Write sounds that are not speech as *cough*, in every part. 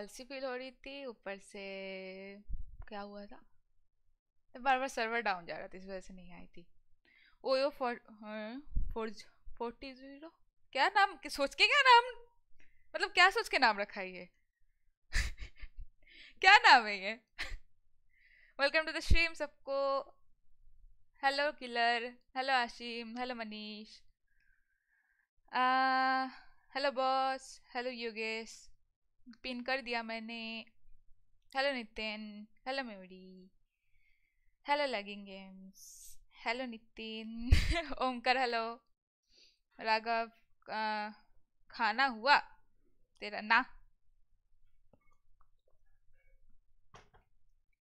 आलसी फील हो रही थी ऊपर से क्या हुआ था बार बार सर्वर डाउन जा रहा था इस वजह से नहीं आई थी OYO four four forty zero क्या नाम सोच के क्या नाम मतलब क्या सोच के नाम रखा है ये क्या नाम है ये वेलकम टू द स्ट्रीम सबको hello killer hello Ashim hello Manish hello boss hello Yogesh pin कर दिया मैंने। Hello Nitin hello memory hello lagging games hello Nitin Omkar hello Raghav खाना हुआ? तेरा ना।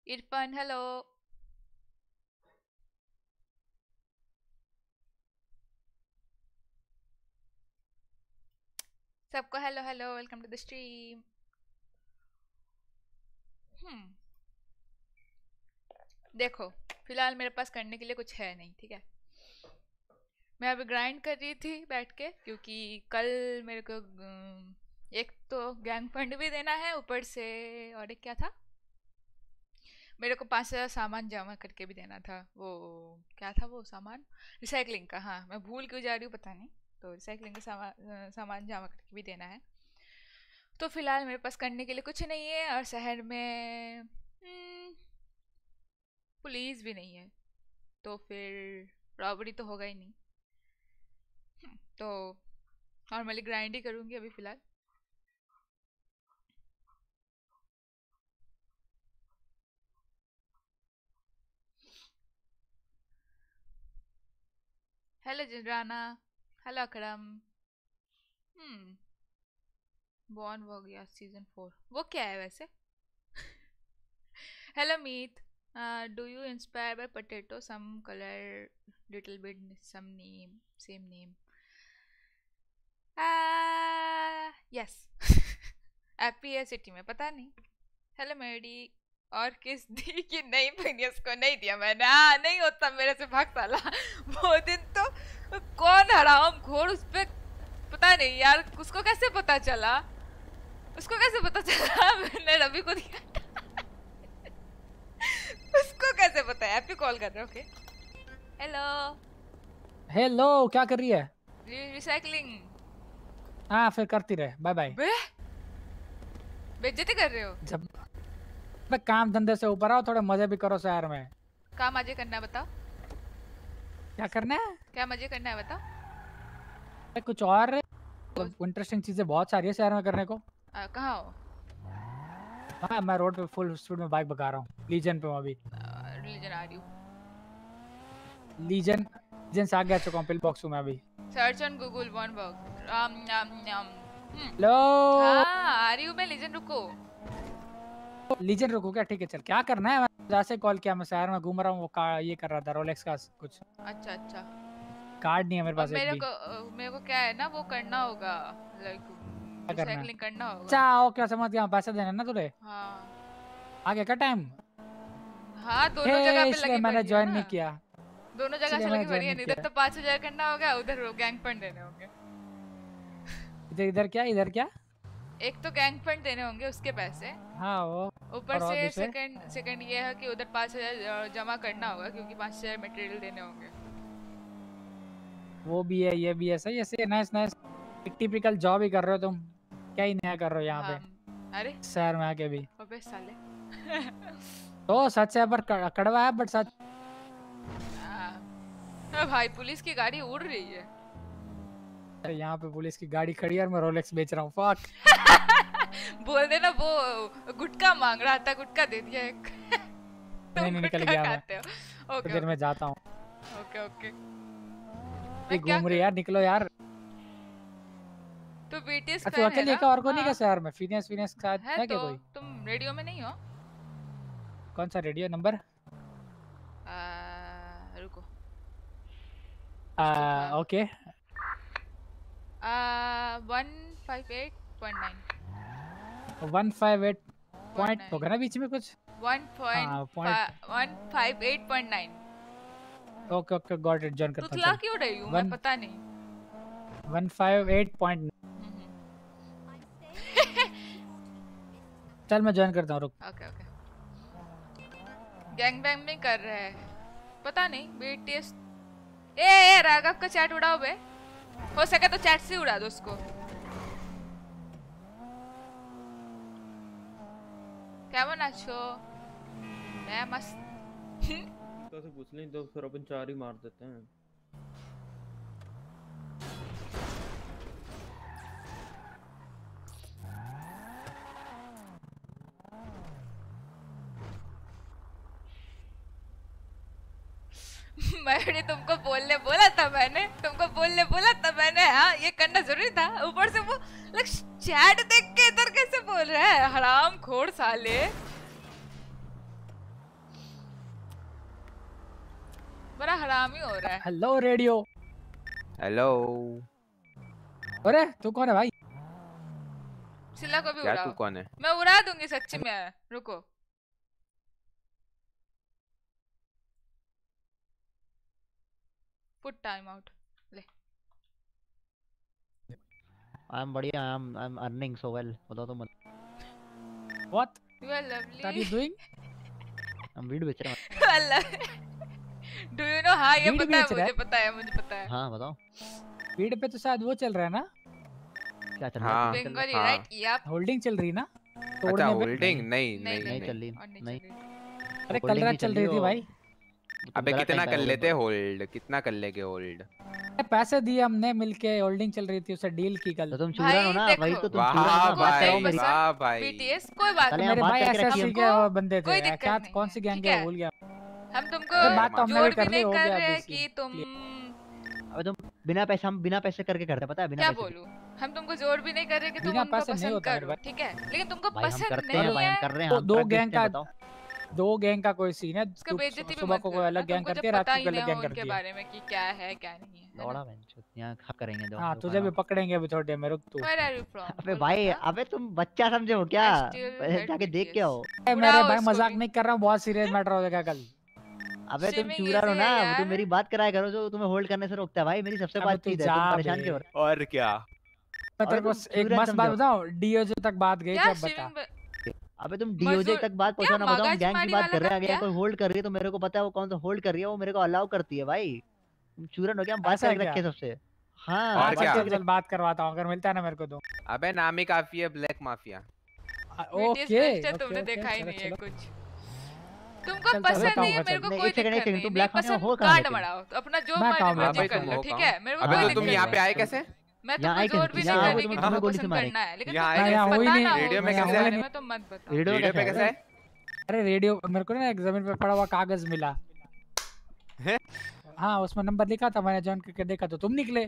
इरफान हेलो सबको hello hello welcome to the stream देखो, फ़िलहाल मेरे पास करने के लिए कुछ है नहीं, ठीक है? मैं अभी ग्राइंड कर रही थी बैठ के, क्योंकि कल मेरे को एक तो गैंग फंड भी देना है ऊपर से, और एक क्या था? मेरे को पाँच हज़ार सामान जमा करके भी देना था, वो, क्या था वो सामान? रिसाइकलिंग का हाँ मैं भूल क्यों जा रही हूँ पता नहीं तो रिसाइकलिंग का सामान सामान जमा करके भी देना है। तो फ़िलहाल मेरे पास करने के लिए कुछ नहीं है और शहर में हम्म, पुलिस भी नहीं है। तो फिर रॉबरी तो होगा ही नहीं। हम्म, तो नॉर्मली ग्राइंड ही करूँगी अभी फ़िलहाल। Hello Jindrana. Hello Akram. Hmm born हो गया सीज़न फोर। वो क्या है वैसे? Hello Meet do you inspire by potato some colour little bit some name same name yes happy है सिटी में, पता नहीं। हेलो मेडी और किस *laughs* दी कि नहीं पहनी उसको नहीं दिया मैंने। हाँ नहीं होता मेरे से भाग साला *laughs* वो दिन तो कौन हराम घोर उस पर पता नहीं यार, उसको कैसे पता चला? उसको कैसे पता चला? *laughs* मैंने रवि को दिया *laughs* उसको कैसे पता है? हैप्पी कॉल कर रहे ओके हेलो हेलो क्या कर रही है? रिसाइकलिंग हाँ फिर करती रहे। बाय बाय बेइज्जती कर रहे हो? जब मैं काम धंधे से ऊपर आओ थोड़े मज़े भी करो शहर में। काम मज़े करना है बताओ। क्या करना है? क्या मज़े करना है बताओ। कुछ और इंटरेस्टिंग चीज़ें बहुत सारी है शहर में करने को। कहाँ हो? हाँ मैं रोड पे फुल स्पीड में बाइक भगा रहा हूँ। लीजन पे अभी। लीजन आ रही हूँ। लीजन लीजन से आगे आ चुका हूँ पिल बॉक्स में अभी। Search on Google one box Ram नाम नाम हेलो हाँ आ रही हूँ मैं लीजन रुको। लीजन रुको क्या? ठीक है चल। क्या करना है? मैं से कॉल किया मैं शहर में घूम रहा हूँ वो का ये कर रहा था रोलेक्स का कुछ। अच्छा अच्छा। कार्ड नहीं है मेरे पास मेरे को मेरे को क्या है ना वो करना होगा लाइक रिसाइकलिंग करना होगा। अच्छा ओके समझ गया पैसे देना ना तुझे। हाँ। आगे का टाइम हाँ दोनों जगह पे लगी मैंने ज्वाइन नहीं किया। दोनों जगह से लगी पड़ी है। इधर तो पाँच हज़ार करना होगा उधर गैंग फंड देने होंगे। इधर इधर क्या इधर क्या? एक तो गैंग फंड देने होंगे उसके पैसे। हाँ वो ऊपर से सेकंड सेकंड ये है कि उधर पाँच हज़ार जमा करना होगा क्योंकि पाँच हज़ार मटेरियल देने होंगे। वो भी है ये भी है। सही है नाइस नाइस टिपिकल जॉब ही कर रहे हो तुम। क्या ही नया कर रहे हो यहाँ पे अरे शहर में आके भी अबे साले तो सच है पर कड़वा है बट सच। भाई पुलिस की गाड़ी उड़ रही है अरे यहाँ पे पुलिस की गाड़ी खड़ी है और मैं रोलेक्स बेच रहा हूँ फक बोल देना वो गुटका मांग रहा था गुटका दे दिया एक नहीं नहीं निकल गया मैं ओके देर में जाता हूँ ओके ओके घूम रही यार निकलो यार तो बीटीएस अच्छा अकेले का और को नहीं क्या शहर में? फिनियस फिनियस का है क्या कोई? तुम रेडियो में नहीं हो? कौन सा रेडियो नंबर रुको। Okay one five eight point nine one five eight point होगा ना बीच में कुछ? One point one five eight point nine okay okay got it join करता तुतला हूँ क्यों रही हूँ? मैं पता नहीं। वन फाइव एट पॉइंट हम्म, चल मैं ज्वाइन करता हूँ रुक ओके ओके गैंग बैंग में कर रहे हैं पता नहीं बीटीएस ए ए राघव का चैट उड़ाओ बे हो सके तो चैट से उड़ा दो उसको কেমন আছো मैं मस्त तो से पूछ लें तो फिर अपन चार ही मार देते हैं *laughs* मैंने तुमको बोलने बोला था मैंने तुमको बोलने बोला था मैंने हाँ ये करना ज़रूरी था। ऊपर से वो लाइक चैट देख के इधर कैसे बोल रहा है? हराम खोर साले। बड़ा हरामी हो रहा है। हेलो रेडियो हेलो अरे तू कौन है भाई? सिला को भी क्या उड़ाओ। कौन है? मैं उड़ा दूँगी सच्ची में रुको। पुट टाइम आउट ले। आई एम बढ़िया I am I am earning so well बताओ तो मत। What you are lovely are you doing I am weed बेच रहा हूँ। डू यू नो हाँ ये पता है मुझे पता है मुझे पता है। हाँ बताओ। फ़ीड पे तो शायद वो चल रहा है ना? क्या चल रहा हाँ, चल बंगाली हाँ। राइट यप होल्डिंग चल रही ना? अच्छा होल्डिंग नहीं नहीं नहीं चल रही नहीं। अरे कल रात चल रही रही थी भाई। अबे कितना कर लेते होल्ड होल्ड कितना कर लेगे होल्ड पैसे दिए हमने मिलके होल्डिंग चल रही थी उसे डील की कल। तो तुम भाई, चूरन हो ना वही तो तुम वाह चूरन हो। भाई वाह भाई। बीटीएस कोई बात नहीं। मेरे भाई एसएससी के बंदे थे। क्या कौन सी गैंग है? भूल गया? हम तुमको बात तो हमने ज़ोर भी भी कर ली, नहीं हो कर गया रहे कि तुम अबे तुम बिना पैसे हम बिना पैसे करके करते पता है? बिना क्या बोलूँ? हम तुमको ज़ोर भी नहीं कर रहे कि तुम नहीं पसंद करो ठीक है? लेकिन तुमको पसंद करते हैं नहीं भाई हम है। कर रहे हैं तो हम दो गैंग का दो गैंग का कोई सीन है उसका बेइज्जती भी सुबह मत को कोई अलग गैंग करती रात को ही अलग गैंग करती है। बारे में कि क्या है क्या नहीं है, लौड़ा चोद, यहाँ करेंगे जो हाँ तुझे भी पकड़ेंगे अभी थोड़ी देर में रुक तू। Where are you from? अबे भाई? अबे तुम बच्चा समझे हो क्या? जाके देख के. आओ। मेरे भाई मज़ाक नहीं कर रहा हूँ बहुत सीरियस मैटर हो जाएगा कल। अबे तुम चूरा हो easy ना तुम मेरी बात कराया करो जो तुम्हें होल्ड करने से रोकता है भाई मेरी सबसे बात तुम जा परेशान क्यों और क्या? मैं तेरे को एक चूरा मस्त बात। बताऊँ? डीओजे तक बात गई क्या थी अब बता? अबे तुम डीओजे तक बात क्या पहुंचो ना बताओ गैंग की बात कर रहे हैं का अगर कोई होल्ड कर रही है तो मेरे को पता है वो कौन सा होल्ड कर रही है वो मेरे को अलाउ करती है भाई। तुम चूरन हो क्या? हम बात है करके रखे सबसे। हाँ और चल, बात क्या? चल, बात करवाता हूँ अगर मिलता है ना मेरे को तो। अबे नाम ही काफ़ी है ब्लैक माफिया। ओके तुमने देखा ही नहीं है कुछ। तुमको पसंद नहीं है मेरे को कोई दिक्कत नहीं तुम माफिया पसंद हो लेकिन? मराओ तो अपना जो मैं मर्ज़ी कर तुम लो ठीक है मेरे को अबे तो तुम यहाँ पे आए कैसे मैं आए ज़ोर कैसे? भी नहीं आओगे कर रही तो कि तुम्हें तुमको गोली से। करना है लेकिन यहाँ तुमको आए पता नहीं, ना रेडियो में कैसे है? में तो मत बताओ रेडियो पे कैसे है? है अरे रेडियो मेरे को ना एक ज़मीन पे पड़ा हुआ कागज़ मिला हैं? हाँ उसमें नंबर लिखा था मैंने ज्वाइन करके देखा तो तुम निकले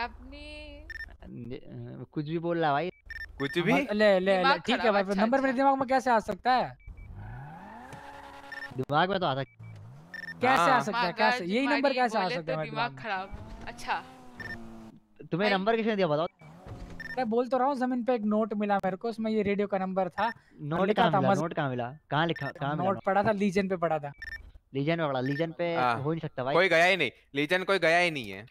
अपनी कुछ भी बोल रहा भाई कुछ भी ले ले ठीक है भाई अच्छा, नंबर मेरे अच्छा। दिमाग में कैसे आ सकता है दिमाग में तो आता कैसे आ हाँ। सकता है? कैसे? यही नंबर कैसे आ सकता है? तो दिमाग खराब। अच्छा। तुम्हें नंबर किसने दिया बताओ? मैं बोल तो रहा हूँ ज़मीन पे एक नोट मिला मेरे को उसमें ये रेडियो का नंबर था। नोट लिखा कहाँ था मिला? नोट कहाँ मिला? कहाँ लिखा कहाँ मिला नोट पड़ा था लीजन पे पड़ा था। लीजन में पड़ा लीजन पे हाँ। हो नहीं सकता भाई। कोई गया ही नहीं। लीजन कोई गया ही नहीं है।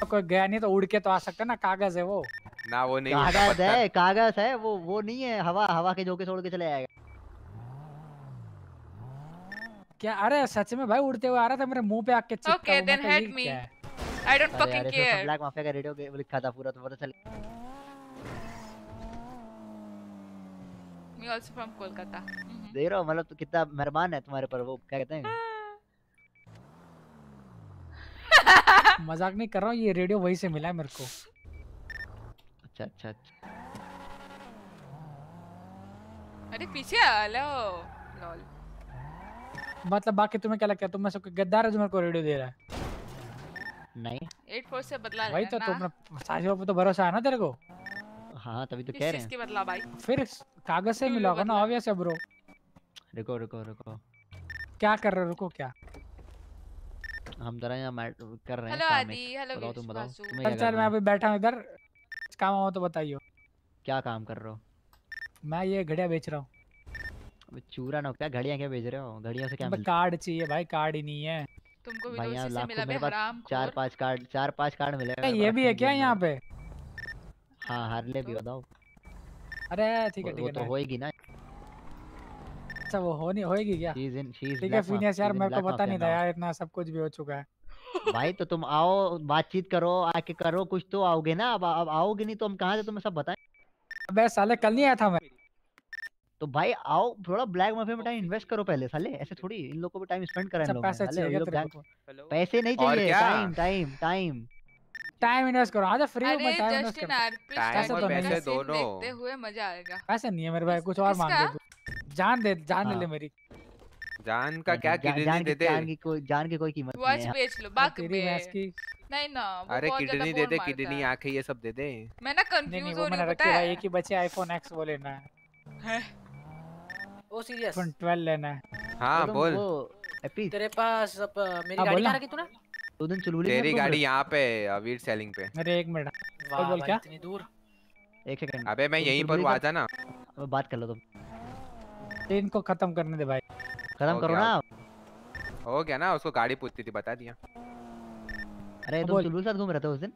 तो कोई गया नहीं तो उड़ के तो आ सकता ना कागज़ है वो। ना वो नहीं कागज़ है *laughs* कागज़ है वो वो नहीं है। हवा हवा के झोंके छोड़ के चले जाएगा क्या? अरे सच में भाई उड़ते हुए आ रहा था मेरे मुँह पे आके चिपका Okay, हुआ, मैं then कहा, ये hit me. क्या है? I don't fucking care black mafia का रेडियो के- लिखा था पूरा तो पता चल। मी आल्सो फ्रॉम कोलकाता दे रहा हूँ मतलब तो कितना मेहरबान है तुम्हारे पर वो क्या कहते हैं? *laughs* मज़ाक नहीं कर रहा हूँ ये रेडियो वहीं से मिला है मेरे को। अच्छा अच्छा अच्छा। अरे पीछे आ लो। लॉल मतलब बाकी तुम्हें क्या लगता है? तुम में से गद्दार है जो मेरे को रेडियो दे रहा है? नहीं। 84 से बदला वही तो तुम साजियों पे तो भरोसा है ना तेरे को? हाँ तभी तो कह रहे हैं। की बदला भाई? फिर कागज़ से क्यों मिला होगा ना? ऑब्वियस है ब्रो रुको रुको रुको। क्या कर रहे हो? रुको क्या? हम जरा यहाँ मैट कर रहे हैं हेलो आदि। हेलो बताओ तुम बताओ। तुम्हें चल क्या चल मैं अभी बैठा हूँ इधर। काम हो तो बताइयो। क्या काम कर रहे हो? मैं ये घड़िया बेच रहा हूँ। चूरा ना हो क्या घड़ियाँ क्या बेच रहे हो? घड़ियों से क्या मिलता कार्ड चाहिए भाई कार्ड ही नहीं है। तुमको भी भाई तो उसी से मिला बे मेरे पास हराम चार पाँच कार्ड चार पाँच कार्ड मिले ये भी है क्या यहाँ पे? हाँ हार्ले भी तो? बताओ। अरे ठीक है वो ठीक है तो। होएगी ना। अच्छा वो हो नहीं होएगी क्या? ठीक है फिनियस यार मेरे को पता नहीं था यार इतना सब कुछ भी हो चुका है। भाई तो तुम आओ बातचीत करो आके करो कुछ तो आओगे ना। अब अब आओगे नहीं तो हम कहाँ से तुम्हें सब बताएँ? अबे साले कल नहीं आया था मैं? तो भाई आओ थोड़ा ब्लैक माफिया में टाइम इन्वेस्ट करो पहले साले। ऐसे थोड़ी इन लोगों को भी टाइम स्पेंड करा इन अच्छा लोगों ने पैसे चाहिए ये लोग पैसे नहीं चाहिए। Time time time. Time invest करो। आजा फ्री हूँ अरे टाइम इन्वेस्ट कर टाइम पैसे और तो पैसे दोनों देखते हुए मज़ा आएगा। पैसे नहीं है मेरे भाई कुछ और मांग दे जान दे जान ले हाँ। ले मेरी। जान का क्या किडनी जान दे दे? जान की कोई जान की कोई कीमत नहीं है। बेच लो बाक बे की। नहीं ना अरे किडनी दे दे किडनी आँखें ये सब दे दे। मैं ना कंफ्यूज हो रही हूँ पता है एक ही बचे आईफोन एक्स वो लेना है? ओ सीरियस आईफोन 12 लेना है। हाँ बोल एपी तेरे पास अब मेरी हाँ, गाड़ी कहाँ। रखी तूने दो दिन चुलबुली में तेरी गाड़ी यहाँ पे वीट सेलिंग पे। अरे एक मिनट। वाह बोल क्या? इतनी दूर। हो? एक सेकंड अबे मैं यहीं पर हूँ का- ना। अब बात कर लो तुम। ट्रेन को खत्म करने दे भाई। खत्म हो करो गया। ना। हो गया ना उसको गाड़ी पूछती थी बता दिया। अरे तुम बोल। चुलबुली साथ घूम रहे थे उस दिन?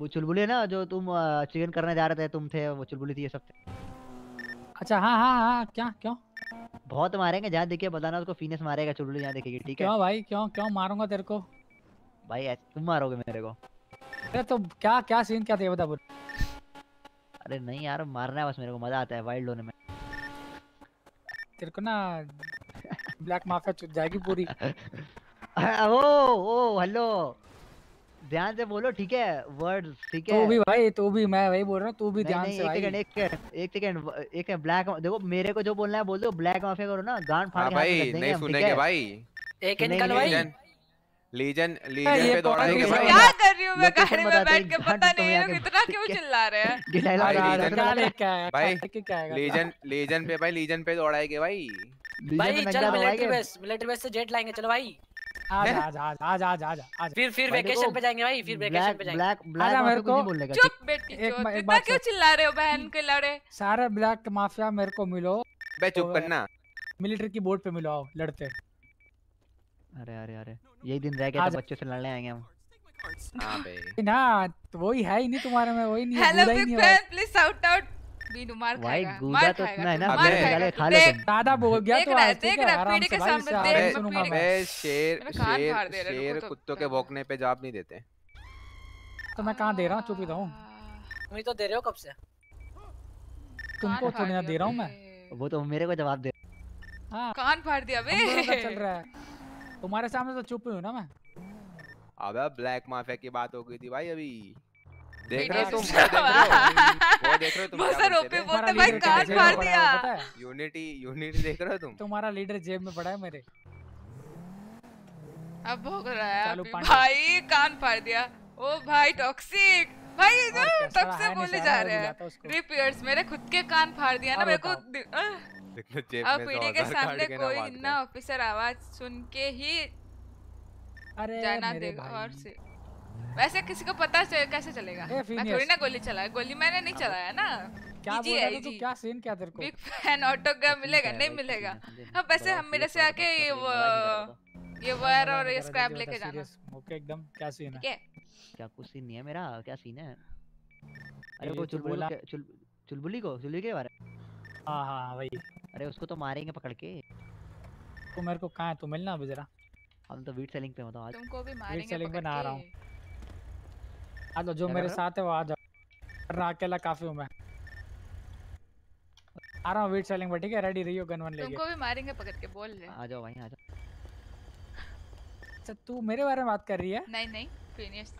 वो चुलबुली है ना जो तुम चिकन करने जा रहे थे तुम थे वो चुलबुली थी ये सब थे। अच्छा हाँ हाँ हाँ क्या क्यों? बहुत मारेंगे जहाँ देखिए बताना उसको फीनेस मारेगा चुलबुली जहाँ देखेगी ठीक है? क्यों भाई क्यों क्यों मारूँगा तेरे को? भाई तुम मारोगे मेरे को। अरे तो क्या क्या सीन क्या थे बता बोल। अरे नहीं यार मारना है बस मेरे को मज़ा आता है वाइल्ड होने में। तेरे को ना ब्लैक माफिया चुट जाएगी पूरी। *laughs* ओ ओ हेलो ध्यान से बोलो ठीक है? वर्ड्स ठीक है तू भी भाई तू भी मैं वही बोल रहा हूँ तू भी ध्यान से एक भाई। सेकंड एक सेकंड एक सेकंड एक ब्लैक देखो मेरे को जो बोलना है बोल दो ब्लैक माफिया करो ना गांड फाड़ हाँ के भाई नहीं सुनेंगे भाई। एक निकल भाई। लीजन लीजन पे कौन दौड़ाएँगे भाई क्या कर रही हूँ मैं गाड़ी में बैठ के पता नहीं ये यहाँ लोग के इतना क्यों चिल्ला रहे हैं। भाई, लीजन- लीजन लीजन पे भाई लीजन पे दौड़ाएँगे भाई। भाई चल मिलिट्री बेस मिलिट्री बेस से जेट लाएँगे चलो भाई। आजा आजा आजा आजा आजा आजा आजा। फिर फिर वेकेशन पे जाएँगे भाई फिर वेकेशन पे जाएँगे। ब्लैक ब्लैक आजा मेरे को। चुप बेटी एक चोद बा- एक इतना क्यों चिल्ला रहे हो बहन के लड़े? सारे ब्लैक माफिया मेरे को मिलो। बे चुप तो- करना। मिलिट्री की बोर्ड पे मिलो आओ लड़ते। अरे अरे अरे यही दिन रह गया था बच्चों से लड़ने आएँगे हम। हाँ बे ना तो वही है ही नहीं तुम्हारे में वही नहीं है hello big fan please shout out Binu मार खाएगा तो खाएगा है ना मार खाएगा खा ले दादा बोल गया तो रहा देख रहा है, पीढ़ी के सामने देख, सुनूँगा मैं। शेर शेर दे शेर तो, कुत्तों के भौंकने पे जवाब नहीं देते। तो मैं कहाँ दे रहा हूँ? चुप ही तो हूँ तो दे रहे हो कब से? तुमको थोड़ी ना दे रहा हूँ मैं। वो तो मेरे को जवाब दे। हाँ। कान फाड़ दिया बे। चल रहा है। तुम्हारे सामने तो चुप ही हूँ ना मैं। अबे ब्लैक माफिया की बात हो गई थी भाई अभी। देख रहे हो तुम। वो देख रहे हो तुम बोलते ओपे बोलते भाई कान जेल फाड़ में पड़ा दिया यूनिटी यूनिटी देख रहे हो तुम? तुम्हारा लीडर जेब में पड़ा है मेरे। अब भोग रहा है पांडे। भाई कान फाड़ दिया। ओ भाई टॉक्सिक भाई तब से बोले जा रहे हैं। रिपेयर्स मेरे खुद के कान फाड़ दिया ना मेरे को अब पीढ़ी के सामने कोई ना ऑफिसर आवाज़ सुन के ही अरे जाना देगा और से। वैसे किसी को पता चल, कैसे चलेगा? ए, मैं थोड़ी ना गोली चलाया गोली मैंने नहीं चलाया ना। क्या बोल है रहा था तू क्या सीन क्या तेरे को? बिग फ़ैन ऑटोग्राफ मिलेगा नहीं मिलेगा? अब वैसे हम मेरे से आके ये वो- ये वायर और ये स्क्रैप लेके जाना। ओके एकदम। क्या सीन है? क्या कुछ सीन नहीं है मेरा? क्या सीन है? अरे वो चुलबुली को चुलबुली को? चुलबुली के बारे में? हाँ हाँ वही। अरे उसको तो मारेंगे पकड़ के। तू मेरे को कहाँ है? तू मिलना अभी जरा। हम तो वीट सेलिंग पे बताओ आज। तुमको भी मारेंगे selling पकड़ पे ना आ रहा हूँ। आ जाओ जो मेरे साथ है वो आ जाओ। वरना अकेला काफ़ी हूँ मैं। आ रहा हूँ वेट सेलिंग पर ठीक है? रेडी रहियो गन वन लेके तुमको भी मारेंगे पकड़ के बोल ले। आ जाओ भाई आ जाओ। अच्छा तू मेरे बारे में बात कर रही है? नहीं नहीं फिनिश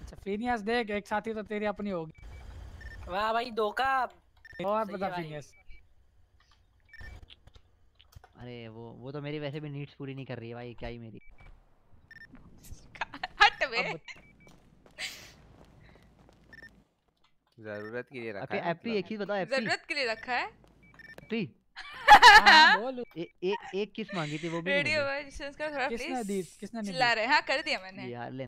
अच्छा फिनियस देख एक साथी तो तेरी अपनी होगी। वाह भाई धोखा। और बता है। फिनियस अरे वो वो तो मेरी वैसे भी नीड्स पूरी नहीं कर रही है भाई क्या ही मेरी। *laughs* हट बे अब ज़रूरत के लिए रखा है एप्पी मतलब। एक चीज़ बताओ एप्पी ज़रूरत के लिए रखा है? एप्पी हाँ, हाँ, बोल। ए, ए, एक किस मांगी थी वो भी रेडियो मिली। वर्जन का थोड़ा किसने दी किसने नहीं चिल्ला रहे हाँ। कर दिया मैंने। यार ले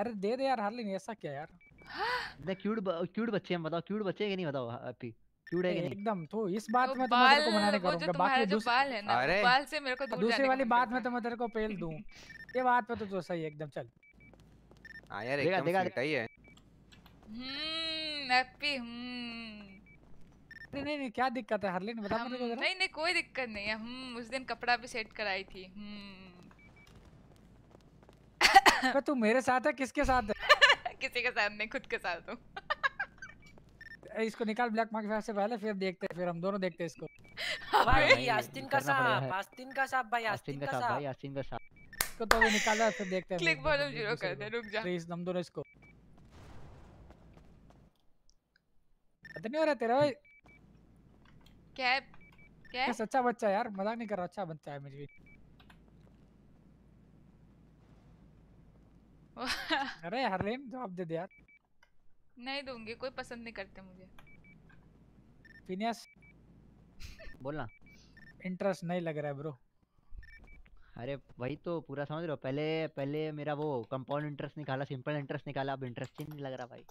अरे दे दे यार हार्ली नहीं ऐसा क्या यार? इतने क्यूट क्यूट बच्चे हैं बताओ क्यूट बच्चे हैं कि नहीं बताओ एप्पी क्यूट है कि नहीं? एकदम तो इस बात में तो मैं तेरे को मना नहीं करूँगा बाकी जो बाल है ना बाल से मेरे को दूर दूसरी वाली बात में तो मैं तेरे को पेल दूँ। ये बात पे तो तू सही है एकदम चल। हाँ यार एकदम देखा- सीटा ही है है। हम्म। Happy hmm. नहीं नहीं नहीं क्या दिक्कत है? हरलीन बता हम को जरा। नहीं नहीं कोई दिक्कत नहीं है। हम उस दिन कपड़ा भी सेट कराई थी। हम्म। अबे तू मेरे साथ है किसके साथ है? *laughs* किसी के साथ नहीं खुद के साथ हूँ। इसको निकाल ब्लैक मार्क से पहले फिर देखते हैं फिर हम दोनों देखते हैं इसको। भाई भाई, आस्तीन का सांप है। आस्तीन का सांप भाई आस्तीन आस्तीन का साथ भाई सांप। आस्तीन का साथ इसको तो निकाला फिर देखते हैं। क्लिक हम वॉल्यूम ज़ीरो कर दे रुक जा। प्लीज़ हम दोनों इसको। पता नहीं हो रहा तेरा भाई? क्या है? क्या है? अच्छा बच्चा यार मज़ाक नहीं कर रहा अच्छा बच्चा है मुझे भी *laughs* अरे हरलीन जवाब दे दे यार। नहीं दूँगी कोई पसंद नहीं करते मुझे। फिनियस। बोलना। इंटरेस्ट नहीं लग रहा है ब्रो। अरे वही तो पूरा समझ रहे हो। पहले पहले मेरा वो कंपाउंड इंटरेस्ट निकाला सिंपल इंटरेस्ट निकाला अब इंटरेस्ट ही नहीं लग रहा भाई।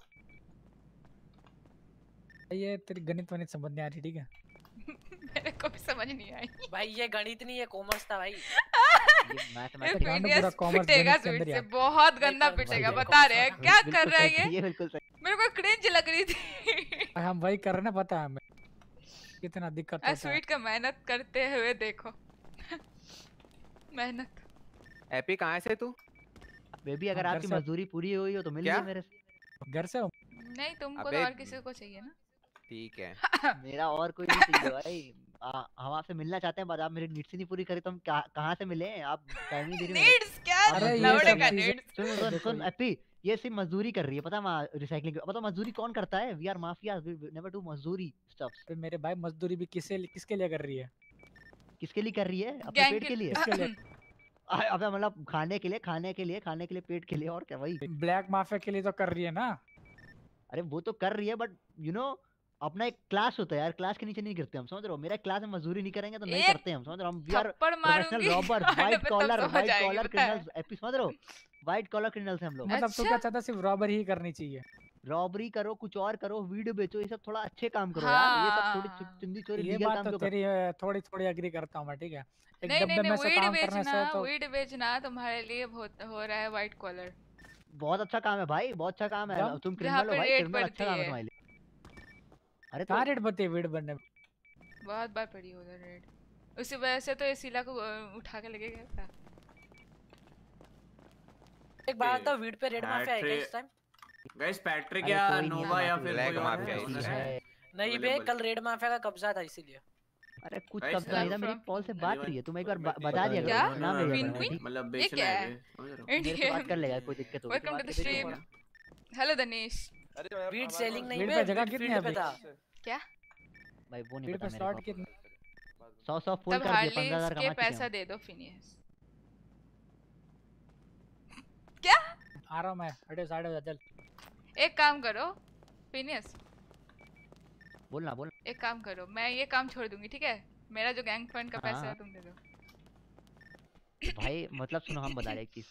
ये तेरी गणित वनित समझ नहीं आ रही ठीक है? मेरे को भी समझ नहीं आई। भाई ये गणित नहीं ये कॉमर्स था भाई। *laughs* commerce पिटेगा से बहुत गंदा पिटेगा बता रहे हैं क्या कर रहा है ये ये? बिल्कुल सही मेरे को क्रिंज लग रही थी। हम वही कर रहे ना पता है हमें। कितना दिक्कत है। स्वीट का मेहनत करते हुए देखो। मेहनत। एपी कहाँ से तू? बेबी हाँ, अगर आपकी मजदूरी पूरी हुई हो तो मिल? मेरे से। घर से हो? नहीं तुमको तो और किसी को चाहिए ना। ठीक है। *laughs* मेरा और कोई नहीं चाहिए भाई। आ, हम आपसे मिलना चाहते हैं बट आप मेरी नीड्स ही नहीं पूरी करी तो हम कहाँ कहाँ से मिले आप टाइम नहीं दे रही नीड्स क्या? अरे ये का नीड्स। सुन सुन देखो सुन ये- सिर्फ़ मजदूरी कर रही है पता है रिसाइकलिंग पता मजदूरी कौन करता है? We are mafia we never do मजदूरी स्टफ्स अबे मेरे भाई मजदूरी भी किससे किसके लिए कर रही है? किसके लिए कर रही है? अपने पेट के लिए? *laughs* अबे मतलब खाने के लिए खाने के लिए खाने के लिए पेट के लिए और क्या भाई? ब्लैक माफिया के लिए तो कर रही है ना? अरे वो तो कर रही है बट यू नो अपना एक क्लास होता है यार क्लास के नीचे नहीं गिरते हम समझ रहे हो? मेरा क्लास में मजदूरी नहीं करेंगे तो नहीं करते हम समझ रहे हो? हम वी आर प्रोफेशनल रॉबर तब कॉलर आएगी, कॉलर क्रिमिनल्स एपी समझ रहे हो? वाइट कॉलर क्रिमिनल्स हम लोग। मतलब तू अच्छा। क्या चाहता सिर्फ़ रॉबरी ही करनी चाहिए। रॉबरी करो कुछ और करो वीडियो बेचो ये सब थोड़ा अच्छे काम करो यार ये सब थोड़ी हाँ। चिंदी चोरी लीगल काम तो तेरी थोड़ी थोड़ी एग्री करता हूँ मैं ठीक है? एक नहीं नहीं डब्बे में नहीं से वीड काम करने बेचना से तो वीड बेचना तुम्हारे लिए बहुत हो रहा है वाइट कॉलर बहुत अच्छा काम है भाई बहुत अच्छा काम है। तुम क्रिमिनल हो भाई क्रिमिनल अच्छा काम है। तुम्हारे लिए। अरे तो कहाँ रेट बते वीड बनने में? बहुत बार पड़ी है उधर रेड उसी वजह से तो ये सिला को उठा के लेके गया था एक बात तो वीड पे रेड माफिया है इस टाइम गाइस पैट्रिक या नोवा या फिर कोई है इसी? है। नहीं बे कल रेड माफिया का कब्जा था इसीलिए अरे कुछ कब्जा नहीं था मेरी कॉल से बात रही है तुम एक बार बता दिया क्या? नाम Queen लिया मतलब ये बेचना है है? रहे हो? मेरे से बात कर लेगा कोई दिक्कत होगी welcome to the stream. Hello Danesh weed selling नहीं बे जगह कितनी है पे था क्या? भाई वो नहीं पता मेरे को कितने? सौ सौ फुल कर दिए पंद्रह हज़ार के कमा चुके पैसा दे दो फिनियस आ रहा हूँ मैं हटे साढ़े बजे चल। एक काम करो फिनियस बोलना बोल एक काम करो मैं ये काम छोड़ दूँगी ठीक है? मेरा जो गैंग फंड का पैसा है हाँ। तुम दे दो। भाई मतलब सुनो हम बता रहे हैं चीज़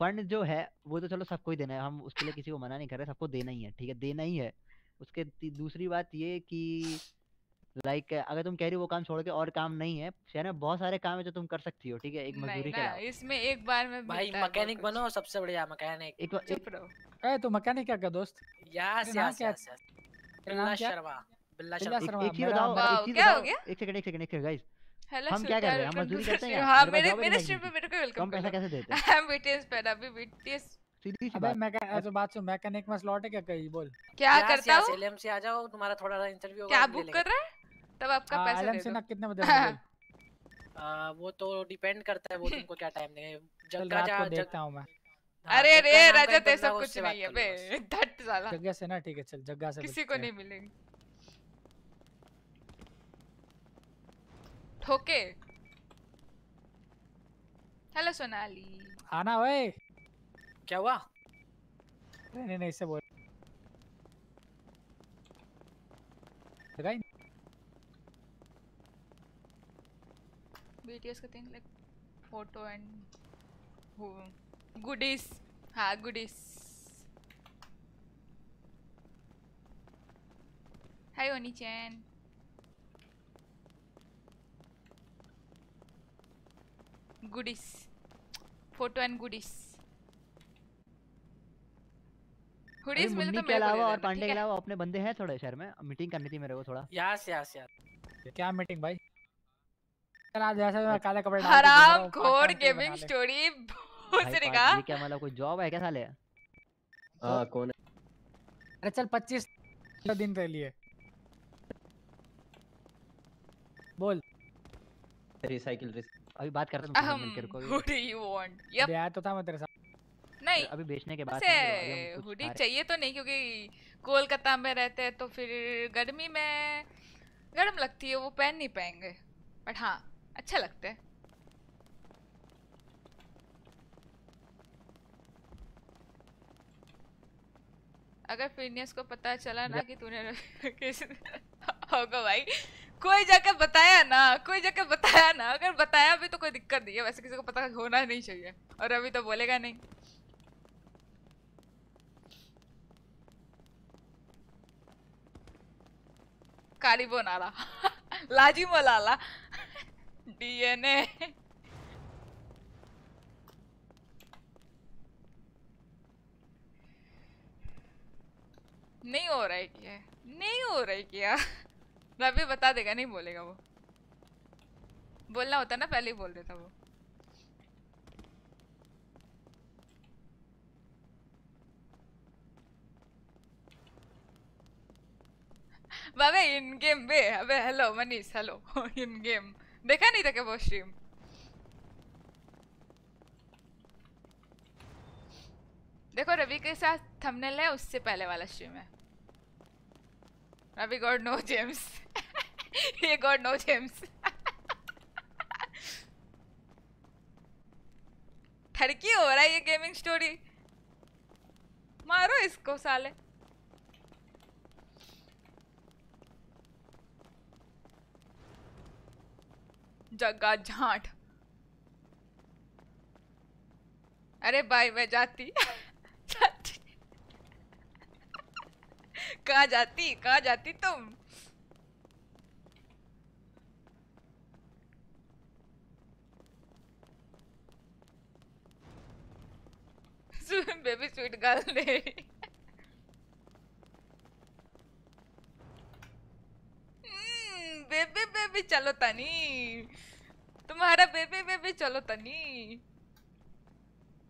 फंड जो है वो तो चलो सबको ही देना है हम उसके लिए किसी को मना नहीं कर रहे सबको देना ही है ठीक है? देना ही है। उसके दूसरी बात ये कि लाइक like, अगर तुम कह रही हो वो काम छोड़ के और काम नहीं है शहर में बहुत सारे काम है जो तुम कर सकती हो ठीक है? एक मजदूरी के इसमें एक बार में भाई है मैकेनिक बनो सबसे बढ़िया मैकेनिक एक बार- चुप रहो। ए तू मैकेनिक क्या कर दोस्त? Yes yes yes Billa Sharma Billa Sharma. एक चीज़ बताओ वाओ, एक चीज़ क्या हो गया? एक सेकंड एक सेकंड एक सेकंड गाइस हेलो हम क्या कर रहे हैं? हम मजदूरी करते हैं? हाँ मेरे मेरे है स्ट्रीम पे मेरे को कम वेलकम पैसा कैसे देते हैं? आई एम बीटीएस पर अभी बीटीएस सीधी सी बात। मैं ऐसे बात सुन मैकेनिक में स्लॉट है क्या कहीं? बोल। क्या करता हूँ? एलएम से आ जाओ तुम्हारा थोड़ा सा इंटरव्यू क्या बुक कर रहा है? तब आपका हाँ, पैसा एलएम से ना कितने बजे *laughs* आ, वो तो डिपेंड करता है वो तुमको क्या टाइम देंगे। *laughs* चल जग्गा रात जा देखता हूँ मैं। हाँ, अरे जग्गा रे नाम का राजा एक ते बंदा सब कुछ नहीं है बे धट *laughs* साला। जगह से ना ठीक है चल जगह से किसी को नहीं मिलेगी। ठोके। हेलो सोनाली। आना ओए। क्या हुआ? नहीं नहीं नहीं इससे बोल। बीटीएस का thing like photo and goodies हाँ गुडीज हाय ओनी चैन goodies photo and goodies hoodies मिले मुन्नी तो के मेरे को अलावा और पांडे के अलावा अपने बंदे हैं थोड़े शहर में? मीटिंग करनी थी मेरे को थोड़ा। Yes yes yes. क्या मीटिंग भाई? चल आज जैसे मैं काले कपड़े रहा हराम हूँ, खोर गेमिंग स्टोरी भाई भूसरी का। ये क्या मतलब कोई जॉब है क्या साले? हाँ कौन है? अरे चल पच्चीस दिन के लिए। बोल। रिसाइकिल अभी बात करते हैं अहम मिलकर को do you want? Yep अभी तो था मैं तेरे साथ। नहीं। अभी बेचने के बाद हुडी चाहिए तो नहीं क्योंकि कोलकाता में रहते हैं तो फिर गर्मी में गर्म लगती है वो पहन नहीं पाएँगे। बट हाँ अच्छा लगता है। अगर फिनियस को पता चला ना कि तूने *laughs* *laughs* होगा भाई कोई जाके बताया ना कोई जाके बताया ना अगर बताया भी तो कोई दिक्कत नहीं है वैसे किसी को पता होना नहीं चाहिए और अभी तो बोलेगा नहीं। कारिबोनारा लाजी मलाला डीएनए. नहीं हो रहा है क्या? नहीं हो रहा है क्या? रवि बता देगा, नहीं बोलेगा वो. बोलना होता ना, पहले ही बोल देता वो. बाबे इन गेम बे, अबे hello Manish hello in game देखा नहीं था क्या वो स्ट्रीम देखो, रवि के साथ थंबनेल है, उससे पहले वाला स्ट्रीम है। रवि गॉड नो जेम्स ये गॉड नो जेम्स ठरकी हो रहा है ये गेमिंग स्टोरी मारो इसको, साले। जग्गा झांट। अरे भाई मैं जाती। जाती। कहाँ जाती? कहाँ जाती तुम? बेबी स्वीट गर्ल ने। हम्म, बेबी बेबी चलो तनी। तुम्हारा बेबी बेबी चलो तनी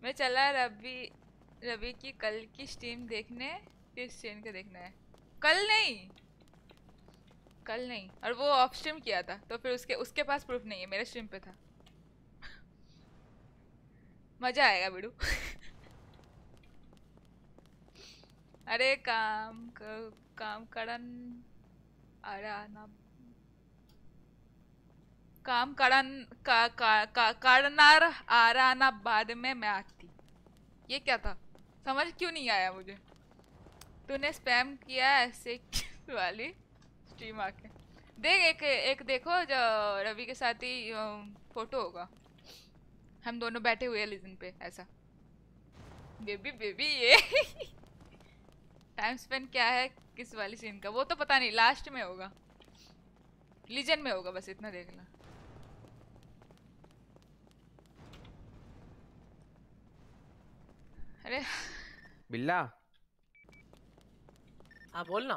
मैं चला रवि रवि की कल की स्ट्रीम देखने किस स्ट्रीम के देखना। है कल नहीं। कल नहीं। और वो ऑफ़ स्ट्रीम किया था तो फिर उसके उसके पास प्रूफ नहीं है मेरे स्ट्रीम पे था। मज़ा आएगा बिड़ू। अरे काम क, काम करन अरे ना। काम करन का, का, का, करनार आराना बाद में मैं आती। ये क्या था? समझ क्यों नहीं आया मुझे? तूने स्पैम किया ऐसे *laughs* वाली स्ट्रीम आके। देख एक एक देखो जो रवि के साथ ही फ़ोटो होगा। हम दोनों बैठे हुए हैं लिजन पे ऐसा। बेबी बेबी ये। *laughs* टाइम स्पेंड क्या है किस वाली सीन का? वो तो पता नहीं लास्ट में होगा। लीजन में होगा बस इतना देखना अरे। बिल्ला। हाँ बोल ना।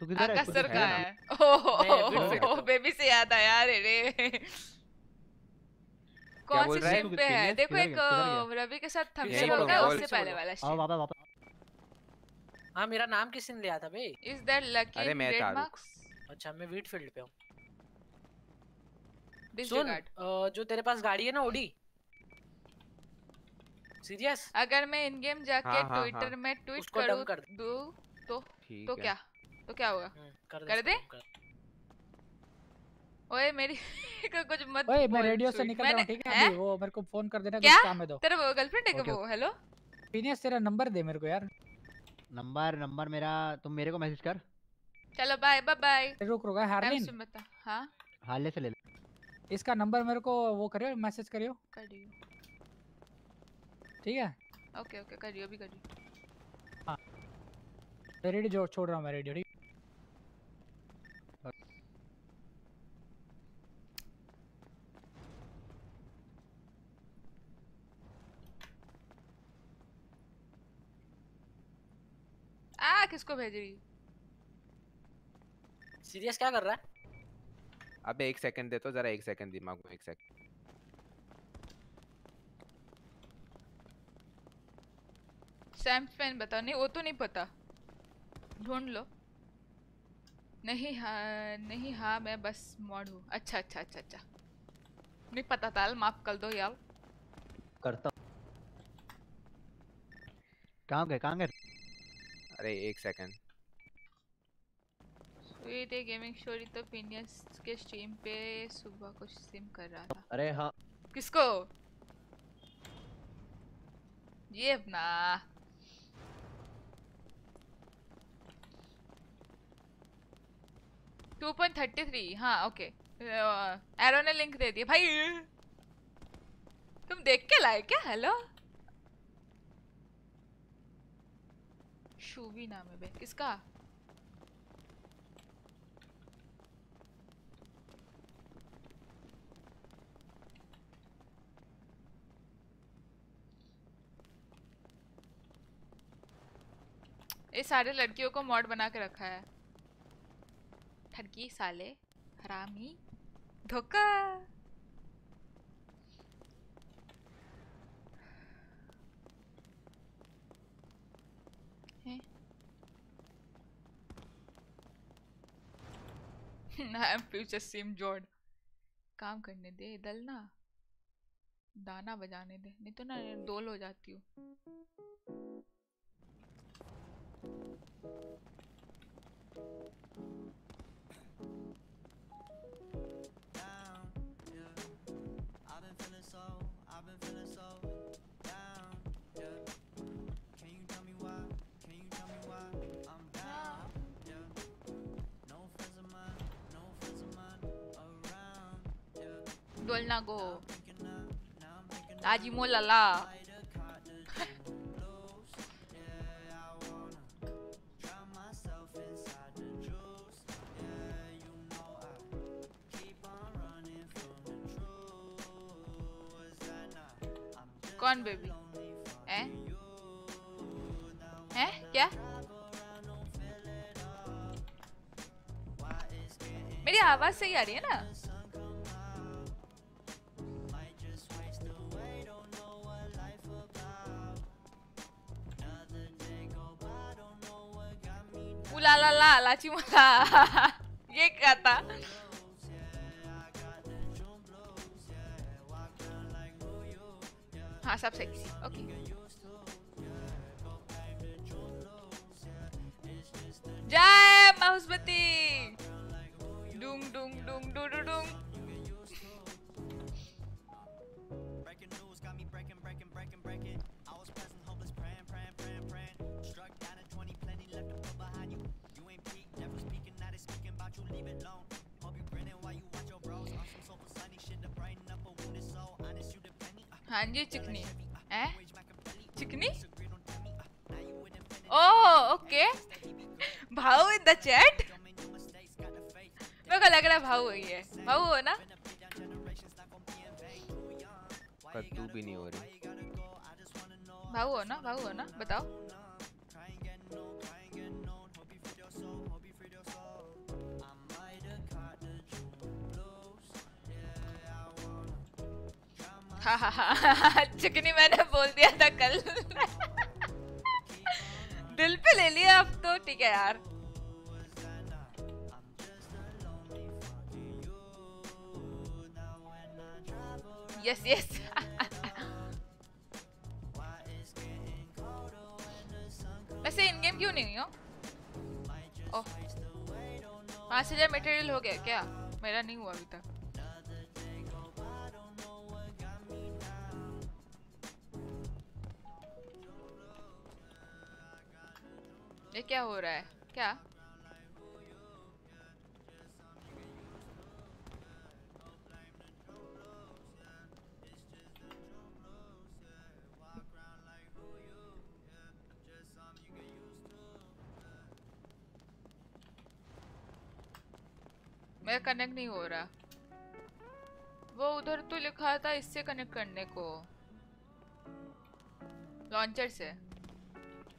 तू किधर है? आकाश सर कहाँ है? ओह बेबी से याद आया अरे रे। कौन सी रहा पे है? देखो एक रवि के साथ थंबनेल तो होगा उससे पहले वाला स्ट्रीम वापस वापस हाँ मेरा नाम किसने लिया था बे इज़ दैट लकी अरे मैं मार्क्स अच्छा मैं वीट फ़ील्ड पे हूँ। सुन जो तेरे पास गाड़ी है ना ओडी सीरियस? अगर मैं इन गेम जाके हाँ, हाँ, ट्विटर हाँ। में ट्वीट करूँ कर दे। दूँ तो तो क्या? तो क्या होगा कर कर दे? ओए मेरी *laughs* को कुछ मत ओए मैं रेडियो से निकल रहा हूँ ठीक है? अभी वो मेरे को फ़ोन कर देना कुछ काम है तो। तेरा गर्लफ्रेंड है क्या? वो हेलो फिनियस तेरा नंबर दे मेरे को यार। नंबर नंबर मेरा तुम मेरे को मैसेज कर। चलो बाय बाय बाय रुक रुक टाइम हार्लिन से बता हाँ? हाले से ले ले। इसका नंबर मेरे को वो करियो मैसेज करियो। कर रही हूँ ठीक है? ओके ओके करियो भी करियो हाँ। रेडियो छोड़ रहा हूँ मैं रेडियो ठीक? आ किसको भेज रही सीरियस क्या कर रहा है? अबे एक सेकंड दे तो जरा एक सेकंड दिमाग में एक सेकंड सैम फ़ैन बता नहीं वो तो नहीं पता। ढूंढ लो। नहीं हाँ नहीं हाँ मैं बस मॉड हूँ। अच्छा अच्छा अच्छा अच्छा। नहीं पता ताल माफ़ कर दो यार। करता कहाँ गए कहाँ गए? अरे एक सेकंड स्वीट है गेमिंग स्टोरी तो पिनियस के स्ट्रीम पे सुबह कुछ सिम कर रहा था। अरे हाँ। किसको? ये अपना। टू पॉइंट थर्टी थ्री हाँ ओके एरो ने लिंक दे दिया भाई. तुम देख के लाए क्या? हेलो शूवी नाम है बे, किसका? ये सारे लड़कियों को मॉड बना के रखा है। ठगी साले हरामी धोखा आई एम फ्यूचर सिम जोड काम करने दे दल ना। दाना बजाने दे नहीं तो ना डोल हो जाती हूँ। Dolna go. Ajimo lala. कौन बेबी हैं हैं क्या मेरी आवाज़ सही आ रही है ना उला ला ला लाची मुला ये क्या था हाँ सब सेक्सी ओके जय माहुसमती डूंग डूंग डूंग डू डू डूंग हाँ जी चिकनी। है? चिकनी? Oh okay. भाऊ इन द चैट मेरे को लग रहा है भाऊ है ये भाऊ हो ना? पर तू भी नहीं हो रही। भाऊ हो ना? भाऊ हो ना? बताओ। हाँ हाँ हाँ मैंने बोल दिया था कल। *laughs* दिल पे ले लिया अब तो ठीक है यार। यस यस *laughs* वैसे इन गेम क्यों नहीं हो? पाँच हज़ार मटेरियल हो गया क्या? मेरा नहीं हुआ अभी तक। कनेक्ट नहीं हो रहा। वो उधर तो लिखा था इससे कनेक्ट करने को। लॉन्चर से।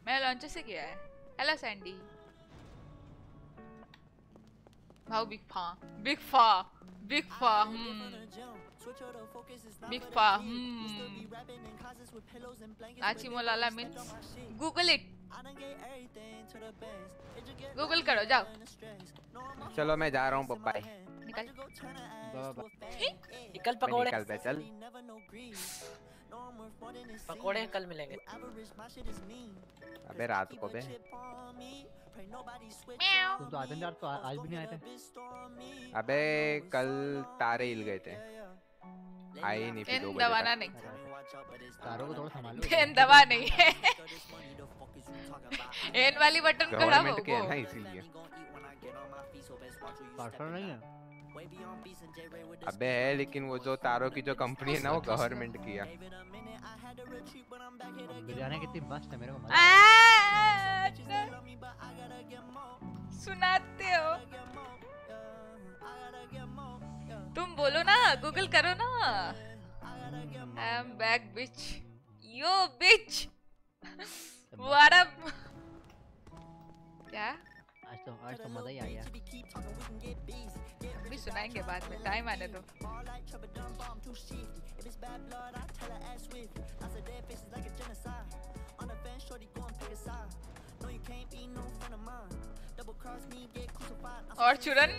मैं लॉन्चर से किया है। हेलो सैंडी भाव बिग फा बिग फा बिग फा हम्म बिग फा हम्म आची मोलाला मीन्स गूगल इट गूगल करो जाओ। चलो मैं जा रहा हूँ बाय निकल। निकल पकोड़े। निकलता चल पकोड़े कल मिलेंगे। अबे रात को बे। तुम तो आते यार तो आज भी नहीं आए थे। अबे कल तारे हिल गए थे। आए ही नहीं फिर दो बजे दबाना तक। नहीं। तारों को थोड़ा संभालो। *laughs* एन दबा नहीं। है एन वाली बटन खड़ा वो गवर्नमेंट के है ना इसीलिए। पार्टनर नहीं है। अबे है लेकिन वो जो तारों की जो कंपनी है ना वो गवर्नमेंट की है। बिरयानी कितनी मस्त है मेरे को मज़ा सुनाते हो। तुम बोलो ना गूगल करो ना। I am back bitch yo bitch what up क्या? आज तो आज तो मज़ा ही आ गया। अभी सुनाएँगे बाद में टाइम आने दो। और चुरन?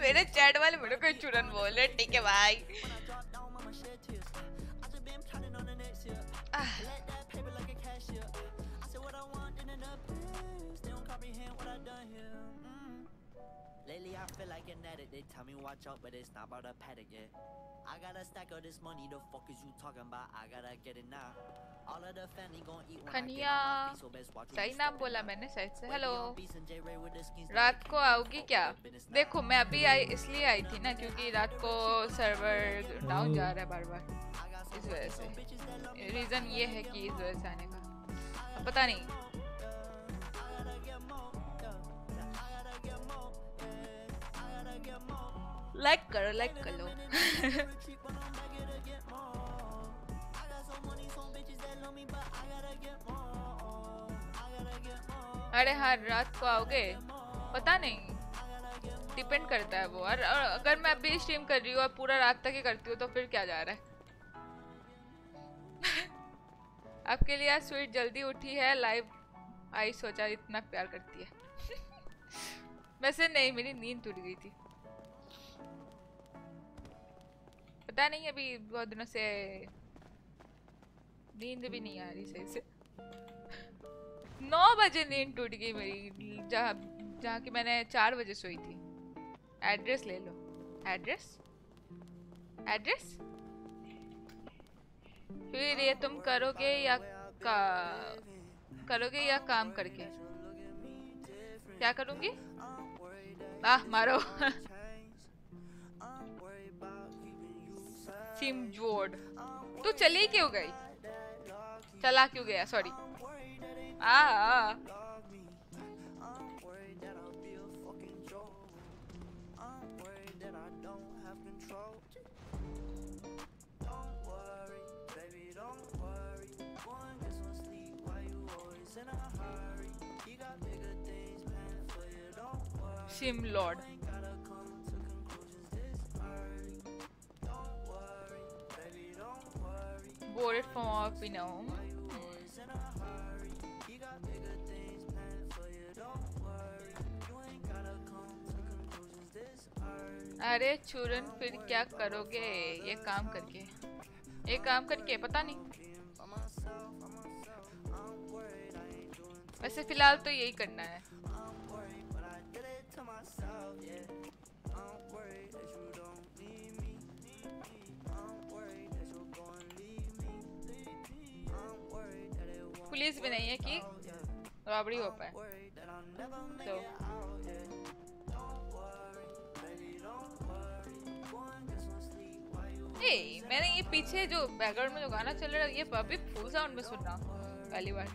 मेरे चैट वाले मेरे को चुरन बोले ठीक है भाई I feel like an addict. They tell me watch out, but it's not about a paddock yet. I got a stack of this money. The fuck is you talking about? I gotta get it now. All of the family gon' eat when I get so best watch सही you नाम बोला. मैंने शायद से hello रात को आओगी क्या. देखो मैं अभी आई इसलिए आई थी ना क्योंकि रात को सर्वर डाउन जा रहा है बार बार इस वजह से रीजन ये है कि इस वजह से आने का पता नहीं लाइक करो लाइक कर लो अरे हाँ रात को आओगे? पता नहीं। डिपेंड करता है वो। और, अगर मैं अभी स्ट्रीम कर रही हूँ और पूरा रात तक ही करती हूँ तो फिर क्या जा रहा है? *laughs* आपके लिए आज स्वीट जल्दी उठी है लाइव आई सोचा इतना प्यार करती है। *laughs* वैसे नहीं मेरी नींद टूट गई थी। पता नहीं अभी बहुत दिनों से नींद भी नहीं आ रही सही से। नौ बजे नींद टूट गई मेरी, जहाँ जहाँ की मैंने चार बजे सोई थी। एड्रेस ले लो। एड्रेस एड्रेस फिर ये तुम करोगे या का, करोगे या काम करके? क्या करूँगी? आह, मारो। *laughs* सिम जोड़। तू चली क्यों गई? चला क्यों गया? Sorry sim lord. Boarded from our Pinome. अरे चूरन, फिर क्या करोगे? ये काम करके। ये काम करके, पता नहीं। वैसे फ़िलहाल तो यही करना है। पुलिस भी नहीं है कि रॉबरी हो पाए। तो ए, मैंने ये पीछे जो बैकग्राउंड में जो गाना चल रहा है ये अभी फुल साउंड में सुन रहा पहली बार।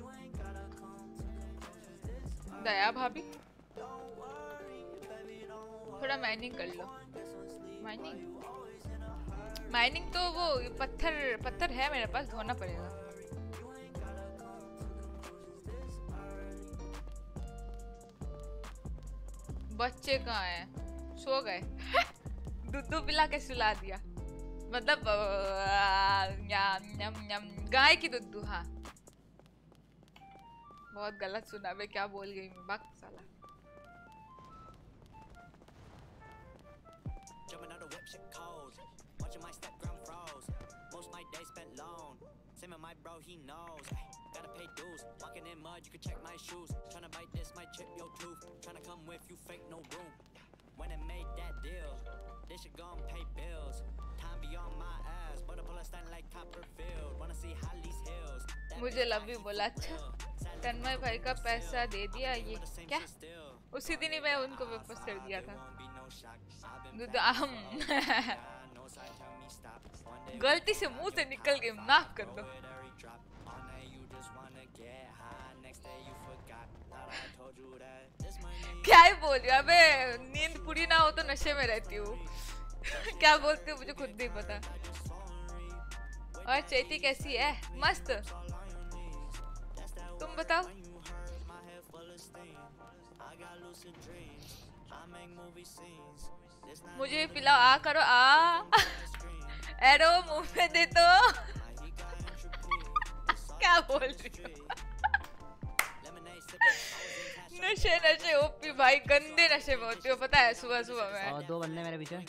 दया भाभी थोड़ा माइनिंग कर लो। माइनिंग माइनिंग तो वो पत्थर पत्थर है मेरे पास धोना पड़ेगा। बच्चे कहाँ हैं सो गए दूध पिला के सुला दिया मतलब गाय की दुद्धू हाँ बहुत गलत सुना मैं क्या बोल गई मैं बक साला Jumping out the whip, shit cold. Watching my stepgram froze. Most my days spent alone. Same my bro, he knows. Pay dues. Walking in mud, you can check my shoes. Tryna bite this, might chip your tooth. Tryna come with you, fake no room. When I made that deal, this shit gon' pay bills. Time be on my ass, but a stand like Copperfield. Wanna see Holly's hills. मुझे love you बोला अच्छा तन्मय भाई का पैसा दे दिया ये क्या उसी दिन ही मैं उनको वापस कर दिया था आम गलती से मुँह से निकल गई माफ़ कर दो क्या ही बोल रही अबे, नींद पूरी ना हो तो नशे में रहती हूँ। *laughs* क्या बोलती हूँ, मुझे खुद नहीं पता। और चैती कैसी है? मस्त। तुम बताओ। मुझे पिलाओ, आ करो, आ। *laughs* एरो, मुँह में दे तो *laughs* क्या बोल रही हो? नशे नशे ओपी भाई गंदे नशे में होती हो पता है? सुबह सुबह में। और दो बंदे मेरे पीछे।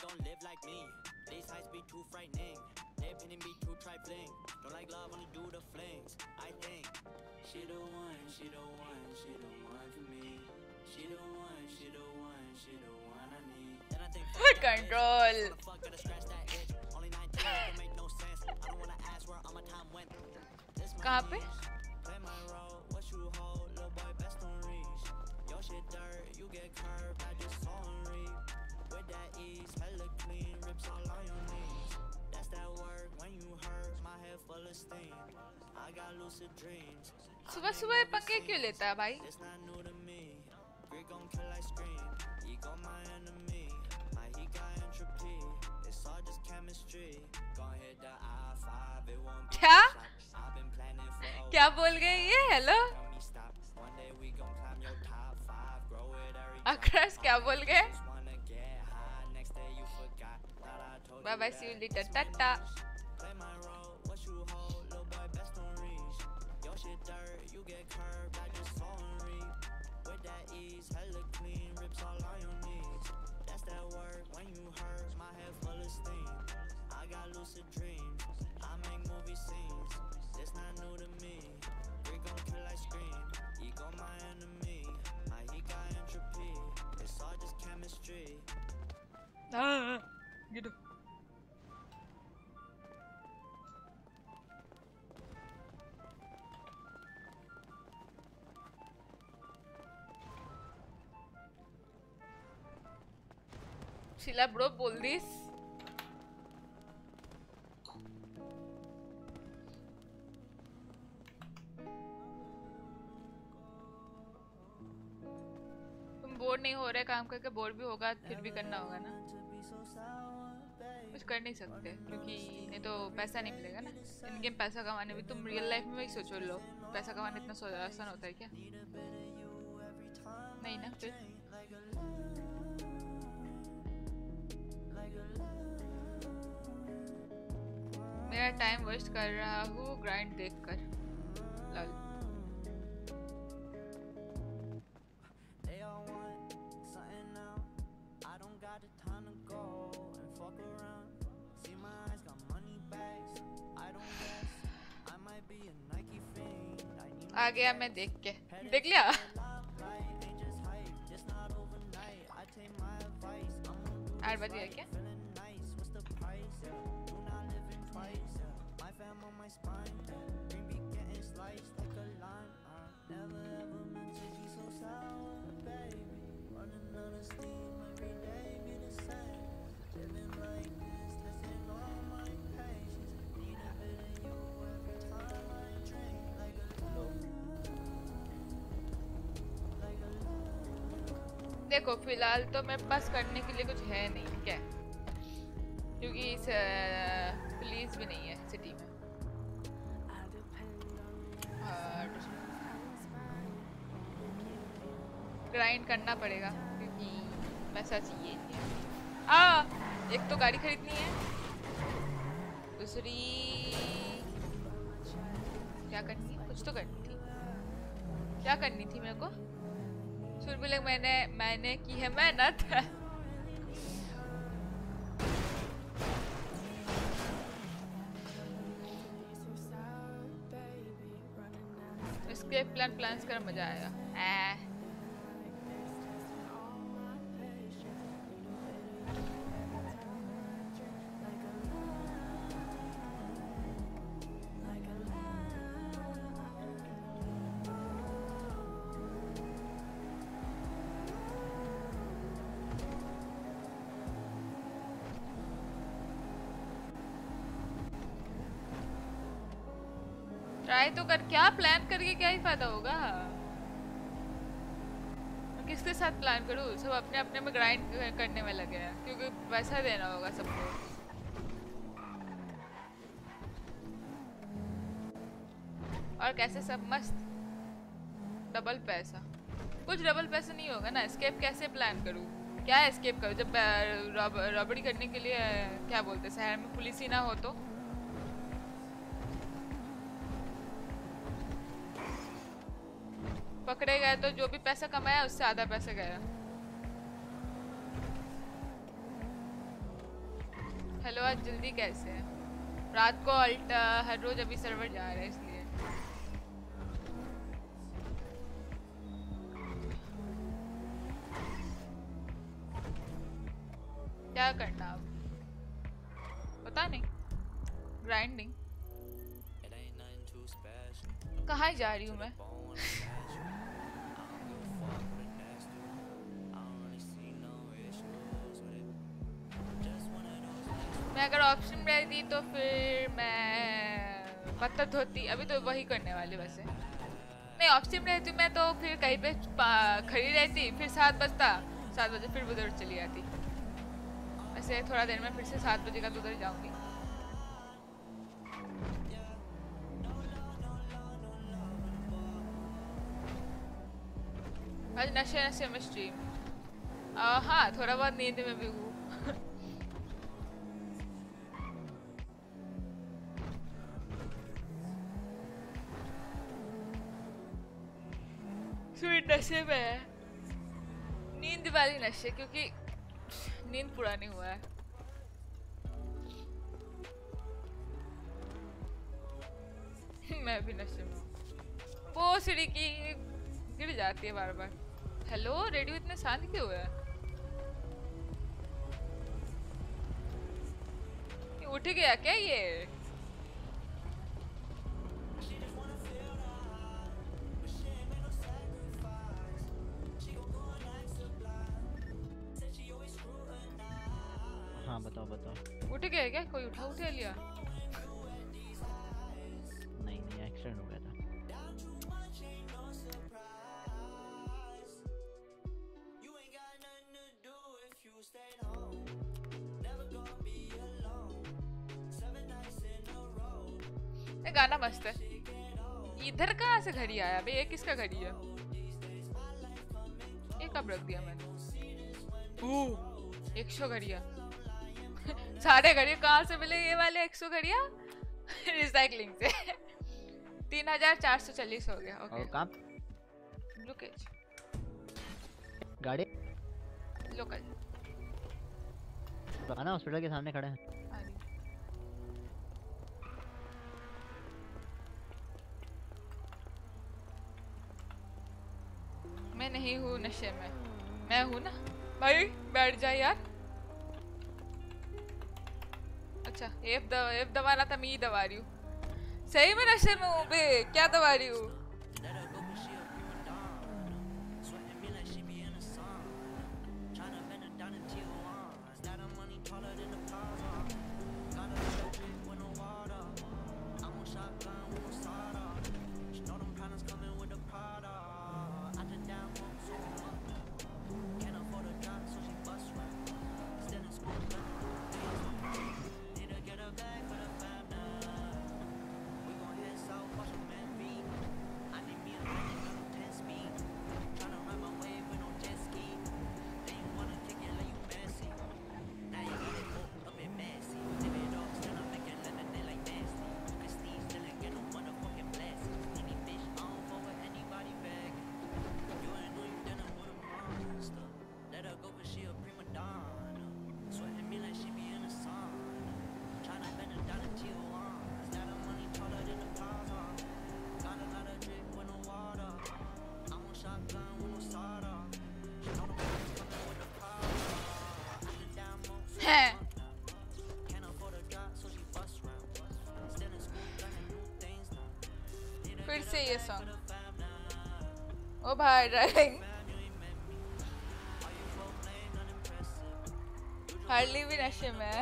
कंट्रोल *laughs* कहाँ पे? सुबह सुबह पंखे क्यों लेता है भाई क्या क्या बोल गए ये हेलो अक्रस क्या बोल गए bye bye see you later tata Ah, gitu. Sila bro, बोल दिस तुम बोर नहीं हो रहे काम करके बोर भी होगा फिर भी करना होगा ना कुछ कर नहीं सकते, क्योंकि इन्हें तो पैसा नहीं मिलेगा ना। इन गेम पैसा कमाने भी तुम रियल लाइफ में भी सोचो लो, पैसा कमाना इतना आसान होता है क्या? नहीं ना फिर? मेरा टाइम वेस्ट कर रहा हूँ ग्राइंड देखकर। आ गया मैं देख के। देख लिया? क्या? देखो, फ़िलहाल तो मेरे पास करने के लिए कुछ है नहीं, क्या? क्योंकि इस पुलिस भी नहीं है सिटी में। ग्राइंड करना पड़ेगा, क्योंकि ऐसा चाहिए आ, एक तो गाड़ी खरीदनी है। दूसरी, क्या करनी है? कुछ तो करनी थी। क्या करनी थी मेरे को? सुन बोले मैंने मैंने की है मेहनत. इसके प्लान प्लान्स कर मज़ा आएगा। तो कर, क्या प्लान करके क्या ही फ़ायदा होगा? किसके साथ प्लान करूँ? सब अपने अपने में ग्राइंड करने में लगे हैं, क्योंकि पैसा देना होगा सबको। और कैसे सब मस्त? डबल पैसा। कुछ डबल पैसा नहीं होगा ना एस्केप कैसे प्लान करूँ? क्या एस्केप करूँ? जब रबड़ी करने के लिए, क्या बोलते शहर में पुलिस ही ना हो तो? पकड़े गए तो जो भी पैसा कमाया, उससे आधा पैसा गया। हेलो, आज जल्दी कैसे है? रात को अल्ट हर रोज अभी सर्वर जा रहा है, इसलिए। क्या करना अब? पता नहीं। ग्राइंडिंग कहाँ जा रही हूँ मैं? पत्थर धोती, अभी तो वही करने वाली वैसे। नहीं ऑप्शन रहती मैं तो फिर कहीं पे खड़ी रहती, फिर सात बजता, सात बजे फिर उधर चली जाती वैसे थोड़ा देर में फिर से सात बजे का तो उधर जाऊँगी। आज नशे नशे में स्ट्रीम हाँ थोड़ा बहुत नींद में भी हूँ। नशे में है। नींद वाली नशे, क्योंकि नींद पूरा नहीं हुआ है। मैं भी नशे में। वो सीढ़ी की गिर जाती है बार बार हेलो, रेडियो इतने शांत क्यों है? उठ गया क्या ये? हाँ बताओ बताओ। उठ गया क्या? कोई उठा उठा लिया? नहीं नहीं एक्सीडेंट हो गया था। ये गाना मस्त है। इधर कहाँ से घड़ी आया? भाई ये किसका घड़ी है? ये कब रख दिया मैंने? एक सौ घड़िया सारे घड़ी कहाँ से मिले ये वाले एक सौ घड़िया? रिसाइकलिंग *laughs* से। तीन हज़ार चार सौ चालीस हो गया ओके काम लुकेज गाड़ी? लोकल आना हॉस्पिटल के सामने खड़े हैं। मैं नहीं हूँ नशे में। मैं हूँ ना। भाई बैठ जा यार। अच्छा एफ़ दवा, एफ़ दबाना था मैं ही दबा रही हूँ। सही में नशे में हूँ बे क्या दबा रही हूँ? भाई ड्राइविंग हार्डली भी नशे में है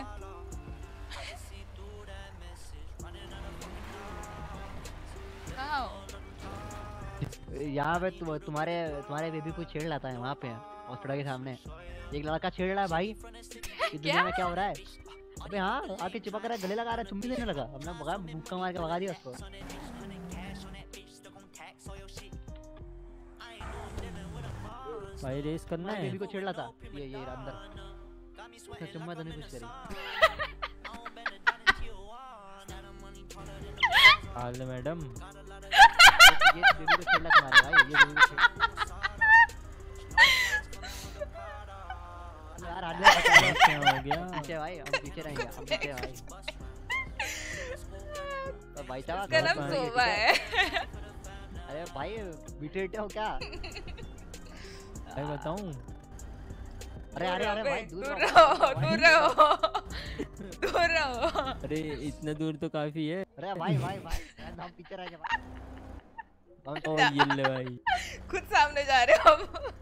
यहाँ पे तु, तुम्हारे तुम्हारे बेबी को छेड़ लाता है वहाँ पे हॉस्पिटल के सामने। एक लड़का छेड़ रहा है भाई। दुनिया में क्या हो रहा है? अबे हाँ आके चिपक रहा है गले लगा रहा है चुम्बी देने लगा। हमने भगा मुक्का मार के भगा दिया उसको। भाई रेस करना है। बेबी को छेड़ लाता ये ये अंदर उसने चुम्मा देने की कोशिश करी हाल मैडम। ये बेबी को छेड़ ला तुम्हारे भाई ये बेबी को छेड़ यार आदमी बचा हो गया। *laughs* पीछे भाई हम पीछे रहेंगे हम पीछे *laughs* भाई। तो भाई साहब नाम सोवा है। अरे भाई बीटेट हो क्या? *laughs* भाई बताऊँ? अरे अरे अरे *laughs* भाई दूर दूर रहो। दूर रहो। *laughs* दूर रहो। अरे इतना दूर तो काफ़ी है। अरे भाई भाई भाई हम पीछे रह गए भाई हम ओ ये ले भाई। खुद सामने जा रहे हो अब।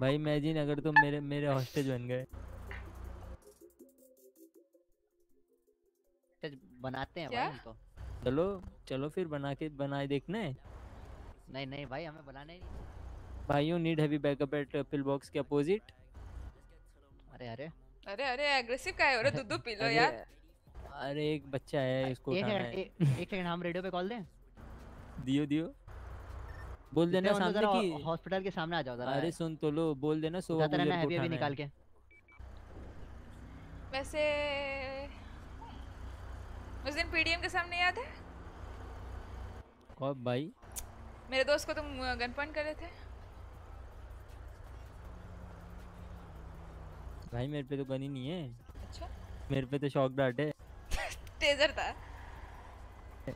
भाई इमेजिन अगर तुम मेरे मेरे हॉस्टेज बन गए। तो बनाते हैं भाई हम तो। चलो चलो फिर बना के बनाए देखने। नहीं नहीं भाई हमें बनाने ही नहीं। भाई you need heavy backup at pill box के अपोजिट अरे अरे। अरे अरे एग्रेसिव का है रहा दूध पी लो यार। अरे एक बच्चा है इसको एक है। ए- एक सेकंड हम रेडियो पे कॉल दें? दियो दियो। बोल देना सामने की हॉस्पिटल के सामने आ जाओ जरा। अरे सुन तो लो बोल देना सो उठाते रहना हैवी हैवी निकाल के। वैसे उस दिन पीडीएम के सामने याद है? और भाई? मेरे दोस्त को तुम गन पॉइंट कर रहे थे। भाई मेरे पे तो गन ही नहीं है। अच्छा। मेरे पे तो शॉक डार्ट है। टेजर था।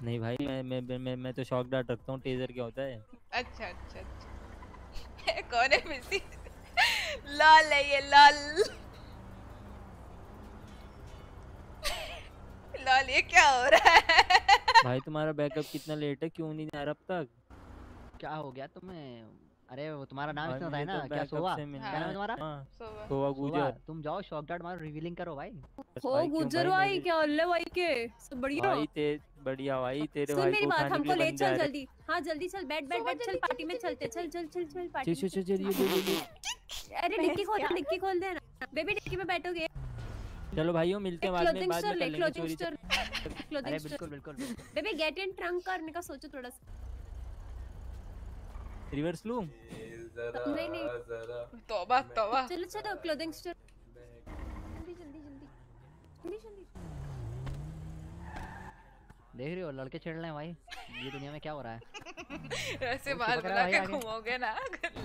नहीं भाई मैं मैं मैं, मैं, तो शॉक डार्ट रखता हूँ टेजर क्या होता है? अच्छा अच्छा अच्छा। *laughs* कौन है मिसी लाल है ये लाल। लाल ये क्या हो रहा है? भाई तुम्हारा बैकअप कितना लेट है? क्यों नहीं आ रहा अब तक? क्या हो गया तुम्हें? अरे वो तुम्हारा नाम भाई इतना था ना तो क्या सोवा? क्या नाम है। तुम्हारा? हाँ। सोवा। गुजर। तुम जाओ शॉक डार्ट मारो रिवीलिंग करो भाई। हो गुजर भाई क्या अल्ले भाई के? सब बढ़िया? भाई ते बढ़िया भाई तेरे भाई मेरी बात हमको ले चल जल्दी। हाँ जल्दी चल बैठ बैठ बैठ चल पार्टी में चलते चल चल चल चल पार्टी चल चल चल ये ले ले ले अरे डिक्की खोल डिक्की खोल दे ना। बेबी डिक्की में बैठोगे? चलो भाइयों मिलते हैं बाद में बाद में क्लोथिंग स्टोर क्लोथिंग स्टोर बिल्कुल बिल्कुल बिल्कुल। बेबी गेट इन ट्रंक करने का सोचो थोड़ा सा। रिवर्स लूँ नहीं नहीं। तौबा तौबा। चलो चलो क्लोथिंग स्टोर जल्दी जल्दी जल्दी जल्दी जल्दी देख रहे हो लड़के छेड़ रहे हैं भाई। ये दुनिया में क्या हो रहा है? ऐसे बाल बना के घूमोगे ना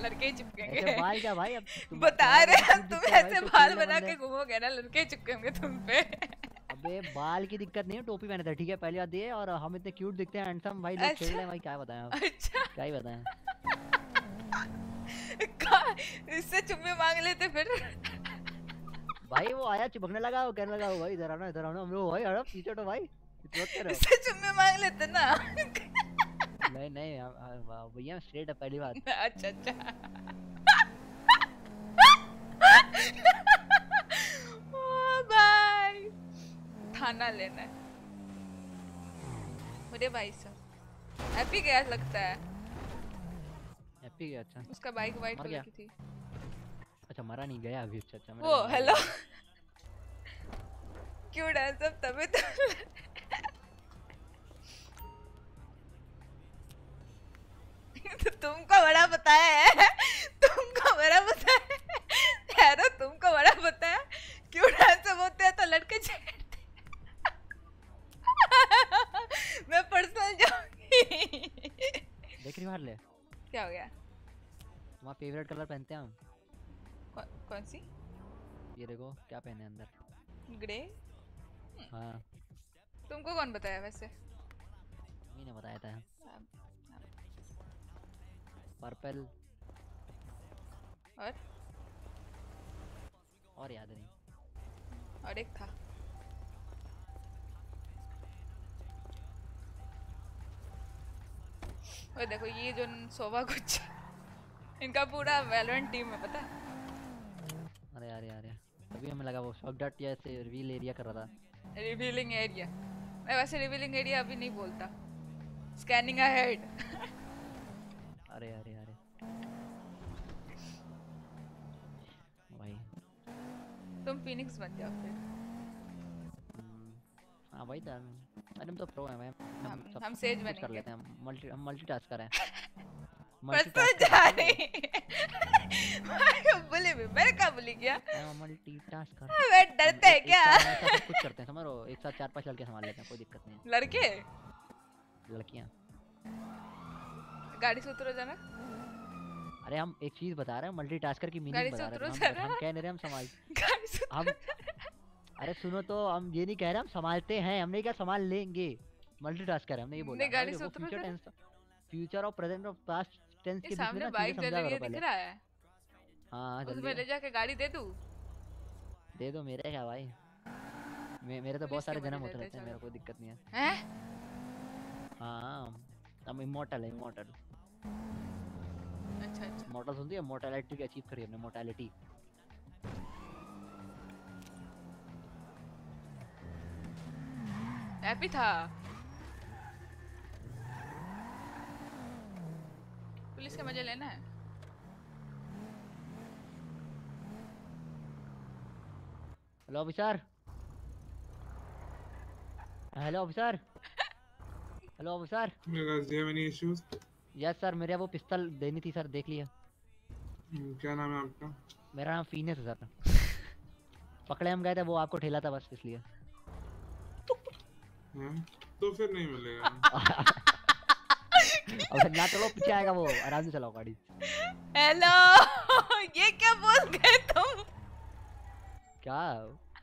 लड़के चिपकेंगे। ऐसे बाल क्या भाई? अब बता रहे पास हैं तुम ऐसे बाल बना के घूमोगे ना लड़के चिपकेंगे तुम पे। अबे बाल की दिक्कत नहीं है टोपी पहने थे ठीक है पहली बात ये और हम इतने क्यूट दिखते हैं हैंडसम भाई लोग छेड़ अच्छा। रहे हैं भाई क्या बताएँ आप? अच्छा। क्या ही बताएँ? इससे चुम्मे मांग लेते फिर। भाई वो आया चिपकने लगा वो कहने लगा भाई इधर आओ ना इधर आओ ना। हम लोग भाई अरे पीछे तो भाई इससे चुम्मे मांग लेते ना। नहीं नहीं भैया स्ट्रेट है पहली बात। अच्छा अच्छा। थाना लेना है। मेरे भाई साहब। हैप्पी गया लगता है। हैप्पी गया अच्छा। उसका बाइक वाइट कलर की थी। अच्छा मरा नहीं गया अभी अच्छा अच्छा वो हेलो। *laughs* क्यों डांस अब तभी तो *laughs* तो तुमको बड़ा बताया है। तुमको बड़ा बताया है। तुमको बड़ा बताया क्यों डांस होते हैं? तो लड़के *laughs* मैं पर्सनल जाऊँगी। देख रही हो हार्ले? क्या हो गया? तुम्हारा फेवरेट कलर पहनते हैं हम। कौ, कौन सी? ये देखो क्या पहने अंदर? ग्रे हाँ। तुमको कौन बताया वैसे? मैंने बताया था। पर्पल और? और याद नहीं। और एक था। वो देखो ये जो सोवा कुछ इनका पूरा वेलोरेंट टीम है पता है? अरे अरे अरे अभी हमें लगा वो शॉक डॉट या से रिवील एरिया कर रहा था। रिवीलिंग एरिया मैं वैसे रिवीलिंग एरिया अभी नहीं बोलता। स्कैनिंग अहेड अरे अरे अरे भाई। तुम फिनिक्स बन जाओ फिर। हाँ भाई तो अरे हम तो प्रो हैं भाई हम- सब हम सेज कुछ कर लेते हैं मल्टी हम मल्टीटास्कर हैं। *laughs* तो मल्टीटास्कर जा *laughs* हैं। रही मैं बोली भी मैंने कहा बोली क्या मल्टीटास्कर वे डरते हैं क्या? सब कुछ करते हैं समझ हो? एक साथ चार पाँच लड़के संभाल लेते हैं कोई दिक्कत नहीं लड़के? लड़कियाँ। गाड़ी से उतरो जाना अरे हम एक चीज़ बता रहे हैं मल्टीटास्कर की मीनिंग बता रहे हैं। हम, कह नहीं रहे हम संभाल हम अरे सुनो तो हम ये नहीं कह रहे हम संभालते हैं हमने क्या संभाल लेंगे? मल्टीटास्कर है हमने ये बोला। नहीं, गाड़ी से। फ्यूचर टेंस फ्यूचर और प्रेजेंट और पास्ट टेंस के बीच में बाइक चल रही है दिख रहा है। हाँ उसमें ले जाके गाड़ी दे दूँ दे दो मेरे क्या भाई? मे, मेरे तो बहुत सारे जन्म होते रहते हैं। मेरे को दिक्कत नहीं है। हैं? हाँ हम इमोर्टल है इमोर्टल अच्छा अच्छा। मॉडल सुनती है? मोर्टैलिटी की अचीव करी हमने मोर्टैलिटी हैप्पी था पुलिस के मज़े लेना है hello officer hello officer hello officer any issues? Yes sir मेरे वो पिस्तल देनी थी सर देख लिया हम्म, क्या नाम है आपका? मेरा नाम फीनेस है सर पकड़े हम गए थे वो आपको ठेला था बस इसलिए? तो फिर नहीं मिलेगा। *laughs* अब ना चलो पीछे आएगा वो आराम से चलाओ गाड़ी। हेलो *laughs* ये क्या बोल गए तुम? क्या?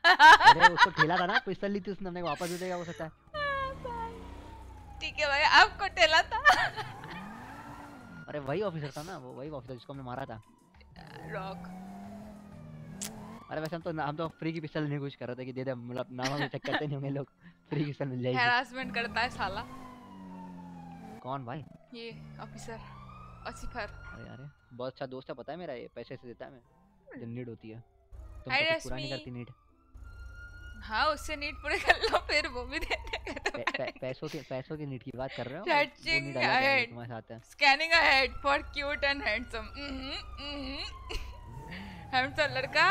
अरे उसको ठेला था ना पिस्तल ली थी उसने हमने वापस दे देगा हो सकता है। ठीक है भाई आपको टेला था। अरे वही ऑफिसर था ना वो वही ऑफिसर जिसको हमने मारा था। रॉक अरे वैसे हम तो हम तो फ्री की पिस्तल लेने की कोशिश कर रहे थे कि दे दे मतलब नाम हम चेक करते नहीं होंगे लोग। फ्री की पिस्तल मिल जाएगी। हैरासमेंट करता है साला। कौन भाई? ये ऑफिसर ऑसिफर अरे अरे बहुत अच्छा दोस्त है पता है मेरा ये पैसे से देता है मैं जब नीड होती है। तुम Hi, तो पूरा नहीं करती नीड हाँ उससे नीट पूरे कर लो फिर वो भी दे देगा पै, पै, पैसों के पैसों की नीड की बात कर रहे हो? नीड है वो ahead. तुम्हारे साथ है। Scanning ahead for cute and handsome handsome लड़का।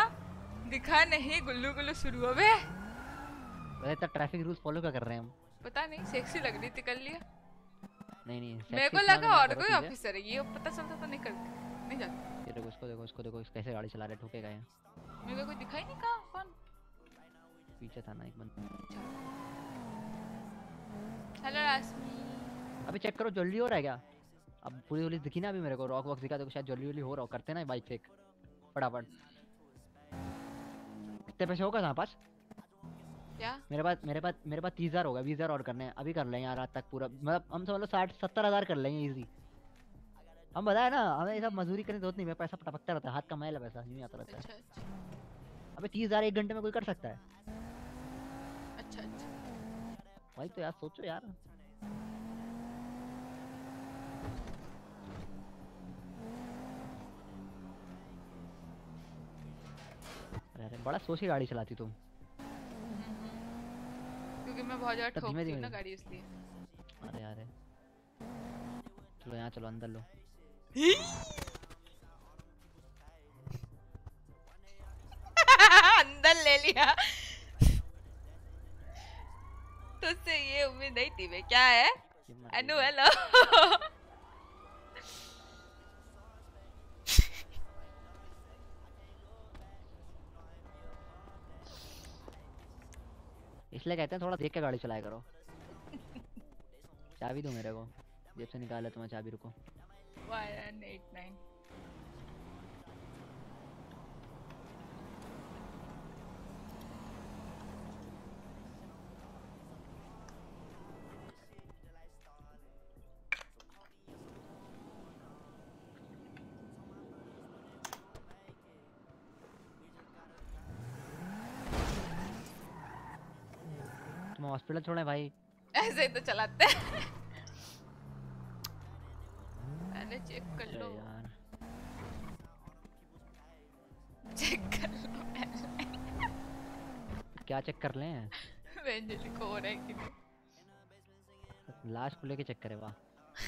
दिखा नहीं गुल्लू गुल्लू शुरू हो बे। वैसे तो ट्रैफ़िक रूल्स फॉलो क्या कर रहे हैं हम? पता नहीं सेक्सी लग रही थी कर लिया नहीं नहीं मेरे को लगा और कोई ऑफिसर है। ये पता चलता तो नहीं करते नहीं जाते। ये देखो इसको देखो इसको देखो इस कैसे गाड़ी चला रहा है ठोकेगा ये मेरे को कोई दिखाई नहीं कहा कौन? पीछे था ना एक बंदा। हेलो रास्मी अभी चेक करो जल्दी हो रहा है क्या? अब पूरी पुलिस दिखी ना अभी मेरे को रॉक वॉक दिखा देखो शायद जल्दी जल्दी हो रहा हो करते ना बाइक चेक फटाफट। कितने पैसे होगा तुम्हारे पास। क्या? मेरे पास मेरे पास मेरे पास तीस हज़ार होगा बीस हज़ार और करने हैं। अभी कर लेंगे यार रात तक पूरा। मतलब हम समझ लो साठ सत्तर हज़ार कर लेंगे इजी हम बताए ना हमें ये सब मजदूरी करने ज़रूरत नहीं मेरा पैसा टपकता रहता है हाथ का मैल है पैसा यूँ आता रहता अच्छा है। अच्छा अबे तीस हज़ार एक घंटे में कोई कर सकता है। अच्छा अच्छा। वही तो यार सोचो यार। अरे बड़ा सोच के गाड़ी चलाती तुम। क्योंकि मैं बहुत ज़्यादा ठोकती हूँ ना गाड़ी इसलिए। अरे अरे। चलो यहाँ चलो अंदर लो। अंदर ले लिया। तुझसे ये उम्मीद नहीं थी मैं क्या है? अनु हेलो इसलिए कहते हैं, थोड़ा देख के गाड़ी चलाया करो। *laughs* चाबी दो मेरे को, जब से निकाला तुम्हें चाबी, रुको। 189 में हॉस्पिटल छोड़े भाई। ऐसे ही तो चलाते पहले चेक कर लो। चेक कर लो क्या चेक कर लें? वेंजली को हो रहा है कि लाश को लेके चेक करे वाह।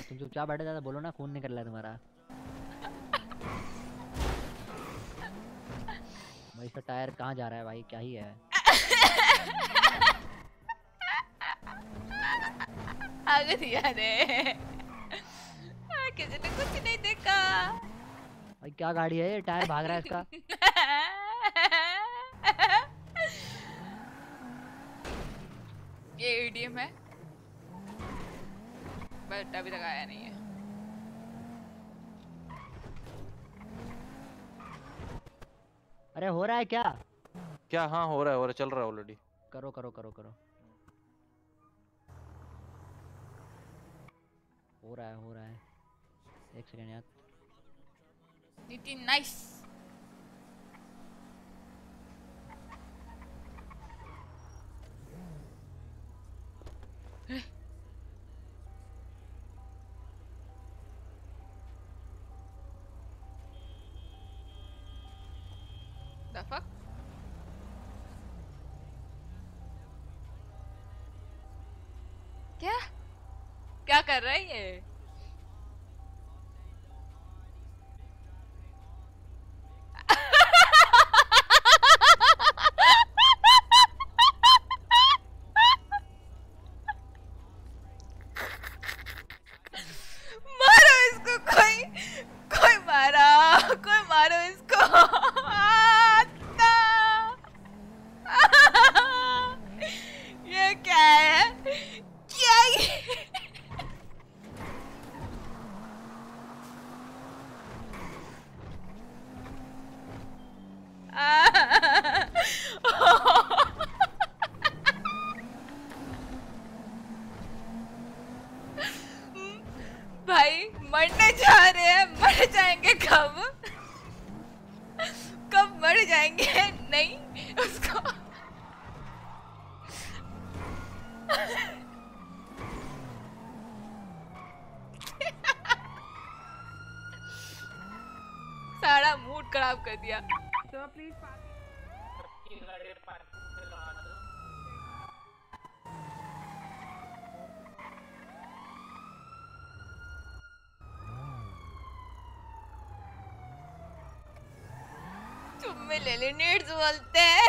तुम जो चाह बैठे ज़्यादा बोलो ना खून निकल रहा है तुम्हारा। भाई इसका टायर कहाँ जा रहा है भाई? क्या ही है। *laughs* आगे दिया रे। हाँ, किसी ने कुछ नहीं देखा। भाई क्या गाड़ी है ये? टायर भाग रहा है इसका। *laughs* ये एडीएम है। बट अभी तक आया नहीं है। अरे हो रहा है क्या? क्या? हाँ हो रहा है हो रहा है चल रहा है ऑलरेडी करो करो करो करो। हो रहा है हो रहा है एक सेकंड यार नितिन नाइस The क्या कर रहा है? ये चुम्मे ले ले नीड्स बोलते हैं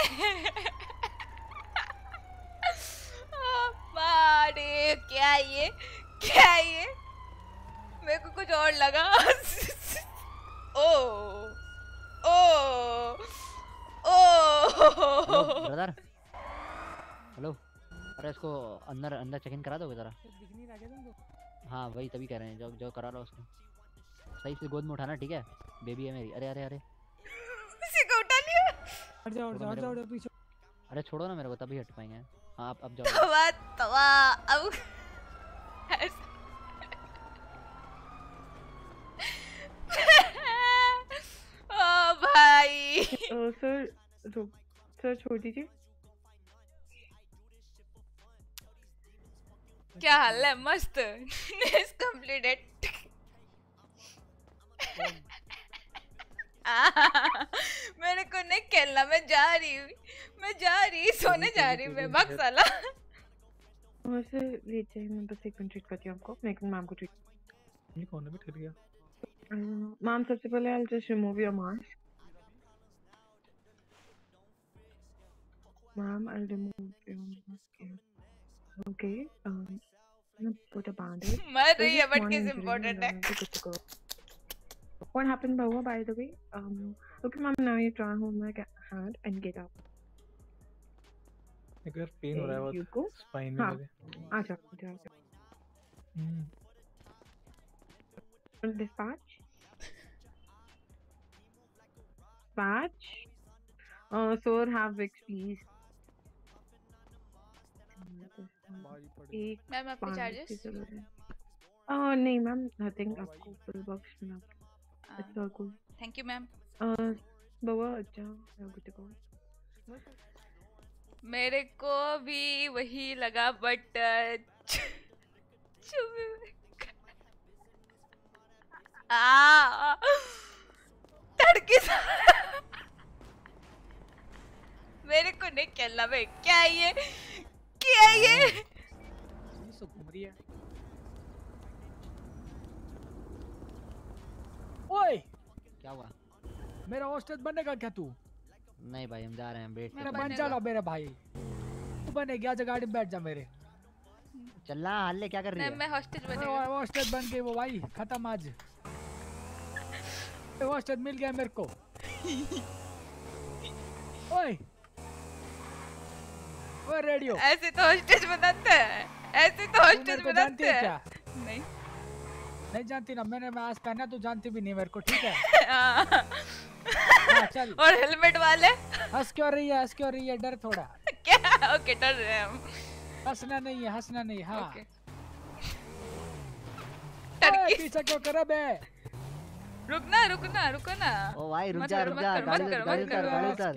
क्या ये क्या ये? मेरे को कुछ और लगा। ओ ओ ओ। ब्रदर हेलो अरे इसको अंदर अंदर चेक इन करा दोगे जरा। हाँ वही तभी कह रहे हैं जो जो करा लो उसको सही से गोद में उठाना ठीक है? बेबी है मेरी। अरे अरे अरे। हट जाओ हट जाओ हट जाओ पीछे। अरे छोड़ो ना मेरे को तभी हट पाएँगे। हाँ अब अब जाओ। *laughs* तवा तवा अब *laughs* ओ भाई। सर रुक सर छोड़ दीजिए। क्या हाल है? मस्त। कंप्लीटेड *laughs* मेरे को नहीं खेलना मैं जा रही हूँ। मैं जा रही सोने जा रही हूँ मैं बक साला। और सर वेट मैं बस एक मिनट ट्रीट करती हूँ आपको। मैं एक मैम को ट्रीट ये कौन है? बैठ गया। मैम सबसे पहले I just remove your mask ma'am I remove your mask okay um put a bandage. मर रही है बट किस and इम्पोर्टेंट है? go. What happened, Bahua, by the way? Um, okay, ma'am, now you try and hold my ga- hand and get up. एक यार pen हो रहा है There you बहुत go. स्पाइन में हाँ, मेरे आ जाओ, आ जाओ, आ जाओ. हम्म, Dispatch. Dispatch. Uh, sir, have Vicks, please. एक मैम आपके पानी की चार्जेस जरूरत है uh, नहीं मैम नथिंग आपको फुल बॉक्स मिला it's all cool thank you ma'am बवा अच्छा गुड टू गो मेरे को भी वही लगा बट *laughs* आ तड़के मेरे को नहीं खेलना भाई क्या है ये? क्या है ये? ये घूम रही है। ओए! क्या हुआ? मेरा हॉस्टेज बनेगा क्या तू? नहीं भाई हम जा रहे हैं वेट मेरा बन जा मेरे भाई। तू बने गया जा गाड़ी में बैठ जा मेरे। चलना हल्ले क्या कर रही है? मैं हॉस्टेज बनेगा हॉस्टेज बन गई वो भाई खत्म आज। हॉस्टेज मिल गया मेरे को। ओए। ओए रेडियो ऐसे तो हॉस्टेज बनाते हैं ऐसे तो तू हॉस्टेज बनाते हैं। क्या नहीं। नहीं जानती ना मैंने मास्क पहना तू जानती भी नहीं मेरे को ठीक *laughs* हाँ। हाँ। चल। और हेलमेट वाले? हंस क्यों रही है हंस क्यों रही है? डर थोड़ा। क्या? ओके डर रहे हैं हम। हंसना नहीं है हंसना नहीं हाँ। ओके। ओए, पीछे क्यों करे बे? रुकना रुकना रुको ना ओ भाई रुक मत जा करो, रुक मत जा करो, मत गाड़ी करो, गाड़ी मत उतर गाड़ी उतर।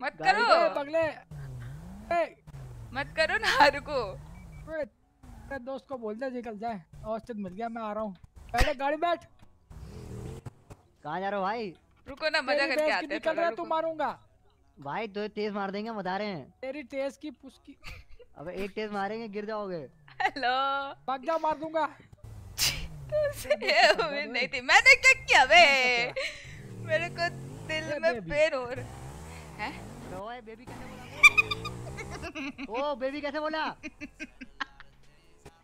मत करो। पगले ए, मत करो ना रुको। दोस्त को बोल दे निकल जाए हॉस्टल मिल गया मैं आ रहा हूँ। पहले गाड़ी बैठ। कहाँ जा रहे हो भाई? रुको ना मज़ा करके आते हैं निकल रहा तू मारूँगा। भाई तो तेज मार देंगे बता रहे हैं। तेरी तेज की पुस्की अबे एक तेज मारेंगे गिर जाओगे। हेलो। भाग जा मार दूँगा। नहीं थी। मैंने क्या किया बे? मेरे को दिल में। पेन हो रहा है? ओए बेबी कैसे बोला? ओ बेबी कैसे बोला?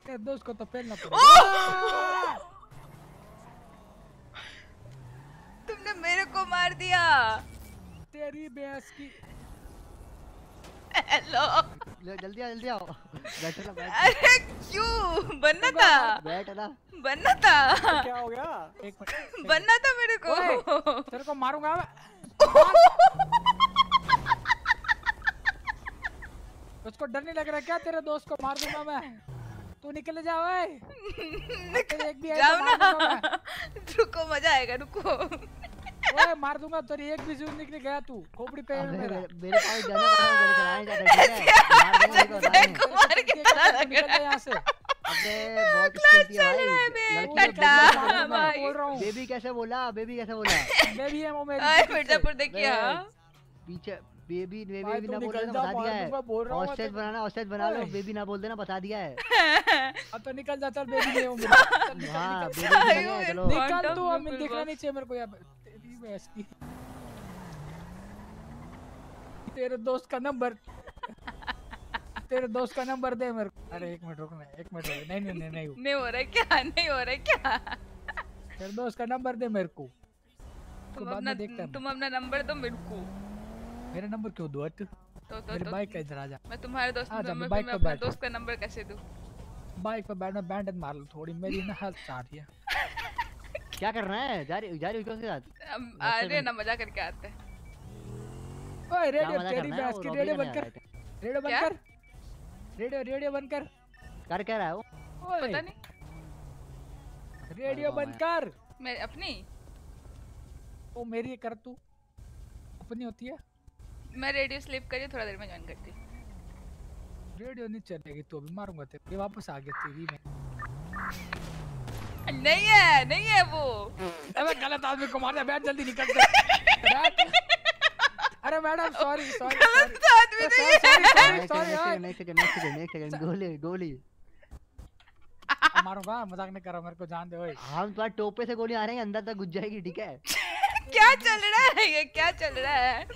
तेरे दोस्त को तो पहनना ओह! पड़ेगा तुमने मेरे को मार दिया। तेरी भैंस की। हेलो ले, जल्दी आओ जल्दी आओ। बैठो ना बैठ। अरे क्यों? बनना था। बैठ ना। बनना था। क्या हो गया? एक मिनट बनना था मेरे को। तेरे को मारूँगा मैं? *laughs* उसको डर नहीं लग रहा क्या? तेरे दोस्त को मार दूँगा मैं? तू निकल जा ओए तेरे एक भी है तो जाओ मार ना। रुको मज़ा आएगा रुको। ओए मार दूँगा तेरी एक भी जून निकल गया तू। खोपड़ी पे है अबे मेरा। मेरे पास जाना पड़ा मेरे है? है बता दें। कुमार की तरह लग निकल रहा जा यहाँ से। अबे बहुत किया चल रहा है बे, टाटा, को भाई। बोल रहा हूँ। बेबी कैसे बोला? बेबी कैसे बोला? बेबी है वो मेरी। से। मिर्जापुर देखिए हाँ। पीछे बेबी बेबी भी ना बोल देना बता दिया है। दूँगा, बोल रहा हूँ मैं हॉस्टेज बनाना हॉस्टेज बना लो बेबी ना बोल देना बता दिया है। *laughs* अब तो निकल जा चल बेबी नहीं है हाँ बेबी चलो। निकल तू अब Bill दिखना नहीं चाहिए मेरे को यार तेरी भैंस की। तेरे दोस्त का नंबर तेरे दोस्त का नंबर दे मेरे को। अरे एक मिनट रुकना एक मिनट नहीं नहीं नहीं नहीं। नहीं हो रहा है क्या? नहीं हो रहा है क्या? तेरे दोस्त का नंबर दे मेरे को। तो तुम अपना में हैं। तुम अपना नंबर दो मेरे को। मेरा नंबर क्यों दो? हट तो तो मेरी तो। बाइक का इधर आ जा। मैं तुम्हारे दोस्त जा, नंबर मैं अपने दोस्त का नंबर कैसे दूँ? बाइक पे बैठ में बैंड मार लो थोड़ी मेरी ना हेल्थ चाह रही है। क्या कर रहा है? जा रही जा रही उसके साथ? अरे ना मज़ा करके आते हैं। ओए रेडियो तेरी है? वो की रेडियो बंद कर। रेडियो बंद कर। रेडियो रेडियो बंद कर। कर क्या रहा है वो? पता नहीं। रेडियो बंद कर। मैं अपनी? वो मेरी कर तू। अपनी होती है। मैं रेडियो स्लिप करी थोड़ा देर में ज्वाइन करती रेडियो नहीं चलेगी तो अभी मारूँगा तेरे ये वापस आ गया टीवी में। नहीं है नहीं है वो। अबे गलत आदमी को मारना बैठ जल्दी निकल दे बैठ। अरे मैडम सॉरी सॉरी गलत आदमी नहीं है। Sorry sorry second next second next second next second गोली गोली। मारूँगा मज़ाक नहीं कर रहा मेरे को जान दे ओए। हम तुम्हारे टोपे से गोली आ रहे हैं अंदर तक घुस जाएगी ठीक है? *laughs* क्या चल रहा है ये? क्या चल रहा है?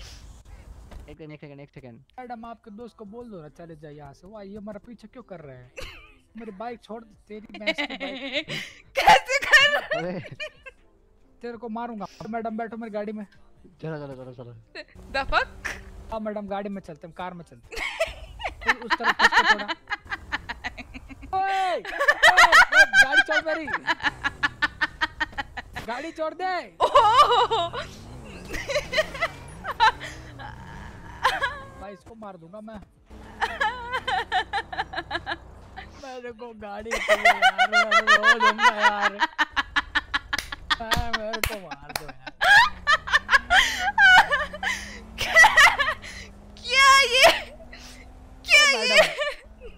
एक next second next second madam आपके दोस्त को बोल दो ना चले जाए यहाँ से। वो ये हमारा पीछे क्यों कर रहे हैं? मेरी बाइक छोड़ तेरी भैंस की बाइक कैसे कर? अबे तेरे को मारूँगा। मैडम बैठो मेरी गाड़ी में। चलो चलो चलो चलो। The fuck? हाँ मैडम गाड़ी में चलते हैं कार में चलते हैं। उस तरफ़ खींच के थोड़ा ओए, ओए, गाड़ी छोड़ मेरी। गाड़ी छोड़ दे। ओह! भाई इसको मार दूँगा मैं। *laughs* मेरे को गाड़ी यार मैं यार। हाँ, मेरे को मार दो यार। क्या ये क्या ये?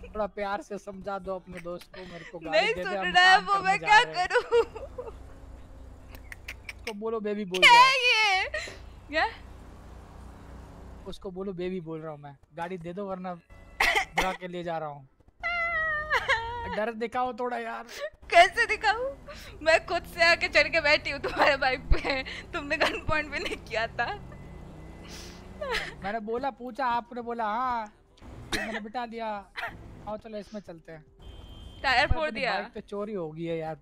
थोड़ा प्यार से समझा दो अपने दोस्त को मेरे को गाड़ी नहीं सुन रहा है वो मैं क्या करूँ? उसको बोलो बेबी बोल क्या ये? क्या? उसको बोलो बेबी बोल रहा हूँ मैं। गाड़ी दे दो वरना *laughs* भगा के ले जा रहा हूँ। डर दिखाओ थोड़ा यार। कैसे दिखाऊँ? मैं खुद से आके चढ़ के बैठी हूँ तुम्हारे बाइक पे। तुमने गन पॉइंट भी नहीं किया था। मैंने बोला पूछा आपने बोला हाँ। मैंने बिठा दिया। आओ चलो इसमें चलते हैं। टायर फोड़ दिया। तो चोरी हो गई है यार।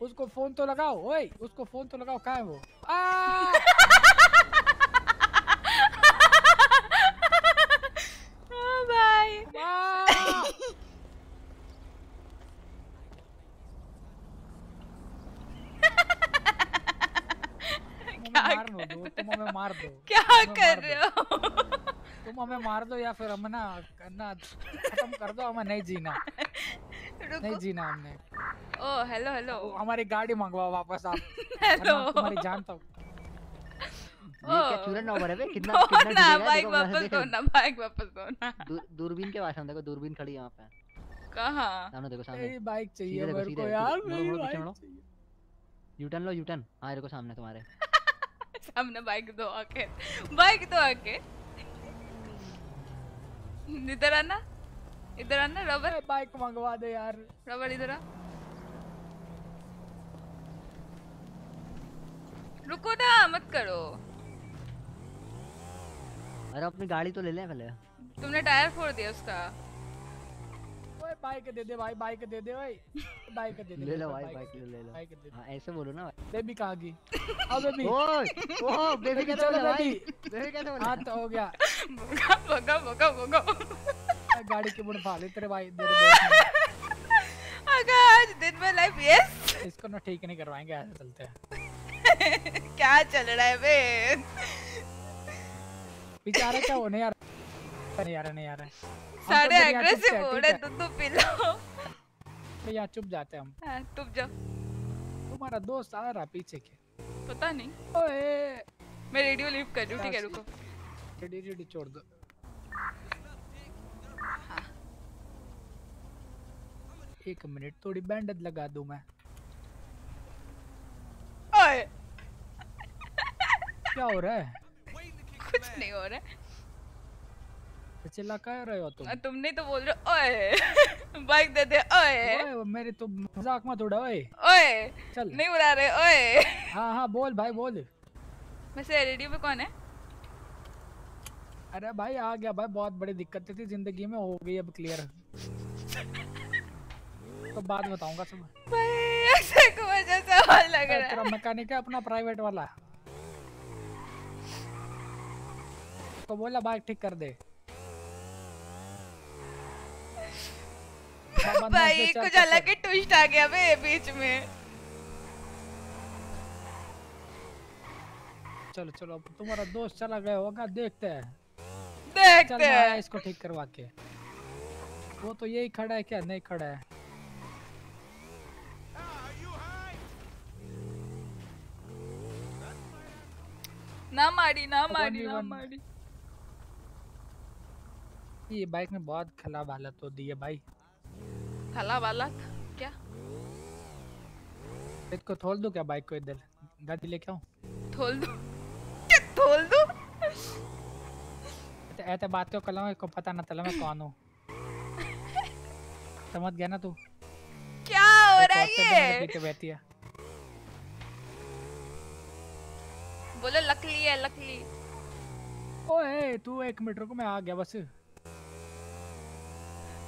उसको फ़ोन तो लगाओ ओए उसको फ़ोन तो लगाओ कहाँ है वो? आ! *laughs* हमें मार दो *laughs* क्या कर रहे हो? तुम हमें मार दो या फिर हम ना करना खत्म कर दो हमें नहीं जीना। *laughs* नहीं जीना हमने ओ हेलो हेलो हमारी गाड़ी मंगवाओ वापस आप। *laughs* हेलो तुम्हारी जान तो ये क्या चूरन ओवर है बे? कितना *laughs* कितना ना बाइक वापस दो ना बाइक वापस दो ना। दूरबीन के पास हम देखो दूरबीन खड़ी है पे। कहाँ? सामने देखो सामने। मेरी बाइक चाहिए मेरे को यार मेरी बाइक चाहिए। यू टर्न लो यू टर्न हाँ देखो सामने तुम्हारे। *laughs* सामने बाइक दो आके। बाइक दो आके। इधर आना। इधर आना रबर। बाइक मंगवा दे यार। रबर इधर आ। रुको ना मत करो। अरे अपनी गाड़ी तो ले लें पहले। तुमने टायर फोड़ दिया उसका। ओए बाइक दे दे भाई बाइक दे दे ओए। बाइक दे दे ले लो भाई बाइक ले लो बाइक दे दे। हाँ ऐसे बोलो ना बेबी कहाँ गई? आओ बेबी। ओए ओह बेबी कैसे चलो बोला भाई? बेबी कैसे बोला? हाँ तो हो गया। भगा भगा भगा भगा। गाड़ी की बुड़ फाले तेरे भाई अगर आज दिन में लाइफ यस इसको ना ठीक नहीं करवाएँगे ऐसे चलते हैं। *laughs* क्या चल रहा है बे? बेचारे क्या होने यार? नहीं यार नहीं यार। तो सारे चुप एग्रेसिव हो रहे? दूध तो पी लो। तो यहाँ चुप जाते हम। हाँ, तुम जाओ। तुम्हारा दोस्त आ रहा पीछे के। पता नहीं। ओए। मैं रेडियो लीव कर रही हूँ ठीक है रुको। रेडी रेडी छोड़ दो। एक मिनट थोड़ी बैंडेज लगा दूँ मैं। ओए। क्या हो रहा है? कुछ नहीं हो रहा है। तो चिल्ला कह रहे हो तुम। आ, तुम नहीं तो बोल रहे हो, ओए। बाइक दे दे ओए। ओए मेरी तो मज़ाक मत उड़ा ओए। ओए। चल। नहीं उड़ा रहे ओए। हाँ हाँ बोल भाई बोल। वैसे रेडियो पे कौन है? अरे भाई आ गया भाई बहुत बड़ी दिक्कत थी ज़िंदगी में हो गई अब क्लियर तो बाद बताऊँगा सब भाई ऐसे को वजह से लग ए, रहा तेरा मैकेनिक है अपना प्राइवेट वाला। तो बोला बाइक ठीक कर दे। *laughs* भाई कुछ अलग ही ट्विस्ट आ गया बे बीच में। चलो चलो तुम्हारा दोस्त चला गया होगा देखते हैं। देखते हैं। इसको ठीक करवा के। वो तो यही खड़ा है क्या? नहीं खड़ा है। ना मारी ना मारी ना मारी। ये बाइक में बहुत खराब हालत होती है भाई। हला वाला था क्या इसको थोल दो क्या बाइक को इधर? गाड़ी लेके आऊँ? थोल दो। थोल दो। ऐसे- बात क्यों कर रहा हूँ, को पता ना चला मैं कौन हूँ। समझ गया ना तू? क्या हो रहा है ये? पीछे बैठी है। बोलो लकली है लकली। ओए तू एक मिनट रुको मैं आ गया बस।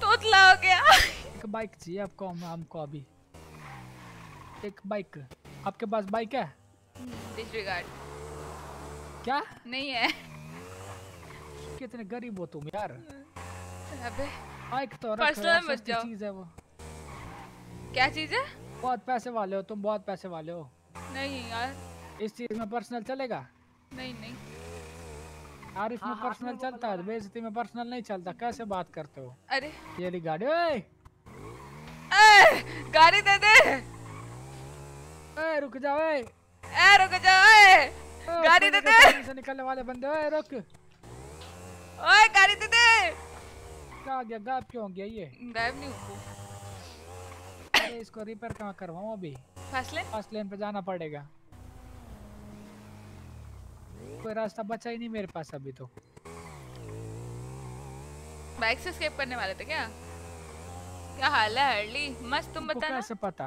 तोतला हो गया। एक बाइक चाहिए आपको हम हमको अभी। एक बाइक। आपके पास बाइक है? डिसरिगार्ड। क्या? नहीं है। कितने गरीब हो तुम यार। अबे बाइक तो यार, मत जाओ। चीज़ है वो? क्या चीज़ है? बहुत पैसे वाले हो तुम बहुत पैसे वाले हो। नहीं यार। इस चीज़ में पर्सनल चलेगा? नहीं नहीं। यार इसमें पर्सनल चलता है बेइज्जती में पर्सनल नहीं चलता। कैसे बात करते हो? अरे। ये ली गाड़ी ओए! ए, गाड़ी दे दे। ओए रुक जा ओए! ए रुक जा ओए! गाड़ी दे दे। से निकलने वाले बंदे ओए रुक! ओए गाड़ी दे दे। क्या गया? गायब क्यों हो गया ये? गायब नहीं हूँ अरे इसको रिपेयर कहाँ करवाऊँ अभी? फ़र्स्ट लेन फ़र्स्ट लेन पे जाना पड़ेगा। कोई रास्ता बचा ही नहीं मेरे पास अभी तो। बाइक से स्केप करने वाले थे क्या? क्या हाल है हर्ली मस्त तुम बताना। कैसे पता?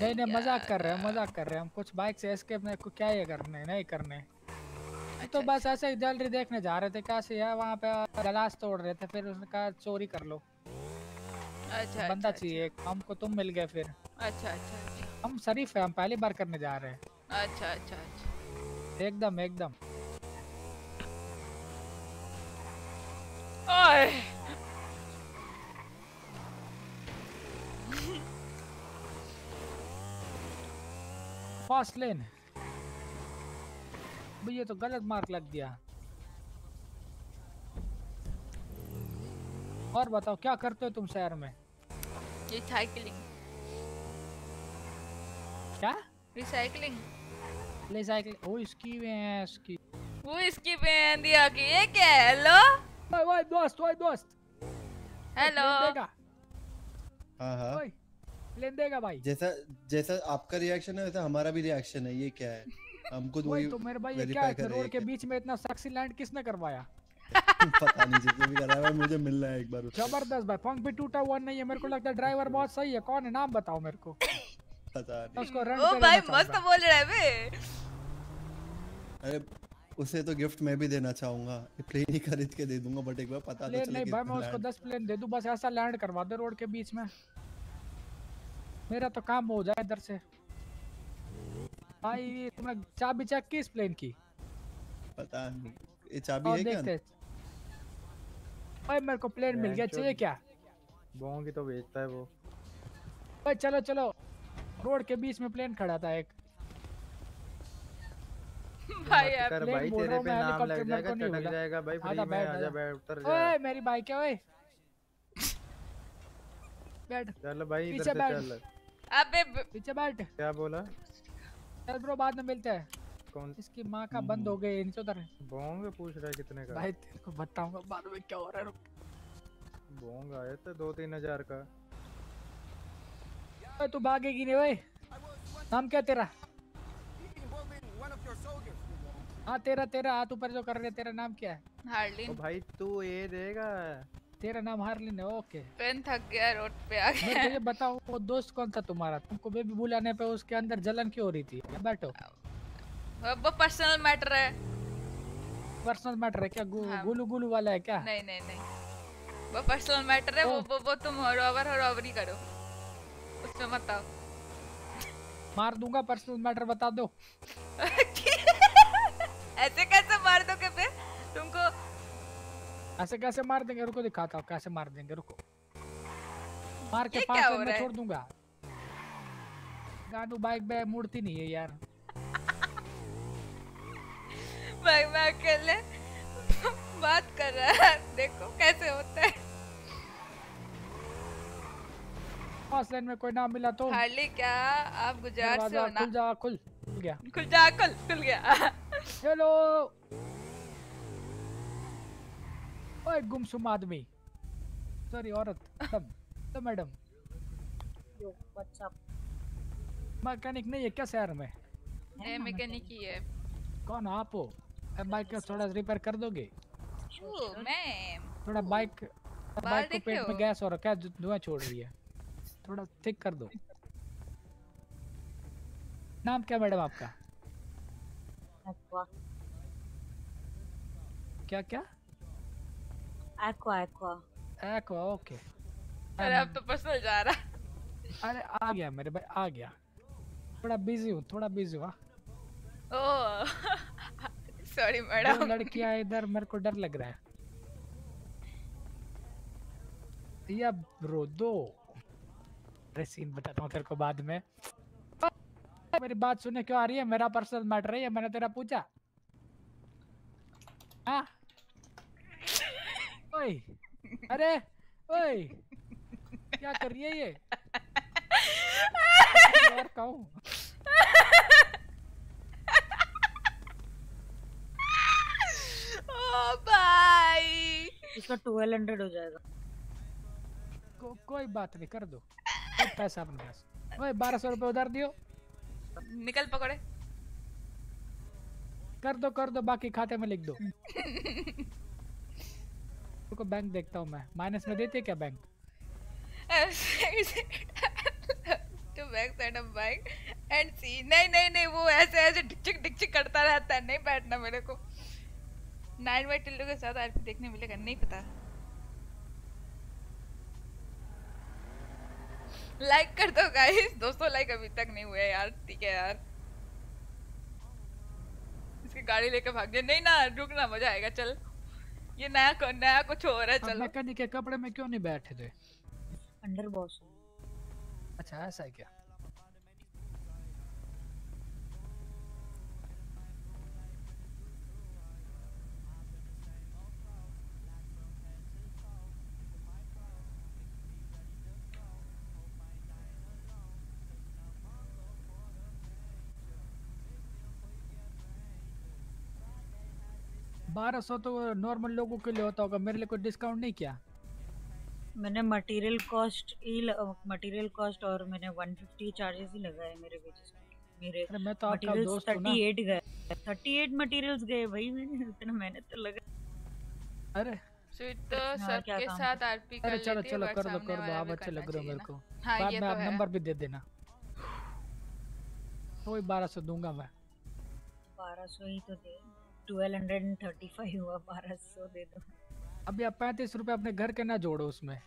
नहीं नहीं मज़ाक कर रहे हैं मज़ाक कर रहे हैं। हम कुछ बाइक से एस्केप नहीं को क्या ये करने नहीं करने। अच्छा, तो बस ऐसे ही जल्दी देखने जा रहे थे कैसे है वहाँ पे गिलास तोड़ रहे थे फिर उसने कहा चोरी कर लो। अच्छा बंदा चाहिए एक, हमको तुम मिल गए फिर। अच्छा अच्छा अच्छा। हम शरीफ है हम पहली बार करने जा रहे हैं। अच्छा अच्छा अच्छा। एकदम एकदम। ओए। फास्ट लेन भाई ये तो गलत मार्क लग गया। और बताओ क्या करते हो तुम शहर में? ये साइकिलिंग क्या? रिसाइकलिंग ले साइकिल ओ इसकी में है इसकी। वो इसकी पहन दिया कि। ये क्या है? हेलो ओए ओए दोस्त ओए दोस्त। हेलो हाँ हाँ। ओए लेन देगा भाई। जैसा जैसा आपका रिएक्शन है वैसा हमारा भी रिएक्शन है। ये क्या है? हमको तो *laughs* वही तो मेरे भाई ये क्या है रोड के बीच में इतना सेक्सी लैंड किसने करवाया? *laughs* पता नहीं जिसने भी कराया है मुझे मिलना है एक बार ज़बरदस्त भाई पंख भी टूटा हुआ नहीं है। मेरे को लगता है ड्राइवर बहुत सही है। कौन है? नाम बताओ मेरे को। *laughs* ओ भाई मस्त बोल रहा है बे। अरे उसे तो गिफ्ट मैं भी देना चाहूँगा। ये प्लेन ही खरीद के दे दूँगा बट एक बार पता तो चले नहीं भाई मैं उसको दस प्लेन दे दूँ बस ऐसा लैंड करवा दे रोड के बीच में। मेरा तो काम हो जाए इधर से। भाई तुमने चाबी चेक की इस प्लेन की? पता नहीं। ये चाबी है क्या? भाई मेरे को प्लेन मिल गया चाहिए क्या? बोंगी तो बेचता है वो। भाई चलो चलो। रोड के बीच में प्लेन खड़ा था एक। भाई कर प्लेन भाई तेरे रहा हूँ पे मैं, नाम लग जाएगा चटक बोला। जाएगा भाई आजा फ्री में बैठ, आजा। बैठ उतर जा। ओए मेरी बाइक है ओए। बैठ। चल भाई इधर पीछे से बैठ। चल। अबे पीछे बैठ। क्या बोला? चल ब्रो बाद में मिलते हैं। कौन? इसकी माँ का बंद हो गई नीचे उतर बोंग पूछ रहा है कितने का? भाई तेरे को बताऊँगा बाद में क्या हो रहा है। रुक बोंग आया था दो तीन हज़ार का। ओए तू भागेगी नहीं ओए नाम क्या तेरा? हाँ तेरा तेरा हाथ ऊपर जो कर रहे तेरा नाम क्या है? हार्लिन। भाई तू ये देगा। तेरा नाम हार्लिन है ओके। पेन थक गया रोड पे आ गया को ये बताओ वो दोस्त कौन था तुम्हारा? तुमको बेबी बुलाने पे उसके अंदर जलन क्यों हो रही थी? बैठो। वो पर्सनल मैटर है। पर्सनल मैटर है क्या? गु, हाँ। गुलू गुलू वाला है क्या? नहीं नहीं नहीं। वो पर्सनल मैटर है वो वो, वो तुम रॉबर रॉबरी करो। उसमें मत आओ मार दूँगा पर्सनल मैटर बता दो। *laughs* ऐसे कैसे मार दोगे फिर? तुमको ऐसे कैसे मार देंगे? रुको दिखाता हूँ कैसे मार देंगे रुको। मार के हो में छोड़ दूँगा। गानू बाइक में मुड़ती नहीं है यार। भाई मैं अकेले बात कर रहा है। देखो कैसे होता है। फ़र्स्ट लाइन में कोई नाम मिला तो हार्ली क्या आप गुजरात से हो ना? खुल जा खुल खुल गया। खुल जा खुल खुल गया। हेलो। ओए गुमसुम आदमी। सॉरी औरत मैडम तो मैडम। मैकेनिक नहीं है क्या शहर में? ये मैकेनिक ही है। कौन आप हो? बाइक का थोड़ा रिपेयर कर दोगे? ओ मैं थोड़ा बाइक बाइक को पेट में हो? गैस हो रखा है धुआँ छोड़ रही है। थोड़ा थिक कर दो। नाम क्या मैडम आपका? क्या क्या एक्वा एक्वा एक्वा ओके अरे अब तो पर्सनल जा रहा अरे आ गया मेरे भाई आ गया। थोड़ा बिज़ी हूँ थोड़ा बिज़ी हुआ हाँ। Oh sorry *laughs* madam. लड़कियाँ इधर मेरे को डर लग रहा है। या ब्रो दो। अरे सीन बताता हूँ तेरे को बाद में। मेरी बात सुनने क्यों आ रही है? मेरा पर्सनल मैटर है ये मैंने तेरा पूछा। हाँ? ओए अरे ओए क्या कर रही है ये? और कहूँ। ओ भाई। उसका ट्वेल्व हंड्रेड हो जाएगा। को, कोई बात नहीं कर दो। पैसा अपने पास ओए बारह सौ रुपये उधार दियो निकल पकड़े कर दो कर दो बाकी खाते में लिख दो को बैंक देखता हूँ मैं माइनस में देते क्या bank to side of bike and see नहीं नहीं नहीं वो ऐसे ऐसे डिचिक डिचिक करता रहता है नहीं बैठना मेरे को नाइन बाई टिल्लू के साथ आरपी देखने मिलेगा नहीं पता लाइक कर दो गाइस दोस्तों लाइक अभी तक नहीं हुए यार. ठीक है यार. इसकी गाड़ी लेकर भाग जाए. नहीं ना रुकना मज़ा आएगा. चल. ये नया को- नया कुछ हो रहा है चल. मैकेनिक के कपड़े में क्यों नहीं बैठे थे? अंडर बॉस अच्छा ऐसा है क्या? बारह सौ तो नॉर्मल लोगों के लिए होता होगा मेरे लिए कोई डिस्काउंट नहीं किया? मैंने मटेरियल कॉस्ट ही मटेरियल कॉस्ट और मैंने 150 चार्जेस ही लगाए मेरे वेजेस मेरे अरे मैं तो आपका दोस्त हूँ ना। 38 गए। 38 मटेरियल्स गए भाई मैंने इतना मेहनत तो लगा। अरे तो हाँ, सबके साथ आरपी कर अरे चलो चलो कर दो कर दो आप अच्छे लग रहे हो मेरे को। हाँ, बाद ये में तो आप नंबर भी दे देना। वही बारह सौ दूँगा मैं। 1200 ही तो दे। 1235 हुआ 1200 दे दो। अभी आप पैंतीस रुपए अपने घर के ना जोड़ो उसमें।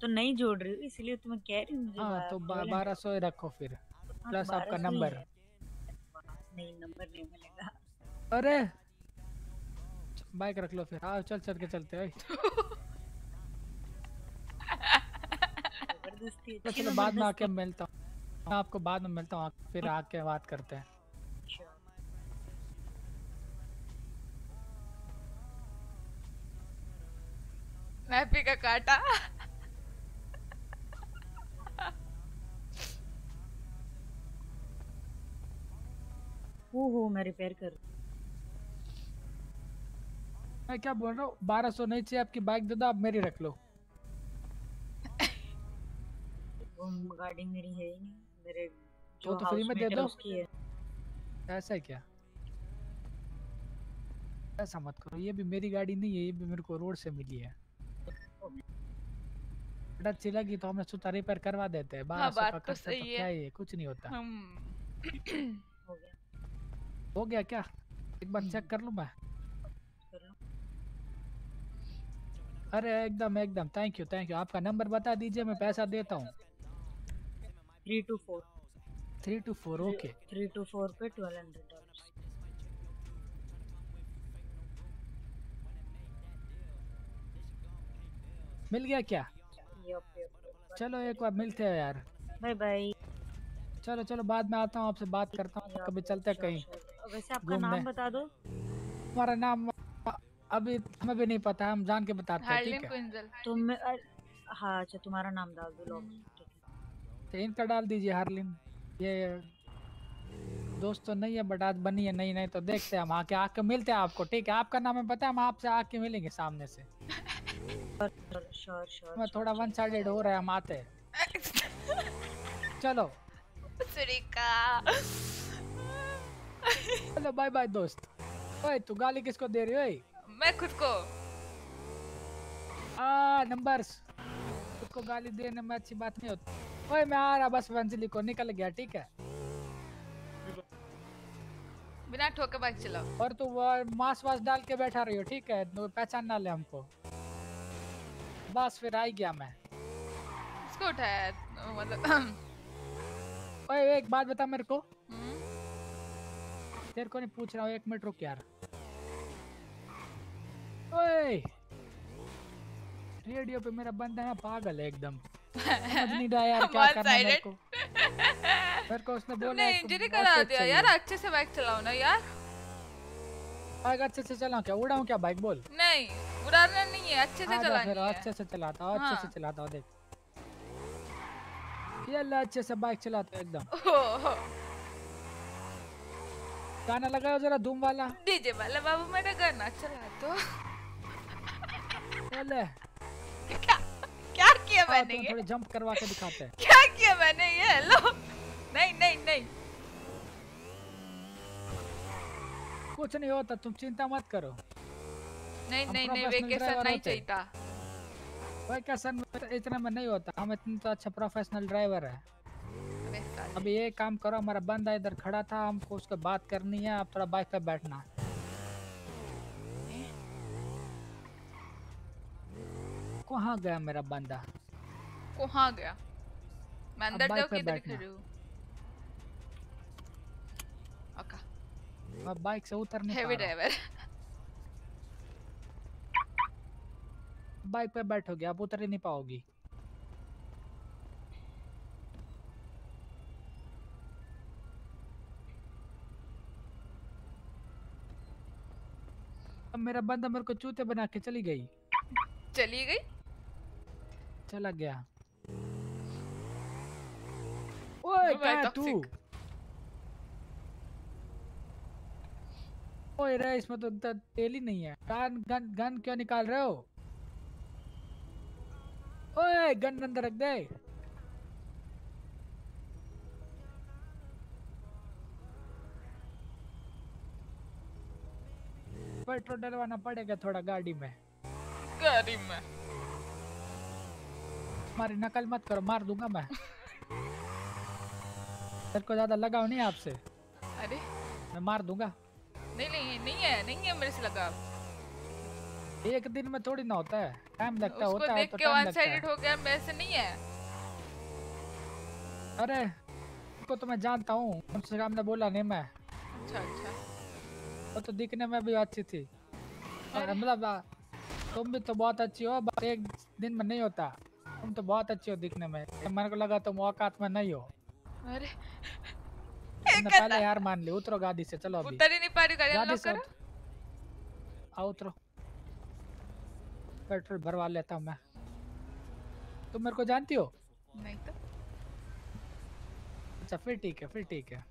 तो नहीं जोड़ रही हूँ इसलिए तो मैं कह रही हूँ मुझे हाँ तो बारह सौ रखो फिर हाँ, प्लस तो आपका नंबर। नहीं नंबर नहीं मिलेगा। अरे! बाइक रख लो फिर। हाँ चल चल के चलते हैं। ज़बरदस्ती तो चलो बाद में आके मिलता हूँ। आपको बाद में मिलता हूँ फिर आके बात करते हैं। मैपी का काटा हो हो मैं रिपेयर कर मैं क्या बोल रहा हूँ? बारह सौ नहीं चाहिए आपकी बाइक दे दो आप मेरी रख लो। वो गाड़ी मेरी है ही नहीं। मेरे जो तो फ्री में दे दो। ऐसा है क्या? ऐसा मत करो। ये भी मेरी गाड़ी नहीं है ये भी मेरे को रोड से मिली है। बेटा चिलेगी तो हमें सोचा रिपेयर करवा देते हैं। हाँ बात तो तो सही क्या है। ही है कुछ नहीं होता। हम *coughs* हो गया क्या? एक बार चेक कर लूँ मैं? अरे एकदम एकदम। थैंक यू थैंक यू आपका नंबर बता दीजिए मैं पैसा देता हूँ। Three two four three two four okay three two four पे ट्वेल्व हंड्रेड मिल गया क्या? चलो एक बार मिलते हैं यार। Bye bye. चलो चलो बाद में आता हूँ आपसे बात करता हूँ कभी चलते हैं कहीं वैसे आपका नाम बता दो। हमारा नाम अभी हमें भी नहीं पता हम जान के बताते हैं ठीक है? तुम हाँ अच्छा तुम्हारा नाम डाल दो लॉग ठीक है तो इनका डाल दीजिए हार्लिन ये दोस्त तो नहीं है बट आज बनी है नहीं नहीं तो देखते हैं हम आके आके मिलते हैं आपको ठीक है? आपका नाम है पता है हम आपसे आके मिलेंगे सामने से। *laughs* श्योर श्योर मैं थोड़ा वन साइडेड हो रहा है हम आते हैं चलो। सुरेखा। चलो बाय बाय दोस्त। ओए तू गाली किसको दे रही हो मैं खुद को। आ नंबर्स खुद को गाली देने में अच्छी बात नहीं होती। ओए मैं आ रहा बस वंजली को निकल गया ठीक है? बिना ठोके बाइक चलाओ। और तू वो मांस वास डाल के बैठा रही हो ठीक है? पहचान ना ले हमको। बस फिर आई गया मैं? इसको उठाया मतलब *clears throat* ओए एक बात बता मेरे को। हम्म, तेरे को नहीं पूछ रहा हूँ एक मिनट रुक यार। ओए! रेडियो पे मेरा बंदा है पागल है एकदम। *laughs* नहीं रहा यार क्या करना है मेरे. को। मेरे को उसने बोला तुमने है, इंजरी करा दिया यार अच्छे से बाइक चलाओ ना यार। बाइक अच्छे से चलाऊं क्या? उड़ाऊं क्या बाइक बोल। नहीं। उड़ाना नहीं है अच्छे से हाँ, चलानी है। अच्छे से चलाता हूँ अच्छे हाँ। से चलाता हूँ देख। ये ले अच्छे से बाइक चलाता हूँ एकदम। गाना लगाओ जरा धूम वाला। डीजे वाला बाबू मेरा गाना चला तो चले क्या क्या किया मैंने ये? थोड़ी जंप करवा के दिखाते हैं। क्या किया मैंने ये? हेलो। नहीं नहीं नहीं। कुछ नहीं होता तुम चिंता मत करो। नहीं नहीं नहीं वेकेशन नहीं। चाहिए वैकेशन इतना में नहीं होता हम इतने तो अच्छा प्रोफेशनल ड्राइवर है। अबे ये काम करो हमारा बंदा इधर खड़ा था हमको उसको बात करनी है आप थोड़ा बाइक पे बैठना। कहाँ गया मेरा बंदा? कहाँ गया? मैं अंदर बाइक जाऊँ पे कि इधर बैठना। खड़ी हूँ? ओका। अब बाइक से उतर नहीं हेवी ड्राइवर बाइक पे बैठोगे आप उतर ही नहीं पाओगी। अब मेरा बंदा मेरे को चूते बना के चली गई। चली गई? चला गया। ओए क्या है तू? ओए रे इसमें तो तेल ही नहीं है। गन गन गन क्यों निकाल रहे हो? ओए गन अंदर रख दे। पेट्रोल डलवाना पड़ेगा थोड़ा गाड़ी में। गाड़ी में। हमारी नकल मत करो मार दूँगा मैं। तेरे को ज़्यादा लगाव नहीं आपसे? अरे। मैं मार दूँगा। नहीं नहीं नहीं है नहीं है मेरे से लगा एक दिन में थोड़ी ना होता है। टाइम लगता है उसको होता है देख तो के वन साइडेड हो। गया मेरे से नहीं है। अरे को तो मैं जानता हूँ। उनसे हमने बोला नहीं मैं। अच्छा अच्छा। वो तो दिखने में भी अच्छी थी। और मतलब तुम भी तो बहुत अच्छी हो बस एक दिन में नहीं होता। तुम तो बहुत अच्छी हो दिखने में। मेरे को लगा तुम औकात में नहीं हो। अरे पहले यार मान ली उतरो गाड़ी से चलो अभी। उतर ही नहीं पा रही गाड़ी से करो। आओ उतरो। पेट्रोल भरवा लेता हूँ मैं। तुम मेरे को जानती हो? नहीं तो। अच्छा फिर ठीक है फिर ठीक है।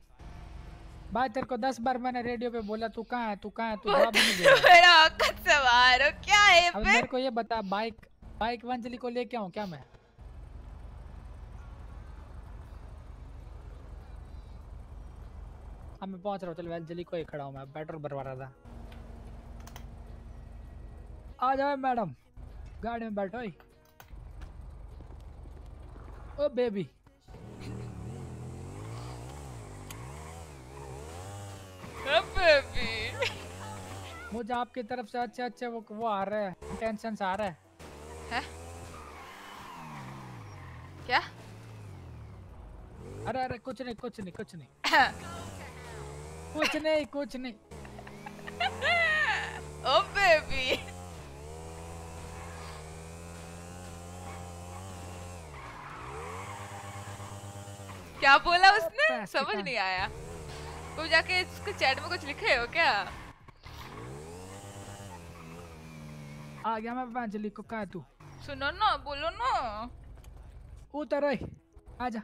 भाई तेरे को दस बार मैंने रेडियो पे बोला तू कहाँ है तू कहाँ है तू जवाब नहीं दे रहा। मेरा औकात सवार हो क्या है अब मेरे को ये बता बाइक बाइक वंजली को लेके आऊँ क्या मैं? हाँ मैं पहुँच रहा हूँ चल वंजली को ही खड़ा हूँ मैं पेट्रोल भरवा रहा था। आ जाओ मैडम। गाड़ी में बैठो ही। ओ बेबी बेबी मुझे आपकी तरफ़ से अच्छे अच्छे वो वो आ रहे हैं टेंशन आ रहा है। है? क्या? अरे अरे कुछ नहीं कुछ नहीं कुछ नहीं। *laughs* कुछ नहीं कुछ नहीं। ओ बेबी क्या बोला उसने? समझ नहीं आया। तू जाके इसको चैट में कुछ लिखे हो क्या? आ गया मैं वंजली को कहा तू। सुनो ना बोलो ना। उतर आजा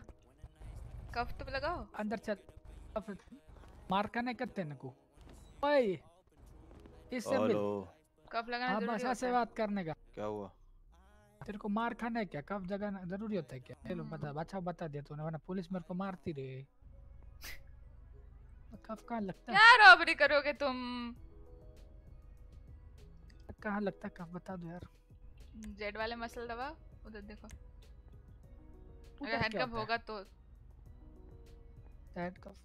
कब तो लगाओ। अंदर चल। फिर मार खाने करते न को ओए इससे मिल। कब लगाना हाँ ज़रूरी बस ऐसे बात करने का। क्या हुआ? तेरे को मार खाना है क्या? कब जगह ज़रूरी होता है क्या? चलो बता अच्छा बता दिया तूने वरना पुलिस मेरे को मारती रहे। कब कहाँ लगता है? क्या रॉबरी करोगे तुम। कहाँ लगता है? कब बता दो यार। जेड वाले मसल दबा उधर देखो। अगर क्या हैंडकप होता है? होगा तो। हैंडकफ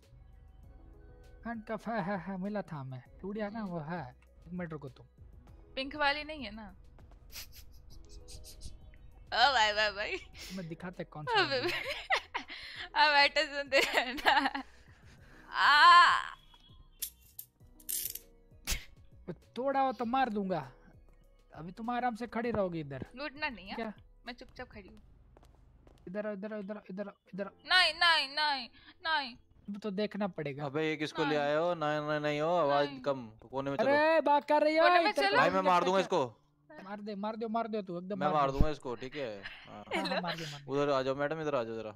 हैंडकफ है है है मिला था हमें। टूडिया ना वो है एक मिनट रुको तुम। पिंक वाली नहीं है ना? ओ भाई भाई भाई मैं दिखाते कौन सा *laughs* अब बैठे सुनते रहना। आ। वो हो तो मार दूँगा। अभी तुम आराम से खड़ी रहोगी इधर। लूटना नहीं है। क्या? मैं चुपचाप खड़ी हूँ। इधर इधर इधर इधर इधर नहीं नहीं नहीं नहीं। तो देखना पड़ेगा। अबे ये किसको ले आए हो? नहीं नहीं नहीं हो। आवाज़ कम। कोने में चलो। अरे बात कर रही हो कोने में इधर चलो। भाई मैं मार दूँगा इसको। मार दे मार दो मार दो तू एकदम मैं मार दूँगा इसको ठीक है? हाँ। हाँ, हाँ, मार दे उधर आ जाओ मैडम इधर आ जाओ जरा।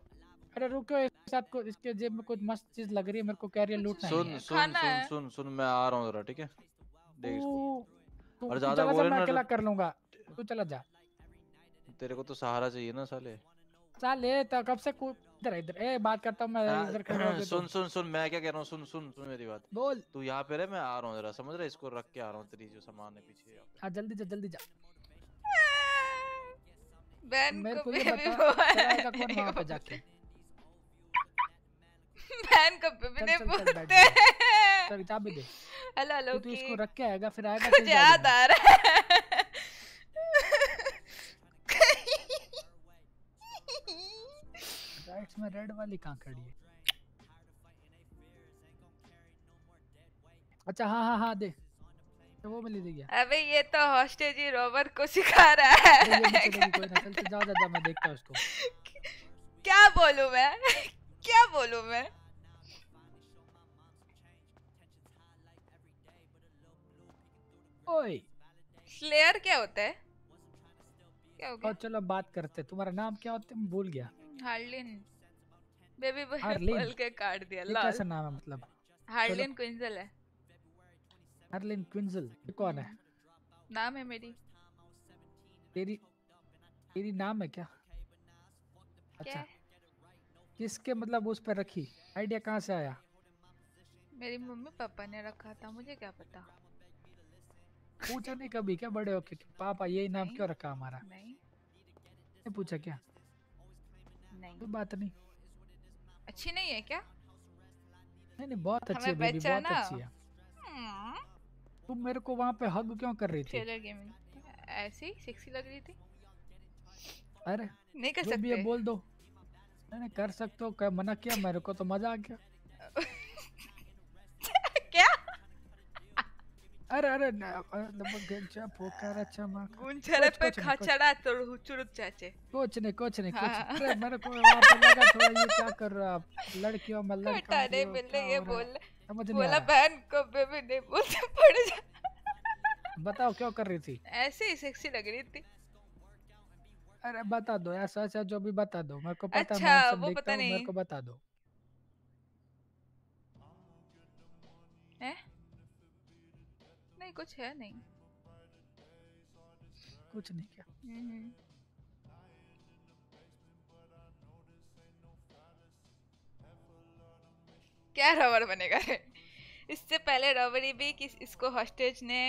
अरे रुको इसके साथ को इसके जेब में कुछ मस्त चीज़ लग रही है मेरे को कैरियर लूटना सुन है। सुन सुन सुन सुन मैं आ रहा हूँ जरा ठीक है? देख इसको। और ज़्यादा बोले मैं अकेला कर लूँगा। तू चला जा। तेरे को तो सहारा चाहिए ना साले। चल ये तो कब से इधर इधर। ए बात करता हूँ मैं हाँ, इधर खड़े *clears throat* सुन तो। सुन सुन मैं क्या कह रहा हूँ? सुन सुन सुन मेरी बात। बोल। तू यहाँ पे रह मैं आ रहा हूँ जरा समझ रहा इसको रख के आ रहा हूँ तेरी जो सामान है पीछे हाँ जल्दी जा जल्दी जा। बहन मेरे को बेबी कौन वहाँ पे जाके? बहन को बेबी बैठ बोलते। जा। चल चाबी दे। हेलो हेलो तू तो इसको रख के आएगा फिर आएगा मुझे याद आ रहा है। राइट्स में रेड वाली कहाँ खड़ी है? अच्छा हाँ हाँ हाँ दे तो वो मिली थी क्या? अबे ये तो हॉस्टेज ही रोवर को सिखा रहा है। कोई ना चल जा जा जा मैं देखता हूँ उसको। क्या बोलूँ मैं? क्या बोलूँ मैं? ओए। स्लेयर क्या होता है? क्या हो और गया चलो बात करते तुम्हारा नाम क्या होता है? मैं भूल गया। हार्लिन बेबी बॉय बोल के काट दिया लॉल कैसा नाम है मतलब? हार्लिन क्विंजल है। हरलिन क्विंजल ये कौन है? नाम है मेरी। तेरी तेरी नाम है क्या? क्या अच्छा। किसके मतलब उस पर रखी? आइडिया कहाँ से आया? मेरी मम्मी पापा ने रखा था मुझे क्या पता? पूछा नहीं कभी क्या बड़े होके कि पापा यही नाम क्यों रखा हमारा? नहीं। नहीं पूछा क्या? नहीं। कोई बात नहीं। अच्छी नहीं है क्या? नहीं नहीं बहुत अच्छी है बेबी बहुत? अच्छी है। तुम मेरे को वहाँ पे हग क्यों कर रही थी? ट्रेलर गेमिंग ऐसी? सेक्सी लग रही थी? अरे नहीं कर सकते भी बोल दो। नहीं नहीं कर सकते हो क्या मना किया मेरे को तो मज़ा आ गया *laughs* क्या अरे अरे न- गंजा पोकारा चमक गुंचरे पे खचड़ा तो चुरुक चाचे कुछ नहीं कुछ नहीं कुछ हाँ। अरे मेरे को वहाँ पे लगा थोड़ा ये क्या कर रहे हो आप? लड़कियों में लड़का बेटा नहीं मिलने ये बोल बोला बहन को बेबी नहीं बोलते पड़ जा। बताओ क्यों कर रही थी? ऐसे ही सेक्सी लग रही थी। अरे बता दो ऐसा ऐसा जो भी बता दो मेरे को पता अच्छा, मैं सब देखता हूँ मेरे। को बता दो। नहीं कुछ है नहीं। कुछ नहीं क्या? हम्म। क्या रबर बनेगा इससे पहले रबरी भी किस इसको हॉस्टेज ने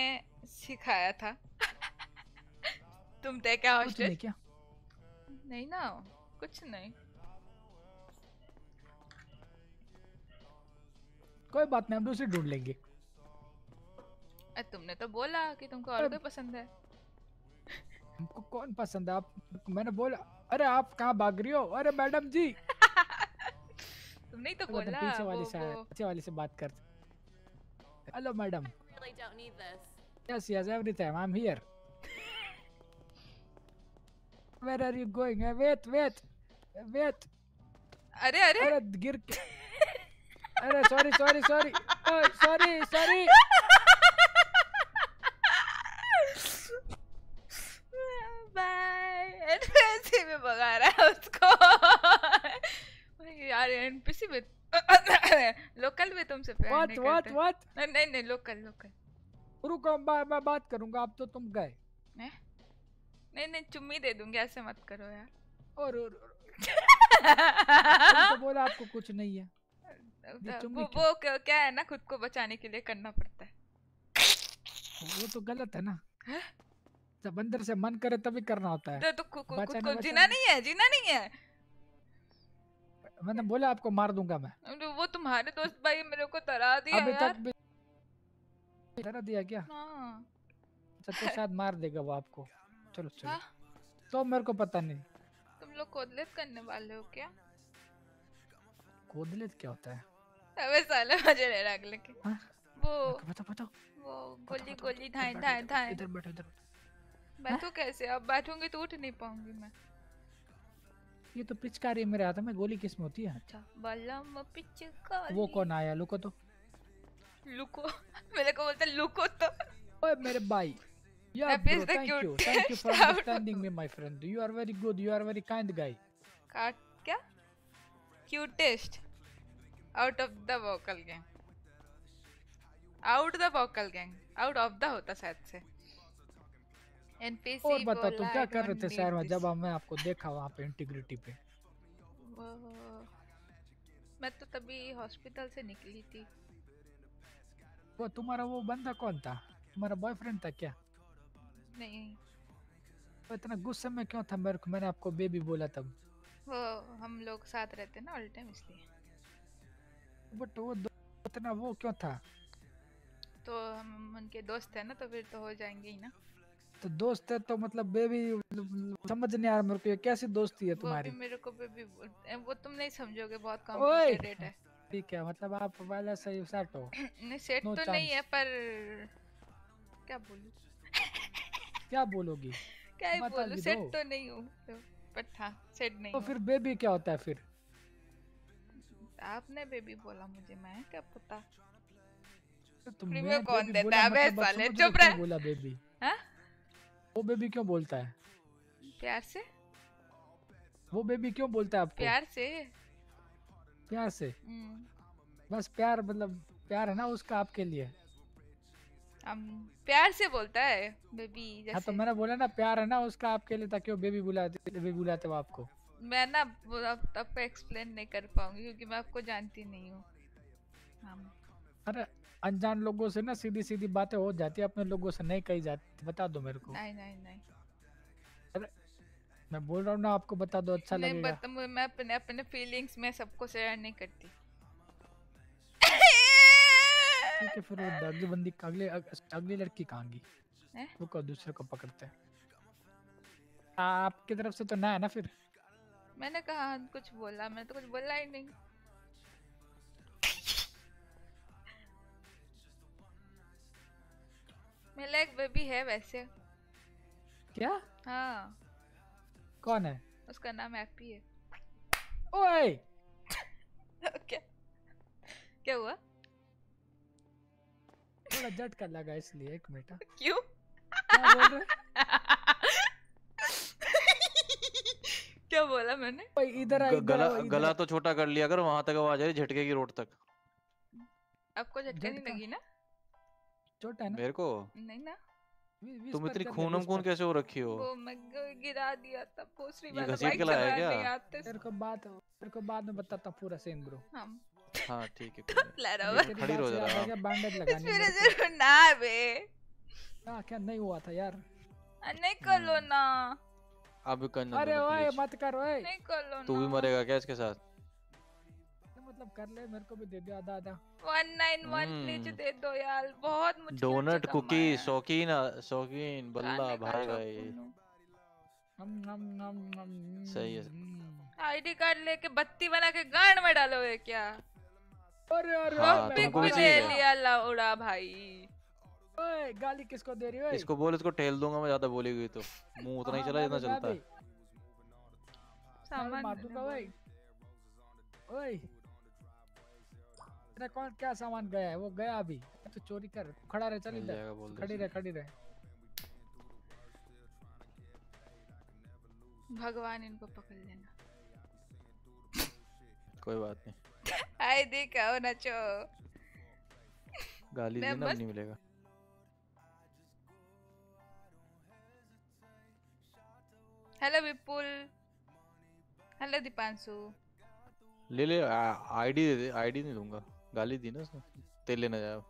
सिखाया था। तुम थे क्या हॉस्टेज क्या? नहीं ना कुछ नहीं। कोई बात नहीं हम दूसरी ढूंढ लेंगे। तुमने तो बोला कि तुमको और कोई पसंद है हमको कौन पसंद है आप मैंने बोला अरे आप कहाँ भाग रही हो अरे मैडम जी *laughs* तुमने ही तो बोला पीछे वाली से पीछे वाली से बात करते hello madam really don't need this. Yes, yes, every time. I'm here. Where are you going? Uh, wait, wait, wait. अरे अरे अरे गिर के अरे sorry sorry sorry sorry sorry NPC में भगा रहा है उसको। यार एनपीसी में लोकल में तुमसे प्यार What, नहीं what, करते। what? नहीं नहीं नहीं लोकल लोकल रुको मैं मैं बात करूँगा अब तो तुम गए। हैं? नहीं नहीं चुम्मी दे दूँगी ऐसे मत करो यार। और, और, और। *laughs* तो बोला आपको कुछ नहीं है। वो वो क्या क्या है ना खुद को बचाने के लिए करना पड़ता है। वो तो गलत है ना। जब अंदर से मन करे तभी करना होता है। तो, तो खु- खु- खुद बचाने- को जीना नहीं। है जीना नहीं है। मैंने बोला आपको मार दूँगा मैं। तो वो तुम्हारे दोस्त भाई मेरे को तरा दिया अभी यार। तक भी डरा दिया क्या? हाँ। अच्छा तो शायद मार देगा वो आपको। चलो चलो। हाँ? तो मेरे को पता नहीं। तुम लोग कोदलेत करने वाले हो क्या? कोदलेत क्या होता है? अबे साले मुझे ले रहा लेके? वो बताओ बताओ। वो गोली गोली धाए धाए धाए इधर बैठो इधर बैठू कैसे अब बैठूँगी तो उठ नहीं पाऊँगी मैं। ये तो पिचकारी मेरे हाथ में गोली किसमें होती है? अच्छा बलम पिचकारी। वो कौन आया? लुको तो। लुको? *laughs* मेरे को बोलते लुको तो। ओए मेरे भाई you. cutest Thank you for out of understanding me, my friend. You are very good. You are very kind guy. काट क्या? Cutest out of the vocal gang out the vocal gang out of the होता शायद से। NPC और बताओ तुम क्या कर रहे थे शहर में? जब मैं आपको देखा वहाँ पे इंटीग्रिटी पे। मैं तो तभी हॉस्पिटल से निकली थी। वो तुम्हारा वो बंदा कौन था? तुम्हारा बॉयफ्रेंड था क्या? नहीं। वो इतना गुस्से में क्यों था? मेरे को मैंने आपको बेबी बोला तब। वो हम लोग साथ रहते ना ऑल टाइम इसलिए। बट वो इतना वो क्यों था? तो हम उनके दोस्त है ना तो फिर तो हो जाएँगे ही ना। तो दोस्त है तो मतलब बेबी समझ नहीं आ रहा मेरे को ये कैसी दोस्ती है तुम्हारी। मेरे को भी वो तुम नहीं समझोगे बहुत कॉम्प्लिकेटेड है। ठीक है मतलब आप वाला सही सेट हो। *clears throat* नहीं सेट No तो नहीं है पर क्या बोलूँ? *laughs* क्या बोलोगी? क्या बोलूँ सेट तो नहीं हूँ तो, पर हाँ सेट नहीं तो फिर बेबी क्या होता है फिर? आपने बेबी बोला मुझे मैं क्या पता? तुम फ्री कौन देता है? बे मतलब साले चुप क्यों बोला बेबी हाँ? वो बेबी क्यों बोलता है? प्यार से? वो बेबी क्यों बोलता है आपको? प्यार से? प्यार से? हम्म, बस प्यार मतलब प्यार है ना उसका आपके लिए। हम प्यार से बोलता है बेबी जैसे हाँ तो मैंने बोला ना प्यार है ना उसका आपके लिए ताकि वो बेबी बुलाते बेबी बुलाते वो आपको। मैं ना अब आपको एक्सप्लेन नहीं कर पाऊँगी क्योंकि मैं आपको जानती नहीं हूँ। हम। अरे अनजान लोगों से ना सीधी सीधी बातें हो जाती है अपने लोगों से नहीं कही जाती। बता दो मेरे को। नहीं नहीं नहीं। अरे मैं बोल रहा हूँ ना आपको बता दो अच्छा नहीं लगेगा। बता मैं अपने अपने फीलिंग्स में सबको शेयर नहीं करती। ठीक है फिर वो अगली बंदी अगले अगली लड़की कहाँ गई? रुको दूसरे को पकड़ते हैं। आपकी तरफ़ से तो ना है ना फिर? मैंने कहा कुछ बोला मैं तो कुछ बोला ही नहीं। मेरा एक बेबी है वैसे। क्या? हाँ। कौन है? उसका नाम हैप्पी है। ओए! क्या? क्या हुआ? थोड़ा झटका लगा इसलिए एक मिनट हाँ। क्यों? क्या बोल रहे क्या बोला मैंने? ओए इधर आ गला गला तो छोटा कर लिया कर वहाँ तक आवाज़ आ रही झटके की रोड तक। आपको झटका नहीं लगी ना? छोटा है ना? मेरे को? नहीं ना। तुम इतनी खूनम खून कैसे हो रखी हो? वो मैं गिरा दिया था ये बार बाइक के लाया क्या? नहीं आते तेरे को बात तेरे को बाद में बताता पूरा सीन ब्रो हम हाँ ठीक है *laughs* कोई नहीं। लड़ा ये खड़ी रहो क्या बैंडेज लगानी है? मेरे मेरे ज़रूर ना बे क्या क्या नहीं हुआ था यार? नहीं कर लो ना। अब करने अरे ओए मत कर ओए। नहीं कर लो तू भी मरेगा क्या इसके साथ? मतलब कर ले मेरे को भी दे दे आधा आधा वन नाइन वन प्लीज़। दे दो यार बहुत मुश्किल डोनट कुकी है। शौकीन शौकीन बल्ला भाई भाई। हूँ। हम हम हम हम सही है। आईडी कार्ड लेके बत्ती बना के गांड में डालोगे क्या? अरे अरे हाँ, पिक भी भी ले। लिया लौड़ा भाई। ओए गाली किसको दे रही हो इसको बोल इसको ठेल दूँगा मैं ज़्यादा बोली गई तो। मुँह उतना ही चला जितना चलता। है सामान मार दूँगा। ओए। ओए। तेरा कौन क्या सामान गया है? वो गया अभी। तो चोरी कर खड़ा रहे चल इधर। खड़ी। रहे खड़ी रहे। भगवान इनको पकड़ लेना। कोई बात नहीं। *laughs* आए देखा हो नचो। गाली मैं दी बस- नहीं मिलेगा। हेलो विपुल। हेलो दीपांशु। ले ले आईडी दे दे आईडी नहीं दूँगा। गाली दी ना उसने। तेल लेना जाओ।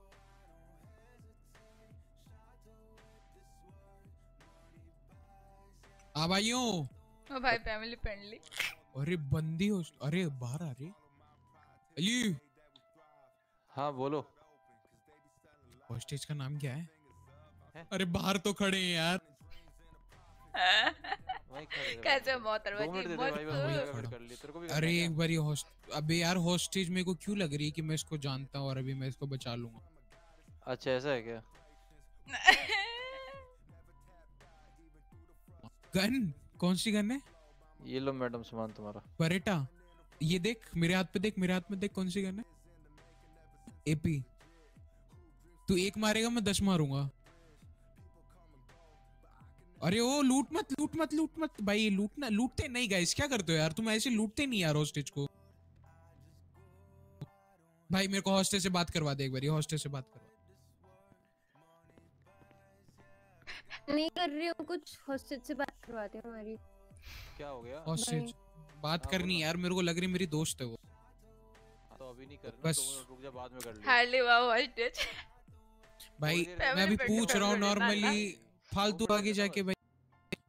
आ भाइयों ओ भाई फैमिली फ्रेंडली अरे बंदी हो अरे बाहर आ रही। अली। हाँ बोलो। हॉस्टेज का नाम क्या है? है? अरे बाहर तो खड़े हैं यार। कैसे। मोहतरमा जी अरे एक बारी होस्ट अबे यार हॉस्टेज मेरे को क्यों लग रही है कि मैं इसको जानता हूँ और अभी मैं इसको बचा लूँगा? अच्छा ऐसा है क्या? गन? कौन सी गन है? ये लो मैडम सामान तुम्हारा। बरेटा ये देख मेरे हाथ पे देख मेरे हाथ में देख कौन सी गन है? एपी तू एक मारेगा मैं दस मारूँगा। अरे ओ लूट मत लूट मत लूट मत। भाई लूटना लूटते नहीं गाइस क्या करते हो यार? तुम ऐसे लूटते नहीं यार हॉस्टेज को। भाई मेरे को हॉस्टेज से बात करवा दे एक बार हॉस्टेज से बात करवा नहीं कर रही हूँ कुछ हॉस्टेज से बात करवाते हैं हमारी। क्या हो गया? हॉस्टेज बात करनी यार मेरे को लग रही मेरी दोस्त है वो। तो अभी नहीं करना बस। तो रुक जा बाद में कर ले हार्डली वाओ हॉस्टेज भाई मैं अभी पूछ रहा हूँ *laughs* नॉर्मली फालतू आगे जाके भाई।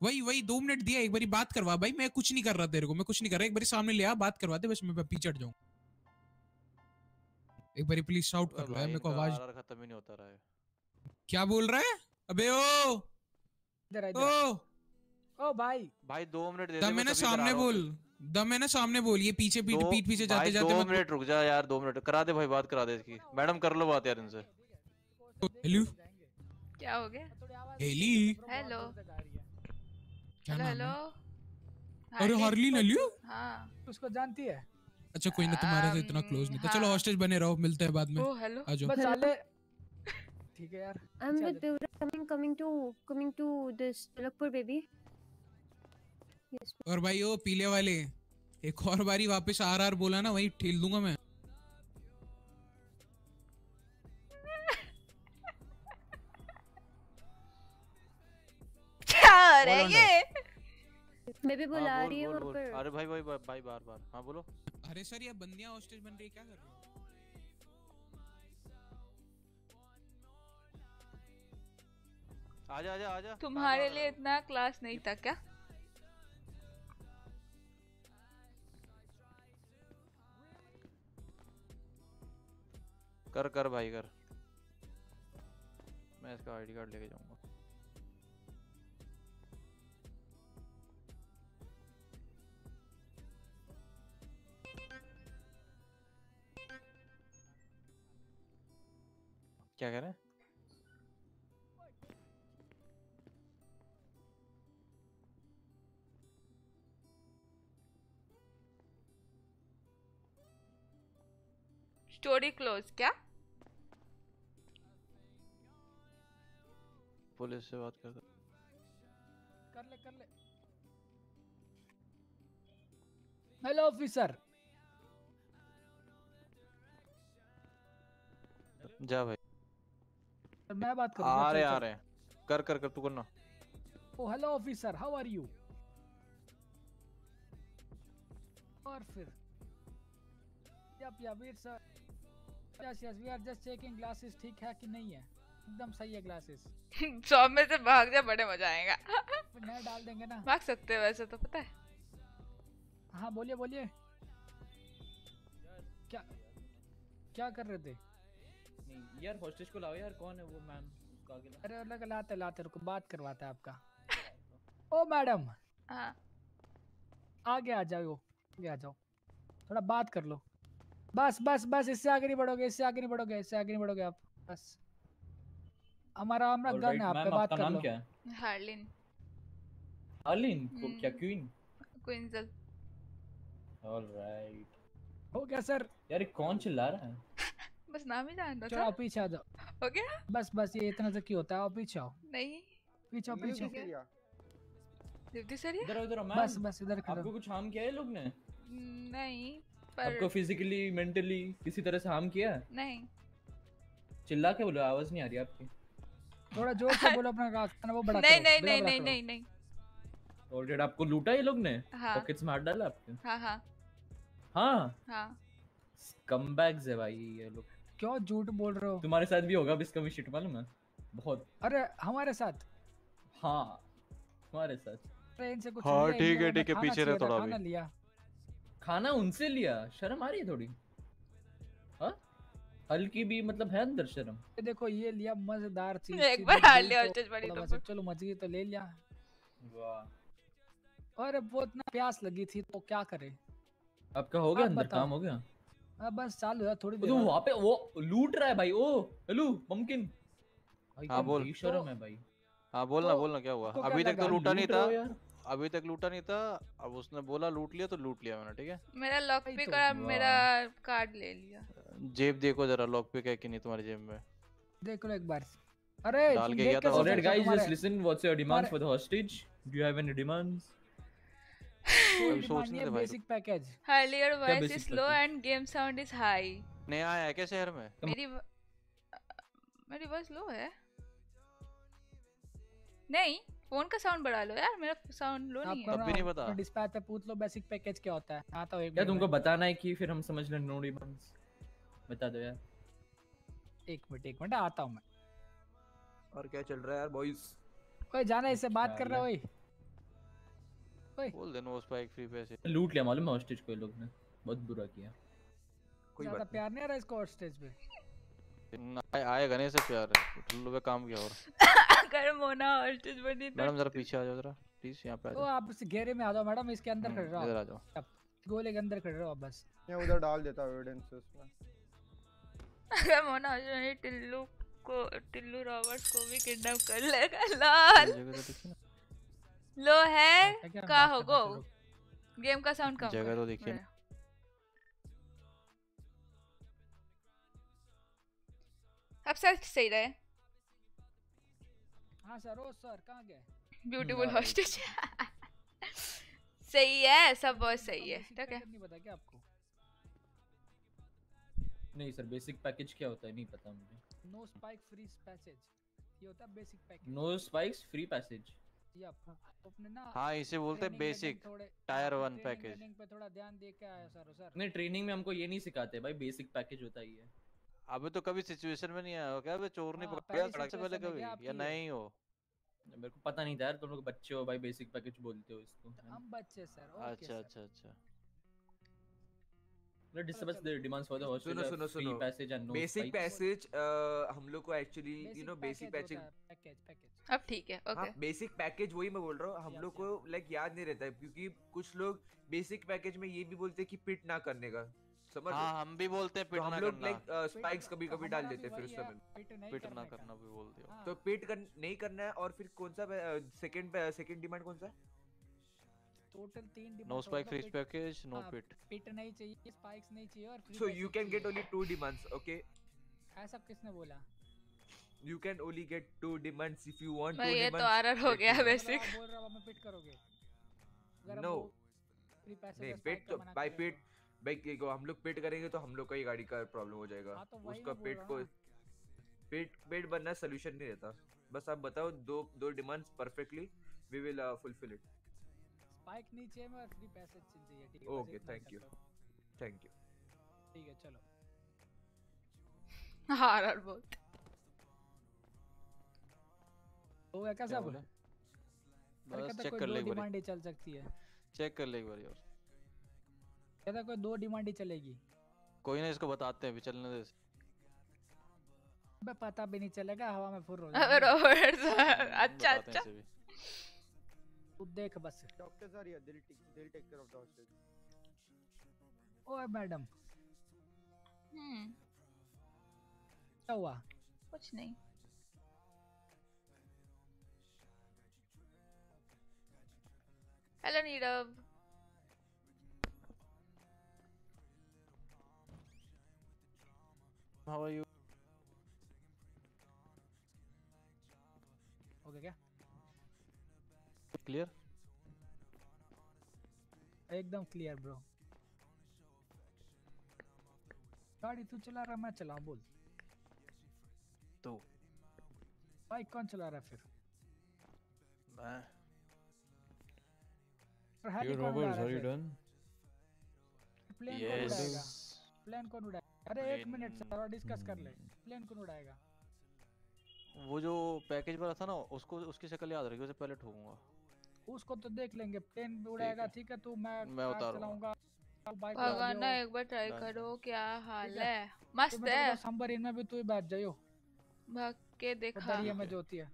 वही वही दो मिनट दिया एक बारी बात करवा भाई मैं कुछ नहीं कर रहा तेरे को मैं कुछ नहीं कर रहा एक बारी सामने ले आ बात करवा दे बस मैं पीछे हट जाऊँ। एक बारी प्लीज़ शाउट कर लो यार मेरे को आवाज़ खत्म ही नहीं होता रहा है। क्या बोल रहा है? अबे ओ! इधर आ, ओ! ओ भाई। भाई दो मिनट दे दे दम है ना सामने बोल दम है ना सामने बोल ये पीछे पीठ पीठ पीछे जाते जाते दो मिनट रुक जा यार दो मिनट करा दे भाई बात करा दे इसकी। मैडम कर लो बात यार इनसे। हेलो क्या हो गया? हेली। हेलो। क्या हेलो नाम हेलो। है अरे हार्लिन हेलियो हाँ। उसको जानती है? अच्छा कोई ना तुम्हारे से इतना क्लोज नहीं था। चलो हाँ। हॉस्टेज बने रहो मिलते हैं बाद में। ओ, हेलो। आ जाओ। ठीक है यार I'm with Devra coming coming to coming to this Tilakpur baby. Yes. और भाई वो पीले वाले। एक और बारी वापस आर आर बोला ना वही ठेल दूँगा मैं। रहा है ये। मैं भी बुला हाँ, रही हूँ बोल, वहाँ बोल। पर अरे भाई भाई भाई बार बार। हाँ बोलो। अरे सर ये बंदियाँ हॉस्टेज बन रही है क्या कर रहे हो? आजा आजा आजा। तुम्हारे लिए इतना क्लास नहीं था क्या? कर कर भाई कर। मैं इसका आईडी कार्ड लेके जाऊँगा। क्या कह रहे हैं? स्टोरी क्लोज क्या? पुलिस से बात करता कर ले कर ले। हेलो ऑफिसर जा भाई। मैं बात करूँ आ रहे आ रहे। कर कर कर तू करना। ओ hello officer how are you और फिर। Yup yup it's yes yes we are just checking glasses ठीक है कि नहीं है? एकदम सही है ग्लासेस सौ *laughs* में से भाग जा बड़े मज़ा आएगा। नया डाल देंगे ना। भाग सकते हो वैसे तो पता है। हाँ बोलिए बोलिए। क्या क्या कर रहे थे? नहीं यार हॉस्टेज को लाओ यार कौन है वो मैम अरे अलग लाते लाते रुको बात करवाता है आपका। Oh madam. हाँ। आगे आ जाओ आगे आ जाओ। थोड़ा बात कर लो। बस बस बस इससे आगे नहीं बढ़ोगे इससे आगे नहीं बढ़ोगे इससे आगे नहीं बढ़ोगे आप। बस। हमारा हमारा गन है आप पे बात कर लो। क्या है? हार्लिन। अर्लिन को हम्म। क्या क्वीन? क्विंजल। ऑलराइट हो गया सर। यार ये कौन चिल्ला रहा है? बस नाम ही जानता चलो था। आप पीछे आ जाओ। हो गया? बस बस ये इतना तक ही होता है आप पीछे आओ। नहीं। पीछे आओ पीछे। है दिव्य सर इधर इधर आओ, मैम बस बस इधर आपको कुछ हार्म किया है लोग ने? नहीं पर आपको फिजिकली मेंटली किसी तरह से हार्म किया है? नहीं। चिल्ला के बोलो आवाज़ नहीं आ रही आपकी। थोड़ा ज़ोर से बोलो अपना रास्ता ना वो बड़ा नहीं नहीं नहीं नहीं नहीं नहीं। ऑलरेडी आपको लूटा ये लोग ने? हाँ। पॉकेट्स मार डाला आपके? हाँ हाँ। हाँ? हाँ। कमबैक्स है भाई ये लोग। क्यों झूठ बोल रहे हो? तुम्हारे साथ भी होगा इसका भी शिट मालूम है। बहुत। अरे हमारे साथ? हाँ तुम्हारे साथ। अरे इनसे कुछ हाँ, ठीक है, ठीक है, पीछे रह थोड़ा खाना लिया। खाना उनसे लिया? शर्म आ रही है थोड़ी? हाँ? हल्की भी मतलब है अंदर शर्म? ये देखो ये लिया मज़ेदार चीज़ एक बार हार लिया को बड़ी तो चलो मच गई तो ले लिया। वाह। और वो इतना प्यास लगी थी तो क्या करे? आपका हो गया अंदर? काम हो गया? अब बस चालू है थोड़ी देर तो और। वहाँ पे वो लूट रहा है भाई ओ हेलो पंपकिन भाई हाँ, बोल। बेशरम है भाई। हाँ बोलना तो बोलना क्या हुआ? अभी तक तो लूटा नहीं था। अभी तक लूटा नहीं था। अब उसने बोला लूट लिया तो लूट लिया मैंने ठीक है? मेरा लॉक पिक तो, और मेरा कार्ड ले लिया। जेब देखो जरा लॉक पे है कि नहीं तुम्हारी जेब में। देख लो एक बार। अरे डाल के गया था सोचो Alright तो guys तुम्हारे- just listen what's your demands तुम्हारे- for the hostage? Do basic package Harley your voice is low and game sound is high नया आया है क्या शहर में? मेरी मेरी वॉइस लो है? नहीं फ़ोन का साउंड बढ़ा लो यार मेरा साउंड लो नहीं आपको है ना डिस्पैच पे पूछ लो बेसिक पैकेज क्या होता है। आता हूँ एक क्या मिनट तुमको बताना है कि फिर हम समझ लें नो डिमांड्स बता दो यार। एक मिनट एक मिनट आता हूँ मैं। और क्या चल रहा है यार बॉयज़ कोई जाना इससे बात कर रहा है वही बोल दे नो स्पाइक फ्री पैसे लूट लिया मालूम है हॉस्टेज को ये लोग ने? बहुत बुरा किया। कोई ज़्यादा प्यार नहीं आ रहा इसको स्टेज पे? आए- आएगा नहीं से प्यार। टुल्लू पे काम किया और। *laughs* अगर मोना हॉस्टेज बनी तो मैडम जरा पीछे आ जाओ जरा। प्लीज़ यहाँ पे आ ओ जाओ। आप इस घेरे में आ जाओ मैडम इसके अंदर खड़े रहो इधर आ जाओ। गोले के अंदर खड़े रहो आप बस। मैं उधर डाल देता हूँ एविडेंसेस में अगर मोना हॉस्टेज टिल्लू को टिल्लू रॉबर्ट्स को भी किडनैप कर लेगा लाल। ना। लो है का बात होगो गेम का साउंड कम। जगह तो देखिए। अब सर सही रहे। हाँ सर ओ सर कहाँ गए? ब्यूटीफुल हॉस्टेज सही है सब बहुत सही है ठीक है। नहीं पता क्या आपको? नहीं सर बेसिक पैकेज क्या होता है नहीं पता मुझे। नो स्पाइक फ्री पैसेज ये होता है basic package no spikes free passage अपने ना हाँ इसे बोलते हैं बेसिक टायर वन पैकेज पे थोड़ा ध्यान दे के आया सर सर। नहीं ट्रेनिंग में हमको ये नहीं सिखाते भाई बेसिक पैकेज होता ही है। अबे तो कभी सिचुएशन में नहीं आया हो क्या चोर नहीं हाँ, पकड़ सड़क से पहले कभी या नहीं हो? मेरे को पता नहीं था यार तुम लोग बच्चे हो भाई बेसिक पैकेज बोलते हो इसको हम बच्चे सर अच्छा अच्छा अच्छा। the demands for the सुनो सुनो सुनो। बेसिक पैसेज हम लोग को actually you know basic package package package अब ठीक है हाँ ओके बेसिक पैकेज वही मैं बोल रहा हूँ हम लोग को लाइक याद नहीं रहता है क्योंकि कुछ लोग बेसिक पैकेज में ये भी बोलते हैं कि पिट ना करने का समझ हाँ हम भी बोलते हैं तो पिट हम ना लोग करना। लाइक स्पाइक्स कभी कभी डाल देते हैं फिर उस समय पिट नहीं पिट ना करना भी बोल दिया। तो पिट कर नहीं करना है और फिर कौन सा सेकंड सेकंड डिमांड कौन सा? है टोटल तीन नो स्पाइक होगा, फ्री pit- पैकेज नो हाँ, पिट पिट नहीं चाहिए स्पाइक्स नहीं चाहिए और so you can get only two demands okay ऐसा किसने बोला? You can only get two demands if you want भाई two ये तो आरआर हो गया है. बेसिक बोल रहे हो हमें पिट करोगे? passage नहीं या पिट तो बाय पिट भाई देखो हम लोग पिट करेंगे तो हम लोग का ही गाड़ी का प्रॉब्लम हो जाएगा। हाँ, तो उसका मैं पिट को हूँ। पिट पिट बनना सोल्यूशन नहीं रहता। बस आप बताओ दो दो demands perfectly we will fulfil it spike नहीं चाहिए मैं फ्री पैसेज चाहिए ठीक है okay thank you thank you ठीक है चलो। *laughs* आरआर बहुत। हो गया क्या क्या सब बोले? बस चेक कर ले एक बारी डिमांड ही चल सकती है। चेक कर ले एक बारी और। कहता कोई दो डिमांड ही चलेगी। कोई ना इसको बताते हैं अभी चलने दे। अबे पता भी नहीं चलेगा हवा में फुर हो *laughs* अबे जाएँगे। रॉबर्ट सर अच्छा अच्छा। तू देख बस। डॉक्टर सर या दिल दिल take care of the hostage ओए मैडम। हम्म। क्या हुआ? कुछ नहीं। Hello Nirav How are you? गया क्या? Clear? एकदम क्लियर ब्रो गाड़ी तू चला रहा मैं चलाऊं बोल। तू? बाइक कौन चला रहा फिर? मैं कौन उड़ा रहा है फिर? done? प्लेन कौन Yes. उड़ाएगा? प्लेन कौन उड़ाएगा? अरे एक मिनट सर और डिस्कस कर ले। प्लेन कौन उड़ाएगा? वो जो पैकेज वाला था ना उसको उसकी शक्ल याद रखी उसे पहले ठोकूँगा। उसको तो देख लेंगे। प्लेन उड़ाएगा ठीक है तू मैं मैं कार उतारूँगा। भगवाना एक बार ट्राई करो क्या हाल ठीक है। मस्त है। संबर इनमें भी तू ही बैठ जाइयो। भाग के देखा। दरिया में जो होती है।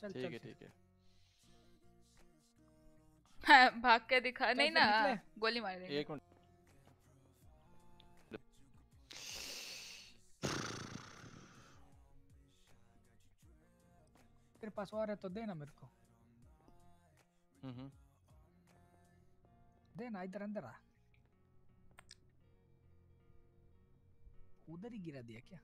चल ठीक है ठीक हाँ, *laughs* भाग के दिखा नहीं ना गोली मार देंगे। एक मिनट। तेरे पास और है तो देना मेरे को। हम्म। हम्म देना इधर अंदर आ। उधर ही गिरा दिया क्या?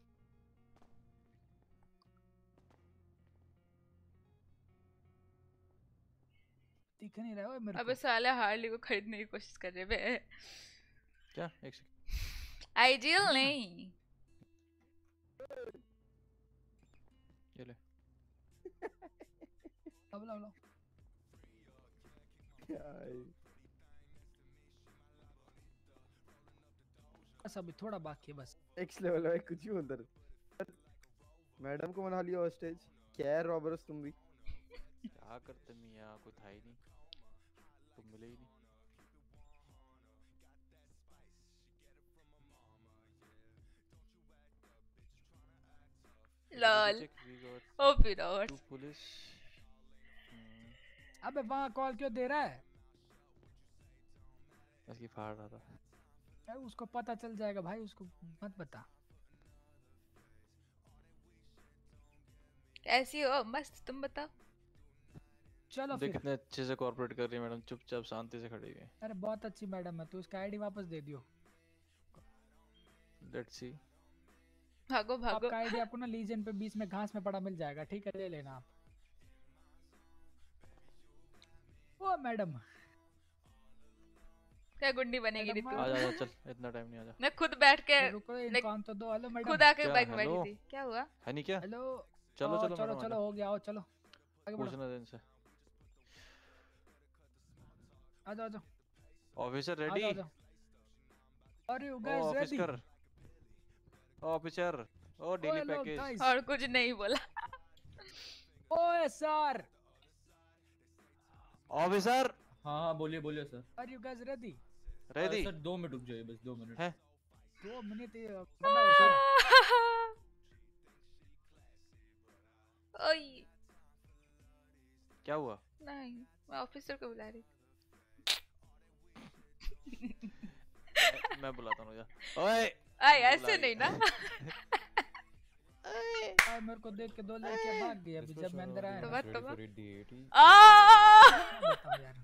दिख नहीं रहा है मेरे अबे साले हार्ली को खरीदने की कोशिश कर रहे बे। क्या? एक सेकंड आइडियल नहीं। ये ले। अब लो लो बस अभी थोड़ा बाकी है बस। एक्स लेवल है कुछ भी उधर मैडम को मना लिया हॉस्टेज क्या रॉबर्स तुम भी? क्या करते मियाँ कोई था ही नहीं। मिले ही नहीं। लॉल। ओपी रॉबर्ट police अबे वहाँ कॉल क्यों दे रहा है? उसकी फाड़ रहा था। अरे उसको पता चल जाएगा भाई उसको मत बता। कैसी हो मस्त तुम बताओ। चलो देख फिर। कितने अच्छे से कॉर्पोरेट कर रही है मैडम चुपचाप शांति से खड़ी है। अरे बहुत अच्छी मैडम है तू उसका आईडी वापस दे दियो। लेट्स सी भागो भागो। आपका आईडी आपको ना लीजन पे बीच में घास में पड़ा मिल जाएगा ठीक है ले लेना आप। Oh madam. क्या गुंडी बनेगी रे तू आ जा *laughs* चल इतना टाइम नहीं आ जा। मैं खुद बैठ के रुको like, इनकाउंट तो दो हेलो मैडम। खुद आके बाइक बैठी थी। क्या हुआ? है नहीं क्या? हेलो। चलो चलो चलो चलो हो गया आओ चलो। आगे बढ़ो। पूछना दे इनसे आ जाओ आ जाओ ऑफिसर रेडी अरे you guys ready officer officer oh daily package और कुछ नहीं बोला। ओए सर ऑफिसर हाँ हाँ बोलिए बोलिए sir are you guys ready ready sir दो मिनट रुक जाइए बस दो मिनट। है? दो मिनट ये सर ओए। क्या हुआ? नहीं मैं ऑफिसर को बुला रही थी। मैं बुलाता हूँ ओए! आए ऐसे नहीं ना। *laughs* आ मेरे को देख के दो लड़कियाँ भाग गई अभी जब मैं अंदर आया। तो। बात तो बात बताओ यार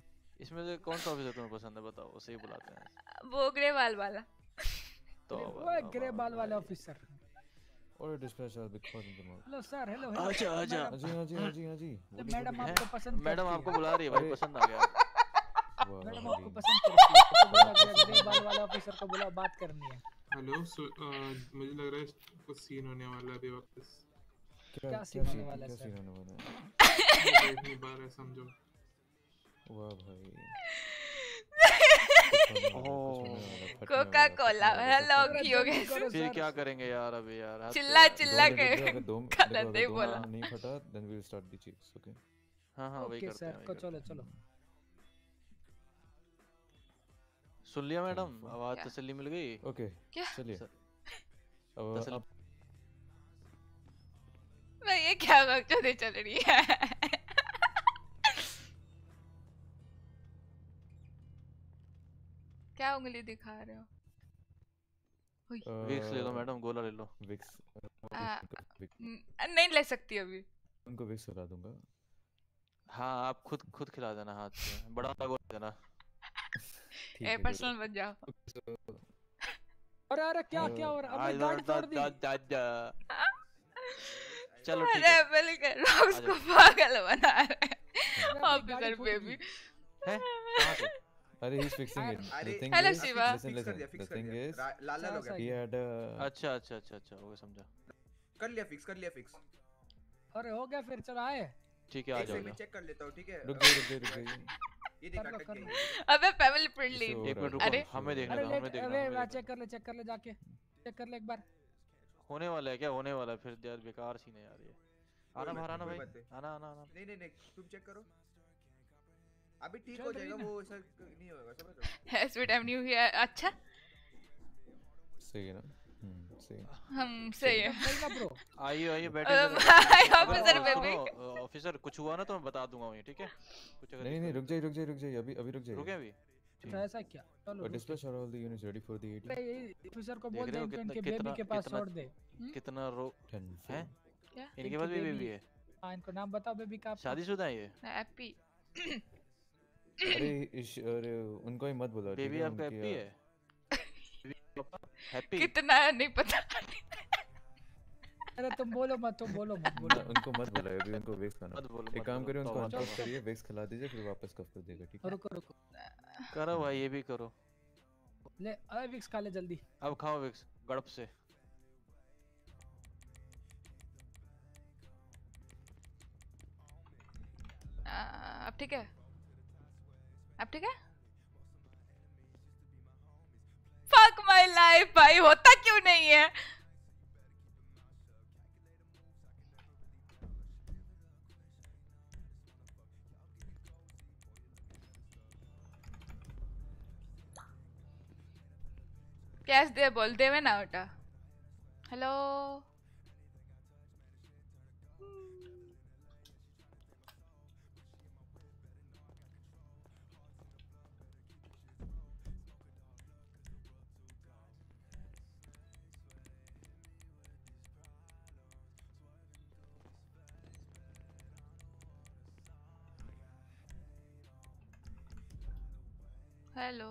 इसमें से कौन सा ऑफिसर तुम्हें पसंद है बताओ उसे ही बुलाते हैं। बोगरे वाल वाला। तो ओए ग्रे बाल वाले ऑफिसर और dispatch are big for in hello sir hello hello. आजा, आजा। हाँ जी हाँ जी हाँ जी हाँ जी। मैडम आपको पसंद मैडम आपको बुला रही है भाई पसंद आ गया। वाह, मैडम आपको। पसंद है बोला बाल वाले ऑफिसर को बुलाओ बात करनी है। हेलो मुझे लग रहा है कुछ सीन होने वाला है अभी वापस। क्या सीन होने वाला है, सीन *laughs* होने वाला है? नहीं पा रहे समझो। वाह भाई। कोका कोला हेलो की हो। गए फिर क्या करेंगे यार अभी यार? चिल्ला चिल्ला के गलत नहीं बोला। नहीं फटा then we will start the checks okay हाँ हाँ वही करते हैं सर चलो चलो। सुन लिया मैडम आवाज़ क्या? तसल्ली मिल गई। ओके चलिए। अब मैं ये क्या बकचोदी चल रही है? क्या उंगली दिखा रहे हो। विक्स ले लो मैडम गोला ले लो। विक्स नहीं ले सकती अभी। उनको विक्स खिला दूँगा। हाँ आप खुद खुद खिला देना हाथ से। बड़ा वाला गोला देना। ए पर्सनल बन जाओ। तो अरे अरे क्या क्या हो रहा है? अबे गाड़ी तोड़ दी। चलो ठीक अरे है बिल्कुल रॉक्स आजा। को पागल बना रहे ऑफिसर बेबी है? अरे fixing it. अरे, the thing Hello, is Shiva. listen कर दिया, the कर दिया। लाल लाल हो। he अच्छा अच्छा अच्छा अच्छा हो गया समझा। कर लिया फिक्स कर लिया फिक्स अरे हो गया फिर चलो आए। ठीक है आ जाओ जाओ। चेक कर लेता हूँ ठीक है? रुक जाइए रुक जाइए रुक जाइए *laughs* *laughs* ये देखा गया। अबे फैमिली फ्रेंडली एक मिनट रुको हमें देखने अरे दो हमें देखना अरे हमें वहाँ चेक कर ले चेक कर ले जाके। चेक कर ले एक बार। होने वाला है क्या? होने वाला है फिर यार बेकार सीन है यार ये। आना बाहर आना भाई। आना आना आना। नहीं नहीं नहीं तुम चेक करो। अभी ठीक हो जाएगा वो ऐसा नहीं होगा समझ रहे हो? हैज़ विट न्यू हियर अच्छा। सही है ना? आइए आइए बैठे ऑफिसर बेबी। ऑफिसर कुछ हुआ ना तो मैं बता दूँगा वहीं ठीक है कुछ अगर नहीं नहीं रुक जाइए रुक जाइए रुक जाइए अभी अभी रुक जाइए रुके अभी तो ऐसा क्या चलो और रुक। dispatch are all the units ready for the 80 अबे ये ऑफिसर को बोल दे इनको बेबी के पास छोड़ दे कितना रो 10 हैं क्या इनके पास भी बेबी है हाँ इनको नाम बताओ बेबी का शादीशुदा है ये हैप्पी अरे इश अरे उनको ही मत बुलाओ बेबी आपका हैप्पी है हैप्पी कितना है नहीं पता। अरे तुम बोलो मत तुम बोलो मत बोलो। उनको मत बुलाओ अभी उनको वेक्स करना मत बोलो, एक काम बोलो, करिए उनको अनकफ करिए वेक्स खिला दीजिए फिर वापस कफ कर देगा ठीक है? रुको रुको। करो भाई ये भी करो। ले अरे विक्स खा ले जल्दी। अब खाओ विक्स गड़प से। अब ठीक है? अब ठीक है? लाइफ भाई होता क्यों नहीं है? कैश दे बोल देवे ना बेटा। Hello hello.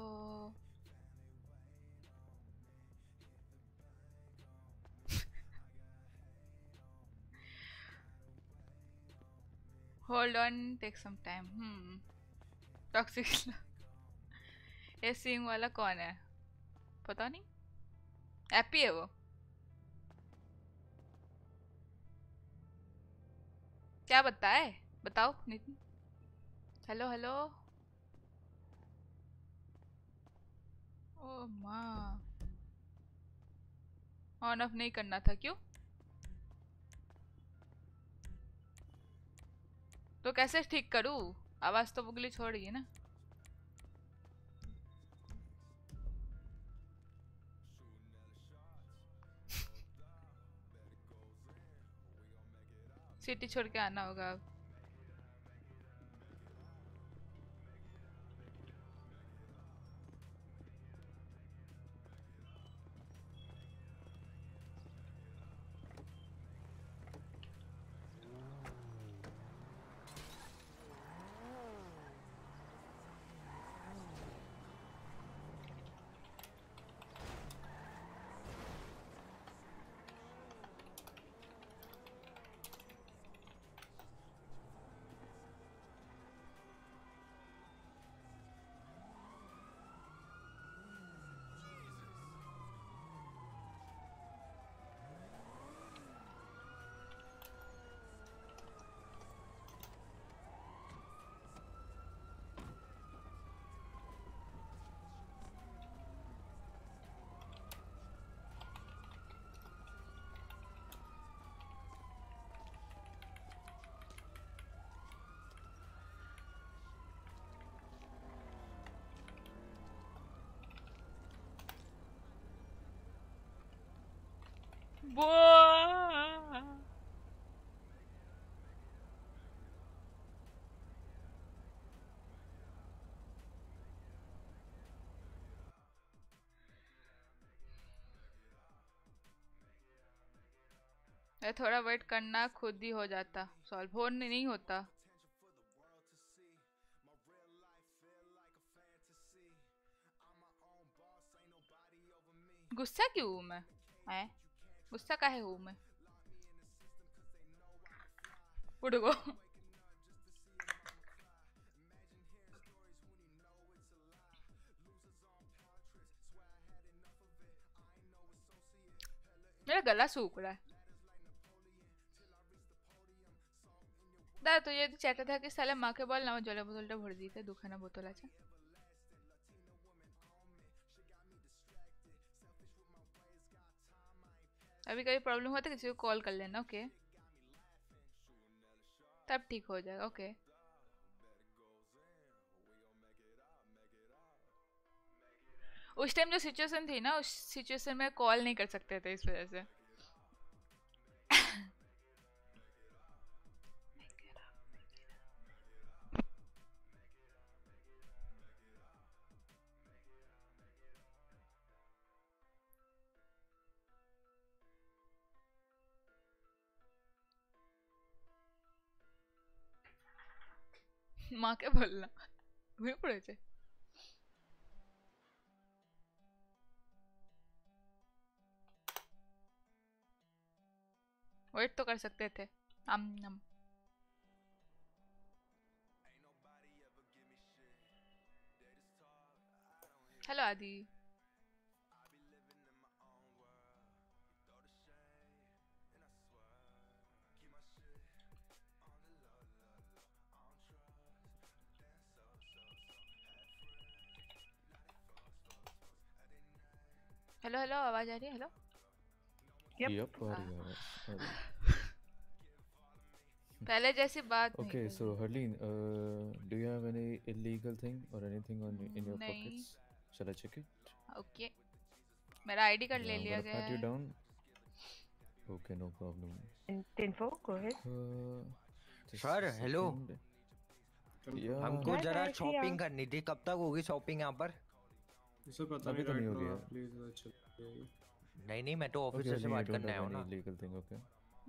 Hold on, take some time. Hmm. Toxic ये सिंग वाला कौन है? पता नहीं। हैप्पी है वो। क्या बताए बताओ, Nitin. Hello hello on off नहीं करना था क्यों? तो कैसे ठीक करूँ? आवाज़ तो बुगली छोड़ गई ना? सिटी छोड़ के आना होगा अब। Boah. थोड़ा वेट करना खुद ही हो जाता। सॉल्व हो नहीं, होता। गुस्सा क्यों मैं? है? गुस्सा का है हूँ मैं। उठ गो। मेरा गला सूख रहा है। दादा तो ये तो चाहता था कि साले माँ के बोल ना जले बोतल तो भर दी थे, दुखाना बोतल अच्छा? अभी कभी प्रॉब्लम हुआ तो किसी को कॉल कर लेना ओके तब ठीक हो जाएगा ओके उस टाइम जो सिचुएशन थी ना, उस सिचुएशन में कॉल नहीं कर सकते थे इस वजह से। মাকে বললাম ঘুমিয়ে পড়েছে वेट तो कर सकते थे अम नम हेलो आदि हेलो हेलो आवाज़ आ रही है हेलो है है। पहले जैसी बात Harleen, uh, do you have any illegal thing or anything on in your नहीं। pockets? Shall I check it? Okay मेरा आईडी कार्ड ले लिया गया है no problem. Info, go ahead. Uh, just sir hello. हमको जरा शॉपिंग. करनी थी कब तक होगी शॉपिंग यहाँ पर इसे पता नहीं तो नहीं right होगी now, यार। नहीं नहीं मैं तो Okay, ऑफिसर से बात करने आया हूँ ना। illegal thing, okay?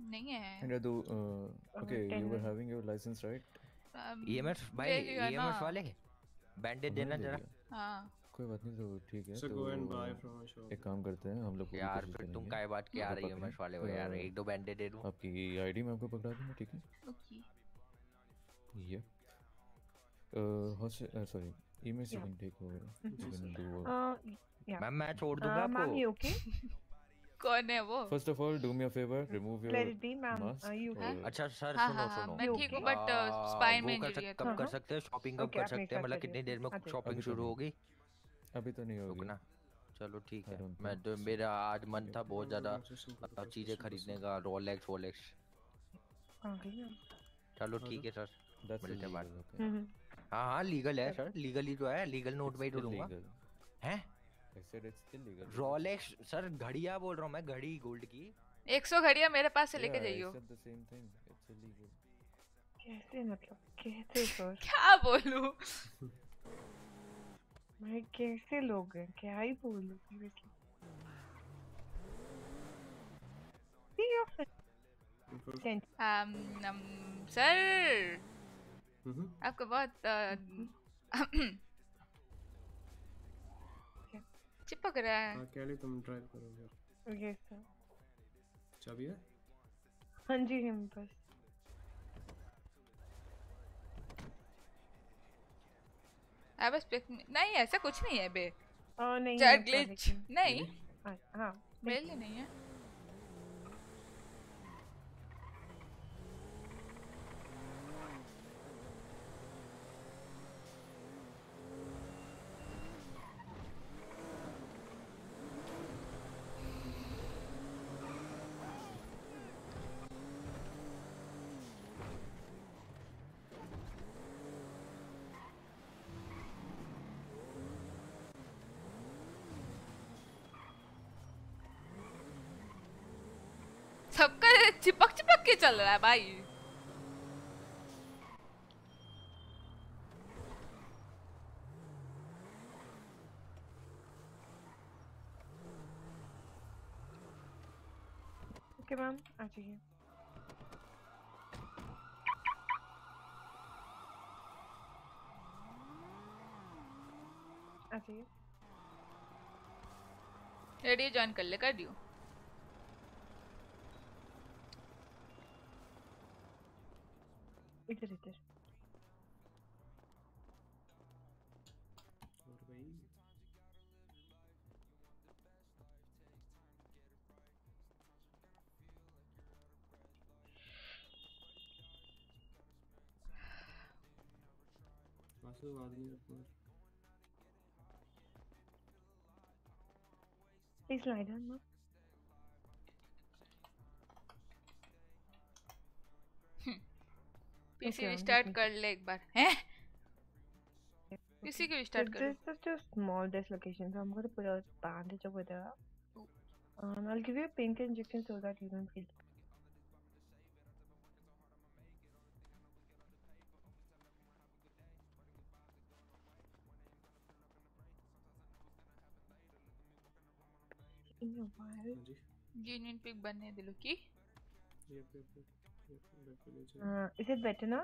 नहीं है। Ten you were minutes. having your license, right? Um, EMS भाई ईएमएस वाले? बैंडेज देना जरा। हाँ। कोई बात नहीं तो ठीक है तो एक काम करते हैं हम लोग यार फिर तुम काय बात के आ रही है पकड़ें। वाले हो यार? एक दो बैंडेज दे दूँ। आपकी आईडी मैं आपको पकड़ा दूँगा ठीक है? ओके ये uh, सॉरी इमेज से टेक ओवर मैम मैं छोड़ दूँगा आपको मैम ये ओके कौन है वो? First of all do me a favour remove your clarity ma'am you अच्छा सर हाँ, सुनो हाँ, सुनो। मैं ठीक हूँ बट स्पाइन में इंजरी है कब कर सकते हैं? शॉपिंग कब कर सकते हैं? मतलब कितनी देर में शॉपिंग शुरू होगी? अभी तो नहीं होगी। रुकना। चलो ठीक है। मैं तो मेरा आज मन था बहुत ज़्यादा मतलब चीज़ें खरीदने का रोलेक्स वोलेक्स चलो ठीक है सर। मिलते हैं बाद में। हाँ हाँ लीगल है सर लीगल ही तो है लीगल नोट में ही illegal. हैं? I said it's illegal. Rolex sir घड़िया बोल रहा हूँ मैं घड़ी गोल्ड की। 100 घड़ियाँ मेरे पास से लेके जाइयो. कैसे मतलब कैसे सर। क्या बोलूँ? भाई कैसे लोग हैं? क्या ही बोलूँ? seriously See your um, um, sir आपको बहुत चिपक रहा है हाँ कैली तुम ड्राइव करोगे Yes, sir. चाबी है हाँ जी हम बस आई बस पिक नहीं ऐसा कुछ नहीं है बे और नहीं चार है sir, ग्लिच नहीं हाँ हाँ मेरे लिए नहीं है सबका चिपक चिपक के चल रहा है भाई। ओके मैम आ जाइए। आ जाइए। रेडियो ज्वाइन कर ले कर दियो। इधर इधर और भाई आसू आदमी अपना please lie down ma'am PC restart कर ले एक बार हैं पीसी को रिस्टार्ट कर this is just small dislocation, so I'm going to put a bandage over there. Um, I'll give you a pain injection so that you don't feel. In your while. जी union pick बनने दिलो की ये पे पे Uh, is it better now?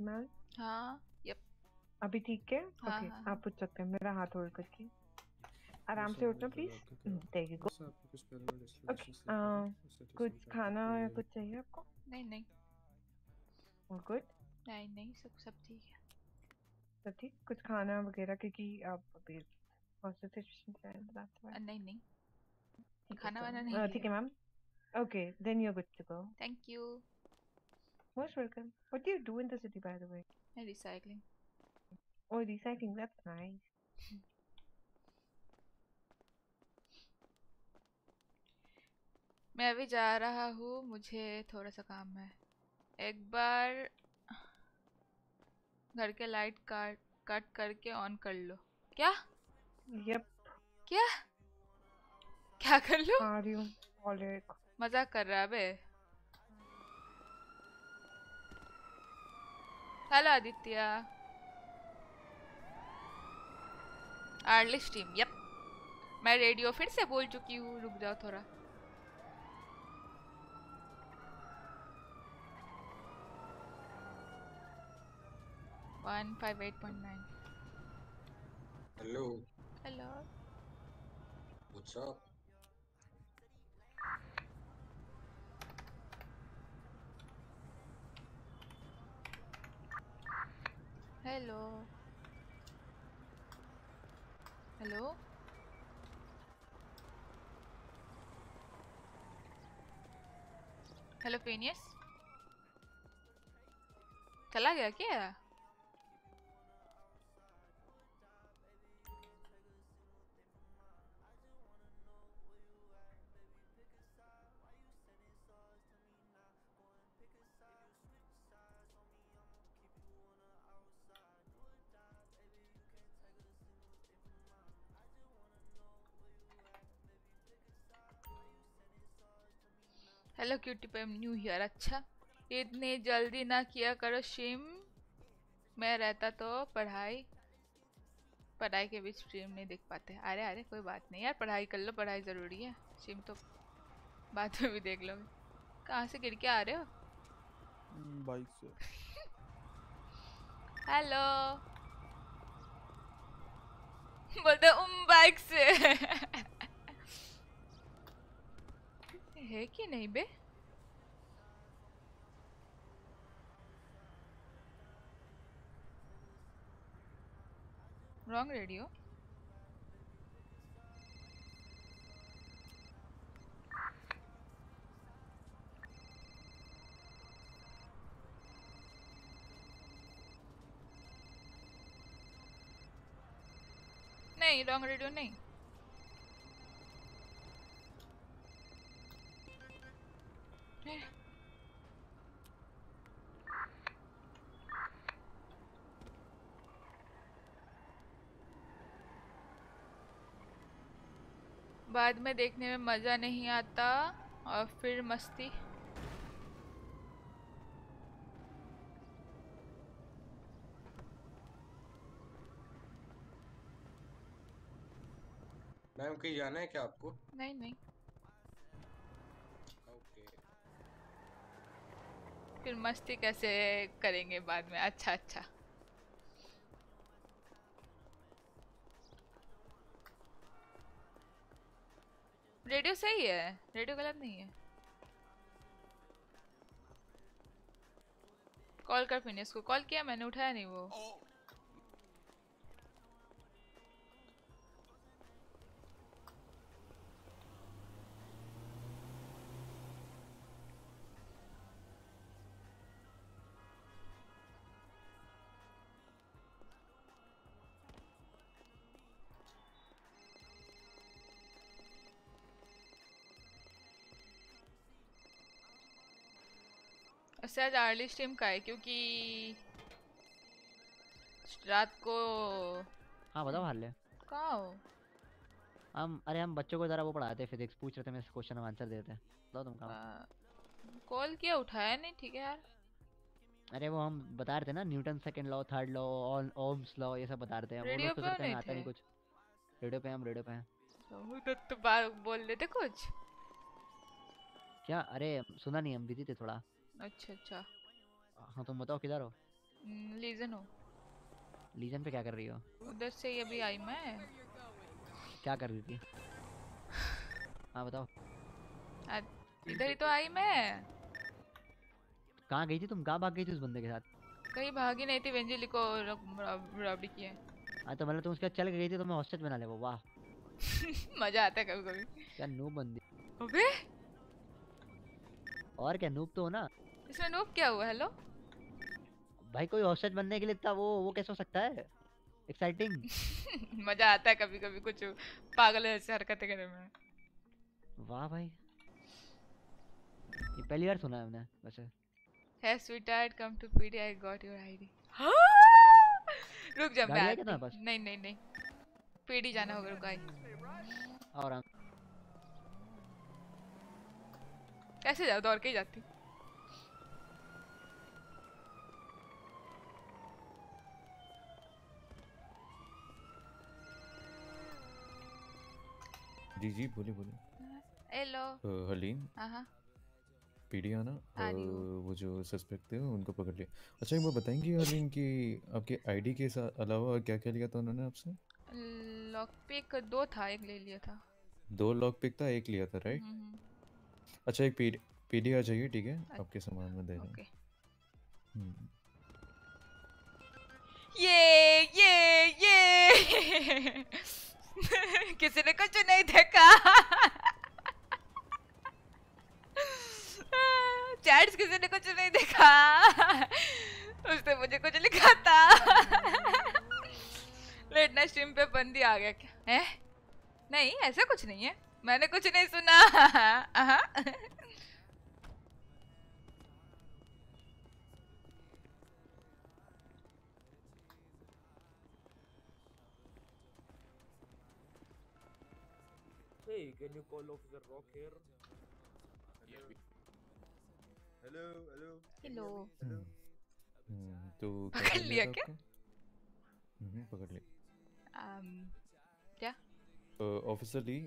Ma'am? हाँ yup अभी ठीक है? हाँ, ओके हाँ, आप उठ सकते हैं मेरा हाथ होल्ड करके। आराम से उठना प्लीज़ कुछ ओके कुछ खाना या कुछ चाहिए आपको? नहीं नहीं। और गुड नहीं नहीं सब सब ठीक है। सब ठीक? कुछ खाना वगैरह क्योंकि आप अभी हॉस्पिटल से आए दैट्स अ, व्हाई नहीं नहीं। खाना वाना नहीं ठीक है ma'am Okay, then you're good to go. Thank you. Most welcome. What do you do in the city, by the way? Recycling. Oh, recycling. That's nice. मैं अभी जा रहा हूँ मुझे थोड़ा सा काम है एक बार घर के लाइट काट कट करके ऑन कर लो क्या यप क्या क्या कर लो आ रही हूँ मज़ाक कर रहा है बे। Hello Aditya. Early stream yup मैं रेडियो फिर से बोल चुकी हूँ रुक जाओ थोड़ा। One five eight point nine Hello, hello what's up? Hello hello hello Phineas चला गया क्या? हेलो क्यूटी पे न्यू ईयर अच्छा इतनी जल्दी ना किया करो स्ट्रीम मैं रहता तो पढ़ाई पढ़ाई के बीच स्ट्रीम नहीं देख पाते। अरे अरे कोई बात नहीं यार पढ़ाई कर लो पढ़ाई ज़रूरी है। स्ट्रीम तो बाद में भी देख लो कहाँ से गिर के आ रहे हो? बाइक से। हेलो बोलते उम बाइक से. है कि नहीं बे? रॉन्ग रेडियो नहीं रॉन्ग रेडियो नहीं। बाद में देखने में मज़ा नहीं आता और फिर मस्ती। मैम कहीं जाना है क्या आपको? नहीं नहीं। ओके। फिर मस्ती कैसे करेंगे बाद में? अच्छा अच्छा। रेडियो सही है, रेडियो गलत नहीं है। कॉल कर फिनिश को, कॉल किया, मैंने उठाया नहीं वो। वैसे आज अर्ली स्ट्रीम का है क्योंकि रात को हाँ बताओ हाल है। कहाँ हो? हम अरे हम बच्चों को जरा वो पढ़ाते हैं फिजिक्स पूछ रहे थे मैं क्वेश्चन आंसर देते हैं। बताओ तुम कहाँ कॉल किया उठाया नहीं ठीक है यार। अरे वो हम बता रहे थे ना Newton second law third law Ohm's law ये सब बता रहे थे। हम रेडियो पे नहीं आता नहीं कुछ। रेडियो पे हम रेडियो पे हैं। तो, तो बोल देते कुछ? क्या? अरे सुना नहीं हम बिज़ी थे थोड़ा। अच्छा अच्छा। हाँ तुम बताओ किधर हो? लीजन हो। लीजन पे क्या कर रही हो? उधर से ही अभी आई मैं। क्या कर रही थी? हाँ बताओ। इधर ही तो आई मैं। कहाँ गई थी तुम? कहाँ भाग गई थी उस बंदे के साथ? कहीं भागी नहीं थी वेंजली को रबड़ी किए। हाँ तो मतलब तुम उसके चल गई थी तो मैं हॉस्टेज बना ले वो वाह। *laughs* मज़ा आता है कभी कभी क्या नूब बंदी। अबे! और क्या नूब तो हो ना? इसमें नूब क्या हुआ? हेलो भाई कोई हॉस्टेज बनने के लिए इतना वो वो कैसे हो सकता है? एक्साइटिंग *laughs* मज़ा आता है कभी कभी कुछ पागल ऐसे हरकतें करने में। वाह भाई। ये पहली बार सुना है मैंने वैसे। Hey sweetheart, come to PD. I got your ID. रुक जा मैं है हूँ। नहीं नहीं नहीं। पीडी जाना होगा रुक आई। और कैसे जाओ? दौड़ के ही जाती जी जी बोलिए बोलिए। हेलो अ, हरलीन हाँ हाँ। पीडी आना वो जो सस्पेक्ट थे उनको पकड़ लिया। अच्छा एक बार बताएँगे हरलीन कि आपके आईडी के साथ अलावा क्या क्या लिया था उन्होंने आपसे? लॉक पिक दो था एक ले लिया था। दो लॉक पिक था एक लिया था राइट? हम्म, हम्म। अच्छा एक पीडी पीडी आ जाइए ठीक है? आपके सामान में दे। ओके। हम्म। ये ये ये। *laughs* किसी ने कुछ नहीं देखा चैट्स किसी ने कुछ नहीं देखा उसने मुझे कुछ लिखा था लेट नाइट स्ट्रीम पे बंदी आ गया क्या है नहीं ऐसा कुछ नहीं है मैंने कुछ नहीं सुना Hey, can you call Officer Rock here? Hello hello hello हम्म, हम्म, तो क्या पकड़ कर लिया था क्या? आपका? हम्म पकड़ लिया um, क्या Uh, Officer Lee,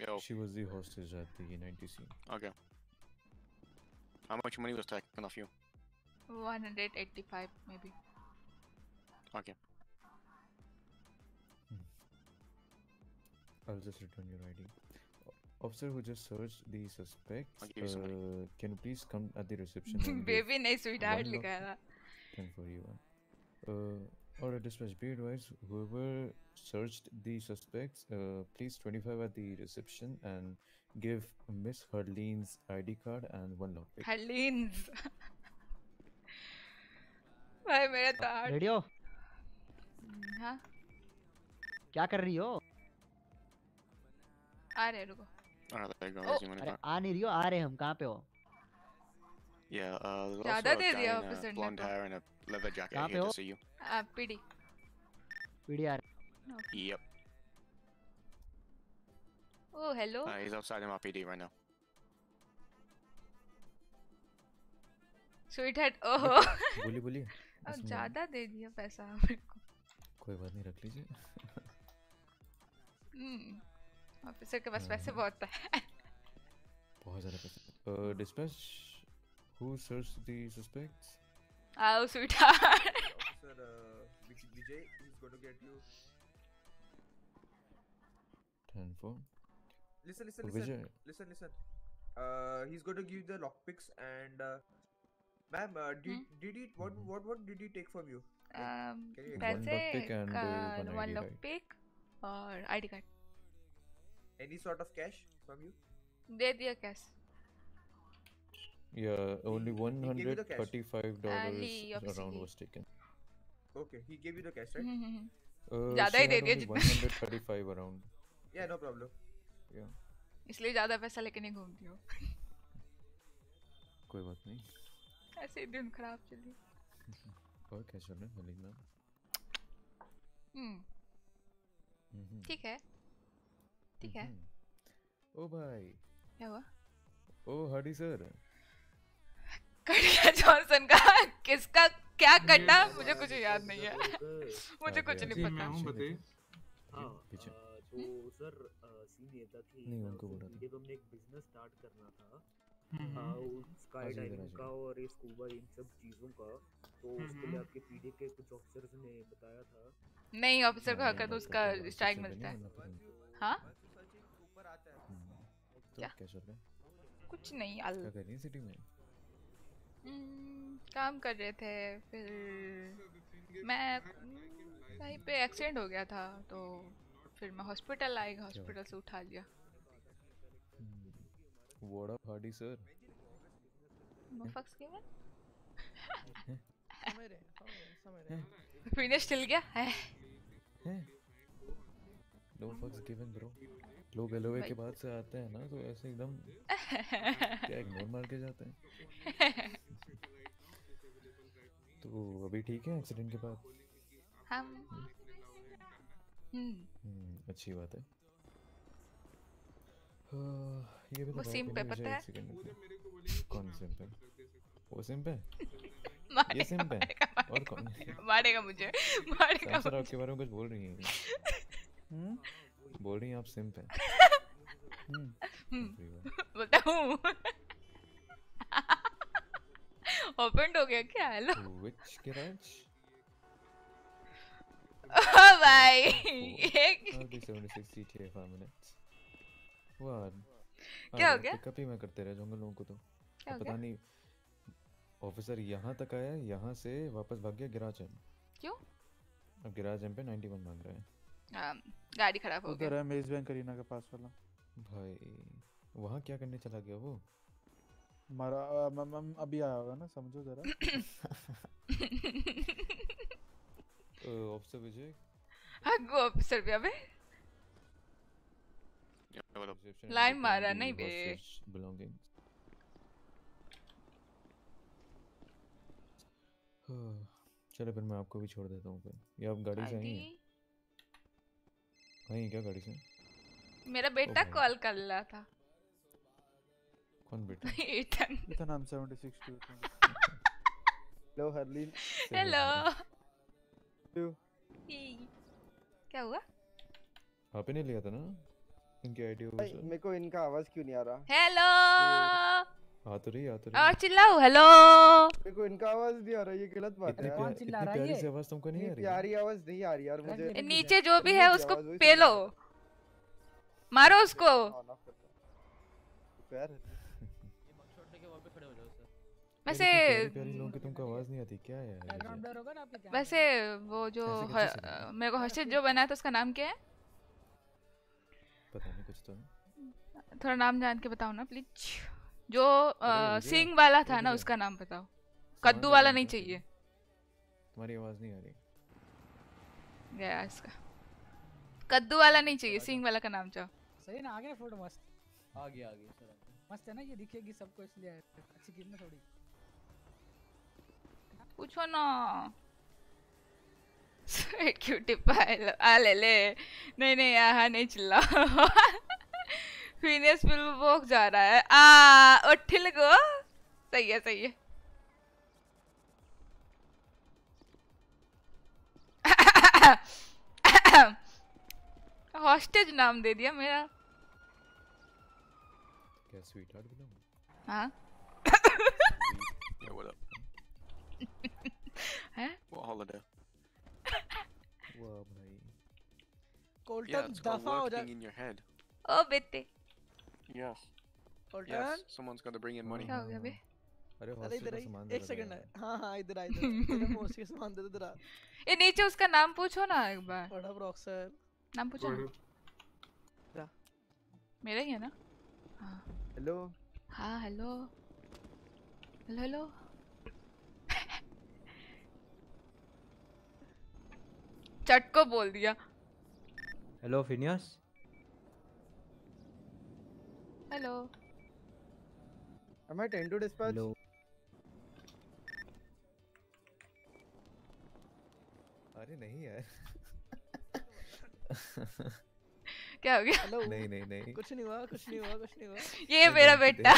Yo. she was the hostage at the 90C. Okay. How much money was taken off you? 185 maybe Okay. I'll just return your ID. O- Officer who just searched the suspects, I'll give you some money. uh, can you please come at the reception and give *laughs* baby नहीं sweetheart one लिखा lock- था 10 for you. Uh, alright, dispatch, be advised, whoever searched the suspects, uh, please 25 at the reception and give Miss Harleen's ID card and one lockpick. हर्लीन्स भाई *laughs* मेरा तो art radio हाँ क्या कर रही हो आ रहे रुको Oh. आ नहीं रही हो आ रहे हम कहाँ पे हो Yeah, uh, there's ज़्यादा also a दे guy दिया in a officer ने blonde तो। hair and a leather jacket कहाँ पे here हो? to see you. आ पीडी पीडी आ रही Yep. Oh hello Uh, he's outside MRPD right now. Sweetheart ओहो बोलिए बोलिए अब इसमें ज़्यादा दे दिया पैसा मेरे को कोई बात नहीं रख लीजिए हम्म ऑफिसर के पास पैसे हाँ। बहुत है बहुत ज़्यादा पैसे uh, dispatch who searched the suspects आओ sweetheart Sir, uh, Vij- Vijay, he's going to get you. 10 for Listen, listen, Vijay. listen. Listen, listen. Uh, he's going to give you the lockpicks and. Uh, ma'am, uh, did did he what what what did he take from you? um, Can you One पैसे lockpick and, uh, का one one ID, lock Any sort of cash from you? दे दिया cash yeah only the 135 Uh, dollars around was taken Okay, he gave you the cash, right? uh, ज़्यादा ही दे दिया जितना 135 around Yeah, no problem. yeah इसलिए ज़्यादा पैसा लेके नहीं घूमती हूँ कोई बात नहीं ऐसे ही दिन खराब चली और क्या चल रहा है हलीम मैम हम्म हम्म, ठीक है ठीक है। हम्म। ओ भाई। क्या हुआ? ओ हरी सर। कट गया जॉनसन का *laughs* किसका क्या कटा? मुझे कुछ याद नहीं है। *laughs* मुझे कुछ नहीं पता। मैं हूँ बताइए। हाँ पीछे। तो सर सीन ये था कि नहीं, उनको बोला था। जब हमने एक बिज़नेस स्टार्ट करना था। हम्म, स्काई डाइविंग का और ये स्कूबा इन सब चीज़ों का। तो उसके लिए आपके पीडी के कुछ ऑफिसर्स ने बताया था। नहीं ऑफिसर को हाँ, हरकत मैं उसका तो स्ट्राइक मिलता है। तो- हाँ? हम्म, तो क्या? क्या? चल रहा है? कुछ नहीं अल क्या कर रही है सिटी में? हम्म, काम कर रहे थे फिर मैं कहीं पे एक्सीडेंट हो गया था तो फिर मैं हॉस्पिटल आई हॉस्पिटल से उठा लिया। व्हाट अप हार्डी सर मफक्स के में रहे फिनिश चल गया? है? हैं? नो फक्स गिवन ब्रो लोग एलओए के बाद से आते हैं ना तो ऐसे एकदम *laughs* क्या इग्नोर मार के जाते हैं। *laughs* तो अभी ठीक है एक्सीडेंट के बाद? हम हम्म। हम्म अच्छी बात है। हाँ, ये भी वो सिम पे पता है? कौन सिम पे? वो सिम पे? *laughs* ये सिम पे? और कौन? मारेगा मुझे मारेगा सर आपके बारे में कुछ बोल रही हैं। बोल रही हैं। आप सिंप हम्म, *laughs* बोलता हूँ। ओपन हो गया क्या? Hello Which garage? ओ *laughs* भाई be 76 GTA 5 minutes. क्या हो गया? पिकअप ही मैं करते रह जाऊँगा लोगों को तो। हो पता नहीं ऑफिसर यहाँ तक आया यहाँ से वापस भाग गया गिराज एम क्यों? अब गिराज एम पे 91 मांग रहा है हाँ, गाड़ी खराब हो उधर गया। है मेज बैंक करीना के पास वाला भाई वहाँ क्या करने चला गया वो? हमारा अ, म- म- अभी आया होगा ना समझो जरा। *laughs* ऑफिसर विजय? हाँ गो ऑफिसर भी अबे। लाइन मारा नहीं बे। belongings. हाँ, *sighs* चलो फिर मैं आपको भी छोड़ देता हूँ फिर। ये आप गाड़ी से आई हैं आई क्या गाड़ी से? मेरा बेटा कॉल कर रहा था। कौन बेटा? *laughs* ईथन इतना नाम 76 टू हेलो *laughs* हरलीन। हेलो. क्या हुआ? आप ही ने लिया था ना? इनकी आईडी भाई मेरे को इनका आवाज़ क्यों नहीं आ रहा? हेलो आ तो रही तो रही चिल्लाओ हेलो। मेरे को इनका आवाज़ नहीं आ रहा ये गलत बात है प्या- इतनी प्यारी सी आवाज़ तुमको नहीं आ रही? प्यारी आवाज़ नहीं आ रही यार मुझे नीचे जो भी है उसको आवाज़ वही पे लो मारो उसको। हूँ। प्यार वैसे की तुमको आवाज़ नहीं आती क्या है वैसे वो जो ह- मेरे को हर्षित जो बनाया था उसका नाम क्या है? पता नहीं कुछ तो है। थोड़ा नाम जान के बताओ ना प्लीज़ जो सिंग वाला था ना उसका नाम बताओ। कद्दू वाला नहीं चाहिए। तुम्हारी आवाज़ नहीं आ रही। गया इसका। कद्दू वाला नहीं चाहिए सिंग वाला का नाम चाहो। सही ना आ गया फ़ोटो मस्त। आ गया आ गया सर मस्त है ना ये दिखेगी सबको इसलिए अच्छी गिर ना थोड़ी। पूछो ना। क्यूटी पायल आ ले ले। नहीं नहीं यहाँ नहीं चिल्ला फिनियस फ़िल्म वॉक जा रहा है। आ उठिल को। सही है सही है। हॉस्टेज नाम दे दिया मेरा। क्या स्वीट हार्ट बिलोंग हाँ what up? *laughs* हैं? What holiday? वाह भाई। कोल्टन दफ़ा हो जा in your head. ओ बेटे। Yes. Colton Yes, someone's got to bring in money. क्या हो गया बे अरे अरे इधर आई एक सेकंड है हाँ हाँ इधर आ इधर तेरे मोस्ट के सामान दे इधर आ ये नीचे उसका नाम पूछो ना एक बार। व्हाट अप रॉक सर नाम पूछो ना। मेरा ही है ना? हाँ। हेलो हाँ हेलो हेलो हेलो चट को बोल दिया। Hello Phineas hello am I to dispatch hello अरे नहीं यार। क्या हो गया? हेलो नहीं नहीं नहीं। कुछ नहीं हुआ कुछ नहीं हुआ कुछ नहीं हुआ। *laughs* ये मेरा बेटा।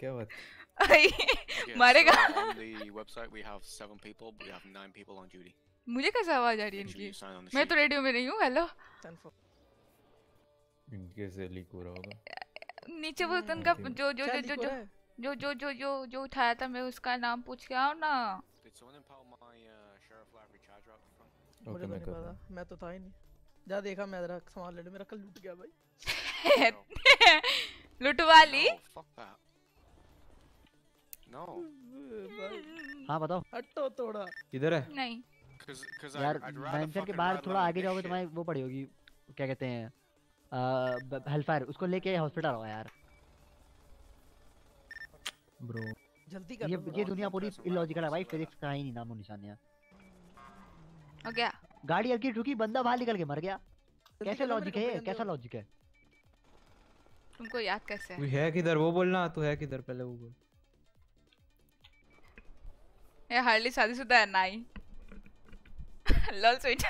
क्या बात? मारेगा website we have 7 people we have 9 people on duty मुझे कैसे आवाज़ आ रही है इनकी? मैं तो रेडियो में नहीं हूँ। हेलो इनके से लीक हो रहा होगा। नीचे वो उनका think- जो जो जो जो जो जो जो जो जो जो उठाया था मैं उसका नाम पूछ के आओ ना। Uh? मुझे तो मैं नहीं कर रहा पता मैं तो था ही नहीं। जा देखा मैं जरा सामान ले लूँ मेरा कल लूट गया भाई। *laughs* लुटवा ली. No. *laughs* हाँ बताओ। हटो थोड़ा। किधर है। नहीं। यार मेंशन के बाहर थोड़ा आगे जाओगे. तुम्हारी वो पड़ी होगी क्या कहते हैं? हेल्फायर उसको लेके हॉस्पिटल आओ यार। ब्रो जल्दी कर ये ये दुनिया पूरी इलॉजिकल है भाई फिजिक्स का ही नहीं नामो निशान है हो गया। गाड़ी हल्की ठुकी बंदा बाहर निकल के मर गया। कैसे लॉजिक है ये? कैसा लॉजिक है? तुमको याद कैसे तू है है किधर? वो बोलना तू है किधर? पहले वो बोल। ये हार्डली शादीशुदा है नाई। *laughs* लॉल स्वीट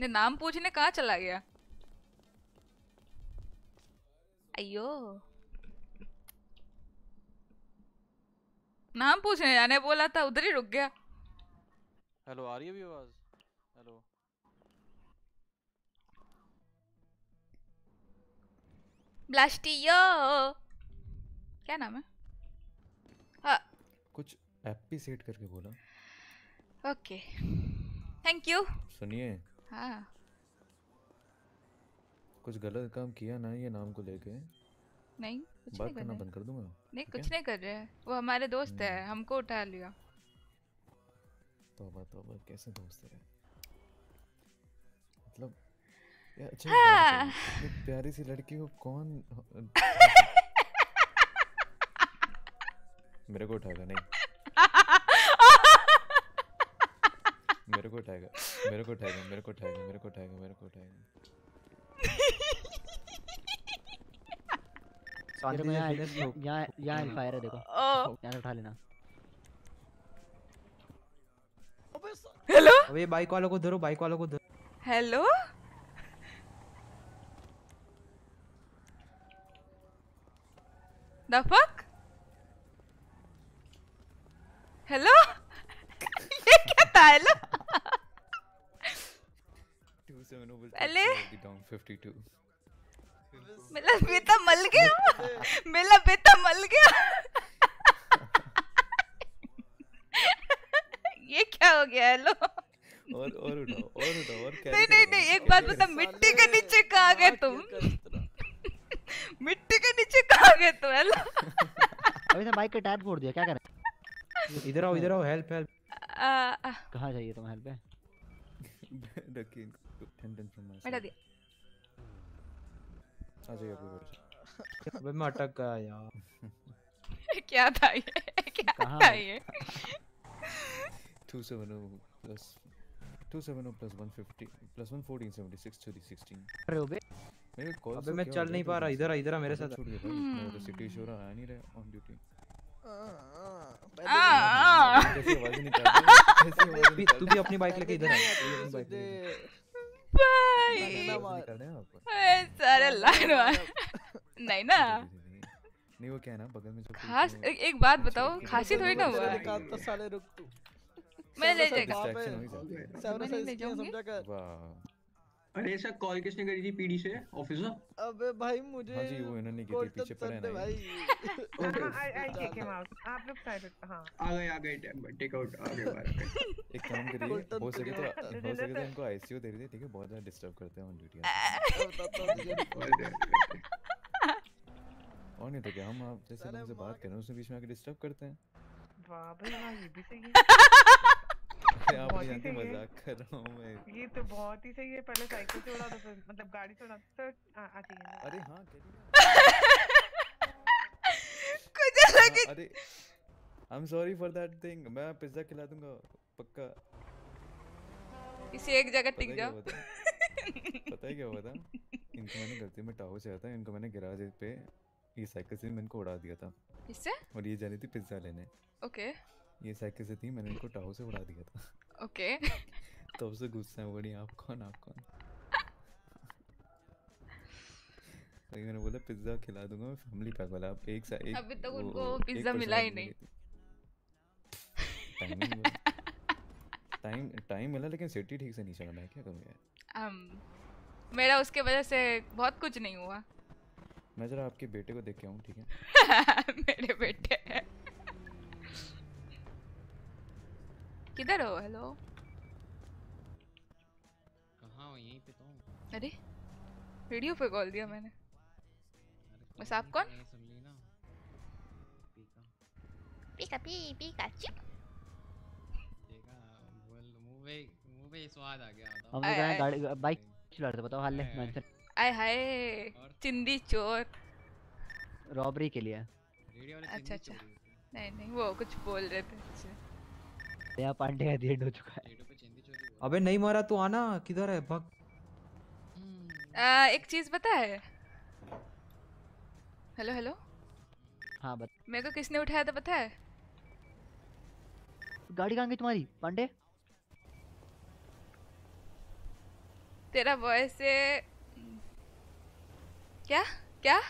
ने नाम पूछने कहाँ चला गया? अयो। नाम पूछने जाने बोला था उधर ही रुक गया। हेलो आ रही है आवाज़? हेलो। ब्लास्टियो क्या नाम है? हाँ। कुछ ऐप भी सेट करके बोला। ओके। Thank you. सुनिए। हाँ। कुछ गलत काम किया ना ये नाम को लेके? नहीं कुछ बात नहीं करना बंद कर दूँगा। नहीं है? कुछ नहीं कर रहे। हैं वो हमारे दोस्त है हमको उठा लिया। तौबा तौबा कैसे दोस्त है? मतलब यार अच्छा हाँ। बात इतनी प्यारी सी लड़की को कौन *laughs* मेरे को उठाएगा नहीं। *laughs* मेरे को उठाएगा मेरे को उठाएगा मेरे को उठाएगा मेरे को उठाएगा मेरे को उठाएगा तेरे को यहाँ यहाँ यहाँ फायर है देखो। यहाँ उठा लेना। हेलो? अबे बाइक वालों को धरो बाइक वालों को धरो। हेलो? The fuck hello? *laughs* ये क्या था? हेलो? पहले डाउन 52 मेरा बेटा मल गया। मेरा बेटा मल गया। ये क्या हो गया हेलो? और और उठाओ और उठाओ और नहीं नहीं नहीं एक बात बता मिट्टी के नीचे कहाँ गए तुम? मिट्टी के नीचे कहाँ गए तुम हेलो? अभी से बाइक का टायर फोड़ दिया क्या करें इधर आओ इधर आओ हेल्प हेल्प कहाँ चाहिए तुम हेल्प है रखिए टेंशन फ्रॉम माय बैठा दिया आ जाइए अभी बैठ अबे मैं अटक गया यार क्या था ये क्या कहाँ था है? ये 270 plus 270 plus 150 plus 114 76 to the 16 अरे बे मेरे कॉल अबे मैं चल नहीं पा रहा इधर आ इधर आ मेरे साथ छूट गया मेरा तो सिटी शोर आ नहीं रहा ऑन ड्यूटी ही तू तू भी अपनी बाइक लेके इधर आ भाई सारे लाइन नहीं ना नहीं वो क्या है ना बगल में खास एक, एक बात बताओ खासी थोड़ी ना हुआ तो साले रुक तू मैं ले मैं समझा कर वाह अरे सर कॉल किसने करी थी पीडी से? ऑफिसर अबे भाई मुझे हाँ जी वो इन्होंने की थी पीछे पड़े हैं ना भाई। *laughs* ओके हाँ, I, I kick him आप लोग साइड हाँ आ गए आ गए टेक आउट आ गए बाहर एक काम करिए गोल्डन हो सके तो हो सके तो इनको आईसीयू दे दीजिए ठीक है? बहुत ज़्यादा डिस्टर्ब करते हैं ऑन ड्यूटी *laughs* और नहीं तो क्या हम आप जैसे लोगों से बात कर रहे हैं उसमें बीच में आके डिस्टर्ब करते हैं। वाह भाई हाँ ये भी सही है। *laughs* आप नहीं ही जानते मज़ाक कर रहा हूँ मैं। ये तो बहुत ही सही है पहले साइकिल से उड़ा फिर मतलब गाड़ी से उड़ा दो सर आ आ अरे हाँ कुछ लगे हाँ, अरे I am sorry for that thing मैं पिज्जा खिला दूँगा पक्का। इसी एक जगह टिक जाओ। पता है क्या हुआ था इनको मैंने गलती में टावर से था इनको मैंने गिराज पे ये साइकिल से मैंने उड़ा दिया था। इससे? और ये जा रही थी पिज्जा लेने। ओके। ये साइकिल से थी मैंने इनको टावर से उड़ा दिया था। ओके। *laughs* तब से गुस्सा है बड़ी आप कौन आप कौन? *laughs* वही मैंने बोला पिज्जा खिला दूँगा मैं फैमिली पैक वाला। आप एक सा एक अभी तक उनको पिज्जा मिला ही नहीं। लेती। टाइमिंग टाइम टाइम मिला लेकिन सिटी ठीक से नहीं चला मैं क्या करूँ यार? Um, मेरा उसके वजह से बहुत कुछ नहीं हुआ। मैं जरा आपके बेटे को देख के आऊँ ठीक है? *laughs* मेरे बेटे। किधर हो? हेलो कहाँ हो? यहीं पे तो हूँ। अरे रेडियो पे कॉल दिया मैंने। बस आप कौन? मैंने सुन ली ना। पीका। पी पीका चू। देखा बोल मुँह पे मुँह पे स्वाद आ गया हम लोग गाड़ी बाइक चला रहे थे बताओ हाल आय। मेंशन आय हाय चिंदी चोर। रॉबरी के लिए। अच्छा अच्छा। नहीं नहीं वो कुछ बोल रहे थे अच्छा। नया पांडे का एंड हो चुका है। अबे नहीं मारा तू आना किधर है भग। आ, एक चीज़ पता है? Hello hello. हाँ बत मेरे को किसने उठाया था पता है? गाड़ी कहाँ गई तुम्हारी? पांडे? तेरा वॉइस से क्या? क्या?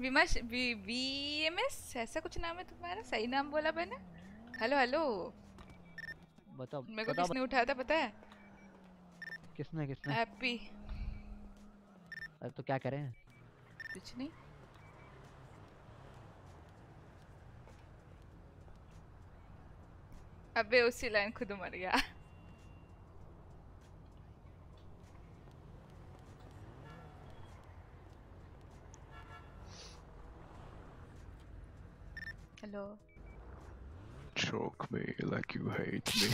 विमर्श वी वी एम एस ऐसा कुछ नाम है तुम्हारा? सही नाम बोला मैंने। Hello hello. बताओ मेरे को किसने उठाया था पता है? किसने किसने? हैप्पी अरे तो क्या करें कुछ नहीं। अबे उसी लाइन खुद मर गया। Hello Choke me like you hate me.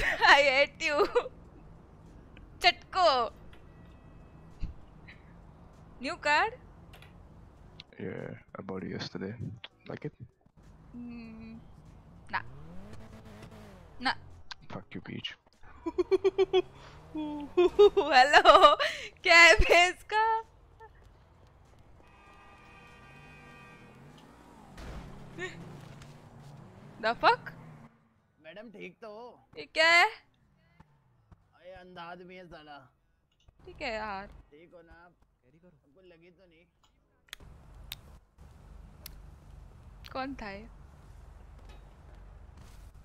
*laughs* I hate you. चटको. New card? Yeah, I bought it yesterday. Like it? Mm, nah. Nah. Fuck you, Peach. *laughs* Hello क्या है बे इसका द फक मैडम ठीक तो हो? ये क्या है। अरे अंधा आदमी है साला। ठीक है यार। ठीक हो ना आप? आपको लगी तो नहीं। कौन था ये?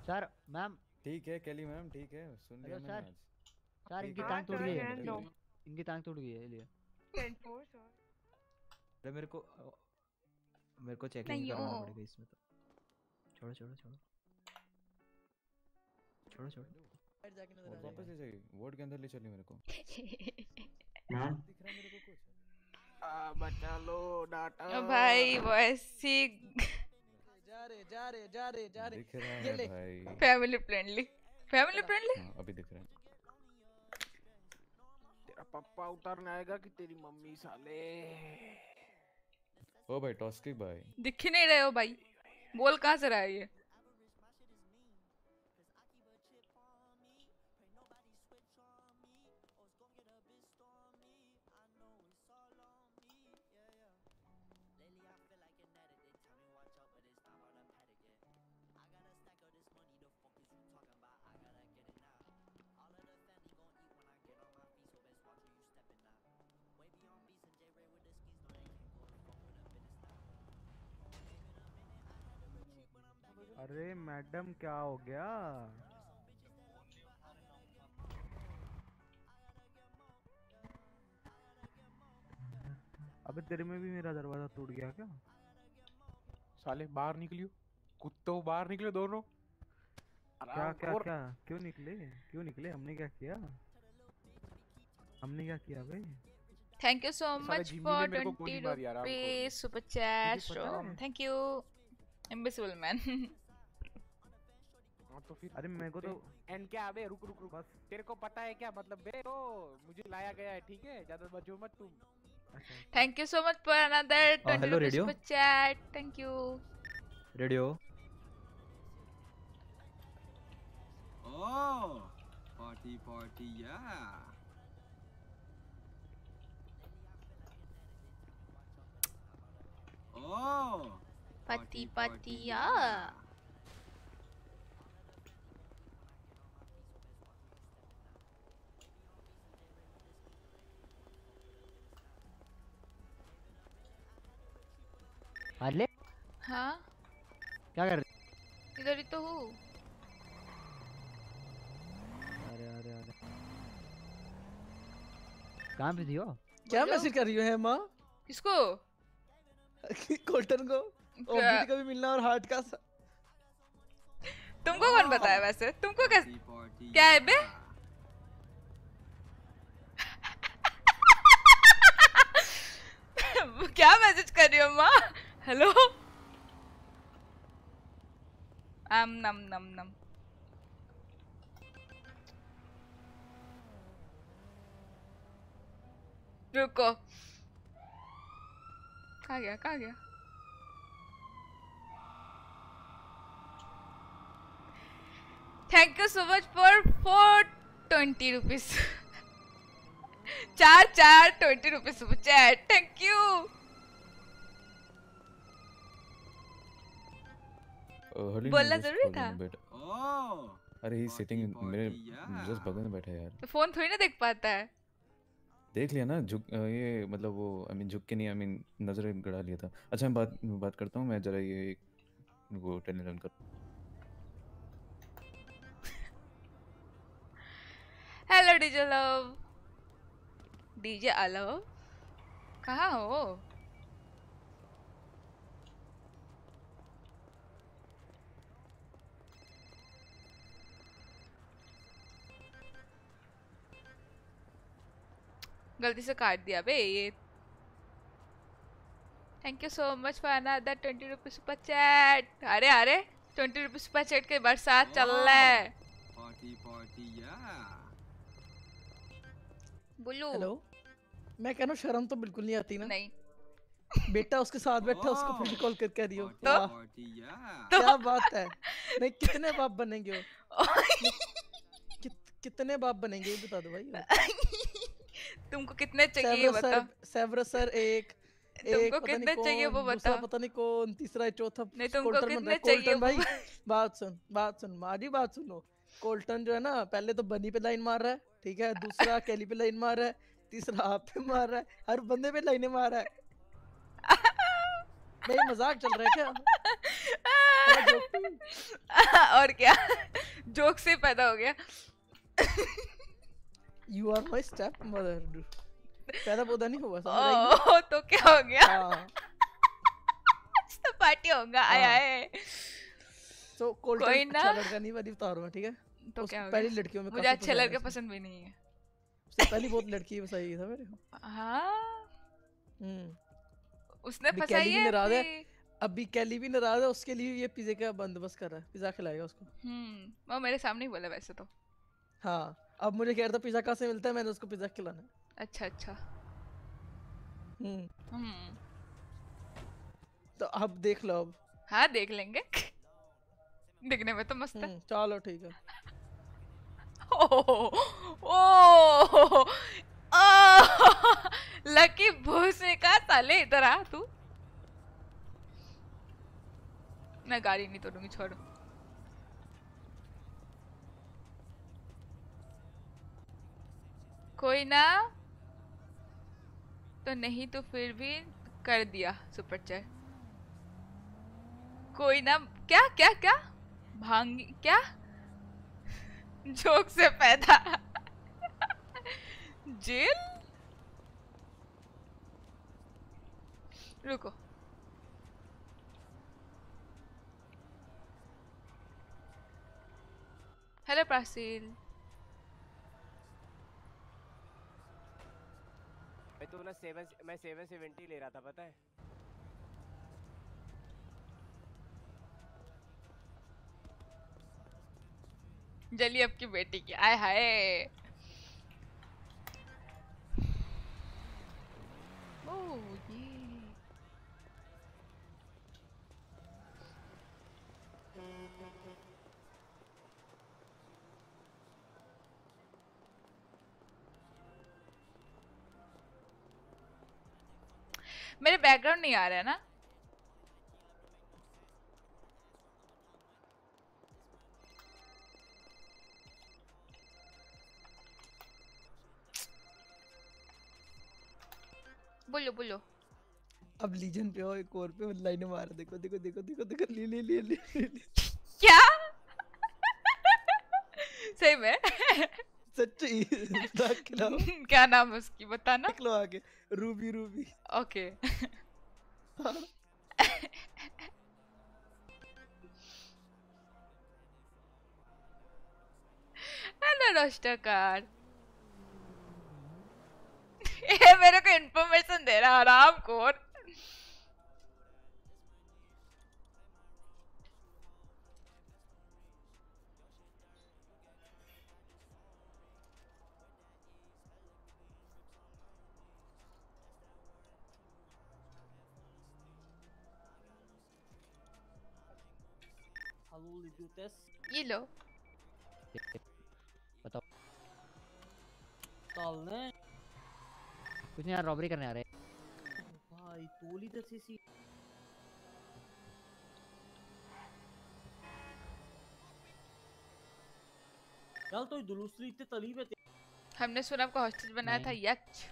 Sir ma'am. ठीक है केली मैम ठीक है। सुन लिया मैंने सर। आज। सर इनकी टांग टूट गई है। है। इनकी टांग टूट गई है लिए अरे मेरे को मेरे को चेकिंग नहीं करना हो। पड़ेगा इसमें तो। छोड़ो छोड़ो छोड़ो। छोड़ो छोड़ो। वापस ले जाइए। वार्ड के अंदर ले चलिए मेरे को। हाँ? दिख रहा मेरे को कुछ। आ, बचा लो डाटा। ओ भाई वो ऐसी जा रे जा रे जा रे जा रे। दिख रहा है भाई। फैमिली फ्रेंडली फैमिली फ्रेंडली अभी दिख रहा है। तेरा पप्पा उतरने आएगा कि तेरी मम्मी साले? ओ भाई टॉस्किक भाई। दिख ही नहीं रहे हो भाई। बोल कहाँ से रहा है ये? मैडम क्या हो गया? अबे तेरे में भी मेरा दरवाज़ा टूट गया क्या? साले बाहर निकलियो। कुत्तों बाहर निकले दोनों। क्या क्या। क्या? क्यों निकले? क्यों निकले? हमने क्या किया? हमने क्या किया भाई? Thank you so much for twenty. Rupees super chat. Thank you invisible man हाँ तो फिर अरे मेरे को तो एंड क्या अबे रुक रुक रुक। बस। तेरे को पता है क्या मतलब बे तो मुझे लाया गया है ठीक है? ज़्यादा बचो मत तुम। Thank you so much for another Uh, twenty hello, rupees radio? Super chat thank you radio Oh, party, party, yeah. Oh, पति पति या हार्ले हाँ। क्या कर रही इधर ही तो हूँ। अरे अरे अरे। कहाँ पे थी हो क्या मैसेज कर रही हो है माँ किसको? *laughs* कोल्टन को? ऑफबीट का भी मिलना और हार्ट का सा- तुमको कौन बताया वैसे? तुमको कैसे क्या है बे? *laughs* *laughs* क्या मैसेज कर रही हो माँ? हेलो आम नम नम नम रुको कहा गया कहा गया thank you so much for four twenty rupees चार चार twenty rupees super chat thank you बोलना ज़रूरी था. अरे ही सिटिंग मेरे जस्ट बगल में बैठा है यार। फ़ोन थोड़ी ना देख पाता है। देख लिया ना झुक ये मतलब वो आई मीन झुक के नहीं आई मीन नज़रें गड़ा लिया था। अच्छा मैं बात बात करता हूँ मैं जरा ये वो टेली रन कर हेलो डीजे लव डीजे अलव कहाँ हो? गलती से काट दिया बे ये। Thank you so much for another twenty rupees super chat अरे अरे ट्वेंटी रुपीज़ सुपर चैट के बरसात चल रहा है। पार्टी पार्टी या बुलू। हेलो मैं कह रहा हूँ शर्म तो बिल्कुल नहीं आती ना। नहीं। बेटा उसके साथ बैठा उसको फिर कॉल कर कह रही हो तो? क्या बात है? नहीं कितने बाप बनेंगे हो *laughs* कि, कितने बाप बनेंगे बता दो भाई। *laughs* तुमको कितने चाहिए सेवरस बताओ। सर एक तुमको कितने चाहिए वो बताओ। पता नहीं कौन तीसरा चौथा नहीं, तुमको। कितने चाहिए भाई बात सुन बात सुन मारी बात सुनो। कोल्टन जो है ना पहले तो बनी पे लाइन मार रहा है ठीक है? दूसरा *laughs* कैली पे लाइन मार रहा है तीसरा आप पे मार रहा है हर बंदे पे लाइने मार रहा है। *laughs* नहीं मज़ाक चल रहा है क्या? *laughs* और क्या? जोक से पैदा हो गया। You are my step mother पैदा पौधा नहीं हुआ समझ ओह तो क्या हो गया? हाँ। *laughs* तो पार्टी होगा आया हाँ। है। तो कोल्टन कोई ना। अच्छा लड़का नहीं बता रहा हूँ ठीक है? तो क्या हो पहली लड़कियों में मुझे अच्छे लड़के पसंद भी नहीं है। पहली बहुत लड़की फसाई था मेरे को। हाँ। हम्म। उसने फंसाई है नाराज़ है। अभी कैली भी नाराज़ है उसके लिए ये पिज्जे का बंदोबस्त कर रहा है। पिज्जा खिलाएगा उसको। हम्म। वो मेरे सामने ही बोला वैसे तो। हाँ। अब मुझे कह रहा था पिज्जा कहाँ से मिलता है? मैंने उसको पिज्जा खिलाना अच्छा अच्छा। हम्म। हम्म। तो अब देख लो अब। हाँ देख लेंगे। दिखने में तो मस्त है। हम्म, चलो ठीक है। ओह ओह लकी भूसे का साले इधर आ तू। मैं गाड़ी नहीं तोड़ूँगी छोड़ो। कोई ना। तो नहीं तो फिर भी कर दिया सुपर चैट कोई ना, क्या क्या क्या? भांगी, क्या? जोक से पैदा। जेल? रुको। हेलो प्रासील। तो ना सेवन मैं सेवन सेवेंटी ले रहा था, पता है? जली आपकी बेटी की आय हाय। मेरे बैकग्राउंड नहीं आ रहा है ना। बोलो बोलो। अब लीजन पे हो एक और पे लाइनें मार देखो देखो देखो देखो देखो ले ले ले ले ले, ले। क्या? *laughs* सही में। *laughs* सच्ची खिलाओ *laughs* क्या नाम है उसकी? बताना। लो आगे। Ruby Ruby. ओके। *laughs* हेलो रोस्टर कार *laughs* ये मेरे को इन्फॉर्मेशन दे रहा आराम खोर Do this? ये लो बताओ। डालने कुछ नहीं यार रॉबरी करने आ रहे हैं। भाई तोली दस सी चल तो दुलूसरी इतने तली पे थे हमने सुना आपका हॉस्टल बनाया था यक्ष।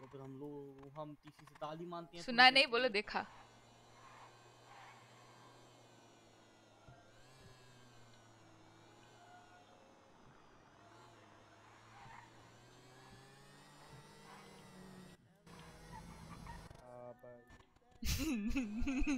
तो फिर हम लोग हम किसी से ताली मानते हैं सुना नहीं बोलो देखा।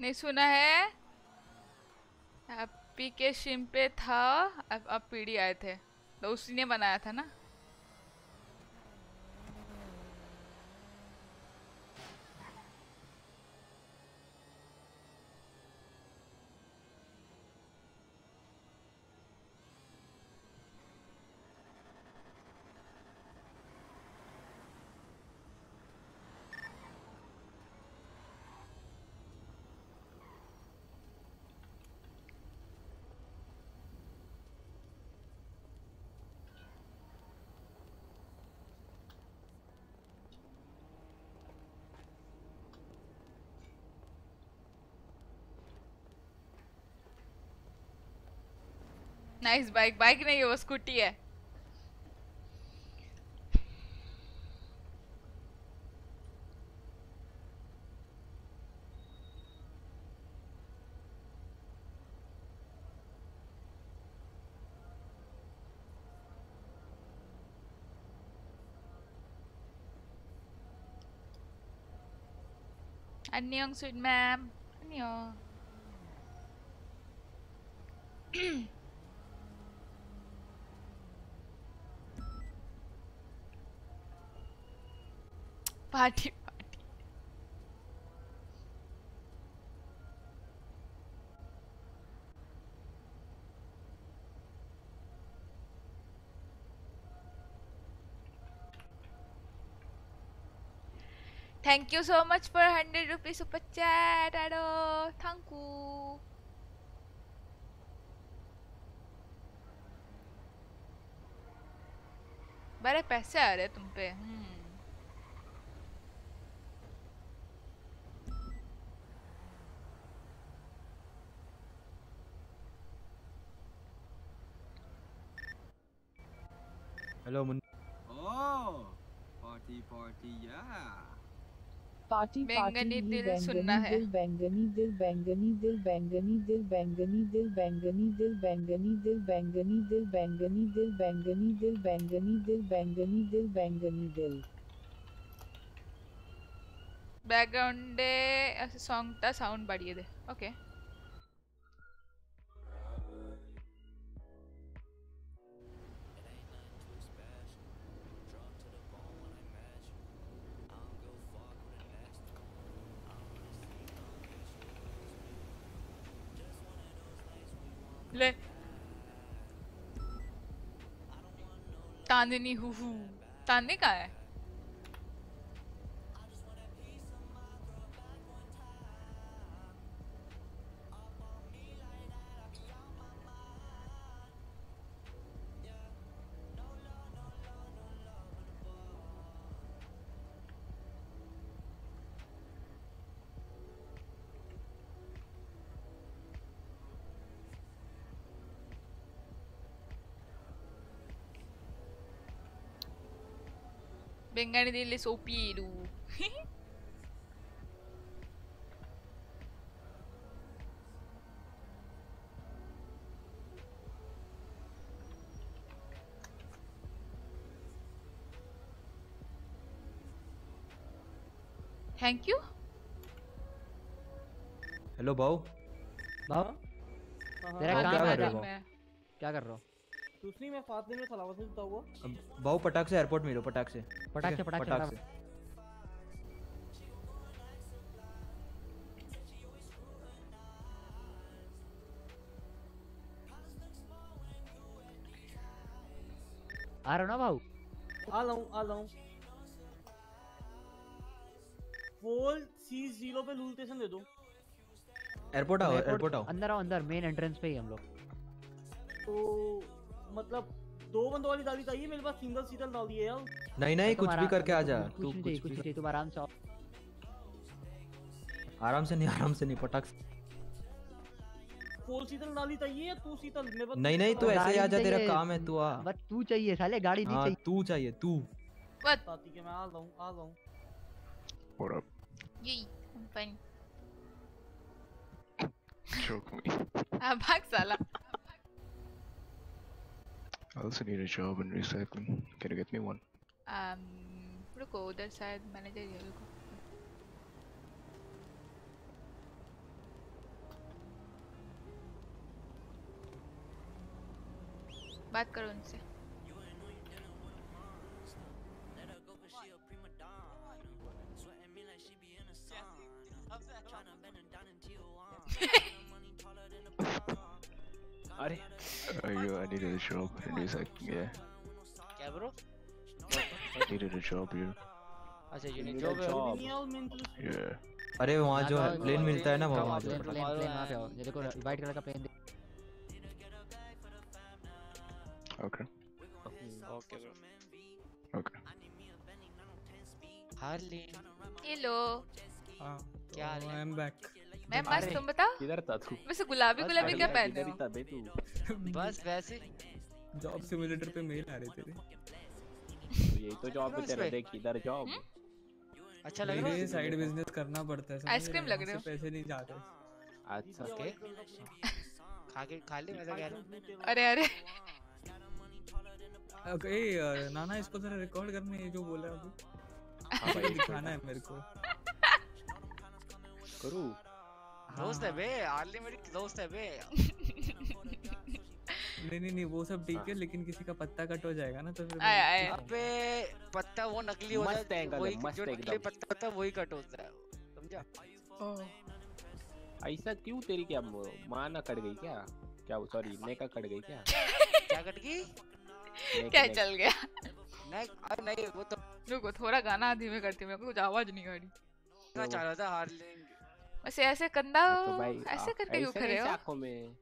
नहीं सुना है? पी के शिम पे था, अब अब पीढ़ी आए थे। तो उसी ने बनाया था ना? नाइस बाइक बाइक नहीं है वो स्कूटी है 안녕 스윗맘 안녕 *clears throat* Party party. Thank you so much for hundred rupees super chat Edo thank you बड़े पैसे आ रहे तुम पे। हम्म। Hello Munni oh party party या पार्टी बैंगनी दिल सुनना है बैंगनी दिल बैंगनी दिल बैंगनी दिल बैंगनी दिल बैंगनी दिल बैंगनी दिल बैंगनी दिल बैंगनी दिल बैंगनी दिल बैंगनी दिल बैंगनी दिल बैंगनी दिल बैकग्राउंड सॉन्ग का साउंड बढ़िए दे ओके okay. ले तांदनी हु तांदे का है? Dengan dia OP tu. Thank you hello भाऊ भाऊ तेरा काम कर रहा क्या कर रहा हूँ नहीं मैं फातले में सलावत से जुटा हुआ। बाऊ पटाख से एयरपोर्ट मिलो पटाख से। पटाख से? पटाख से आ रहा ना भाऊ आ लाऊं आ लाऊं फोल सी ज़ीरो पे लूल स्टेशन दे दो। एयरपोर्ट आओ एयरपोर्ट आओ। अंदर आओ अंदर मेन एंट्रेंस पे ही हम लोग। तो मतलब दो बंदों वाली दाली चाहिए मेरे पास सिंगल सीटर डाल दिए यार। नहीं नहीं कुछ भी करके आ जा। तू कुछ कुछ भी नहीं तुम आराम से आओ। आराम से नहीं आराम से नहीं पटाख से। फोर सीटर डाली चाहिए या टू सीटर मेरे पास नहीं नहीं तू ऐसे ही आ जा तेरा काम है तू आ। बस तू चाहिए साले गाड़ी नहीं हाँ चाहिए। तू चाहिए तू। ताती के मैं आ लाऊं आ लाऊं What up? यही I'm fine. Choke me. *laughs* हाँ भाग साला। I also need a job in recycling. Can you get me one? um, रुको उधर शायद मैनेजर ही है रुको बात करो उनसे *laughs* अरे Uh, yo, I needed a job in recycling. Yeah, क्या bro needed a job here. अच्छा यूनिट need a जॉब है job. नहीं आओ मैं तो Yeah. अरे वहाँ जो हाँ, तो प्लेन मिलता है ना प्लेन वहाँ प्लेन जो प्लेन प्लेन वहाँ पे आओ ये देखो वाइट कलर का plane Okay. Okay bro Okay. Harley hello क्या हाल है आई एम बैक मैं मस्त तुम बताओ। किधर था तू? वैसे गुलाबी गुलाबी क्या पहने किधर हो था बे तू। बस वैसे जॉब सिमुलेटर पे मेल आ रहे थे तो यही तो जॉब में तेरा। देख इधर जॉब। अच्छा लग रहा है? साइड बिज़नेस करना पड़ता है आइसक्रीम लग रहे से पैसे नहीं जाते। अच्छा। ओके। खा के खा ले मैं तो कह रहा अरे अरे। ओके नाना इसको जरा रिकॉर्ड करने ये जो बोला अभी। हाँ भाई, दिखाना है मेरे को। करूँ? दोस्त है बे हार्ली मेरी दोस्त है बे। नहीं नहीं नहीं वो सब ठीक है लेकिन किसी का पत्ता कट हो जाएगा ना तो फिर आया आया अबे पत्ता वो नकली होता मस्त है वही जो नकली पत्ता होता है वही कट होता है समझा? ऐसा क्यों तेरी क्या म- माँ ना कट गई क्या? क्या सॉरी नेका कट गई क्या? *laughs* क्या कट गई? नेक- क्या चल गया? नहीं अरे नहीं वो तो रुको थोड़ा गाना धीमे करती हूँ मेरे को कुछ आवाज़ नहीं आ रही। इतना चाह रहा था हार्ली वैसे ऐसे कंधा हाँ, तो ऐसे करके क्यों खड़े हो? आँखों में।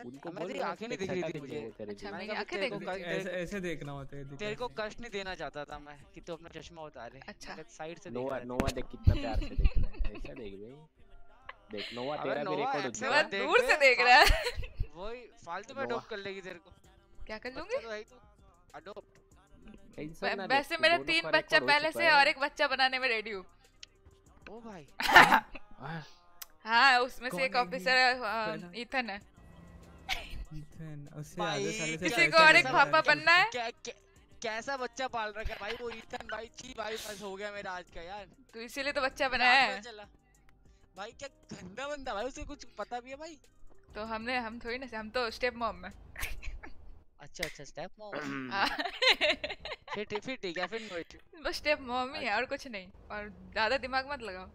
उनको बोल रहा आँखें नहीं दिख रही थी मुझे। अच्छा। मेरी आँखें देख। ऐसे ऐसे देखना होता है तेरे को कष्ट नहीं देना चाहता था मैं कि तू अपना चश्मा उतारे। अच्छा। साइड से देख नोवा नोवा देख कितना प्यार से देख रहा है। ऐसा देख भाई। देख नोवा तेरा भी रिकॉर्ड हो जाएगा दूर से देख रहा है। वही फालतू में अडॉप्ट कर लेगी तेरे को। क्या कर लूँगी? तो ही तू। अडॉप्ट वैसे तू मेरा तीन बच्चा पहले से और एक बच्चा बनाने में रेडी हूँ। ओ भाई। *laughs* हाँ, उसमें से एक ऑफिसर? ईथन है इथन उससे आधे साले से किसी को और एक पापा बनना है? क्या क्या- कैसा बच्चा पाल रखा है? भाई वो ईथन भाई छी भाई बस हो गया मेरा आज का यार। तो इसीलिए तो बच्चा मुझे बना है। भाई क्या गंदा बंदा भाई उसे कुछ पता भी है भाई? तो हमने हम थोड़ी ना हम तो स्टेप मॉम में अच्छा अच्छा स्टेप मॉम हाँ। फिर ठीक फिर ठीक है फिर नो। बस स्टेप मॉम ही है और कुछ नहीं और ज़्यादा दिमाग मत लगाओ।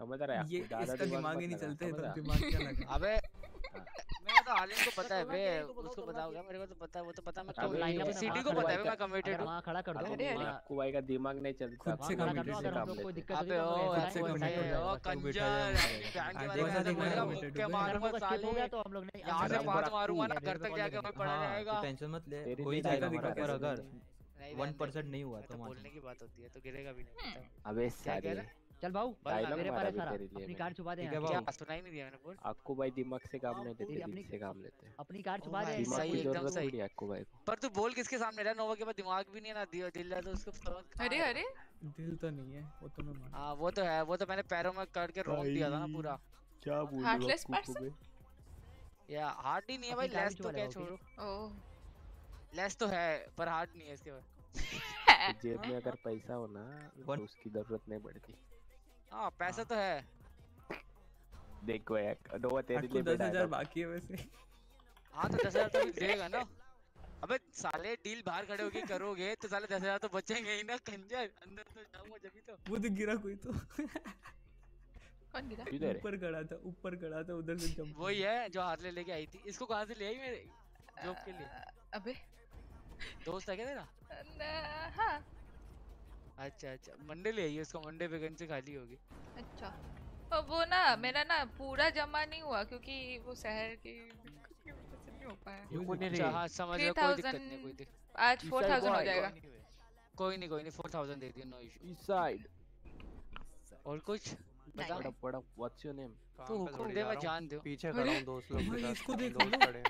समझ रहा है ये ज़्यादा इसका दिमाग ही नहीं चलते चलता है तो दिमाग क्या *laughs* लगा अबे मैं तो आलिम को पता है *laughs* बे उसको पता होगा मेरे को तो पता है वो तो पता मैं अबे तो ये सिटी को पता है मैं कमिटेड हूँ वहाँ खड़ा कर दो। आपको भाई का दिमाग नहीं चलता खुद से दो से काम लोग को दिक्कत अबे ओ तो खुद से committed हो ओ कंजर बैंक आज वाले का दिमाग मेरा मुक्के हो। मारूँगा लोग हो गया तो हम लोग नहीं यहाँ से हमारा- मारूँगा ना घर तक जाके। हमें पड़ा हाँ, रहेगा टेंशन मत ले हो ही नहीं जाएगा जाएगा पर अगर नहीं वन रहने दे। परसेंट नहीं हुआ तो तो बोलने की बात होती है तो गिरेगा भी नहीं अबे क्या साले रहा है? चल भाऊ मेरे पास सारा अपनी कार छुपा दे यहाँ की। क्या सुनाई नहीं दिया मैंने बोल। आपको भाई दिमाग से काम नहीं अपनी- दिल से काम लेते। हैं अपनी कार छुपा दे। दिमाग सही की एकदम ज़रूरत सही। है आपको भाई को। पर तू बोल किसके सामने रहा नोवा के पास दिमाग भी नहीं है ना दिल दिल तो उसको कहाँ अरे अरे। दिल तो नहीं है वो तो मैं हाँ वो तो है वो तो मैंने पैरों में करके रोक दिया था ना पूरा। क्या बोल Heartless person? या हार्ड ही नहीं है भाई लेस तो क्या छोड़ो? ओह। लेस तो है पर हार्ड नहीं है इसके बाद। *laughs* जेब में अगर पैसा हो ना तो उसकी ज़रूरत नहीं पड़ती। हाँ पैसा तो है। देखो एक नोवा तेरे लिए दस है हज़ार बाकी है वैसे। हाँ तो दस हज़ार तो *laughs* देगा ना। अबे साले डील बाहर खड़े होके करोगे तो साले दस हज़ार तो बचेंगे ही ना कंजर। अंदर तो जाऊँगा जब तो। वो तो गिरा कोई तो। कौन गिरा? ऊपर खड़ा था ऊपर खड़ा था उधर से जंप वही है जो हार्ले लेके आई थी। इसको कहाँ से ले आई मेरे? जॉब के लिए। अबे। दोस्त है क्या तेरा? हाँ। अच्छा अच्छा। मंडे ले है उसका मंडे वैकेंसी खाली होगी। अच्छा। और वो ना मेरा ना पूरा जमा नहीं हुआ क्योंकि वो शहर की नहीं हो पाया। है? अच्छा हाँ समझ गया कोई दिक्कत नहीं कोई दिक्कत आज फोर थाउज़ेंड हो जाएगा। कोई नहीं कोई नहीं फोर थाउज़ेंड दे दिया नो इशू इस साइड और कुछ? बता। बड़ा बड़ा व्हाट्स योर नेम तू हुक्म दे मैं जान दूँ। पीछे खड़ा हूँ दोस्त लोग के साथ। इसको देखो। खड़े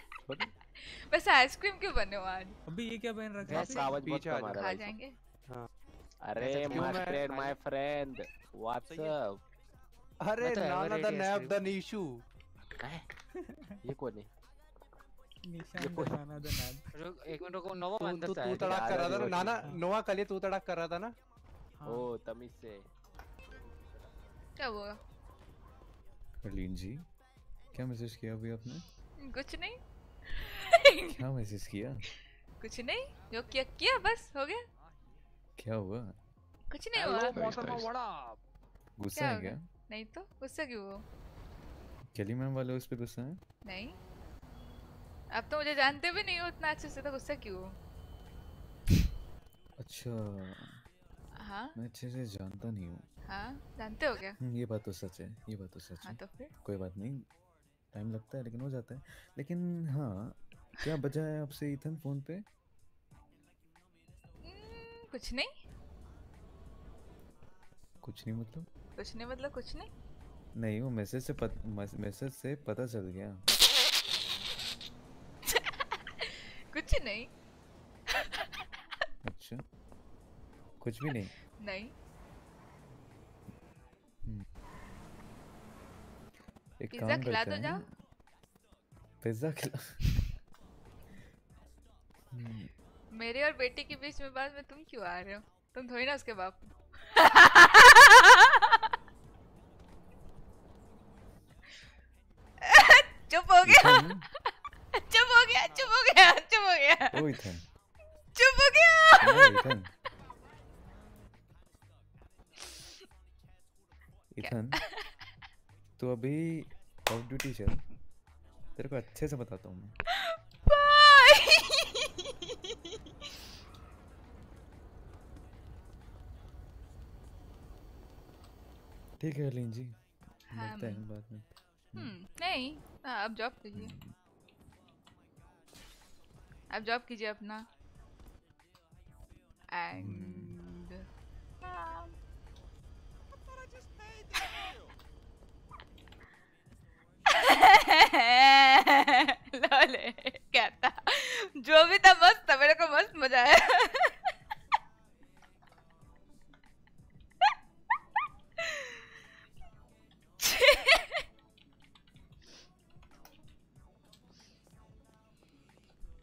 वैसे आइसक्रीम क्यों बने हो आज? अभी ये क्या पहन रखा है? आवाज़ बहुत आ कम आ रहा है जाएँगे? हाँ। अरे ऐसा my friend my friend what's up अरे नाना द। द नीशू ये कौन है? निशान बनाना था नाद रुक एक मिनट रुको नोवा तू तू तू तड़ाक कर रहा था ना नाना हाँ। नोवा कल तू तड़ाक कर रहा था ना? ओ तमीज से। क्या हुआ? जी क्या मैसेज किया अभी आपने? कुछ नहीं। क्या मैसेज किया? कुछ नहीं। जो किया किया बस हो गया। क्या हुआ? कुछ नहीं हुआ। मोहतरमा बड़ा गुस्सा है क्या? नहीं तो गुस्सा क्यों हो? केली मैम वाले उस पे गुस्सा है? नहीं। अब तो मुझे जानते भी नहीं हो उतना अच्छे से तो गुस्सा क्यों हो? अच्छा। हाँ? मैं अच्छे से जानता नहीं हूँ। हाँ? जानते हो क्या? हम्म, ये बात तो सच है ये बात तो सच हाँ है। तो फिर? कोई बात नहीं टाइम लगता है लेकिन हो जाता है। लेकिन हाँ क्या बजा है आपसे इथन फ़ोन पे? कुछ नहीं? कुछ नहीं मतलब? कुछ नहीं मतलब कुछ नहीं? नहीं वो मैसेज से पत, मैसेज से पता चल गया। *laughs* कुछ नहीं। अच्छा। कुछ भी नहीं। नहीं। हम्म। एक पिज्जा खिला दो जाओ। पिज्जा खिला *laughs* हम्म, मेरे और बेटे के बीच में बात में तुम क्यों आ रहे हो? तुम थोड़ी ना उसके बाप *laughs* चुप हो गया। चुप हो गया चुप हो गया चुप हो गया। चुप हो गया। इथन। तो अभी ऑफ़ ड्यूटी चल तेरे को अच्छे से बताता हूँ मैं। ठीक है हरलीन जी हाँ, मिलते हैं बाद में। हम्म नहीं हाँ, अब जॉब कीजिए। अब जॉब कीजिए अपना। एंड *laughs* लोले। था? जो भी था, मस्त था, मेरे को मस्त मज़ा आया।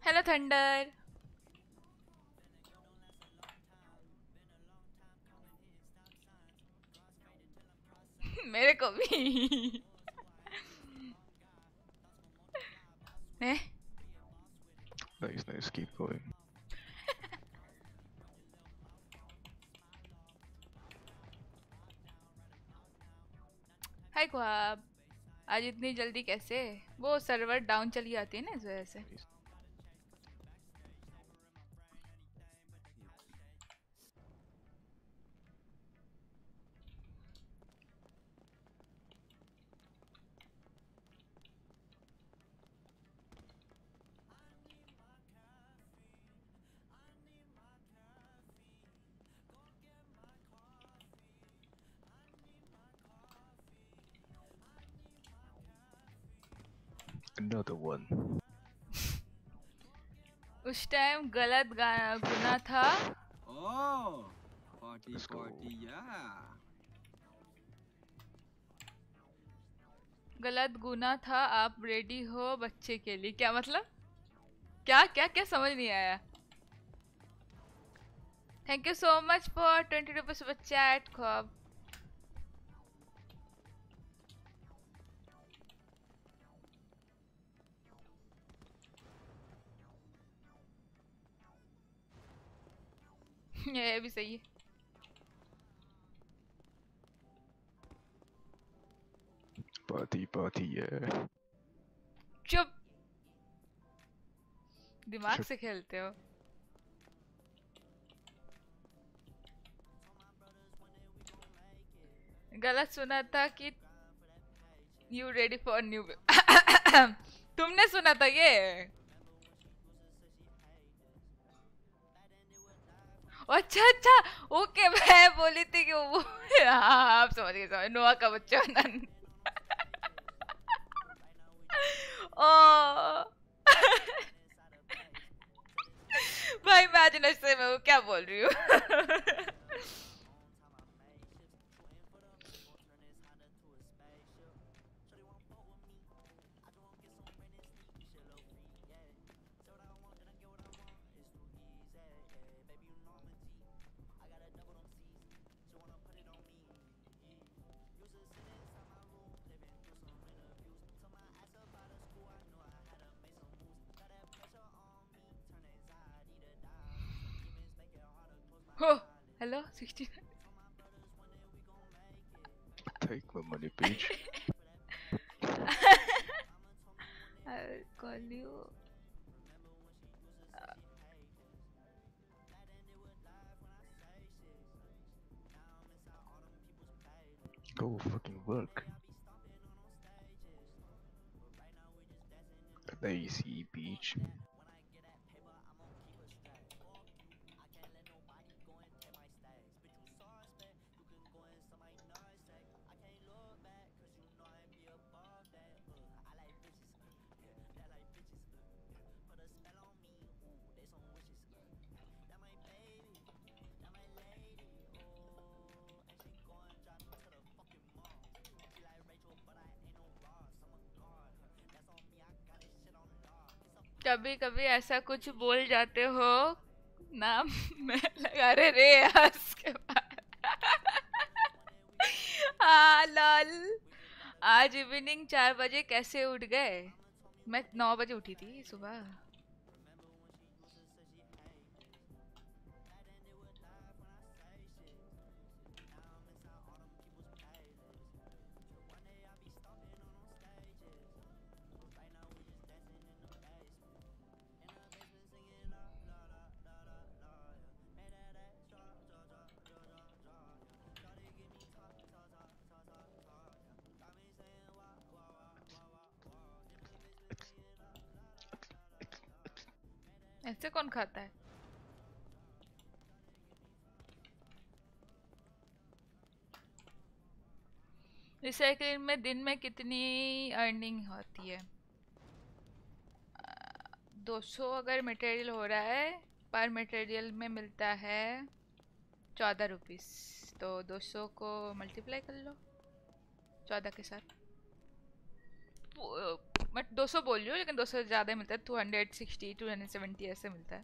हेलो थंडर मेरे को भी? Nice, nice. Keep going. हाय ख्वाब आज इतनी जल्दी कैसे वो सर्वर डाउन चली जाती है ना इस वजह से उस टाइम गलत गुना था। गलत गुना था आप रेडी हो बच्चे के लिए? क्या मतलब? क्या क्या क्या समझ नहीं आया। Thank you so much for twenty rupees बच्चा एट खॉब ये भी सही है पाती पाती है चुप दिमाग से खेलते हो गलत सुना था कि यू रेडी फॉर न्यू तुमने सुना था ये अच्छा अच्छा। ओके, *laughs* मैं बोली थी कि वो *laughs* हाँ आप समझ गए, समझ नोआ का बच्चा नन *laughs* ओ। भाई, मैं आज नशे में हूँ, क्या बोल रही हूँ? Hello, 69. Take my money, bitch. *laughs* I'll call you. Uh, Go fucking work. Lazy bitch. कभी कभी ऐसा कुछ बोल जाते हो? नाम *laughs* मैं लगा रहे रे, हंस के *laughs* हाँ लॉल। आज इवनिंग चार बजे कैसे उठ गए? मैं नौ बजे उठी थी सुबह। खाता है। रिसाइकलिंग में दिन में कितनी अर्निंग होती है? दो सौ अगर मटेरियल हो रहा है, पर मटेरियल में मिलता है चौदह रुपीस तो दो सौ को मल्टीप्लाई कर लो, चौदह के साथ। दो सौ बोल रही हूँ, लेकिन दो सौ ज़्यादा मिलता है। Two hundred sixty two hundred seventy ऐसे मिलता है।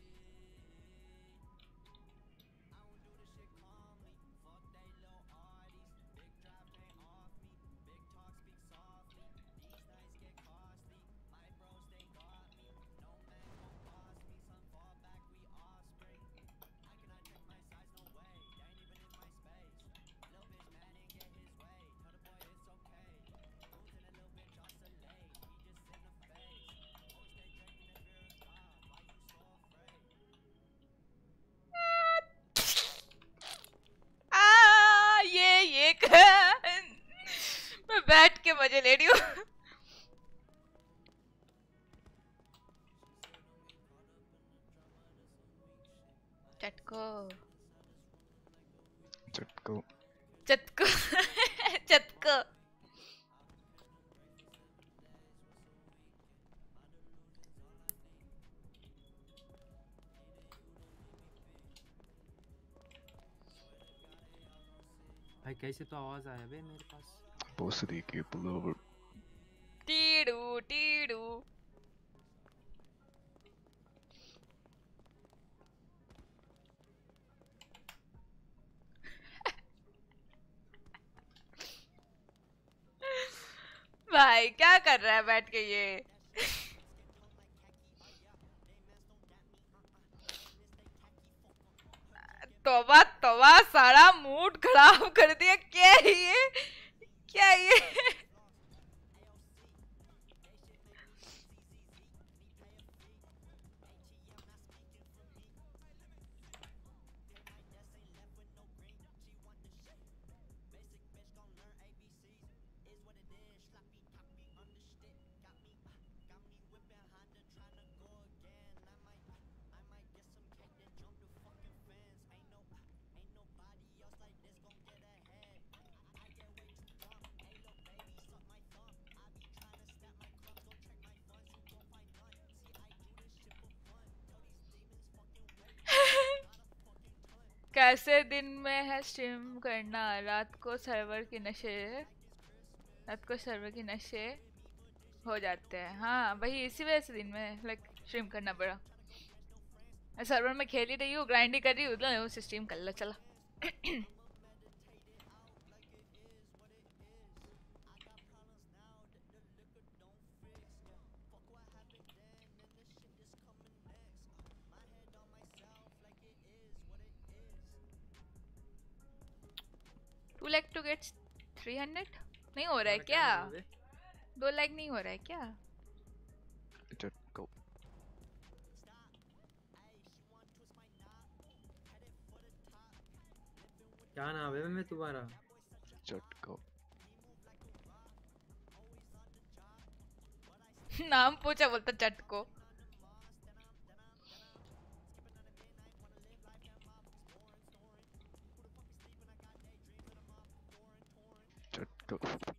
*laughs* मैं बैठ के मज़े ले रही हूँ। भाई कैसे तो आवाज़ आया बे मेरे पास। भोसड़ी के पुलोवर टीडू टीडू। *laughs* भाई क्या कर रहा है बैठ के ये? कैसे दिन में है स्ट्रीम करना, रात को सर्वर के नशे, रात को सर्वर के नशे हो जाते हैं। हाँ वही इसी वजह से दिन में लाइक स्ट्रीम करना पड़ा। मैं सर्वर में खेल ही रही हूँ ग्राइंड ही कर रही हूँ स्ट्रीम कर लो, चला। *clears throat* To lack to get three hundred नहीं हो रहा है क्या? दो लाख नहीं हो रहा है क्या? क्या नाम है मैं तुम्हारा? चटको *laughs* नाम पूछा बोलता चट चटको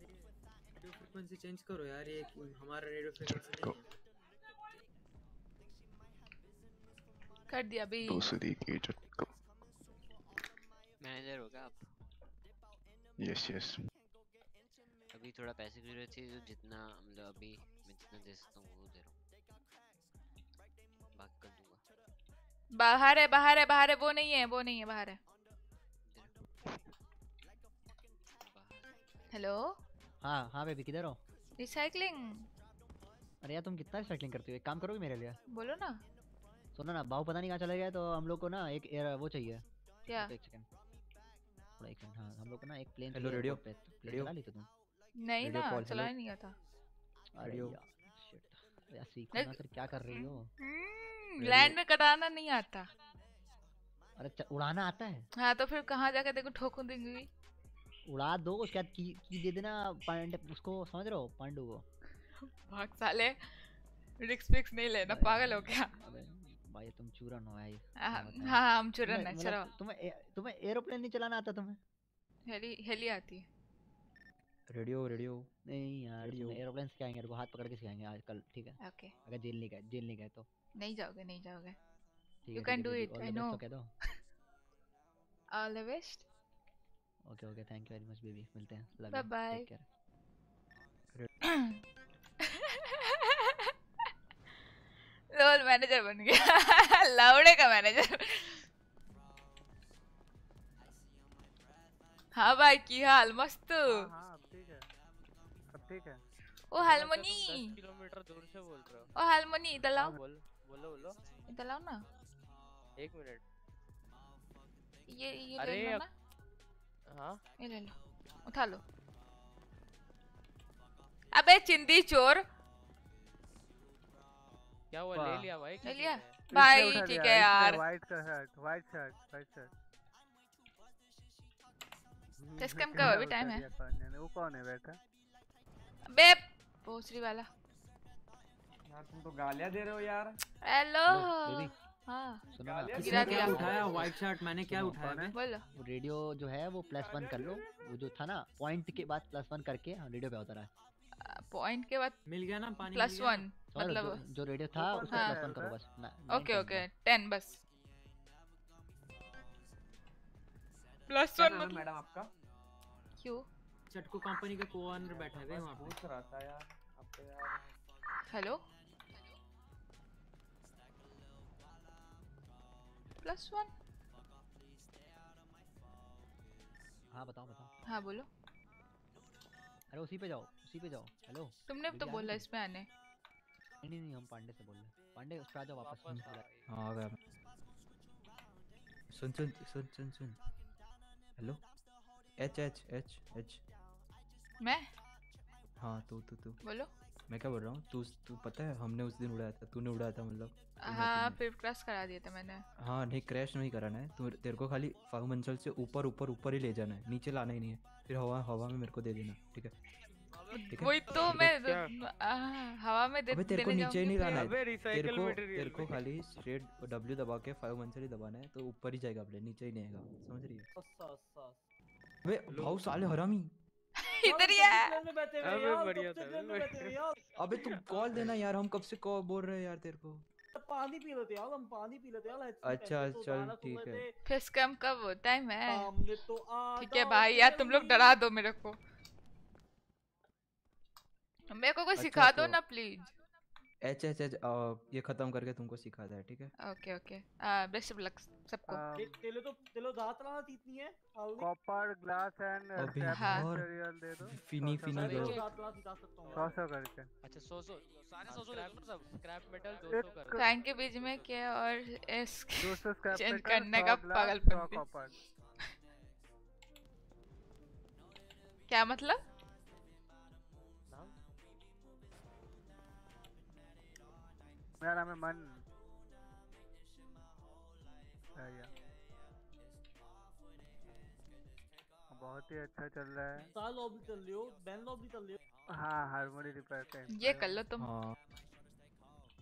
रेडियो फ्रीक्वेंसी चेंज करो यार ये हमारा रेडियो फ्रीक्वेंसी नहीं है कर दिया अभी। के। चटको मैनेजर हो क्या आप? यस यस अभी थोड़ा पैसे की ज़रूरत थी तो जितना मतलब अभी मैं जितना दे सकता हूँ वो दे रहा हूँ। बाकी बाहर है बाहर है बाहर है वो नहीं है वो नहीं है बाहर है। हेलो हाँ हाँ बेबी किधर हो? रिसाइकलिंग अरे यार तुम कितना रिसाइकलिंग करती हो? एक काम करोगे मेरे लिए? बोलो ना। सुनो ना बाहु पता नहीं कहाँ चला गया तो हम लोग को ना एक एयर वो चाहिए। क्या? एक सेकंड थोड़ा एक सेकंड हाँ हम लोग को ना एक plane Hello, radio? Plane Radio? चला ली थी तुम? नहीं ना चलाया नहीं आता अरे सीखो ना फिर क्या कर रही हो? लैंड में कटाना नहीं आता। अरे उड़ाना आता है? हाँ तो फिर कहाँ जाकर देखो ठोकू देंगी। उड़ा दो उसके बाद की, की दे देना पांडे उसको समझ रहे हो पांडु को? भाग साले रिक्स पिक्स नहीं लेना पागल हो क्या भाई तुम चूरन हो भाई। हाँ क्या हाँ, हम चूरन हैं, मतलब चलो। तुम्हें तुम्हें एरोप्लेन नहीं चलाना आता तुम्हें? हेली हेली आती है। Radio radio. नहीं यार. एरोप्लेन सिखाएँगे को हाथ पकड़ के सिखाएँगे आज कल ठीक है? Okay okay. अगर जेल नहीं गए जेल नहीं गए तो। नहीं जाओगे नहीं जाओगे। You can do it I the best no तो। कह दो all the best okay okay thank you very much baby मिलते हैं। Love bye bye take care role manager बन गया। *laughs* लावड़े का मैनेजर हाँ भाई की हाल? मस्त। हाँ है। ठीक है। ओ हालमोनी। किलोमीटर दूर से बोल रहे हो। ओ हालमोनी इधर लाओ। हाँ, बोल बोलो बोलो। इधर लाओ ना। एक मिनट। ये ये अरे ले लो ना। हाँ? ये ले लो उठा लो। अबे चिंदी चोर। क्या हुआ? ले लिया भाई ले लिया। भाई ठीक है यार। व्हाइट का shirt white shirt white shirt test cam का अभी टाइम है। वो कौन है बैठा? बे भोसड़ी वाला। यार तुम तो गालियाँ दे रहे हो यार। हेलो हाँ। गिरा क्या दिया उठाया? व्हाइट शर्ट मैंने क्या उठाया? मैं बोलो। रेडियो जो है वो प्लस वन कर लो। वो जो था ना पॉइंट के बाद प्लस वन करके हाँ रेडियो पे होता रहा। पॉइंट के बाद मिल गया ना पानी प्लस वन मतलब जो, जो रेडियो था उसका हाँ प्लस वन करो बस। Okay okay. टेन बस। प्लस वन मतलब मैडम आपका? क्यों चटको कंपनी के को ओनर बैठे हुए वहाँ पे। पूछ रहा था यार। आपको यार हेलो प्लस वन हाँ बताओ बताओ। हाँ बोलो। अरे उसी पे जाओ उसी पे जाओ। हेलो तुमने तो दिव्या आ बोला इसमें आने। नहीं नहीं नहीं हम पांडे से बोल रहे हैं। पांडे उस पे आ जाओ वापस। हाँ आ गया। सुन सुन सुन सुन सुन। Hello H H H H मैं? हाँ तू तू तू। बोलो। मैं क्या बोल रहा हूँ? तू तू पता है हमने उस दिन उड़ाया था। तूने उड़ाया था मतलब? हाँ फिर क्रॉस करा दिया था मैंने। हाँ नहीं क्रैश नहीं कराना है। तू तेरे को खाली फाग मंचल से ऊपर ऊपर ऊपर ही ले जाना है। नीचे लाना ही नहीं है। फिर हवा हवा में मेरे को दे देना ठीक है? वही तो मैं हवा में दे अबे तेरे को देने नीचे जाऊँगी नहीं लाना है। तेरे को तेरे को खाली स्ट्रेट डब्ल्यू दबा के फाइव मंचल ही दबाना है तो ऊपर ही जाएगा अपने नीचे ही नहीं आएगा। समझ रही है? अबे भाऊ साले हरामी। *laughs* इधर ही है। अबे बढ़िया था, अबे तुम कॉल देना यार हम कब से कॉल बोल रहे हैं यार तेरे को। पानी पी लेते यार हम पानी पी लेते यार अच्छा, तो चल, ठीक है। फिर स्कैम कब होता है मैं। हमने तो ठीक है भाई यार तुम लोग डरा दो मेरे को। मेरे को कोई अच्छा, सिखा दो तो- ना प्लीज़ एच एच एच ये खत्म करके तुमको सिखाता है ठीक है? Okay okay. Best of luck सबको। ते- तेले तो तेलो दांत लाना इतनी है कॉपर ग्लास एंड। मटेरियल दे दो। फिनी फिनी दो। दांत लाना सिखा सकता हूँ। सौ सौ करके। अच्छा सौ सौ सारे सौ सौ दे दो सब स्क्रैप मेटल एक- 200 कर। फ़ैन के बीच में क्या और इस दो सौ स्क्रैप चेंज मेटल करने का पागलपन कॉपर *laughs* क्या मतलब? मेरा नाम है मन। बहुत ही अच्छा चल रहा है। साल लॉबी चल रही हो बैन लॉबी चल रही हो हाँ हारमोनी रिपेयर का ये कर लो तुम। हाँ।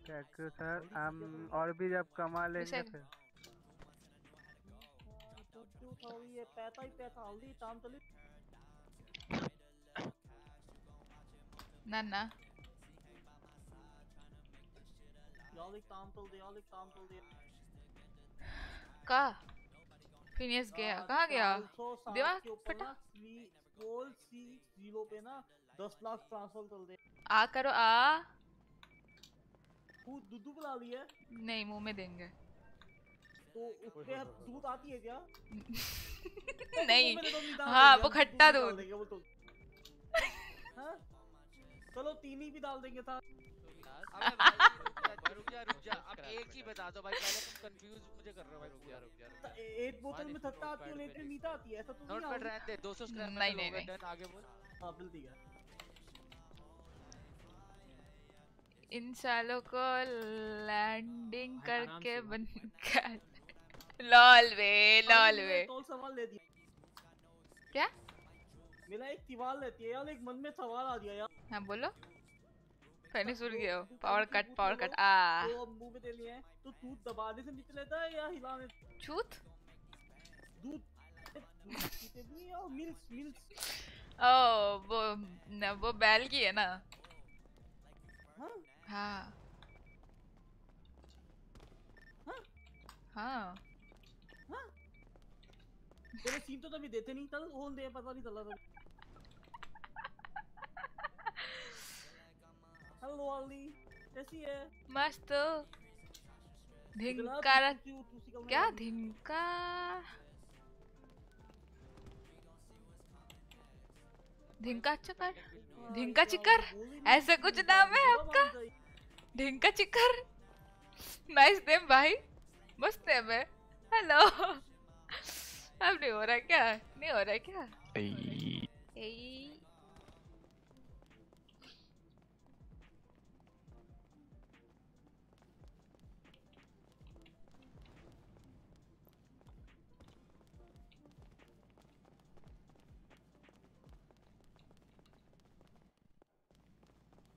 थैंक यू सर हम और भी जब कमा लेंगे फिर। क्यों था ये पैसा ही पैसा हल्दी काम चली। ना ना। यार एक काम चल दे यार एक काम चल दे का फिनियस गया? कहा गया दिमाग फटा। सी ज़ीरो पे ना दस लाख ट्रांसफ़र कर दे। आ करो आ। तू दूध बुला ली है। नहीं मुँह में देंगे। तो उसपे दूध आती है क्या? *laughs* नहीं। निकाल हाँ। वो खट्टा दूध देंगे वो तो। *laughs* हाँ? चलो तीन ही भी डाल देंगे था। *laughs* रुक जा रुक जा *laughs* अब एक चीज़ बता दो भाई पहले तुम कंफ्यूज मुझे कर रहे हो भाई रुक जा रुक जा एक बोतल में खट्टा आती है मीठा आती है ऐसा तो नोट नहीं पैड रहने दे 200 स्क्रैप नहीं, नहीं, नहीं। डन आगे बोल। हाँ ठीक है। इन सालों को लैंडिंग करके बन लॉल वे लॉल वे। तो सवाल ले दिया। क्या? मेरा एक सवाल लेती है यार एक मन में सवाल आ गया यार। हाँ बोलो। पहले सुन हो पावर कट पावर कट आ। तो मुँह में देनी है तो दूध दबाने से निकल लेता है या हिलाने छूत? दूध। पीते भी और मिल्स मिल्स। ओ वो न, वो बैल की है ना? हाँ। हाँ। हाँ। हाँ। हाँ। तेरे सीन तो तभी देते नहीं चल होन दे पता नहीं चला था। हेलो अली कैसी है? मस्त। धिंकारा में क्या? धिंका? धिंका चकर ढिंका चिकर ऐसा कुछ नाम है आपका? ढिंका चिकर नाइस नेम भाई। मस्त नेम है। हेलो अब नहीं हो रहा क्या? नहीं हो रहा है क्या? ए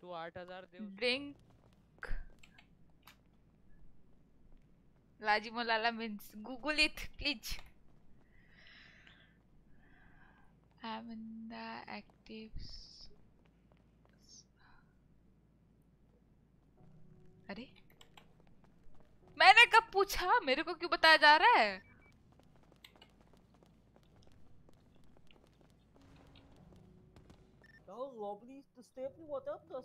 तू 8000 दे लाजी मोलाला मींस गूगल इट प्लीज़ आमंदा अरे? मैंने कब पूछा? मेरे को क्यों बताया जा रहा है? यार लॉबली स्टेप नहीं हुआ था अपना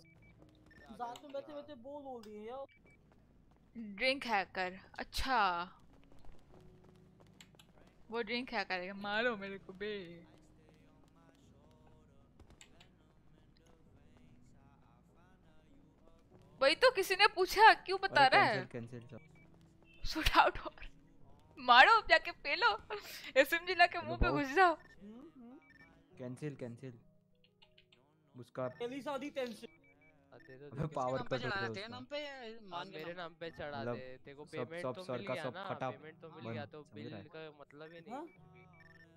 साथ में बैठे बैठे बोल हो रही है यार। ड्रिंक हैकर अच्छा। वो ड्रिंक है करेगा मारो मेरे को बे। वही तो किसी ने पूछा क्यों बता रहा है? शूट आउट और मारो जाके पेलो एसएमजी लाके मुँह पे घुस जाओ। कैंसिल कैंसिल उसका पहली शादी टेंशन अबे पावर पे कट चढ़ा होता है देते हैं उसका नाम पे मान मेरे नाम पे चढ़ा मतलब दे तेरे को सब पेमेंट सब तो सर मिल का गया सब ना फटा पेमेंट तो मिल बंद, गया तो समझ बिल रहा है? का मतलब ही हाँ?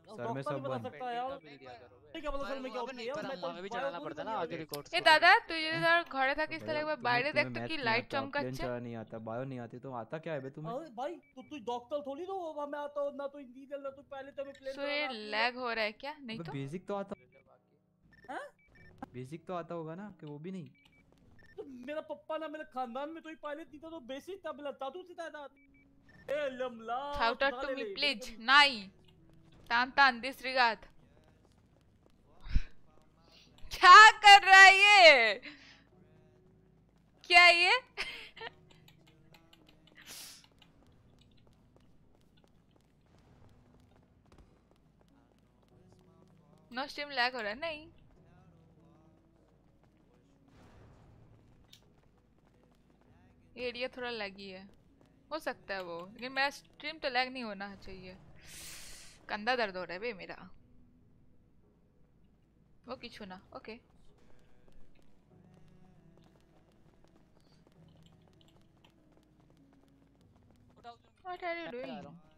नहीं सर में सब बता बंद सकता है यार बिल दिया करो नहीं क्या मतलब सर में क्या होती है पर मैं तो हमें भी चलाना पड़ता ना आगे रिकॉर्ड्स এ দাদা তুই যদি ধর ঘরে থাকিস তাহলে একবার तुम्हें- বাইরে तुम्हें দেখ তো maths কি नहीं লাইট आता, प्लेन চমকাচ্ছে चलाना नहीं आता बायो नहीं आती तो आता क्या है बे तुम्हें अरे भाई तो तू डॉक्टर थोड़ी ना हो मैं आता हूँ ना तो इंजीनियर ना तो पहले तो मैं प्लेन सो ये लैग हो रहा है क्या नहीं तो बेसिक तो आता हाँ? बेसिक तो आता होगा ना कि वो भी नहीं। तो मेरा पप्पा ना मेरे खानदान में तो ही पायलट नहीं तो तो था तो बेसिक था मतलब दादू से था ए लमला shout out to me please नहीं तान तान दिस रिगार्ड क्या कर रहा है ये? क्या ये? नो स्ट्रीम लैग हो रहा है नहीं। एरिया थोड़ा लगी है। हो सकता है वो लेकिन मेरा स्ट्रीम तो लैग नहीं होना चाहिए। कंधा दर्द हो रहा है भाई मेरा। वो किचू ना okay What are you doing?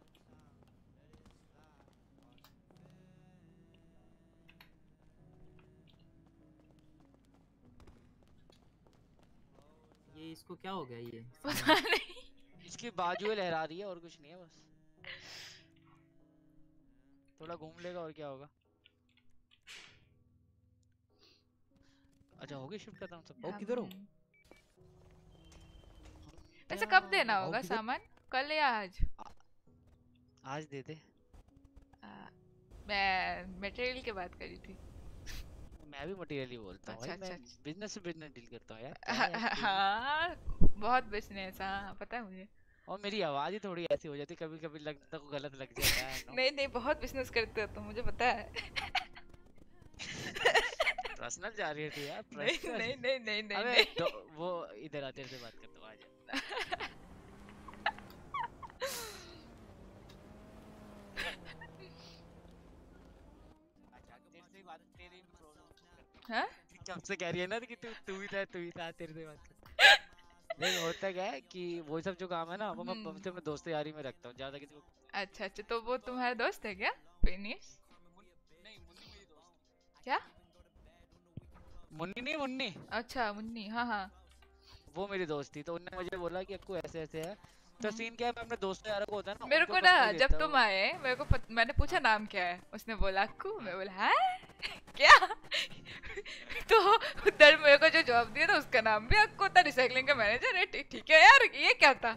ये इसको क्या हो गया ये? *laughs* पता नहीं। इसकी बाजुएँ लहरा रही है और कुछ नहीं है बस। थोड़ा घूम लेगा और क्या होगा? अच्छा होगी शिफ्ट खत्म सब? ओ किधर हो? वैसे कब देना होगा सामान? कल या आज? आज दे दे। मैं मटेरियल की बात करी थी। मैं भी मटेरियल ही बोलता हूँ अच्छा, भाई मैं अच्छा, बिज़नेस से बिज़नेस डील करता हूँ यार है? हाँ बहुत बिज़नेस हाँ पता है मुझे। और मेरी आवाज़ ही थोड़ी ऐसी हो जाती है कभी कभी लगता को गलत लग जाता है नहीं नहीं बहुत बिज़नेस करते हो तुम मुझे पता है। पर्सनल जा रही थी यार *laughs* नहीं, नहीं, नहीं, नहीं, नहीं, वो इधर आ तेरे से बात करता हूँ आ जा अच्छा, तेरे से बात तेरी problem हाँ? कब से कह रही है ना कि तू तू ही था तू ही था तेरे से बात *laughs* नहीं होता क्या है कि वो सब जो काम है ना वो मैं हम्म। मैं दोस्त यारी में रखता हूँ ज़्यादा किसी को अच्छा अच्छा तो वो तुम्हारा दोस्त है क्या? फिनिश क्या? मुन्नी नहीं मुन्नी। अच्छा मुन्नी हाँ हाँ। वो मेरी दोस्त थी तो उन्होंने मुझे बोला कि आपको ऐसे ऐसे है। तो सीन क्या है मैं अपने दोस्तों यारों को होता है ना मेरे को ना जब तुम आए मेरे को पत, मैंने पूछा नाम क्या है उसने बोला अक्कू मैं बोला है? *laughs* क्या? *laughs* तो उधर मेरे को जो जॉब दिया था उसका नाम भी अक्कू था रिसाइकलिंग का मैनेजर है ठीक है यार ये क्या था?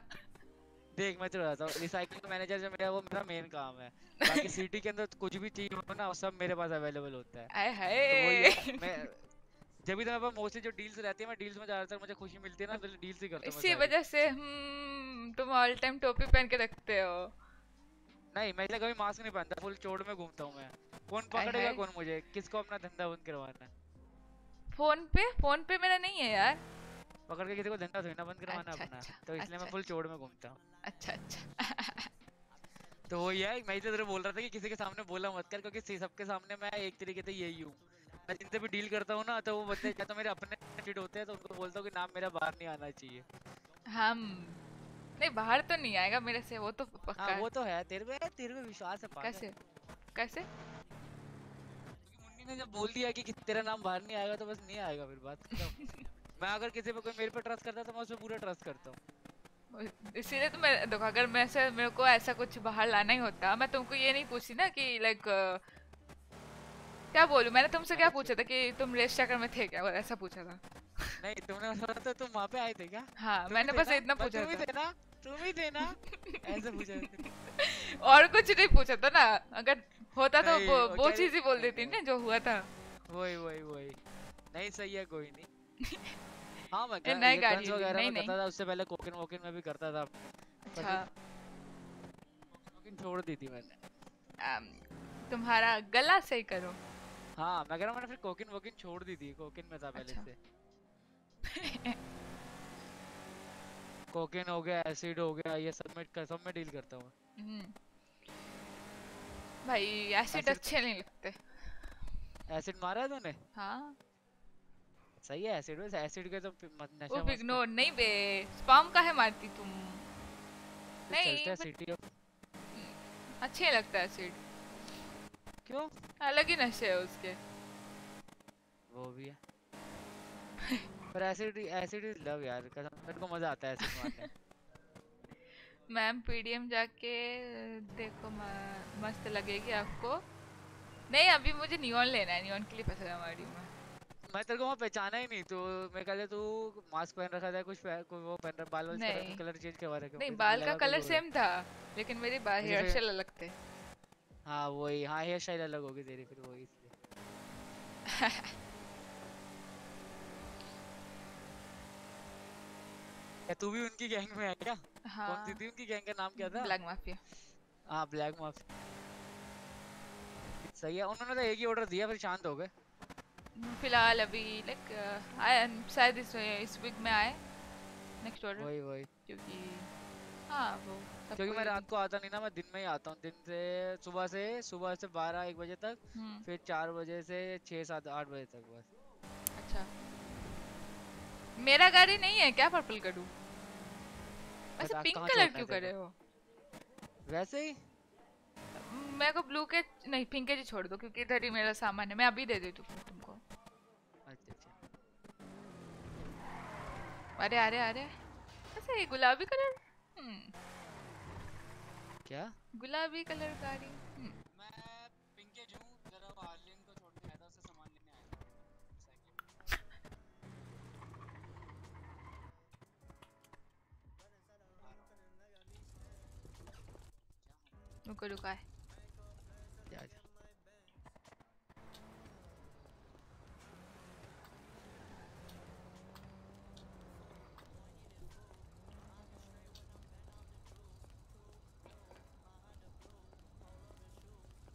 देख मैं चला जाता हूँ। रिसाइकलिंग मैनेजर जो मेरा वो मेरा मेन काम है। बाकी सिटी के अंदर कुछ भी चीज़ हो ना वो सब मेरे पास अवेलेबल होता है। तो हाय मैं जब भी तो मेरे मोस्टली जो डील्स रहती है मैं डील्स में ज़्यादातर मुझे खुशी मिलती है ना तो डील्स ही करता हूँ इसी वजह से हम्म तुम ऑल टाइम टोपी पहन के रखते हो। नहीं मैं इसलिए कभी मास्क नहीं पहनता फुल चोड़ में घूमता हूँ मैं। कौन पकड़ेगा कौन मुझे? किसको अपना धंधा बंद करवाना फ़ोन पे? फ़ोन पे मेरा नहीं है यार। पकड़ के किसी को धंधा थोड़ी ना बंद करवाना अच्छा, अपना। अच्छा, तो इसलिए अच्छा, मैं फुल चोड़ में घूमता हूँ। अच्छा अच्छा। *laughs* तो वही है मैं इसे बोल रहा था कि किसी के सामने बोला मत कर क्योंकि सबके सामने मैं एक तरीके से यही हूँ। मैं जिनसे भी डील करता हूँ ना तो वो बंदे या तो मेरे अपने होते हैं तो उनको बोलता हूँ कि नाम मेरा बाहर नहीं आना चाहिए। हम नहीं बाहर तो नहीं आएगा मेरे से वो तो पक्का हाँ। वो तो है तेरे पे तेरे पे विश्वास है पागल। कैसे? कैसे? मुन्नी ने जब बोल दिया कि, कि तेरा नाम बाहर नहीं आएगा तो बस नहीं आएगा फिर बात *laughs* मैं अगर किसी पे कोई मेरे पे ट्रस्ट करता तो मैं उस पे पूरा ट्रस्ट करता हूँ। इसीलिए तो मैं देखो अगर मैं से मेरे को ऐसा कुछ बाहर लाना ही होता मैं तुमको ये नहीं पूछती ना कि लाइक क्या बोलूँ? मैंने तुमसे क्या पूछा था कि तुम रेस चक्कर में थे क्या? ऐसा पूछा था। नहीं तुमने बोला था तुम वहाँ पे आए थे क्या? हाँ मैंने बस इतना पूछा तुम ही था। थे ना तुम ही थे ना ऐसे पूछा था। *laughs* और कुछ नहीं पूछा था ना। अगर होता तो वो, वो चीज़ ही बोल देती ना जो हुआ था। वही वही वही। नहीं सही है कोई नहीं। *laughs* हाँ मैं नई गाड़ी वगैरह में करता था उससे पहले कोकिन वोकिन में भी करता था। अच्छा। कोकिन छोड़ दी थी मैंने। तुम्हारा गला सही करो। हाँ मैं कह रहा हूँ मैंने फिर कोकिन वोकिन छोड़ दी थी। कोकिन में था पहले अच्छा। से। कोकिन हो गया एसिड हो गया ये सब में सब में डील करता हूँ हम्म। भाई एसिड अच्छे नहीं लगते। एसिड मारा है तूने? हाँ। सही है एसिड वैसे एसिड के तो मत नशा वो इग्नोर नहीं बे स्पाम का है मारती तुम? तो नहीं चलता सिटी ऑफ़ अच्छे लगता है एसिड क्यों? अलग ही नशे है उसके। वो भी है। *laughs* पर एसिड एसिड इज़ लव यार कसम मेरे को मज़ा आता है एसिड मारने मैम पीडीएम *laughs* जाके देखो मस्त लगेगी आपको। नहीं अभी मुझे नियॉन लेना है नियॉन के लिए पैसा जमा रही हूँ मैं। मैं तेरे को वहाँ पहचाना ही नहीं तो मैं कहले तू मास्क पहन रखा था कुछ कोई वो पहन रखा बाल वाल कलर चेंज करवा रखे नहीं बाल का कलर सेम था लेकिन मेरी बाल हेयर स्टाइल अलग थे। हाँ वही हाँ हेयर स्टाइल अलग होगी तेरी फिर वही इसलिए। *laughs* क्या तू भी उनकी गैंग में है क्या? हाँ। कौन सी हाँ। थी उनकी गैंग का नाम क्या था? Black mafia. हाँ ब्लैक माफिया। सही है उन्होंने तो एक ही ऑर्डर दिया फिर शांत हो गए। फ़िलहाल अभी लाइक आए शायद इस इस वीक में आए नेक्स्ट ऑर्डर वही वही। क्योंकि हाँ वो क्योंकि मैं रात को आता नहीं ना मैं दिन में ही आता हूँ दिन से सुबह से सुबह से बारह एक बजे तक हम्म। फिर चार बजे से छः सात आठ बजे तक बस। मेरा गाड़ी नहीं है क्या पर्पल करूँ? वैसे पिंक कलर क्यों करे तेरे हो? वैसे ही? मेरे को ब्लू के नहीं पिंक के जी छोड़ दो क्योंकि इधर ही मेरा सामान है। मैं अभी दे देती हूँ तुमको। अच्छा अच्छा। अरे अरे अरे। ऐसे ये गुलाबी कलर हम्म। क्या? गुलाबी कलर गाड़ी। रुको रुका है जा जा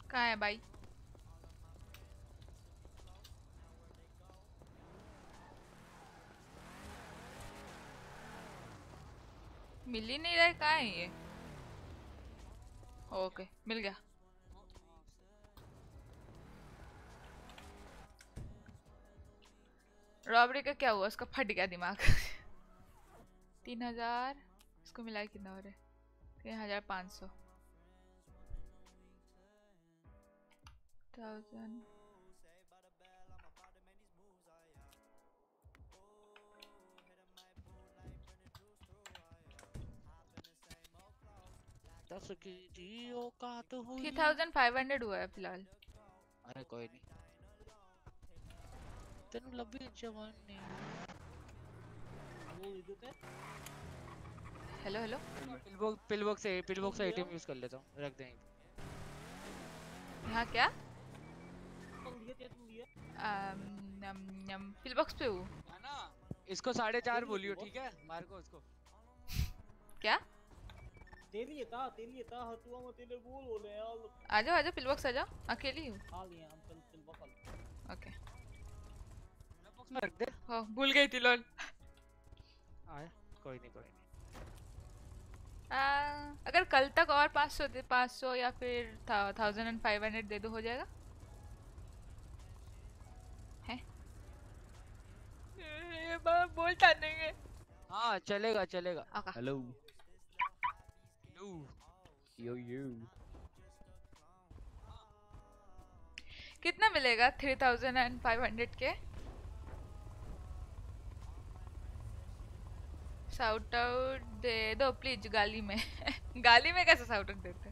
कहाँ है भाई मिल ही नहीं रहा है कहाँ है ये? ओके मिल गया रॉबरी का क्या हुआ? उसका फट गया दिमाग। *laughs* तीन हज़ार, इसको मिला कितना हो रहा है? तीन हज़ार पाँच सौ। थाउज़ेंड दस की जियो का तो हुई। थ्री थाउज़ेंड फाइव हंड्रेड हुआ है फ़िलहाल। अरे कोई नहीं। तेनू लभी जवानी वो इधर पे? Hello hello. पिलबॉक्स पिलबॉक्स से पिलबॉक्स से एटीएम यूज़ कर लेता हूँ। रख देंगे। यहाँ क्या? पिलबॉक्स पे हूँ। है ना? इसको साढ़े चार बोलियो ठीक है? मार को उसको क्या? तेरी ये था तेरी ये था हतुआ में तेरे बोल बोले यार। आ जाओ आ जाओ पिलबॉक्स आ जाओ। अकेली हूँ। आ गए हम चल चल बकल ओके। बॉक्स में रख दे। हाँ भूल गई थी लोल। आया कोई नहीं कोई नहीं। आ, अगर कल तक और पाँच सौ दे पाँच सौ या फिर थाउज़ेंड एंड फाइव हंड्रेड दे दो हो जाएगा? है? ये बोलता नहीं है। हाँ चलेगा चलेगा। हेलो यू यो यो कितना मिलेगा? Three thousand and five hundred के? साउट आउट दे दो प्लीज़ गाली में। *laughs* गाली में कैसे साउट आउट देते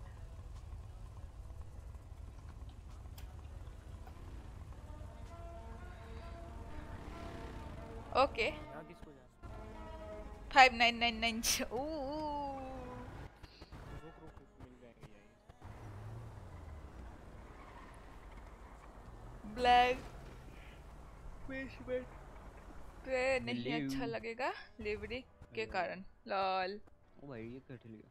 ओके यहाँ किसको जाना फाइव नाइन नाइन नाइन रुक ब्लैक। नहीं अच्छा लगेगा लिवरी के कारण लॉल ओ भाई ये कट लिया।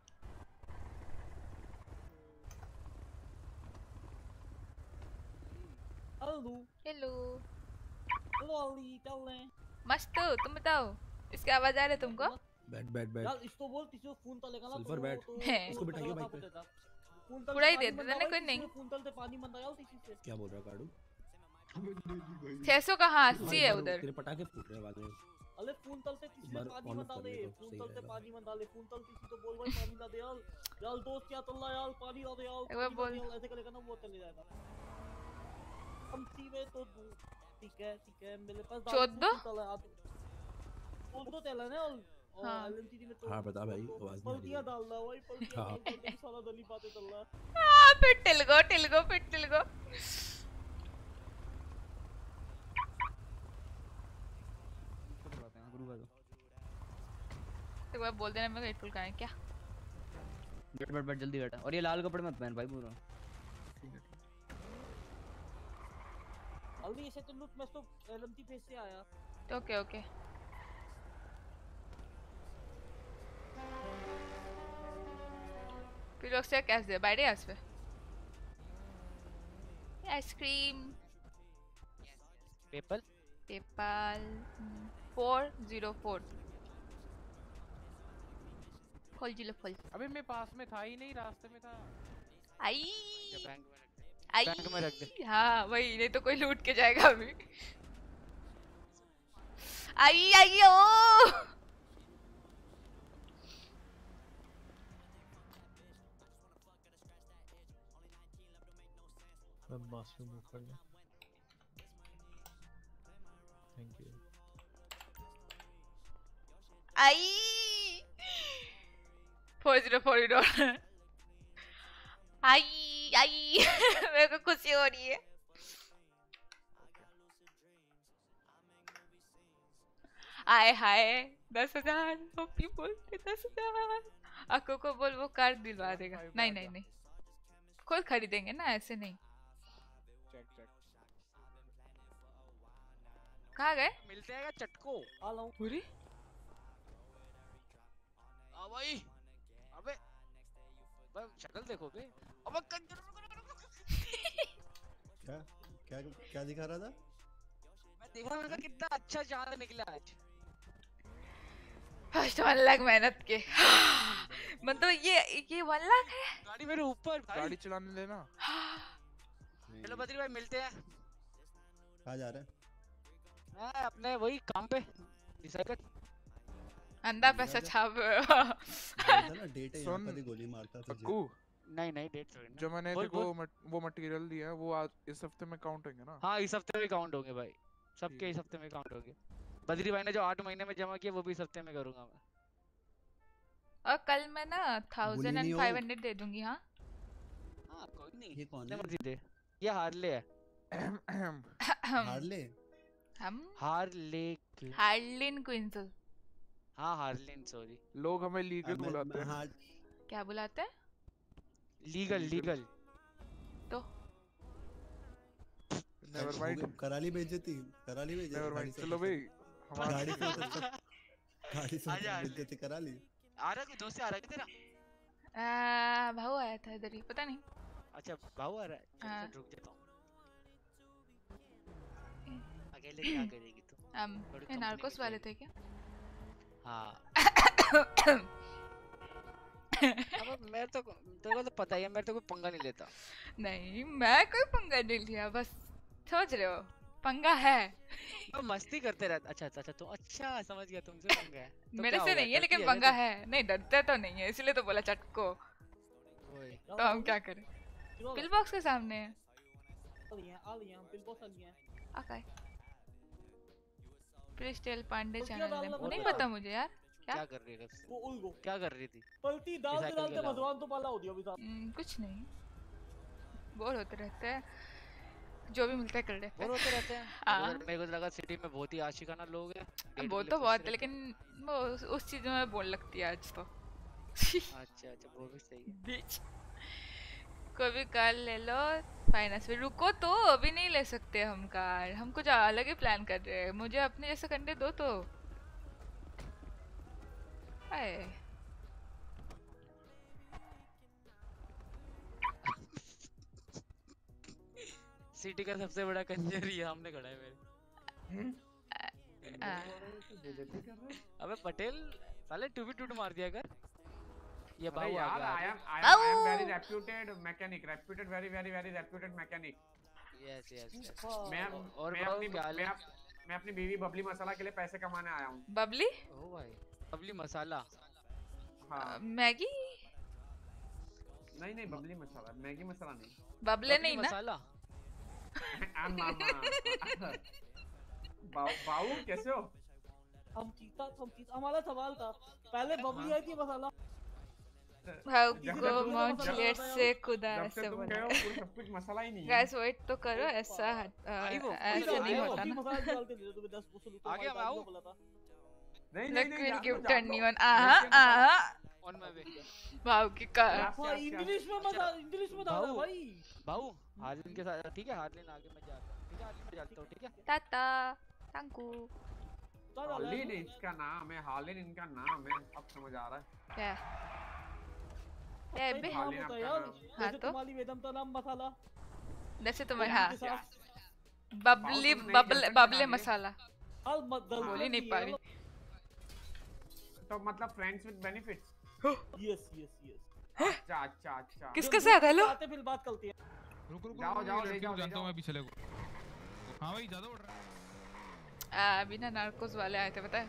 हेलो हेलो हेलो अली चल मस्त हो तुम बताओ इसकी आवाज़ आ रही है तुमको? बैठ बैठ बैठ। यार इसको बोल किसी को फ़ोन तलेगा ना सल्फ़र तो बैठ। तो इसको बिठाइए बाइक पे। फ़ोन पूरा ही दे देता ना कोई नहीं। फ़ोन तल से पानी मंदा यार किसी से। क्या बोल रहा है काडू? छह सौ कहाँ अस्सी है उधर। तेरे पटाखे फूट रहे वाले अरे फ़ोन तल से किसी पानी ऑन मंदा कर दे ले तो फ़ोन सही तल से पानी मंदा ले फ़ोन तल किसी तो बोल भाई पानी ला दे यार। यार दोस्त क्या चल रहा यार? पानी ला दे यार एक बार बोल। ऐसे करेगा ना वो चले जाएगा। हम सी में तो ठीक है ठीक है मेरे पास दारू चौदह? की तला आप चौदह है ना और हाँ। तो हाँ, बता भाई, तो आवाज़ नहीं पलटियाँ डाल रहा पलटियाँ हाँ। डाल डाल सारा दली बातें चल रहा है। हाँ फिर टिलगो टिलगो फिर टिलगो एक बार बोल देना मैं हेडफुल कहाँ है क्या? बैठ बैठ बैठ जल्दी बैठ। और ये लाल कपड़े मत पहन भाई पूरा। अल्दी ऐसे तो लुक मैं तो एलएमटी फेस से आया। Okay okay. फिर लोग से कैश दे। बैठे यहाँ पे। Ice cream PayPal PayPal four zero four. खोल जिलो खोल। अबे मैं पास में था ही नहीं रास्ते में था। आई। बैंक में आई। बैंक में रख दे। हाँ वही नहीं तो कोई लूट के जाएगा अभी। आई आई ओ। मैं मास्क रिमूव कर I four zero four zero I I मेरे को खुशी हो रही है आए हाय दस हज़ार पप्पी बोलते दस हज़ार अक्को को बोल वो कार दिलवा देगा नहीं नहीं नहीं खुद खरीदेंगे ना ऐसे नहीं कहाँ गए मिलते हैं चटको पूरी भाई। अबे भाई शक्ल देखो बे अबे कंजर क्या क्या क्या दिखा रहा था? मैं देख रहा हूँ कितना अच्छा चाँद निकला आज। फ़र्स्ट वन लाख मेहनत के। मतलब ये ये वन लाख है? गाड़ी मेरे ऊपर गाड़ी चलाने देना। चलो बद्री भाई मिलते हैं। कहाँ जा रहे हैं। मैं अपने वही काम पे डिसाइड अंधा पैसा छाप बोलता ना डेट है यहाँ सुन, पर गोली मारता अक्कू नहीं नहीं डेट थोड़ी जो मैंने बोल, बोल। मट- वो मटेरियल दिया वो आज इस हफ़्ते में काउंट होंगे ना। हाँ इस हफ़्ते में काउंट होंगे भाई। सबके इस हफ़्ते में काउंट होंगे। बद्री भाई ने जो आठ महीने में जमा किया वो भी इस हफ़्ते में करूँगा मैं। और कल मैं ना थाउज़ेंड एंड। फाइव हंड्रेड दे दूँगी हाँ? हाँ कोई नहीं। ये कौन है? मर्ज़ी दे। ये हार्ले है। हार्ले? हम? Harley Harleen Quinzel. हाँ हार्लिन सॉरी लोग हमें लीगल बुलाते हैं। हार्ड क्या बुलाते हैं? Legal legal. तो? नेवर माइंड गई, करा ली बेइज्जती करा ली बेइज्जती नेवर माइंड चलो भाई हमारा गाड़ी से उतर सब गाड़ी से आजा, उतर आजा। बेइज्जती करा आ रहा कोई? दोस्त आ रहा है तेरा? आ, भाऊ आया था इधर ही पता नहीं। अच्छा भाऊ आ रहा है। हाँ। रुक जाता हूँ। अकेले क्या करेगी तू? हम ये नार्कोस वाले थे क्या? हाँ। अब मैं तो तेरे को तो पता ही है मैं तो कोई पंगा नहीं लेता। नहीं मैं कोई पंगा नहीं लिया बस सोच रहे हो पंगा है। अब मस्ती करते रहते अच्छा अच्छा अच्छा तो अच्छा समझ गया तुमसे पंगा है। तो मेरे से नहीं है लेकिन पंगा है। नहीं डरते तो नहीं है इसलिए तो बोला चटको। तो हम क्या करें? पिल बॉक्स के सामने है। Okay please tell Pandey channel name नहीं पता मुझे यार। क्या? कर रही है? वो उनको। क्या कर रही थी? पलटी साइकिल के डालते। भगवान तो पाला हो दिया अभी साहब हम्म, कुछ नहीं। बोर होते रहते हैं। जो भी मिलता है कर लेते बोर होते रहते हैं? हाँ। मेरे को- तो लगा सिटी में बहुत ही आशिकाना लोग हैं। वो तो बहुत है लेकिन वो उस, उस चीज़ में बोल लगती है आज तो। अच्छा अच्छा वो भी सही है। *laughs* बीच भी कार ले लो फाइनेंस पे। रुको तो अभी नहीं ले सकते हम कार। हम कुछ अलग ही प्लान कर रहे हैं। मुझे अपने जैसे करने दो तो। हाय सिटी का सबसे बड़ा कंजर ही सामने खड़ा है मेरे। अबे पटेल साले टू बी टू मार दिया कर। ये बाबू आ यार गया I am I am very reputed mechanic reputed very very very reputed mechanic yes yes मैं और मैं अपनी मैं है? मैं अपनी बीवी बबली मसाला के लिए पैसे कमाने आया हूँ। बबली? ओ भाई बबली मसाला। हाँ। मैगी? नहीं नहीं बबली मसाला मैगी मसाला नहीं। बबले नहीं ना? मसाला? आ, मामा बाऊ बाऊ कैसे हो? हम ठीक था हम ठीक हमारा सवाल था। पहले बबली आई थी मसाला। जब से खुदा ऐसे बोला गए हो पूरा सब कुछ मसाला ही नहीं है गाइस वेट तो करो ऐसा अ, ऐसे नहीं होता ना मसाला निकालते थे तुम्हें 10 वो सलूट आ गया मैं आऊँ? बोला था नहीं नहीं नहीं दो। on आहा। आहा ऑन माय वे भाव की कार इंग्लिश में मत इंग्लिश में डाला भाई भाऊ हार्लिन के साथ ठीक है हार्लिन आगे मैं जाता हूँ ठीक है हार्लिन मैं जाता हूँ ठीक है टाटा थैंक यू हालिन इसका नाम है हालिन इनका नाम है अब समझ आ रहा है क्या क्या बे नाम होता यार। हाँ जैसे तो तुम्हारी वेदम नाम मसाला जैसे तुम्हें हाँ बबली बबले बबले मसाला हाल मत बोल ही नहीं पा रही तो मतलब friends with benefits yes yes yes अच्छा अच्छा अच्छा किसके साथ हेलो आते फिर बात करते हैं रुक रुक जाओ, जाओ, ले जाओ, जानता जाओ। हूँ मैं पिछले को हाँ भाई ज़्यादा उड़ रहा है अभी ना नार्कोस वाले आए थे पता है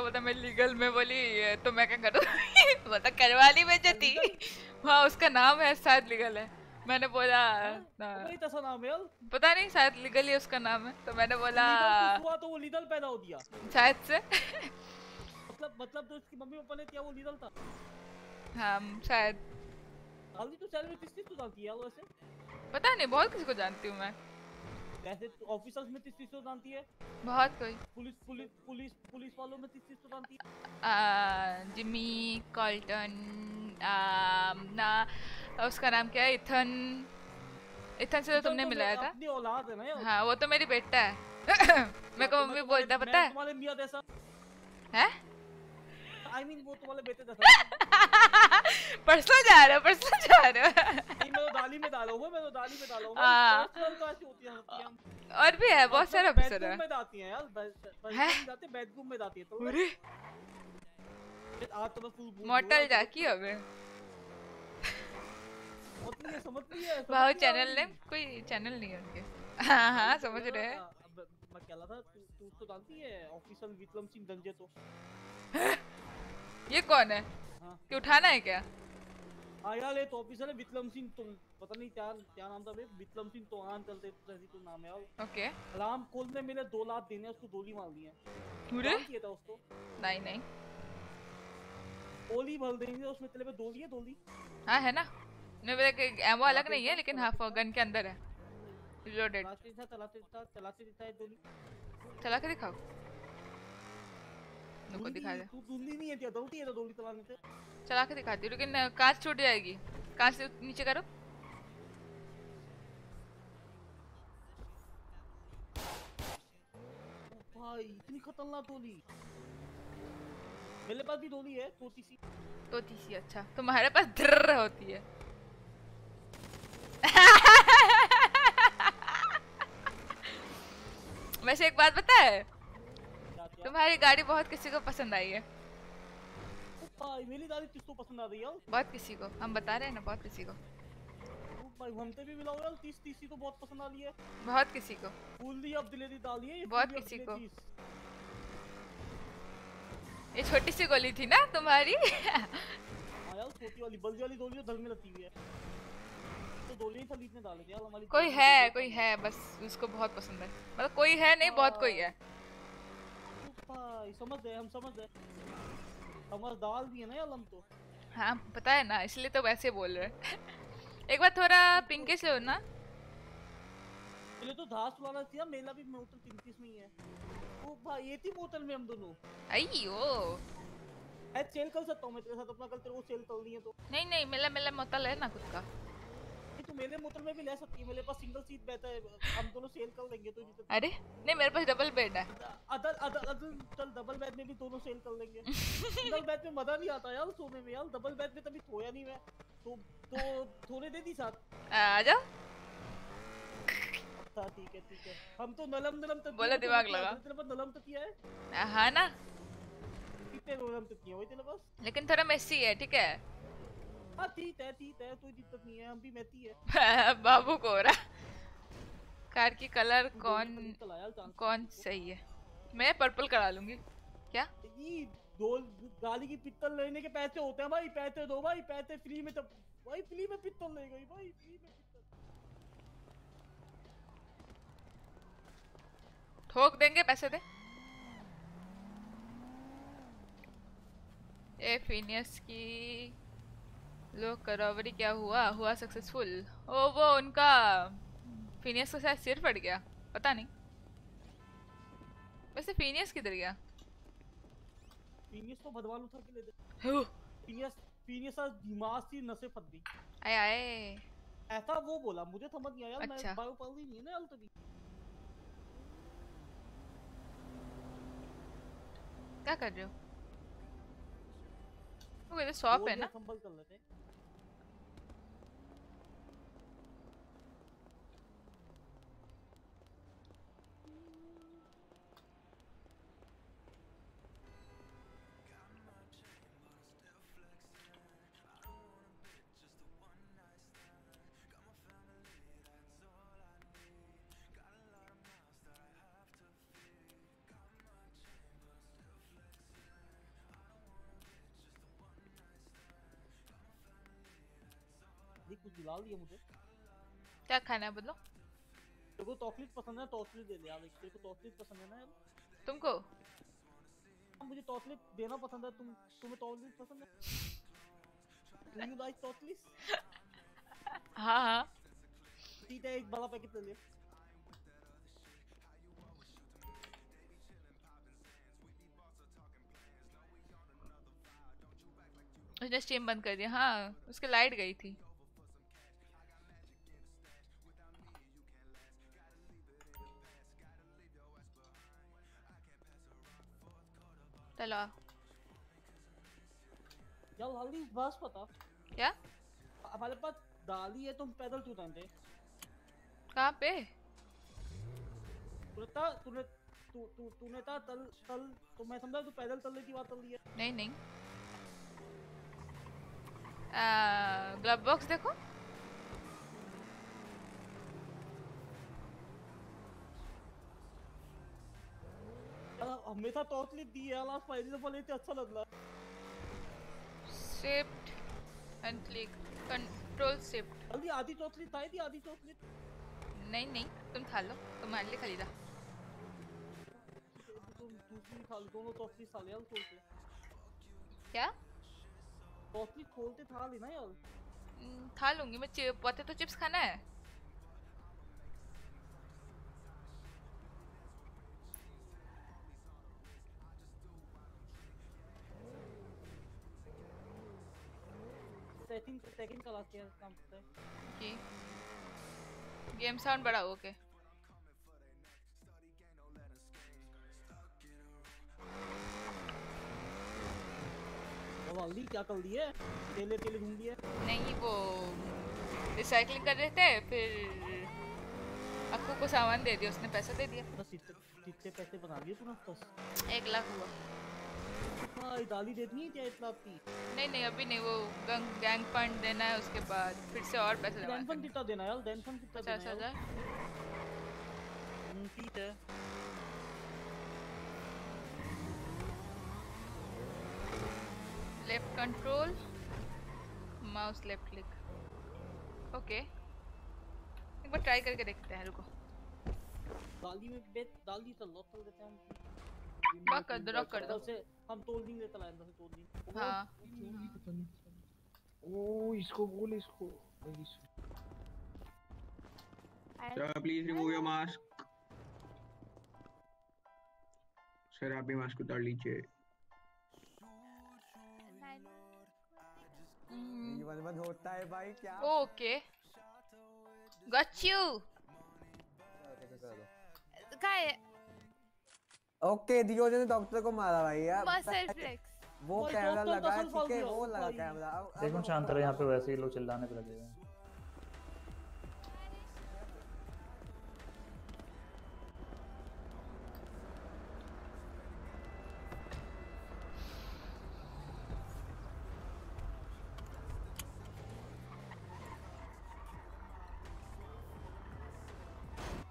बोला मैं लीगल में बोली तो मैं क्या करूँ? *laughs* बता करवाली में जती हाँ उसका नाम है शायद लीगल है। मैंने बोला "ना, नाम है पता नहीं शायद लीगल ही उसका नाम है। तो मैंने बोला हुआ तो वो लीडल पैदा हो दिया। शायद से। मतलब मतलब तो इसकी मम्मी पापा ने किया वो लीडल था। हाँ शायद। तो सैलरी किस चीज़ को डालती है यार वैसे? पता नहीं बहुत किसी को जानती हूँ मैं। वैसे तो ऑफिसर्स में किस चीज़ को जानती है? बहुत कोई। पुलिस पुलिस पुलिस पुलिस वालों में किस चीज़ को जानती है? जिमी कॉल्टन ना उसका नाम क्या है? इथन। इथन से तो तुमने तो मिलाया था। अपनी औलाद है ना यार हाँ वो तो मेरी बेटा है। मेरे को मम्मी बोलता पता है? तुम्हारे मियाँ जैसा। हैं? आई मीन वो तुम्हारे बेटे जैसा। *laughs* परसों जा रहे हो परसों जा रहे हो। मैं तो दाली में डाला हूँ मैं तो दाली में डाला हूँ। हाँ। पर्सनल तो होती है और भी है बहुत सारे है। में जाती हैं यार हैं? जाते बेडरूम में जाती है तो अरे। आज तो मैं फुल मोटल जाकी अबे समझ है समझ नहीं है। वाह चैनल नेम कोई चैनल नहीं है उनके। हाँ हाँ समझ रहे हैं। मैं था तू तू जानती है ऑफिसर विक्रम सिंह दंजे तो। ये कौन है हाँ। कि उठाना है क्या? हाँ यार ये तो ऑफिसर है विक्रम सिंह तुम पता नहीं क्या क्या नाम था बे विक्रम सिंह तोहान चलते जैसी तो नाम है यार। ओके। राम कोल ने मेरे दो लाख देने हैं, उसको गोली मार दी है? काम किया था उसको। नहीं नहीं। गोली भर देंगे उसमें तेरे पे दोली है दोली हाँ है ना? नहीं बोला एमओ अलग नहीं है लेकिन हाँ गन के अंदर है। रिलोडेड चलाते था चलाते दोली चला के दिखाओ। रुको दिखा दे। तू नहीं है क्या? है तो चलाने से चला के दिखाती हूँ लेकिन कांच छूट जाएगी। कांच से नीचे करो। भाई इतनी खतरनाक दोली मेरे पास भी दोली है छोटी सी। तो तीसरी अच्छा। तुम्हारे पास ड्र होती है। *laughs* वैसे एक बात पता है तुम्हारी गाड़ी बहुत किसी को पसंद आई है। मेरी दादी किसको पसंद आ रही है बहुत किसी को। हम बता रहे हैं ना बहुत किसी को। भाई हमसे भी यार की तो बहुत पसंद आ रही है। बहुत किसी को। अब दिलेरी डाली है बहुत किसी को। ये छोटी सी गोली थी ना तुम्हारी? हाँ यार छोटी वाली वाली तो धल में हुई है। तो दोली खलीद डाले यार हमारी कोई है। कोई है बस उसको बहुत पसंद है। मतलब कोई है नहीं बहुत कोई है। भाई समझ गए हम समझ गए समझदार भी है ना यार तो। हाँ पता है ना इसलिए तो वैसे बोल रहे एक बार थोड़ा पिंकिश लो ना पहले तो धास वाला थी मेला भी मोटल पिंकिस में ही है। ओ भाई ये थी बोतल में हम दोनों। अयो है सेल कर सकता हूँ मैं तेरे साथ अपना कल तेरे को सेल करनी है तो। नहीं नहीं मेला मेला मोतल है ना खुद का। मेरे मोटल में भी ले सकती है मेरे पास सिंगल सीट बैठा है हम दोनों सेल कर लेंगे तो जितना अरे नहीं मेरे पास डबल बेड है। अदर अदर अदर चल डबल बेड में भी दोनों सेल कर लेंगे। सिंगल बेड में मज़ा नहीं आता यार सोने में यार डबल बेड में तभी सोया नहीं मैं। तो तो थोड़े दे दी साथ। आ जाओ। अच्छा ठीक है ठीक है। हम तो नलम नलम तक बोला दिमाग लगा। तेरे पास नलम तकिया है? हाँ ना। कितने नलम तकिया हुई तेरे पास? लेकिन थोड़ा मेसी है ठीक है। हाँ है ठीक है कोई दिक्कत नहीं है हम भी मैती है। *laughs* बाबू को रहा कार की कलर कौन कौन सही है? मैं पर्पल करा लूँगी। क्या? ये दो गाली की पित्तल लेने के पैसे होते हैं भाई पैसे दो भाई पैसे फ्री में तब भाई फ्री में पित्तल ले गई भाई फ्री में ठोक देंगे पैसे दे। ए फिनियस की लो करोवरी क्या हुआ? हुआ सक्सेसफुल ओ वो उनका फिनियस का शायद सिर फट गया। पता नहीं। वैसे फिनियस किधर गया? पीनियस तो भदवान उठा के ले दे हु। पीनियस पीनियस का दिमाग की नसें फट गई। आए आए। ऐसा वो बोला मुझे समझ नहीं आया अच्छा। मैं बायो पढ़ ही नहीं है ना तभी क्या कर रहे हो? वो इधर शॉप है ना? संभल कर लेते देख कुछ दिला दिया मुझे। क्या खाना है बोलो तेरे को चॉकलेट पसंद है चॉकलेट दे दे यार तेरे को चॉकलेट पसंद है ना यार। तुमको? हाँ, मुझे चॉकलेट देना पसंद है तुम तुम्हें चॉकलेट पसंद है। डू यू लाइक चॉकलेट हाँ हाँ। ठीक है एक बड़ा पैकेट ले ले। उसने स्टीम बंद कर दिया हाँ उसकी लाइट गई थी। चलो। यार इस बात पता क्या? हमारे पास दाली है तुम पैदल क्यों जाते? कहाँ पे? तूने था तूने तू तू तूने था तल तल तो मैं समझा तू पैदल चलने की बात कर रही है। नहीं नहीं। ग्लव बॉक्स देखो। हमेशा चॉकलेट दी है आज पहली दफ़ा लेते अच्छा लग रहा है shift and click control shift हल्दी आधी चॉकलेट था थी आधी चॉकलेट नहीं नहीं तुम खा लो तुम्हारे लिए खरीदा। तुम दूसरी खा लो दोनों चॉकलेट खा ले यार खोल के क्या? चॉकलेट खोलते था लेना यार। खा लूँगी मैं पोटेटो चिप्स खाना है। सेकंड का लास्ट ईयर काम करता है की गेम साउंड बड़ा ओके हल्दी क्या कर तेले तेले ढूंढ नहीं वो रिसाइकलिंग कर रहे थे फिर अक्कू को सामान दे दिया उसने पैसा दे दिया। बस इतने पैसे बना लिए तूने बस। एक लाख हुआ। हाँ दाली देनी है क्या इतना आपकी? नहीं नहीं अभी नहीं वो गंग गैंग फंड देना है उसके बाद फिर से और पैसे जमा डेनफन कितना देना है यार? डेनफन कितना देना है हज़ार हम्म, ठीक है। Left control mouse left click okay एक बार ट्राई करके देखते हैं रुको। दाली में बेच दाली तो लॉक कर देते हैं हम। कर दो, लॉक कर दो। हम तोड़ नहीं लेता अंदर से तोड़ नहीं हाँ। ओ इसको बोल इसको। Sir, please remove your mask. Sir आप भी मास्क उतार लीजिए। जीवन बंद होता है भाई क्या ओके गॉट यू काय ओके दियो ने डॉक्टर को मारा भाई यार। मसल फ्लेक्स वो कैमरा लगा है ठीक है वो लगा कैमरा देखो शांत रहो यहाँ पे वैसे ही लोग चिल्लाने पे लगे हैं।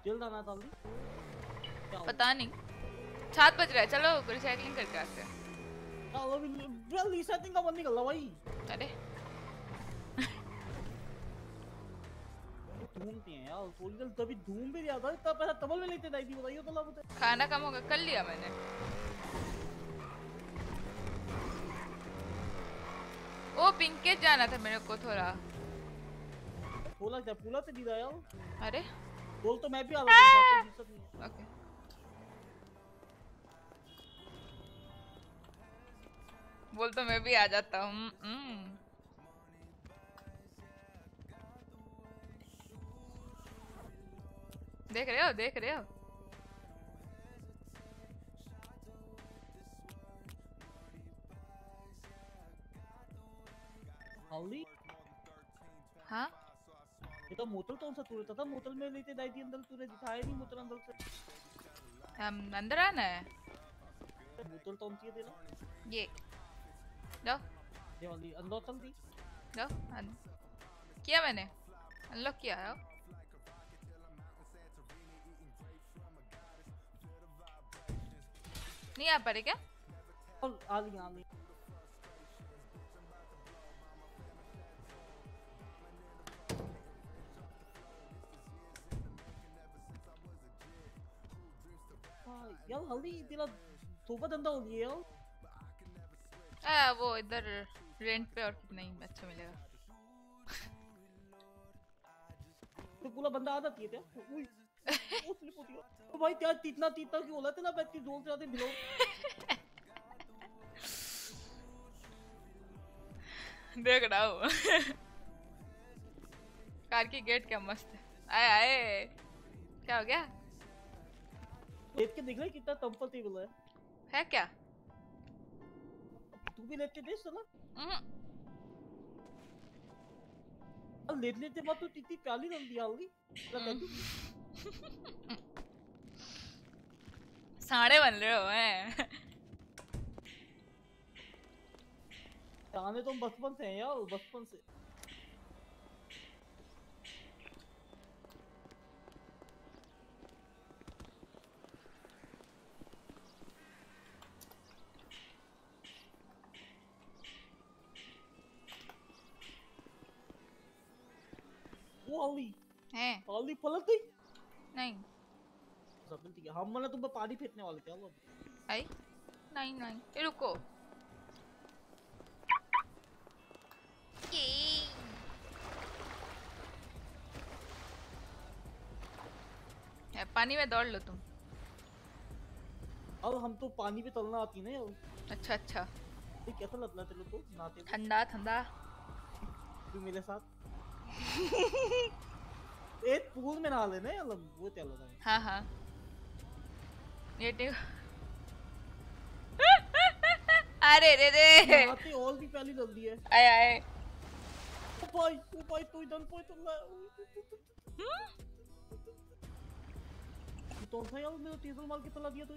जल्द आना दाली पता नहीं। सात बज रहा है। चलो रिसाइकलिंग करके आते हैं। का बंद निकल भाई। अरे। *laughs* हैं यार तभी धूम भी दिया था। इतना पैसा तबल में लेते दाई थी बताइए तो ला बताइए। खाना कम होगा कर लिया मैंने। ओ पिंकेज जाना था मेरे को थोड़ा। बोला क्या? पूला तो दीदा यार। अरे। बोल तो मैं भी आ रहा नहीं है। ओके। बोल तो मैं भी आ जाता हूँ। हम्म। देख रहे हो देख रहे हो। हल्दी हाँ? ये तो मोतल कौन सा तूने? था मोतल में लेते दाई थी अंदर तूने दिखाया नहीं मोतल अंदर से। हम अंदर आना है। मोतल कौन सी है तेरा? ये। जाओ ये वाली अंदर चल दी अन... किया मैंने। अनलॉक किया है नहीं आ पा रहे क्या? आ गई आ गई हाँ, यार हल्दी तेरा थोपा धंधा हो गया यार। आ, वो इधर रेंट पे और कितना ही अच्छा मिलेगा। *laughs* तो पूरा बंदा आ जाती है क्या? ओ भाई क्या तीतना तीतना क्यों होला तेरा बैठ के ज़ोर से आते दिलो *laughs* देख रहा हूँ। *laughs* कार की गेट क्या मस्त है। आए आए। क्या हो गया? लेट के देख रहा है कितना कंफर्टेबल है। है क्या? तू भी के देख चला हम्म, लेट लेते बात तो इतनी प्याली रंग दिया होगी तेरा कहती साड़े बन रहे हो हैं। जाने तो बचपन से हैं यार बचपन से। वो अली हैं। अली पलट गई। नहीं। सब ठीक है। हम वाला तुम पे पानी फेंकने वाले थे अब आई? नहीं नहीं। ये रुको। ये। पानी में दौड़ लो तुम। अब हम तो पानी पे तलना आती ना यार। अच्छा अच्छा। ये कैसा लगता है तेरे को? नहाते ठंडा ठंडा। तू मेरे साथ? एक पूल में नहा लेना यार वो क्या लगा हाँ हाँ ये टे- अरे रे रे नहाते और भी पहली जल्दी है आए आए ओ भाई ओ भाई तू इधर कोई तो ला तो था यार मेरा तेजल मार के तला दिया तू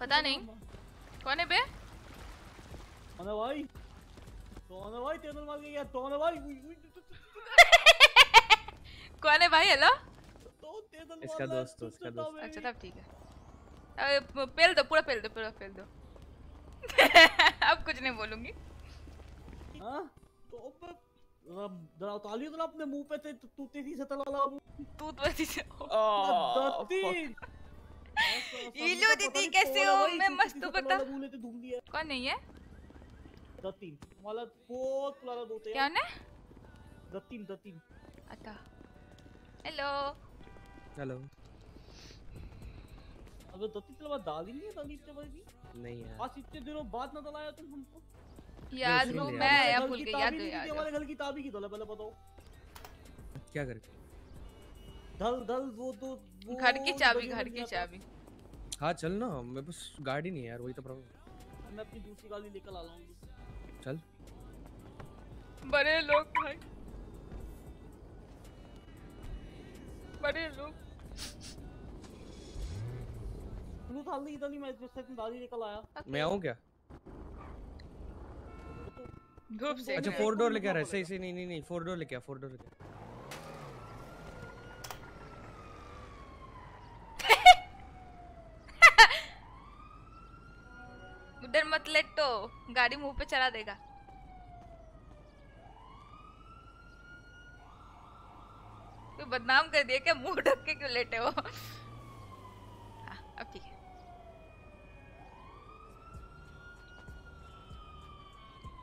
पता नहीं। कौन है बे? अरे भाई। *laughs* कौन है भाई तेजल मार के गया कौन है भाई। उई, उई, कौन है भाई? हेलो तो इसका दोस्त तो इसका दोस्त। अच्छा तब ठीक है। पेल दो पूरा पेल दो पूरा पेल दो। *laughs* अब कुछ नहीं बोलूँगी। हाँ? तो अब जरा उतार तो अपने मुँह पे से तू तूत बची से दत्ती इलू दीदी कैसे हो मैं मस्त हूँ ते कौन नहीं है? दत्ती मला बहुत पुराना दोस्त है क्या ने दत्तीन दत्तीन आता हेलो हेलो अगर दत्ती तेरे पास दाल ही नहीं है दाल इतने बड़ी की नहीं यार। आज इतने दिनों बाद ना दलाया तुम हमको। याद मैं आया घर भूल गई याद नहीं दो। हमारे घर की ताबी की दला पहले बताओ। क्या करके दल दल वो तो घर की चाबी घर की चाबी। हाँ चल ना मैं बस गाड़ी नहीं है यार वही तो प्रॉब्लम मैं अपनी दूसरी गाड़ी लेकर आ लाऊँगी चल बड़े लोग भाई। बड़े लोग। तू साल नहीं इधर नहीं मैं जिस तुम दादी निकल आया मैं आऊँ क्या? धूप से अच्छा फोर डोर लेके आ रहा है। सही सही नहीं नहीं नहीं फोर डोर लेके आ फोर डोर लेके आ। उधर मत लेट तो गाड़ी मुँह पे चला देगा। कोई बदनाम कर दिया क्या मुँह ढक के क्यों लेटे हो? हाँ, अब ठीक है।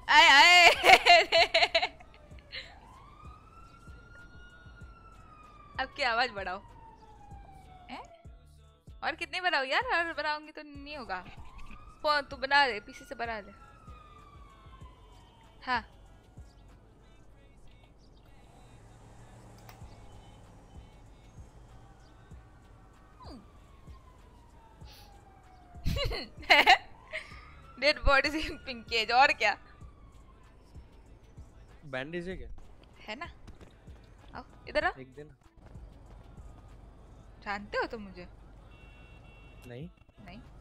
आए आए। अब की आवाज़ बढ़ाओ। हैं? और कितनी बढ़ाओ यार? और बढ़ाऊँगी तो नहीं होगा। तू बना दे पीसी से बना दे हाँ dead bodies in pink cage और क्या? बैंडेज है क्या? है ना? आओ इधर आओ एक दिन। जानते हो तुम तो मुझे? नहीं। नहीं।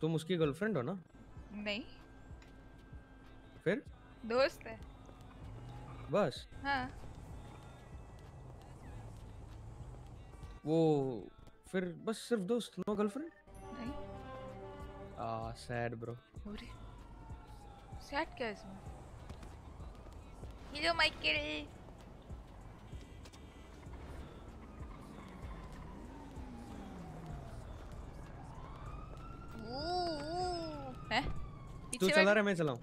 तुम उसकी गर्लफ्रेंड हो ना? नहीं। फिर? दोस्त है। बस? हाँ। वो फिर बस सिर्फ़ दोस्त नो गर्लफ्रेंड नहीं। आ सैड ब्रो अरे सैड क्या है इसमें? हेलो माइकल हैं? तू चला रहा मैं चलाऊं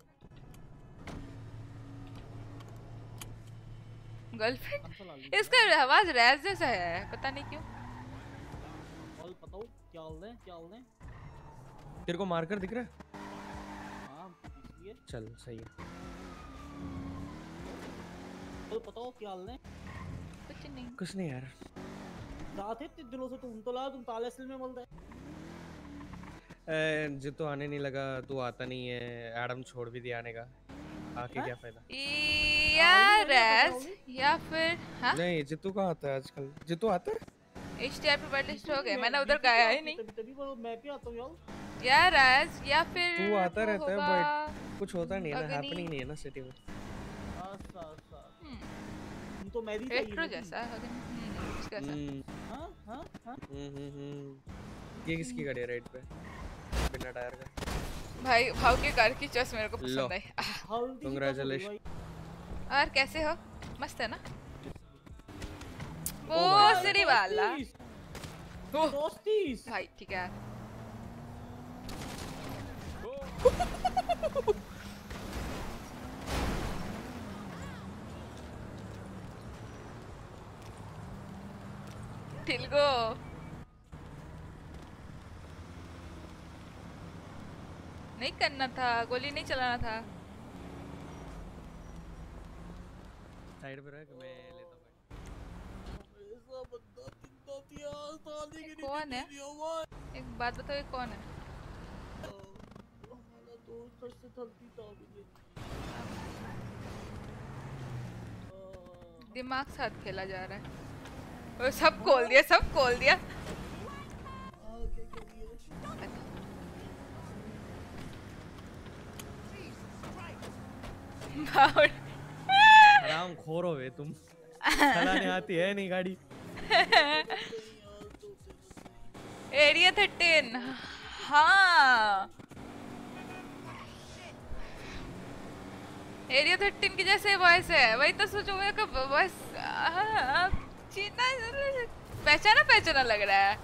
गर्लफ्रेंड इसका आवाज़ रैज जैसा है पता नहीं क्यों। और बताओ क्या हाल है क्या हाल है? तेरे को मारकर दिख रहा है? हाँ इसलिए। चल सही है। और बताओ क्या हाल है? कुछ नहीं। कुछ नहीं यार। रात है इतने दिनों से तुम तो ला तुम ताले असल में बोल ए, जितो आने नहीं लगा तू आता नहीं है एडम छोड़ भी दिया आने का। आके क्या फ़ायदा? या रैज या फिर हाँ? नहीं जितू कहाँ आता है आजकल? जितू आता है। एच टी आर पे लिस्ट हो गए मैंने उधर गया ही नहीं। तभी तभी बोलो मैं भी आता हूँ यार। या रैज या फिर तू आता रहता है बट कुछ होता नहीं है ना हैपनिंग नहीं है ना सिटी में। अच्छा अच्छा तुम तो मैरी रेट्रो जैसा अगर हम्म, उसका सा हम्म। हाँ हाँ हाँ। हम्म हम्म, हम्म। ये किसकी गाड़ी है राइट पे? बिना टायर का। भाई भाव के कार की चॉइस मेरे को पसंद आई। कंग्रेचुलेशन और कैसे हो? मस्त है ना? Oh वो सिरी वाला दोस्तीस भाई ठीक है टिलगो *laughs* नहीं करना था गोली नहीं चलाना था। साइड पे के मैं लेता हूँ कौन है? एक बात बताओ ये कौन है? दिमाग साथ खेला जा रहा है। और सब खोल दिया सब खोल दिया। बावड़। आराम खोर वे तुम. चलाने आती है नहीं गाड़ी. एरिया थर्टीन हाँ. एरिया थर्टीन की जैसे वॉइस है. वही तो सोचो मेरे को बस हाँ, पहचाना पहचाना लग रहा है.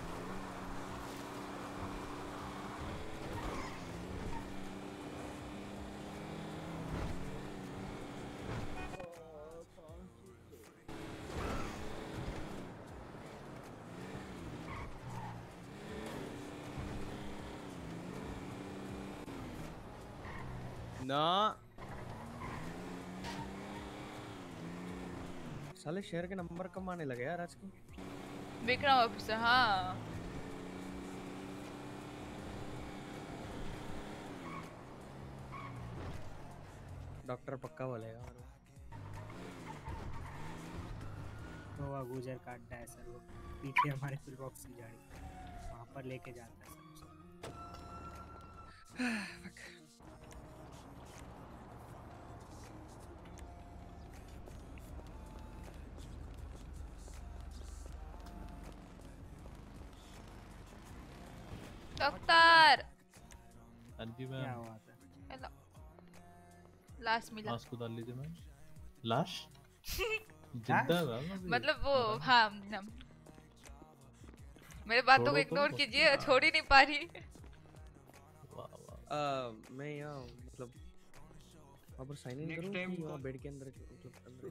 ना साले शहर के नंबर कम आने लगे यार आजकल विक्रम ऑफिसर हाँ। डॉक्टर पक्का बोलेगा गोवा गुजर का अड्डा है सर वो। पीछे हमारे फिल बॉक्स की गाड़ी वहाँ पर लेके जाता है सर *sighs* डॉक्टर। हाँ जी क्या मैम हुआ हेलो। लास्ट मिला। मास्क उतार लीजिए मैम। लाश? *laughs* ज़िंदा है मतलब वो हाँ मेरे बातों को इग्नोर। कीजिए छोड़। ही नहीं पा रही। आ, मैं यहाँ मतलब वहाँ पर साइन इन करूँ कि बेड के अंदर मतलब अंदर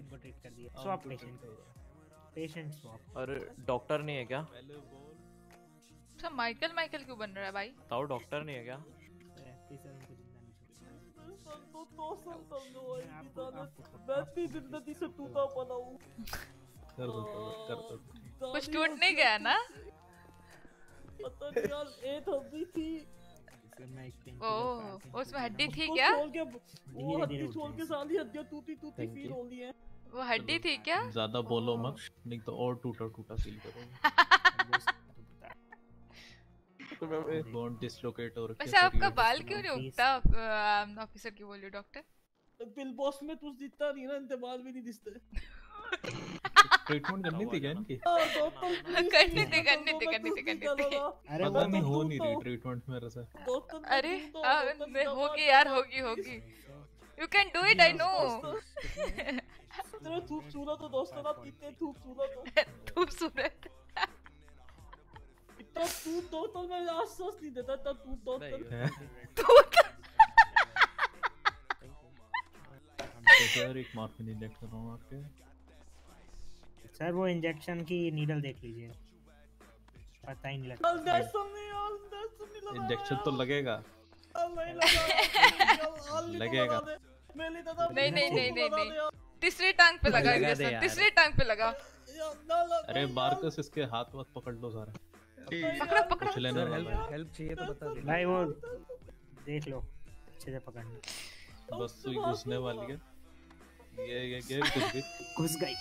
इनको ट्रीट कर दिए स्वैप पेशेंट पेशेंट स्वैप और डॉक्टर नहीं है क्या? अच्छा माइकल माइकल क्यों बन रहा है भाई? ताऊ डॉक्टर नहीं है क्या? कुछ टूट नहीं गया ना? पता नहीं यार एट हड्डी थी। ओह उसमें हड्डी थी क्या? वो हड्डी छोड़ के सारी हड्डियाँ टूटी टूटी फील हो रही हैं। वो हड्डी थी क्या? ज़्यादा बोलो मत नहीं तो और टूटा टूटा फील करोगे। *laughs* बोन डिसलोकेट हो रखे वैसे आपका बाल क्यों नहीं उगता? ऑफिसर की बोलियो डॉक्टर बिल बॉस में तुझ दिखता नहीं ना इनके बाल भी नहीं दिखते। *laughs* ट्रीटमेंट करनी थी क्या इनकी? हाँ, *laughs* करनी थी करनी थी करनी थी करनी थी। अरे पता वो नहीं तो हो नहीं तो- रही ट्रीटमेंट मेरे से। अरे तो- दवा होगी यार होगी होगी। You can do it I know तेरे खूबसूरत हो दोस्तों ना कितने खूबसूरत हो खूबसूरत। इतना तू मैं आश्वास नहीं देता इतना तू *laughs* तो सर एक मॉर्फिन इंजेक्शन करवाऊं आपके। सर वो इंजेक्शन की नीडल देख लीजिए। पता ही नहीं लगता। इंजेक्शन तो लगेगा। लगेगा। मैं नहीं नहीं नहीं नहीं नहीं। तीसरी टांग पे लगा इंजेक्शन तीसरी टांग पे लगा। अरे बारकस इसके हाथ वाथ पकड़ लो सारे। पकड़ो पकड़ो। कुछ लेने हेल्प हेल्प चाहिए तो बता दे। भाई वो देख लो अच्छे से पकड़ना बस सुई घुसने वाली है। ये ये ये घुस गई घुस गई।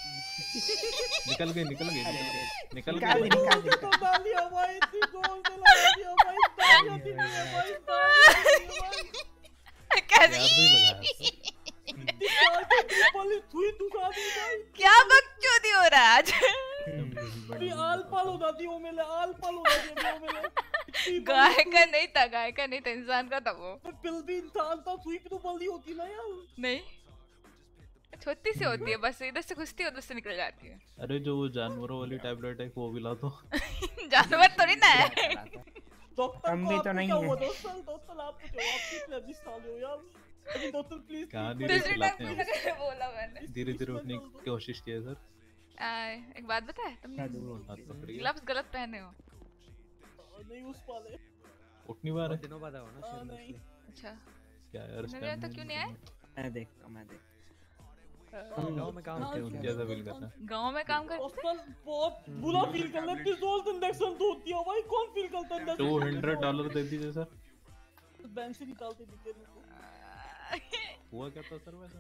निकल गई निकल गई निकल गई निकल निकाल गई। तो डाल दिया भाई इतनी ज़ोर से लगा दिया भाई डाल होती नहीं है भाई डाल दिया भाई यार क्या बकचोदी हो रहा है आज अभी आल पाल जाती आल पाल जाती गाय का नहीं था गाय का नहीं था इंसान का था वो। पिल भी इंसान था सुई भी तो बल्दी होती ना यार। नहीं। छोटी सी होती है बस इधर से घुसती है उधर से निकल जाती है। अरे जो वो जानवरों वाली टैबलेट है वो भी ला दो। *laughs* जानवर थोड़ी ना है। डॉक्टर हम भी आपको तो नहीं है। प्लीज़ कहाँ धीरे चलाते हैं? बोला मैंने। धीरे धीरे उठने की कोशिश की है सर एक बात बताए तुमने ग्लव्स गलत पहने हो? नहीं उस पाले उठनी बार है। दिनों बाद आओ ना अच्छा। क्या यार अभी तक क्यों नहीं आए मैं देखता हूँ मैं देखता गाँव में काम ओके, ओके, जैसा फील करना। गाँव में काम कर डॉक्टर बहुत बुरा फील कर लेते ज़ोर इंजेक्शन तो होती है भाई। कौन फील करता है टू हंड्रेड डॉलर दे दीजिए सर। बैंक से निकालते दिखे मेरे को *laughs* हुआ क्या था सर वैसे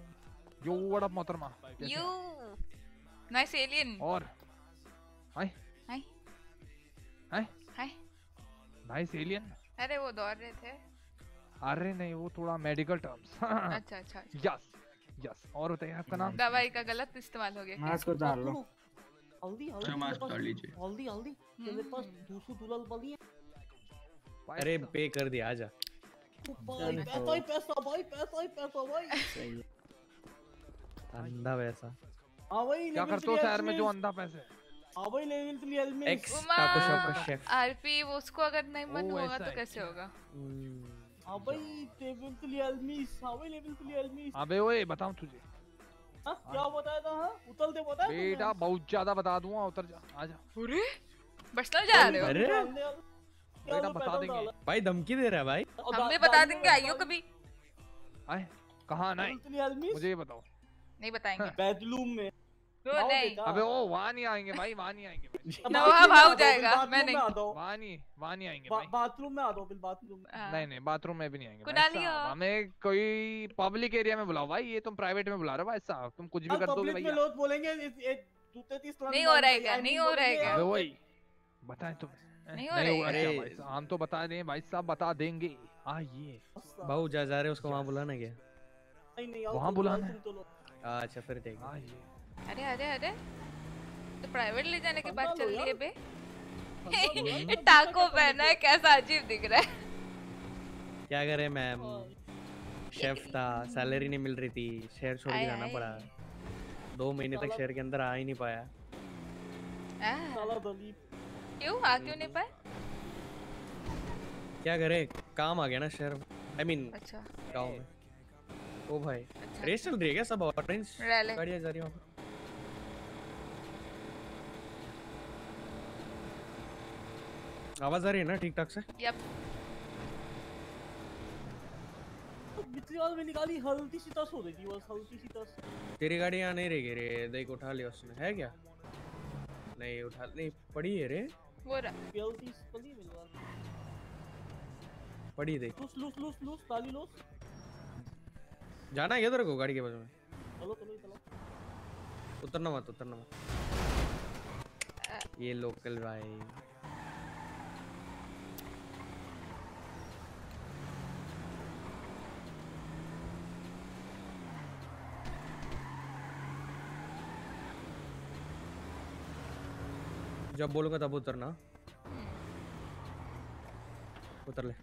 यो व्हाट अप मोहतरमा यू नाइस एलियन और? Hi hi hi hi nice alien अरे वो दौड़ रहे थे। अरे नहीं वो थोड़ा मेडिकल टर्म्स *laughs* अच्छा अच्छा यस यस और बताइए आपका नाम? दवाई का गलत इस्तेमाल हो गया। मास्क उतार लो। हल्दी अच्छा, हल्दी मास्क मेरे उतार लीजिए। हल्दी हल्दी। मेरे पास दूसरी दुलाल वाली है। अरे पे कर दिया आजा भाई पैसा ही पैसा भाई पैसा ही पैसा भाई सही अंधा वैसा हाँ भाई क्या करते हो शहर में जो अंधा पैसे हाँ लेवल का। आरपी वो उसको अगर नहीं मन होगा तो कैसे होगा हाँ भाई लेवल हाँ लेवल अबे ओए बताऊँ तुझे हाँ क्या बताया था हाँ उतल दे बताया बेटा बहुत ज़्यादा बता दूँगा उतर जा आजा अरे पर्सनल जा रहे हो अरे बेटा बता देंगे। भाई धमकी दे रहा है भाई। हम भी बता देंगे आइयो कभी। आए कहाँ एल्मिस मुझे ये बताओ। नहीं बताएँगे। बेडरूम में। आओ नहीं? अबे ओ वहाँ नहीं आएँगे भाई वहाँ नहीं आएँगे भाई। नवा भाव जाएगा बाथरूम मैं नहीं। वहाँ नहीं वहाँ नहीं आएँगे भाई। बाथरूम में आ जाओ फिर बाथरूम में। हाँ। नहीं नहीं बाथरूम में भी नहीं आएँगे कुनालिया। साहब, हमें कोई पब्लिक एरिया में बुलाओ भाई ये तुम प्राइवेट में बुला रहे हो भाई साहब तुम कुछ भी हाँ, कर दोगे पब्लिक में भैया लोग बोलेंगे नहीं हो रहेगा, नहीं हो रहेगा। अबे वही। बताएँ तुम्हें। नहीं हो नहीं साहब, हम तो बता दें भाई साहब बता देंगे। आइए। भाऊ जा जा रहे उसको वहाँ बुलाना क्या नहीं नहीं वहाँ बुलाना। है? अच्छा फिर देख अरे अरे अरे। तो प्राइवेट ले जाने की बात चल रही है बे। *laughs* टाको पहना है कैसा अजीब दिख रहा है। क्या करे मैम? शेफ था सैलरी नहीं मिल रही थी शहर छोड़ के जाना पड़ा। दो महीने तक शहर के अंदर आ ही नहीं पाया। आह, साला दलीप। क्यों? आ क्यों नहीं पाए? क्या करे? काम आ गया ना शहर में। आई मीन अच्छा। गाँव में। ओ भाई अच्छा। रेस चल रही है क्या सब? ऑरेंज। गाड़ियाँ जा रही हैं। आवाज़ आ रही है ना ठीक ठाक से? यप पिछली बार में निकाली हल्दी सी तस हो रही थी बस हल्दी सी तस तेरी गाड़ी यहाँ नहीं रहेगी रे। देख उठा लिया उसने। है क्या? नहीं उठा नहीं पड़ी है रे। वो रहा हल्दी पली मेरे पास पड़ी देख। लूस लूस लूस लूस ताली लूस जाना है किधर को गाड़ी के पास में? चलो चलो चलो। उतरना मत उतरना मत। ये लोकल भाई। जब बोलूँगा तब उतरना। उतर ले।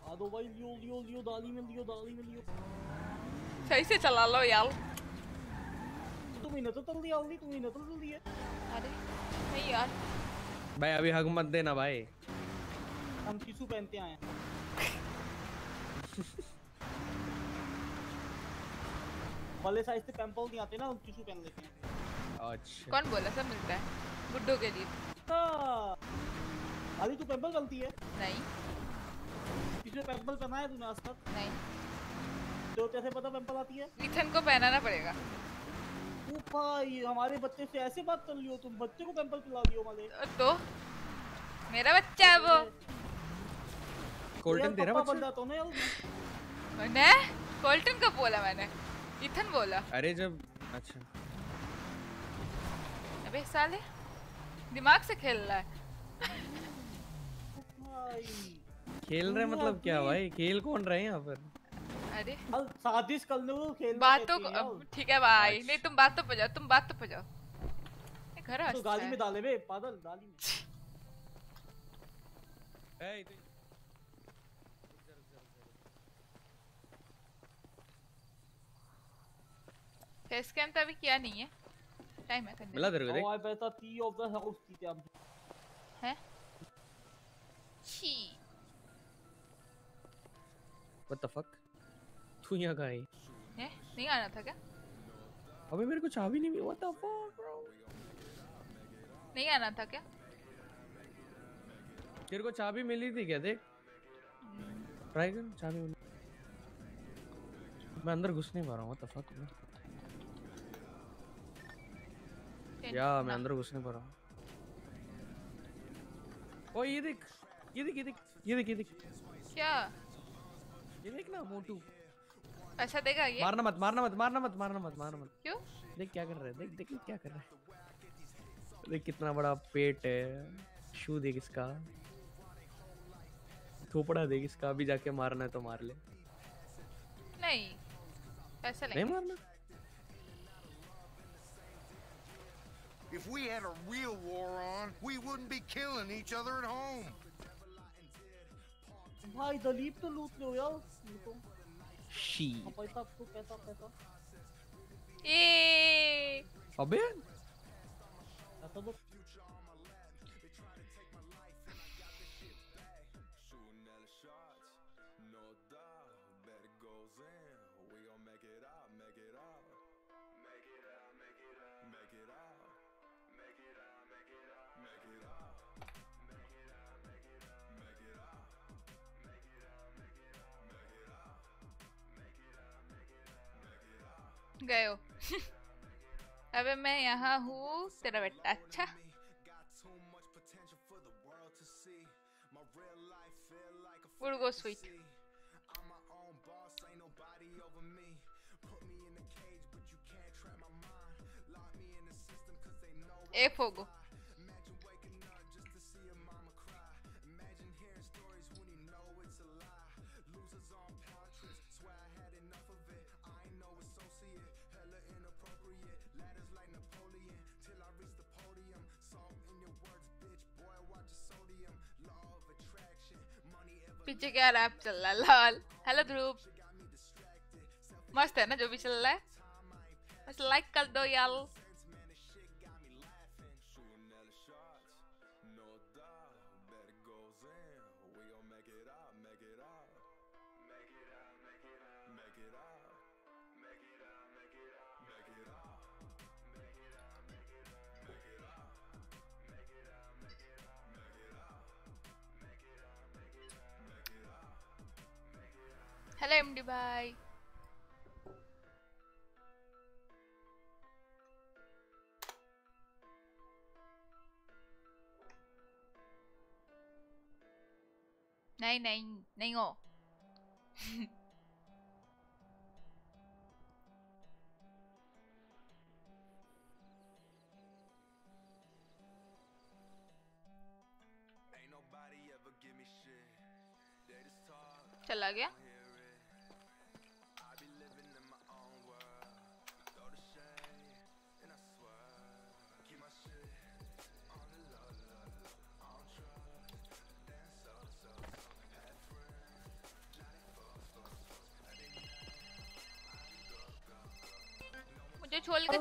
आ दो भाई लियो लियो लियो दाली में लियो दाली में लियो। सही से चला लो यार। तुम ही तो चल दिया हल्दी तुम ही तो चल दिया अरे नहीं यार। भाई अभी हक मत देना भाई। हम टिश्यू पहनते आए हैं? वाले साइज़ से पैंपल नहीं आते ना हम टिश्यू पहन लेते हैं। अच्छा। कौन बोला? सब मिलता है। बुड्ढों के लिए। हाँ। अली तू पैंपल चलती है। नहीं। टिश्यू पैंपल पहना है तूने आज तक? नहीं। तो कैसे पता पैंपल आती है? इथन को पहनाना पड़ेगा। ओ भाई हमारे बच्चे से ऐसे बात कर लियो तुम बच्चे को पैंपल पिला दियो वाले तो? मेरा बच्चा है वो। कोल्टन तेरा बच्चा? जाता हूँ ना यार। मैंने? कोल्टन का बोला मैंने? इथन बोला। अरे जब अच्छा। अबे साले दिमाग से खेल रहा है। खेल रहे मतलब क्या भाई? खेल कौन रहे हैं यहाँ पर? अरे। साजिश करने को खेल बातों को ठीक है भाई। नहीं तुम बातों पे जाओ तुम बातों पे जाओ। घर तो गाली में डाले बे पागल गाली में। *laughs* फेस कैम तो अभी किया नहीं है टाइम है करने मिला तेरे को देख हमारे पैसा टी ऑफ़ द हाउस की थी हम है छी व्हाट द फक तू यहाँ कहाँ है है नहीं आना था क्या अबे मेरे को चाबी नहीं मिली व्हाट द फक ब्रो नहीं आना था क्या तेरे को चाबी मिली थी क्या देख ट्राई कर चाबी मैं अंदर घुस नहीं पा रहा हूँ व्हाट द फक या मैं अंदर घुस नहीं पा रहा हूँ? ओ ये देख ये देख ये देख ये देख ये देख। क्या? ये देख ना मोटू। पैसा देगा ये? मारना मत मारना मत मारना मत मारना मत मारना मत। क्यों? देख क्या कर रहा है देख देख देख क्या कर रहा है। देख कितना बड़ा पेट है। शू देख इसका। थोपड़ा देख इसका अभी जाके मारना है तो मार ले। नहीं पैसा नहीं लेंगे मारना? If we had a real war on, we wouldn't be killing each other at home. भाई दलीप तो लूट लो यार लूटो शी हाँ, पैसा तो पैसा पैसा ए अबे पैसा गए हो। अबे मैं यहाँ हूँ तेरा बेटा। अच्छा। फोगो पीछे क्या रैप चल रहा है, लाल। हेलो ध्रुव मस्त है ना, जो भी चल रहा है। बस लाइक कर दो यार। एमडी भाई नहीं नहीं नहीं हो चला गया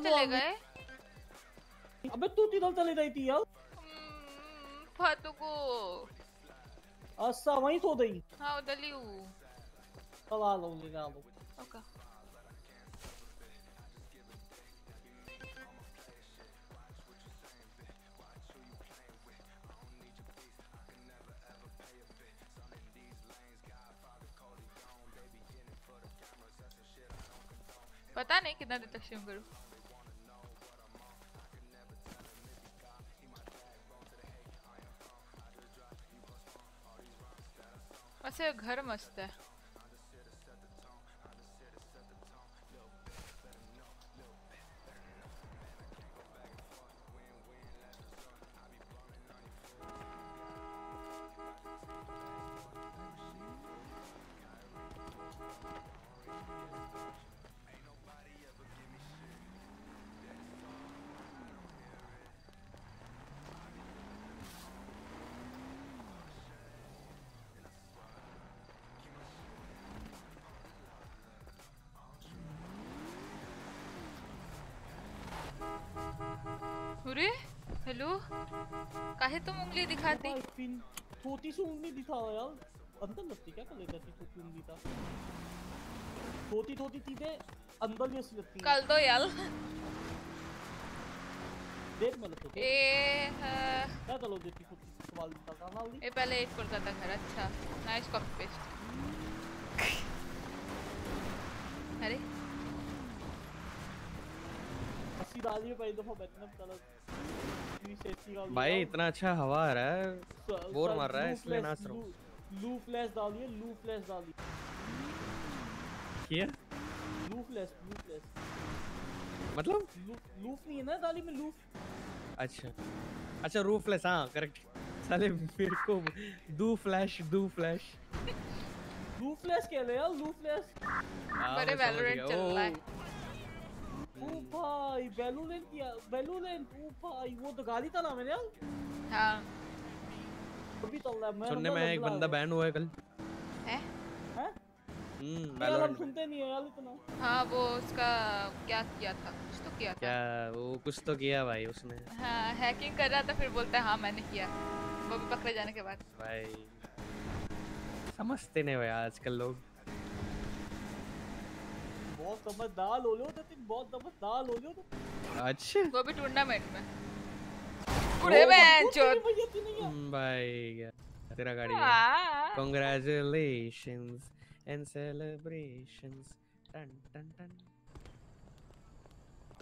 चले गए? अबे तू किधर चली गई थी यार? फातू को। अच्छा वहीं सो गई। हाँ उधर ही हूँ। चला लो निकाल। लो ओके। पता नहीं कितना स्ट्रीम करूँ। वैसे घर मस्त है अरे हेलो काहे तुम उंगली दिखाती? छोटी सी उंगली दिखाओ यार। अंदर लगती क्या कर लेती छोटी उंगली था छोटी छोटी चीज़ें अंदर भी अच्छी लगती कल दो यार। देख मतलब तो। ए हाँ। क्या चलो देती छोटी सवाल दिखा ना ये पहले एक कोलकाता घर अच्छा। नाइस कॉपी पेस्ट अरे। डाली पहली दफ़ा डाली भाई इतना अच्छा हवा आ रहा है। बोर मार रहा है इसलिए नाच रहा हूँ। लू फ्लैश डालिए लू फ्लैश डालिए किया लूफलेस लूफलेस मतलब? लूफ नहीं है ना गाली में लूफ अच्छा। अच्छा रूफलेस हाँ करेक्ट साले मेरे को दू फ्लैश दू फ्लैश लूफलेस कह रहे यार लूफलेस बड़े वैलोरेंट चल रहा है। ओ भाई बेलूलेन किया बेलूलेन ओ भाई वो तो गाली था ना मैंने यार। हाँ। अभी चल रहा है मैं सुनने में एक बंदा बैन हुआ है कल। है? है? हम्म यार हम सुनते नहीं है यार इतना। हाँ वो उसका क्या किया था? कुछ तो किया था। क्या वो कुछ तो किया भाई उसने। हाँ हैकिंग कर रहा था फिर बोलता है हाँ मैंने किया। वो भी पकड़े जाने के बाद। भाई समझते नहीं भाई आजकल लोग। समझदार हो लो तो तुम बहुत समझदार हो लो तो। अच्छा। वो भी टूर्नामेंट में। बूढ़े बहन चोद हम्म, भाई क्या? तेरा गाड़ी। कांग्रेचुलेशंस एंड सेलिब्रेशंस टन टन टन।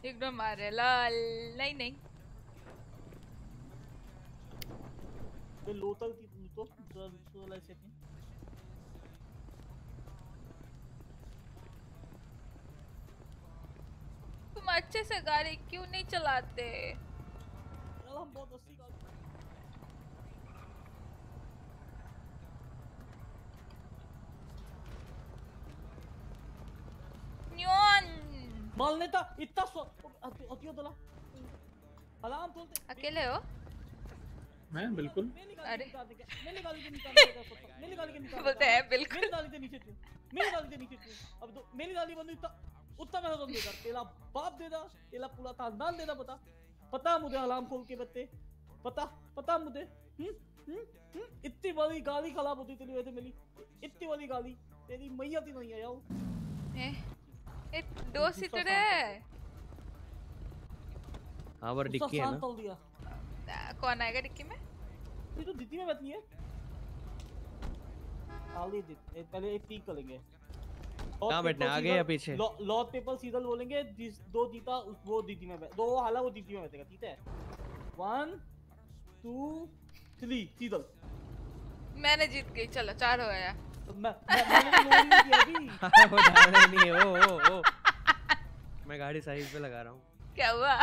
इग्नोर मारे लाल। नहीं नहीं। ये लोथल की तो सोलह से तुम अच्छे से गाड़ी क्यों नहीं चलाते? हम बहुत लेता इतना सो दला अलार्म अकेले हो? मैं? बिल्कुल। अरे। मेरी गाली के निकाल गाली के निकाल *laughs* बोलते हैं बिल्कुल। गाली के नीचे तू। गाली के नीचे तू। अब तो मेरी गाली बंद इतना उतना मेरा तुम देगा। तेरा बाप देगा तेरा पूरा खानदान देगा पता। पता मुझे अलार्म खोल के बत्ते पता पता मुझे। हम्म हम्म हम्म। इतनी बड़ी गाली खराब होती तेरी वजह से मेरी। इतनी बड़ी गाली। तेरी मैया थी नहीं है यार। ए, ए दो सीटर है। हाँ पर डिक्की है ना? दिया। कौन आएगा डिक्की में? ये तो दिल्ली में बैठी है। दित ए, पहले एक टीक करेंगे कहाँ बैठना आगे या पीछे? लॉट पेपर सीजल बोलेंगे जिस दो जीता उस- वो दीदी में दो हाला वो दीदी में बैठेगा ठीक है? वन टू थ्री सीजल मैंने जीत गई चलो चार हो गया। मैं मैं- मैंने तो रोल नहीं *laughs* ही नहीं है ओ ओ ओ मैं गाड़ी साइज़ पे लगा रहा हूँ। क्या हुआ?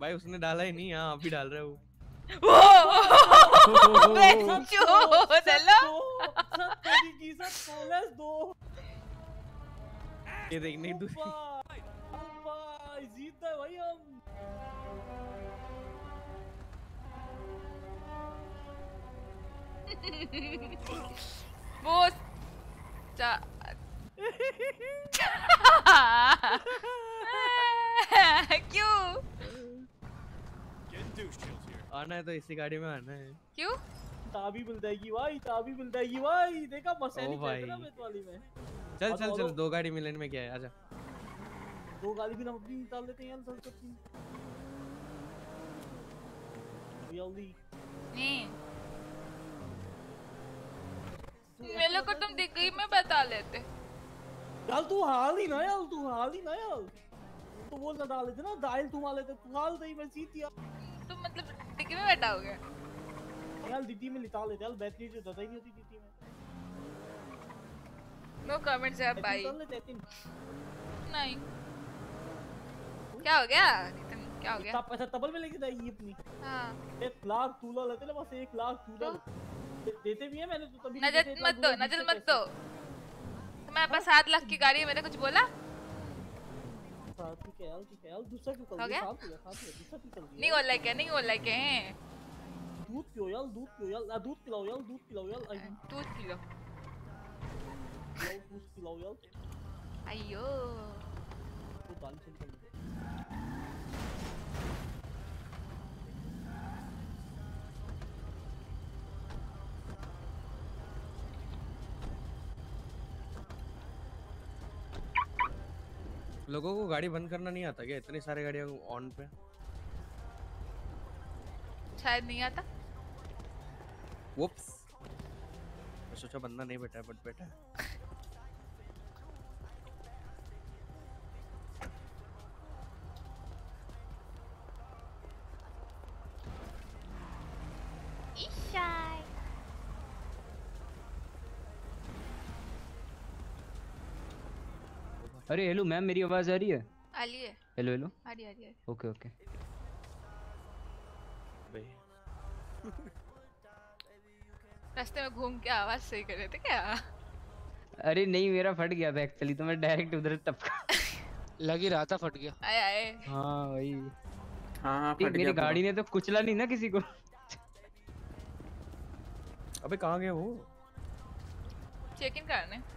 भाई उसने डाला ही नहीं हाँ अभी डाल रहे हो। ये देख नहीं तू भाई भाई हम वो क्यों आना है तो इसी गाड़ी में आना है। क्यों? ताबी मिल जाएगी भाई ताबी मिल जाएगी भाई। देखा ओ मसैनिक भाई। ना मेरे वाली में। चल चल चल दो गाड़ी मिलने में क्या है आजा। दो गाली भी हम अपनी निकाल लेते हैं यार चल चल जल्दी। नहीं। मेरे को तुम दिग्गई में बता लेते। यार तू हाल ही ना यार तू हाल ही ना यार तो वो ना डाल देते ना दाल तू मार लेते हाल दही मैं जीत गया। तुम मतलब दिग्गई में बैठा हो गया यार दीदी में लिटा लेते यार बैटरी जो ज़्यादा ही नहीं होती दीदी में। नो कमेंट्स यार भाई। नहीं क्या हो गया? क्या हो गया? पैसा तबल में लेके जाएगी अपनी। हाँ। एक लाख तूला लेते ना बस एक लाख तूला। देते भी है मैंने तो तभी नज़र मत दो नज़र मत दो। तुम्हारे पास सात लाख की गाड़ी है मैंने कुछ बोला? पैसे- हाँ, ठीक है यार ठीक है। यार दूसरा क्यों कर हो दिया गया? हो गया साथ हो गया दूसरा क्यों कर दिया नहीं बोल रहा क्या नहीं बोल रहा क्या है। दूध पियो यार दूध पियो यार। दूध पिलाओ यार दूध पिलाओ यार। दूध पिलाओ दूध पिलाओ यार। अयो। लोगों को गाड़ी बंद करना नहीं आता क्या? इतनी सारी गाड़ियाँ ऑन पे। शायद नहीं आता। वुप्स मैं सोचा बंदा नहीं बैठा है बट बैठा है। अरे हेलो मैम मेरी आवाज़ आ रही है? आ रही है। हेलो हेलो आ रही आ रही है। ओके ओके रास्ते में घूम के आवाज़ सही कर रहे थे क्या? अरे नहीं मेरा फट गया था एक्चुअली तो मैं डायरेक्ट उधर टपका। लग ही रहा था फट गया। आए आए। हाँ वही। हाँ हाँ फट मेरी गाड़ी ने तो कुचला नहीं ना किसी को। अबे कहाँ गया वो? चेक इन करने।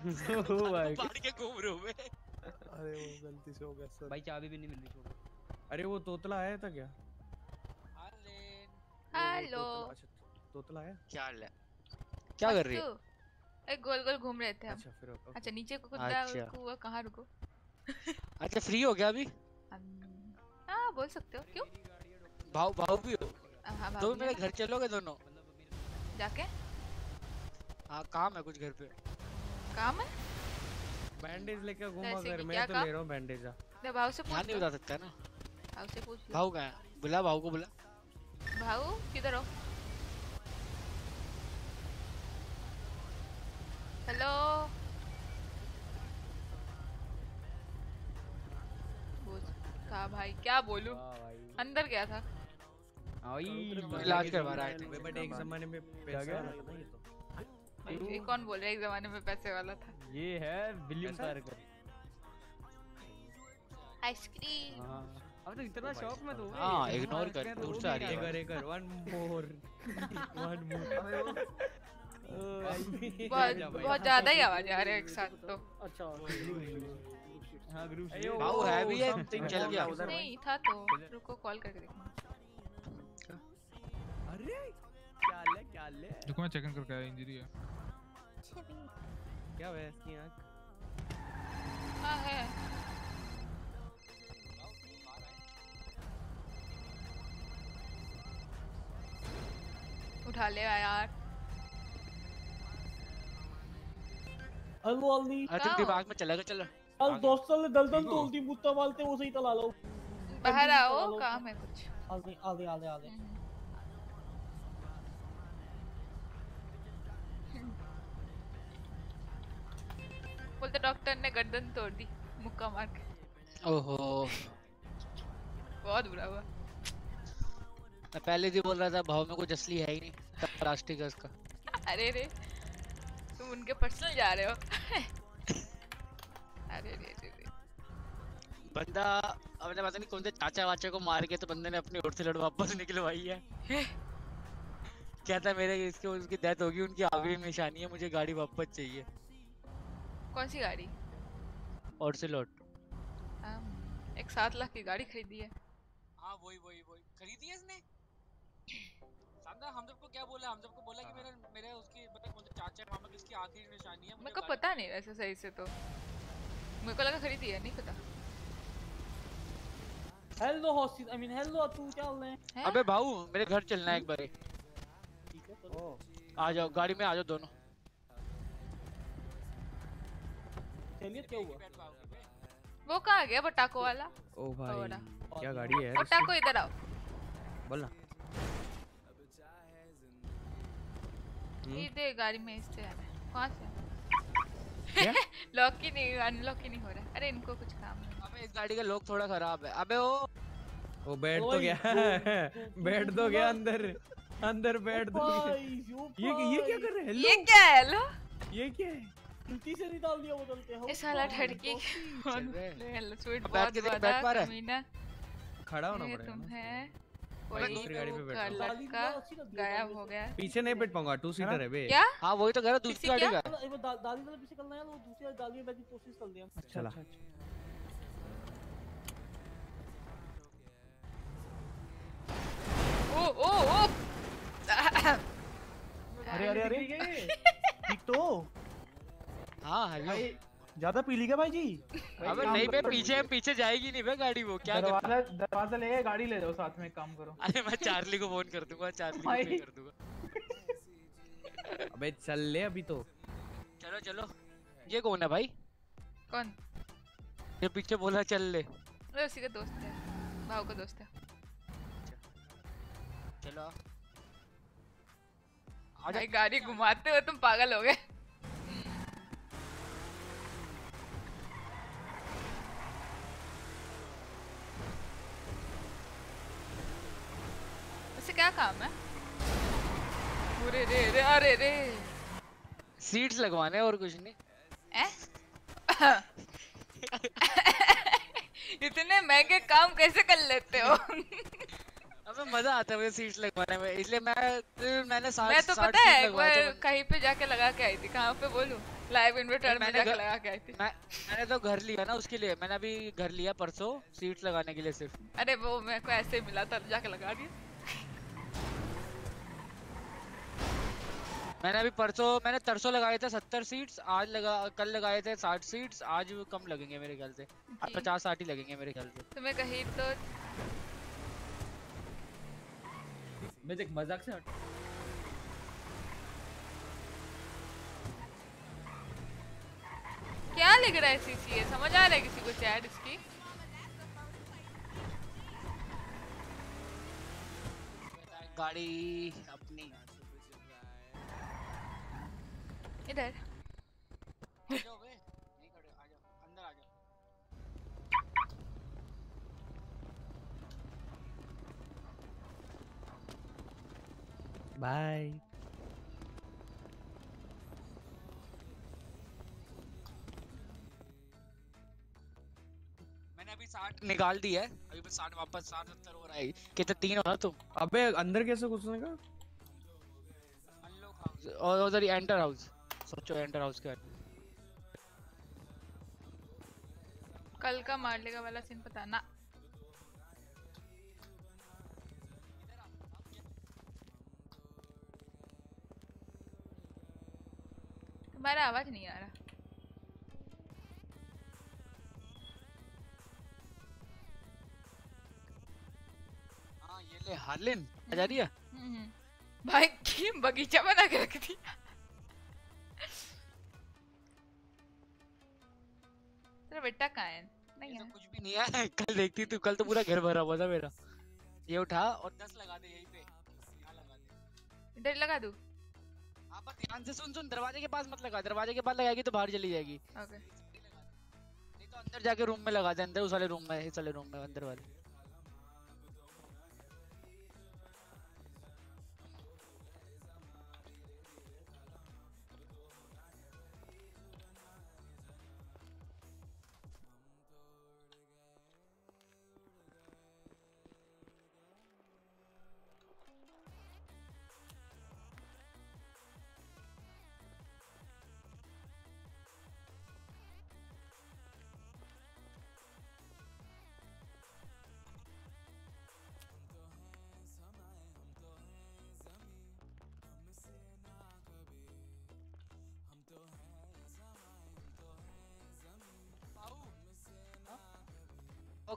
*laughs* के घूम रहे हुए अरे वो गलती से हो गया सर। भाई चाबी भी नहीं मिल रही छोड़ो अरे वो तोतला आया था क्या? हेलो। तोतला आया? क्या हाल है? क्या कर रही है? एक गोल गोल घूम रहे थे हम। अच्छा फिर ओके। अच्छा नीचे को कूदा अच्छा। उसको कहाँ रुको? अच्छा फ्री हो गया अभी? हाँ बोल सकते हो। क्यों? भाव भाव भी हो। हाँ तो मेरे घर चलोगे दोनों? जाके? हाँ काम है कुछ घर पे। काम है? बैंडेज लेकर घूमा कि मैं तो ले रहा हूँ बैंडेज ले भाव से पूछ नहीं बता सकता ना। भाव से पूछ भाव कहाँ बुला भाव को बुला। भाऊ किधर हो? हेलो? कहा भाई? क्या बोलूँ? अंदर गया था। इलाज करवा रहा है बट एक जमाने में पैसा था ये तो कौन बोल रहा है? एक जमाने में पैसे वाला था। ये है विलियम? Parker ice cream. हाँ। अब तो इतना शौक मत हो हाँ, ignore कर, दूर से आ रही है। एक और एक और वन मोर वन मोर बहुत बहुत ज़्यादा ही आवाज़ आ रही है एक साथ तो। अच्छा हाँ ग्रुप भाव है भी है चल गया। नहीं था तो। रुको कॉल करके देखना। क्या ले क्या ले देखो मैं चेक इन करके आया इंजरी है। क्या हुआ इसकी आँख? हाँ है। उठा ले यार। हेलो अली अरे दिमाग में चलेगा चलो। अल दोस्तों ने दलदल तोलती मुत्ता मालते वो सही तला लो। बाहर आओ काम है कुछ। आले आले आले आले बोलते डॉक्टर ने गर्दन तोड़ दी मुक्का मार के। ओहो। बहुत बुरा हुआ। मैं पहले भी बोल रहा था भाव में कुछ असली है ही नहीं तब प्लास्टिक है उसका। अरे रे तुम उनके पर्सनल जा रहे हो। अरे रे रे रे। बंदा अपने पता नहीं कौन से चाचा वाचा को मार के तो बंदे ने अपनी ओर से लड़ वापस निकलवाई है। कहता मेरे इसके उसकी डेथ होगी उनकी आखिरी निशानी है मुझे गाड़ी वापस चाहिए। कौन सी गाड़ी? और से लौट एक सात लाख की गाड़ी खरीदी है। हाँ वही वही वही। खरीदी है इसने? सामने हम सबको क्या बोला? हम सबको बोला कि मेरा मेरे उसकी मतलब बोलते चाचा मामा किसकी आखिरी निशानी है मेरे को पता नहीं वैसे सही से तो। मेरे को लगा खरीदी है नहीं पता। Hello hostel I mean hello तू क्या हाल है? अबे भाऊ मेरे घर चलना है एक बार। ठीक है चलो। आ जाओ गाड़ी में आ जाओ दोनों। चलिए क्या हुआ? वो कहाँ गया? बटाको वाला? ओ भाई क्या गाड़ी है बटाको इधर आओ? बोल ना। ये दे गाड़ी में इससे आ रहा है कहाँ से? लॉक *laughs* ही नहीं अनलॉक ही नहीं हो रहा। अरे इनको कुछ काम नहीं। अबे इस गाड़ी का लोक थोड़ा खराब है। अबे ओ। वो *laughs* बैठ तो गया। बैठ तो गया अंदर। अंदर बैठ तो गया। ये ये क्या कर रहे हैं? ये क्या है? लो ये क्या है? से नहीं डाल दिया बदलते हो। ये साला ठड़की स्वीट *laughs* बैठ बहुत के देख, बैठ पा रहा है? कमीना। खड़ा होना पड़ेगा तुम है दूसरी गाड़ी पे बैठो। गायब हो गया। पीछे नहीं बैठ पाऊँगा टू सीटर है बे। क्या? हाँ वही तो कह रहा दूसरी गाड़ी का है। एक बार दा- दादी वाले पीछे करना है वो दूसरी दादी में बैठ कोशिश कर दिया चला ओ ओ ओ। अरे अरे अरे। *laughs* ठीक तो हाँ हेलो ज़्यादा पी ली क्या भाई जी? अबे नहीं बे पीछे पीछे जाएगी नहीं बे गाड़ी वो क्या दरवाज़ा दरवाज़ा ले गाड़ी ले जाओ साथ में काम करो। अरे मैं चार्ली को फ़ोन कर दूँगा चार्ली को। पे कर दूँगा। अबे चल ले अभी तो। चलो चलो। ये कौन है भाई? कौन? ये पीछे बोला चल ले। अरे उसी का दोस्त है भाव का दोस्त है। चलो। भाई गाड़ी घुमाते हो तुम पागल हो गए। क्या काम है? अरे रे रे अरे रे। सीट्स लगवाने और कुछ नहीं। ए? *laughs* इतने महँगे काम कैसे कर लेते हो? अबे मज़ा आता है मुझे सीट्स लगवाने में इसलिए मैं मैंने साठ मैं तो साठ पता है एक बार कहीं पे जाके लगा के आई थी कहाँ पे बोलूँ? लाइव इन्वर्टर में मैंने जाके लगा के आई थी। मैं मैंने तो घर लिया ना उसके लिए मैंने अभी घर लिया परसों सीट्स लगाने के लिए सिर्फ़। अरे वो मेरे को ऐसे ही मिला था जाके लगा दिया। मैंने अभी परसों मैंने तरसों लगाए थे सत्तर सीट्स आज लगा कल लगाए थे साठ सीट्स आज कम लगेंगे मेरे ख्याल से। पचास साठ ही लगेंगे मेरे ख्याल से। तुम्हें कहीं तो मैं देख मज़ाक से क्या लिख रहा है सीसी समझ आ रहा है किसी को चैट इसकी? गाड़ी इधर। बाय मैंने अभी साठ निकाल दी है। अभी बस साठ वापस साठ सत्तर हो रहा है। कितने तीन हो ना तुम? अबे अंदर कैसे घुसने का? और उधर एंटर हाउस सोचो एंटर हाउस के कल का मार लेगा वाला सीन पता ना तुम्हारा आवाज़ नहीं आ रहा। हाँ ये ले हार्लिन आ जा रही है? हम्म। भाई की *laughs* बगीचा बना के रख दिया। तेरा बेटा कहाँ है? नहीं है। कुछ भी नहीं है। *laughs* कल देखती तू कल तो पूरा घर भरा हुआ था मेरा। ये उठा और दस लगा दे यहीं पे। यहाँ लगा दे। इधर लगा दूँ? हाँ पर ध्यान से सुन सुन। दरवाजे के पास मत लगा। दरवाजे के पास लगाएगी तो बाहर चली जाएगी। ओके। नहीं तो अंदर जाके रूम में लगा दे। अंदर उस वाले रूम में इस वाले रूम में अंदर वाले।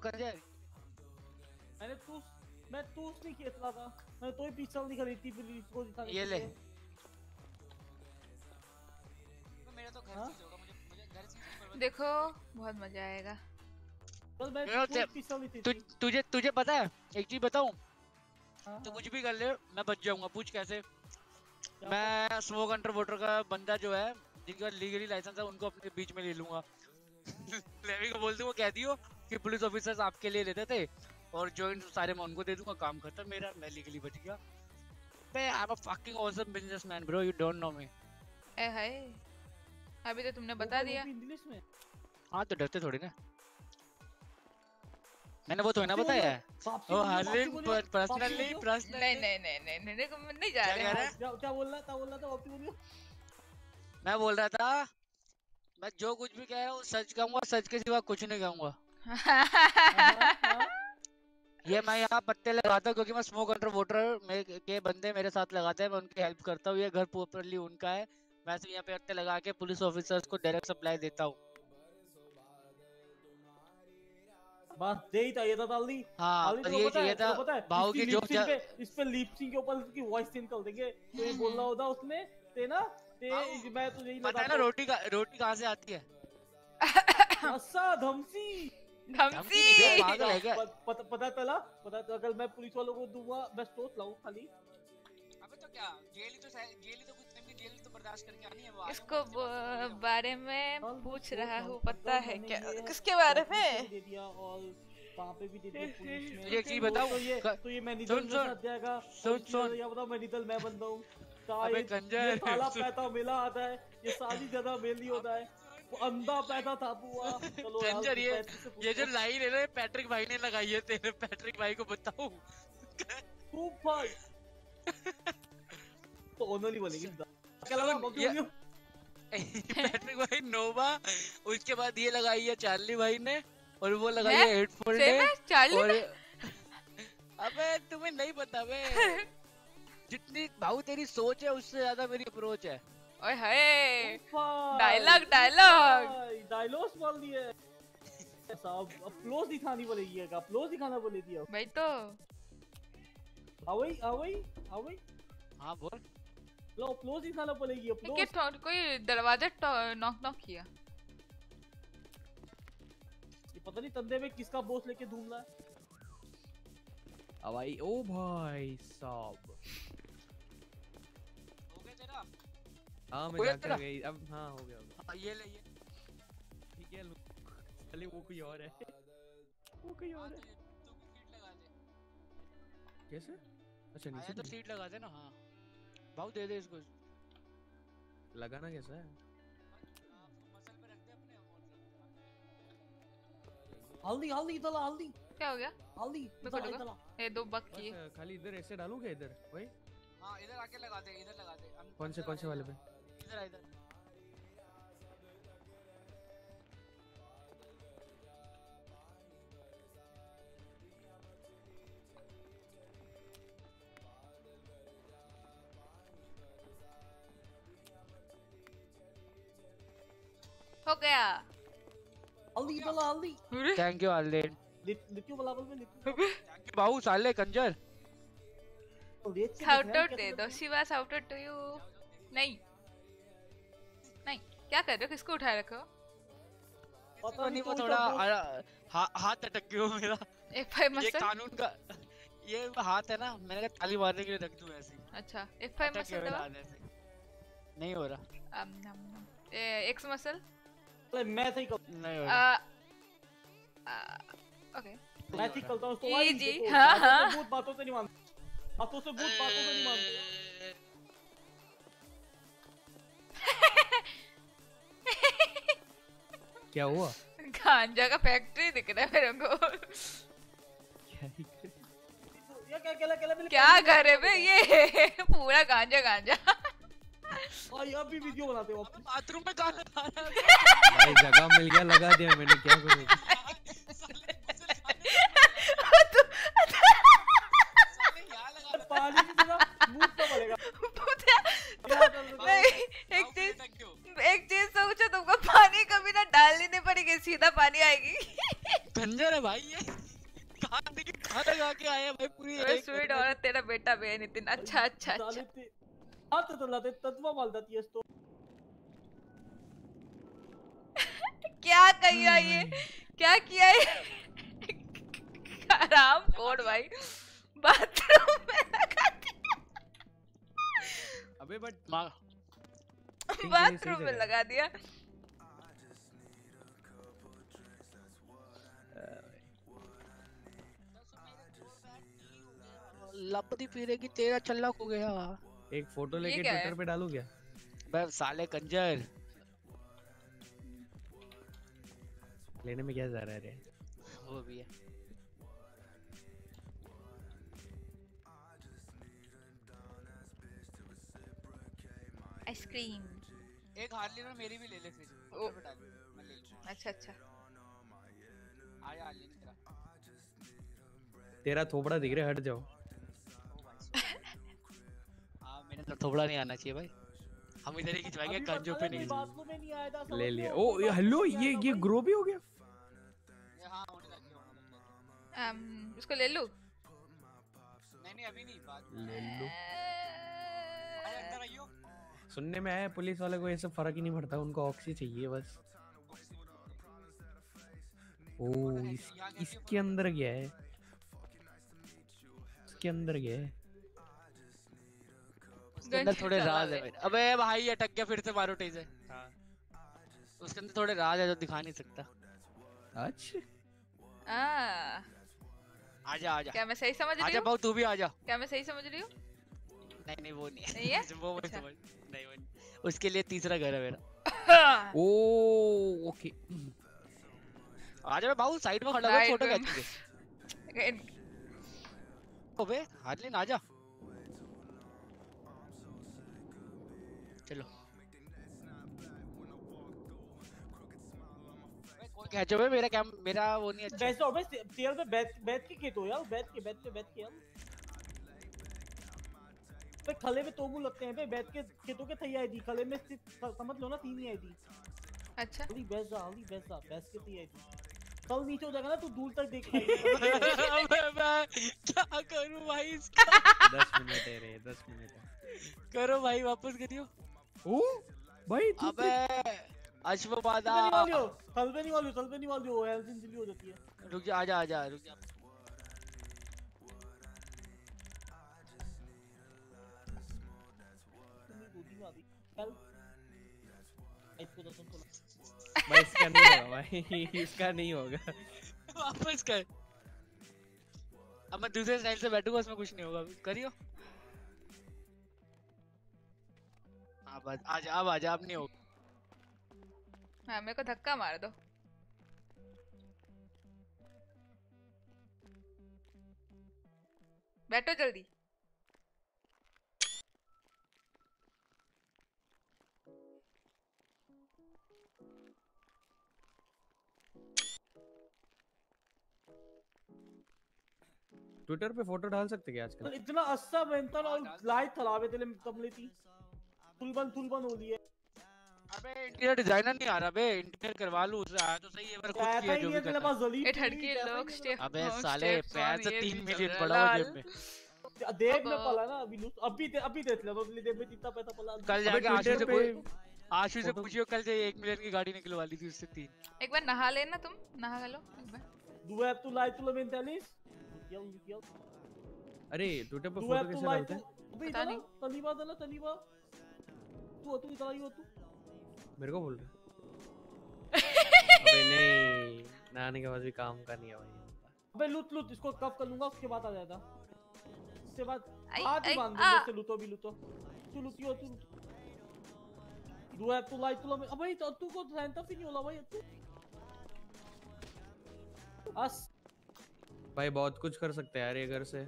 कर जाए। मैंने तू मैं तूस नहीं खेतला था। मैंने तो ही पिस्तौल नहीं खरीदी पुलिस को दिखाने ये ले। लिए। मेरा तो घर चीज़ होगा मुझे मुझे घर चीज़ देखो बहुत मज़ा आएगा। कल मैं ते- थी तु, तुझे तुझे पता है एक चीज़ बताऊँ? हाँ, तू कुछ भी कर ले मैं बच जाऊँगा पूछ कैसे। मैं स्मोक अंडर वाटर का बंदा जो है जिनका लीगली लाइसेंस है उनको अपने बीच में ले लूँगा। *laughs* लेवी को बोल दूँगा कह दियो कि पुलिस ऑफिसर्स आपके लिए लेते थे और जॉइंट सारे मैं उनको दे दूँगा काम खत्म मेरा मैं लीगली बच गया। बे I am a fucking awesome businessman bro you don't know me A hi. अभी तो तुमने बता दिया। इंग्लिश में। हाँ तो डरते थोड़ी ना। मैंने वो तो ना बताया है। ओ हार्लिन पर्सनली। पर्सनली नहीं नहीं नहीं नहीं नहीं नहीं नहीं, नहीं जा रहे क्या क्या बोल रहा था बोल रहा था वापसी बोलिए मैं बोल रहा था मैं जो कुछ भी कह रहा हूँ सच कहूँगा सच के सिवा कुछ नहीं कहूँगा। ये मैं यहाँ पत्ते लगाता हूँ क्योंकि मैं स्मोक अंडर वाटर में के बंदे मेरे साथ लगाते हैं मैं उनकी हेल्प करता हूँ। ये घर प्रॉपरली उनका है। मैं सिर्फ़ यहाँ पे पत्ते लगा के पुलिस ऑफिसर्स को डायरेक्ट सप्लाई देता हूँ। बस यही था ये था दाली हाँ, तेरे ये है चाहिए था, है भाव की जो इस पे लिप सिंक के ऊपर उसकी वॉइस चेंज कर देंगे। तो ये बोल रहा होता उसने ते ना ते मैं तो यही पता है ना रोटी का रोटी कहाँ से आती है? अच्छा धमसी। पागल है क्या? पता पता चला पता तो अगर मैं पुलिस वालों को दूँगा मैं सोच लाऊं खाली अबे तो क्या जेल ही तो जेल ही तो कुछ नहीं जेल तो बर्दाश्त करके आनी है वो इसको बारे में पूछ रहा हूँ पता है क्या किसके बारे धमकी में दे दिया और वहाँ पे भी दे दिया *laughs* पुलिस में ये चीज़ तो- बताऊँ? तो ये क- तो ये सुन, में सुन। साथ जाएगा सुन, इसकी सुन। वजह या बताओ मैनिदल मैं बनता हूँ अबे कंजर, ये साला सुन। *laughs* पैदा मिला आता है ये सारी जगह मेल नहीं होता है अंधा पैदा था बुआ *laughs* चलो यार, ये ये जो लाइन है ना पैट्रिक भाई ने लगाई है तेरे पैट्रिक भाई को बताऊँ। खूब भाई। तो ओनली बोलेगी क्या लगा बाकी ये- पैट्रिक *laughs* भाई नोवा उसके बाद ये लगाई है चार्ली भाई ने और वो लगाई है हेडफोन ने चार्ली और ने? *laughs* अबे तुम्हें नहीं पता बे जितनी भाऊ तेरी सोच है उससे ज़्यादा मेरी अप्रोच है। ओए हाय। डायलॉग डायलॉग डायलॉग्स बोल दिए। साहब अपलोज दिखानी पड़ेगी है अपलोज दिखाना बोलेगी अब। भाई तो। आवई आवई आवई हाँ बोल। लो अपलोज दिखाना अपलोज क्या ठो- कोई दरवाज़ा नॉक नॉक किया। ये पता नहीं तंदे में किसका बोस लेके घूम रहा है। अब आई ओ भाई साहब। हाँ मैं जाकर गई अब हाँ हो गया हो हाँ, ये ले ये। ठीक है लो चलिए वो कोई और है। वो कोई और है। कैसे? अच्छा नीचे तो तो सीट लगा दे ना हाँ। भाऊ दे दे इसको। लगाना कैसा है? हल्दी हल्दी इधर ला, हल्दी। क्या हो गया? हल्दी। ये दो बक किए बस, खाली इधर ऐसे डालूँगा इधर? वही? हाँ इधर आके लगा दे इधर लगा दे। कौन से कौन से वाले पे? इधर आ, इधर। हो गया। हल्दी इधर ला, हल्दी थैंक यू आर्लेन लिट्टू बलाबल में लिट्टू। *laughs* भाऊ साले कंजर। शाउट आउट दे दो Shiva shout out to you नहीं। क्या कर रहे हो? किसको उठाए रखो पता नहीं वो थोड़ा हा, हाथ अटक गया मेरा। एक फाइव ये कानून का ये हाथ है ना मैंने कहा ताली मारने के लिए रख दूँ ऐसे अच्छा एक फाइव मसल दबा नहीं हो रहा। अम, नम, नम। एक्स मसल अरे मैं सही कहूँ नहीं हो रहा। ओके। मैं ठीक करता हूँ तो जी, हाँ, बातों से हाँ। बातों से नहीं मानते। बातों से भूत बातों से नहीं मानते। *laughs* क्या हुआ गांजा का फैक्ट्री दिख रहा है मेरे को क्या केला केला मिल क्या कर रहे बे ये पूरा गांजा गांजा भाई अब भी वीडियो बनाते हो बाथरूम में गाना गा रहा भाई जगह मिल गया लगा दिया मैंने क्या करूँ पानी की जगह मुँह पे पड़ेगा नहीं एक चीज़ एक चीज़ सोचो तुमको पानी कभी ना डालनी नहीं पड़ेगी सीधा पानी आएगी। कंजर है भाई ये। कहाँ देखिए के आया भाई पूरी स्वीट औरत तेरा बेटा बे नितिन अच्छा अच्छा अच्छा। हाथ तो लाते तत्वा माल जाती है तो क्या किया ये? क्या किया ये आराम कोड भाई। बाथरूम में लगा अबे बट *laughs* बाथरूम में लगा दिया। लपटी पीने की तेरा चल्ला हो गया। एक फ़ोटो लेके ट्विटर पे डालू क्या? बे साले कंजर। लेने में क्या जा रहा है रे? वो भी है। आइसक्रीम। एक हार्ली ना मेरी भी ले ले फिर। ओ। पे डाल मैं ले लूँ अच्छा अच्छा। आया हार्ली तेरा। तेरा थोबड़ा दिख रहा है हट जाओ। *laughs* हाँ मैंने तो थोड़ा नहीं आना चाहिए भाई। हम इधर ही खिंचवाएँगे कंजों पे नहीं। बाथरूम में नहीं आया था ले लिया। ओ हेलो ये ये ग्रो भी हो गया? ये हाँ होने लग गया होने लग गया। um, उसको ले लूँ। नहीं नहीं अभी नहीं बात ले लो। सुनने में आया पुलिस वाले को ये सब फ़र्क ही नहीं पड़ता उनको ऑक्सी चाहिए बस। ओ इस, इसके अंदर गया है। इसके अंदर गया है। उसके अंदर थोड़े राज है अबे भाई अटक गया फिर से मारो टेजर उसके अंदर थोड़े राज है जो दिखा नहीं सकता। अच्छा आ। आजा आजा। क्या मैं सही समझ रही आजा हूँ? बाबू तू भी आजा। क्या मैं सही समझ रही हूँ? नहीं नहीं वो नहीं नहीं है? *laughs* वो अच्छा। नहीं वो नहीं। उसके लिए तीसरा घर है मेरा। *laughs* ओ ओके। आजा मैं बाबू साइड में खड़ा हुआ फ़ोटो में- खींचेंगे। अबे हार्लिन आजा चलो। खींचो बे मेरा कैम मेरा वो नहीं अच्छा। बैठ जाओ बे चेयर पे बैठ बैठ के खेतो यार बैठ के बैठ के बैठ के यार पे खले में तोबू लगते हैं बे बैठ के खेतों के थई आई थी खले में सिर्फ़ समझ लो ना तीन ही आई थी। अच्छा। अली बैठ जा अली बैठ जा बैठ के थई आई थी। कल नीचे हो जाएगा ना तू दूर तक देख अबे मैं क्या करूँ भाई इसका? दस मिनट है रे दस मिनट करो भाई वापस करियो। ओ भाई अबे हो कल पे नहीं वाली हो कल पे नहीं वाली हो एल्सिन चिली हो जाती है। रुक जा आजा आजा रुक जा। इसको भाई इसका नहीं होगा भाई इसका नहीं होगा वापस कर अब मैं दूसरे स्टाइल से बैठूँगा उसमें कुछ नहीं होगा करियो बस आजा अब आजा अब नहीं होगा हाँ मेरे को धक्का मार दो बैठो जल्दी ट्विटर पे फ़ोटो डाल सकते क्या आजकल? इतना अस्सा मेंटल और लाइव खराब है तेरे तबले थी। तुलबन तुलबन हो रही है। अबे इंटीरियर डिज़ाइनर नहीं आ रहा बे। इंटीरियर करवा लूँ उससे आया तो सही है पर कुछ किया जो भी तेरे पास जलील एट हटके लॉक स्टेप अबे साले पैसे 3 मिलियन पड़ा हुआ जेब में। देख ना पला ना अभी अभी अभी देख ले तो देख में कितना पैसा पला। कल जाके आशु से कोई आशु से पूछियो कल से 1 मिलियन की गाड़ी निकलवा ली थी उससे तीन। एक बार नहा लेना तुम नहा लो एक बार। दुआ तू लाई तू लो 45 अरे ट्विटर पर फ़ोटो कैसे डालते हैं? पता नहीं। तलीबा था ना तलीबा तू तू इतना आई हो तू। मेरे को बोल रहा *laughs* अबे नहीं नाने के पास भी काम का नहीं है भाई। अबे लूट लूट इसको कब कर लूँगा? उसके बाद आ जाएगा। उसके बाद आज ही बाँध दूँगा चलो तो भी लूटो। तू लूटी हो तू दुआ तू लाइट तू अबे तू को सेंटर पे नहीं होला भाई तू अस भाई बहुत कुछ कर सकते हैं यार ये घर से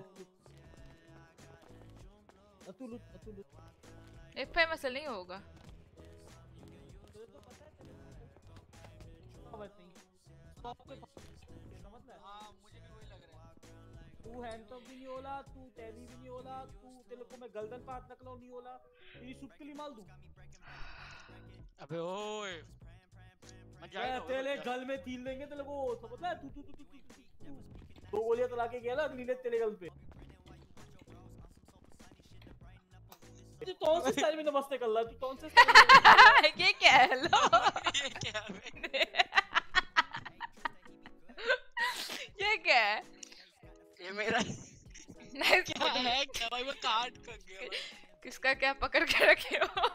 तू लूट तू लूट. एक पे मसल नहीं होगा. हाँ है तू हैंड तो भी नहीं होला तू टेली भी नहीं होला तू तेरे को मैं गर्दन पे हाथ नकलो नहीं होला तेरी सुट के लिए माल दूँ अबे ओए तेरे गल में तील देंगे तेरे को समझ ले तू तू तू तू तू तू दो गोलियाँ चला के गया ना अगली ने तेरे गल पे। तू कौन से स्टाइल में नमस्ते कर रहा? तू कौन से *laughs* ये क्या है? लो। ये क्या? ये क्या है? ये मेरा Nice क्या है? क्या भाई मैं काट कर गया किसका क्या पकड़ के रखे हो?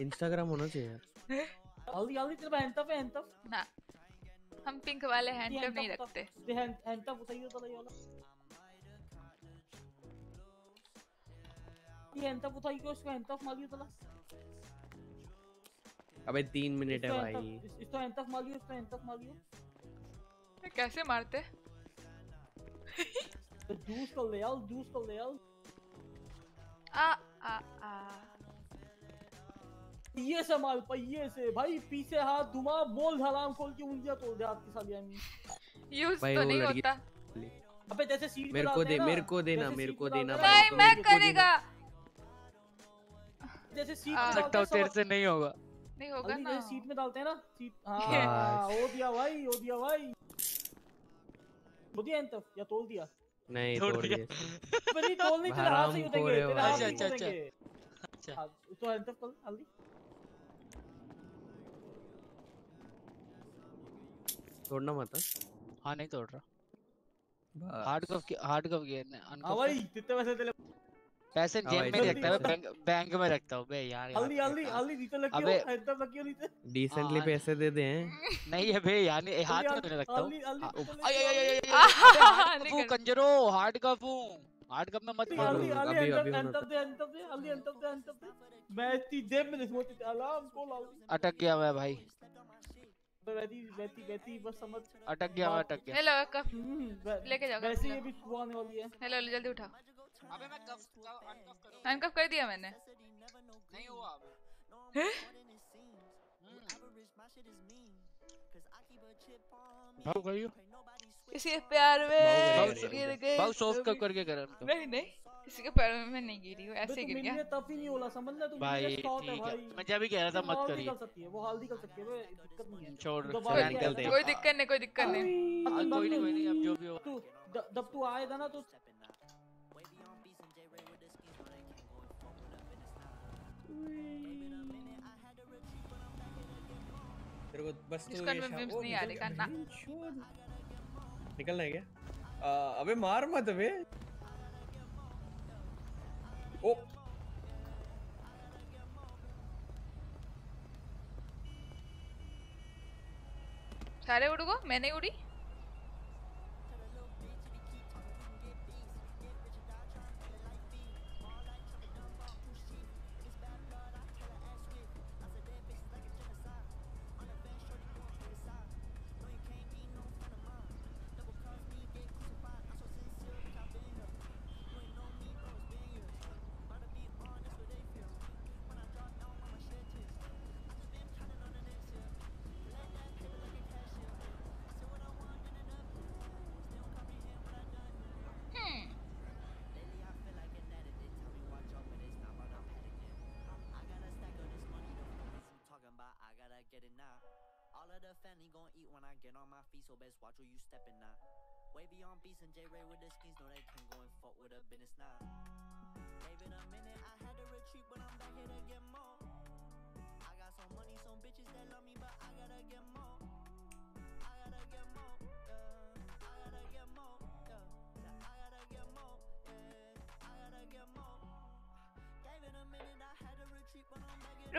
इंस्टाग्राम होना चाहिए। यार *laughs* हल्दी हल्दी तेरे पे हैंड है हैंड ना हम पिंक वाले हैंड टब नहीं रखते। ये हैंड हैंड उठाइए तो ये वाला ये हैंड उठाई के उसका हैंड मारियो तो अबे तीन मिनट है इसको भाई। इसको हैंड मारियो इसको हैंड मारियो ये कैसे मारते? *laughs* तो जूस कर ले यार जूस कर ले यार आ आ आ। ये से माल पहिए से। भाई पीछे हाथ धुमा मोल हराम खोल के उंगलियाँ तोड़ दे आपकी साली अम्मी यूज़ तो नहीं होता। अबे जैसे सीट मेरे को दे मेरे को देना मेरे को देना भाई मैं। करेगा। जैसे सीट आ में सकता हूँ तेरे से नहीं होगा। नहीं होगा ना। जैसे सीट में डालते हैं ना सीट हाँ हो दिया भाई हो दिया भाई। हो दिया इंतर या तोल दिया? नहीं तोड़ तोड़ दिया। पर नहीं तोल नहीं तेरे हाथ से ही हराम उठेंगे है ही अच्छा, अच्छा, अच्छा। हाँ, तो इंतर कर हल्दी। तोड़ना मत हाँ। हाँ नहीं तोड़ रहा। हार्ड कफ हार्ड कफ किया ने हाँ भाई कितने पैसे तेरे पैसे हाँ जेब में नहीं रखता पैसे। बैंक बैंक में रखता हूँ बे यार हल्दी हल्दी हल्दी नीचे लगी अबे हो एकदम लगी हो नीचे डिसेंटली हाँ। पैसे दे दे नहीं। है बे यार नहीं हाथ में नहीं रखता हूँ। हाँ, नीचे आय, लगी आय, आय, आय, हो। हार्ड कपू कंजरो हार्ड कपू हार्ड कप में मत मारो। अभी- अभी एंटर दे। एंटर दे हल्दी एंटर दे एंटर दे। मैं इतनी जेब में नहीं सोचती अलार्म को अटक गया मैं भाई। वैसी वैसी वैसी बस समझ। अटक गया मैं अटक गया। ले लो कप हम्म, लेके जाओ वैसे ये भी सुबह आने वाली है। ले लो जल्दी उठाओ अबे मैं कफ अनकफ करूँ। अनकफ कर दिया मैंने। नहीं हुआ अबे। हैं? भाव करियो किसी के प्यार में भाव गिर गए भाव सॉफ्ट। कप करके करा। नहीं नहीं। किसी के पैर में मैं नहीं गिरी हूँ ऐसे गिर गया। टफ ही नहीं होला समझ ले तू भाई है ठीक है। मैं जब भी कह रहा था मत करिए। कर सकती है वो हल्दी कर सकती है वो दिक्कत नहीं है। छोड़ फ्रैंक दे। कोई दिक्कत नहीं कोई दिक्कत नहीं। हाँ, कोई नहीं कोई नहीं अब जो भी हो। तू जब तू आएगा ना तो तेरे को बस तो इसका ये में विम्स नहीं आ निकल। रही। करना निकलना है क्या? अबे मार मत अबे। ओ सारे उड़ गो? मैं नहीं उड़ी? gon' eat when I get on my feet, so best watch you. Wavy on beats and J Ray with the skins, they can go and fuck with a business now. Gave it a minute, I had to retreat, but I'm back here to get more. I got some money, some bitches that love me, but I gotta get more. I gotta get more, yeah. I gotta get more, yeah. I gotta get more, yeah. I gotta get more. Gave it a minute, I had to retreat, but I'm back here.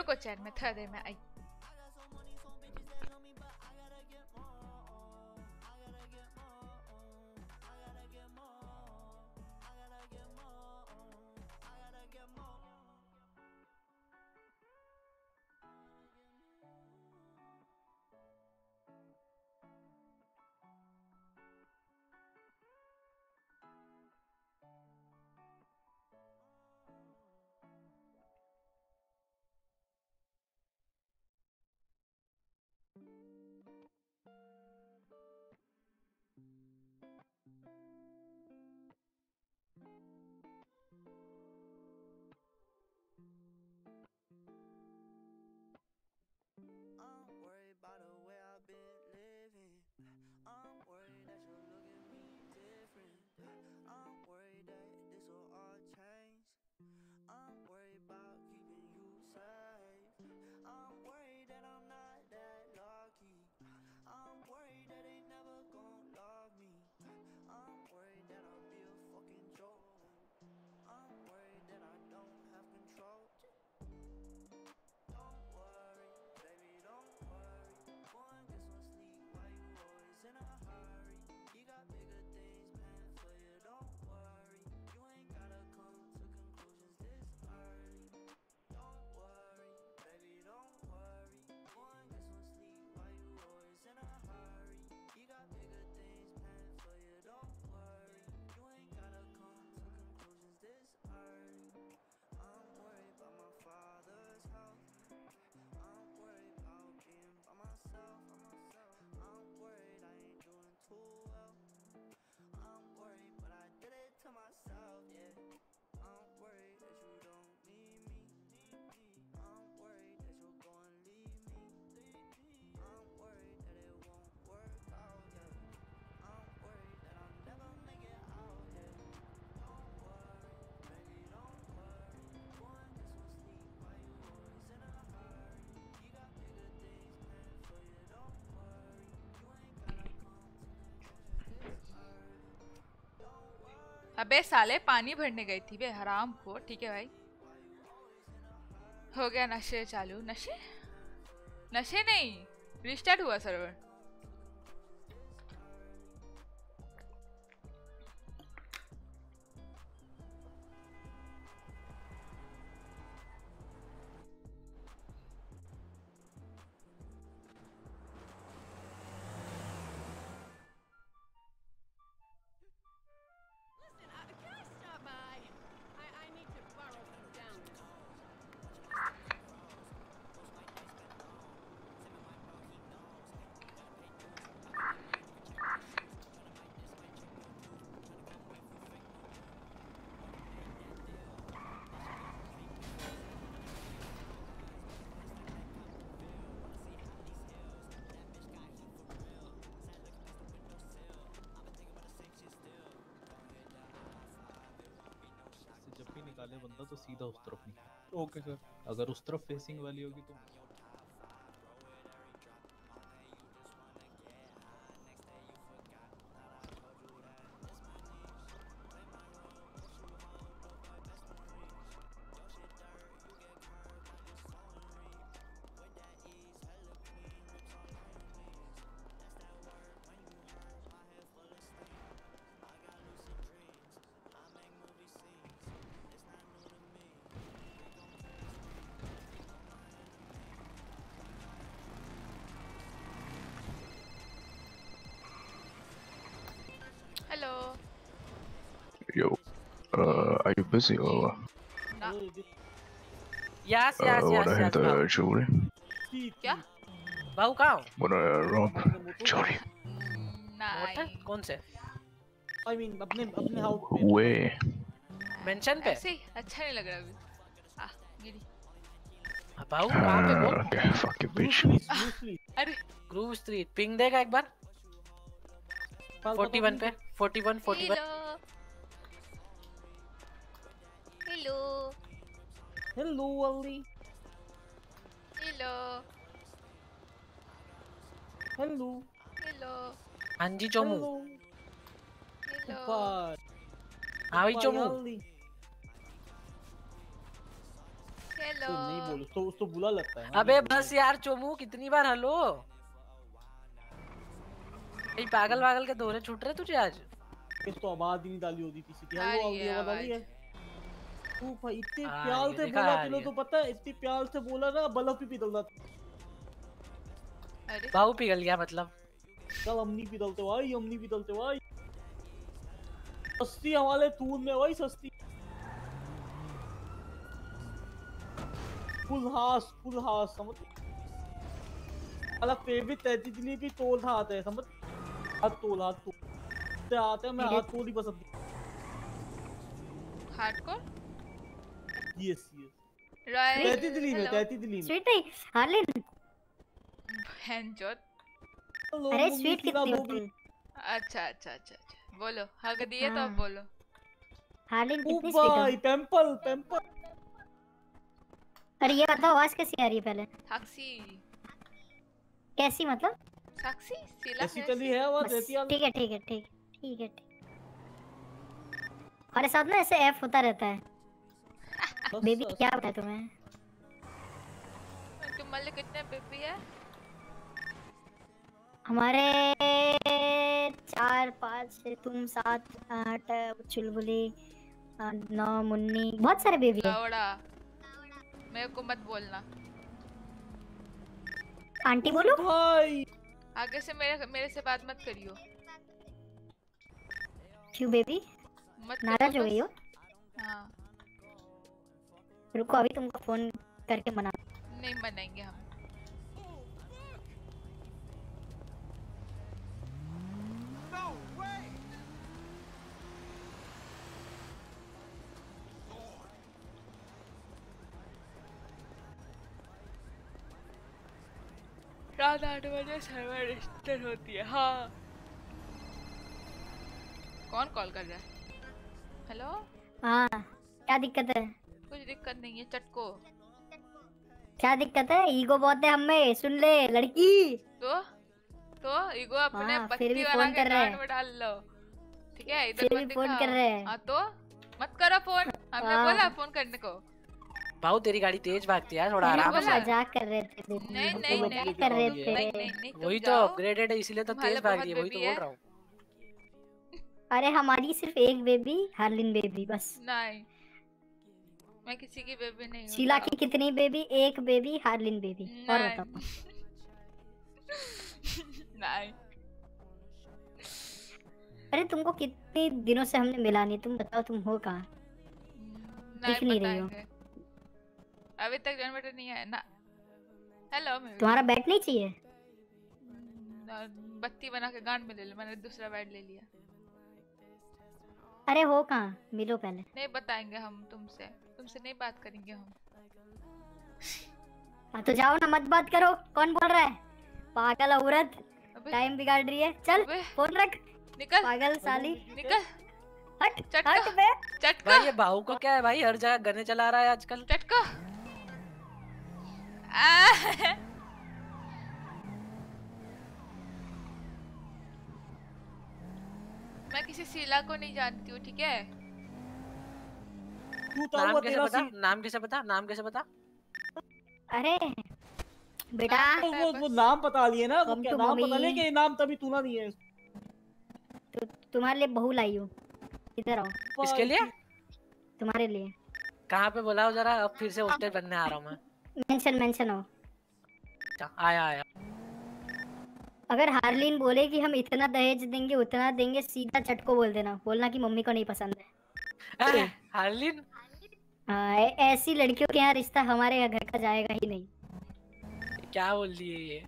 अबे साले, पानी भरने गई थी बे, हराम को ठीक है भाई। हो गया नशे चालू। नशे? नशे नहीं रिस्टार्ट हुआ सर्वर तो सीधा उस तरफ़ निकाले ओके सर। अगर उस तरफ़ फेसिंग वाली होगी तो busy or what? Yes, Uh, yes, yes, wanna yes. hit the Bhau. jewelry? क्या भाऊ कहाँ हो? Wanna rob jewelry? मोटर? कौन से आई मीन अपने अपने हाउस Where? मेंशन पे ऐसे ही अच्छा नहीं लग रहा अभी आ गिरी भाऊ कहाँ पे बोल Uh, okay, fuck you, bitch. अरे ग्रूव स्ट्रीट पिंग देगा एक बार 41 पे 41 41 hello hello Ali hello hello hello हाँ जी चोमू हेलो हाँ भाई चोमू हेलो तो नहीं बोलो तो उसको बुला लगता है अबे बस यार चोमू कितनी बार हेलो? भाई पागल पागल के दौरे छूट रहे तुझे आज? इस तो आवाज़ ही नहीं डाली होती सीधी आ हेलो है आवाज़ रही है। आवाज़। भाई इतने है, से बोला आ तो पता है इतने प्यार से बोला ना बल्ब ही पिघल रहा अरे। भाऊ पिघल गया मतलब। चल हमनी पिघलते भाई हमनी पिघलते भाई। सस्ती हमारे तून में भाई सस्ती। फुल हास फुल हास समझ। अलग फेवरेट तैती दिली भी तोल था आते हैं समझ। हाथ तोल हाथ तोल। आते हैं मैं हाथ तोल ही पसंद हार्डकोर? यस यस रॉयल तैती दिली में तैती दिली में स्वीट नहीं हार्लिन अरे स्वीट कितनी होती अच्छा अच्छा अच्छा अच्छा। बोलो हग दिए तो अब हाँ। बोलो। हार्लिन कितनी स्वीट है? पेंपल पेंपल अरे ये बताओ आवाज़ कैसी आ रही है पहले? साक्षी। कैसी मतलब? साक्षी सीला ऐसी चली है आवाज़ है ठीक है ठीक है ठीक ठीक है ठीक। हमारे साथ ना ऐसे एफ़ होता रहता है। बेबी क्या बताया तुम्हें? तुम्हारे कितने बेबी है? हमारे चार पाँच तुम सात आठ चुलबुली नौ मुन्नी बहुत सारे बेबी है। मेरे को मत बोलना। आंटी बोलो। भाई। आगे से मेरे मेरे से बात मत करियो। क्यों बेबी मत नाराज़ हो गई हो। हाँ। रुको अभी तुमको फ़ोन करके मना नहीं मनाएँगे हम। रात आठ बजे सर्वर रजिस्टर होती है हाँ। कौन कॉल कर रहा है? हेलो हाँ क्या दिक्कत है? कुछ दिक्कत नहीं है चटको। क्या दिक्कत है? ईगो बहुत है हमें सुन ले लड़की। तो? तो ईगो अपने हाँ, फिर भी फ़ोन कर रहे हैं। में डाल लो। ठीक है इधर फिर मत भी फ़ोन कर रहे हैं। हाँ तो? मत करो फ़ोन। हमने हाँ। बोला फ़ोन करने को। भाऊ तेरी गाड़ी तेज भागती है थोड़ा आराम से। मज़ाक कर रहे थे नहीं नहीं मज़ाक नहीं कर रहे थे। वही तो अपग्रेडेड है इसीलिए तो तेज भाग रही है वही तो बोल रहा हूँ। अरे हमारी सिर्फ़ एक बेबी हार्लिन बेबी बस। नहीं मैं किसी की बेबी नहीं हूँ शीला की कितनी बेबी एक बेबी हार्लिन बेबी और बताओ। *laughs* नहीं अरे तुमको कितने दिनों से हमने मिला नहीं तुम बताओ तुम हो कहाँ? नहीं दिख नहीं रही हो। अभी तक जनरेटर नहीं आया ना। हेलो तुम्हारा बैट नहीं चाहिए? बत्ती बना के गांड में ले लो मैंने दूसरा बेड ले लिया। अरे हो कहाँ? मिलो पहले। नहीं बताएँगे हम तुमसे। तुमसे नहीं बात करेंगे हम। हाँ तो जाओ ना मत बात करो। कौन बोल रहा है? पागल औरत टाइम बिगाड़ रही है। चल फ़ोन रख। निकल। पागल साली। निकल। हट चटका। हट बे। चटका। भाई ये भाऊ को क्या है भाई? हर जगह गने चला रहा है आजकल। चटका। मैं किसी शीला को नहीं जानती हूँ ठीक है? तो हुआ तेरा पता नाम कैसे पता नाम कैसे पता अरे बेटा। वो वो, वो नाम पता लिए ना वो क्या नाम पता लिए कि नाम तभी तूना नहीं है। तो तुम्हारे लिए बहू लाई हूँ। इधर आओ। इसके लिए? तुम्हारे लिए। कहाँ पे बोला जरा? अब फिर से हॉस्टल बनने आ रहा हूँ मैं। मेंशन मेंशन हो अच्छा, आया आया। अगर हार्लिन बोले कि हम इतना दहेज देंगे उतना देंगे सीधा चटको बोल देना। बोलना कि मम्मी को नहीं पसंद है। हार्लिन? ऐसी लड़कियों के यहाँ रिश्ता हमारे यहाँ घर का जाएगा ही नहीं। क्या बोल दिए ये?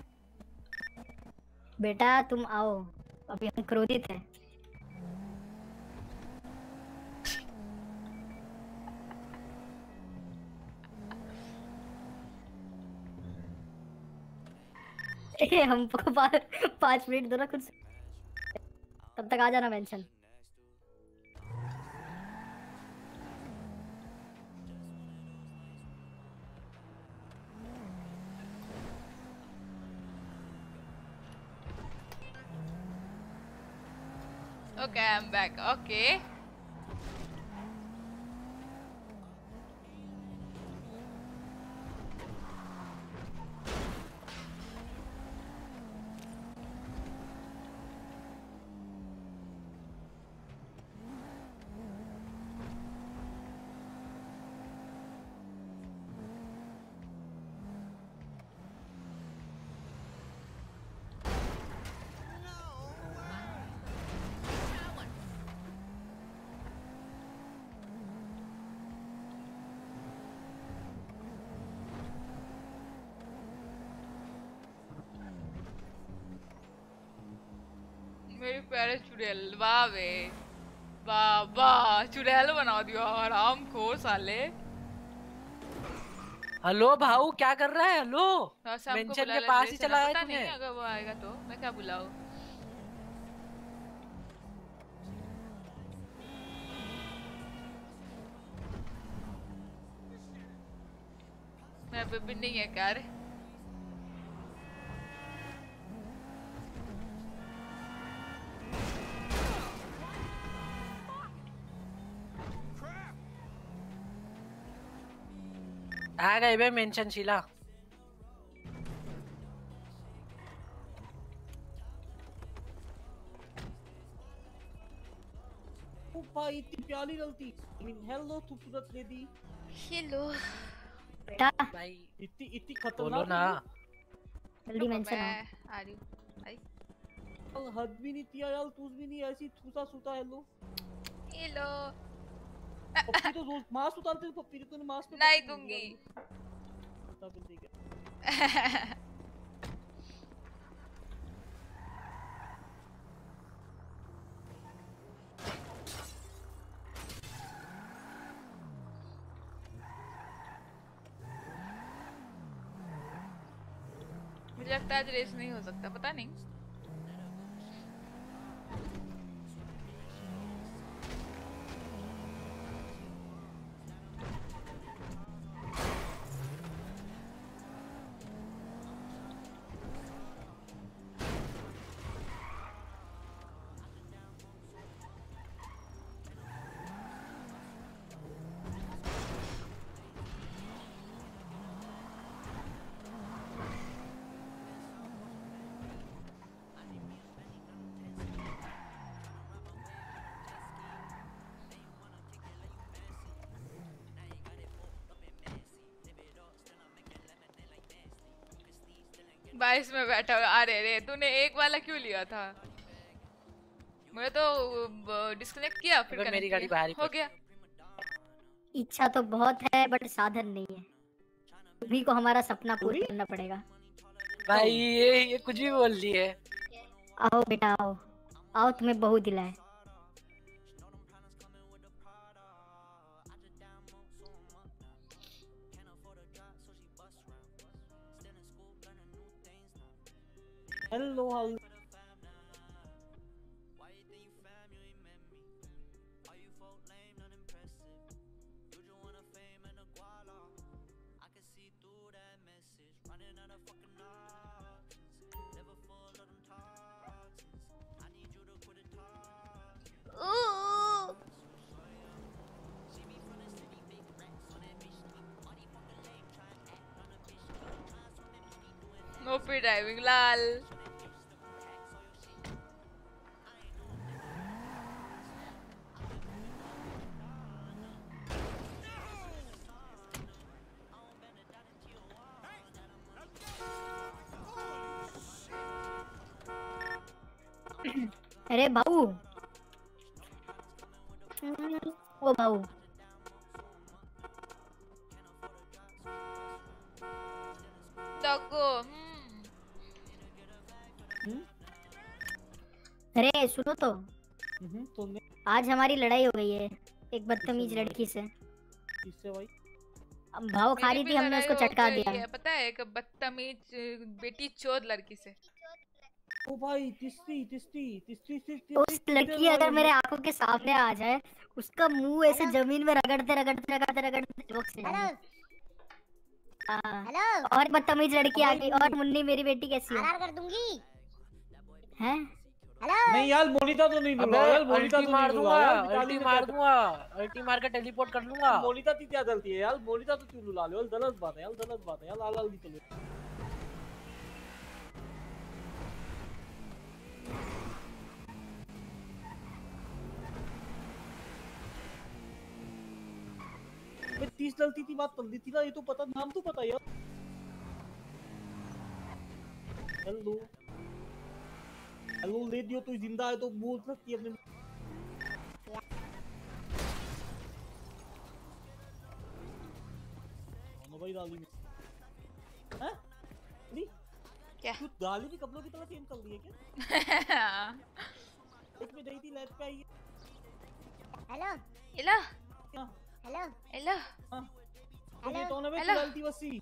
बेटा तुम आओ। अभी हम क्रोधित हैं। *laughs* हमको पा- पाँच मिनट दो ना कुछ तब तक आ जाना mansion. Okay, I'm back. Okay. चुड़ैल वाह बे वाह वाह चुड़ैल बना दिया आराम खो साले हेलो भाऊ क्या कर रहा है? हेलो। मेंशन के पास ही चला है तूने नहीं अगर वो आएगा तो। मैं क्या बुलाऊं? मेरा बेबी नहीं है क्या रे? आ गए बे मेंशन शीला। भाई इतनी प्यारी गलती। हेलो खूबसूरत लेडी हेलो बेटा भाई इतनी इतनी खतरनाक बोलो ना जल्दी मेंशन आ रही हूँ। यार, हद भी नहीं किया यार तू भी नहीं ऐसी थूसा सूता हेलो हेलो पप्पी तो रोज मास्क उतारते हो पप्पी तो मास्क पे नहीं दूँगी। ठीक है मुझे लगता है आज रेस नहीं हो सकता पता नहीं। बाईस में बैठा हुआ अरे रे तूने एक वाला क्यों लिया था? मैं तो डिस्कनेक्ट किया फिर मेरी गाड़ी बाहर ही हो गया। इच्छा तो बहुत है बट साधन नहीं है। तुम्ही को हमारा सपना पूरा करना पड़ेगा। भाई ये ये कुछ भी बोल रही है। आओ बेटा आओ। आओ तुम्हें बहुत दिलाए। हेलो हाउ मोपी ड्राइविंग लाल अरे भाऊ ओ भाऊ अरे सुनो तो आज हमारी लड़ाई हो गई है एक बदतमीज लड़की से। किससे भाई? भाव खा रही थी हमने उसको चटका दिया। पता है एक बदतमीज बेटी चोद लड़की से। ओ भाई तिस्ती तिस्ती तिस्ती तिस्ती उस लड़की अगर मेरे आँखों के सामने आ जाए उसका मुँह ऐसे ज़मीन में रगड़ते रगड़ते रगड़ते रगड़ते जोक से हेलो। और बदतमीज लड़की आ गई और मुन्नी मेरी बेटी कैसी है? कर दूँगी। हैं? नहीं यार मोनिता तो नहीं अबे दूँगा यार मोनिता तो मार दूँगा अल्टी मार दूँगा अल्टी मार के टेलीपोर्ट कर लूँगा। मोनिता ती क्या गलती है यार? मोनिता तो क्यों लुला लो? गलत बात है यार गलत बात है यार लाल लाल निकलो मैं तीस डलती थी बात दी थी ना, ये तो पता, नाम तो पता यार। हेलो। हेलो, ले दियो, तू ज़िंदा है तो बोल सकती है अपने भाई डाली में हैं? क्या? तू कपड़ों की तरह चेंज कर दी है क्या? एक में गई थी लैब पे आई हेलो। इला हेलो। इला तो ये तो ना वे हेलो। डालती वसी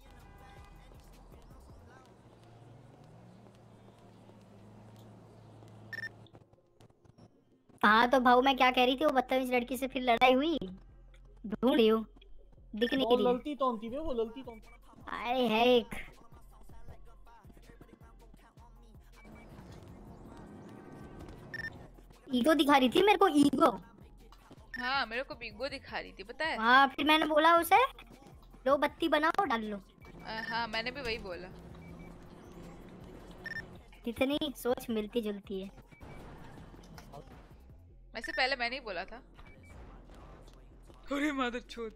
हाँ तो भाऊ मैं क्या कह रही थी वो बदतमीज लड़की से फिर लड़ाई हुई? ढूंढ रही हूँ। दिख नहीं वो रही ललती तो थी वे वो ललती तो अरे है एक। ईगो दिखा रही थी मेरे को ईगो। हाँ मेरे को बिगो दिखा रही थी पता है? हाँ फिर मैंने बोला उसे लो बत्ती बनाओ डाल लो। हाँ मैंने भी वही बोला। कितनी सोच मिलती जुलती है। वैसे पहले मैंने ही बोला था। अरे मदर चोद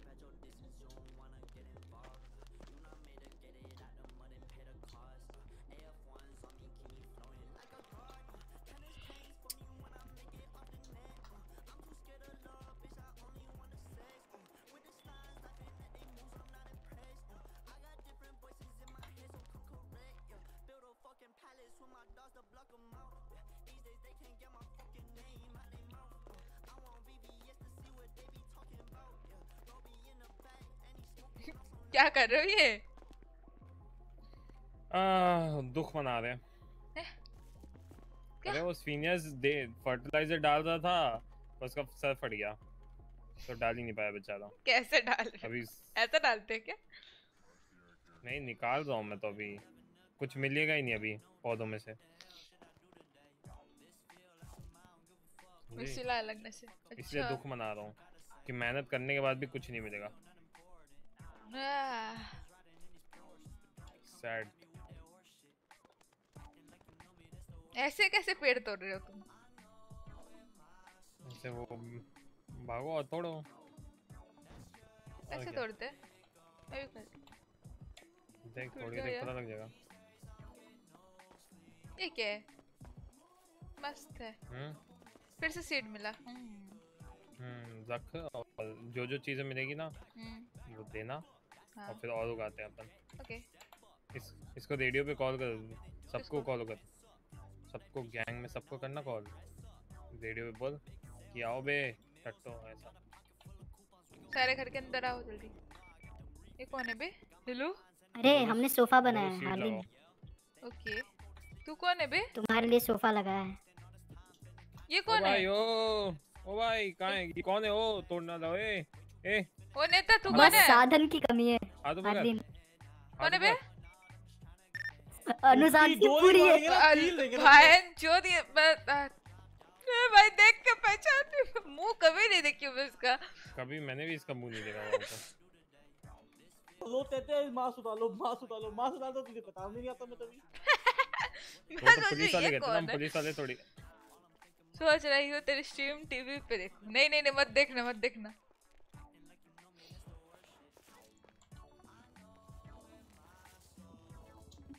क्या कर रहे हो ये? आह, दुख मना रहे अरे वो सीनियर्स दे फर्टिलाइज़र डाल रहा था उसका सर फट गया। तो डाल ही नहीं पाया बेचारा। कैसे डाल रहे अभी ऐसा डालते हैं क्या? नहीं निकाल रहा हूँ मैं तो अभी। कुछ मिलेगा ही नहीं अभी पौधों में से। इसलिए अच्छा। दुख मना रहा हूँ कि मेहनत करने के बाद भी कुछ नहीं मिलेगा। सैड ऐसे कैसे पेड़ तोड़ रहे हो तुम? जैसे वो भागो और तोड़ो। कैसे तोड़ते हैं? मैं भी करती देख थोड़ी देर पता लग जाएगा। ये क्या है? मस्त है। हम्म। फिर से सीट मिला। हम्म, हम्म रख और जो जो चीज़ें मिलेगी ना हम्म, वो देना। हाँ। और फिर और उगाते हैं अपन। ओके। इस इसको रेडियो पे कॉल कर सबको कॉल कर। सबको गैंग में सबको करना कॉल। रेडियो पे बोल कि आओ बे टट्टो ऐसा। सारे घर के अंदर आओ जल्दी। ये कौन है बे? लिलू? अरे हमने सोफा बनाया है सीट हार्ली लगाओ। ओके। तू कौन है बे? तुम्हारे लिए सोफा लगाया है। ये कौन भाई है? ओ ओ भाई कहाँ है? ये कौन है? ओ तोड़ना दो ए ए वो नेता तू बस कौन है साधन की कमी है। हाथ ऊपर हार्ली कर में कौन है बे? अनुसार की पूरी है। भाई जो दिए मैं- भाई देख के पहचान नहीं- मुँह कभी नहीं देखी मैं उसका कभी मैंने भी इसका मुँह नहीं देखा वहाँ लो कहते माँ सुधा लो माँ सुधा लो माँ सुधा दो तुझे पता नहीं आता मैं तभी *laughs* वो तो पुलिस वाले कहते हैं पुलिस वाले थोड़ी। सोच रही हूँ तेरी स्ट्रीम टीवी पे देखूँ। नहीं नहीं नहीं मत देखना मत देखना।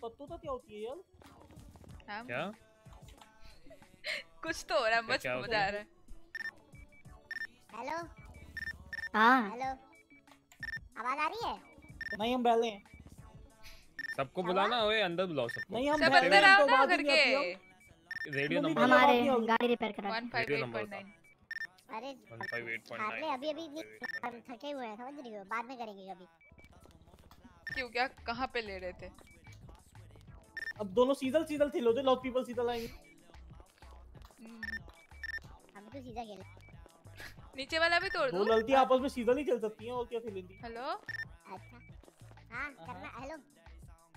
पत्तू तो क्या होती है यार क्या कुछ तो हो रहा है मस्त मज़ा आ रहा है हेलो हाँ हेलो आवाज़ आ रही है नहीं हम बैले हैं सबको बुलाना ओए अंदर बुलाओ सबको नहीं हम सब अंदर आओ तो ना बात ही घर के रेडियो नंबर हमारे गाड़ी रिपेयर करा one five radio eight number point nine अरे नाइन अभी अभी नहीं- थके हुए हैं समझ रही हो बाद में करेंगे अभी क्यों क्या कहाँ पे ले रहे थे अब दोनों सीजल सीजल थे लोग लॉट पीपल सीजल आएँगे। हम तो सीधा खेल नीचे वाला भी तोड़ दो दूँ? लड़की आपस में सीजल ही खेल सकती हैं और क्या खेलेंगी? हेलो? अच्छा। हाँ करना। हेलो।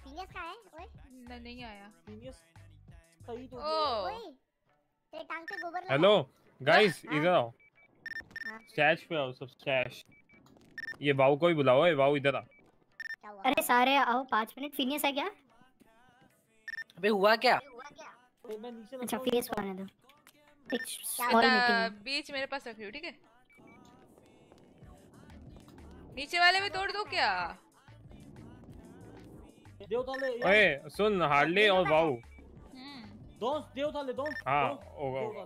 फिनियस कहाँ है ओए न- नहीं आया। फिनियस सही तो ओए तेरे टांग पे गोबर लगा। हेलो गाइस हाँ। इधर आओ। हाँ। स्टैच पे आओ सब स्टैच ये बाऊ को ही बुलाओ ए बाऊ इधर आ। अरे सारे आओ पाँच मिनट। फिनियस है क्या? अबे हुआ क्या? मैं अच्छा लगा फिनियस दो एक स्मॉल मीटिंग बीच मेरे पास रख रही हो ठीक है? नीचे वाले भी तोड़ दो क्या? ओए सुन हार्ले और बाऊ दोस्त देवता ले दोस्त हाँ होगा होगा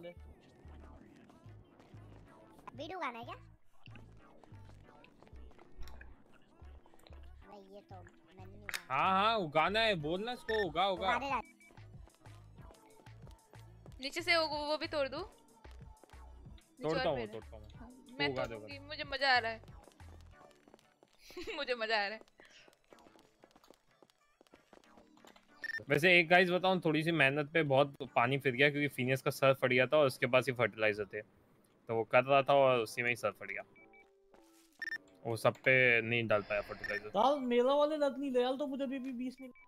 वीडियो गाना है क्या? भाई ये तो हाँ हाँ उगाना है बोलना इसको उगा उगा। नीचे से वो, वो भी तोड़ दूँ? तोड़ता हूँ तोड़ता हूँ। मैं उगा तो देगा मुझे मज़ा आ रहा है। *laughs* मुझे मज़ा आ रहा है। वैसे एक गाइस बताऊँ थोड़ी सी मेहनत पे बहुत पानी फिर गया क्योंकि फिनियस का सर फट गया था और उसके पास ही फर्टिलाइज़र थे। तो वो कर रहा था और उसी में ही सर फट गया। वो सब पे नहीं डाल पाया फर्टिलाइज़र दाल मेला वाले लग नहीं ले यार तो मुझे भी भी 20 मिले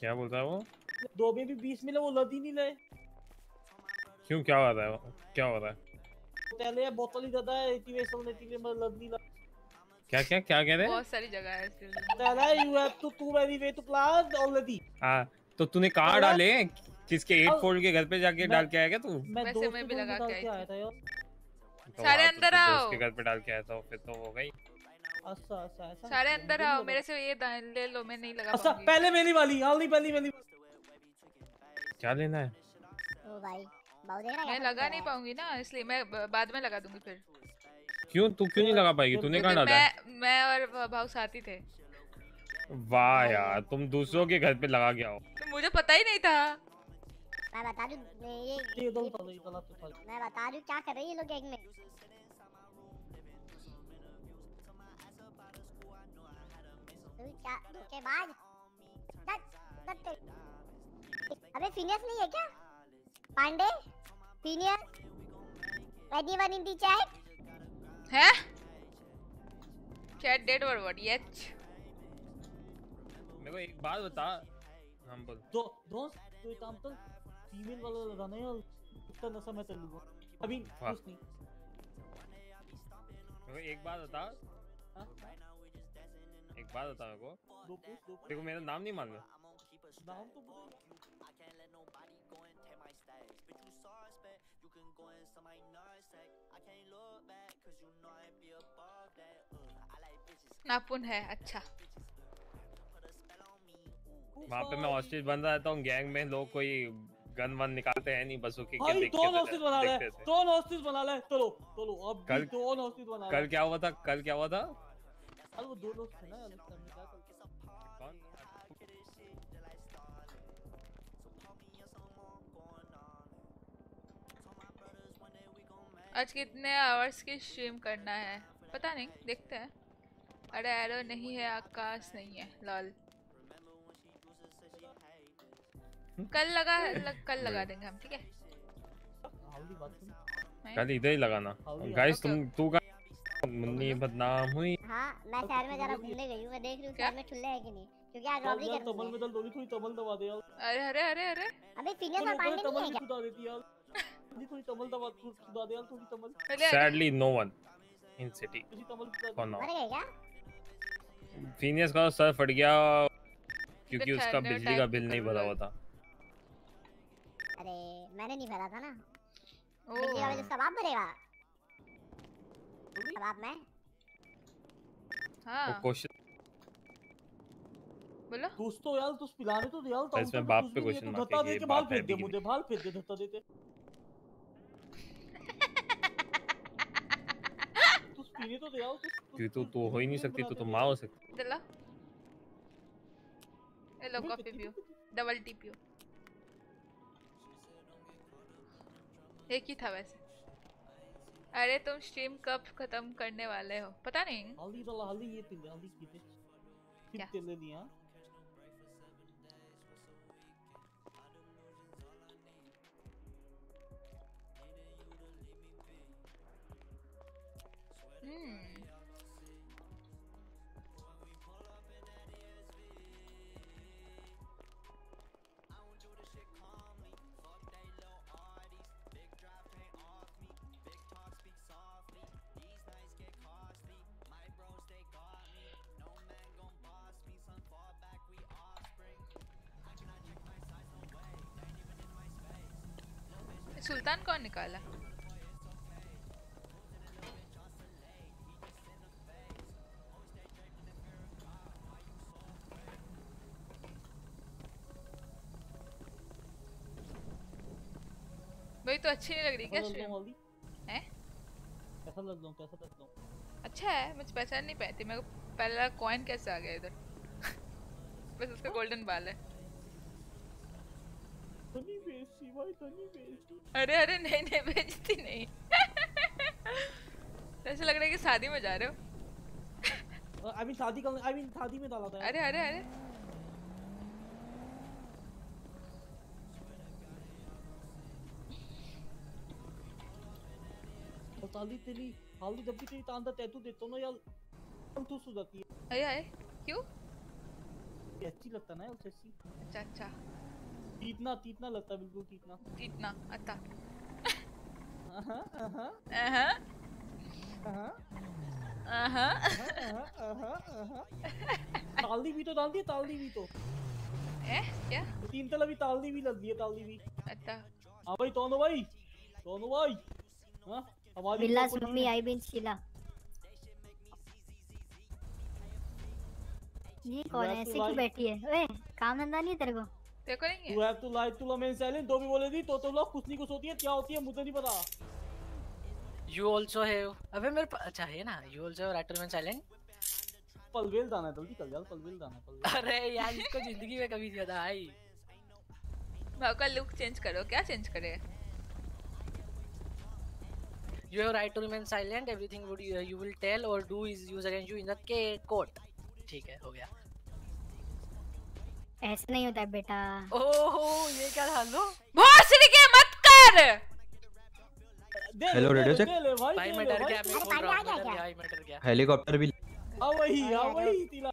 क्या बोल रहा है वो? दो में भी 20 मिले वो लद ही नहीं ले क्यों क्या हो रहा है? क्या हो रहा है? पहले बोतल ही ज़्यादा है इतनी वे चलने के लिए मैं लद नहीं ला क्या क्या क्या कह रहे बहुत सारी जगह है इसके लिए you have to to very way to plant already हाँ तो तूने कहाँ डाले किसके एट अब- फोल्ड के घर पे जाके डाल के आया क्या तू? मैं वैसे दोस्त मैं भी लगा के आया था यार। तो सारे हाँ, अंदर आओ। दोस्त के घर पे डाल के आया था फिर तो हो गई। अच्छा अच्छा ऐसा सारे अंदर नहीं आओ लगा। मेरे से ये दाएँ ले लो मैं नहीं लगा अच्छा पाऊँगी। पहले मेरी वाली हाल नहीं पहली मेरी क्या लेना है? ओ भाई मैं लगा नहीं पाऊँगी ना इसलिए मैं बाद में लगा दूँगी फिर। क्यों? तू क्यों नहीं लगा पाएगी? तूने कहाँ डाला? मैं मैं और भाव साथी थे। वाह यार तुम दूसरों के घर पे लगा गया हो तो मुझे पता ही नहीं था। मैं बता दूँ ये ये दो तो ये तो चला मैं बता दूँ क्या कर रही है ये लोग गैंग में? तू क्या धोखेबाज अबे फिनियस नहीं है क्या? Pandey? Phineas anyone in the chat है? चैट डेट और व्हाट यच मेरे को एक बात बता हम बोल दो दोस्त तो काम तो फीमेल वाला लगाना है और इतना नशा मैं कर लूँगा अभी कुछ नहीं को एक बात बता हाँ? एक बात बता मेरे को। दो पूछ दो पूछ देखो मेरा नाम नहीं मालूम है। नाम तो नापुन है अच्छा। वहाँ पे मैं हॉस्टेज बन रहता हूँ गैंग में लोग कोई गन वन निकालते हैं नहीं बस के देख हॉस्टेज बना ले थे बना ले चलो चलो अब कल- हॉस्टेज बना कल क्या हुआ था? कल क्या हुआ था? अरे वो दो लोग थे ना आज कितने आवर्स की स्ट्रीम करना है? पता नहीं देखते हैं। अरे एरो नहीं है आकाश नहीं है लॉल कल लगा लग, कल लगा देंगे हम ठीक है? कल इधर ही लगाना। गाइस तुम तू का मुन्नी बदनाम हुई। हाँ मैं शहर में जरा घूमने गई हूँ मैं देख रही हूँ शहर में ठुल्ले है कि नहीं क्योंकि आज रॉबरी यार करनी तमल है में दल थोड़ी थोड़ी तमल दबा दे यार। अरे अरे अरे अरे। अबे फिनियस चलो और पांडे नहीं है क्या? सुधा देती यार। थोड़ी थोड़ी तमल दबा सुधा दे यार थोड़ी Tamal sadly no one in city for now गए क्या? फिनियस का सर फट गया क्योंकि उसका बिजली का बिल नहीं भरा हुआ था। अरे मैंने नहीं भरा था ना। बिजली का बिल उसका बाप भरेगा बाप मैं। हाँ। क्वेश्चन बोलो। दोस्तों यार तू पिलाने तो दे यार इसमें बाप पे भी नहीं है, question तू धत्ता है दे के ये बाल बाप है फेंक दे मुझे बाल फेंक दे धत्ता देते *laughs* तू पीने तो दे यार तू तू तो हो ही नहीं सकती तू तो माँ हो सकती। दिला ये लो कॉफ़ी पियो। डबल टी पियो। एक ही था वैसे। अरे तुम स्ट्रीम कब खत्म करने वाले हो? पता नहीं। हल्दी वाला हल्दी ये पी हाली हल्दी पी ले दिया? हम्म। सुल्तान कौन निकाला? भाई तो अच्छी नहीं लग रही क्या स्ट्रीम हूँ कैसा लग हूँ कैसा लग हूँ अच्छा है मुझे पहचान नहीं पाती मेरे को पहला कॉइन कैसे आ गया इधर? *laughs* बस उसका गोल्डन बाल है। बेइज्जती भाई तनी बेइज्जती अरे अरे नहीं नहीं बेइज्जती नहीं। ऐसा लग रहा है कि शादी में जा रहे हो। आई मीन शादी का आई मीन शादी में डाला था अरे अरे अरे। ताली तेरी हल्दी जब भी तेरी तांदा टैटू देता हूँ ना यार हम तो सुधरती है। अरे अरे क्यों? अच्छी लगता ना उसे अच्छी। अच्छा अच्छा। तीतना तीतना लगता बिल्कुल तीतना। तीतना अता। आहा आहा आहा आहा आहा आहा आहा तालदी भी तो डाल दी तालदी भी तो। ए क्या? तीन तला भी तालदी भी लग दी है तालदी भी। अता। हाँ भाई तोनो भाई तोनो भाई। हाँ हमारी बिल्लास तो मम्मी आई बिन शीला। ये कौन है? ऐसे तो क्यों बैठी है? ओए काम धंधा नहीं तेरे को? देखो नहीं You have to lie to remain silent दो भी बोले दी तो तो लोग कुछ नहीं कुछ होती है क्या होती है मुझे नहीं पता। यू ऑल्सो हैव अबे मेरे पास अच्छा है ना you also right to remain silent पलवेल दाना है जल्दी कर यार पलवेल दाना पलवेल। अरे यार इसको ज़िंदगी में कभी होता भाई भाव का लुक चेंज करो क्या चेंज करे? You have right to remain silent. Everything would you, you will tell or do is used against you in the court. ठीक है हो गया। ऐसे नहीं होता बेटा। ओहो ये क्या था लो। भोसड़ी के मत कर। हेलो रेडियो चेक भाई मैं डर गया मैं बोल रहा हूँ डर गया भाई मैं डर गया। हेलीकॉप्टर भी हाँ वही हाँ वही तिला।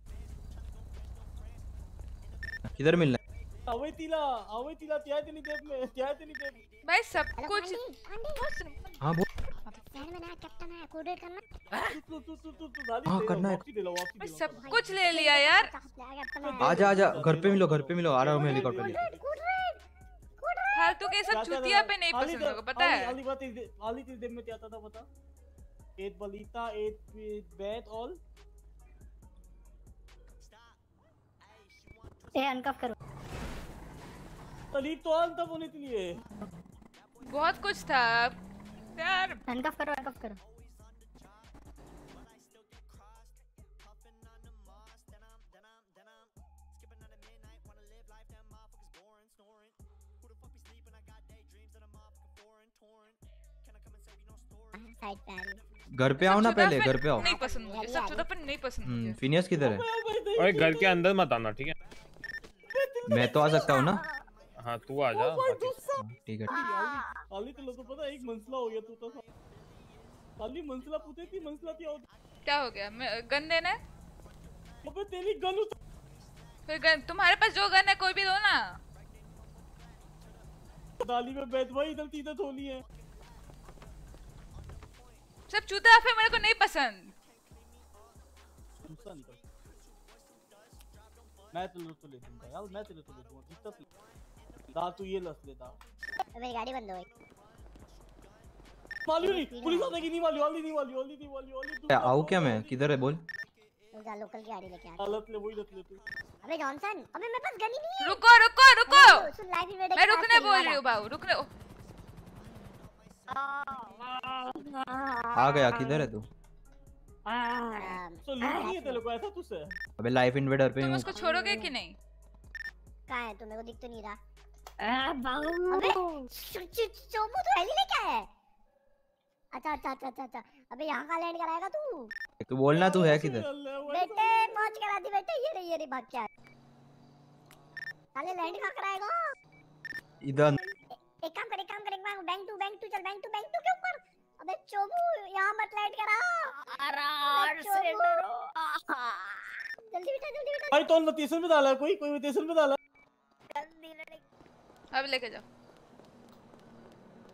किधर मिलना है? हाँ वही तिला हाँ वही तिला त्या इतनी देर में त्या इतनी देर भाई सब कुछ हाँ बोल। शहर में नया कैप्टन है कोऑर्डिनेट करना। तू तू तू तू तू गाली हाँ, करना है। सब कुछ ले लिया यार। आजा आजा घर पे मिलो घर पे मिलो आ रहा हूँ मैं हेलीकॉप्टर लेके। फालतू के सब चुतिया पे नहीं पसंद होगा पता है? अली बात इस अली किस दिन में क्या था बता? एट बलीता एट बैट ऑल ए अनकफ करो। तो तब होने के लिए। बहुत कुछ था। यार अनकफ करो अनकफ करो। घर पे आओ ना पहले घर पे आओ। नहीं पसंद मुझे सब चुदापन नहीं पसंद हम्म मुझे। फिनियस किधर है? ओए घर के अंदर मत आना ठीक है? मैं तो आ सकता हूँ ना? हाँ तू आ जा बाकी- ठीक है। खाली तो तो पता एक मंसला हो गया तू तो। खाली मंसला पूछे थी मंसला क्या होता क्या हो गया? मैं गन देना? है अबे तेरी गन फिर गन तुम्हारे पास जो गन है कोई भी दो ना। दाली में बैठ भाई इधर तीधर धोनी है। सब चूता फिर मेरे को नहीं पसंद। मैं तो ले दूँगा यार मैं तो ले दूँगा जितना तू दा तू ये लस ले दा। मेरी गाड़ी बंद हो गई। मालूम नहीं पुलिस आने की नहीं मालूम वाली नहीं वाली वाली नहीं वाली वाली क्या आऊँ क्या मैं? किधर है बोल। तू जा लोकल की गाड़ी लेके आ हालत ले वही लत। ले तू अबे जॉनसन अबे मेरे पास गन ही नहीं है। रुको रुको रुको। सुन लाइव इवेंट मैं रुकने बोल रही हूँ बाबू रुकने। ओ, आ गया किधर है तू? तो लूट नहीं है तेरे को ऐसा तुझसे? अबे लाइफ इन्वेडर पे तुम उसको छोड़ोगे कि नहीं? कहाँ है? तू मेरे को दिख तो नहीं रहा। अबे चोमू तो हेली लेके आया है अच्छा अच्छा अच्छा अच्छा अच्छा अबे यहाँ कहाँ लैंड कराएगा तू तू बोलना तू है किधर बेटे पहुँच करा दी बेटे ये रही ये रही भाग के आ साले लैंड कहाँ कराएगा इधर एक काम कर एक काम कर एक बार बैंक टू बैंक टू चल बैंक टू बैंक टू के ऊपर अबे चोमू यहाँ मत लैंड करा आराम से डरो जल्दी बेटा जल्दी बेटा भाई तो नतीसन में डाला कोई कोई नतीसन में डाला जल्दी है? अब लेके जाओ।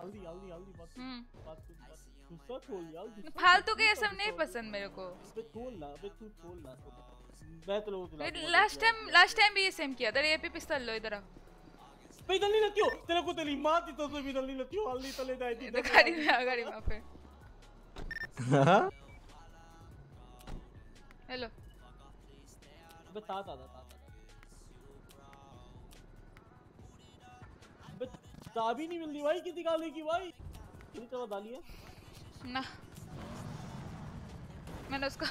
हल्दी हल्दी हल्दी बात हम्म। बात बात। गुस्सा छोड़ यार फालतू के ये सब नहीं पसंद मेरे को। अबे छोड़ ना अबे तू छोड़ ना मैं तो लोगों को लास्ट टाइम लास्ट टाइम भी ये सेम किया था। ये भी पिस्तौल लो इधर आओ। पे इधर नहीं लगती हो? तेरे को तेरी माँ थी तो भी इधर नहीं लगती हो? हल्दी तले जाए थी तो गाड़ी में आ गाड़ी में आ फिर। हेलो अबे ता। चाबी नहीं मिल रही भाई किसी गाली की भाई। कितनी चला डाली है ना। मैंने उसका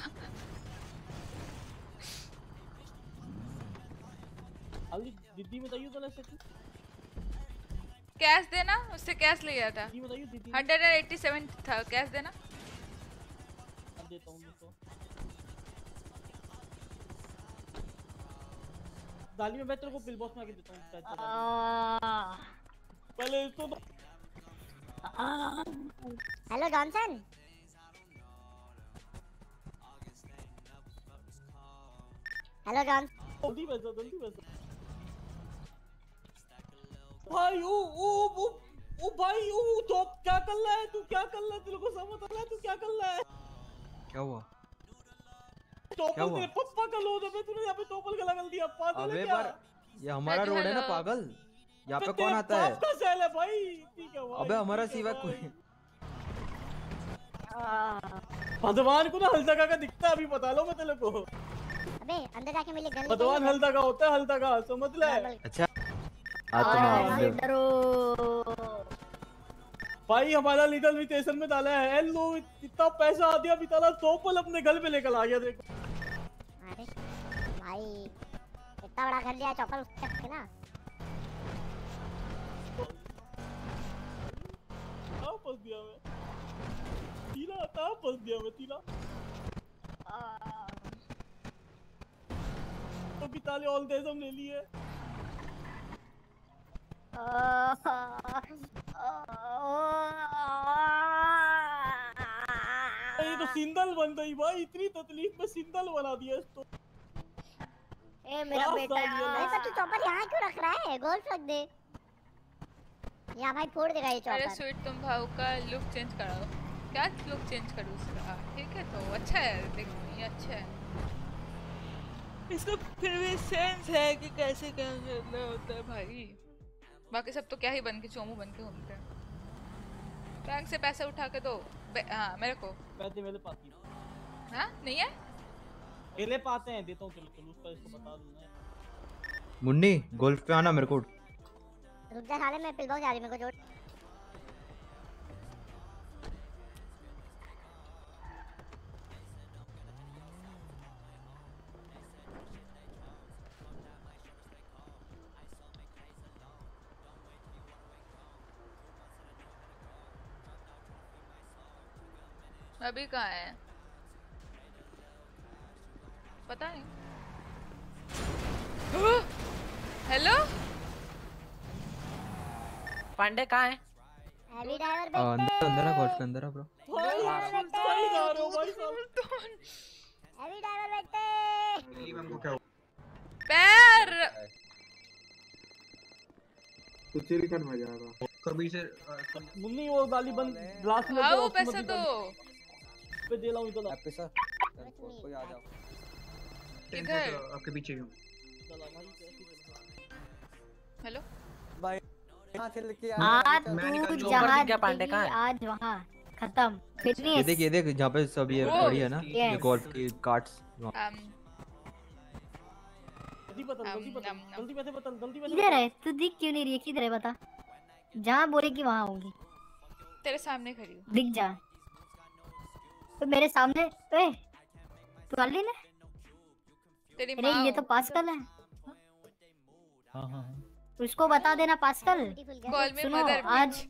हल्दी दीदी बताइए तो की कैश देना उससे कैश ले गया था। दीदी बताइए दीदी। हंड्रेड एंड एट्टी सेवन था कैश देना। देता हूँ तो दाली में मैं तेरे को बिल बॉक्स में आके देता हूँ। दाली। पहले इसको तो- हेलो जॉनसन। हेलो जॉन जल्दी भेजो जल्दी भेजो भाई ओ ओ ओ ओ भाई ओ तो क्या कर रहा है? तू क्या कर रहा है? तेरे को समझ आ रहा है तू क्या कर रहा है? क्या हुआ? टोपल क्या हुआ? तेरे पप्पा का लोड है तूने यहाँ पे टोपल गला कर दिया। पागल है अबे क्या? बार ये हमारा रोड है ना पागल? यहाँ पे कौन आता है? का सेल है भाई। ठीक है भाई अबे हमारा सिवा कोई भगवान को ना हल्दा का दिखता अभी बता लो मैं तेरे को। अबे अंदर जाके मेरे लिए गन भगवान हल्दा का होता है हल्दा का समझ ले। अच्छा। हाँ तो डरो भाई हमारा लीडर लिमिटेशन में डाला है। हेलो इतना पैसा आ दिया बिताला टोपल अपने घर पे लेकर आ गया देखो। अरे भाई इतना बड़ा घर लिया उसके ना। कहाँ फंस दिया मैं। तीला कहाँ फंस दिया मैं तीला। तो बिताले ऑल देश हम ले लिए ये तो सिंदल बन गई भाई इतनी तकलीफ़ में सिंदल बना दिया इसको। ए मेरा बेटा। अरे पर तू चौपर यहाँ क्यों रख रहा है? गोल्फ रख दे। यहाँ भाई फोड़ देगा ये अरे स्वीट तुम भाव का लुक चेंज कराओ। क्या लुक चेंज करूँ उसका ठीक है तो अच्छा है देखो ये अच्छा है। इसको फिर भी सेंस है कि कैसे क्या करना होता है भाई। बाकी सब तो क्या ही बन के चोमू बन के घूमते हैं। बैंक से पैसे उठा के दो। हाँ मेरे को। पैसे मेरे पास ही। हाँ नहीं है? मेरे पाते हैं देता हूँ चलो चलो उसका इसको बता दूँगा मुन्नी गोल्फ पे आना मेरे को। पिल बॉक्स रही मेरे को चोट। अभी कहाँ है? पता नहीं। *gasps* हेलो पांडे कहाँ है? हैवी ड्राइवर अंदर अंदर गोल्फ के अंदर ब्रो भाई जा रहे हो। भाई साहब हैवी ड्राइवर बैठे हमको क्या पैर! कुछ रिकॉर्ड में जाएगा कभी से मुन्नी वो गाली बंद ग्लास में आओ पैसा दो। पे दे लाऊं इधर आपके साथ कोई आ जाओ। किधर आपके पीछे ही हूँ। हेलो? तू जहाँ क्या पांडे है? आज वहाँ। खत्म। ये फिटनेस देख ये देख जहाँ पे सब ये पड़ी है ना ये. गोल्फ की कार्ड्स um, पैसे बता जल्दी पैसे किधर है? तू दिख क्यों नहीं रही है? किधर है बता? जहाँ बोलेगी वहाँ होंगी। तेरे सामने खड़ी हूँ। दिख जा। तो मेरे सामने ए तू ना तेरी अरे ये हूँ। तो पास्कल है। हाँ हाँ हाँ। उसको बता देना पास्कल। कॉल में सुनो मदर आज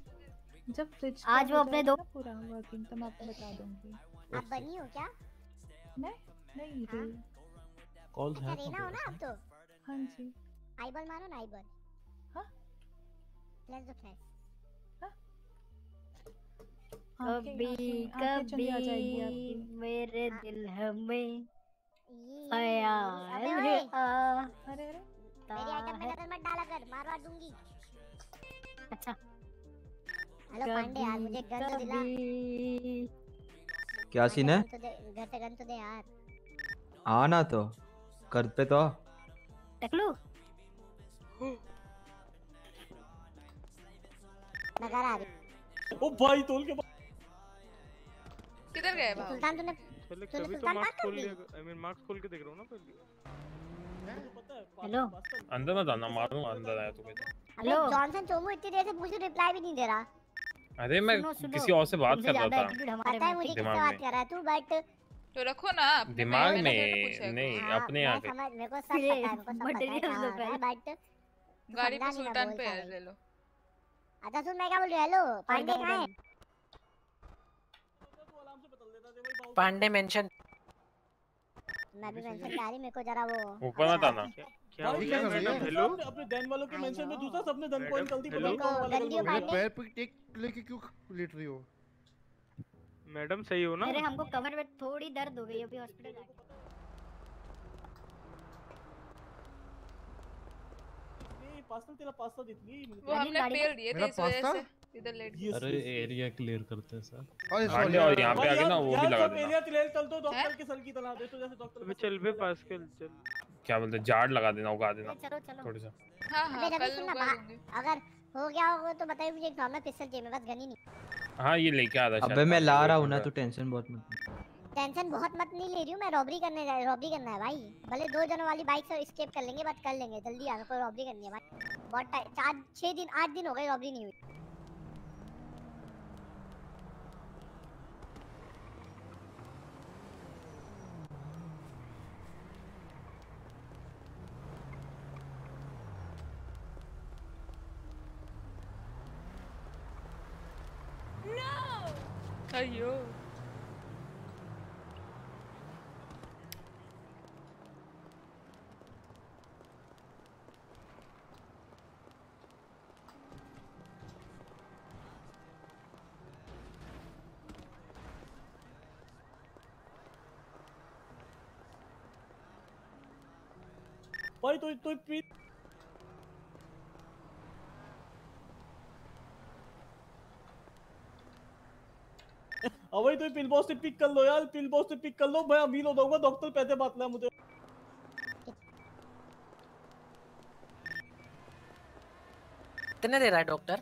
जब फ्रिज आज वो अपने दो पूरा वर्किंग तो मैं आपको बता दूँगी। आप बनी हो क्या? मैं? नहीं रे कॉल्स अच्छा है रेना हो ना आप तो? हाँ जी। आई बॉल मारो ना आई बॉल। हाँ? फ्लैश दो फ्लैश कभी कभी मेरे दिल हमें ये ख्याल है। आ अरे अरे। मेरी आइटम पे नज़र मत डाला कर मार मार दूँगी. अच्छा. हेलो पांडे यार मुझे गन तो दिला. क्या सीन है? तो घर से गन तो दे यार. आना तो कर पे तो। टकलू? मैं घर आ रही ओ भाई तोल के किधर गए भाव सुल्तान तूने पहले कभी तो सुल्तान मार्क्स खोल दी लिया आई मीन मार्क्स खोल के देख रहा हूँ ना पहले। हेलो अंदर मत आना मारूँगा अंदर आया तो मुझे अबे जॉनसन चोमू इतनी देर से पूछू रिप्लाई भी नहीं दे रहा। अरे मैं सुनो, सुनो, किसी और से बात कर रहा था। पता है मुझे किससे बात कर रहा है तू बट तो रखो ना अपने दिमाग में, मैंने थोड़ी ना में पूछा है। नहीं अपने यहाँ पे मेरे को सब पता है मेरे को सब पता लो बट गाड़ी पे नहीं सुल्तान पे है ले लो। अच्छा सुन मैं क्या बोल रही हूँ? हेलो पांडे कहाँ है? पांडे मेंशन मैं भी मेंशन कर रही मेरे को जरा वो ऊपर मत आना। क्या हेलो? अपने धन वालों के मेंशन में दूसरा सबने धन पॉइंट? पता कौन वाला गलती पैर पे टेक लेके क्यों लेट रही हो? मैडम सही हो ना? अरे हमको कमर में थोड़ी दर्द हो गई अभी हॉस्पिटल जाके पास्ता तेरा पास्ता वो हमने पेल दिए थे इस वजह से। इधर लेट। अरे एरिया क्लियर करते हैं सर। अरे पांडे और यहाँ पे आके ना वो भी लगा देना। एरिया क्लियर चल तो डॉक्टर के सर की तरह दे तो जैसे डॉक्टर चल बे पास्कल चल। क्या बोलते हैं? जाड़ लगा देना उगा देना। चलो चलो। थोड़ी सा। हाँ अबे हाँ कल सुनना उगा दूँगी। अगर हो गया होगा तो बताइए मुझे एक नॉर्मल पिस्टल चाहिए मेरे पास गन ही नहीं। हाँ ये लेके आ रहा अबे मैं ला रहा हूँ ना तो टेंशन बहुत मत टेंशन बहुत मत नहीं ले रही हूँ मैं रॉबरी करने जा रॉबरी करना है भाई। भले दो जनों वाली बाइक से स्केप कर लेंगे बट कर लेंगे। जल्दी आना कोई रॉबरी करनी है भाई। बहुत चार छह दिन आठ दिन हो गए रॉबरी नहीं हुई अयो भाई *laughs* तो तो पी अब भाई तो पिल बॉस से पिक कर लो यार पिल बॉस से पिक कर लो। मैं अमीर हो जाऊँगा डॉक्टर पैसे बांटना है मुझे। कितने दे रहा है डॉक्टर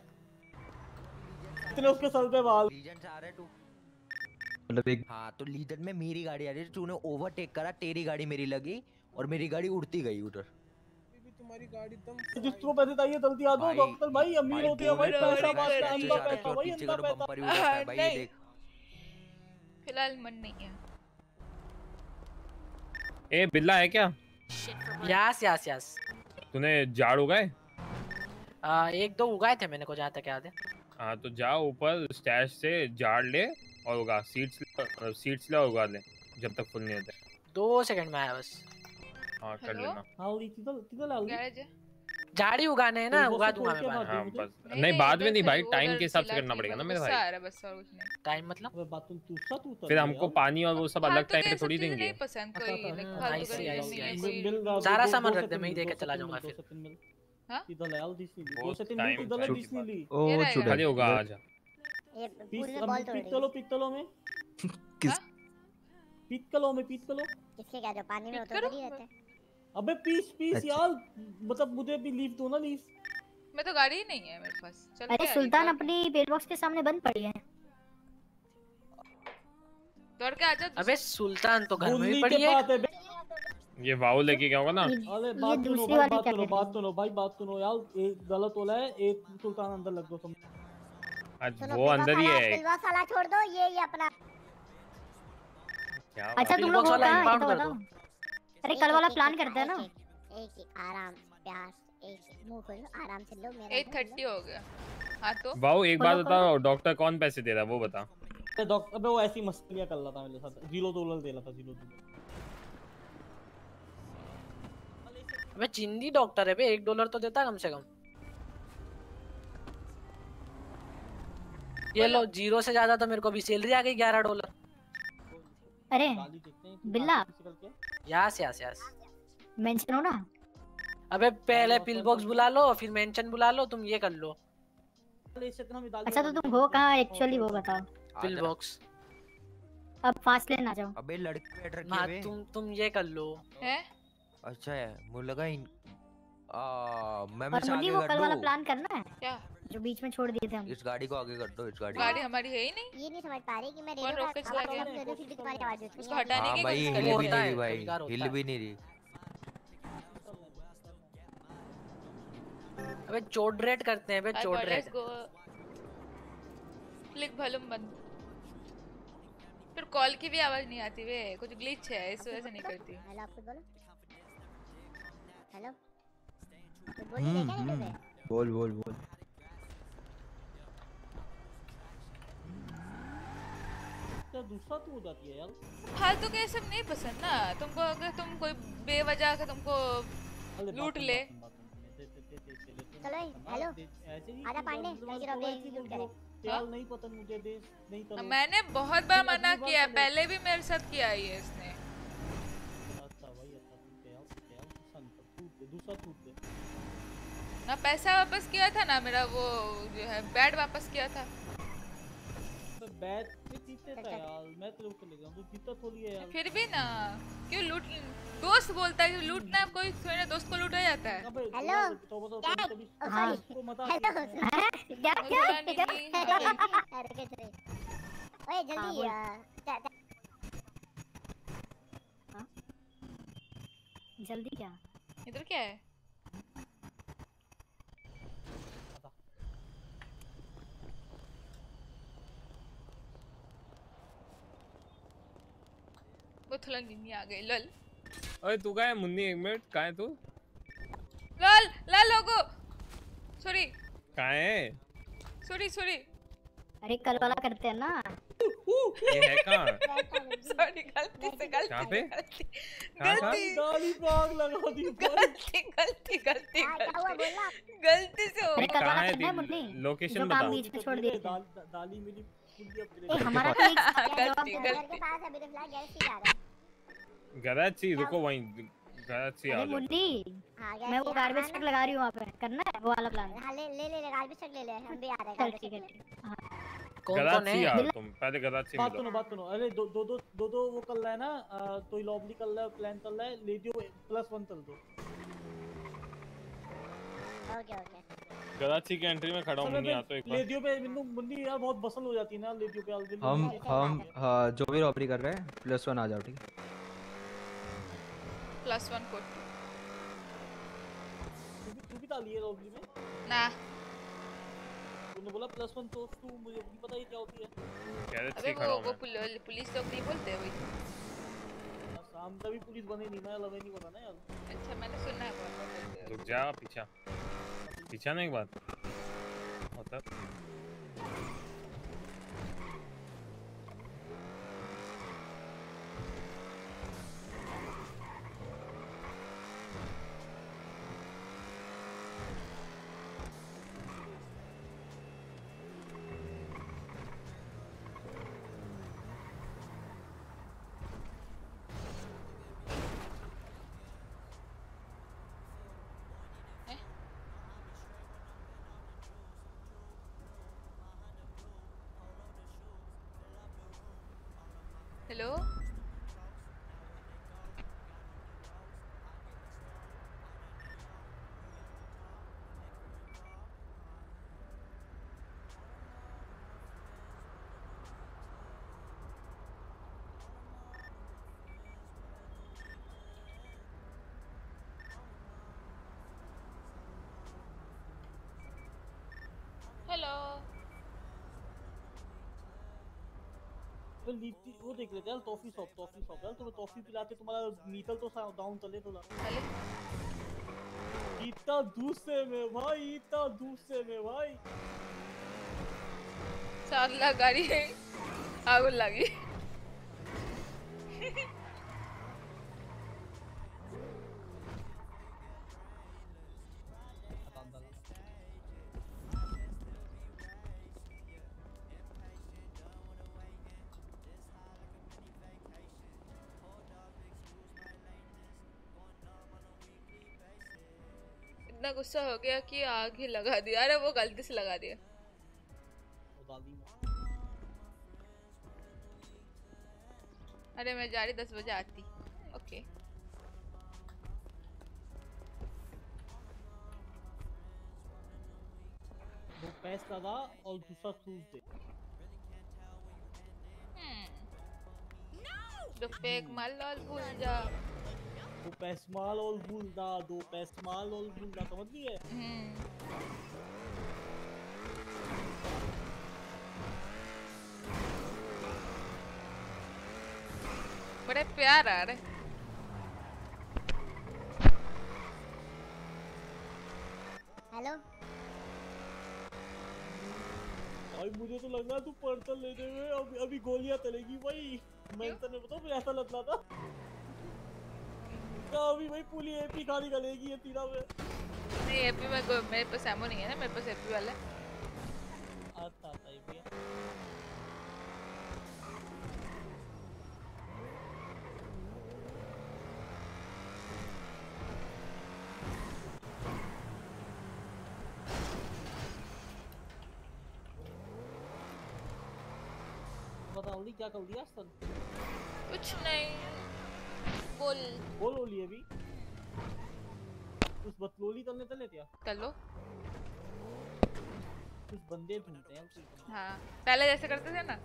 इतने उसके सर पे बाल। लीजेंड से आ रहा है तू। मतलब एक हाँ तो लीजेंड में मेरी गाड़ी आ रही थी तूने ओवरटेक करा तेरी गाड़ी मेरी लगी और मेरी गाड़ी उड़ती गई उधर। तुम्हारी गाड़ी एकदम जिसको पैसे चाहिए जल्दी आ जाओ भाई, डॉक्टर भाई अमीर होते हैं भाई पैसा है पीछे अंधा पैसा भाई अंधा पैसा। भाई ये देख। फ़िलहाल मन नहीं है। ए बिल्ला है क्या? यस यस यस तूने झाड़ उगाए? आ, एक दो उगाए थे मैंने को जहाँ तक याद है। हाँ तो जा ऊपर स्टैश से झाड़ ले और उगा सीड्स सीड्स ले और उगा ले जब तक फुल नहीं होते। दो सेकंड में आया बस। हाँ कर लेना। हाँ उड़ी किधर किधर लाओगी? गैरेज है। झाड़ी उगाने हैं ना तो उगा दूँगा मैं हाँ बस। नहीं बाद में नहीं भाई टाइम के हिसाब से करना पड़ेगा ना मेरे गुस्सा आ भाई है बस और कुछ नहीं। टाइम मतलब? अबे बात तुम दूसरा तू उतर फिर हमको। पानी और वो सब अलग फालतू टाइम पे थोड़ी देंगे। नहीं पसंद कोई हाँ, फालतू I का see, I चीज़ें see, नहीं I है see. कोई। मिल रहा सारा सामान रख दे, मैं ही सेकंड दे के दो चला जाऊँगा फिर। हाँ? इधर ले आओ दिस नहीं दो बहुत सेकंड मिल time इधर ले ओ। चुड़ैल खाली उगा आजा ये पूरे बॉल तोड़ पीतलो पीतलो में किस पीतलो में पीतलो किसके क्या जो पानी में? उधर ही रहते हैं। अबे पीस पीस अच्छा। यार मतलब मुझे भी लीव दो ना लीव मैं तो गाड़ी ही नहीं है मेरे पास। चल अरे सुल्तान अपनी पेल बॉक्स के सामने बंद पड़ी है। दौड़ के आजा अबे सुल्तान तो घर में के पड़ी है। बात है ये वाओ लेके क्या होगा ना? अरे बात सुनो भाई बात सुनो बात सुनो भाई बात सुनो यार एक गलत बोला है एक सुल्तान अंदर लग दो तुम आज वो अंदर ही है। पिलवा साला छोड़ दो ये ये अपना। अच्छा तुम लोग हो वाला कहाँ कर बताओ। दो। अरे कल वाला प्लान करते हैं ना। एक- एक आराम प्यास एक मुँह खोलो आराम से लो मेरा एट थर्टी हो गया। हाँ तो। वाओ एक बात बताओ डॉक्टर कौन पैसे दे रहा है वो बता। डॉक्टर अबे वो ऐसी मस्तियाँ कर रहा था मेरे साथ। ज़ीरो डॉलर दे रहा था ज़ीरो डॉलर। अबे चिंदी डॉक्टर है बे एक डॉलर तो देता कम से कम। ये लो ज़ीरो से ज़्यादा तो मेरे को भी सैलरी आ गई ग्यारह डॉलर। अरे हैं बिल्ला। यस यस यस मेंशन हो ना? अबे पहले पिल बॉक्स बुला लो फिर मेंशन बुला लो तुम ये कर लो। अच्छा तो तुम हो कहाँ? एक्चुअली वो बताओ। पिल बॉक्स अब फास्ट लेन आ जाओ। अबे लड़की बैठ रखी हाँ है तुम तुम ये कर लो। है? अच्छा है मुझे लगा इन आ मैं मैं मुन्नी कर कल वाला प्लान करना है? क्या? जो बीच में छोड़ दिए थे हम। इस गाड़ी को आगे कर दो इस गाड़ी गाड़ी हमारी है ही नहीं। ये नहीं समझ पा रही कि मैं रेडियो का चला आवाज़ गया? कम फिर भी तुम्हारी आवाज़ उसको रही है। हटाने हाँ की भाई हिल भी नहीं रही भाई हिल भी नहीं रही। अबे चोट रेट करते हैं बे चोट रेट। क्लिक वॉल्यूम बंद। फिर कॉल की भी आवाज़ नहीं आती वे कुछ ग्लिच है इस वजह से नहीं करती। हेलो आप कुछ बोलो। हेलो? बोल क्या रेडियो पे बोल बोल। क्या दूसरा तू हो जाती है यार। फालतू के ये सब नहीं पसंद ना। तुमको अगर तुम कोई बेवजह का तुमको लूट ले। चलो हेलो। तू पांडे की बोल करें। यार नहीं पसंद मुझे दे नहीं करो। मैंने बहुत बार मना किया है पहले भी मेरे साथ किया है ये इसने। अच्छा भाई अच्छा दूसरा दे। ना पैसा वापस किया था ना मेरा वो जो है बैट वापस किया था। बैट पे जीते था यार मैं तेरे को ले जाऊँ तू जीता थोड़ी है यार। फिर भी ना क्यों लूट दोस्त बोलता है कि लूटना है कोई थोड़ी ना दोस्त को लूटा जाता है। हेलो तो ओ, हाँ। क्या क्या? ओए जल्दी। आ, जा- जा- जल्दी क्या? इधर क्या है? वो थोड़ा थुलंगी आ गई लल। अरे तू कहाँ है मुन्नी? एक मिनट कहाँ है तू? लल लल लोगो। सॉरी कहाँ है? सॉरी सॉरी अरे कल वाला करते हैं ना। ये है कहाँ? सॉरी गलती से गलती कहाँ पे? गलती। गाली आग लगा दी गलती गलती गलती हाँ, क्या हुआ गलती। बोलना गलती से हो अरे गया कहाँ है लोकेशन जो काम बता बीच में छोड़ दिए दाल मेरी हमारा तो एक *laughs* गलती घर गलती के पास अभी तो फ़िलहाल गैस ही जा रहा है गराची रुको वहीं गराची आ मुन्नी हाँ मैं वो गार्बेज ट्रक लगा रही हूँ वहाँ पे। करना है? वो वाला प्लान हाँ ले ले ले पे चढ़ ले ले। हम भी आ रहे हैं चल ठीक है है। हाँ। कौन कौन है? आओ तुम पहले बात सुनो बात सुनो। अरे दो दो दो दो दो वो कर रहा है ना तो लॉबली कर रहा है प्लान कर रहा है ले दियो प्लस दो। Okay okay. गराची की एंट्री में खड़ा हूँ मुन्नी आ तो एक बार। दियो पे मिन्नू मुन्नी यार बहुत बसल हो जाती है ना ले दियो पे यार हम हम हाँ, जो भी रॉबरी कर रहे हैं प्लस वन आ जाओ ठीक है? प्लस वन कोड डाली है लॉबी में? ना। तूने बोला प्लस वन तो टू मुझे नहीं पता ये क्या होती है। गैरेज अबे से खड़ा वो हूँ वो पुलिस लोग नहीं बोलते वही शाम का भी पुलिस बने नहीं ना लगे नहीं पता ना यार। अच्छा मैंने सुना हैं। रुक जा पीछा। पीछा ना एक बार होता हेलो हेलो तो लीची वो देख लेते हैं टॉफी शॉप टॉफी शॉप यार तुम्हें टॉफी पिलाते तुम्हारा नीतल तो डाउन चले थोड़ा इतना दूसरे में भाई इतना दूसरे में भाई। लाख गाड़ी है आग लगी। गुस्सा हो गया कि आग ही लगा दिया अरे वो गलती से लगा दिया। अरे मैं जा रही दस बजे आती। ओके वो पैस लगा और दूसरा दो। फेक माल और भूल जा। दो पैसमाल और भूलदा दो पैसमाल और भूलदा समझ गई है? बड़े प्यार आ रहे हेलो? भाई मुझे तो लग रहा है तू पर्सन लेने में अभी अभी गोलियाँ चलेगी भाई। मैं तने बताऊँ मुझे ऐसा लगता था। क्या अभी भाई पूरी एपी खाली करेगी ये तीरा में। नहीं एपी में मेरे पास एमो नहीं है ना मेरे पास एपी वाला आता आता है बता क्या कर दिया सन कुछ नहीं। बोल। बोल ओली अभी। कुछ बतलोली करने चले क्या कर लो। कुछ बंदे ढूंढते हैं। हाँ पहले जैसे करते थे ना।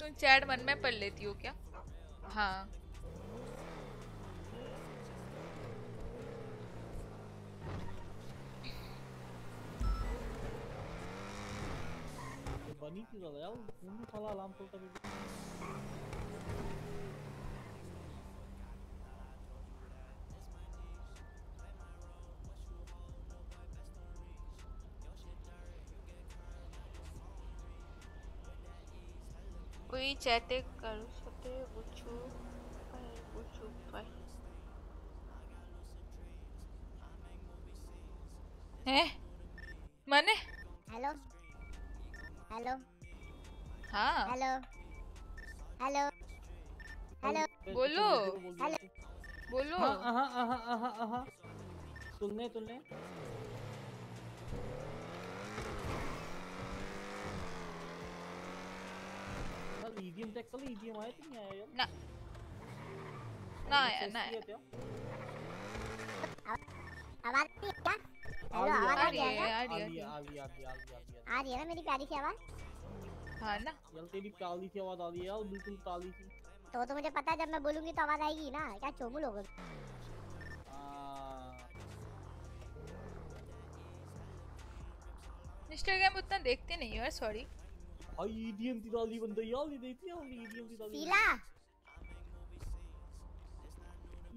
तुम चैट मन में पढ़ लेती हो क्या? हाँ। बनी थी ज़्यादा यार साला कोई चैटे करू सकते पूछू पर पूछू पर हैं? माने? हेलो? हेलो? हाँ। हेलो? हेलो? हेलो? बोलो। हेलो? बोलो। हाँ हाँ हाँ हाँ हाँ सुनने सुनने। कल ईवीएम चेक कल ईवीएम आया कि नहीं आया यार। ना। ना आया ना आवाज़ नहीं क्या हेलो आ आवाज़ आ रही है, है आ रही है, आ आ रही है, है। आ रही है, है, है, है। है ना? मेरी प्यारी सी आवाज़? हाँ ना? यार तेरी प्याली सी आवाज़ आ रही है यार बिल्कुल काली सी। तो तो मुझे पता है जब मैं बोलूँगी तो आवाज़ आएगी ना। क्या चोमुल हो? गए इंस्टाग्राम उतना देखते नहीं यार सॉरी भाई ईडीएम की बन रही यार ये देखती है हमने ईडीएम की दाली सीला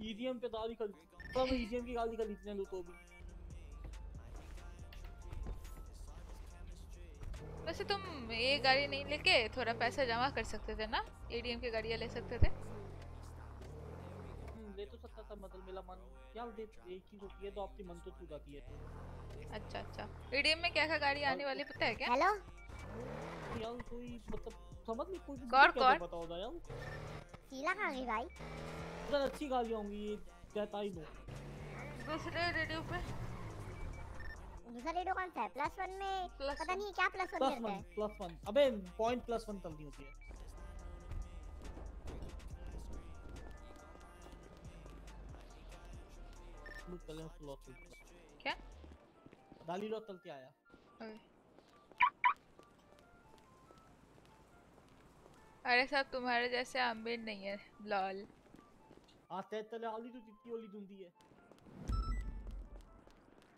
ईडीएम पे दाली खरीद सब ईडीएम की गाली खरीदने लो तो भी। वैसे तुम ये गाड़ी नहीं लेके थोड़ा पैसा जमा कर सकते थे ना? एडीएम की गाड़ियाँ ले सकते थे? हम्म, ले तो सकता था मतलब मेरा मन देख एक चीज़ होती है तो आपकी मन तो छू जाती है अच्छा अच्छा। एडीएम में क्या क्या गाड़ी आने वाली पता है क्या? हेलो? यार कोई मतलब समझ नहीं कोई कौन कौन? बताओ यार। सीला कहाँ गई भाई। उधर अच्छी गाड़ियाँ होंगी ये कहता ही नो दूसरे रेडियो पे। दूसरा रेडियो कौन सा है प्लस वन में पता नहीं क्या प्लस वन प्लस करता वन है। प्लस वन अबे पॉइंट प्लस वन चलती होती है। क्या? डाली लो चल के आया। अरे। साहब तुम्हारे जैसे अमीर नहीं है लॉल। आते तले आली तो जितनी वाली धुंधी है।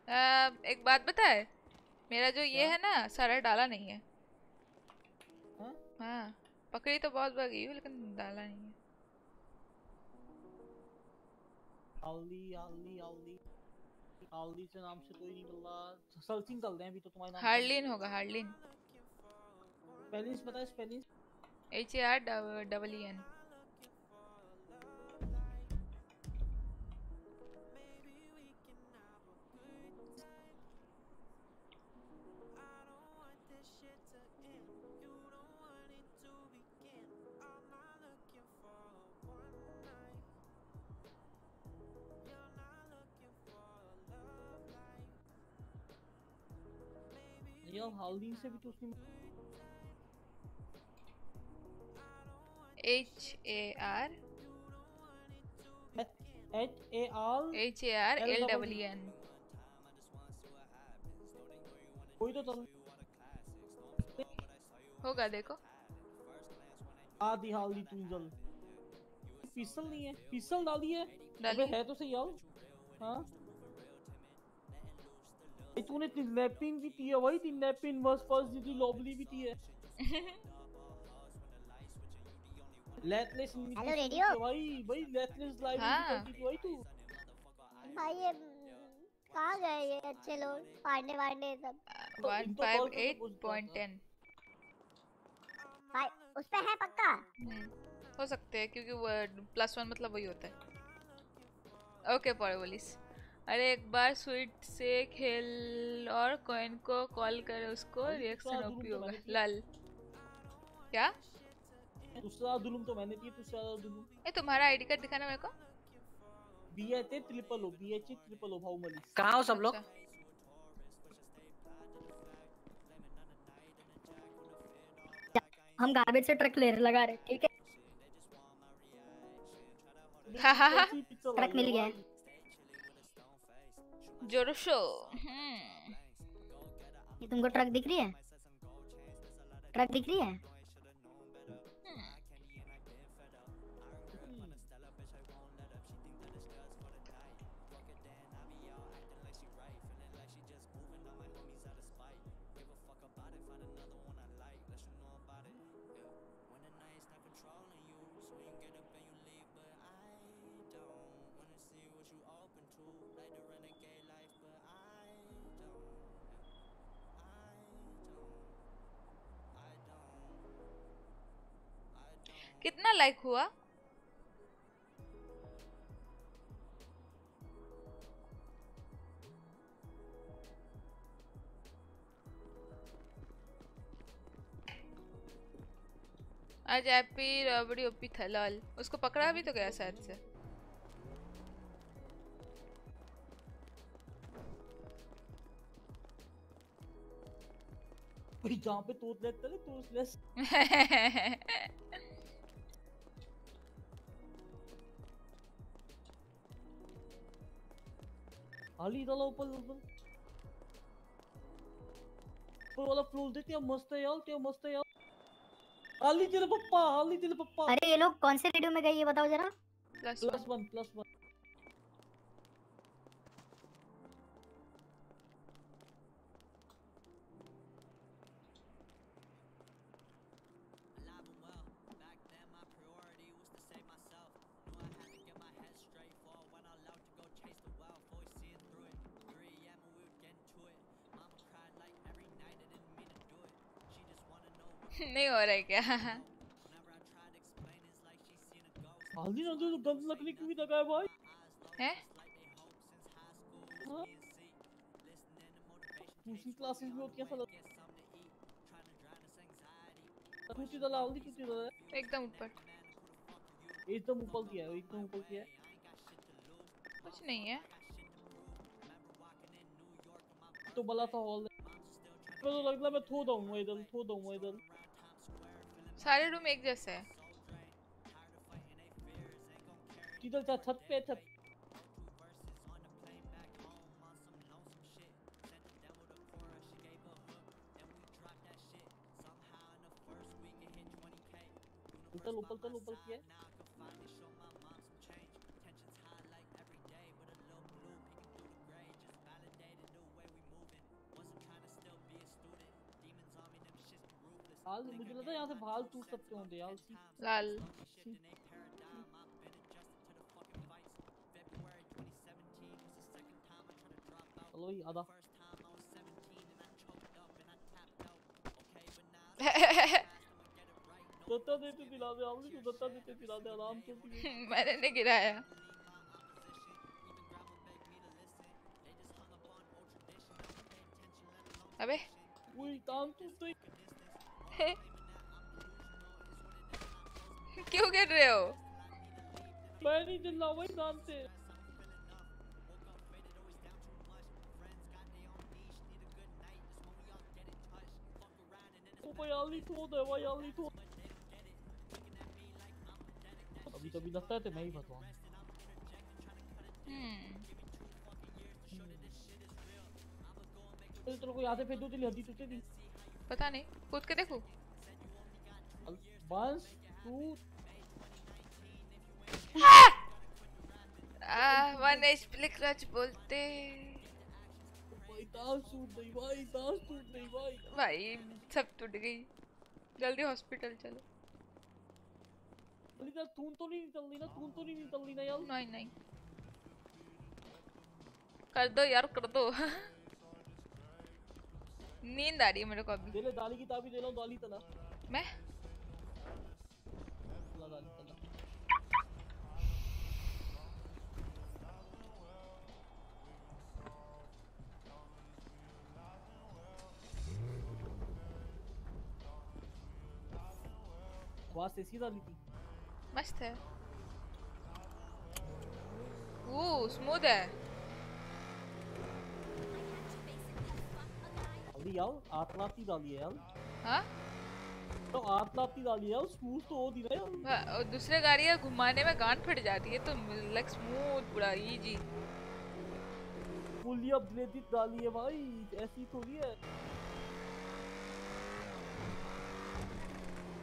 आ, एक बात बताए? मेरा जो ये है ना सारा डाला नहीं है। हाँ? हाँ पकड़ी तो बहुत बार गई हूँ लेकिन डाला नहीं है। आली से नाम से कोई नहीं मिल रहा। सर्चिंग कर रहे हैं अभी तो तुम्हारे नाम हार्लिन होगा हार्लिन स्पेलिंग्स पता है spellings H A R double E N Harleen से भी तो उसने एल डबल ई एन कोई तो चल होगा देखो आदि हाली तू जल पिस्टल नहीं है पिस्टल डाली है डाली है तो सही यार हाँ तूने किडनैपिंग भी की है भाई किडनैपिंग बस फ़र्स्ट दी लॉबली भी की है लेटलेस हेलो, रेडियो। भाई भाई लेटलेस लाइव हाँ। करती थी भाई तू। भाई ये कहाँ गए ये अच्छे लोग? पांडे वांडे सब। One five eight point ten भाई उस पे है पक्का? हो सकते हैं क्योंकि वो प्लस वन मतलब वही होता है। ओके पॉलिस अरे एक बार स्वीट से खेल और कॉइन को कॉल करे उसको रिएक्शन ओपी होगा। लल। क्या? दूसरा जुलुम तो मैंने किया दूसरा जुलुम ये तुम्हारा आईडी कार्ड दिखाना मेरे को। B H A triple O B H triple O भाऊ मलिक। कहाँ हो सब लोग? हम गार्बेज से ट्रक ले रहे लगा रहे ठीक है? *laughs* ट्रक मिल गया है जोरोशो। हम्म। ये तुमको ट्रक दिख रही है? ट्रक दिख रही है? लाइक हुआ। आज हैप्पी रबड़ी ओपी था लाल उसको पकड़ा भी तो गया शायद से। भाई जहाँ पे तोत लगता है तो डाला ऊपर ऊपर ऊपर वाला फ्लोर देख क्या मस्त है यार क्या मस्त है यार अली तेरे पप्पा अली तेरे पप्पा अरे ये लोग कौन से रेडियो में गए ये बताओ जरा plus plus one plus one नहीं है क्या? हाली ना तो गंद लगने क्यों लगा है भाई। हैं? दूसरी क्लासेस में हो कैसा लग कुछ डाला हाली कुछ डाला एकदम ऊपर। एकदम ऊपर किया है एकदम ऊपर किया है। कुछ नहीं है। तो बड़ा सा हॉल को लगता मैं थो दूँगा इधर थो दूँगा इधर। सारे रूम एक जैसे हैं। किधर जा छत पे छत। ऊपर ऊपर ऊपर किया हाल मुझे लगता है यहाँ से भाल टूट सकते होंगे यार लाल चलो भाई आधा दत्ता देते पिला दे हमने तो दत्ता देते पिला दे आराम से मैंने नहीं गिराया अबे गई *laughs* क्यों गिर रहे हो? मैं नहीं चिल्ला वही काम से। है अभी कभी लगता है तो मैं ही फंसवाऊँगा हम्म। तेरे को यहाँ से फेंक दो तेरी हड्डी टूटेगी पता नहीं कूद के देखो? One two one H clutch बोलते। भाई दांत टूट गई भाई दांत टूट गई भाई। भाई सब टूट गई। जल्दी हॉस्पिटल चलो। अली यार तून तो नहीं निकल रही ना तून तो नहीं निकल रही ना यार। नहीं नहीं। कर दो यार कर दो। *laughs* नींद आ रही है मेरे को अभी। दे दाली की ताबी दे लो दाली तला मैं? तला दाली तला वाह से सीधा ली थी। मस्त है। वो स्मूथ है। अभी यार आतलाती डाली है यार हाँ? तो आतलाती डाली है यार स्मूथ तो हो ना यार वा- और दूसरे गाड़ियाँ घुमाने में गांड फट जाती है तो लाइक स्मूथ पूरा इजी फुल्ली अपग्रेडेड डाली है भाई ऐसी थोड़ी है।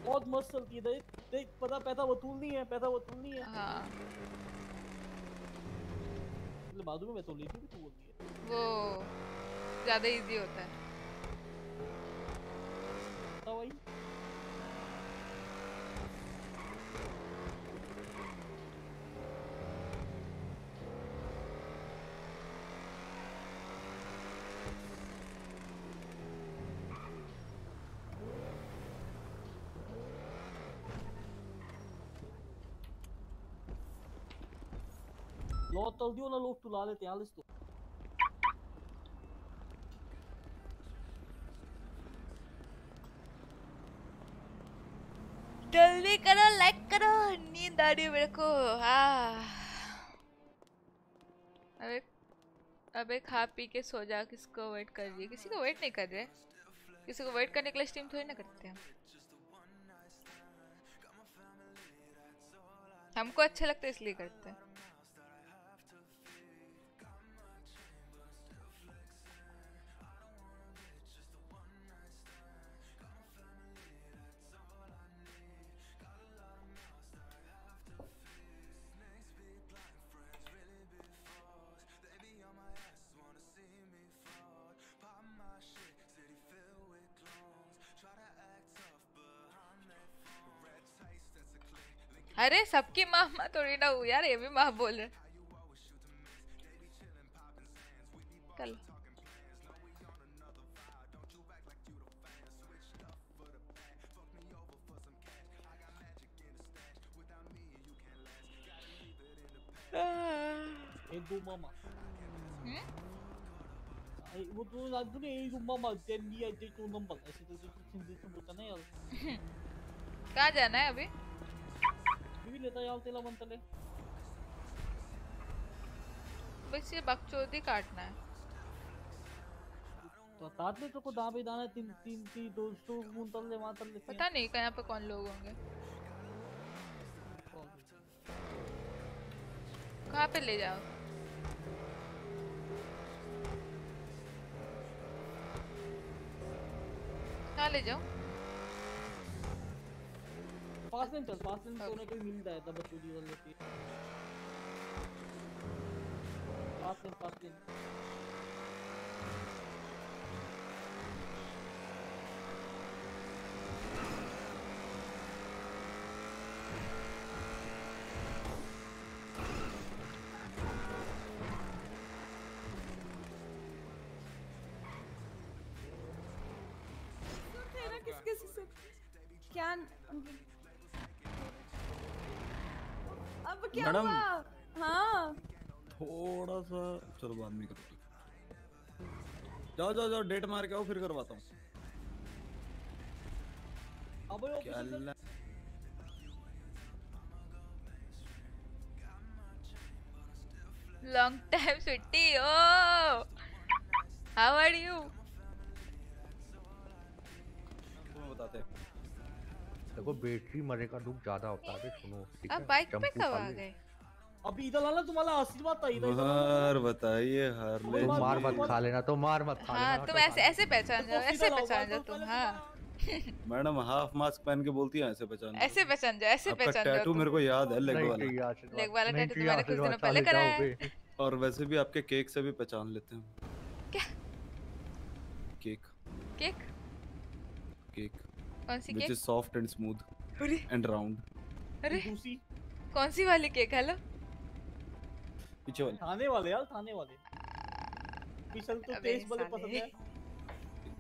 बहुत मस्त चलती है देख देख पता पैसा वसूल नहीं है पैसा वसूल नहीं है। हाँ बाद में मैं तो लेती है वो ज़्यादा इजी होता है। हाँ भाई Låt al diyor la låt tu lalet ya listo. जल्दी करो लाइक करो है मेरे को हाँ अबे अबे खा पी के सो जा किसको वेट कर रही है किसी को वेट नहीं कर रहे किसी को वेट करने के लिए स्टीम थोड़ी ना करते हम हमको अच्छा लगता है इसलिए करते हैं सबकी माँ माँ थोड़ी ना हूँ यार ये भी माँ बोल रहे चलो। Ego mama. Ay, वो तो ego mama तो तो *laughs* कहाँ जाना है अभी? यार तेला म्हणतले बस ये बकचोदी काटना है। तो तात में तो को दाबे दाना तीन तीन तीन दोस्तों मुंतले मातले पता नहीं कहाँ पे कौन लोग होंगे। कहाँ पे ले जाओ। कहाँ ले जाओ पास में चल पास में कोने कोई मिलता है तब चोरी वाले की पास में पास में। तेरा किस से क्या अब क्या मैडम। हुआ? हाँ। थोड़ा सा चलो बाद में करते जाओ जाओ जाओ डेट मार के आओ फिर करवाता हूँ। अब वो क्या ला- लॉन्ग टाइम स्वीटी ओ देखो बैटरी मरने का दुख ज़्यादा होता है सुनो ठीक आप है बाइक पे कब आ गए? अभी इधर लाना तुम्हाला आशीर्वाद था इधर इधर हार बताइए हार ले तो मार मत खा लेना तो मार मत खा हाँ लेना तुम ऐसे ऐसे पहचान जाओ ऐसे पहचान जाओ तुम हाँ। मैडम हाफ़ मास्क पहन के बोलती है ऐसे पहचान ऐसे पहचान जाओ ऐसे पहचान जाओ टैटू मेरे को याद है लेग वाला। लेग वाला टैटू तुम्हारे कुछ दिनों पहले कराया है। और वैसे भी आपके केक से भी पहचान लेते हैं। क्या? केक केक केक कौन सी which cake is soft and smooth अरे। and round. अरे। कौन सी वाली केक हेलो? पीछे वाली थाने वाले यार थाने वाले। पिछल तो तेज वाले पसंद है।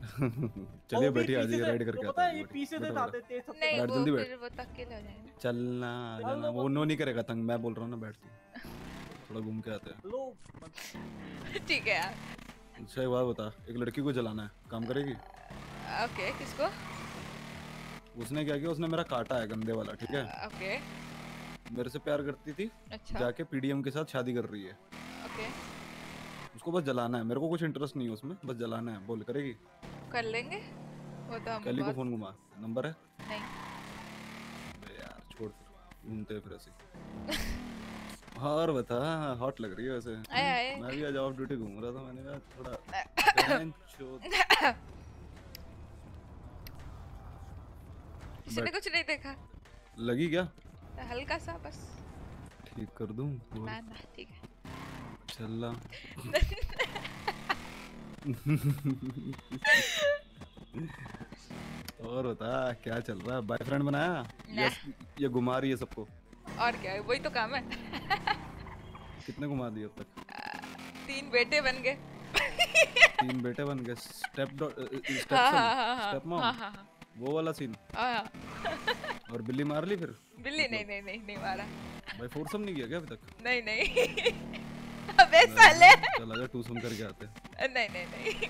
*laughs* चलिए बैठिए आ पीछे राइड करके आते पता है ये पीछे से जाते तेज सबसे नहीं वो जल्दी बैठ। वो तक हो जाएँगे। चलना जाना वो नो नहीं करेगा तंग मैं बोल रहा हूँ ना बैठ तू। *laughs* थोड़ा घूम के आते हैं। लो ठीक है यार। अच्छा एक बात बता एक लड़की को जलाना है काम करेगी? ओके किसको? उसने क्या किया? उसने मेरा काटा है गंदे वाला ठीक है? ओके। मेरे से प्यार करती थी अच्छा। जाके पीडीएम के साथ शादी कर रही है। ओके। उसको बस जलाना है मेरे को कुछ इंटरेस्ट नहीं है उसमें बस जलाना है बोल करेगी? कर लेंगे? वो तो हम कैली को फ़ोन घुमा नंबर है? नहीं। यार छोड़ घूमते फिर ऐसे और बता हॉट लग रही है वैसे। आए, आए। मैं भी आज ऑफ़ ड्यूटी घूम रहा था मैंने कहा थोड़ा *coughs* *coughs* *coughs* किसी ने कुछ नहीं देखा। लगी क्या? हल्का सा बस। ठीक कर दूँ? ना ना ठीक है। चल। और बता क्या चल रहा है? बॉयफ्रेंड बनाया? या, या घुमा रही है सबको? और क्या है वही तो काम है। कितने घुमा दिए अब तक? तीन बेटे बन गए। तीन बेटे बन गए। स्टेप स्टेप स्टेप मॉम हाँ, हाँ, हाँ। वो वाला सीन और बिल्ली मार ली फिर? बिल्ली नहीं नहीं नहीं नहीं मारा। भाई फोरसम नहीं किया क्या अभी तक? नहीं नहीं। अबे साले चल आजा टू सम करके आते हैं। नहीं नहीं नहीं।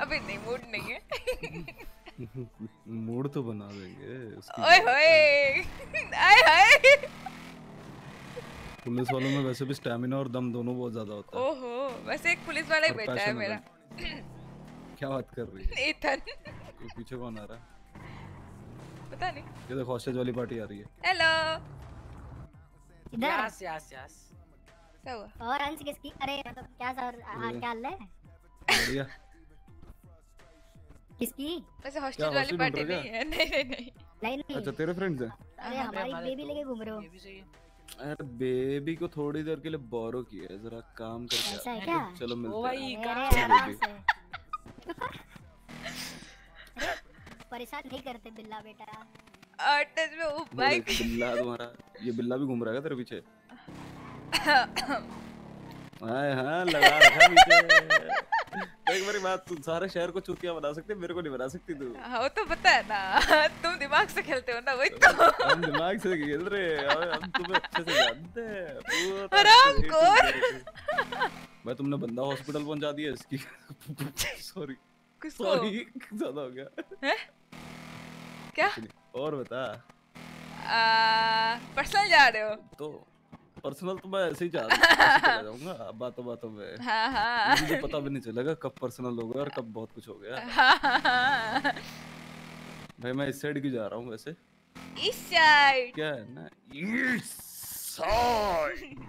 अभी नहीं मूड नहीं है। *laughs* मूड तो बना देंगे ओए होए। आए हाय। पुलिस वालों में वैसे भी स्टैमिना और दम दोनों बहुत ज़्यादा होता है। ओहो वैसे एक पुलिस वाला ही बेटा है मेरा। क्या बात कर रही है? *laughs* इथन पीछे कौन आ रहा है? पता नहीं। ये देखो हॉस्टेज वाली पार्टी आ रही है। हेलो इधर। यस यस यस क्या और अंश किसकी? अरे मतलब क्या सर हाल क्या हाल है? बढ़िया। किसकी? वैसे हॉस्टल क्या, वाली पार्टी नहीं है। *laughs* नहीं नहीं नहीं। नहीं नहीं। अच्छा तेरे फ्रेंड्स हैं? अरे हमारी बेबी लेके घूम रहे हो। अरे बेबी को थोड़ी देर के लिए बोरो किया है जरा काम करके ऐसा है क्या? हैं। चलो मिलते ओ भाई, हैं *laughs* कहाँ अरे चलो आराम बेबी। से अरे, परेशान नहीं करते बिल्ला बेटा। टच में बाइक देख, बिल्ला तुम्हारा ये बिल्ला भी घूम रहा है तेरे पीछे? हाय हाँ लगा रखा है पीछे। एक बारी बात तू सारे शहर को चूतिया बना सकती मेरे को नहीं बना सकती तू। हाँ वो तो पता है ना तुम दिमाग से खेलते हो ना वही तो। हम दिमाग से खेल रहे हैं हम तुम्हें अच्छे से जानते हैं पूरा हराम A to भाई तुमने बंदा हॉस्पिटल पहुँचा दिया इसकी सॉरी किसको? सॉरी ज़्यादा हो गया। क्या? और बता। पर्सनल जा रहे हो? तो पर्सनल तो मैं ऐसे ही जा रहा जाऊँगा। *laughs* बातों बातों में। हाँ, हाँ। मुझे तो पता भी नहीं चलेगा कब पर्सनल हो गया और कब बहुत कुछ हो गया। *laughs* हाँ, हाँ, हाँ। भाई मैं इस साइड की जा रहा हूँ वैसे। इस साइड क्या है ना? इस साइड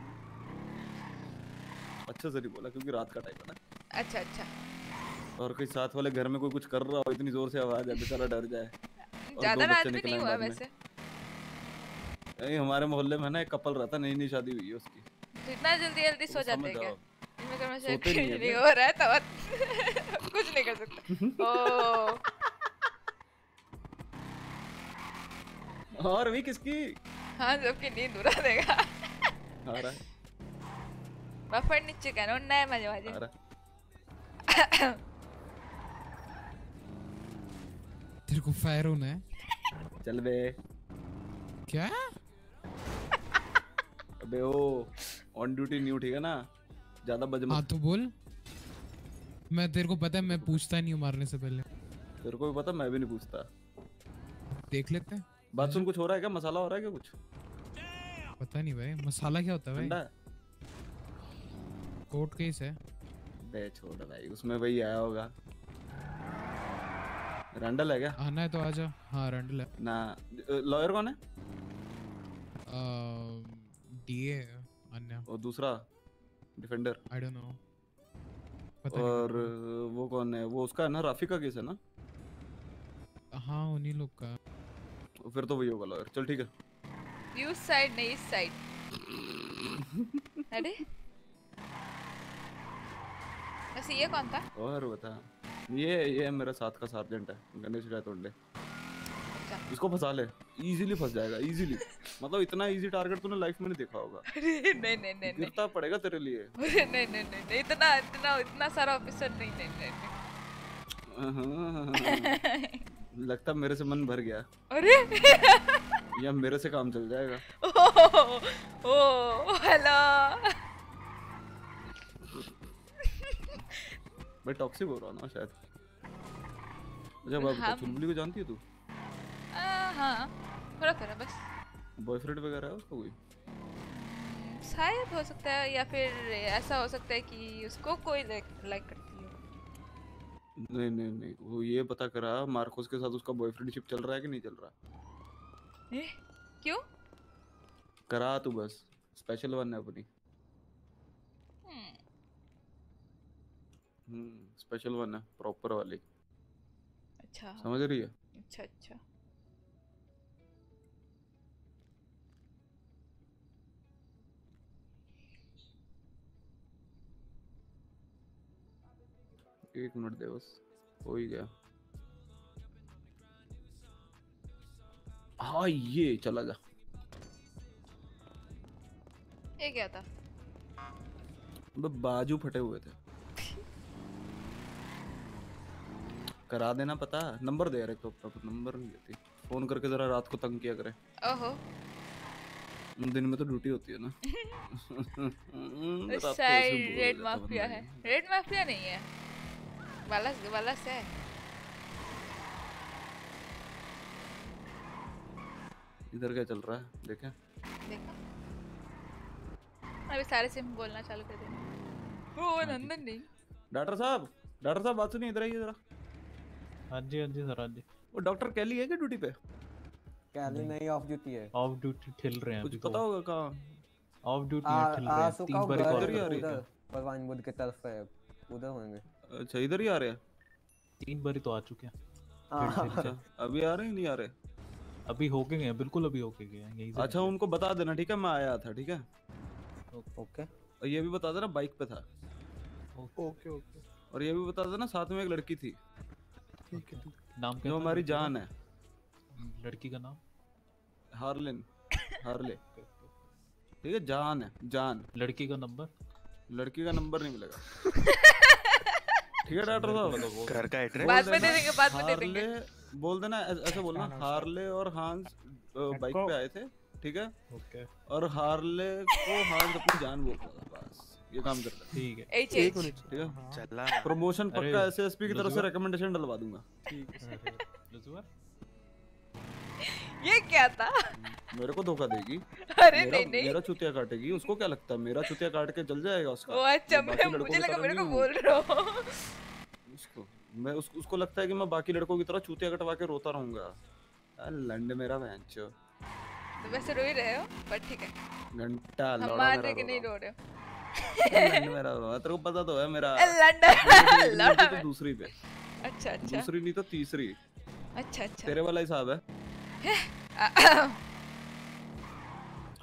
अच्छा सर बोला क्योंकि रात का टाइम है ना। अच्छा अच्छा। और कोई साथ वाले घर में कोई कुछ कर रहा हो इतनी ज़ोर से आवाज़ है बेचारा डर जाए। ज़्यादा रात भी नहीं हुआ वैसे। नहीं हमारे मोहल्ले में ना एक कपल रहता नई नई शादी हुई है उसकी। इतना जल्दी जल्दी सो तो जाते हैं सोते नहीं नहीं हो रहा है तो *laughs* कुछ नहीं कर सकता। ओ। और भी किसकी? *laughs* हाँ सबकी नींद उड़ा देगा। आ रहा है। बफर नीचे का *laughs* नया मज़े मज़े आ रहा तेरे को फायर होना है। चल बे। क्या? अबे ओ ऑन ड्यूटी न्यू ठीक है ना? ज़्यादा बज हाँ तो बोल। मैं तेरे को पता है मैं पूछता नहीं हूँ मारने से पहले। तेरे को भी पता मैं भी नहीं पूछता। देख लेते हैं। बात सुन कुछ हो रहा है क्या? मसाला हो रहा है क्या कुछ? पता नहीं भाई मसाला क्या होता है भाई? कोर्ट केस है। बे छोड़ भाई उसमें वही आया होगा। रंडल है क्या? आना है तो आजा हाँ रंडल है। ना लॉयर कौन है? डीए अन्य। और दूसरा? डिफेंडर। आई डोंट नो और वो कौन है? वो उसका है ना राफी का केस है ना? हाँ उन्हीं लोग का। फिर तो वही होगा लॉयर। चल ठीक है। यू साइड नहीं इस साइड *laughs* अरे। वैसे ये कौन था? और बता ये ये मेरा साथ का सार्जेंट है गणेश रायतोंडे। इसको फंसा ले। इजीली फंस जाएगा इजीली मतलब इतना इजी टारगेट तूने लाइफ में नहीं देखा होगा। *laughs* अरे नहीं नहीं नहीं नहीं। गिरता पड़ेगा तेरे लिए। *laughs* अरे नहीं नहीं नहीं इतना इतना इतना सारा ऑफिसर नहीं नहीं नहीं, नहीं। *laughs* लगता मेरे से मन भर गया। अरे। या मेरे से काम चल जाएगा। ओ ओ हेलो मैं टॉक्सिक हो रहा हूँ ना शायद। अच्छा बाबू हम- चुलबुली को जानती है तू? हाँ। थोड़ा थोड़ा बस। बॉयफ्रेंड वगैरह है उसका कोई? शायद हो सकता है या फिर ऐसा हो सकता है कि उसको कोई लाइक करती हो। नहीं नहीं नहीं। वो ये पता करा मार्कोस के साथ उसका बॉयफ्रेंडशिप चल रहा है कि नहीं चल रहा? ए, क्यों? करा तू बस। स्पेशल वन है अपनी हम्म, हम्म स्पेशल वन है प्रॉपर वाली। अच्छा। समझ रही है? अच्छा अच्छा। एक मिनट दे बस हो ही गया। हाँ ये चला जा। ये क्या था? बाजू फटे हुए थे। करा देना पता नंबर दे रहे तो नंबर नहीं देती। फ़ोन करके जरा रात को तंग किया करे। ओहो। दिन में तो ड्यूटी होती है ना। *laughs* उस साइड रेड माफिया है। रेड माफिया नहीं है। वाला वाला से है। इधर क्या चल रहा है? देखें। देखा। अभी सारे सिम बोलना चालू कर देना। ओ नंदन नहीं। डॉक्टर साहब डॉक्टर साहब बात सुनिए इधर आइए जरा। हाँ जी हाँ जी सर हाँ जी वो डॉक्टर कैली है क्या ड्यूटी पे? कैली नहीं। ऑफ़ ड्यूटी है। ऑफ़ ड्यूटी ठिल रहे हैं कुछ अभी तो। पता होगा कहाँ? ऑफ़ ड्यूटी आ में ठिल रहे हैं। तीन बार कॉल इधर ही आ रही है। भगवान बुद्ध की तरफ़ है उधर होंगे। अच्छा इधर ही आ रहे हैं? तीन बार तो आ चुके हैं। हाँ। अच्छा अभी आ रहे हैं नहीं आ रहे? अभी होके गए हैं बिल्कुल अभी होके गए हैं यहीं से अच्छा उनको बता देना ठीक है? मैं आया था ठीक है? ओके। और ये भी बता देना बाइक पे था। Okay okay. और ये भी बता देना साथ में एक लड़की थी। ठीक है नाम क्या जो था हमारी जान है। लड़की का नाम? हार्लिन। *coughs* हार्ले। ठीक है जान है जान। लड़की का नंबर? लड़की का नंबर नहीं मिलेगा। *laughs* ठीक है डॉक्टर साहब? घर का एड्रेस बाद में दे देंगे बाद में दे देंगे। बोल देना ऐसे बोलना हार्ले और हांस बाइक पे आए थे ठीक है? ओके। और हार्ले को हांस अपनी जान बोलता था बस। ये काम करता है ठीक है। एच एक एच मिनट ठीक है? चला। प्रमोशन पक्का एसएसपी की तरफ़ से रिकमेंडेशन डलवा दूँगा। ठीक है। लजुआ ये क्या था? मेरे को धोखा देगी। अरे मेरा, नहीं, नहीं। मेरा चुतिया काटेगी। उसको क्या लगता है? मेरा चुतिया काट के जल जाएगा उसका? ओ अच्छा मैं मैं बाकी लड़कों मुझे की लगा मेरे को बोल हूँ। रहा हो। उसको मैं उस, उसको लगता है कि मैं बाकी लड़कों की तरह चूतिया कटवा के रोता रहूँगा। लंड मेरा भैंचो तो वैसे रो ही रहे हो पर ठीक है। घंटा लौड़ा मेरा रहे कि रो नहीं रो रहे हो। मेरा तेरे को पता तो है मेरा। ए, लंड दूसरी पे लौड़ा तो दूसरी पे। अच्छा अच्छा। दूसरी नहीं तो तीसरी। अच्छा अच्छा। तेरे वाला हिसाब है। *coughs*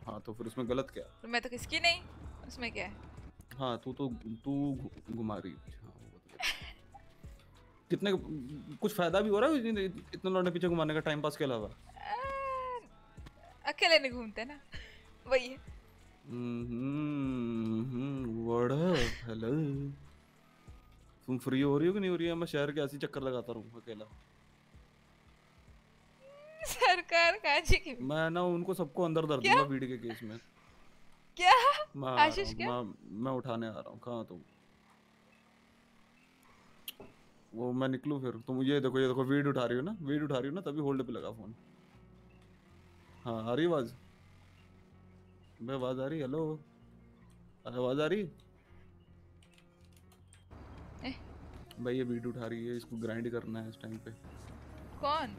हाँ तो फिर उसमें गलत क्या? तो मैं तो किसकी नहीं? उसमें क्या है? हाँ तू तो तू घुमा रही हाँ, दे। कितने कुछ फ़ायदा भी हो रहा है इतने लौंडे पीछे घुमाने का टाइम पास के अलावा? अकेले नहीं घूमते ना। *laughs* वही है। हेलो तुम फ्री हो रही हो कि नहीं हो रही है? मैं शहर के ऐसे चक्कर लगाता रहूँ अकेला। सरकार काजी की मैं ना उनको सबको अंदर दर दूँगा वीडियो के केस में। क्या? मैं आशीष क्या? मैं मैं उठाने आ रहा हूँ। कहाँ तुम? वो मैं निकलूं फिर? तुम ये देखो ये देखो वीड उठा रही हो ना? वीड उठा रही हो ना? तभी होल्ड पे लगा फ़ोन हाँ आ रही आवाज़? बे आवाज़ आ रही हेलो आवाज़ आ रही? ए? भाई ये वीड उठा रही है इसको ग्राइंड करना है इस टाइम पे। कौन?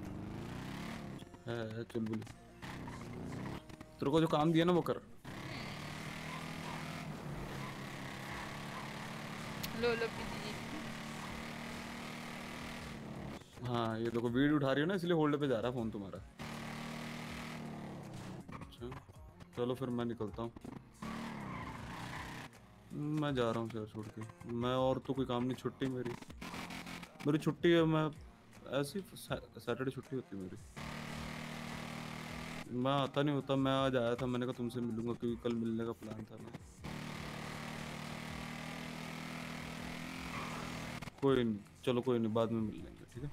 है चुलबुल तेरे को जो काम दिया ना वो कर। लो लो हाँ ये देखो वीड उठा रही हो ना इसलिए होल्ड पे जा रहा है फ़ोन तुम्हारा अच्छा चलो फिर मैं निकलता हूँ। मैं जा रहा हूँ शहर छोड़ के। मैं और तो कोई काम नहीं, छुट्टी मेरी। मेरी छुट्टी है, मैं ऐसी सैटरडे छुट्टी होती मेरी। मैं आता नहीं होता, मैं आज आया था, मैंने कहा तुमसे मिलूँगा, क्योंकि कल मिलने का प्लान था मैं कोई नहीं, चलो कोई नहीं, बाद में मिल लेंगे, ठीक है?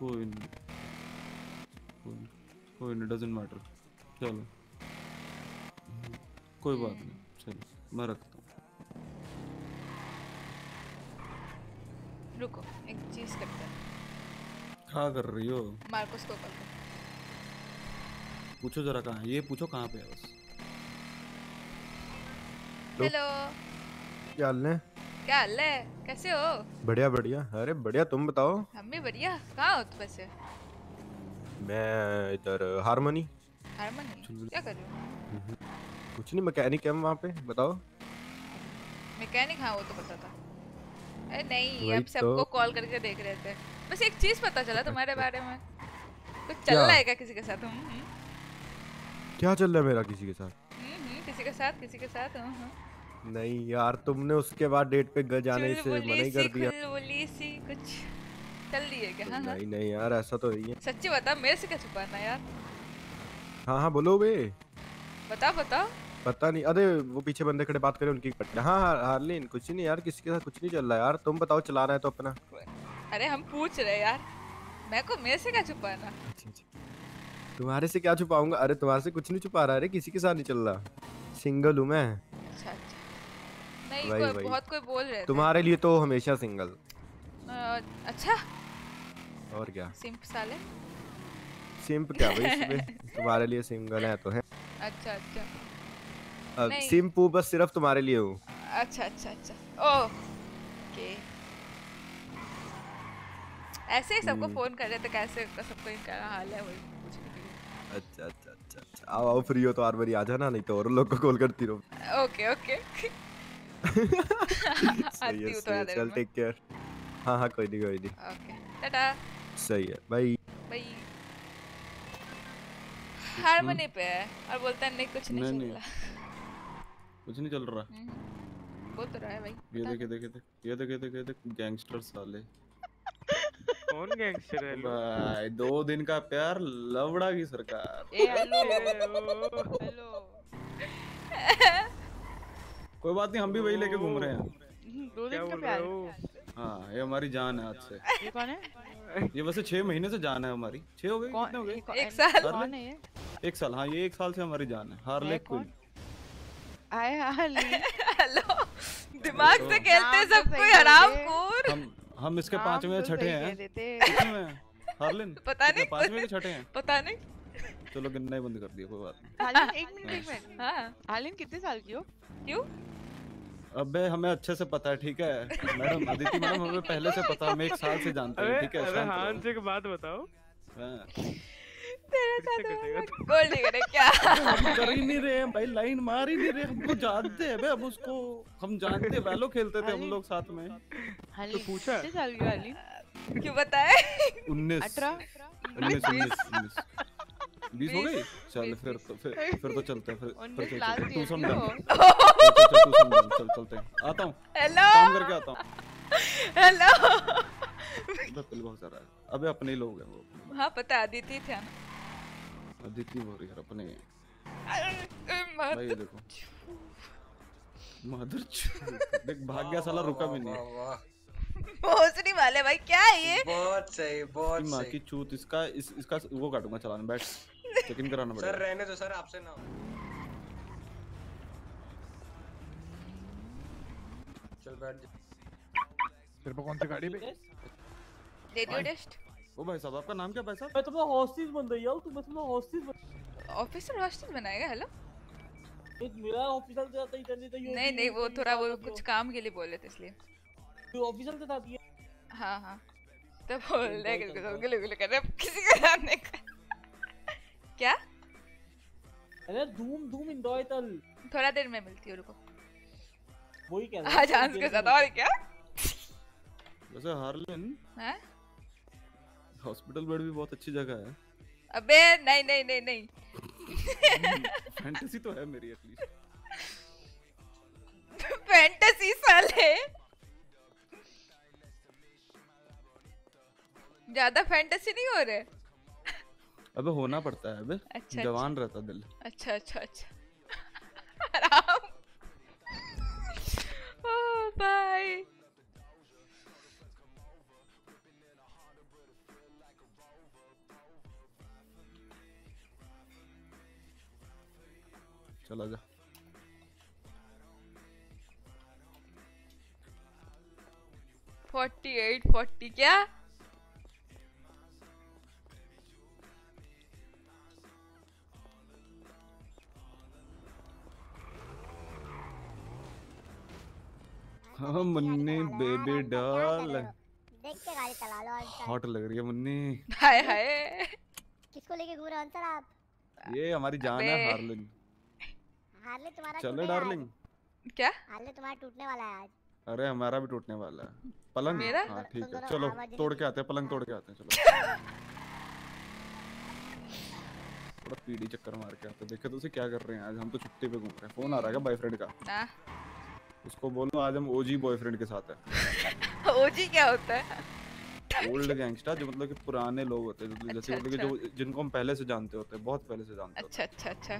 कोई नहीं। कोई कोई नहीं डजेंट मैटर चलो। कोई बात नहीं चलो मैं रखता हूँ। रुको एक चीज़ करते हैं। क्या कर रही हो? मार्कोस को कॉल कर। पूछो जरा कहाँ ये पूछो कहाँ पे है बस। हेलो क्या हाल है? क्या हाल है? कैसे हो? बढ़िया बढ़िया। अरे बढ़िया तुम बताओ। हम भी बढ़िया। कहाँ हो तुम वैसे? मैं इधर हारमोनी। हारमोनी? क्या कर रहे हो? कुछ नहीं मैकेनिक है वहाँ पे बताओ। मैकेनिक? हाँ वो तो पता था। अरे नहीं वही हम सबको तो। कॉल करके देख रहे थे। बस एक चीज़ पता चला तुम्हारे बारे में। कुछ चल रहा है क्या किसी के साथ? हम्म, हम्म, क्या चल रहा है मेरा किसी के साथ? हम्म, हम्म, किसी के साथ किसी के साथ हम्म, हम्म। नहीं यार तुमने उसके बाद डेट पे जाने से मना ही कर दिया। खुलबुली सी कुछ। चल है क्या हाँ नहीं नहीं यार ऐसा तो नहीं है सच्ची बता मेरे से क्या छुपाना यार? हाँ हाँ बोलो बे। बता बता। पता नहीं अरे वो पीछे बंदे खड़े बात करें उनकी पट हाँ हाँ हार्लिन कुछ नहीं यार किसी के साथ कुछ नहीं चल रहा यार। तुम बताओ चला रहा है तो अपना। अरे हम पूछ रहे यार। मैं को मेरे से क्या छुपाना? तुम्हारे से क्या छुपाऊँगा? अरे तुम्हारे से कुछ नहीं छुपा रहा अरे किसी के साथ नहीं चल रहा। सिंगल हूँ मैं। अच्छा अच्छा। नहीं वही, कोई वही। बहुत कोई बोल रहे तुम्हारे लिए तो हमेशा सिंगल। अ, अच्छा? और क्या? सिंप साले? सिंप क्या भाई इसमें? *laughs* तुम्हारे लिए सिंगल है तो है। अच्छा अच्छा। अब नहीं। सिंपू बस सिर्फ़ तुम्हारे लिए हूँ। अच्छा अच्छा अच्छा। ओके। ऐसे ही सबको हम्म। फ़ोन कर रहे थे कैसे सबको इनका हाल है वही पूछने के लिए। अच्छा अच्छा अच्छा अच्छा। आओ आओ फ्री हो तो हर बारी आ जाना नहीं तो और लोग को कॉल करती रहो। Okay okay. *laughs* सही आती है हूँ सही है। चल टेक केयर हाँ हाँ कोई नहीं कोई नहीं। ओके। टाटा। सही है बाय बाय हारमोनी पे है और बोलता है नहीं कुछ नहीं नहीं, चल रहा। कुछ नहीं चल रहा। हम्म, बोल तो रहा है भाई। ये। देख देख देख ये देख देख देख गैंगस्टर साले कौन गैंगस्टर है भाई दो दिन का प्यार लवड़ा की सरकार। ए हेलो। हेलो। कोई बात नहीं हम भी वही लेके घूम रहे हैं। दो दिन का प्यार हाँ ये हमारी जान है आज से। ये कौन है? ये वैसे छह महीने से जान है हमारी। छह हो गए? कितने हो गए? एक साल। कौन है ये? एक साल हाँ ये एक साल से हमारी जान है। Harley Quinn. आए हाली हेलो। दिमाग से खेलते नाम तो सब कोई हराम। खोर हम हम इसके पाँचवें या तो छठे हैं। हैं? हार्लिन *laughs* पता नहीं। पाँचवें के छठे हैं? पता नहीं। चलो गिनना ही बंद कर दिया कोई बात नहीं। हालिन एक मिनट एक मिनट। हाँ। हालिन कितने साल की हो? क्यों? अबे हमें अच्छे से पता है ठीक है? मैडम अदिति मैडम हमें पहले से पता है हम एक साल से जानते हैं ठीक है? रहो। हान से एक बात बताओ। हाँ। तेरे साथ गोल नहीं करे क्या? हम कर ही नहीं रहे हैं भाई लाइन मार ही नहीं रहे हमको जानते हैं बे अब उसको हम जानते हैं वैलो खेलते थे हम लोग साथ में। हालिन पूछा? कितने साल की हो हालिन क्यों बताए उन्नीस अठारह? उन्नीस उन्नीस उन्नीस। बीस हो गई? चल फिर तो फिर फिर तो चलते हैं फिर फिर चलते हैं। तू समझ के चल तू समझ चलते हैं। आता हूँ। हेलो काम करके आता हूँ। हेलो अबे पिल बहुत सारा है। अबे अपने ही लोग हैं वो हाँ पता है अदिति थे ना। अदिति हो रही है अपने। भाई ये देखो। मदर देख भाग गया साला रुका भी नहीं। भोसड़ी वाले भाई क्या है ये? बहुत सही बहुत इसकी माँ की चूत इसका इस, इसका वो काटूँगा चलाने बैठ। चेक इन कराना सर रहने दो सर आपसे ना चल बैठ तेरे पे कौन सी गाड़ी पे रेडियो टेस्ट। ओ भाई साहब आपका नाम क्या भाई साहब? मैं तुम्हें हॉस्टेज बन रही हूँ तुम्हें तुम्हें हॉस्टेज ऑफिसर हॉस्टल बनाएगा हेलो एक मेरा ऑफिसर से जाता इधर नहीं तो नहीं नहीं वो थोड़ा वो कुछ काम के लिए बोले थे इसलिए। तू ऑफिसर के साथ ही है? हाँ हाँ। तो बोल रहे कि सब गुले गुले कर रहे किसी का नाम नहीं कर क्या? अरे धूम धूम इंजॉय तल थोड़ा देर में मिलती हूँ रुको। वही कह रहा आज हंस के साथ और क्या? वैसे हार्लिन हैं? हॉस्पिटल बेड भी बहुत अच्छी जगह है। अबे नहीं नहीं नहीं नहीं। *laughs* फैंटेसी तो है मेरी एटलीस्ट फैंटेसी साले। ज़्यादा फैंटेसी नहीं हो रहे? अबे होना पड़ता है अबे अच्छा, जवान अच्छा। रहता दिल। अच्छा अच्छा अच्छा। *laughs* आराम। ओ बाय। चला जा। फोर्टी एट फोर्टी क्या? हाँ मुन्नी बेबी डॉल। देख के गाड़ी चला लो हॉट लग रही है मुन्नी। हाय हाय। किसको लेके घूम रहे हो अंसर आप? ये हमारी जान है अबे। हार्लिन हार्ले तुम्हारा चले। डार्लिंग। क्या? हार्ले तुम्हारा टूटने वाला है आज। अरे हमारा भी टूटने वाला है। पलंग? मेरा? हाँ ठीक है। चलो तोड़ के आते हैं पलंग तोड़ के आते हैं चलो। थोड़ा पीढ़ी चक्कर मार के आते हैं। देखे तो उसे क्या कर रहे हैं आज? हम तो छुट्टी पे घूम रहे हैं। फ़ोन आ रहा है क्या बॉयफ्रेंड का? ना उसको बोलो आज हम ओजी बॉयफ्रेंड के साथ है। ओजी *laughs* क्या होता है? ओल्ड गैंगस्टर जो मतलब कि पुराने लोग होते हैं जैसे अच्छा, मतलब कि जो जिनको हम पहले से जानते होते हैं बहुत पहले से जानते अच्छा अच्छा अच्छा।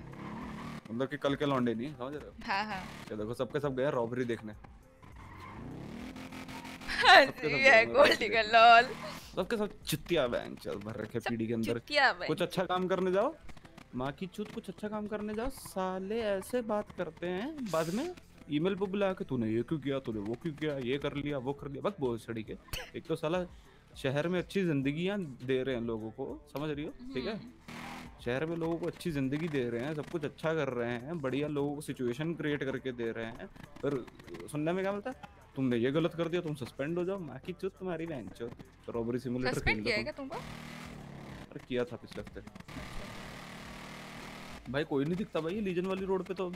मतलब कि कल के लौंडे नहीं समझ रहे हो? हाँ हाँ। क्या देखो सबके सब गए रॉबरी देखने। हाँ सबके सब चित्तिया बैंक चल भर रखे पीढ़ी के अंदर। कुछ अच्छा काम करने जाओ। माँ की चूत कुछ अच्छा काम करने जाओ। साले ऐसे बात करते हैं बाद में। ईमेल पे बुला के तूने ये क्यों किया तूने वो क्यों किया ये कर लिया वो कर लिया। बस बहुत सड़ी के। एक तो साला शहर में अच्छी जिंदगियाँ दे रहे हैं लोगों को समझ रही हो? ठीक है? शहर में लोगों को अच्छी ज़िंदगी दे रहे हैं सब कुछ अच्छा कर रहे हैं बढ़िया लोगों को सिचुएशन क्रिएट करके दे रहे हैं। पर सुनने में क्या मिलता है? तुमने ये गलत कर दिया तुम सस्पेंड हो जाओ। माँ की चुत तुम्हारी बहन चुत। रॉबरी सिमुलेटर खेल किया है लो तुमको? अरे किया था पिछले हफ़्ते। भाई कोई नहीं दिखता भाई लीजन वाली रोड पे तो।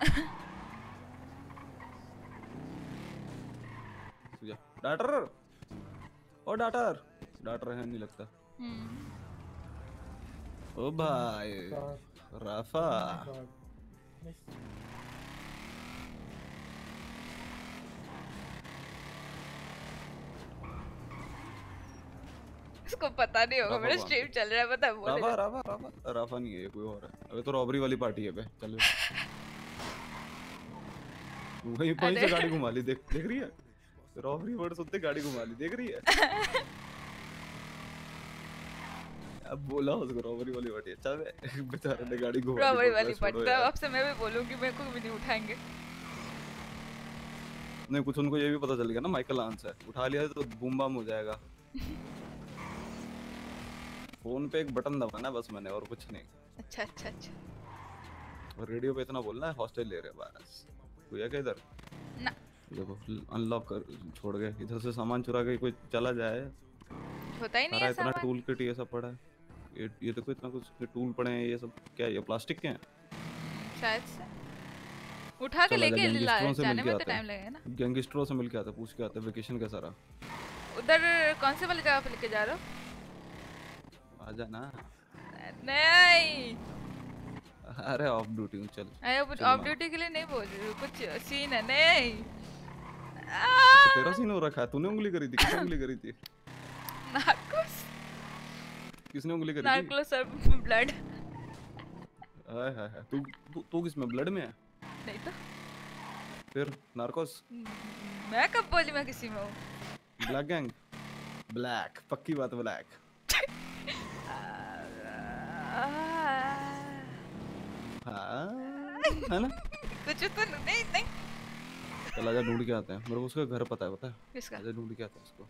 *laughs* डाटर ओ डाटर डाटर है नहीं लगता। ओ भाई राफा। उसको पता नहीं होगा मेरा स्ट्रीम चल रहा है पता है राफा राफा राफा। राफा नहीं है कोई और है। अबे तो रॉबरी वाली पार्टी है बे। चल। *laughs* वहीं वहीं से गाड़ी घुमा ली देख देख रही है? रॉबरी वर्ड सुनते गाड़ी घुमा ली देख रही है? *laughs* अब बोला उसको रॉबरी वाली है चल बे बेचारे ने गाड़ी घुमा रॉबरी वाली पार्टी यार। तब मैं भी बोलूँगी मेरे को भी नहीं उठाएँगे। नहीं कुछ उनको ये भी पता चल गया ना माइकल आंस है। उठा लिया तो बूम बाम हो जाएगा। *laughs* फ़ोन पे एक बटन दबाना बस मैंने और कुछ नहीं। अच्छा अच्छा अच्छा। और रेडियो पे इतना बोलना है हॉस्टल ले रहे बस। कोई है क्या इधर ना। देखो अनलॉक कर छोड़ गए इधर से सामान चुरा के कोई चला जाए। होता ही नहीं है इतना टूल किट ये सब पड़ा है। ये ये देखो इतना कुछ टूल पड़े हैं ये सब क्या ये प्लास्टिक के हैं? शायद से। उठा के लेके ला जाने में तो टाइम लगेगा ना। गैंगस्टरों से मिल के आते पूछ के आते वेकेशन कैसा रहा उधर कौन से वाली जगह पे लेके जा रहे हो? आजा ना नहीं। अरे ऑफ़ ड्यूटी हूँ चल। अरे ऑफ़ ड्यूटी के लिए नहीं बोल रही कुछ सीन है। नहीं। तेरा सीन हो रखा है तूने उंगली करी थी किसने उंगली करी थी नार्कोस किसने उंगली करी नार्कोस और ब्लड हाय हाय हाय तू तू तू किसमें ब्लड में है नहीं तो फिर नार्कोस मैं कब बोली मैं किसी में हूँ ब्लैक गैंग ब्लैक पक्की बात ब्लैक हाँ है ना कुछ तो नहीं नहीं चल आजा ढूंढ के आते हैं। मेरे को उसका घर पता है पता है? किसका? आजा ढूंढ के आते हैं उसको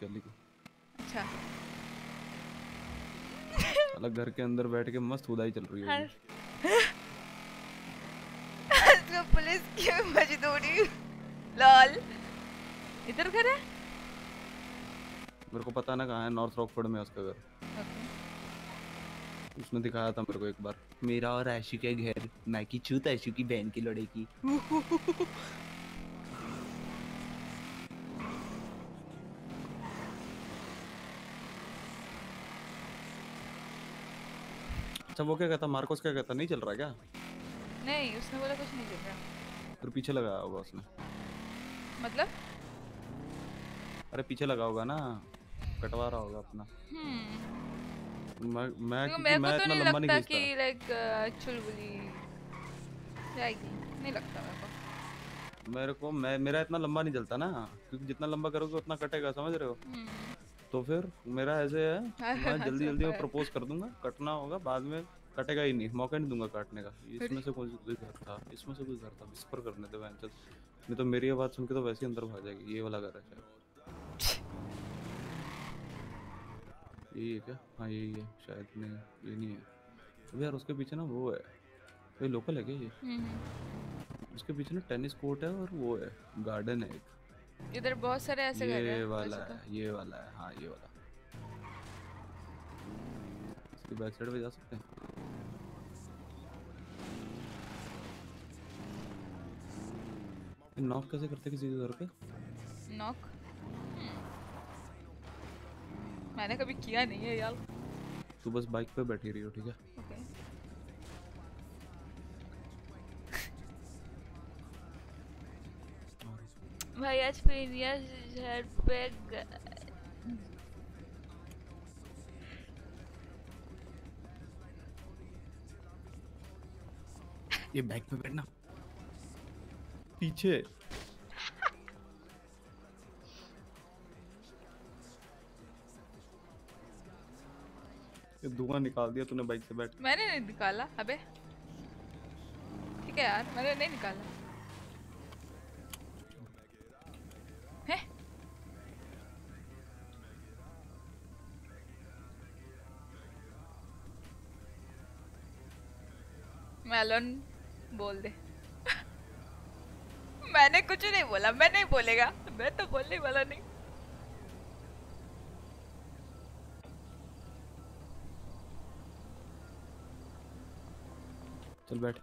केली को। अच्छा। अलग घर के अंदर बैठ के मस्त खुदाई चल रही है। तो पुलिस की मजदूरी। लाल। इधर घर है? मेरे को पता ना कहाँ है नॉर्थ रॉकफोर्ड में उसका घर। उसने दिखाया था मेरे को एक बार। मेरा और ऐशू के घर नाइकी चूत ऐशू की बहन की लड़ेगी अच्छा वो क्या कहता मार्कोस क्या कहता नहीं चल रहा क्या? नहीं उसने बोला कुछ नहीं चल रहा। फिर पीछे लगाया होगा उसने। मतलब? अरे पीछे लगा होगा ना। कटवा रहा होगा अपना। हम्म। मैं मैं मैं तो इतना नहीं लंबा नहीं खींचता। कि लाइक चुलबुली जाएगी। नहीं लगता मेरे को। मेरे को मैं मेरा इतना लंबा नहीं चलता ना। क्योंकि जितना लंबा करोगे उतना कटेगा समझ रहे हो? हम्म। तो फिर मेरा ऐसे है *laughs* मैं हाँ, जल्दी जल्दी में प्रपोज कर दूँगा कटना होगा बाद में कटेगा ही नहीं मौका नहीं दूँगा काटने का। इसमें से कोई कोई घर था इसमें से कोई घर था विस्पर करने दे वैंचल नहीं तो मेरी आवाज़ सुन के तो वैसे ही अंदर भाग जाएगी ये वाला घर है शायद। यही है क्या? हाँ यही है शायद नहीं ये नहीं है। अबे यार उसके पीछे ना वो है कोई लोकल है क्या ये? हम्म। उसके पीछे ना टेनिस कोर्ट है और वो है गार्डन है एक। इधर बहुत सारे ऐसे घर ये हैं वाला तो। है ये वाला है हाँ ये वाला। इसके बैक साइड पे जा सकते हैं। नॉक कैसे करते किसी के घर पे? नॉक मैंने कभी किया नहीं है यार। तू बस बाइक पे बैठी रही हो ठीक है? भाई आज प्रीवियस घर पे ये बाइक पे बैठना। पीछे। ये धुआँ निकाल दिया तूने बाइक से बैठ। मैंने नहीं निकाला अबे। ठीक है यार मैंने नहीं निकाला। मेलन बोल दे। *laughs* मैंने कुछ नहीं बोला मैं नहीं बोलेगा। मैं तो बोलने वाला नहीं। चल बैठ।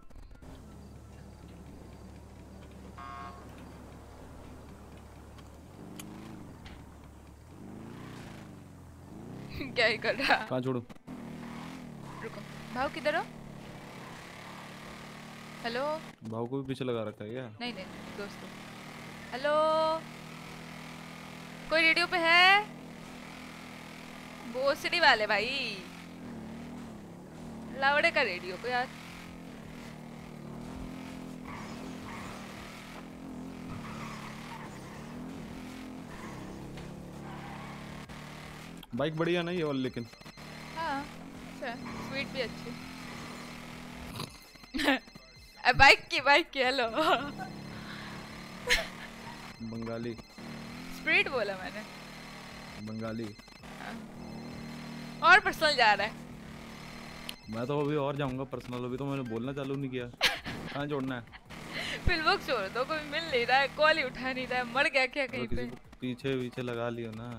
*laughs* क्या ही कर रहा? कहाँ छोड़ू? रुको। भाव किधर हो? हेलो? भाव को भी पीछे लगा रखा है क्या? नहीं नहीं दोस्तों। हेलो? कोई रेडियो पे है? भोसड़ी वाले भाई। लावड़े का रेडियो को यार। बाइक बढ़िया नहीं है वाली लेकिन। हाँ अच्छा स्वीट भी अच्छी। बाइक की बाइक की हेलो बंगाली। स्प्रीट बोला मैंने। बंगाली। हाँ। और पर्सनल जा रहा है। मैं तो अभी और जाऊँगा पर्सनल अभी तो मैंने बोलना चालू नहीं किया। कहाँ जोड़ना है? फ़िल्मों को छोड़ दो कोई मिल नहीं रहा है कॉल ही उठा नहीं रहा है मर गया क्या कहीं पे? पीछे पीछे लगा लियो ना।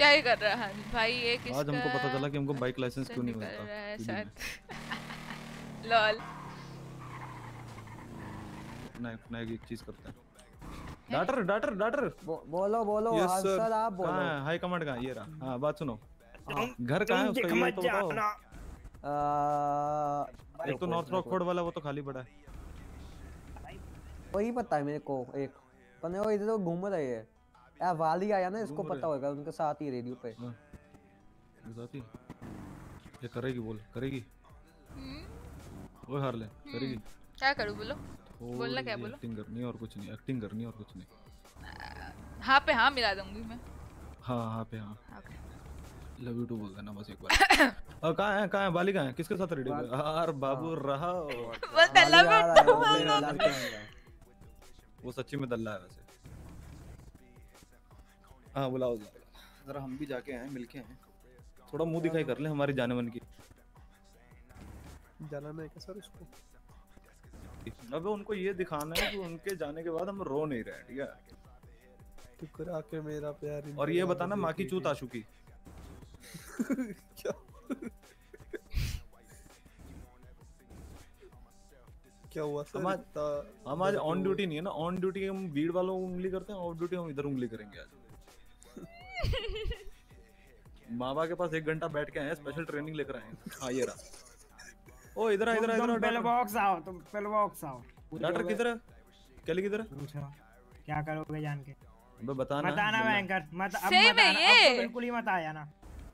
क्या ही कर रहा है? भाई ये किसका आज हमको पता चला कि हमको बाइक लाइसेंस क्यों नहीं मिलता? है। शायद। लॉल अपना अपना एक चीज़ करते हैं। डाटर डाटर डाटर बोलो बोलो हाँ, सर आप बोलो। कहाँ है? हाई कमांड कहाँ है? ये रहा। हाँ बात सुनो। घर कहाँ है उसका? ये तो बताओ। एक तो नॉर्थ रॉक फोर्ड वाला वो तो खाली पड़ा है। वही पता है मेरे को एक। पर वो इधर तो घूम रहे है यार वाली आया ना इसको पता होगा उनके साथ ही रेडियो पे। बताती ये करेगी बोल करेगी। ओए हार ले करेगी। क्या करूँ बोलो। बोलना क्या बोलो। एक्टिंग करनी और कुछ नहीं एक्टिंग करनी और कुछ नहीं। हाँ पे हाँ मिला दूँगी मैं। हाँ हाँ पे हाँ। Okay. लव यू टू बोल देना बस एक बार। *coughs* और कहाँ है कहाँ है बाली कहाँ है? किसके साथ रेडी यार बाबू रहा बोलते love you too, बोल दो। वो सच्ची में दल्ला है वैसे। हाँ बुलाओ जरा हम भी जाके आए मिलके आए। थोड़ा मुँह दिखाई कर ले हमारे जाने मन की जलाना है क्या सर उसको अबे उनको ये दिखाना है कि उनके जाने के बाद हम रो नहीं रहे ठीक है? टुकड़ा के मेरा प्यार और ये बताना माँ की चूत आशु की। क्या? क्या हुआ सर? हम आज हम आज ऑन ड्यूटी नहीं है ना ऑन ड्यूटी हम भीड़ वालों को उंगली करते हैं ऑफ़ ड्यूटी हम इधर उंगली करेंगे आज। माँ बाप के पास एक घंटा बैठ के आए स्पेशल ट्रेनिंग लेकर आए। हाँ ये रहा। ओ इधर आ इधर आ इधर पहले बॉक्स आओ तुम पहले बॉक्स आओ। डॉक्टर किधर है? कैली किधर है? पूछो क्या करोगे जान के? अबे बताना जल्दी। बैंकर मत अब सही मत में ये? तो बिल्कुल ही मत आया ना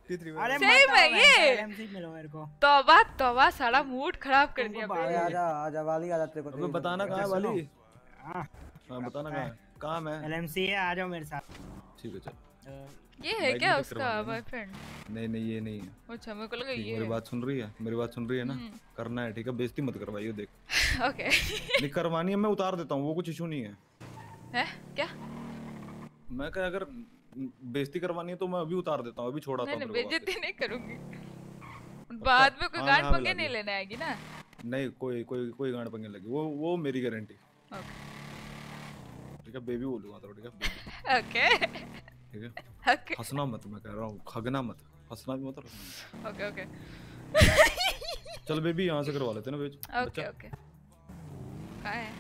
अरे सही में ये? मिलो मेरे को। तौबा तौबा सारा मूड खराब कर दिया अरे। आजा आजा वाली आ जाते को अबे बताना कहाँ है वाली? हाँ हाँ बताना कहाँ है। कहाँ मैं एलएमसी है आ जाओ मेरे साथ। ठीक है चल। ये है क्या उसका बॉयफ्रेंड नहीं नहीं ये नहीं है। अच्छा मेरे को लगा ये मेरी बात सुन रही है? मेरी बात सुन रही है ना? हम्म। करना है ठीक है? बेइज्जती मत करवाइए देख। *laughs* ओके नहीं करवानी है मैं उतार देता हूँ वो कुछ इशू नहीं है। है? क्या? मैं क्या अगर बेइज्जती करवानी है तो मैं अभी उतार देता हूँ अभी छोड़ा नहीं बेइज्जती नहीं करूँगी। बाद में कोई हाँ, गांड हाँ, पंगे नहीं लेने आएगी ना? नहीं कोई कोई कोई गांड पंगे लगी। वो वो मेरी गारंटी। ओके ठीक है बेबी बोलूँगा तो ठीक है? *laughs* ओके ठीक है ओके हंसना मत मैं कह रहा हूँ खगना मत हंसना भी मत। ओके ओके चल बेबी यहाँ से करवा लेते हैं ना बेच ओके ओके कहाँ है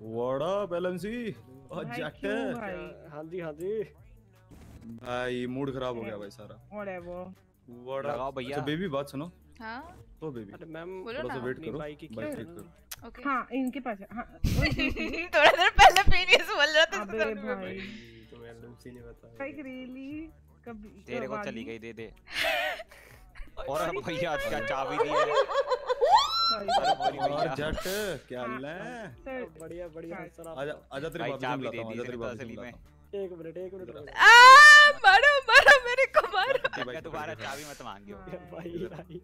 व्हाट अप एलएमसी भाई, जैक क्यों भाई? हाँ जी हाँ जी भाई मूड खराब हो गया भाई सारा व्हाटएवर व्हाट लगाओ भैया। अच्छा बेबी बात सुनो हाँ तो बेबी अरे मैम थोड़ा सा वेट करो बाइक की क्या ठीक करो ओके हाँ इनके पास है हाँ थोड़ा देर पहले पीनियस बोल रहा था अबे भाई तो एलएमसी ने बताया लाइक रियली कभी तेरे को चली गई दे दे और भैया क्या चाबी दी है और जट क्या है सर बढ़िया बढ़िया हाँ। सर आजा आजा तेरी से चाबी दे दी आजा तेरी असली में एक मिनट एक मिनट आ मारो मारो मेरे को मारो मैं दोबारा चाबी मत मांगियो भाई भाई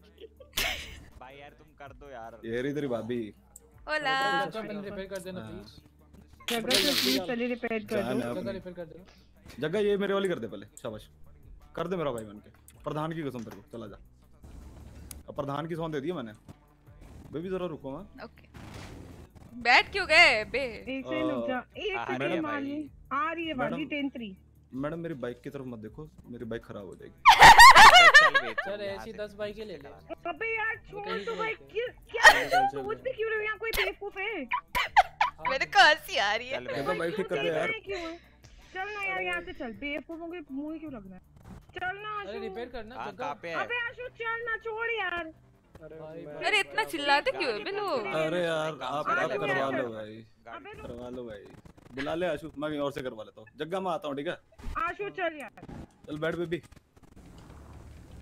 भाई यार तुम कर दो यार ये रही तेरी भाभी ओला रिपेयर कर देना हाँ। प्लीज़ जगह से प्लीज़ चलिए रिपेयर कर जान दो। जगह अपनी। रिपेयर कर देना जगह ये मेरे वाली कर दे पहले शाबाश। कर दे मेरा भाई बन के। प्रधान की कसम तेरे को चला जा। अब प्रधान की सौन दे दी मैंने। बेबी जरा रुको हाँ। ओके। बैठ क्यों गए बे? एक सेकंड रुक जा एक आ रही है सेकंड भाई। मानी आ रही है वाली मैडम- टेन थ्री। मैडम मेरी बाइक की तरफ़ मत देखो मेरी बाइक खराब हो जाएगी। *laughs* चल ऐसी से। दस बाइकें ले ले। अबे यार छोड़ तो भी भाई क्या क्या तुम सोच भी क्यों रहे हो? यहाँ कोई बेवकूफ़ है? मेरे को हँसी आ रही है। चल देखो बाइक ठीक कर दे यार। चल ना यार यहाँ से चल। बेवकूफों के मुँह ही क्यों लगना है? चल ना अरे रिपेयर करना हाँ कहाँ पे है। अबे आशु चल ना छोड़ यार। अरे इतना चिल्लाते क्यों है बे लोग अरे यार आप आप तो करवा लो भाई। करवा लो भाई। बुला ले आशु मैं और से करवा लेता हूँ। जग्गा मैं आता हूँ ठीक है? आशु चल यार। चल बैठ बेबी।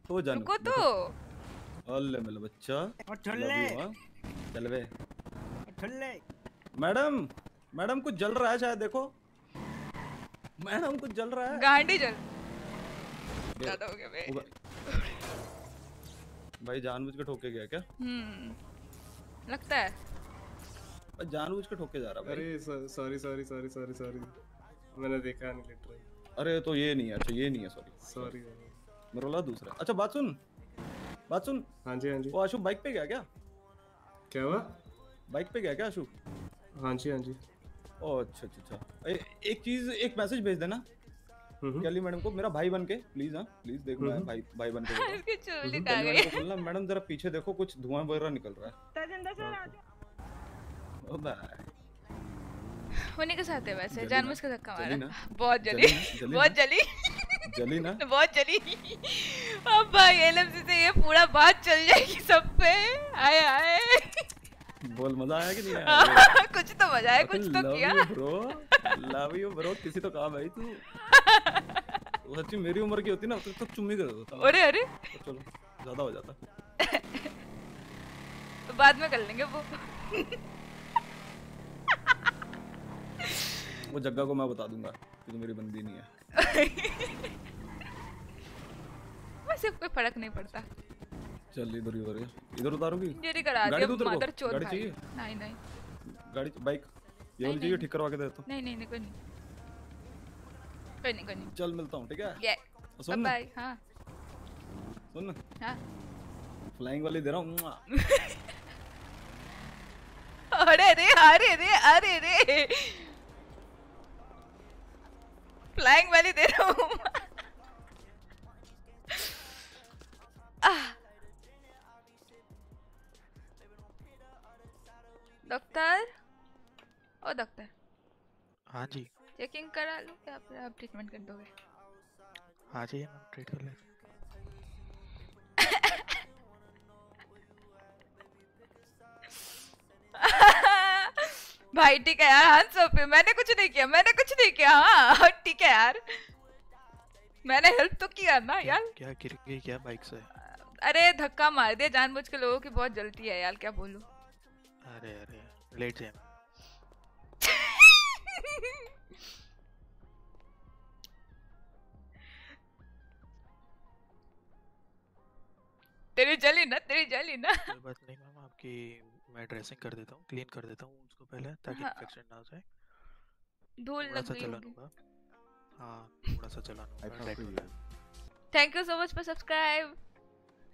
तो जान। रुको तो। अल्ले मेरा बच्चा। Love you, हाँ। चल बे। ठुल्ले मैडम मैडम कुछ जल रहा है शायद देखो। मैडम कुछ जल रहा है। गांडी जल। ज़्यादा हो गया भाई- भाई जानबूझ के ठोके गया क्या? हम्म लगता है। भाई जानबूझ के ठोके जा रहा भाई। अरे sorry sorry sorry sorry sorry मैंने देखा नहीं लिटरली अरे तो ये नहीं है। अच्छा ये नहीं है सॉरी सॉरी मेरा वाला दूसरा अच्छा बात सुन। बात सुन। हाँ जी हाँ जी। वो आशु बाइक पे गया क्या? क्या हुआ? बाइक पे गया क्या आशु? हाँ जी हाँ जी। ओ अच्छा अच्छा अच्छा। एक चीज़ एक मैसेज भेज देना। कैली मैडम को मेरा भाई बन के प्लीज़ हाँ प्लीज़ देखो मैं हम्म। भाई भाई बन के हूँ। इसकी चूली कैली गई बोलना मैडम जरा पीछे देखो कुछ धुआँ वगैरह निकल रहा है। तजिंदर सर आ जाओ ओ बाय उन्हीं के साथ है वैसे जली जानबूझ ना? के धक्का मारा। बहुत जली। बहुत? जली। जली ना? *laughs* बहुत जली। अब भाई एलएमसी से ये पूरा बात चल जाएगी सब पे। आए आए। बोल मज़ा आया कि नहीं आया? *laughs* कुछ तो मज़ा है कुछ तो किया। ब्रो लव यू ब्रो किसी तो कहा भाई तू। *laughs* सच्ची मेरी उम्र की होती ना तो, तो चुम्मी कर देता अरे अरे। तो चलो ज़्यादा हो जाता। तो *laughs* बाद में कर लेंगे वो। वो जग्गा को मैं बता दूँगा कि तू मेरी बंदी नहीं है। वैसे कोई फ़र्क नहीं पड़ता। चल इधर ही ही। इधर उतारूँगी? इंजरी करा गाड़ी दो मदर चोद गाड़ी चाहिए? नहीं नहीं। गाड़ी बाइक? ये वाली चाहिए ठीक करवा के दे तो। नहीं नहीं नहीं कोई नहीं। कोई नहीं कोई नहीं। चल मिलता हूँ ठीक है? ये सुन बाय हाँ। सुन हाँ। फ्लाइंग वाली दे रहा हूँ *laughs* अरे रे अरे रे अरे रे। फ्लाइंग वाली दे रहा हूँ *laughs* आह। डॉक्टर? ओ डॉक्टर। हाँ जी। चेकिंग करा लो या फिर आप ट्रीटमेंट कर दोगे। हाँ जी मैम ट्रीट कर लेते भाई ठीक है यार हाथ सौ पे मैंने कुछ नहीं किया मैंने कुछ नहीं किया हाँ *laughs* ठीक है यार। मैंने हेल्प तो किया ना यार। क्या गिर गई क्या बाइक से? अरे धक्का मार दिया जानबूझ के लोगों की बहुत जलती है यार क्या बोलूँ। अरे अरे। लेट जाए तेरी जली ना तेरी जली ना। कोई बात नहीं मैम आपकी मैं ड्रेसिंग कर देता हूँ क्लीन कर देता हूँ उसको पहले ताकि हाँ। इन्फेक्शन ना हो जाए। धूल लग गई होगी। हाँ थोड़ा सा चला हो thank you so much for subscribe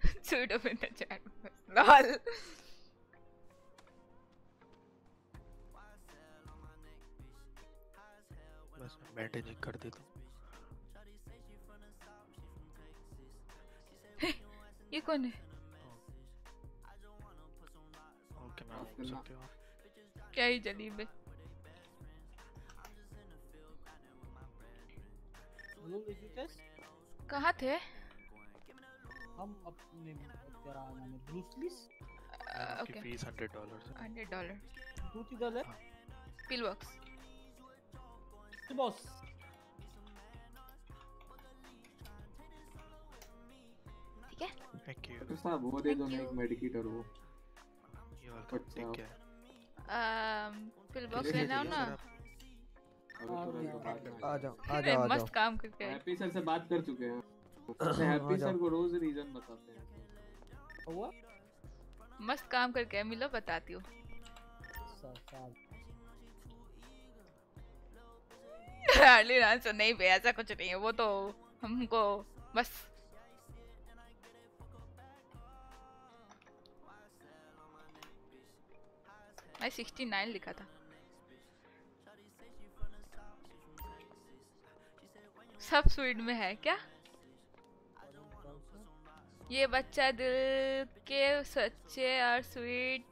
Pseudo in the chat. Lol. बस मैं बैंडेज कर देता हूँ ये कौन है? ओके मैम हो सकते हो क्या ही जली बे हेलो कहाँ थे? हम अपने क्या नाम है Bruce lease okay. Fees hundred dollar hundred dollar Bruce dollar boss ठीक है। थैंक यू डॉक्टर साहब वो दे दो ना एक मेडिकेट और वो ये welcome take care pill box लेना हो ना? आ जाओ, आ अरे मस्त काम करके हैप्पी सर से बात कर चुके हैं। *clears throat* हैप्पी जाओ। सर को रोज रीजन बताते हैं। हुआ? मस्त काम करके मिलो बताती हूँ। आंसर नहीं बे ऐसा कुछ नहीं है वो तो हमको बस मैं 69 लिखा था सब स्वीट में है क्या? ये बच्चा दिल के सच्चे और स्वीट।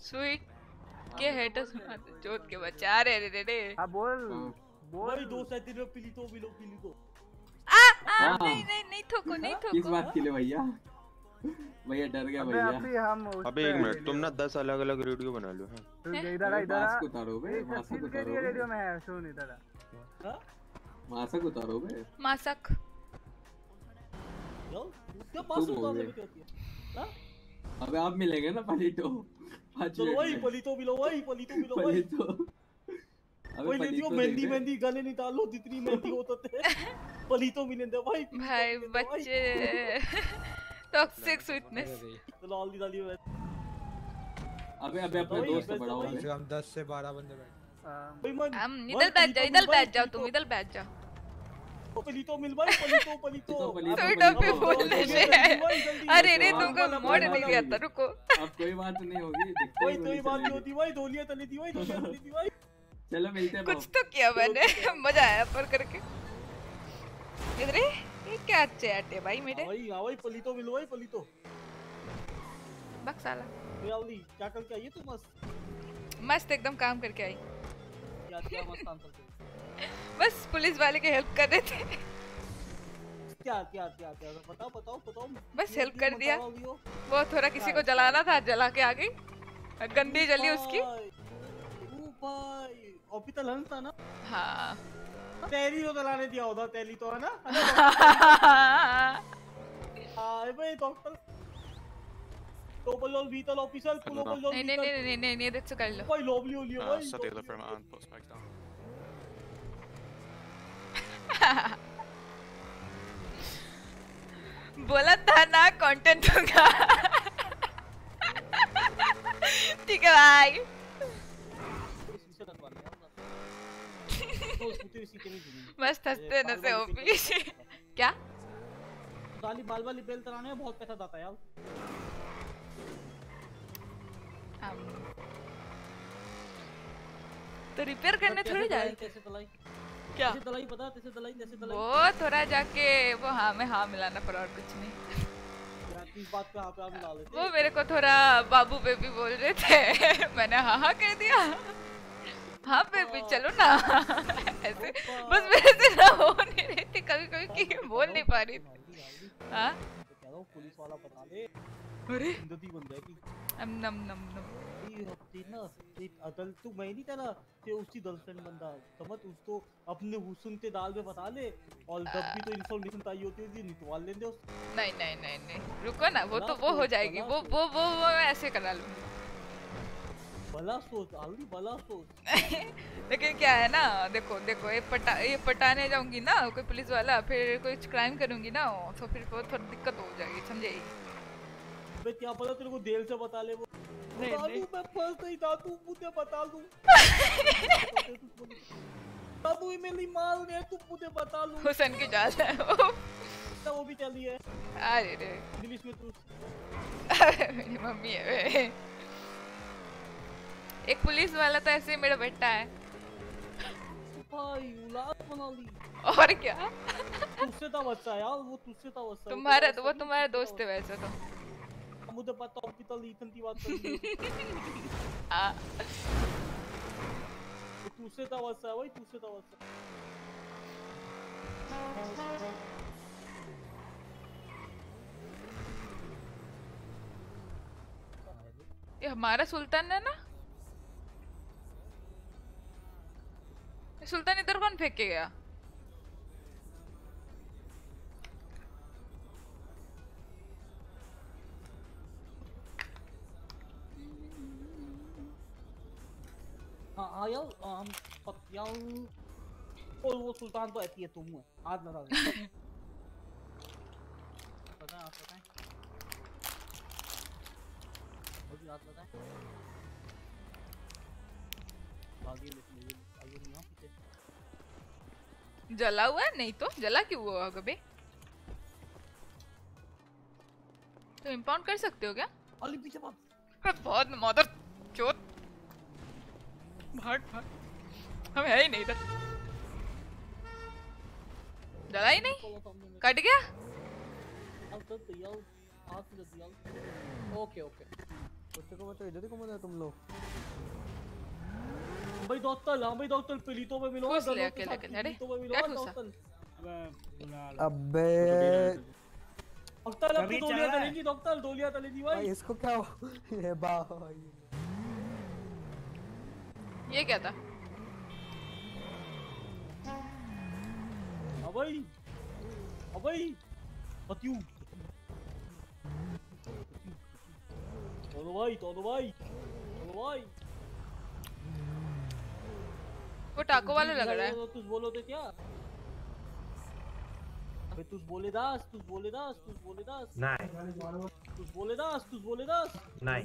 स्वीट के हेटर सुनाते चोट के बच्चा रे रे रे हाँ बोल बोल। दो सौ तीन पीली तो मिलो पीली तो। आ हाँ। नहीं नहीं नहीं ठोको नहीं किस बात के लिए भैया? भैया डर गया भैया। अभी हम अबे एक मिनट तुम ना दस अलग अलग रेडियो बना लो हैं। इधर आ इधर। आ मास्क उतारो बे मास्क उतारो रेडियो में है सुन इधर। आ मास्क उतारो बे। मासक। क्या तुम मास्क हो। में क्या किया? हाँ? अबे आप मिलेंगे ना पलीटो। चलो वही में। पलीतो मिलो वही पलीतो मिलो वही। पलीटो। वही लेती हो मेहंदी मेहंदी गले निकाल जितनी मेहंदी होता थे *laughs* पलीतो मिलेंगे भाई भाई बच्चे। टॉक्सिक स्वीटनेस चलो हल्दी डाली हुई अबे अबे अपना दोस्त वैसे बढ़ाओ। हम दस से बारह बंदे बैठे। हम इधर बैठ जाओ इधर बैठ जाओ तुम इधर बैठ जाओ। पलीतो मिल भाई पलीतो पलीतो। स्वीट पे बोलने से अरे रे तुमको मोड़ नहीं दिया था रुको। अब कोई बात नहीं होगी ही तो ही गोली बात नहीं। होती भाई धोलिया तली थी भाई धोलिया तली *laughs* थी भाई चलो मिलते हैं कुछ तो किया मैंने *laughs* मज़ा आया पर करके। इधर ये क्या चैट है भाई मेरे? वही हाँ वही पलीतो मिल भाई पलीतो बक साला क्या करके आई है तू मस्त? मस्त एकदम काम करके आई। क्या क्या मस्त आंसर दे बस पुलिस वाले की हेल्प कर रहे थे। क्या क्या क्या क्या? बताओ बताओ बताओ। बस हेल्प कर दिया। वो? थोड़ा किसी को जलाना था जला के आ गई गंदी जली उसकी। हंस था ना? हाँ। तेरी तो चलाने दिया होता तेली तो है ना? *laughs* हाय भाई डॉक्टर टोपल वीटल ऑफिसर पुलोपल नहीं नहीं नहीं नहीं नहीं नहीं देख कर लो। भाई लोबली होली भाई the frame and post back down. बोला था ना कंटेंट दूँगा ठीक है भाई तो मस्त हँसते नसे ओपी क्या? गाली बाल वाली बेल चलाने में बहुत पैसा जाता है यार। तो रिपेयर करने थोड़ी चलाई, जाए कैसे चलाई क्या? चलाई पता कैसे चलाई कैसे चलाई वो थोड़ा जाके वो हाँ में हाँ मिलाना पड़ा और कुछ नहीं। बात पे हाँ पे हाँ मिला लेते। वो मेरे को थोड़ा बाबू बेबी बोल रहे थे *laughs* मैंने हाँ हाँ कह दिया। हाँ बेबी चलो ना। ऐसे बस मेरे से ना हो नहीं रही थी कभी कभी कि बोल नहीं पा रही थी। हाँ? तो हूँ पुलिस वाला बता दे। अरे। नम नम नम। हफ़्ते ना एक अदल तू मैं नहीं तेरा ते उसकी गर्लफ्रेंड बंदा समझ उसको अपने हुसन के दाल में बता ले और जब भी तो इन्फॉर्मेशन चाहिए होती है निकलवा लेंगे उस नहीं नहीं नहीं नहीं रुको ना वो तो वो हो जाएगी वो वो वो वो ऐसे करा लूँगी भला सोच आलू भला सोच। *laughs* लेकिन क्या है ना देखो देखो ये पटा ये पटाने जाऊँगी ना कोई पुलिस वाला फिर कोई क्राइम करूँगी ना तो फिर बहुत थोड़ी दिक्कत हो जाएगी समझे? मैं क्या पता तेरे को देर से बता ले वो। नहीं, नहीं। मैं मुझे बता दू। *laughs* दादू ये मेरी माल ने तू मुझे बता लू हुसैन की जाल है वो। तो वो भी चली है। अरे रे। इंग्लिश में तू मेरी मम्मी है वे। एक पुलिस वाला तो ऐसे मेरा बेटा है। भाई औलाद बना ली। और क्या? तुझसे था बच्चा यार वो तुझसे था बच्चा तुम्हारा वो तुम्हारा दोस्त है। वैसे तो। मुझे पता हॉस्पिटल ईथन की बात कर रही है। *laughs* हाँ वो तुझसे था बच्चा भाई तुझसे था बच्चा ये हमारा सुल्तान है ना? सुल्तान इधर कौन फेंक के गया हाँ हाँ यार हम पत- और वो सुल्तान तो ऐसी है तुम है हाथ लगा दे। *laughs* बताएँ आप बताएँ और भी हाथ बताएँ आगे लेकिन ये आगे नहीं पीछे। जला हुआ है? नहीं तो जला क्यों हुआ होगा बे? तो इम्पाउंड कर सकते हो क्या? अली पीछे *laughs* बहुत मदर भाग भाग। हम है ही नहीं इधर। जला ही नहीं? कट गया? Okay okay. कुत्ते को मतलब इधर ही घूम तुम लोग भाई डॉक्टर हाँ भाई डॉक्टर पीड़ितों में मिलो ले अकेले अकेले, अरे, क्या हाँ, अबे। डॉक्टर अब तो दोलिया तलेगी डॉक्टर दोलिया तलेगी भाई। इसको क्या हो? *laughs* ये भाई ये क्या था? अबई अबई पतियू दोनों भाई दोनों भाई दोनों भाई वो टाको वाला लग रहा है। तो तुझ बोलो तो क्या? अबे तुझ बोले दास तुझ बोले दास तुझ बोले दास। नहीं। तुझ बोले दास तुझ बोले दास। नहीं।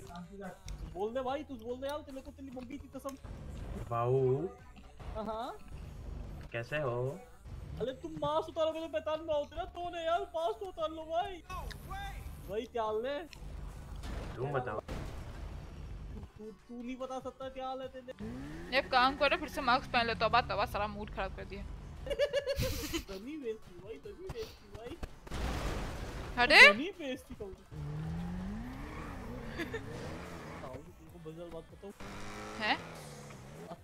बोल दे भाई तुझ बोल दे यार तेरे को तेरी मम्मी की कसम। बाबू हाँ। कैसे हो? अरे तुम मांस उतारोगे तो पहचान में होते ना तो ने यार मांस तो उतार लो भाई। भाई त्याल ले तुम बताओ। तू तू नहीं बता सकता त्याल है तेरे। एक काम करो फिर से मास्क पहन लो तबा तबा सारा मूड खराब कर दिया। धनी बेइज्जती भाई धनी बेइज्जती भाई। अरे! धनी बेइज्जती कहूँ बात हैं?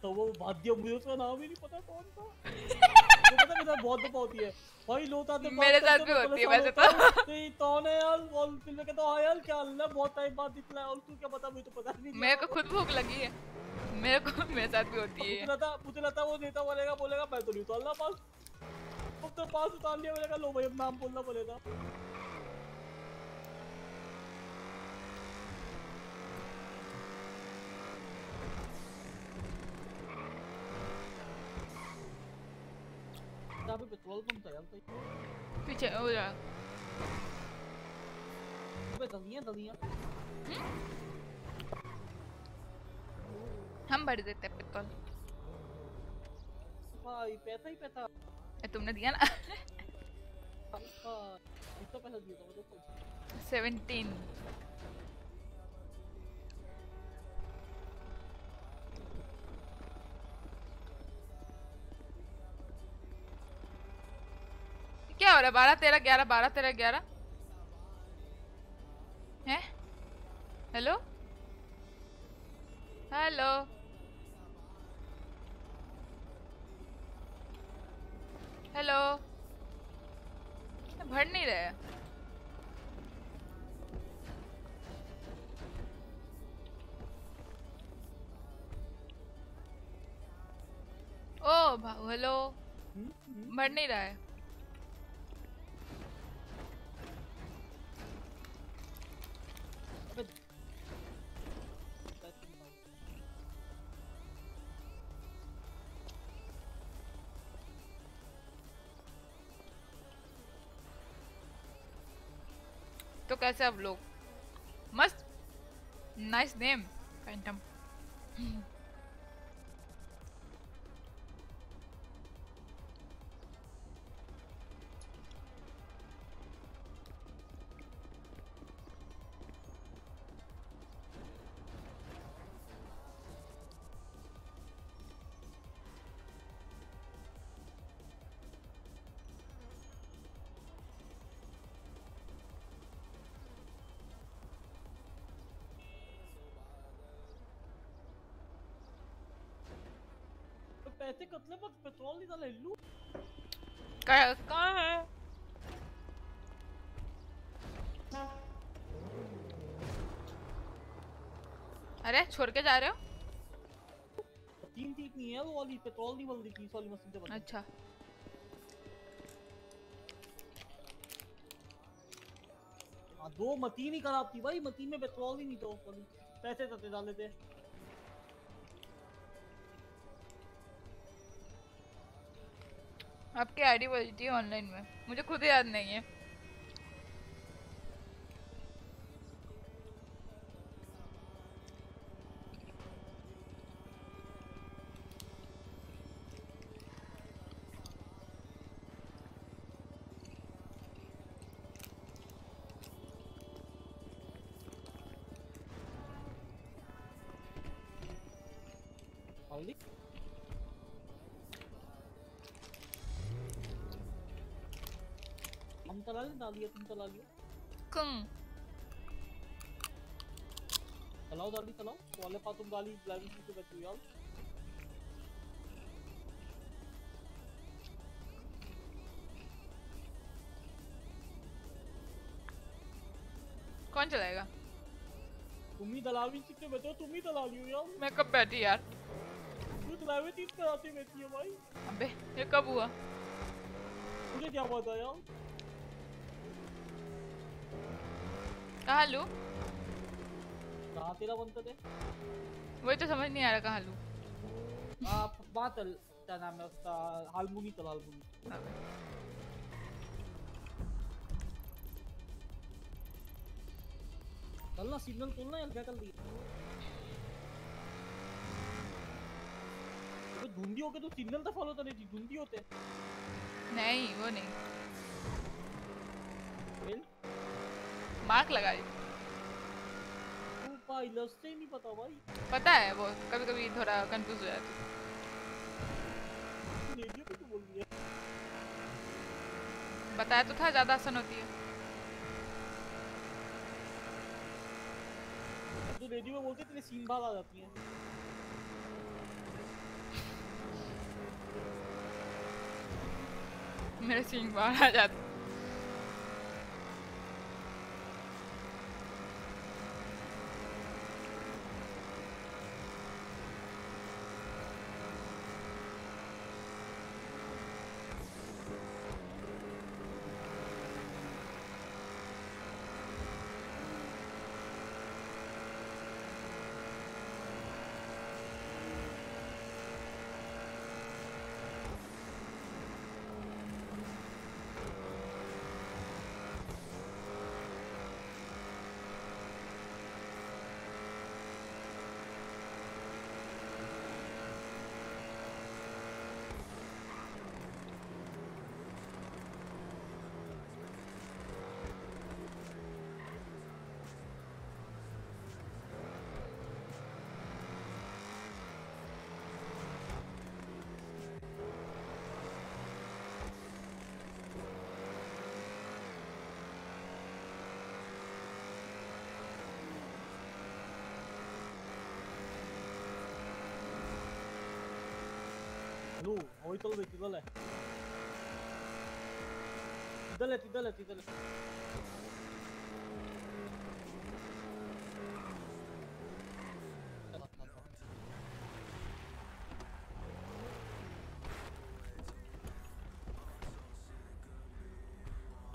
तो वो मुझे उसका नाम ही नहीं पता कौन था। *laughs* वो पता मेरे साथ बहुत दफ़ा होती है। भाई लोटा तो मेरे साथ भी होती है वैसे तो। तो ये कौन है यार? और फिर मैं कहता हूँ यार क्या हाल बहुत टाइम बाद दिखला और तू क्या पता मुझे तो पता नहीं मेरे को खुद भूख लगी है। मेरे को मेरे साथ भी होती मुझे है लगा मुझे लगा वो नेता बोलेगा बोलेगा मैं तो नहीं उतारना पास अब तो पास उतार लिया मैंने कहा लो भाई अब नाम बोलना बोलेगा पीछे हो जा हम भर देते हैं पेट्रोल भाई पैसा ही पैसा तुमने दिया ना तो क्या हो रहा है बारह तेरह ग्यारह बारह तेरह ग्यारह हैं हेलो हेलो हेलो भर नहीं रहे ओ हेलो भर नहीं रहा है कैसे अब लोग? मस्त। नाइस नेम फैंटम तो पैसे कतले पर पेट्रोल नहीं डाला लू कहाँ कहाँ है अरे छोड़ के जा रहे हो? तीन ठीक नहीं है वो वाली पेट्रोल नहीं बल रही वाली मशीन से अच्छा। हाँ दो मशीन ही खराब थी भाई मशीन में पेट्रोल ही नहीं था उस वाली। पैसे तते डाले थे। आपकी आईडी बोलती है ऑनलाइन में। मुझे खुद याद नहीं है। चला लिया। कम। चलाओ गाड़ी चलाओ। वाले पास तुम गाड़ी ड्राइविंग सीट पे तो बैठी कौन चलाएगा? तुम ही दलाली सीट पे बैठो तुम ही दलाली हो यार। मैं कब बैठी यार? तू ड्राइविंग सीट पे बैठी है भाई? अबे ये कब हुआ? मुझे क्या पता यार? कहाँ लूँ कहाँ तेरा बनता थे वही तो समझ नहीं आ रहा कहाँ लूँ आप बात क्या नाम है उसका हालमुनी. चल हालमुनी सिग्नल तोड़ना यार क्या कर दिया तो धुंधी होके तो सिग्नल तो फॉलो करनी थी धुंधी होते। नहीं वो नहीं फिर मार्क लगा दी पाइलट से ही नहीं पता भाई। पता है वो कभी कभी थोड़ा कंफ्यूज हो जाती हूँ। तो बताया तो था ज़्यादा आसान होती है। तो रेडियो में बोलते तेरे सीन बाहर आ जाती हैं। मेरे सींग बाहर आ जाते लो वही तो वे तिदल है तिदल है तिदल है तिदल है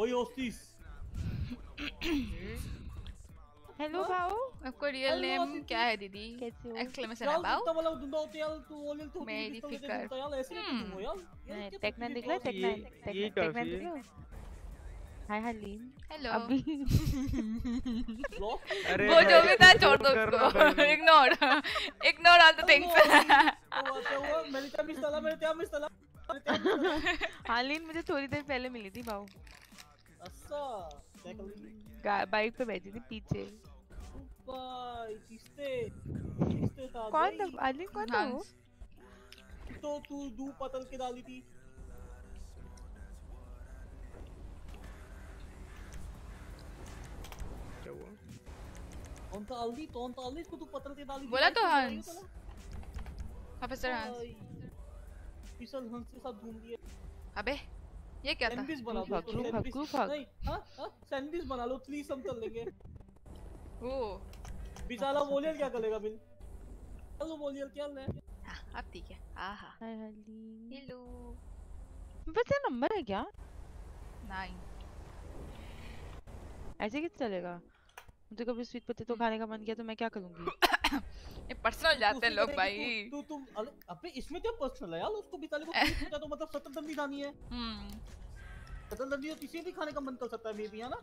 वही होस्टिस हेलो बाऊ आपको रियल नेम क्या है? दीदी एक्सक्लेमेशन है बाऊ वाला दुंदा होते यार तू बोले तू मेरी फिकर। यार ऐसे नहीं हम्म। तुम हो यार। नहीं टेक्ना दिख रहा है टेक्ना ये टेक्ना टेक्ना दिख रहा है। हाय हलीम हेलो अभी *laughs* अरे वो जो भी था छोड़ दो उसको। Ignore ignore all the things मैंने क्या मिस डाला मैंने क्या मिस डाला? हालिन मुझे थोड़ी देर पहले मिली थी बाऊ अच्छा बाइक पे बैठी थी पीछे। भाई किसते किसते था कौन? था? कौन था वो? तो तू दू पतल के डाली थी। क्या हुआ? कौन था हल्दी कौन था। हल्दी इसको तू पतल के डाली बोला? तो हंस प्रोफेसर तो हंस फिसल हंस के साथ घूम रही अबे ये क्या था? सैंडविच बना हग, सैंडविच नहीं हाँ हाँ सैंडविच बना लो थ्री सम कर लेंगे। ओ बेचारा वोलियर क्या करेगा बिल? चलो वोलियर क्या ले अब ठीक है। आहा हाय हलीम हेलो बस ये नंबर है क्या? नाइन ऐसे कैसे चलेगा? मुझे कभी स्वीट पोटैटो खाने का मन किया तो मैं क्या करूँगी? *coughs* ये पर्सनल जाते हैं लोग भाई। तू तू अरे अबे इसमें क्या पर्सनल है यार? उसको बेचारे को तो मतलब सत्तर दंडी खानी है। हम्म। सत्तर दंडी तो किसी भी खाने का मन कर सकता है मे बी है ना?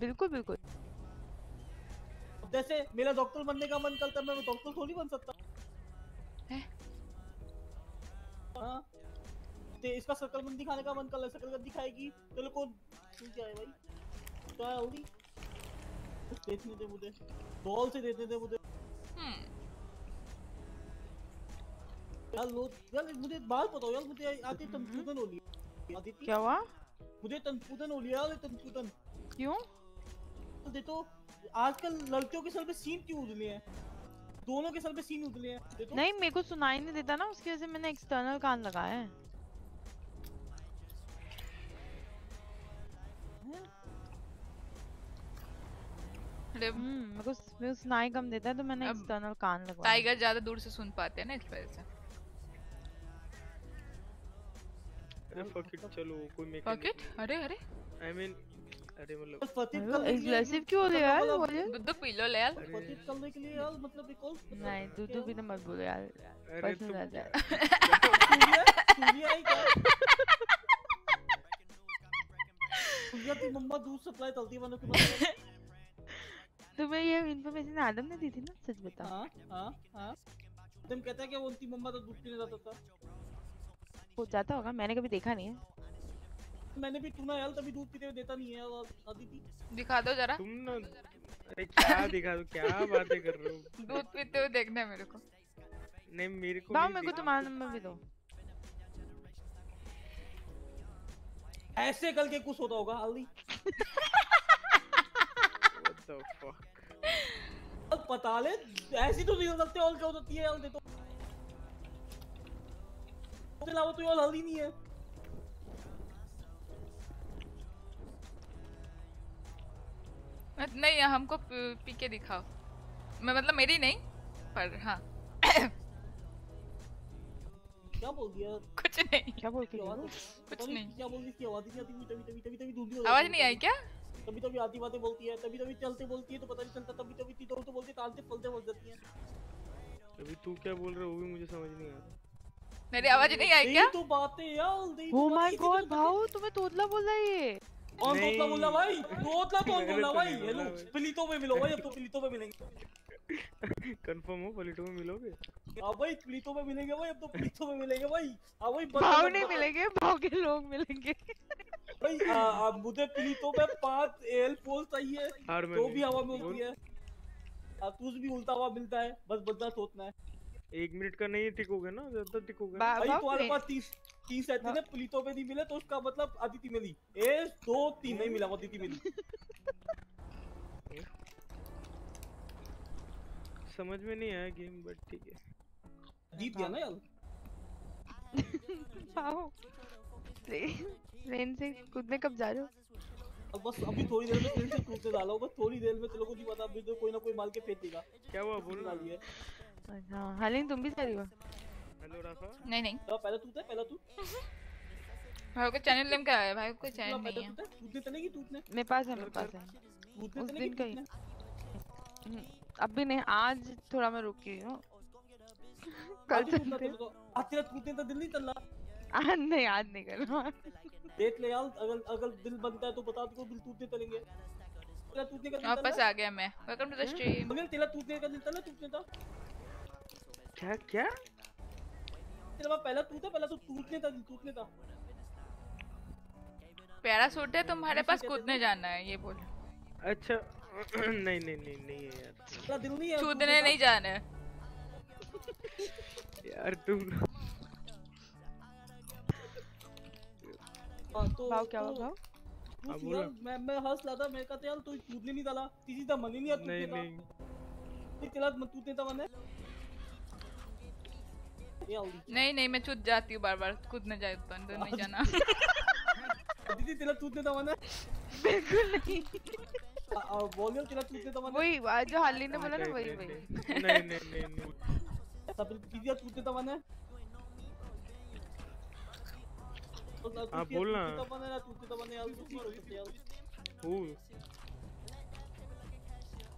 बिल्कुल बिल्कुल। जैसे मेरा डॉक्टर बनने का मन करता मैं डॉक्टर थोड़ी बन सकता हाँ। ते इसका शकरकंदी खाने का मन कर रहा है शकरकंदी खाएगी चलो कौन तू क्या है भाई। क्या है होगी देखने दे मुझे। बॉल से देते थे मुझे। यार लो यार मुझे बाल बताओ यार मुझे आती तंतुदन हो। लिया क्या हुआ? मुझे तंतुदन हो लिया यार तंतुदन क्यों? तो देखो आजकल लड़कियों के सर पे सीन क्यों उजले हैं? दोनों के सर पे सीन उजले हैं देखो। नहीं मेरे को सुनाई नहीं देता ना उसकी वजह से मैंने एक्सटर्नल कान लगाया है। अरे हम्म मेरे को मेरे सुनाई कम देता है तो मैंने एक्सटर्नल कान लगवाए टाइगर ज़्यादा दूर से सुन पाते हैं ना इस वजह से। अरे it, चलो कोई मैकेनिक पॉकेट अरे अरे। आई मीन अरे मतलब एग्रेसिव क्यों हो रहे यार बोलिए दूध पी लो ले यार। करने के लिए यार मतलब नहीं दूध भी मत बोलो यार है। सूर्या आई क्या? सूर्या की मम्मा दूध सप्लाई चलती है मैंने तुम्हें तुम्हें ये इन्फॉर्मेशन आदम ने दी थी ना सच बता हाँ हाँ हाँ। तुम कहता है कि वो उनकी मम्मा तो दूध पीने जाता था। हो जाता होगा मैंने कभी देखा नहीं है। मैंने भी सुना यार तभी दूध पीते हुए देता नहीं है अदिति दिखा दो जरा। तुम ना अरे क्या दिखा दो क्या बातें कर रहे हो? दूध पीते हुए देखना है मेरे को। नहीं मेरे को बाबू मेरे को तुम्हारा नंबर भी दो। ऐसे करके कुछ होता होगा हल्दी। पता ले ऐसी तो नहीं हो सकते और क्या हो सकती है यार दे तो अलावा तो हल्दी नहीं है। नहीं हमको पी, के दिखाओ। मैं मतलब मेरी नहीं पर हाँ। क्या बोल दिया? कुछ नहीं। क्या बोल के कुछ नहीं। क्या बोल दी इसकी आवाज़ नहीं आती। तभी तभी तभी तभी धुंधली हो आवाज़ नहीं है आई क्या? कभी कभी आती बातें बोलती है। कभी कभी चलते बोलती है तो पता नहीं चलता। कभी कभी तीतों तो बोलती है तालते फलते बोल जाती है। अभी तू क्या बोल रहा है वो भी मुझे समझ नहीं आ रहा। मेरी आवाज़ नहीं आई क्या? तो बातें यार ओ माय गॉड भाऊ तुम्हें तोतला बोल रहा है ये। कौन तोतला बोला भाई? तोतला कौन बोला तो भाई? हेलो। प्लीतों में मिलो भाई अब तो प्लीतों में मिलेंगे। कंफर्म हो पलिटो में मिलोगे? हाँ भाई प्लीतों में मिलेंगे भाई अब तो प्लीतों में मिलेंगे भाई। हाँ भाई भाव नहीं मिलेंगे भाव के लोग मिलेंगे। भाई आ, आ, मुझे प्लीतों में पाँच एल पोल चाहिए तो भी हवा मिलती है। आ, तुझ भी उल्टा हवा मिलता है बस बदला सोचना है। एक मिनट का नहीं टिकोगे ना? ज़्यादा टिकोगे भाई तुम्हारे। पास तीस तीस रहते हैं। प्लीतों में नहीं मिले तो उसका मतलब अदिति मिली। एक दो तीन नहीं मिला अदिति मिली। *laughs* समझ में नहीं आया गेम बट ठीक है। जीत गया ना यार। *laughs* ट्रेन से कूदने कब जा रहे हो? अब बस अभी थोड़ी देर में ट्रेन से कूदने डाला बस थोड़ी देर में तेरे को नहीं पता अभी तो कोई ना कोई माल के फेंक देगा क्या हुआ? बोल ना। डाली है अच्छा हालिन तुम भी जा रही हो। Hello Rafa. नहीं नहीं। तो पहले तू थे पहले तू। भाई को चैनल नेम क्या है भाई को चैनल नहीं है। तू थे कूदने चलेगी तूने मेरे पास है मेरे पास है। उस दिन का ही तूने हम्म, अभी नहीं आज थोड़ा मैं रुकी हूँ। कल आज चलते आज तेरा कूदने का दिल नहीं चल रहा आज नहीं आज नहीं कर रहा देख ले यार अगर अगर दिल बनता है तो बता दो दिल टूटने चलेंगे का वापस आ गया मैं। वेलकम टू द स्ट्रीम है? तेरा टूटने का दिल चल रहा है टूटने का क्या क्या? तेरा पास पहला टूटा पहला तो टूटने का दिल टूटने का प्यारा सूट है तुम्हारे पास कूदने जाना है ये बोल। अच्छा *clears throat* नहीं नहीं नहीं नहीं है यार। दिल नहीं है कूदने नहीं जाना है। *laughs* यार तुम हाँ, तो भाव क्या हुआ तो- भाव? तू हाँ, थी मैं मैं हंस रहा था मैं कहता यार तू कूदने नहीं डाला किसी का मन ही नहीं है नहीं नहीं का नहीं। तेरा टूटने का मन। नहीं नहीं मैं चुत जाती हूँ बार बार। कूदने जाए तो अंदर नहीं जाना। *laughs* दीदी तेरा टूटने का मन बिल्कुल नहीं। वॉल्यूम तेरा टूटने का मन वही जो हालिन ने बोला ना वही वही। नहीं नहीं नहीं सब किसी का टूटने का मन तो ना हाँ, किसी बोल ना। टूटने का ना टूटने का यार कुछ नहीं कर यार। Who?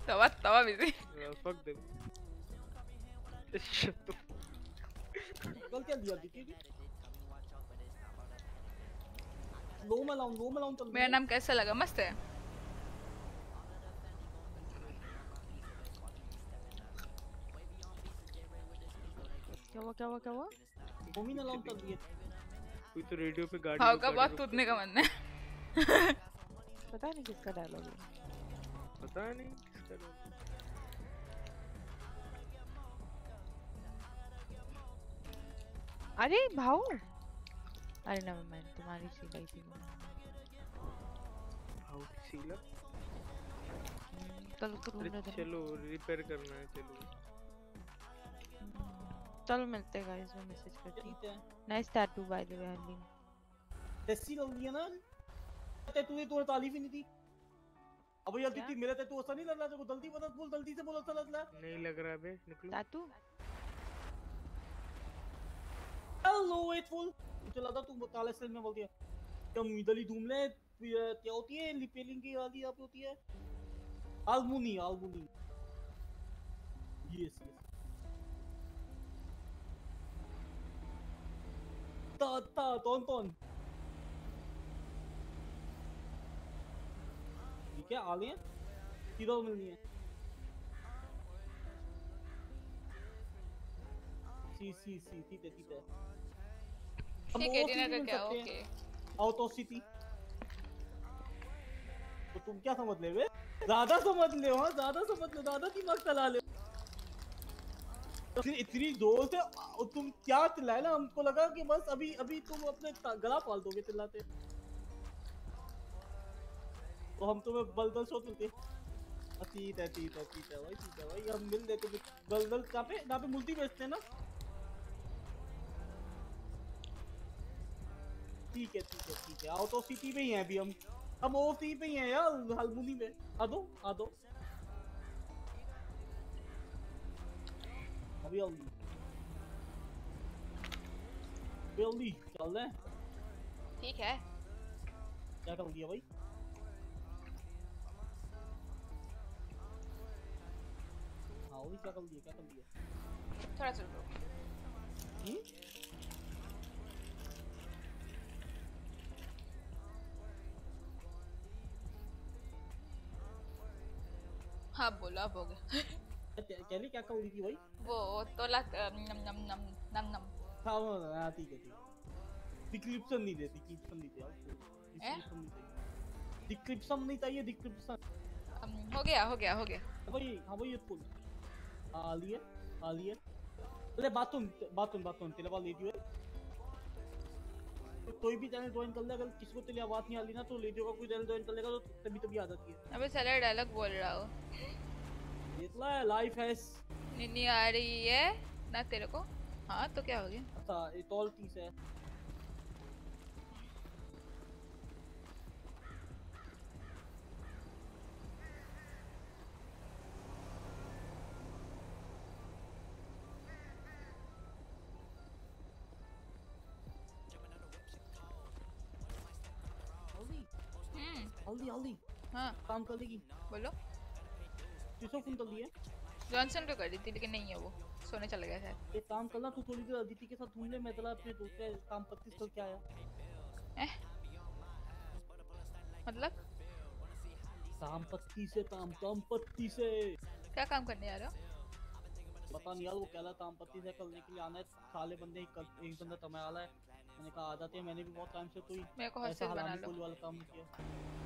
तवा तवा बिज़ी Uh, fuck *laughs* लो लो चल मेरा नाम कैसा लगा मस्त है क्या हुआ क्या हुआ क्या हुआ भूमि ने लाऊं चल दिए कोई तो रेडियो पे गाड़ी रोक- का रोक- कूदने का मन है पता नहीं किसका डायलॉग है पता नहीं किसका अरे भाऊ अरे नेवर माइंड तुम्हारी सी गई थी? कल उसको ढूंढ अरे रहे थे चलो रिपेयर करना है चलो। चलो मिलते हैं गाइस मैं मैसेज करती है। Nice tattoo by the way Harleen Tessy कर लिया ना ते तूने तूने तारीफ़ ही नहीं की अब जल्दी थी मेरे ते तू ऐसा नहीं लग रहा तेरे को जल्दी बता बोल जल्दी से बोल ऐसा लग रहा नहीं लग रहा बे निकलो। तातू हेलो वेटफुल मुझे लगा तू काले सेल में बोल दिया तुम इधर ही ले क्या होती है, लिपेलिंग की वाली यहाँ पे होती है? आलमुनी आलमुनी यस यस ता टोन टोन ठीक है आ गए हैं? किधर मिलनी है? सी सी सी, ठीक है ठीक है। ठीक है डिनर आओ हैं। ओके आउट ऑफ़ सिटी तो तुम क्या समझ ले बे ज़्यादा समझ ले हाँ ज़्यादा समझ लो ज़्यादा दिमाग चला ले इतनी इतनी ज़ोर से और तुम क्या चिल्लाए ना? हमको लगा कि बस अभी अभी तुम अपने गला पाल दोगे चिल्लाते। तो हम तुम्हें बलदल शो मिलते ठीक है ठीक है भाई ठीक है भाई। हम मिल लेते बलदल कहाँ पे जहाँ पे मूर्ति बेचते हैं ना? ठीक है ठीक है ठीक है। आउट ऑफ़ सिटी में ही हैं अभी हम। हम ओ सी पे ही हैं यार हलमुनी में। आ दो आ दो। अभी जल्दी। जल्दी चल रहे ठीक है। क्या कर दिया भाई? हाँ वही क्या कर दिया क्या कर दिया थोड़ा सा रुको हाँ बोलो अब हो गया। क्या- कहली क्या थी भाई वो तोला नम नम नम नम नम। हाँ वो- हाँ ठीक है ठीक है। डिस्क्रिप्शन नहीं देती डिस्क्रिप्शन नहीं डिस्क्रिप्शन नहीं चाहिए। हो गया हो गया हो गया। भाई हाँ भाई ये फुल आ लिए आ लिए अरे बाथरूम बाथरूम बाथरूम तेरे है? तो कोई भी चैनल ज्वाइन कर ले अगर किसी को तेरी आवाज़ नहीं आ रही ना तो लेडियो का कोई चैनल ज्वाइन कर लेगा तो तभी तभी आ जाती है। अबे साला डायलॉग बोल रहा हो। इतना है लाइफ है निन्नी आ रही है ना तेरे को। हाँ तो क्या हो गया? अच्छा ये टॉल पीस है। हल्दी हल्दी हाँ। काम कर लेगी। बोलो। किसको फ़ोन कर दिया? जॉनसन को कर दी थी लेकिन नहीं है वो। सोने चला गया शायद। एक काम करना तू थोड़ी देर अदिति के साथ घूम ले मैं तेरा अपने दोस्त के काम पत्तीस करके आया? मतलब? काम पत्ती से काम काम पत्ती से क्या काम करने आ रहे हो? पता नहीं यार वो कह रहा काम पत्ती से करने के लिए आना है। साले बंदे एक, एक बंदा तमें आला है। मैंने कहा आ जाते हैं। मैंने भी बहुत टाइम से कोई मेरे को ऐसा बना लो। वाला काम नहीं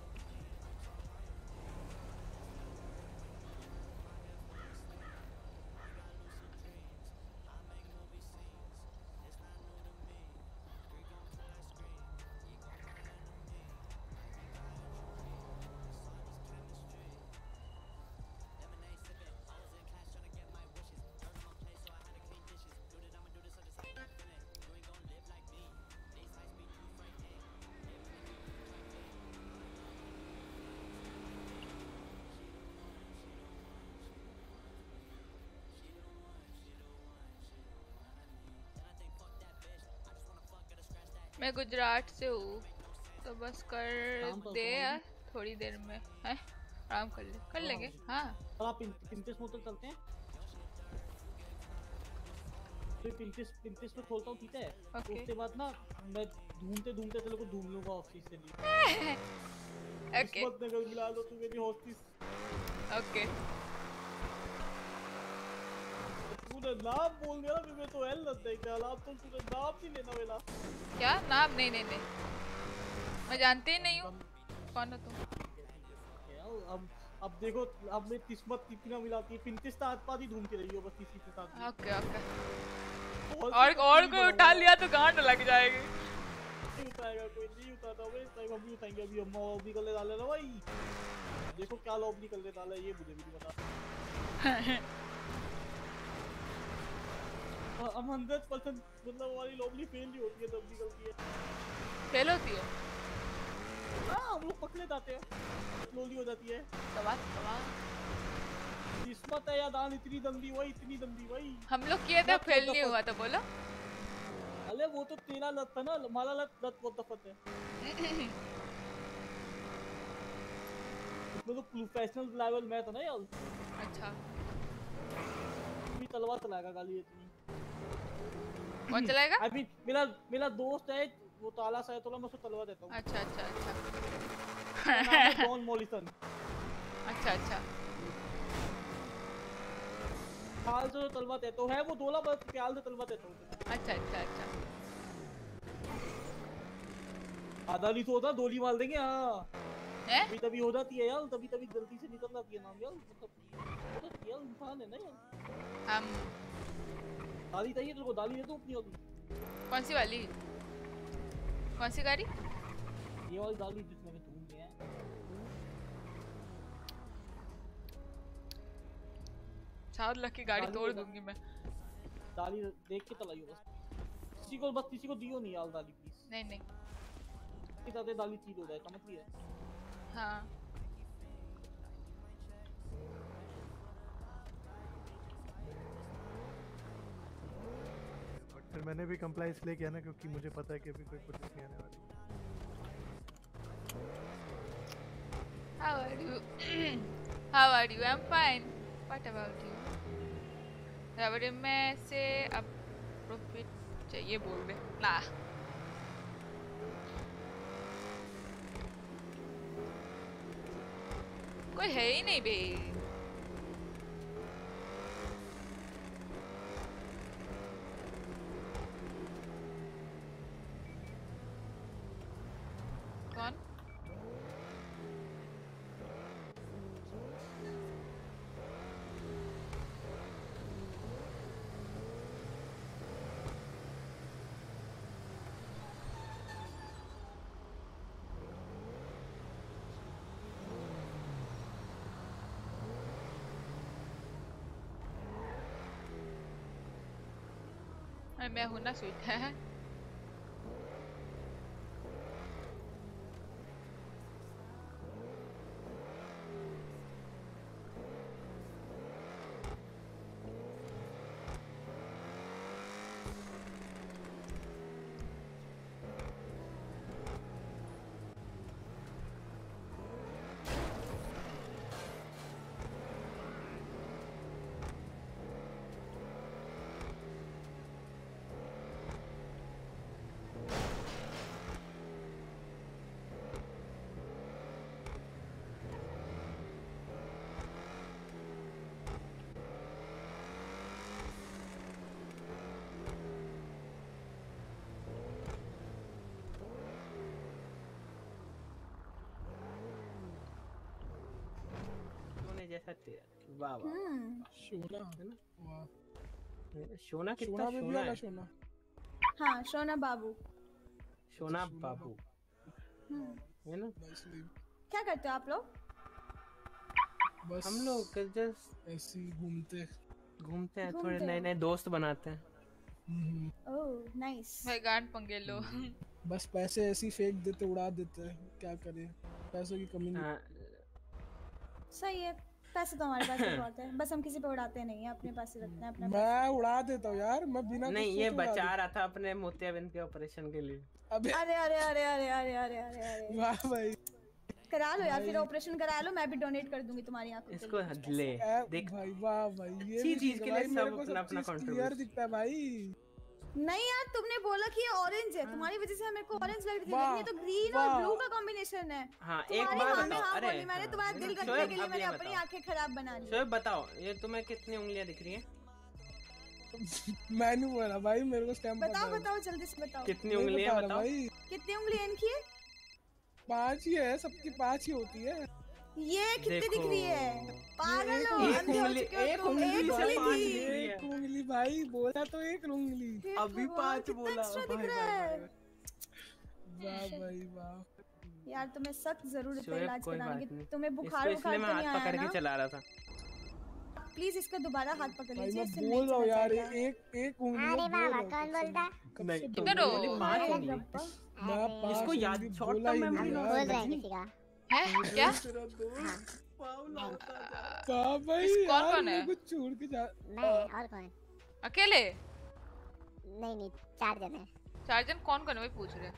मैं गुजरात से हूँ तो बस कर तो दे यार थोड़ी देर में है? आराम कर ले कर लेंगे हाँ। और आप पिं- मोटर चलते हैं। फिर पिंटरेस्ट पिंटरेस्ट पे खोलता हूँ ठीक है? उसके बाद ना मैं ढूंढते ढूंढते तेरे को ढूंढ लूँगा ऑफ़िस से लिए ओके किस्मत ने अगर मिला लो तू मेरी ऑफ़िस ओके तूने नाम बोल दिया ना फिर मैं तो एल लग देगा नाम तो तूने नाम नहीं लेना मेरा। क्या? नाम? नहीं नहीं नहीं। मैं जानती ही नहीं हूँ। कौन हो तुम? अब अब देखो अब मेरी किस्मत कितना मिलाती है। पिंटरेस्ट हाथ पाथ ही ढूंढती रही हो बस इसी के साथ। Okay okay. और और किसी कोई उठा लिया तो गांड लग जाएगी। नहीं उठाएगा कोई नहीं उठाता। भाई टाइम हम भी उठाएँगे। अभी अम्मा लॉब निकलने डाले ना भाई। देखो क्या लॉब निकलने डाला है ये मुझे भी नहीं पता। *laughs* हम हंड्रेड परसेंट मतलब हमारी लॉबली फेल नहीं होती है तब निकलती है। फेल होती है? हाँ हम लोग पकड़े जाते हैं। स्लोली हो जाती है। सवाल सवाल किस्मत है या दान इतनी दंदी वही इतनी दंदी वही। हम लोग किए थे फेल नहीं हुआ था बोलो। अरे वो तो तेरा लत था ना हमारा लत लत बहुत दफत है। इसमें तो प्रोफेशनल लेवल में था ना यार। अच्छा। भी तलवार चलाएगा गाली इतनी कौन चलाएगा? मीन मेरा मेरा दोस्त है वो ताला सा है तो मैं उसको तलवार देता हूँ। अच्छा अच्छा अच्छा। जॉन मॉलिसन अच्छा अच्छा। हाल से जो तलवार देता हूँ। है वो दोला बस प्याल से तलवार देता हूँ। अच्छा अच्छा अच्छा। आधा नहीं तो होता दोली मार देंगे हाँ। हैं? तभी तभी हो जाती है यार तभी तभी गलती से निकल जाती है नाम यार। मतलब यार इंसान है ना यार। हम दाली चाहिए तेरे को दाली दे दो अपनी वाली। कौन सी वाली? कौन सी गाड़ी? ये वाली दाली जिसमें मैं ढूंढ गया चार लाख की गाड़ी तोड़ दूँगी मैं। दाली देख के चलाइयो बस। किसी को बस किसी को दियो नहीं यार दाली प्लीज़ नहीं नहीं। ये दाली चीज़ हो जाए समझ लिया हाँ। फिर मैंने भी कंप्लाइंस ले किया ना, क्योंकि मुझे पता है कि अभी कोई पुलिस नहीं आने वाली How are you? *clears throat* How are you? I'm fine. What about you? रबड़ी में से अब प्रॉफिट चाहिए बोल दे ना कोई है ही नहीं बे कौन अरे मैं हूँ ना स्वीट। है *laughs* सोने जैसा तेरा। वाह वाह हम्म। शोना है ना? वाह। सोना कितना शोना सोना है? शोना। हाँ शोना बाबू। सोना बाबू। हम्म। है ना? क्या करते हो आप लोग? बस हम लोग जस्ट ऐसे ही घूमते घूमते हैं थोड़े नए नए दोस्त बनाते हैं। Oh nice. भाई गांड पंगे लो। बस पैसे ऐसे ही फेंक देते उड़ा देते हैं। क्या करें? पैसों की कमी नहीं। सही है। पैसे तो हमारे पास *laughs* बहुत है बस हम किसी पे उड़ाते नहीं है अपने पास ही रखते हैं अपना मैं उड़ा देता हूँ यार मैं बिना नहीं ये बचा रहा था अपने मोतियाबिंद के ऑपरेशन के लिए। अरे अरे अरे अरे अरे अरे अरे वाह भाई। करा लो यार फिर ऑपरेशन करा लो मैं भी डोनेट कर दूँगी तुम्हारी आँखों इसको ले देख। भाई वाह भाई ये चीज़ के लिए सब अपना अपना कंट्रीब्यूट दिखता है भाई। नहीं यार तुमने बोला कि ये ऑरेंज है। तुम्हारी वजह से मेरे को ऑरेंज लग रही ये तो ग्रीन और ब्लू का कॉम्बिनेशन है। हाँ एक हाँ बताओ। हाँ अरे मैंने हाँ, तुम्हारा दिल? करने के लिए मैंने अपनी। आँखें खराब बना ली। शोएब बताओ ये तुम्हें कितनी उंगलियाँ दिख रही हैं? मैं नहीं बोला भाई मेरे को स्टैम्प बताओ बताओ जल्दी से बताओ। कितनी उंगलियाँ बताओ? कितनी उंगली इनकी? है पाँच ही है सबकी पाँच ही होती है। ये कितने दिख रही है? पागल हो एक उंगली तो एक उंगली भाई बोला तो एक उंगली। अभी पाँच बोला दिख रहा है। वाह भाई वाह। यार तुम्हें सख्त इलाज कराने की तुम्हें बुखार बुखार तो नहीं आया ना? चला रहा था। प्लीज़ इसका दोबारा हाथ पकड़ लीजिए इससे बोल रहा हूँ यार एक एक उंगली अरे कौन बोलता नहीं तो पाँच उंगली। इसको याद शॉर्ट टर्म मेमोरी बोल रहा है। किसी का। है क्या? नहीं वाह भाई कौन कौन है? को छोड़ के जा मैं और कौन अकेले? नहीं नहीं चार जन है। चार जन कौन कौन है वही पूछ रहे हैं।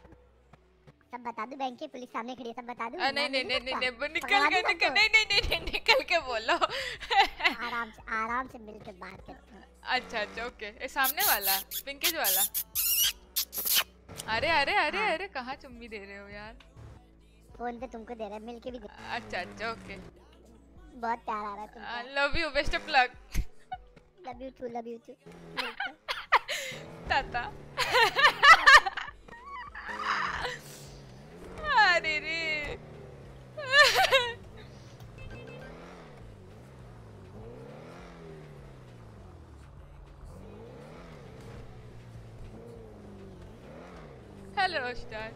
सब बता दूँ बैंक के पुलिस सामने खड़ी है सब बता दूँ। नहीं नहीं नहीं नहीं नहीं निकल के निकल नहीं नहीं नहीं नहीं निकल के बोलो। आराम से आराम से मिल के बात करते हैं। अच्छा अच्छा ओके। ये सामने वाला पिंकेज वाला। अरे अरे अरे हाँ। अरे कहाँ चुम्मी दे रहे हो यार? फ़ोन पे तुमको दे रहा है मिल के भी दे अच्छा अच्छा ओके बहुत प्यार आ रहा है तुमको। Love you best of luck love you too love you too tata अरे रे. हेलो रोस्टर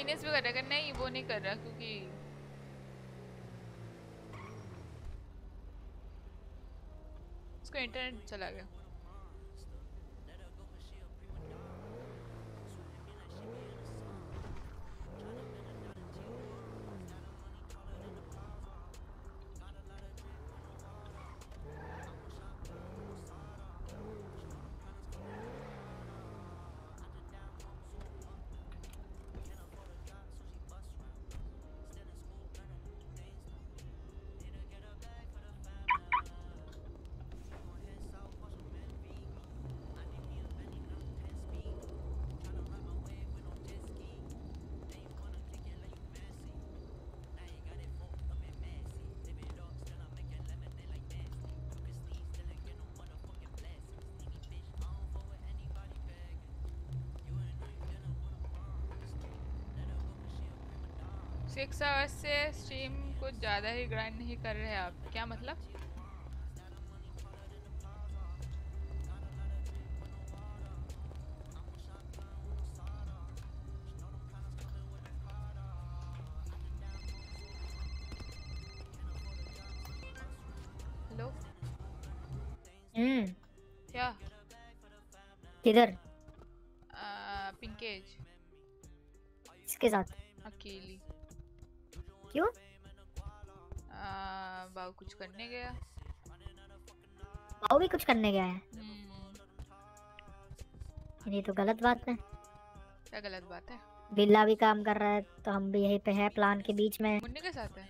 फिनिश भी कर रहा है। नहीं, वो नहीं कर रहा, क्योंकि उसको इंटरनेट चला गया। सिक्स आवर्स से स्ट्रीम कुछ ज़्यादा ही ग्राइंड नहीं कर रहे आप। क्या मतलब? हेलो हम्म। क्या? किधर? पिंकेज। किसके साथ? अकेली। आ, कुछ करने गया? बाबू भी कुछ करने गया है। हम्म, ये तो गलत बात है। क्या गलत बात है? बिल्ला भी काम कर रहा है तो हम भी यहीं पे है प्लान के बीच में। मुन्नी के साथ है?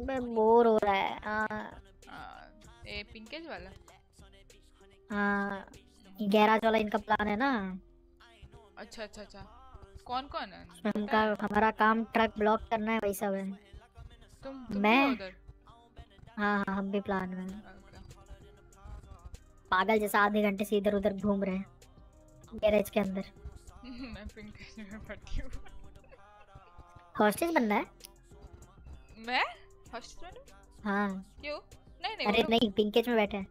मैं बोर हो रहा है हाँ। आ, ए पिंकेज वाला? हाँ गैराज वाला इनका प्लान है ना। अच्छा अच्छा अच्छा। कौन कौन है? उनका हमारा काम ट्रक ब्लॉक करना है वही सब है तुम तुम मैं हो हाँ हम भी प्लान में पागल जैसा आधे घंटे से इधर उधर घूम रहे हैं गैरेज के अंदर। *laughs* मैं पिंकेज में बैठी हूँ। हॉस्टेज बनना है? मैं? हॉस्टल में हाँ। क्यों? नहीं नहीं अरे नहीं पिंकेज में बैठे हैं।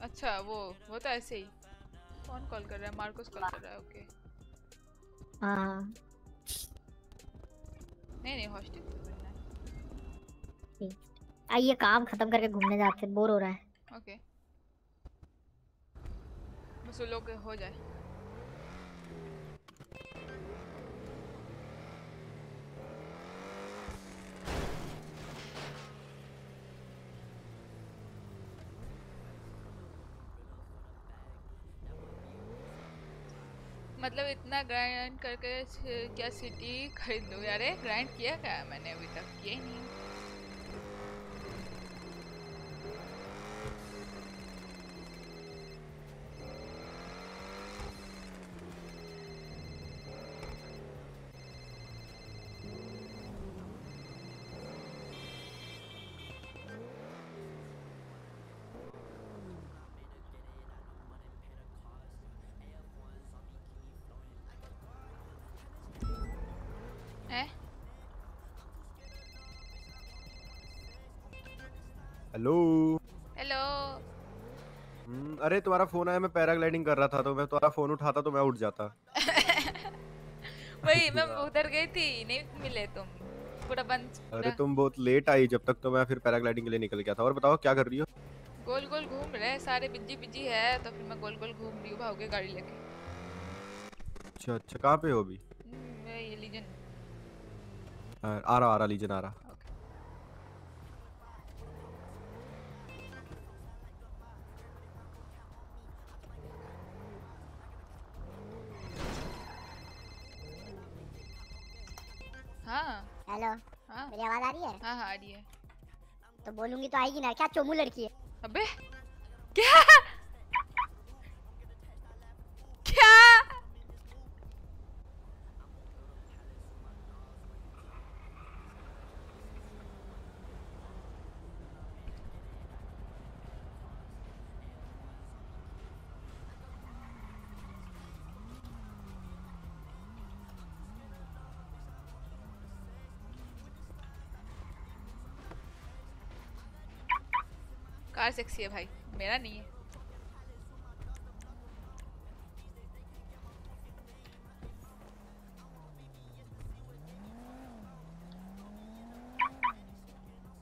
अच्छा वो वो तो ऐसे ही। कौन कॉल कर रहा है? मार्कोस कॉल कर रहा है ओके हाँ हाँ। नहीं नहीं हॉस्टल में बनना है। आइए, काम खत्म करके घूमने जाते हैं, बोर हो रहा है। ओके। बस वो लोग हो जाए। मतलब इतना ग्राइंड करके, क्या सिटी खरीद लूँ? यार ग्राइंड किया क्या मैंने अभी तक? ही नहीं। हेलो हेलो हम्म, अरे तुम्हारा फ़ोन आया मैं पैराग्लाइडिंग कर रहा था तो मैं तुम्हारा फ़ोन उठाता तो मैं उठ जाता। *laughs* वही मैं उधर गई थी नहीं मिले तुम। पूरा बंद अरे तुम बहुत लेट आई जब तक तो मैं फिर पैराग्लाइडिंग के लिए निकल गया था। और बताओ क्या कर रही हो? गोल गोल घूम रहे हैं सारे बिज़ी बिज़ी है तो फिर मैं गोल गोल घूम रही हूँ भागे गाड़ी लेके। अच्छा अच्छा कहाँ पे हो अभी? हम्म, मैं ये लीजन आ आ रहा आ रहा लीजन आ रहा। तो बोलूँगी तो आएगी ना। क्या चोमू लड़की है? अबे क्या? कार सेक्सी है भाई। मेरा नहीं है।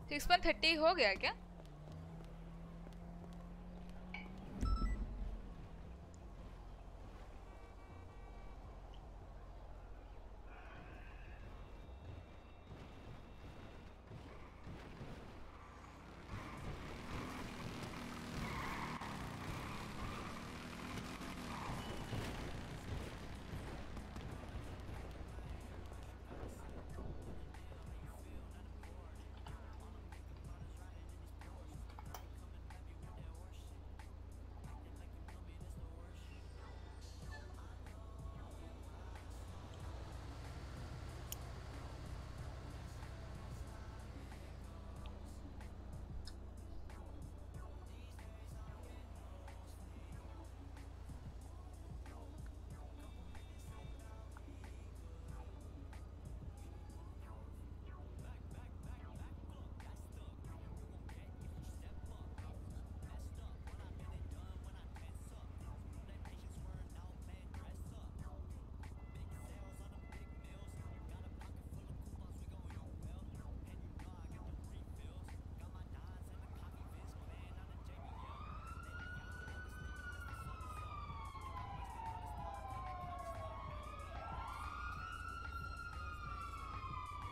सिक्स पॉइंट थर्टी हो गया क्या?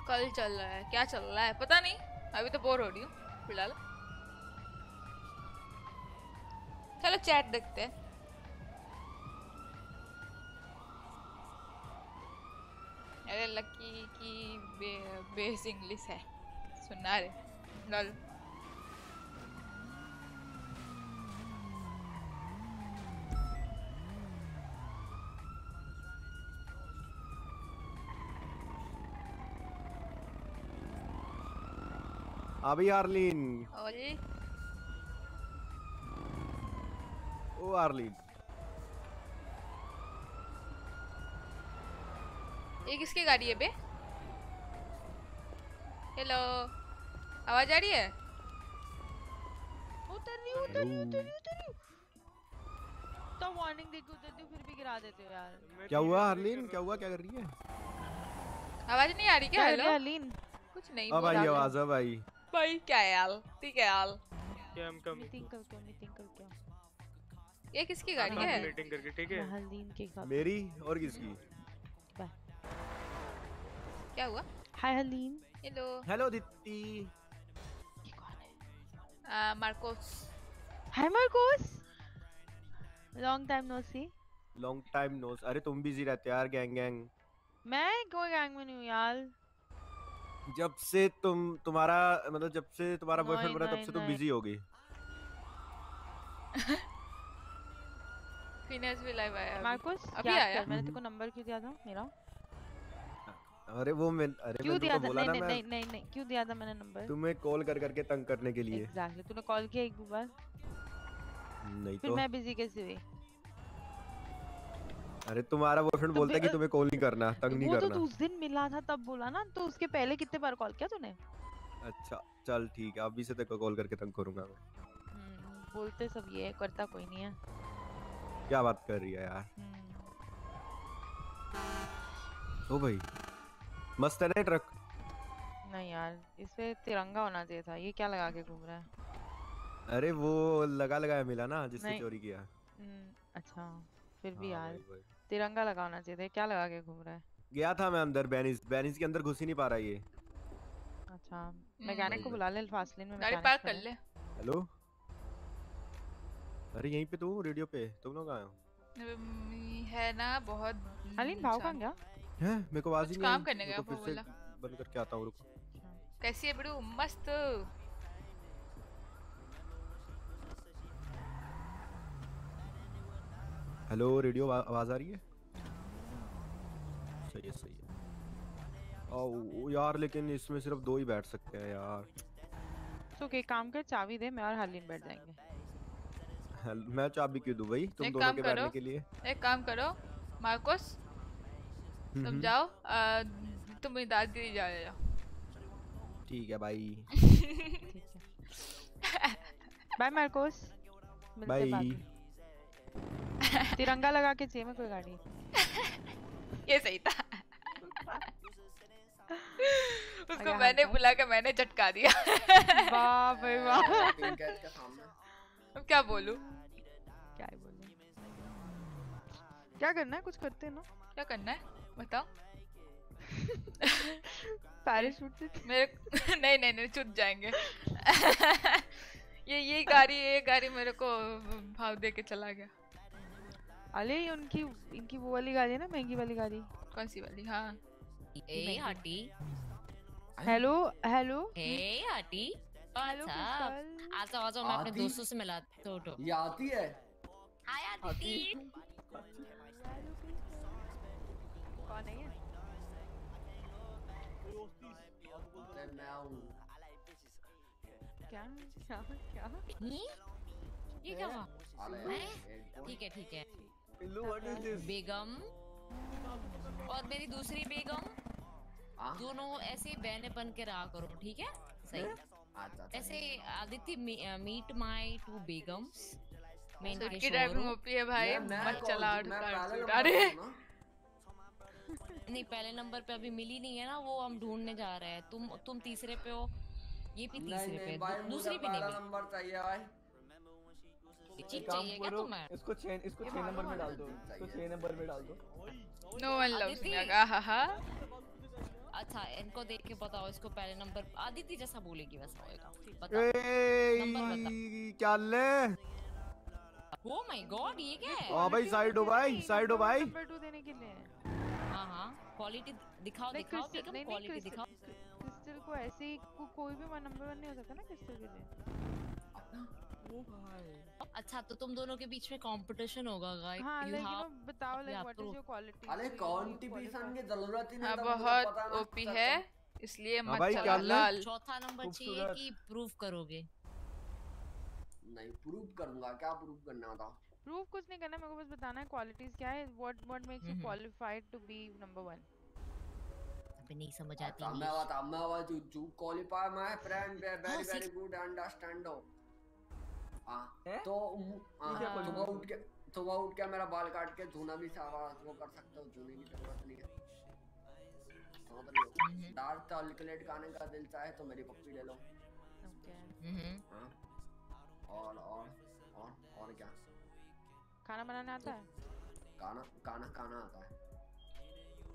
कल चल रहा है। क्या चल रहा है? पता नहीं। अभी तो बोर हो रही हूँ फ़िलहाल। चलो चैट देखते हैं। अरे लकी की बे, बेस इंग्लिश है। सुना रे। लल। अभी आर्लिन। ओ आर्लिन। ये किसकी गाड़ी है बे? हेलो आवाज़ आ रही है? उतर रही उतर रही उतर रही उतर रही। तो वार्निंग देके उतरती हूँ फिर भी गिरा देते हो यार। क्या हुआ आर्लिन? क्या हुआ क्या कर रही है? आवाज़ नहीं आ रही क्या? हेलो है कुछ नहीं अब आई आवाज़ अब आई। भाई क्या है यार? ठीक है यार। मीटिंग करके आओ, मीटिंग करके आओ। ये किसकी गाड़ी है मीटिंग करके ठीक है। मैं हल्दीन के साथ मेरी और किसकी? बाय क्या हुआ? Hi Harleen hello hello Deepti आ, Marcos hi Marcos long time no see long time nose अरे तुम बिज़ी रहते हो यार गैंग गैंग मैं कोई गैंग में नहीं हूँ यार? जब से तुम तुम्हारा मतलब जब से तुम्हारा बॉयफ्रेंड बना तब से तुम बिज़ी हो गई फिनेस भी लाइव आया। मार्कोस अभी। आया। मैंने तेरे को नंबर क्यों दिया था? मेरा अरे वो मैं अरे क्यों दिया था? नहीं नहीं नहीं नहीं नहीं क्यों दिया था मैंने नंबर तुम्हें कॉल कर करके तंग करने के लिए। एग्जैक्टली तूने कॉल किया एक दो बार। नहीं फिर तो। मैं बिज़ी कैसे हुई? अरे तुम्हारा बॉयफ्रेंड तो बोलता है कि तुम्हें कॉल नहीं करना तंग नहीं करना वो तो उस दिन मिला था तब बोला ना तो उसके पहले कितने बार कॉल किया तूने? अच्छा चल ठीक है अभी से तेरे को कॉल करके तंग करूँगा मैं। हम्म, बोलते सब ये है करता कोई नहीं है। क्या बात कर रही है यार। ओ भाई मस्त है ना ट्रक नहीं यार इस पे तिरंगा होना चाहिए था ये क्या लगा के घूम रहा है? अरे वो लगा लगाया मिला ना जिसने चोरी किया। हम्म, अच्छा फिर भी हाँ, यार। वही, वही। तिरंगा लगा होना चाहिए क्या लगा के घूम रहा है। गया था मैं अंदर बेनिस बेनिस के अंदर घुस ही नहीं पा रहा ये। अच्छा मैकेनिक को बुला ले फास्ट लेन में गाड़ी पार्क कर ले। हेलो? अरे यहीं पे तू रेडियो पे तुम लोग आए हो? है ना बहुत अलीन भाव कहाँ इंसान। गया? हैं? मेरे को आवाज़ ही नहीं काम करने गया, वो बोला। बंद करके आता हूँ रुको। कैसी है बिड़ू? मस्त। हेलो रेडियो आवाज़ आ रही है? सही है सही है। ओ यार लेकिन इसमें सिर्फ़ दो ही बैठ सकते हैं यार। तो एक काम कर चाबी दे मैं और हलीन बैठ जाएँगे। हेल- मैं चाबी क्यों दूँ भाई? तुम दोनों के बैठने के लिए। एक काम करो मार्कोस तुम। जाओ आ, तुम मेरी दादी जा जाओ। ठीक है भाई बाय मार्कोस बाय। तिरंगा लगा के चाहिए मैं कोई गाड़ी *laughs* ये सही था। *laughs* उसको मैंने बुला के मैंने झटका दिया। वाह भाई वाह। अब क्या बोलूँ? क्या ही बोलूँ। क्या करना है? कुछ करते हैं ना। क्या करना है? बताओ। *laughs* पैराशूट से मेरे नहीं नहीं नहीं छूट जाएँगे। ये ये गाड़ी ये गाड़ी मेरे को भाव दे के चला गया। अरे उनकी इनकी वो वाली गाड़ी है ना महँगी वाली गाड़ी कौन सी वाली? हाँ। ए हाटी हेलो हेलो। ए हाटी हेलो व्हाट्सअप आ जाओ मैं अपने दोस्तों से मिला तो उठो ये आती है? हाय आती? कौन है ये? मैं हूँ। क्या? क्या? क्या? ये क्या हुआ? हैं? तो- ठीक है ठीक है। पिल्लू व्हाट इज़ दिस बेगम और मेरी दूसरी बेगम। दोनों ऐसे बहने बन के रहा करो ठीक है? सही। अच्छा अच्छा। ऐसे Aditya meet my two begums मैं इनके ड्राइविंग ओपी है भाई। मत चला हूँ? अरे। हूँ। हूँ। नहीं पहले नंबर पे अभी मिली नहीं है ना वो हम ढूँढने जा रहे हैं। तुम तुम तीसरे पे हो ये भी तीसरे पे है, दूसरी भी नहीं नंबर चाहिए भाई। चीज़ चाहिए इसको छह इसको छह नंबर में डाल दो इसको छह नंबर में डाल दो। No one loves me Aditi. हा हा। अच्छा इनको देख के बताओ इसको पहले नंबर आदित्य जैसा बोलेगी वैसा होएगा। बताओ। नंबर बता क्या ले? ओ माय गॉड ये क्या है? हाँ भाई साइड हो भाई साइड हो भाई। नंबर टू देने के लिए। हाँ हाँ क्वालिटी दिखाओ दिखाओ नहीं, क्वालिटी दिखाओ। क्रिस्टल को ऐसे ही कोई भी नंबर वन नहीं हो सकता ना क्रिस्टल के लिए। अच्छा तो तुम दोनों के बीच में कंपटीशन होगा गाइस हाँ यू लेकिन हैव बताओ like what is your quality अरे कंट्रीब्यूशन की ज़रूरत ही नहीं हाँ बहुत ओपी है इसलिए हाँ मत चला चौथा नंबर चाहिए कि प्रूव करोगे? नहीं प्रूव करूँगा क्या प्रूव करना था? प्रूव कुछ नहीं करना मेरे को बस बताना है क्वालिटीज क्या है what what makes you. Qualified to be number one अभी नहीं समझ आती अच्छा मैं बता मैं बता to qualify my friend very हाँ, वेरी गुड अंडरस्टैंड हो तो हाँ, qualify? उठ के सुबह उठ के मेरा बाल काट के धोना भी सारा वो कर सकते हो धोने की ज़रूरत नहीं है। समझ रही हो? डार्क चॉकलेट खाने का दिल चाहे तो मेरी पप्पी ले लो। हम्म हाँ? और और और और क्या? खाना बनाने आता है? खाना खाना खाना आता है।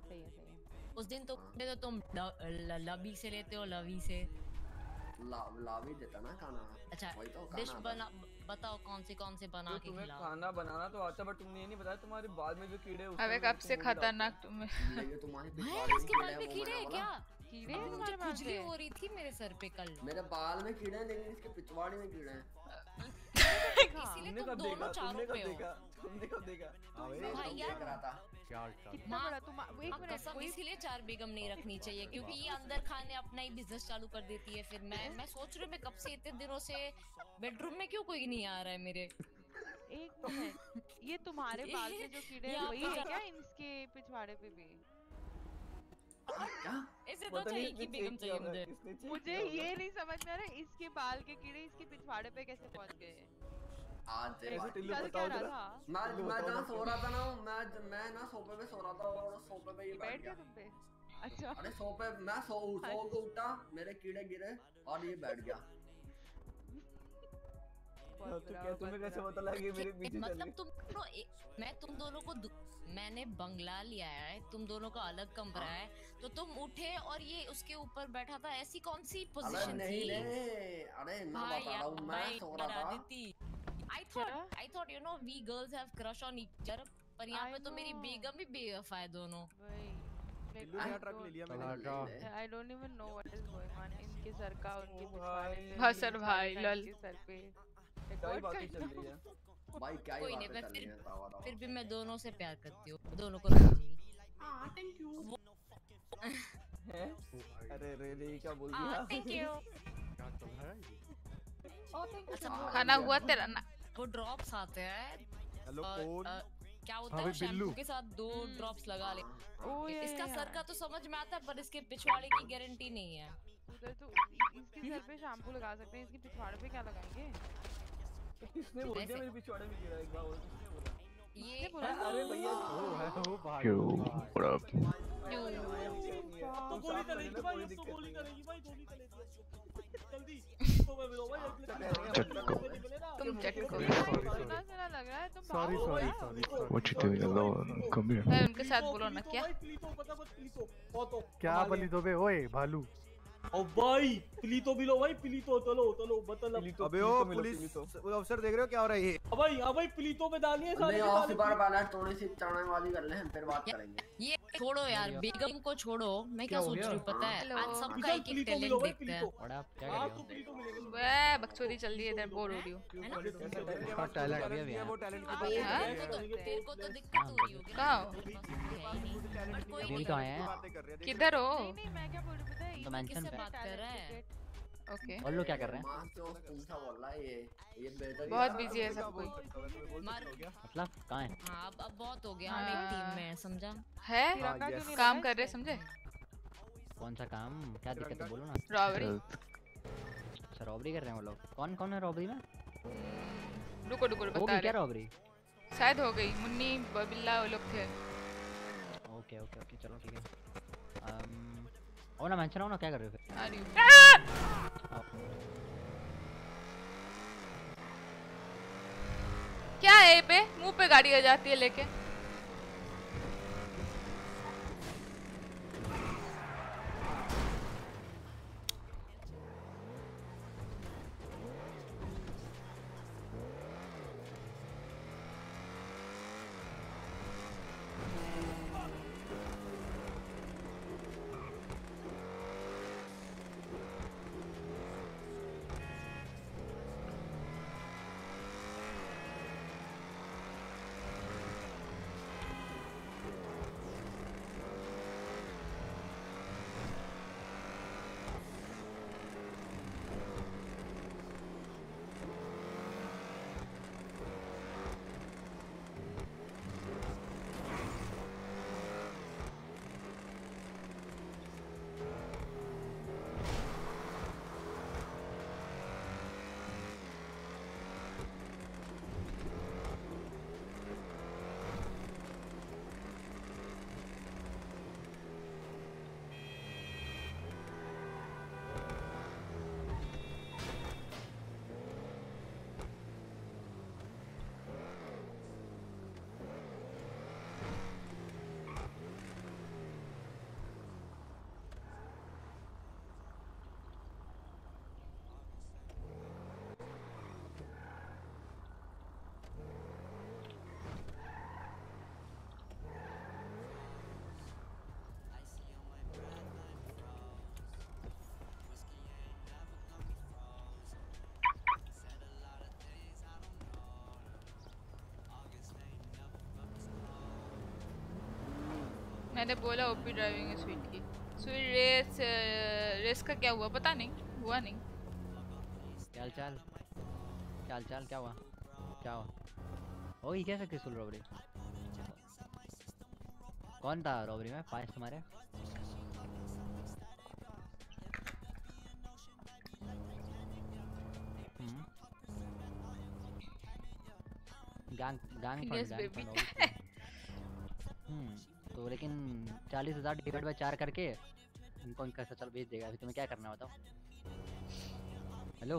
सही है सही है। उस दिन तो तो तुम लवी से लेते हो लवी से। ला लावी देता ना खाना। अच्छा वही तो डिश खाना बना बताओ कौन से कौन से बना तो के तुम्हें खाना बनाना तो आता बट तुमने ये नहीं बताया तुम्हारे बाल में जो कीड़े अबे कब से हो। खतरनाक तुम्हें? ये तुम्हारी हैं, इसके में बाल पे कीड़े कीड़े हैं हैं क्या? कीड़े हाँ। हैं मुझे तुम्हारे बाल खुजली हो रही थी मेरे सर पे कल। मेरे बाल में कीड़े हैं लेकिन इसके पिछवाड़ी में कीड़े हैं। इसीलिए तुम दोनों चारों तुमने कब देखा? तुमने कब देखा? भाई यार था कितना बड़ा तुम एक मिनट कसम कोई इसीलिए चार बेगम नहीं रखनी चाहिए क्योंकि ये अंदर खाने अपना ही बिज़नेस चालू कर देती है फिर। मैं मैं सोच रही हूँ मैं कब से इतने दिनों से बेडरूम में क्यों कोई नहीं आ रहा है मेरे? एक मिनट ये तुम्हारे बाल पे जो कीड़े हैं वही है क्या इनके पिछवाड़े पे भी? इसे तो चाहिए कि बेगम चाहिए मुझे। मुझे ये नहीं समझ में आ रहा इसके बाल के कीड़े इसके पिछवाड़े पे कैसे पहुँच गए? आज था? मैं मैं जहाँ सो रहा था ना मैं मैं ना सोफे पे सो रहा था और सोफे पे ये बैठ गया गया। तुम पे? अच्छा। अरे सोफे मैं सो सो के उठा मेरे कीड़े गिरे और ये बैठ गया। तो क्या तुम्हें कैसे पता लगा कि मेरे पीछे *laughs* चल मतलब तुम दोनों मैं तुम दोनों को मैंने बंगला लिया है तुम दोनों का अलग कमरा है। तो तुम उठे और ये उसके ऊपर बैठा था ऐसी कौन सी अरे पोजीशन थी? नहीं अरे मैं बता रहा हूँ मैं सो रहा था। I thought I thought you know we girls have crush on each other पर यहाँ पे तो मेरी बेगम भी बेवफा है दोनों। टिल्लू नया ट्रक ले लिया मैंने। I don't even know what is going on इनके सर का उनके पिछवाड़े पे हाँ, सर भाई, लल। सर पे। ही बातें चल रही है? *laughs* भाई क्या कोई नहीं मैं फिर हैं? फिर भी मैं दोनों से प्यार करती हूँ दोनों को रखूँगी थैंक यू अरे रे रे क्या बोल हाँ, दिया? thank you. *laughs* क्या चल रहा है ये? अच्छा वो खाना हुआ तेरा ना? वो ड्रॉप्स आते हैं। हेलो कौन? क्या होता हाँ है शैम्पू के साथ दो ड्रॉप्स लगा ले। इसका सर का तो समझ में आता है पर इसके पिछवाड़े की गारंटी नहीं है। उधर तो इसके सर पे शैम्पू लगा सकते हैं इसके पिछवाड़े पे क्या लगाएँगे? किसने बोल दिया मेरे पिछवाड़े में गिरा एक बार और किसने बोला? ये अरे भैया ओ है ओ भाई Yo, what up? तो गोली लेना, भाई तो गोली। चलेगी भाई गोली चलेगी। तुम What you doing alone? Come here. उनके साथ बोलो ना क्या? क्या बली दोबे ओए भालू। ओ भाई प्लीतो मिलो भाई प्लीतो चलो चलो मतलब अबे। ओ पुलिस वो अफसर देख रहे हो क्या हो रहा है ये? अब भाई हाँ भाई प्लीतो में डालिए सारे नहीं और सारे बार बैलेंस थोड़ी सी वाली कर ले हम फिर बात करेंगे। ये छोड़ो यार बेगम को छोड़ो मैं क्या क्या सोच रही हूँ पता है? आज सबका एक एक टैलेंट भाई, देखते हैं। क्या हाँ तो वे बकचोदी चल रही है इधर बोर हो रही हूँ। उसका टैलेंट भी है वो टैलेंट की बात हाँ? कर रहे हैं तेरे को तो दिक्कत हो रही होगी कहाँ? हो यही तो आए हैं। किधर हो? नहीं नहीं मैं क्या बोल रही पता है? तो मेंशन किससे पे बात कर रहा है। ओके और लोग क्या कर रहे हैं? तो है बहुत बिज़ी है सब कोई। मतलब कहाँ है? हाँ अब अब बहुत हो गया। हम एक टीम में समझा? है? नहीं काम कर रहे समझे? कौन सा काम? क्या दिक्कत है बोलो ना। रॉबरी अच्छा रॉबरी कर रहे हैं वो लोग। कौन कौन है रॉबरी में? रुको रुको हो बता क्या रॉबरी शायद हो गई मुन्नी बिल्ला वो लोग थे। ओके ओके ओके चलो ठीक है। और ना मेंशन ना क्या कर रही हूँ क्या है ये पे मुँह पे गाड़ी आ जाती है लेके मैंने बोला ओपी ड्राइविंग है स्वीट की स्वीट रेस रेस का क्या हुआ? पता नहीं हुआ नहीं। चाल चाल चाल चाल क्या हुआ? क्या हुआ? ओ ये कैसे किस रॉबरी? कौन था रॉबरी में? फाइस तुम्हारे? हम्म। गैंग गैंग फंड गैंग लेकिन चालीस हज़ार डिवाइड बाय चार करके इनको इनका चल भेज देगा। अभी तुम्हें क्या करना बताओ। हेलो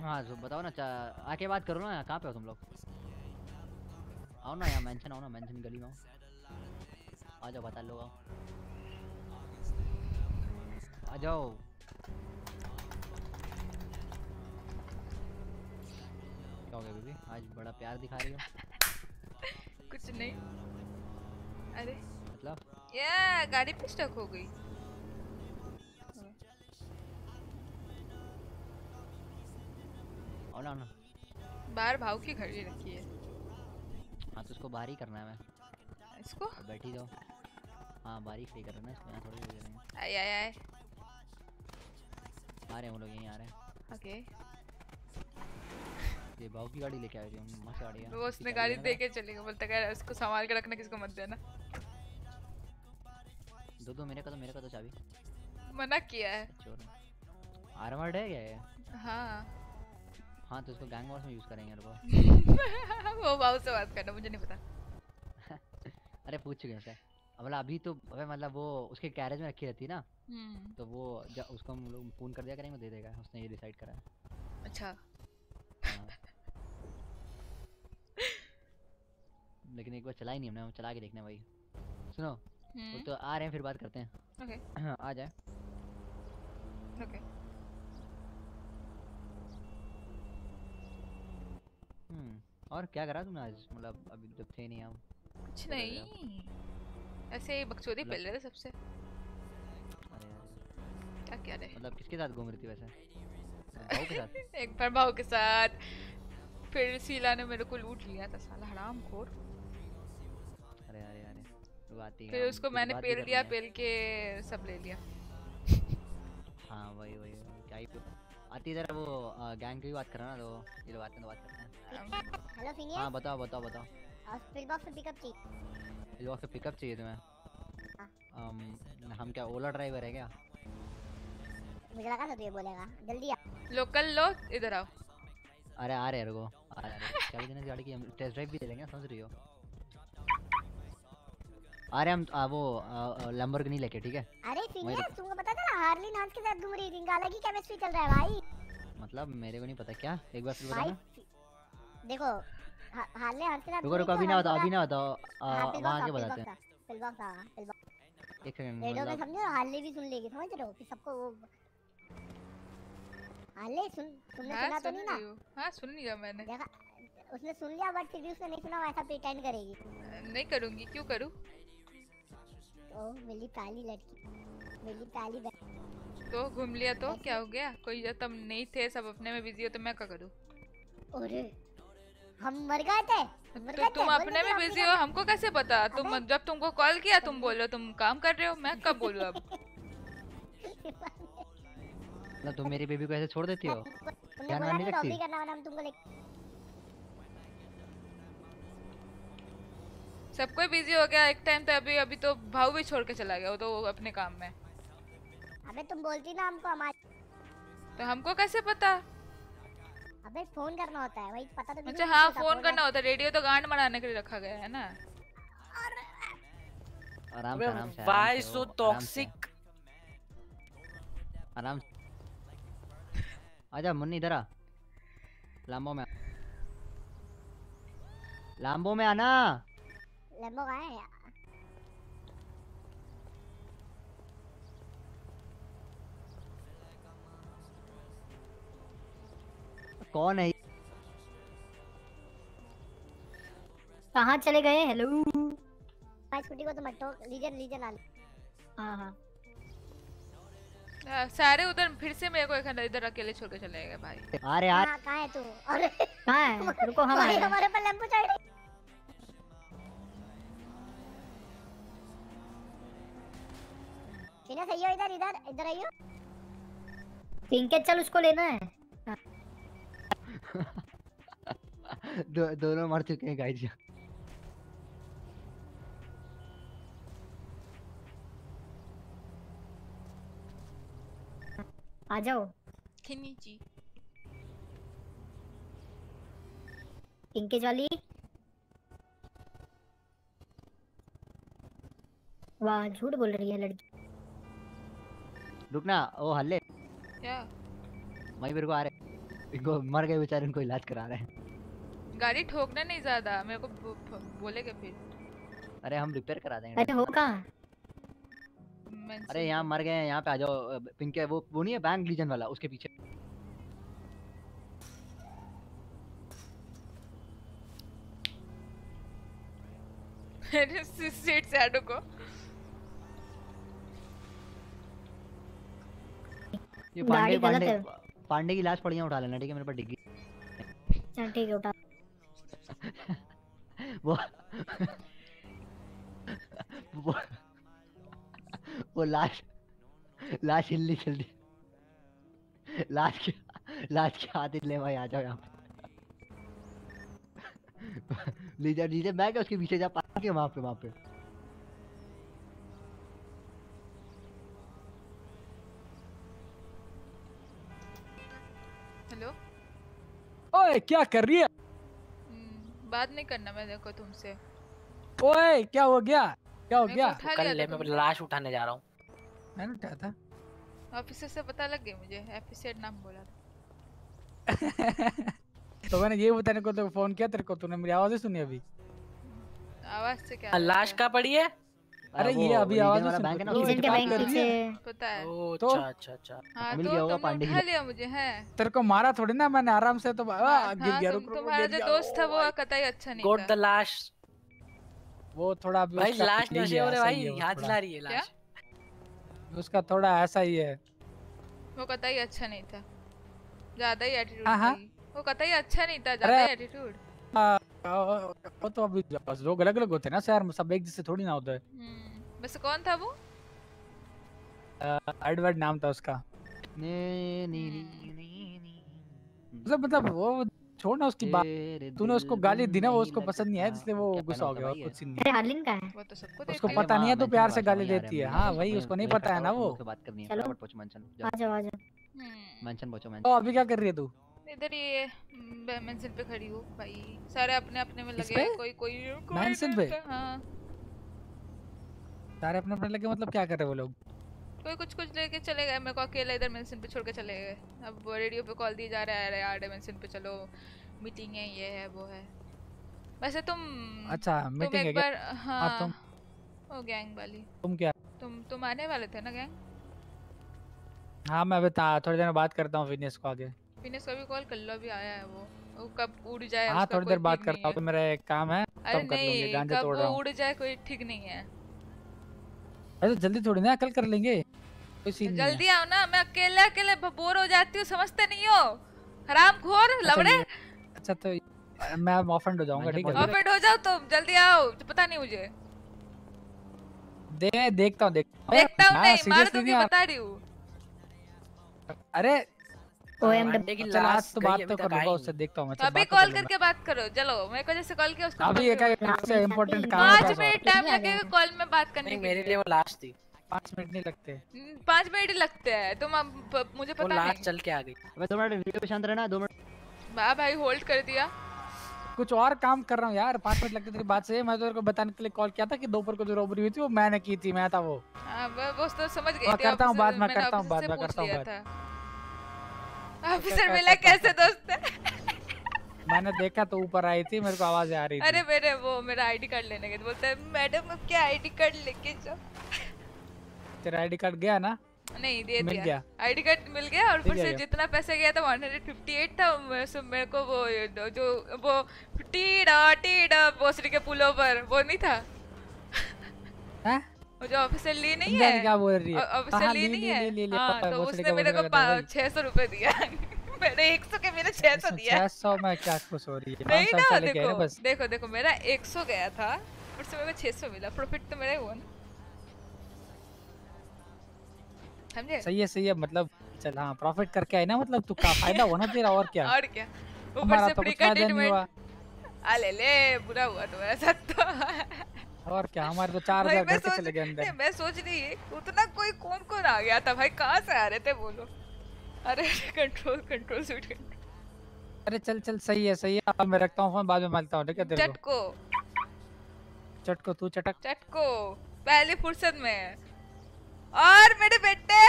हाँ तो बताओ ना आके बात करो ना, कहाँ पे हो तुम लोग? आओ ना यहाँ मेंशन आओ ना मेंशन गली में आओ। आ जाओ, बता लो आओ। आ जाओ। क्या हो गया, बेबी? आज बड़ा प्यार दिखा रही हो। कुछ नहीं। अरे। मतलब? या गाड़ी पे स्टक हो गई। आओ ना बाहर भाव की घड़ी रखी है। हाँ तो उसको बाहर ही करना है मैं इसको? बैठी जाओ। हाँ बाहर ही फ्री कर रहे हैं थोड़ी देर आए आए आए। आ रहे हैं हम लोग यहीं आ रहे हैं। ओके ये बाबू की गाड़ी लेके आए थे हम मस्त गाड़ी है। वो उसने गाड़ी दे के चलेगा बोलता है उसको संभाल के रखना किसको मत देना। दो दो मेरे का तो मेरे का तो चाबी। मना किया है। चोर आर्मर्ड है क्या ये? हाँ। हाँ तो इसको गैंग वॉर्स में यूज़ करेंगे रुको। *laughs* वो भाव से बात करना मुझे नहीं पता। *laughs* अरे पूछ चुके हैं मतलब अभी तो अबे मतलब वो उसके गैरेज में रखी रहती ना हम्म। तो वो उसको हम लोग फ़ोन कर दिया करेंगे दे देगा उसने ये डिसाइड करा है। अच्छा हाँ। लेकिन एक बार चला ही नहीं हमने हम चला के देखना भाई। सुनो वो हम्म। तो आ रहे हैं फिर बात करते हैं। ओके। आ जाए। ओके। हम्म और क्या करा तुमने आज? मतलब अभी जब थे नहीं हम। कुछ हो? नहीं। ऐसे ही बकचोदी मतलब- रहे थे सबसे। अरे क्या क्या रहे मतलब किसके साथ घूम रही थी वैसे? भाऊ के साथ? *laughs* एक बार भाव के साथ। फिर शीला ने मेरे को लूट लिया था साला हराम खोर फिर उसको मैंने पेल दिया पेल के सब ले लिया। हाँ वही वही वही, क्या ही आती जरा वो गैंग की बात करो ना तो ये लोग आते हैं तो बात करते हैं। हेलो फिनियस हाँ बताओ बताओ बताओ। स्पिल बॉक्स से पिकअप चाहिए। ये लोग पिकअप चाहिए तुम्हें? um, हम क्या ओला ड्राइवर है क्या? मुझे लगा था तू ये बोलेगा। जल्दी आ। लोकल लो इधर आओ। अरे आ रहे हैं रुको। आ रहे हैं क्या देने गाड़ी की टेस्ट ड्राइव भी ले लेंगे समझ रही हो? हैं हम आ, वो लैम्बोर्गिनी लेके ठीक है? अरे रुक- तुमको पता चला हार्ली नाच के साथ घूम रही थी। अलग ही केमिस्ट्री चल रहा है भाई। मतलब मेरे को नहीं पता क्या? एक बार फिर भाई बताना देखो हार्ले हर के साथ रुको रुको अभी ना बताओ अभी ना बताओ। वहाँ के बताते हैं? फिल बॉक्स आ फिल बॉक्स एक सेकंड रेडियो में समझो हार्ले भी सुन लेगी समझ रहे हो? कि सबको वो हार्ले सुन तुमने हाँ सुना तो नहीं ना? हूँ। हाँ सुन लिया मैंने। देखा उसने सुन लिया बट फिर भी उसने नहीं सुना वैसा प्रिटेंड करेगी। नहीं करूँगी क्यों करूँ? ओ मेरी पहली लड़की। मेरी पहली तो घूम लिया तो क्या हो गया? कोई जब तुम नहीं थे सब अपने में बिज़ी हो तो मैं क्या करूँ? अरे हम मर गए थे। तो तुम अपने में बिज़ी हो हमको कैसे पता? तुम जब तुमको कॉल किया तुम बोलो तुम काम कर रहे हो मैं कब बोलूँ अब? *laughs* मतलब तुम मेरी बेबी को ऐसे छोड़ देती हो? ध्यान नहीं रखती? सब कोई बिज़ी हो गया। एक टाइम तो अभी अभी तो भाव भी छोड़ के चला गया वो तो अपने काम में। अबे तुम बोलती ना हमको हमारे तो हमको कैसे पता? अबे फ़ोन करना होता है वही पता तो अच्छा हाँ फ़ोन करना होता है। रेडियो तो गांड मराने के लिए रखा गया है ना। आराम आराम से आराम से toxic? आराम आजा मुन्नी इधर आ। लाम्बो में आ। लाम्बो में आना। लेम्बो कहाँ है कौन है कहाँ चले गए? हेलो भाई स्कूटी को तो मत ठोक लीजन लीजन आ हाँ हाँ। सारे उधर फिर से मेरे को एक इधर अकेले छोड़ के चले गए भाई। अरे यार। कहाँ कहाँ है तू? अरे। कहाँ है? रुको हम हैं। हमारे पर लेम्बो चढ़ सीना सही हो इधर इधर इधर आइयो। पिंके चल उसको लेना है। *laughs* दो, दोनों मर चुके हैं गाइस आ जाओ। खिनीची पिंकेज वाली वाह झूठ बोल रही है लड़की। रुकना ओ हल्ले। क्या? वहीं मेरे को आ रहे इनको मर गए बेचारे इनको इलाज करा रहे हैं। गाड़ी ठोकना नहीं ज़्यादा मेरे को बो- बो- फिर। अरे हम रिपेयर करा देंगे। अरे हो कहाँ? अरे यहाँ मर गए हैं यहाँ पे आ जाओ पिंक है वो वो नहीं है बैंक लीजन वाला उसके पीछे। मेरे सीट से को। ये पांडे पांडे पांडे की लाश पड़ियाँ उठा लेना ठीक है मेरे पास डिग्गी चल ठीक है उठा। *laughs* वो वो वो लाश लाश हिलनी जल्दी। लाश के लाश के हाथ ले भाई आ जाओ यहाँ पे। *laughs* लीजा लीजा मैं क्या उसके पीछे जा पार्क है वहाँ पे वहाँ पे ओए क्या कर रही है? बात नहीं करना मैं देखो तुमसे। ओए क्या हो गया? क्या हो गया को उठा लिया था तुमने। लाश उठाने जा रहा हूँ। मैंने उठाया था। ऑफिसर से पता लग गया मुझे एफिसेट नाम बोला था। *laughs* तो मैंने ये बताने को तो फ़ोन किया तेरे को तूने मेरी आवाज़ ही सुनी अभी? आवाज़ से क्या लाश का पड़ी है? अरे ये अभी आवाज़ ही लीजन बैंक कर रही है। पीछे पता है। ओ तो? अच्छा अच्छा अच्छा। हाँ मिल तो गया होगा पांडे उठा। लिया मुझे है। तेरे को मारा थोड़ी ना मैंने आराम से तो गिर हाँ गया रुक रुक तुम्हारा जो दोस्त था वो कतई अच्छा नहीं गोट था। द लाश वो थोड़ा भाई लाश नशे हो रहे भाई ही है याद दिला रही है लाश उसका थोड़ा ऐसा ही है। वो कतई अच्छा नहीं था। ज़्यादा ही एटीट्यूड हाँ, हाँ। वो कतई अच्छा नहीं था ज़्यादा एटीट्यूड आ, वो तो अभी लोग अलग अलग होते हैं ना शहर में सब एक जैसे थोड़ी ना होते वैसे कौन था वो एडवर्ड नाम था उसका ने नी नी नी नी मतलब मतलब वो छोड़ ना उसकी बात तूने उसको गाली दी ना वो उसको पसंद नहीं आया इसलिए वो गुस्सा हो गया और कुछ नहीं अरे हार्लिन का है वो तो सबको उसको है। पता नहीं है तो प्यार से गाली देती है। हाँ वही उसको नहीं पता है ना वो बात करनी है चलो। फटाफट पहुंचो मेंशन आ जाओ आ जाओ मेंशन पहुंचो तो अभी क्या कर रही है तू इधर ये मेंशन पे खड़ी हूँ भाई। सारे अपने अपने में लगे हैं कोई कोई नहीं पे? हाँ सारे अपने अपने लगे मतलब क्या कर रहे हैं वो लोग? कोई कुछ कुछ लेके चले गए मेरे को अकेला इधर मेंशन पे छोड़ के चले गए। अब रेडियो पे कॉल दिए जा रहा है अरे यार मेंशन पे चलो मीटिंग है ये है वो है। वैसे तुम अच्छा, meeting है क्या? बार हाँ, तुम? ओ गैंग वाली। तुम क्या? तुम तुम आने वाले थे ना गैंग? हाँ मैं अभी थोड़ी देर में बात करता हूँ फिनिश को आगे। फिनिश को भी कॉल कर लो अभी आया है वो। वो कब उड़ जाए हाँ थोड़ी देर बात करता हूँ तो मेरा एक काम है है। अरे कर लूँगी नहीं कब तोड़ वो रहा हूँ। उड़ जाए कोई ठीक नहीं है। अरे तो जल्दी थोड़ी ना कल कर लेंगे है। जल्दी आओ ना मैं अकेले अकेले बोर हो जाती हूँ समझते नहीं हो। हराम खोर अच्छा, लवड़े। अच्छा तो मैं ऑफेंड हो जाऊँगा ठीक है ऑफेंड हो जाओ तुम जल्दी आओ तो पता नहीं मुझे। दे देखता हूँ देखता हूँ। देखता हूँ नहीं मार दूँगी बता रही हूँ। अरे पांडे की चल तो बात तो तक कर आई लूँगा नहीं। उससे देखता हूँ मैं अभी कॉल करके बात करो चलो मेरे को जैसे कॉल किया उसको अभी एक से इम्पोर्टेंट काम है पाँच मिनट टाइम लगेगा कॉल में बात करने के मेरे लिए। लिए वो लाश थी। पाँच मिनट नहीं लगते। पाँच मिनट लगते हैं तुम अब मुझे पता नहीं। चल के आ गई। अबे दो मिनट वीडियो पे शांत रहना दो मिनट। वाह भाई होल्ड कर दिया। कुछ और काम कर रहा हूँ यार पाँच मिनट लगते तेरी बात से। मैं तो तेरे को बताने के लिए कॉल किया था कि दोपहर को जो रॉबरी हुई थी वो मैंने की थी मैं था वो। हाँ, वो तो समझ गई करता हूँ बात, मैं करता हूँ बात, मैं करता हूँ। था। ऑफिसर मिला कैसे दोस्त? मैंने देखा तो ऊपर आई थी मेरे को आवाज़ आ रही थी। अरे मेरे वो मेरा आईडी कार्ड लेने गए थे बोलते हैं मैडम अब क्या आईडी कार्ड लेके जाओ? तेरा आईडी कार्ड गया ना? नहीं दे मिल दिया। आईडी कार्ड मिल गया और फिर से जितना पैसा गया था 158 था सो मेरे को वो जो वो टीडा टीडा बोसरी के पुलों पर वो नहीं था? हैं? वो जो ऑफिसर ली नहीं है। क्या बोल रही है? ऑफिसर हाँ, ली नहीं है। ली, ली, हाँ तो उसने मेरे को छह सौ रुपए दिया। *laughs* मैंने एक सौ के मेरे छह सौ दिया। छह सौ में क्या खुश हो रही है? नहीं ना ऐसा आए देखो देखो देखो मेरा एक सौ गया था फिर से मेरे को छह सौ मिला। प्रॉफिट तो मेरा हुआ ना। समझे? सही है सही है मतलब चल हाँ प्रॉफिट करके आई ना मतलब तू का फ़ायदा हुआ ना तेरा और क्या? *laughs* और क्या? ऊपर से तो फ्री कुछ का फ़ायदा नहीं हुआ। ट्रीटमेंट आ ले ले बुरा हुआ तुम्हारे साथ तो *laughs* और क्या हमारे तो चार हज़ार घर चले गए अंदर। मैं सोच रही है उतना कोई कौन कौन आ गया था भाई? कहाँ से आ रहे थे बोलो अरे कंट्रोल कंट्रोल स्वीट कंट्रोल अरे चल चल सही है सही है अब मैं रखता हूँ फ़ोन बाद में मिलता हूँ ठीक है चटको। चटको तू चटक। चटको पहली फुर्सत में। और मेरे बेटे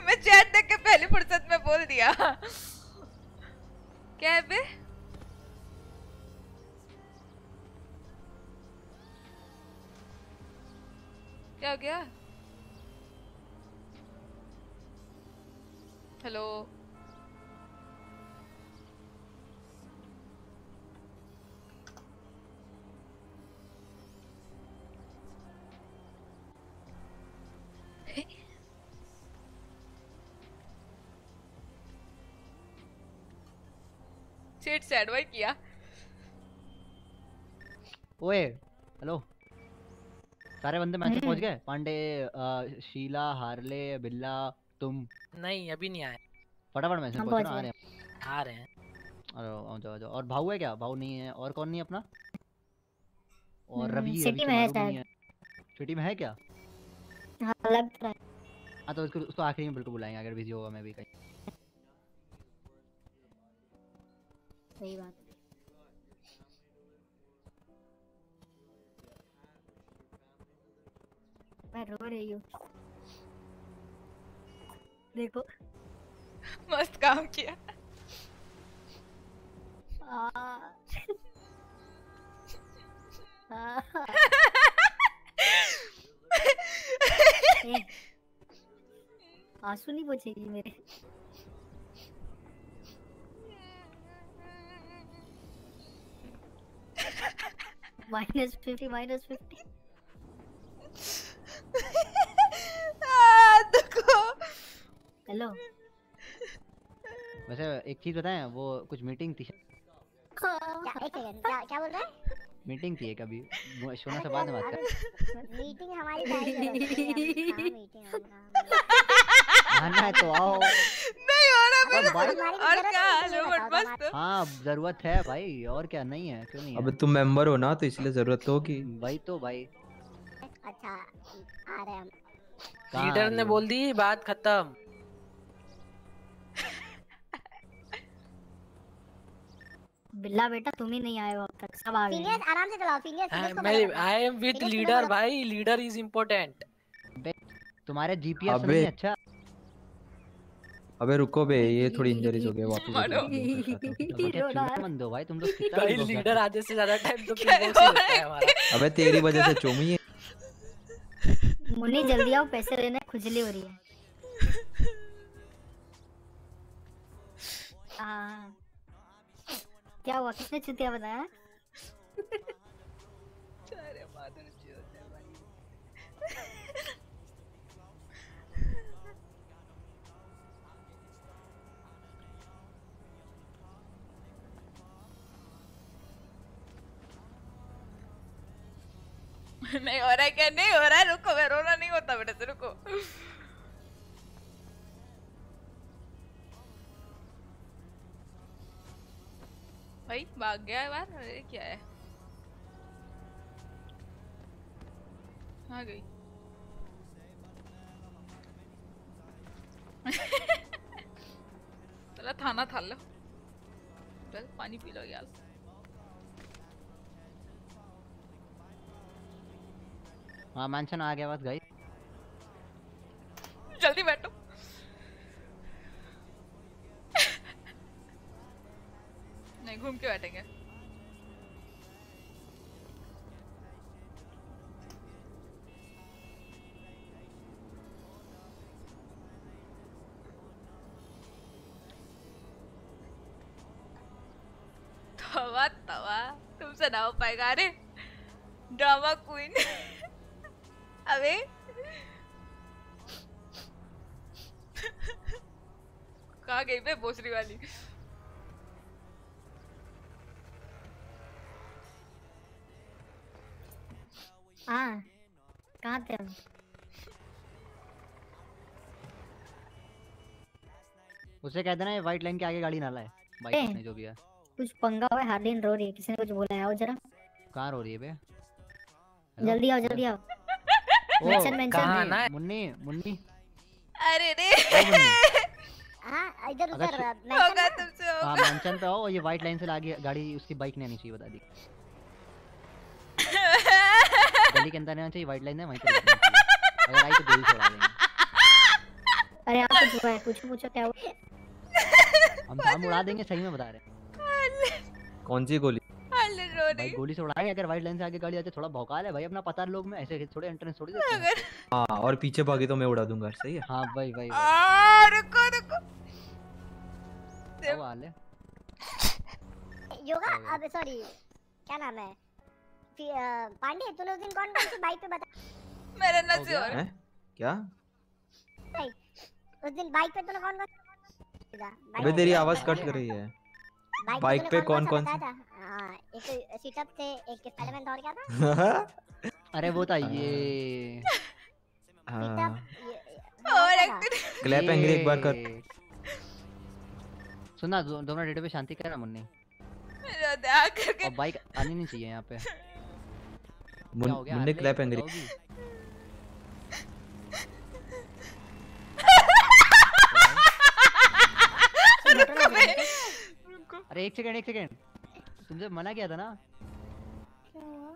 *laughs* मैं चैट देख के पहली फुर्सत में बोल दिया। क्या है बे? क्या हो गया? हेलो सीट से एडवाइस किया। ओए हेलो सारे बंदे मैच पहुँच गए? पांडे शीला हार्ले बिल्ला तुम। नहीं अभी नहीं आए। फटाफट मैच हम पहुंचो रहे हैं आ रहे हैं। अरे आओ जाओ जाओ। और भाऊ है क्या? भाऊ नहीं है। और कौन नहीं है अपना? और हम्म, रवि सिटी में है शायद। सिटी में है क्या? हाँ लग तो रहा है। हाँ तो उसको उसको आखिरी में बिल्कुल बुलाएँगे अगर बिज़ी होगा मैं भी कहीं। सही बात मैं रो रही हूँ देखो मस्त काम किया आ, आ, आँसू नहीं बचेगी मेरे minus fifty minus fifty hello. वैसे एक चीज़ बताएँ वो कुछ मीटिंग थी? क्या क्या क्या बोल रहा है? मीटिंग थी वो सोना से बाद में बात कर। मीटिंग हमारी आना है तो आओ। नहीं हो रहा और और क्या हाल है? बट मस्त हाँ ज़रूरत है भाई और क्या नहीं है क्यों नहीं है? अब तुम मेंबर हो ना तो इसलिए ज़रूरत तो होगी। भाई तो भाई अच्छा आ रहे हम। लीडर ने बोल दी बात खत्म। बिल्ला बेटा तुम ही नहीं आए हो अब तक सब आ गए हैं। सीनियर्स आराम से चलाओ सीनियर्स सीनियर्स मैं आई एम विद लीडर भाई लीडर इज़ इम्पोर्टेंट तुम्हारे जीपीएस अबे। नहीं अच्छा अबे रुको बे ये *laughs* थोड़ी इंजरीज हो गया वापस। तो बंद हो भाई तुम लोग कितना भाई लीडर आधे से ज़्यादा टाइम तो ही है अबे तेरी वजह से चोमी है। मुन्नी जल्दी आओ पैसे लेने खुजली हो रही है। *laughs* आ, क्या हुआ? किसने चुतिया बनाया *laughs* नहीं हो रहा है क्या नहीं हो रहा है रुको मैं रोना नहीं होता बेटा से रुको भाई भाग गया यार अरे क्या है आ गई चला थाना था लो चल पानी पी लो यार हाँ मेंशन आ गया बस गाइस जल्दी बैठो। नहीं, घूम के बैठेंगे। तवा तवा, तुमसे ना हो पाएगा। अरे ड्रामा क्वीन अबे कहाँ गई बे भोसरी वाली हाँ कहाँ थे हम उसे कह देना ये व्हाइट लाइन के आगे गाड़ी ना लाए बाइक नहीं जो भी है। कुछ पंगा हुआ है हार्लिन रो रही है किसी ने कुछ बोला है आओ जरा। कहाँ रो रही है बे? जल्दी आओ जल्दी आओ। मेंशन मेंशन मुन्नी, मुन्नी मुन्नी अरे रे हाँ इधर उधर होगा तुमसे हाँ होगा मेंशन पे आओ और ये व्हाइट लाइन से आगे गाड़ी उसकी बाइक नहीं आनी चाहिए बता दी गली के अंदर नहीं आना चाहिए व्हाइट लाइन है वहीं पे। अगर आई तो गोली छोड़ा देंगे अरे आप कुछ हुआ है पूछो पूछो क्या हुआ हम हम उड़ा देंगे सही में बता रहे हैं कौन सी गोली भाई गोली से उड़ाएँगे अगर व्हाइट लाइन से आगे गाड़ी आती थोड़ा भौकाल है भाई अपना पता लोग में ऐसे थोड़े एंट्रेंस थोड़ी देते हैं। हाँ और पीछे भागी तो मैं उड़ा दूँगा सही है? हाँ भाई भाई आ रुको रुको। हाल है योगा अब सॉरी क्या नाम है? पांडे तूने उस दिन कौन कौन सी बाइक पे बता मेरा हो नसी गया। और क्या? उस दिन बाइक पे तूने कौन कौन बाइक अबे तेरी आवाज़ कट कर रही है। बाइक पे कौन कौन सा सा हाँ एक सीटअप थे एक स्पाइडरमैन दौड़ गया था अरे वो था ये हाँ और एक्टर क्लैप एंग्री एक बार कर सुनना दो, दोनों रेडियो पे शांति कर रहा मुन्नी मेरा करके और बाइक आनी नहीं चाहिए यहाँ पे मुन्ने क्लैप एंग्री अरे एक सेकंड एक सेकंड तुमसे मना किया था ना? क्या हुआ?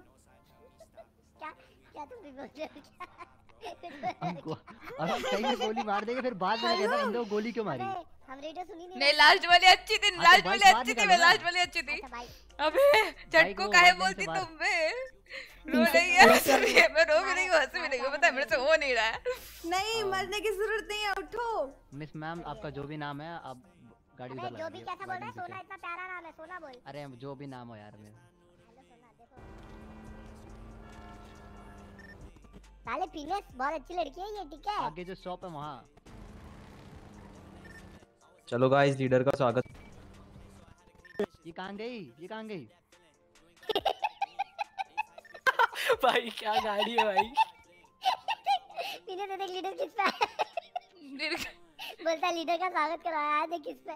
क्या क्या तुम भी बोल रहे हो अब सही में गोली मार देंगे फिर बाद में कहना बंदे को गोली क्यों मारी हम रेडियो सुन नहीं नहीं लास्ट वाली अच्छी थी हाँ, तो लास्ट वाली अच्छी थी मैं लास्ट वाली अच्छी थी। अच्छा अबे झटको काहे से बोलती तुम बे रो रही है हंस रही है मैं रो भी नहीं हूँ हंस भी नहीं हूँ पता है मेरे से हो नहीं रहा है। नहीं मरने की ज़रूरत नहीं है उठो। मिस मैम आपका जो भी नाम है आप गाड़ी अरे उधर जो भी कैसा बोल रहा है सोना इतना प्यारा नाम है सोना बोल। अरे जो भी नाम हो यार मेरा हेलो सोना देखो। साले पीनेस बहुत अच्छी लड़की है ये ठीक है? आगे जो शॉप है वहाँ। चलो गाइस लीडर का स्वागत। ये कहाँ गई? ये कहाँ गई? *laughs* भाई क्या गाड़ी है भाई? *laughs* पीने दे देख लीडर किस पे है *laughs* बोलता लीडर का स्वागत करवाया है देख किस पे.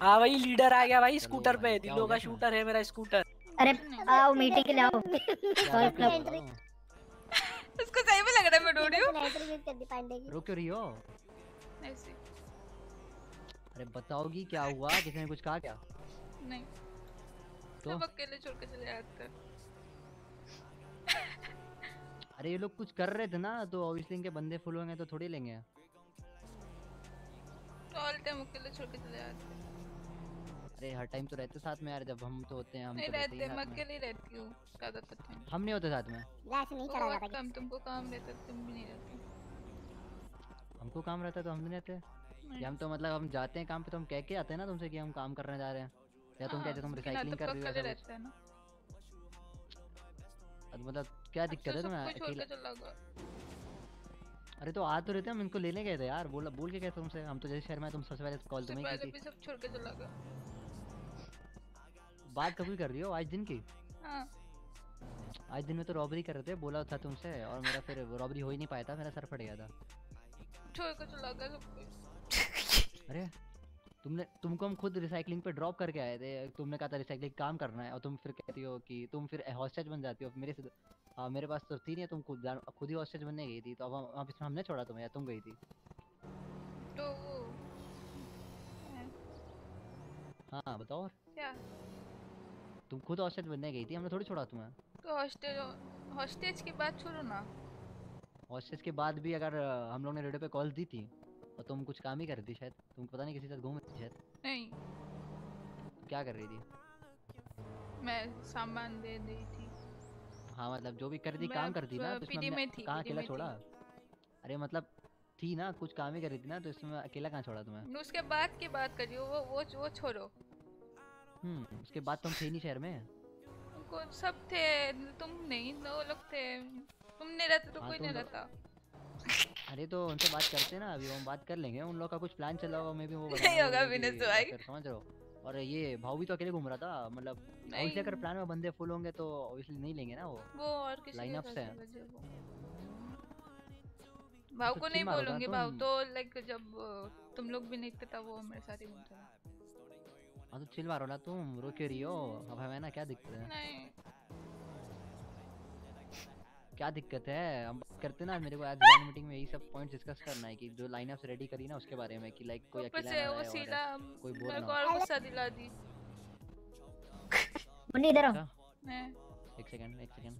हाँ भाई लीडर आ गया भाई स्कूटर पे। क्या का शूटर है मेरा स्कूटर। अरे आओ मीटिंग के लिए आओ? उसको सही में लग रहा है मैं हूँ। की। रुक क्यों रही हो? अरे बताओगी क्या हुआ? किसी ने कुछ कहा क्या? नहीं। तो? सब अकेले छोड़ के चले जाते हैं। अरे ये लोग कुछ कर रहे थे ना तो ऑब्वियसली इनके बंदे फुल होंगे तो थोड़ी लेंगे। ऑल टाइम अकेले छोड़ के चले जाते अरे हर टाइम तो रहते साथ में यार जब हम तो होते हैं हम नहीं तो रहते ही मैं अकेले ही रहती हूँ ज़्यादातर टाइम हम नहीं होते साथ में। लैस नहीं चढ़ा जाता कम तुमको काम रहता है, तुम भी नहीं रहती। हमको काम रहता है तो हम नहीं रहते। या हम तो मतलब हम जाते हैं काम पे तो हम कह के आते हैं ना तुमसे कि हम काम करने जा रहे हैं। या तुम हाँ, कहते हो तुम रिसाइकलिंग तो कर रही हो है ना। मतलब क्या दिक्कत है तुम्हें? अकेले अरे तो आ तो रहते हम इनको लेने गए थे यार। बोला बोल के गए तुमसे हम तो जैसे शहर में तुम सबसे पहले कॉल तुम्हें की थी। सब छोड़ के चला गया। बात कभी कर रही हो? आज दिन की? हाँ। आज दिन में तो रॉबरी कर रहे थे बोला था तुमसे और मेरा फिर रॉबरी हो ही नहीं पाया था मेरा सर फट गया था। छोड़ के चला गया अरे तुमने तुमको हम खुद रिसाइकलिंग पे ड्रॉप करके आए थे तुमने कहा था रिसाइकलिंग काम करना है और तुम फिर कहती हो कि तुम फिर हॉस्टेज बन जाती हो मेरे से हाँ मेरे पास तो थी नहीं तुम खुद खुद ही हॉस्टेज बनने गई थी तो अब हम अब इसमें हमने छोड़ा तुम्हें या तुम गई थी? तो हाँ बताओ और। क्या? तुम खुद हॉस्टेज बनने गई थी हमने थोड़ी छोड़ा तुम्हें। तो हॉस्टेज हॉस्टेज की बात छोड़ो ना। हॉस्टेज के बाद भी अगर हम लोग ने रेडियो पे कॉल दी थी और तुम कुछ काम ही कर रही थी शायद। तुम पता नहीं किसी साथ घूम रही शायद। नहीं। क्या कर रही थी? मैं सामान दे दी थी। हाँ मतलब जो भी कर दी काम कर दी ना तो इसमें में थी, कहाँ अकेला छोड़ा? अरे मतलब थी ना कुछ काम ही कर रही थी ना तो इसमें अकेला कहाँ छोड़ा तुम्हें? उसके बाद की बात करियो वो वो वो छोड़ो। हम्म उसके बाद तुम थे नहीं शहर में? सब थे तुम नहीं वो लोग थे। तुम नहीं रहते तो हाँ, कोई नहीं रहता। अरे तो उनसे बात करते ना अभी हम बात कर लेंगे। उन लोग का कुछ प्लान चला होगा मे भी वो नहीं होगा विनेश कि- भाई। समझ रहे हो? और ये भाव भी तो अकेले घूम रहा था मतलब ऑब्वियसली अगर प्लान में बंदे फुल होंगे तो ऑब्वियसली नहीं लेंगे ना वो। वो और किसी के लाइनअप से भाव तो को नहीं बोलूँगी भाव। तो लाइक जब तुम लोग भी नहीं थे तब वो मेरे साथ ही घूमता था। हाँ तो चिल मारो ना तुम रो क्यों रही हो। अब हमें ना क्या दिक्कत है? नहीं। क्या दिक्कत है? हम बात करते ना मेरे को आज ग्रैंड मीटिंग में यही सब पॉइंट्स डिस्कस करना है कि जो लाइनअप्स रेडी करी ना उसके बारे में कि लाइक कोई अकेला ना वो सीला कोई मेरे ना और गुस्सा दिला दी। मुन्नी इधर आओ। अच्छा, एक सेकंड एक सेकंड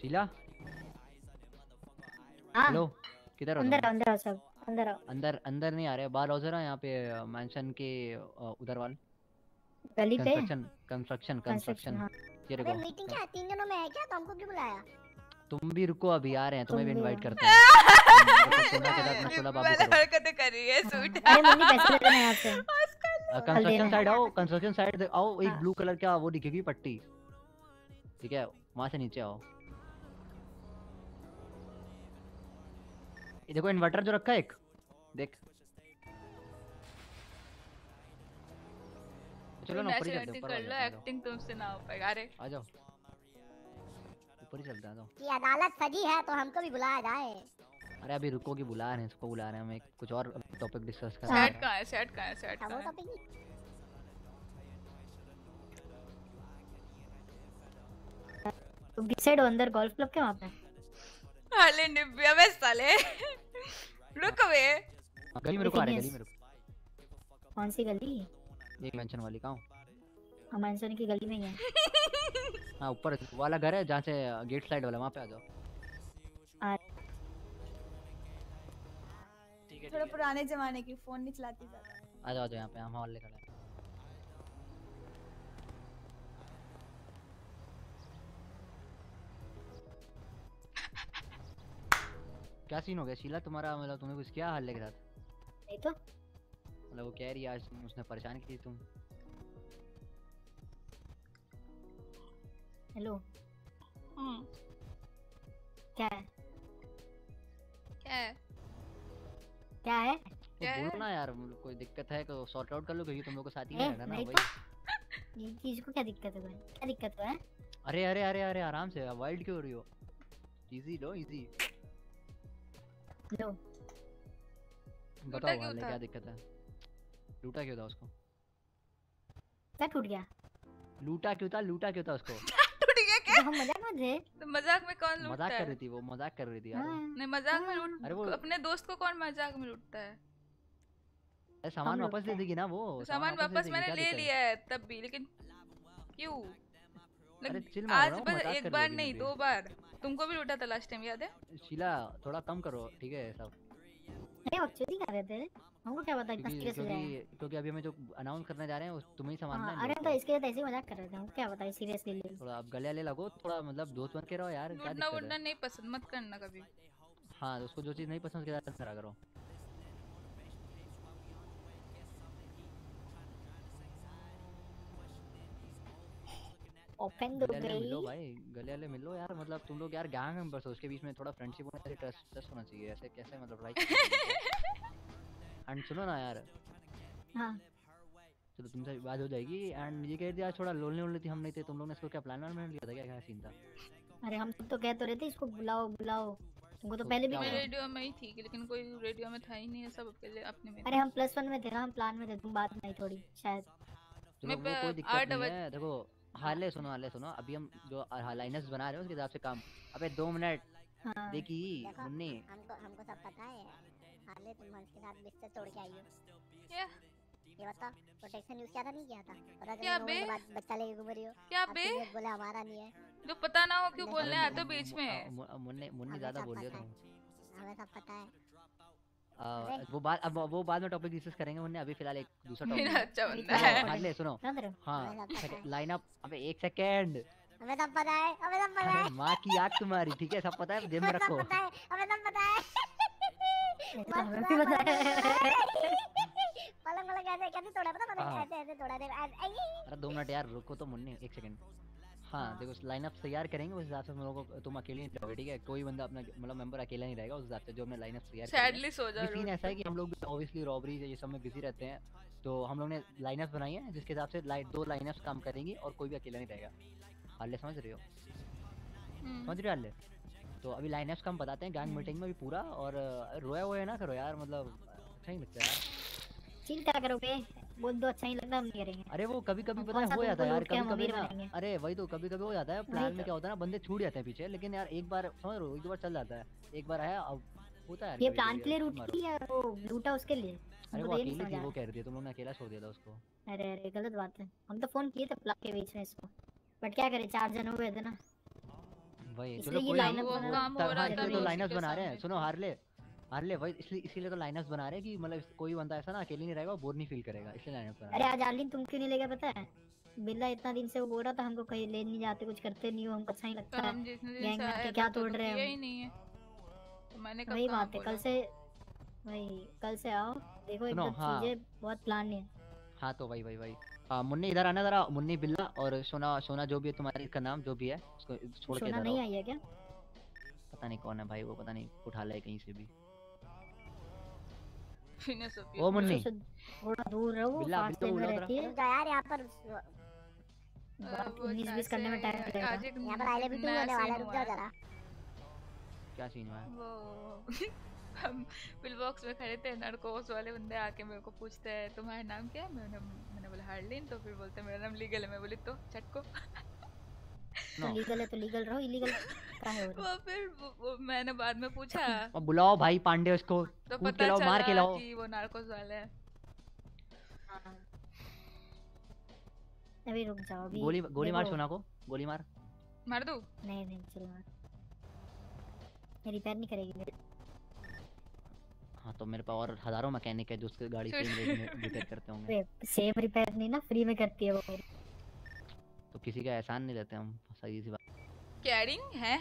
शीला? हाँ। हेलो किधर हो अंदर अंदर आओ सब। अंदर आओ। अंदर अंदर नहीं आ रहे। बाहर आओ जरा यहाँ पे मेंशन के उधर वाल। गली पे? कंस्ट्रक्शन कंस्ट्रक्शन कंस्ट्रक्शन कंस्ट्रक्शन हाँ। ये देखो। मीटिंग क्या तीन दिनों में है क्या? तो हमको क्यों बुलाया? तुम भी रुको अभी आ रहे हैं तुम्हें भी इनवाइट करते हैं। सोना के साथ मशोला बाबू वाला करो। हरकतें कर रही है सूट। अरे मुन्नी पैसे ले लेना यहाँ से। कंस्ट्रक्शन साइड आओ कंस्ट्रक्शन साइड आओ एक हाँ। ब्लू कलर का वो दिखेगी पट्टी। ठीक है वहाँ से नीचे आओ। ये देखो इन्वर्टर जो रखा है एक। चलो ना ऊपर ही चलते हैं, ऊपर कर लो एक्टिंग तुमसे ना हो पाएगा। अरे। आ जाओ। ऊपर ही चलते हैं आ जाओ। कि अदालत सजी है तो हमको भी बुलाया जाए। अरे अभी रुको कि बुला रहे हैं इसको बुला रहे हैं हमें कुछ और टॉपिक डिस्कस कर सेट कहाँ है सेट कहाँ है सेट कहाँ है? टॉपिक तो डिसाइड हो अंदर गोल्फ क्लब के वहाँ पे? हाले निब्बे अबे साले। रुक बे गली में रुको आ रहे गली में रुको। कौन सी गली? एक मेंशन वाली कहाँ हमारे सोनी की गली में ही है। *laughs* हाँ ऊपर वाला घर है जहाँ से गेट साइड वाला वहाँ पे आ जाओ। आ- थोड़ा पुराने जमाने की फ़ोन नहीं चलाती ज़्यादा। आ जाओ आ जाओ यहाँ पे हम हॉल खड़े हैं क्या सीन हो गया? शीला तुम्हारा मतलब तुमने कुछ किया हल्ले के साथ? नहीं तो। मतलब वो कह रही आज तुम- उसने परेशान की तुम। हेलो हम्म। क्या है? क्या है? क्या है? तो बोलो ना यार मतलब कोई दिक्कत है तो सॉर्ट आउट कर लो क्योंकि तुम लोग को साथ ही रहना ना वही ये चीज़ को क्या दिक्कत है भाई? क्या दिक्कत है? अरे अरे अरे अरे आराम से वाइल्ड क्यों हो रही हो? इजी लो इजी लो बताओ क्यों था? क्या दिक्कत है? लूटा क्यों था उसको? क्या टूट गया? लूटा क्यों था? लूटा क्यों था उसको? *laughs* टूट गया क्या? हम मज़ाक में थे तो मज़ाक में कौन लूटता मज़ाक कर रही थी वो मज़ाक कर रही थी यार नहीं मज़ाक में लूट अरे वो- अपने दोस्त को कौन मज़ाक में लूटता है? अरे सामान वापस दे देगी ना वो। सामान वापस मैंने ले लिया है तब भी लेकिन क्यों? आज बस एक बार नहीं दो बार। तुमको भी लूटा था लास्ट टाइम याद है? शीला थोड़ा कम करो ठीक है सब। अरे बकचोदी कर रहे थे। हमको क्या पता इतना क्योंकि सीरियस हो जाएगा क्योंकि अभी हमें जो अनाउंस करने जा रहे हैं तुम्हें ही संभालना हाँ है अरे तो इसके लिए तो ऐसे ही मज़ाक कर रहे थे। हमको क्या पता सीरियसली ले थोड़ा आप गले ले लगो थोड़ा मतलब दोस्त बन के रहो यार क्या दिक्कत है? नहीं पसंद मत करना कभी। हाँ तो उसको जो चीज़ नहीं पसंद उसके साथ करा करो। ओपन हो गले वाले मिलो भाई गले वाले मिलो यार मतलब तुम लोग यार गैंग मेंबर्स हो उसके बीच में थोड़ा फ्रेंडशिप होना चाहिए ट्रस्ट ट्रस्ट होना चाहिए ऐसे कैसे मतलब लाइक *laughs* एंड सुनो ना यार हाँ। चलो तुमसे बात हो जाएगी एंड ये कह रही थी आज थोड़ा लोलने वोलने थी हम नहीं थे तुम लोग ने इसको क्या प्लान वान लिया था क्या? क्या सीन था? अरे हम सब तो कह तो रहे थे इसको बुलाओ बुलाओ। तुमको तो तो पहले भी मैं रेडियो में ही थी लेकिन कोई रेडियो में था ही नहीं सब अकेले अपने में अरे हम प्लस वन में थे हम प्लान में थे तुम बात नहीं थोड़ी शायद। चलो मैं वो कोई दिक्कत नहीं है देखो हाले सुनो हाले सुनो। अभी हम जो लाइनर्स बना रहे हैं उसके हिसाब से काम। अबे दो मिनट। हाँ। देखी मुन्नी हमको हमको सब पता है। हाले तुम हंस के साथ बिस्तर तोड़ के आई हो क्या? ये बता प्रोटेक्शन यूज़ किया था नहीं किया था? पता क्या बे? बच्चा लेके घूम रही हो क्या बे? बोले हमारा नहीं है। जो पता ना हो क्यों बोलने आते हो बीच में? मुन्नी मुन्नी ज़्यादा बोल रही हो। तुम। हमें सब पता है। वो बात अब वो बाद में टॉपिक डिस्कस करेंगे मुन्ने अभी फ़िलहाल एक दूसरा टॉपिक अच्छा बंदा है। हाले सुनो। हो? लाइन अप अबे एक सेकेंड हमें सब पता है हमें सब पता है। माँ की आग तुम्हारी ठीक है? सब पता है? जेब में रखो। पता है हमें सब पता है। *laughs* पलंग पलंग ऐसे कैसे तोड़ा पता पता हाँ। ऐसे ऐसे तोड़ा दे ऐसे- अरे दो मिनट यार रुको तो मुन्नी एक सेकंड हाँ देखो लाइन अप तैयार करेंगे उस हिसाब से हम लोगों को तुम अकेले नहीं रहोगे ठीक है? कोई बंदा अपना मतलब मेंबर अकेला नहीं रहेगा उस हिसाब से जो हमने लाइन अप तैयार सैडली सो सीन ऐसा है कि हम लोग ऑब्वियसली रॉबरी ये सब में बिज़ी रहते हैं तो हम लोग ने लाइनअप बनाई है जिसके हिसाब से दो लाइनअप्स काम करेंगी और कोई भी अकेला नहीं रहेगा। हाले समझ रहे हो? समझ रहे हो हाले तो अभी लाइनअप्स का हम बताते हैं गैंग मीटिंग में भी पूरा और रोया हुआ है ना करो यार मतलब अच्छा नहीं लगता यार। चिल क्या करोगे बोल दो अच्छा ही लगता है हम नहीं करेंगे अरे वो कभी कभी पता है हो जाता है यार कभी कभी ना अरे वही तो कभी कभी हो जाता है प्लान में तो। क्या होता है ना बंदे छूट जाते हैं पीछे लेकिन यार एक बार समझ रहे हो एक बार चल जाता है। एक बार आया अब होता है ये प्लान के लिए रूट की है वो लूटा उसके लिए। अरे वो तो अकेली थी वो कह रही थी तुम लोगों ने अकेला छोड़ दिया था उसको। अरे अरे गलत बात है। हम तो फ़ोन किए थे प्लग के बीच में इसको। बट क्या करें चार जन हो गए थे ना। वही चलो कोई वो- बना- हो रहा था इसलिए तो रहे हैं। सुनो हार्ले हार्ले वही इसलिए इसीलिए तो लाइनअप्स बना रहे हैं कि मतलब कोई बंदा ऐसा ना अकेले नहीं रहेगा बोर नहीं फील करेगा इसलिए लाइनअप बना अरे आज आर्लिन तुम क्यों नहीं लेके पता है? बिल्ला इतना दिन से वो बोल रहा था हमको कहीं ले नहीं जाते कुछ करते नहीं हो हमको अच्छा नहीं तो लगता। है हम गैंग के क्या तो तोड़ रहे हैं किया ही नहीं है। तो मैंने कब वही बात है कल से वही कल से आओ देखो एकदम हाँ। चीज़ें बहुत प्लान है। हाँ तो वही वही हाँ मुन्नी इधर आना जरा मुन्नी बिल्ला और सोना सोना जो भी है तुम्हारी का नाम जो भी है उसको छोड़ के सोना इधर नहीं आई है क्या? पता नहीं कौन है भाई वो पता नहीं उठा ले कहीं से भी। ओ मुन्नी। थोड़ा दूर रहो बिल्ला फासले में रहती है। जरा यार यहाँ पर उन्नीस बीस करने में टाइम लगेगा। यहाँ पर आइले भी टू होने वाला रुक जाओ जरा। क्या सीन हुआ है? वो *laughs* हम पिल बॉक्स में खड़े थे नरकोस वाले बंदे आके मेरे को पूछते हैं तुम्हारा नाम क्या है? मैंने मैंने बोला हार्लिन। तो फिर बोलते हैं, मेरा नाम लीगल है। मैं बोली तो चटको। तो लीगल है तो लीगल रहो इलीगल का है वो *laughs* वो फिर वो, वो मैंने बाद में पूछा। अब बुलाओ भाई पांडे उसको तो पता लाओ मार के लाओ। कि वो नार्कोस वाले हैं। अभी रुक जाओ अभी गोली गोली मार सोना को गोली मार। मार दूँ? नहीं नहीं चलो मार। रिपेयर नहीं करेगी हाँ तो मेरे पास और हज़ारों मैकेनिक है जो उसकी गाड़ी सेम रिपेयर *laughs* करते होंगे। सेम रिपेयर नहीं ना फ्री में करती है वो मेरी। तो किसी का एहसान नहीं लेते हम सही सी बात। कैरिंग है?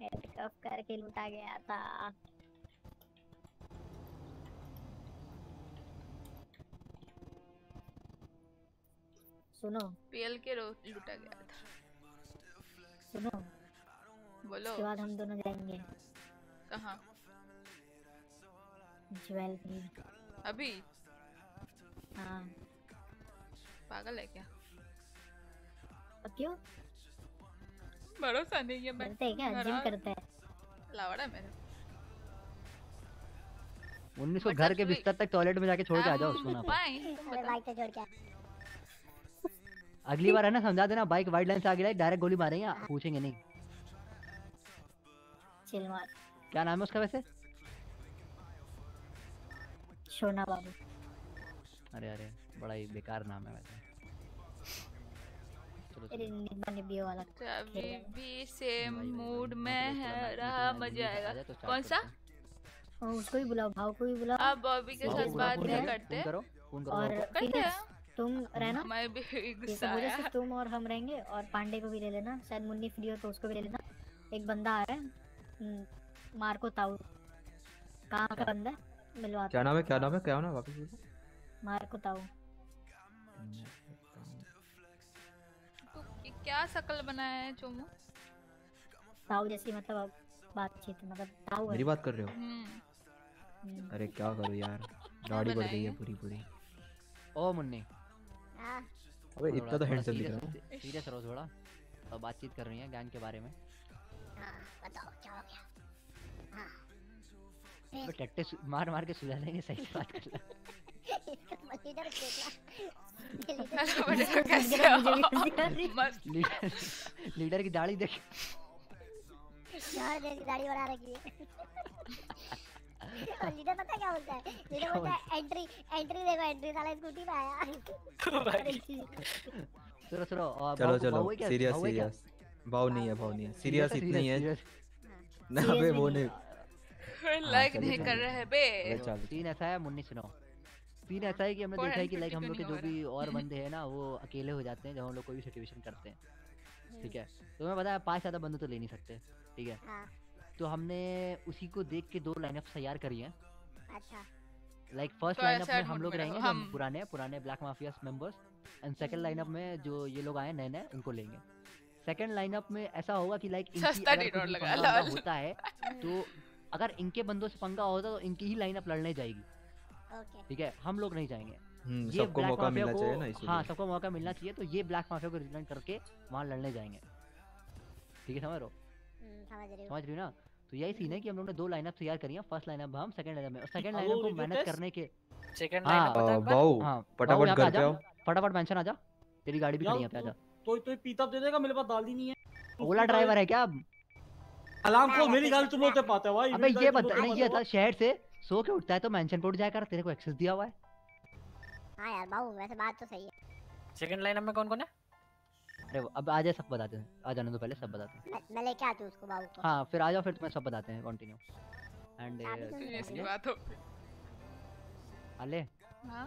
हेड कफ करके लुटा गया था। सुनो। पीएल के रो लूटा गया था। सुनो। बोलो। उसके बाद हम दोनों जाएँगे। कहाँ? ज्वेलरी अभी? हाँ। पागल है क्या? क्यों? भरोसा नहीं है मैं। करते क्या? जिम करते हैं। लावड़ा मेरा। उन्नीस को घर के बिस्तर तक टॉयलेट में जाके छोड़ के आ जाओ सोना। को अरे बाइक तो छोड़ के अगली बार है ना समझा देना बाइक वाइड लाइन से आगे डायरेक्ट गोली मारेंगे पूछेंगे नहीं। चिल मार। क्या नाम है उसका वैसे सोना बाबू अरे अरे बड़ा ही बेकार नाम है वैसे अभी भी सेम मूड में है रहा मज़ा आएगा कौन सा उसको भी बुलाओ भाव को भी बुलाओ आप बॉबी के साथ बात नहीं करते करो और करते तुम रहना मैं भी गुस्सा आया तुम और हम रहेंगे और पांडे को भी ले लेना शायद मुन्नी फ्री हो तो उसको भी ले लेना एक बंदा आ रहा है मार्को ताऊ। कहाँ का बंदा है? मिलवाते क्या नाम है। क्या नाम है? क्या नाम वापस बोलो। मार्को ताऊ। तो ये क्या शकल बनाया है चोमू? ताऊ जैसी मतलब बातचीत मतलब ताऊ मेरी बात कर रहे हो? हम्म। हम्म, अरे क्या करूँ यार? दाढ़ी बढ़ गई है पूरी पूरी। ओ मुन्नी। हाँ, अबे इतना तो हैंडसम दिख रहा है। सीरियस रहो थोड़ा। और बातचीत कर रही है गैंग के बारे में। हाँ, बताओ क्या हो गया? तो टट्टे मार मार के सुला लेंगे सही से बात कर ले। लीडर की दाढ़ी देख। दाढ़ी बना रखी है और लीडर पता क्या बोलता है? लीडर बोलता है एंट्री एंट्री देखो एंट्री साला स्कूटी पे आया। सुनो सुनो चलो चलो? सीरियस? सीरियस भाव नहीं है भाव नहीं है। सीरियस इतनी है। ना बे वो नहीं। *laughs* लाइक चलो, नहीं कर रहे बे। सीन ऐसा है मुन्नी सुनो। सीन ऐसा है कि हमने देखा है कि लाइक हम लोग के जो भी और बंदे *laughs* हैं ना वो अकेले हो जाते हैं जब हम लोग कोई भी सिचुएशन करते हैं। ठीक है? तो मैं पता है पाँच ज़्यादा बंदे तो ले नहीं सकते ठीक है? हाँ। तो हमने उसी को देख के दो लाइनअप तैयार करी हैं। अच्छा। लाइक फ़र्स्ट लाइनअप में हम लोग रहेंगे हम पुराने पुराने black mafia members and second lineup में जो ये लोग आए नए नए उनको लेंगे। सेकंड लाइनअप में ऐसा होगा कि लाइक। होता है *laughs* तो अगर इनके बंदों से पंगा होता तो इनकी ही लाइन अप लड़ने जाएगी। ठीक है? हम लोग नहीं जाएँगे। हम्म, ये सबको मौका मिलना चाहिए ना हाँ सबको मौका मिलना चाहिए तो ये ब्लैक माफिया को रिप्रेजेंट करके वहाँ लड़ने जाएँगे। ठीक है समझ रहे हो? हम्म, समझ रही हूँ। ना? तो यही सीन है कि हम लोग ने दो लाइनअप तैयार करी है फ़र्स्ट लाइनअप हम सेकंड लाइनअप में। और सेकंड लाइनअप को मैनेज करने के सेकंड लाइन पता पर बाऊ बाबू फटाफट घर पे आओ। फटाफट मेंशन आ जा तेरी गाड़ी भी खड़ी है पे आ जा तो तो पीतप दे देगा मेरे पास दाल ही नहीं है। ओला ड्राइवर है क्या अलार्म खोल मेरी गाड़ी तुम लोग से पाते भाई अबे ये बता नहीं ये था शहर से सो के उठता है तो मेंशन पे उठ जाया कर तेरे को एक्सेस दिया हुआ है। हाँ यार बाबू वैसे बात तो सही है। सेकंड लाइन में कौन कौन है? अरे अब आ जाए सब बताते हैं। आ जाने दो पहले सब बताते हैं। मैं, लेके आती हूँ उसको बाबू को। हाँ फिर आ जाओ फिर तुम्हें सब बताते हैं कंटिन्यू एंड इसकी बात हो। अले हाँ?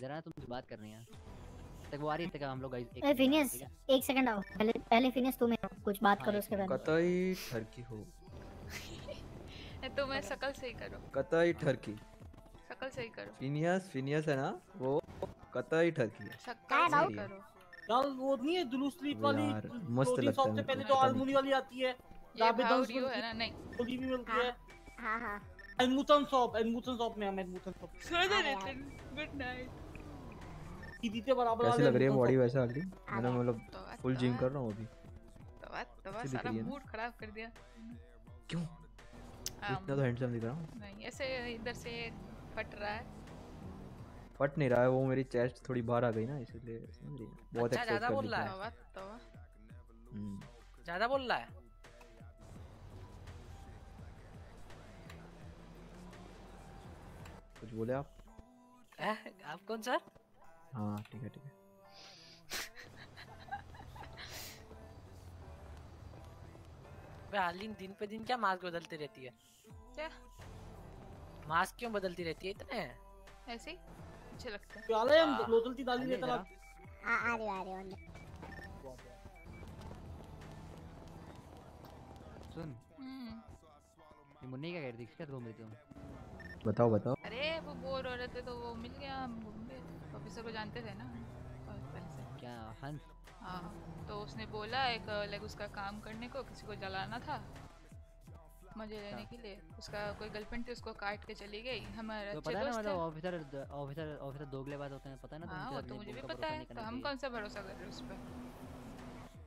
जरा तुमसे बात करनी है। तक वो आ रही है तक हम लोग guys एक फिनियस एक सेकंड आओ। पहले पहले फिनियस तुम कुछ बात हाँ, करो एक उसके बाद कतई ठरकी हो। *laughs* तो मैं शकल सही करो। कतई ठरकी। शकल सही करो। फिनियस फिनियस है ना वो कतई ठरकी है। शकल सही करो। यार वो नहीं है जुलूस स्ट्रीट वाली मस्त दो लगता है से मेरे पहले नहीं। आलमूनी वाली आती है। ये जहाँ पे दस है ना? नहीं। गोली भी मिलती है हाँ। हाँ एनमुथन शॉप एनमुथन शॉप में हम एनमुथन शॉप गुड नाइट दीदी बराबर कैसी लग रही है बॉडी। वैसे अगली मैंने मतलब फुल जिम कर रहा हूँ अभी। तवा तवा सारा रही है ना? मूड खराब कर दिया। क्यों? इतना तो हैंडसम दिख रहा हूँ। नहीं ऐसे इधर से फट रहा है। फट नहीं रहा है वो मेरी चेस्ट थोड़ी बाहर आ गई ना इसलिए समझ रही है। बहुत अच्छा, ज़्यादा बोल रहा है। तवा हम्म, ज़्यादा बोल रहा है? कुछ बोले आप? आप कौन सर? हाँ ठीक है ठीक है। हालिन दिन पे दिन क्या मास्क बदलती रहती है? क्या? मास्क क्यों बदलती रहती है इतने? ऐसे लगते हैं। प्याले हम लोटल की दाली लेकर आ आ रही हो, आ रही हो, सुन। हम्म। ये मुन्नी क्या कह रही थी साथ घूम रही तुम बताओ बताओ। अरे वो बोर हो रहे थे तो वो मिल गया हम ऑफिसर को जानते थे ना? पहले से। क्या? हंस हाँ तो उसने बोला एक लाइक उसका काम करने को किसी को जलाना था मज़े लेने के लिए। उसका कोई गर्लफ्रेंड थी उसको काट के चली गई। हमारे तो अच्छे पता है ना मतलब ऑफिसर ऑफिसर ऑफिसर दोगले बात होते हैं पता है ना हाँ तो मुझे भी पता है तो हम कौन सा भरोसा कर रहे हैं उस पर?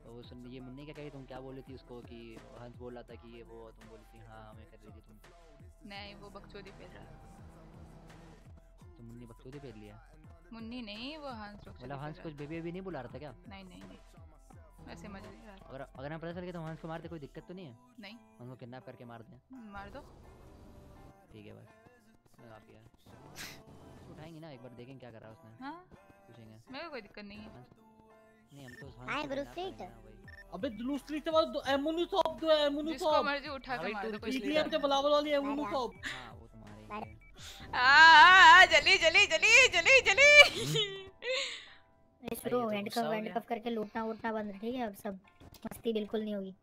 तो वो सुन ये मुन्नी क्या कही तुम क्या बोल थी उसको कि हंस बोल रहा था कि ये वो तुम बोली थी हाँ हमें कर रही थी तुम। नहीं वो बकचोदी पे रहा है तो मुन्नी बकचोदी पेर लिया? मुन्नी नहीं वो हंस मतलब हंस कुछ बेबी बेबी नहीं बुला रहा था क्या? नहीं नहीं नहीं। वैसे मज़े ले रहा अगर अगर हमें पता चल गया तो हंस को मारते कोई दिक्कत तो नहीं है? नहीं। हम लोग किडनैप करके मार दें मार दो। ठीक है भाई मैं काफ़ी है *laughs* उठाएँगे ना एक बार देखेंगे क्या कर रहा है उसने। हाँ? पूछेंगे। मेरे को कोई दिक्कत नहीं है। नहीं हम तो को ब्रूस भाई अबे जुलूस स्ट्रीट से बाद एमुनी जो है एमुनी जिसको शॉप मर्ज़ी उठा के मार दो टूर कोई पीटीएम से बलावल वाली एमुनी शॉप हाँ। वो तुम्हारे आ, जली जली जली जली जली ये शुरू हो तो हैंड कफ हैंड कफ करके लूटना वूटना बंद है, ठीक है? अब सब मस्ती बिल्कुल नहीं होगी।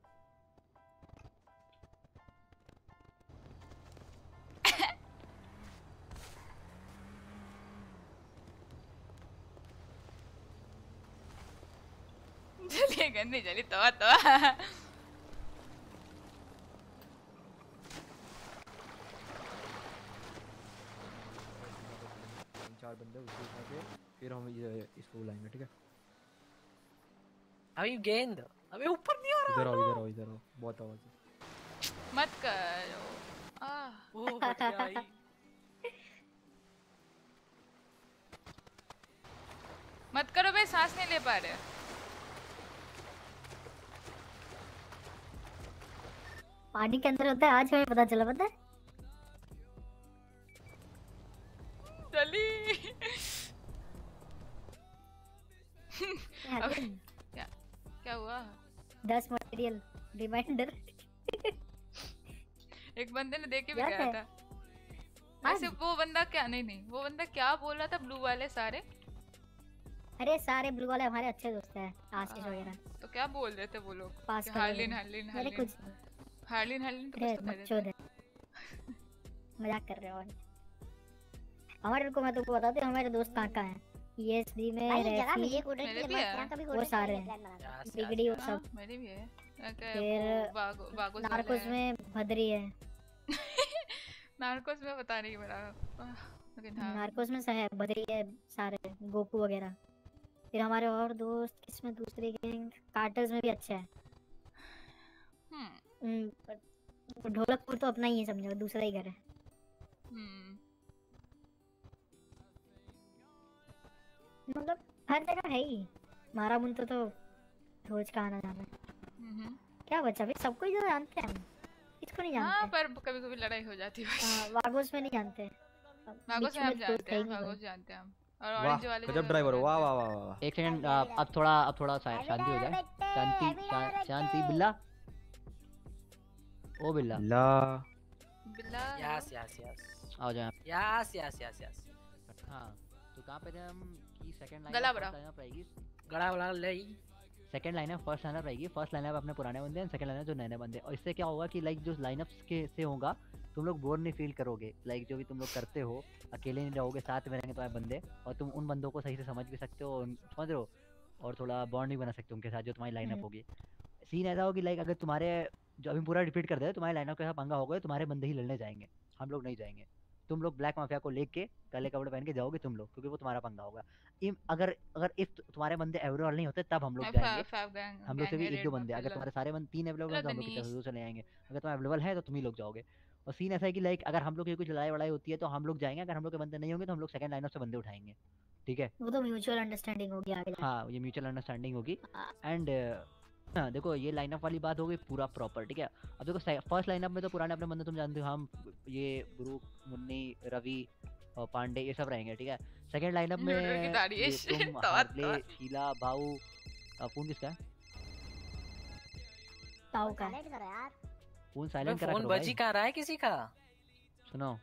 जली गंदी जली तवा तवा तीन चार बंदे उसको उठा के फिर हम ये इसको बुलाएँगे ठीक है? अभी गेंद अबे ऊपर नहीं आ रहा इधर आओ इधर आओ इधर आओ बहुत आवाज़ है। मत करो। आ ओ भाई मत करो भाई सांस नहीं ले पा रहे। पानी के अंदर होता है आज हमें पता चला पता है? जली क्या क्या क्या हुआ दस मटेरियल रिमाइंडर एक बंदे ने देख के भी गया था। वैसे वो बंदा क्या नहीं नहीं वो बंदा क्या बोल रहा था ब्लू वाले सारे? अरे सारे ब्लू वाले हमारे अच्छे दोस्त हैं आशीष वगैरह। तो क्या बोल रहे थे वो लोग? पास हार्लिन हार्लिन अरे हार्लिन। कुछ हार्लिन हार्लिन तो तो *laughs* मज़ाक कर रहे हो हमारे को मैं तुमको बताती हूँ हमारे दोस्त कहाँ कहाँ हैं? ईएसडी में है। कभी वो सारे हैं। बिगड़ी वो हाँ, सब। मेरी भी है। *laughs* फिर नार्कोस में भद्री है। नार्कोस में पता नहीं बड़ा लेकिन हाँ। नार्कोस में है बद्री है सारे गोकू वगैरह। फिर हमारे और दोस्त किसमें दूसरी गैंग? कार्टर्स में भी अच्छे हैं। हम्म, ढोलकपुर तो अपना ही है समझो दूसरा ही घर है। मतलब हर जगह है ही। मारा मुंतो तो रोज का आना जाना। हम्म। क्या बच्चा भाई सबको ही तो जानते हैं किसको नहीं हाँ जानते? पर कभी कभी लड़ाई हो जाती है हाँ, वागोस में नहीं जानते। बीच में हम जानते हैं ही कोई। जानते हैं हम। और वाह ऑरेंज वाले गजब ड्राइवर वाह वाह वाह वाह एक सेकंड अब थोड़ा अब थोड़ा शांति हो जाए। शांति शांति बिल्ला। ओ बिल्ला। ला बिल्ला। यस यस यस आओ जाए यस यस यस यस हाँ तो कहाँ पे थे हम? सेकंड लाइन गला बड़ा। रहेगी। गड़ा बड़ा ले सेकंड लाइनअप फ़र्स्ट लाइनअप रहेगी। फ़र्स्ट लाइनअप अपने पुराने बंदे हैं सेकंड लाइनअप जो नए नए बंदे और इससे क्या होगा कि लाइक जो लाइनअप्स के से होगा तुम लोग बोर नहीं फील करोगे। लाइक जो भी तुम लोग करते हो अकेले नहीं रहोगे साथ में रहेंगे तुम्हारे बंदे और तुम उन बंदों को सही से समझ भी सकते हो समझ रहे हो और थोड़ा बॉन्ड भी बना सकते हो उनके साथ जो तुम्हारी लाइनअप हम्म। होगी। सीन ऐसा होगी लाइक अगर तुम्हारे जो अभी पूरा रिपीट कर दे तुम्हारे लाइनअप के साथ पंगा होगा तुम्हारे बंदे ही लड़ने जाएँगे। हम लोग नहीं जाएँगे। तुम लोग ब्लैक माफिया को लेके काले कपड़े पहन के जाओगे तुम लोग क्योंकि वो तुम्हारा पंगा होगा। अगर अगर इफ़ तुम्हारे बंदे अवेलेबल नहीं होते तब हम लोग जाएँगे। हम लोग से भी एक दो बंदे अगर तुम्हारे सारे बंदे तीन अवेलेबल हैं तो हम लोग। चले जाएँगे अगर तुम अवेलेबल है तो तुम ही लोग जाओगे। और सीन ऐसा है कि लाइक अगर हम लोग की कुछ लड़ाई वड़ाई होती है तो हम लोग जाएँगे। अगर हम लोग के बंदे नहीं होंगे तो हम लोग सेकंड लाइन से बंदे उठाएँगे। ठीक है? वो तो म्यूचुअल अंडरस्टैंडिंग होगी आगे हाँ ये म्यूचुअल अंडरस्टैंडिंग होगी। एंड हाँ देखो ये लाइनअप वाली बात हो गई पूरा प्रॉपर ठीक है? अब देखो फ़र्स्ट लाइनअप में तो पुराने अपने बंदे तुम जानते हो हम ये ब्रूक मुन्नी रवि और पांडे ये सब रहेंगे ठीक है? सेकंड लाइनअप में *laughs* तुम तो- हार्ले तो- शीला भाऊ फ़ोन किसका है? ताऊ का। साइलेंट करो यार। फ़ोन साइलेंट करा फ़ोन करो बज कहाँ रहा है किसी का? सुनो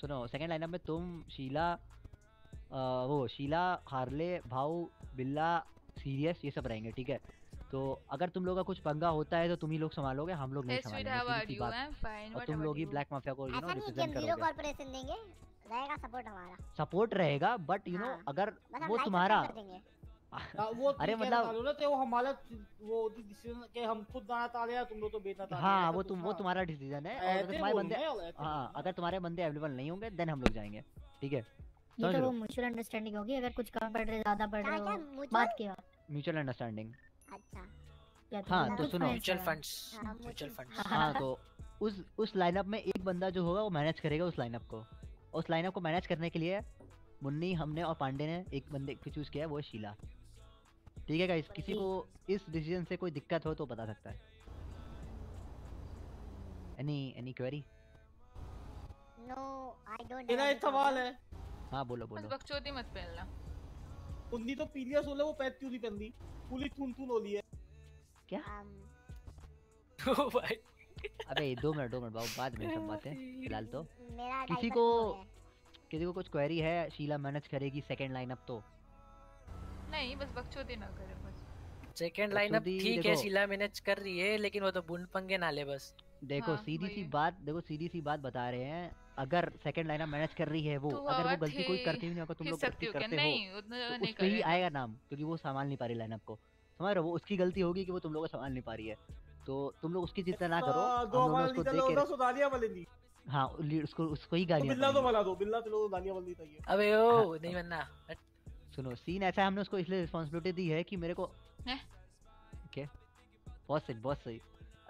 सुनो सेकंड लाइनअप में तुम शीला वो शीला हार्ले भाऊ बिल्ला सीरियस ये सब रहेंगे ठीक है? तो अगर तुम लोग का कुछ पंगा होता है तो तुम ही लोग संभालोगे हम लोग नहीं संभालेंगे। और तुम लोग ही ब्लैक माफिया को यू नो ऐसा नहीं रिप्रेजेंट हम ज़ीरो करोगे। कॉर्पोरेशन देंगे रहेगा सपोर्ट हमारा। सपोर्ट रहेगा बट यू नो अगर वो तुम्हारा *laughs* हाँ, वो अरे मतलब- तो वो हमारा वो डिसीज़न के हम खुद दाना ताले या तुम लोग तो बेचना ताले हाँ वो तुम वो तुम्हारा डिसीज़न है और अगर तुम्हारे बंदे रहे हो, अगर तुम्हारे बंदे अवेलेबल नहीं होंगे देन हम लोग जाएँगे ठीक है? ये तो वो म्यूचुअल अंडरस्टैंडिंग होगी अगर कुछ कम पड़ रहे ज़्यादा पड़ रहे क्या क्या हो बात की बात। म्यूचुअल अंडरस्टैंडिंग अच्छा। तो हाँ तो सुनो म्यूचुअल फंड्स हाँ, म्यूचुअल फंड्स हाँ तो उस उस लाइनअप में एक बंदा जो होगा वो मैनेज करेगा उस लाइनअप को। और उस लाइनअप को मैनेज करने के लिए मुन्नी हमने और पांडे ने एक बंदे को चूज़ किया है, वो शीला। ठीक है गाइस किसी को इस डिसीज़न से कोई दिक्कत हो तो बता सकता है। Any any query no I don't मेरा एक सवाल है। हाँ बोलो बोलो। बकचोदी मत पहनना उन्नी तो पीलिया सोले वो पैत क्यों नहीं पहनती? पूरी थून थून होली है। क्या? *laughs* ओ भाई अबे दो मिनट दो मिनट बाबू बाद में सब बातें *laughs* फ़िलहाल तो। किसी को। किसी को कुछ क्वेरी है शीला मैनेज करेगी सेकंड लाइनअप तो? नहीं बस बकचोदी ना करे बस। सेकंड लाइनअप ठीक है शीला मैनेज कर रही है लेकिन वो तो बुंड पंगे ना ले बस। देखो हाँ, सीधी सी बात देखो सीधी सी बात बता रहे हैं अगर सेकंड लाइनअप मैनेज कर रही है वो तो अगर वो गलती कोई करती भी नहीं होगा तुम लोग गलती हो? करते हो। तो उस ही आएगा नाम क्योंकि वो संभाल नहीं पा रही लाइनअप को समझ रहे हो? वो उसकी गलती होगी कि वो तुम लोग को संभाल नहीं पा रही है। तो तुम लोग उसकी चिंता ना करो हम लोग उसको देख के हाँ उसको उसको ही तो गालियाँ बिल्ला तो बना दो। बिल्ला तो लोग दालिया चाहिए अबे ओ नहीं बनना। सुनो सीन ऐसा है हमने उसको इसलिए रिस्पांसिबिलिटी दी है कि मेरे को हैं? क्या? बहुत सही बहुत सही।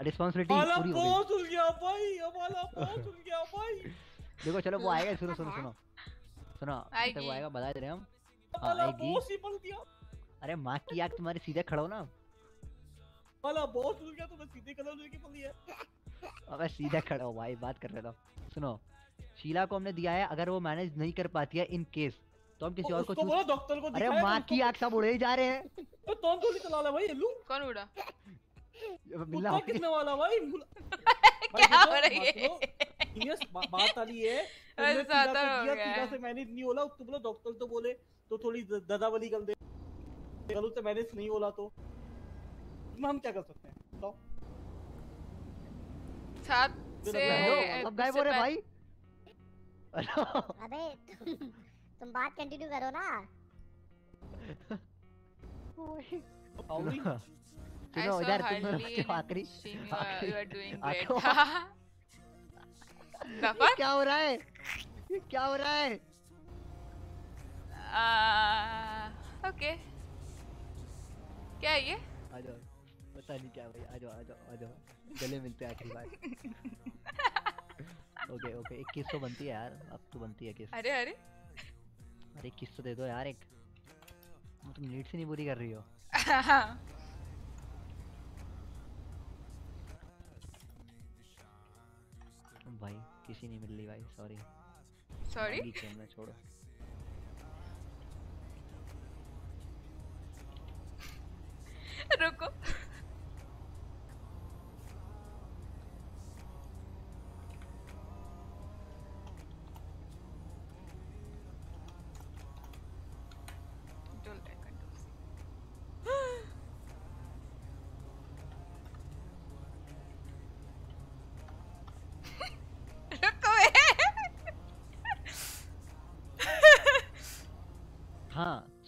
रिस्पांसिबिलिटी हमारा पूरी हो गई। गया भाई हमारा बहुत उल गया भाई। *laughs* देखो चलो वो आएगा सुनो सुनो सुनो। सुनो तक वो आएगा बता दे रहे हम। हाँ, आएगी। ही दिया अरे माँ की आग तुम्हारे सीधे खड़ो ना। हमारा बहुत उल गया तो मैं सीधे कलर लेके पल दिया अबे सीधे खड़ा हो भाई बात कर रहे था। सुनो शीला को हमने दिया है अगर वो मैनेज नहीं कर पाती है इन केस तो हम किसी और को बोलो डॉक्टर को अरे माँ तो की आग सब उड़े ही जा रहे हैं। तो कौन गोली चला है भाई लू। कौन उड़ा? कुत्ता कितने वाला भाई? *laughs* क्या हो रही है? सीरियस बात आ रही है। *laughs* तो हो गया। है। से मैनेज नहीं होला तो बोलो डॉक्टर तो बोले तो थोड़ी ददावली कर दे। गलत से मैनेज नहीं होला तो। हम क्या कर सकते हैं? बताओ। साथ से अब गायब हो रहे भाई। अबे तुम तुम बात कंटिन्यू करो ना। सुनो इधर तुम Harley आखिरी आखिरी- *laughs* *laughs* fuck? क्या हो रहा है? ये क्या हो रहा है? Ah, okay. क्या है ये? आ जाओ। पता नहीं क्या भाई आ जाओ आ जाओ आ जाओ। गले मिलते हैं आखिरी बार। *laughs* Okay okay. एक किस तो बनती है यार। अब तो बनती है किस अरे अरे। अरे किस तो दे दो यार एक। तुम नीड से नहीं पूरी कर रही हो। *laughs* भाई। किसी नहीं मिल रही भाई सॉरी सॉरी खेलना छोड़ो। रुको।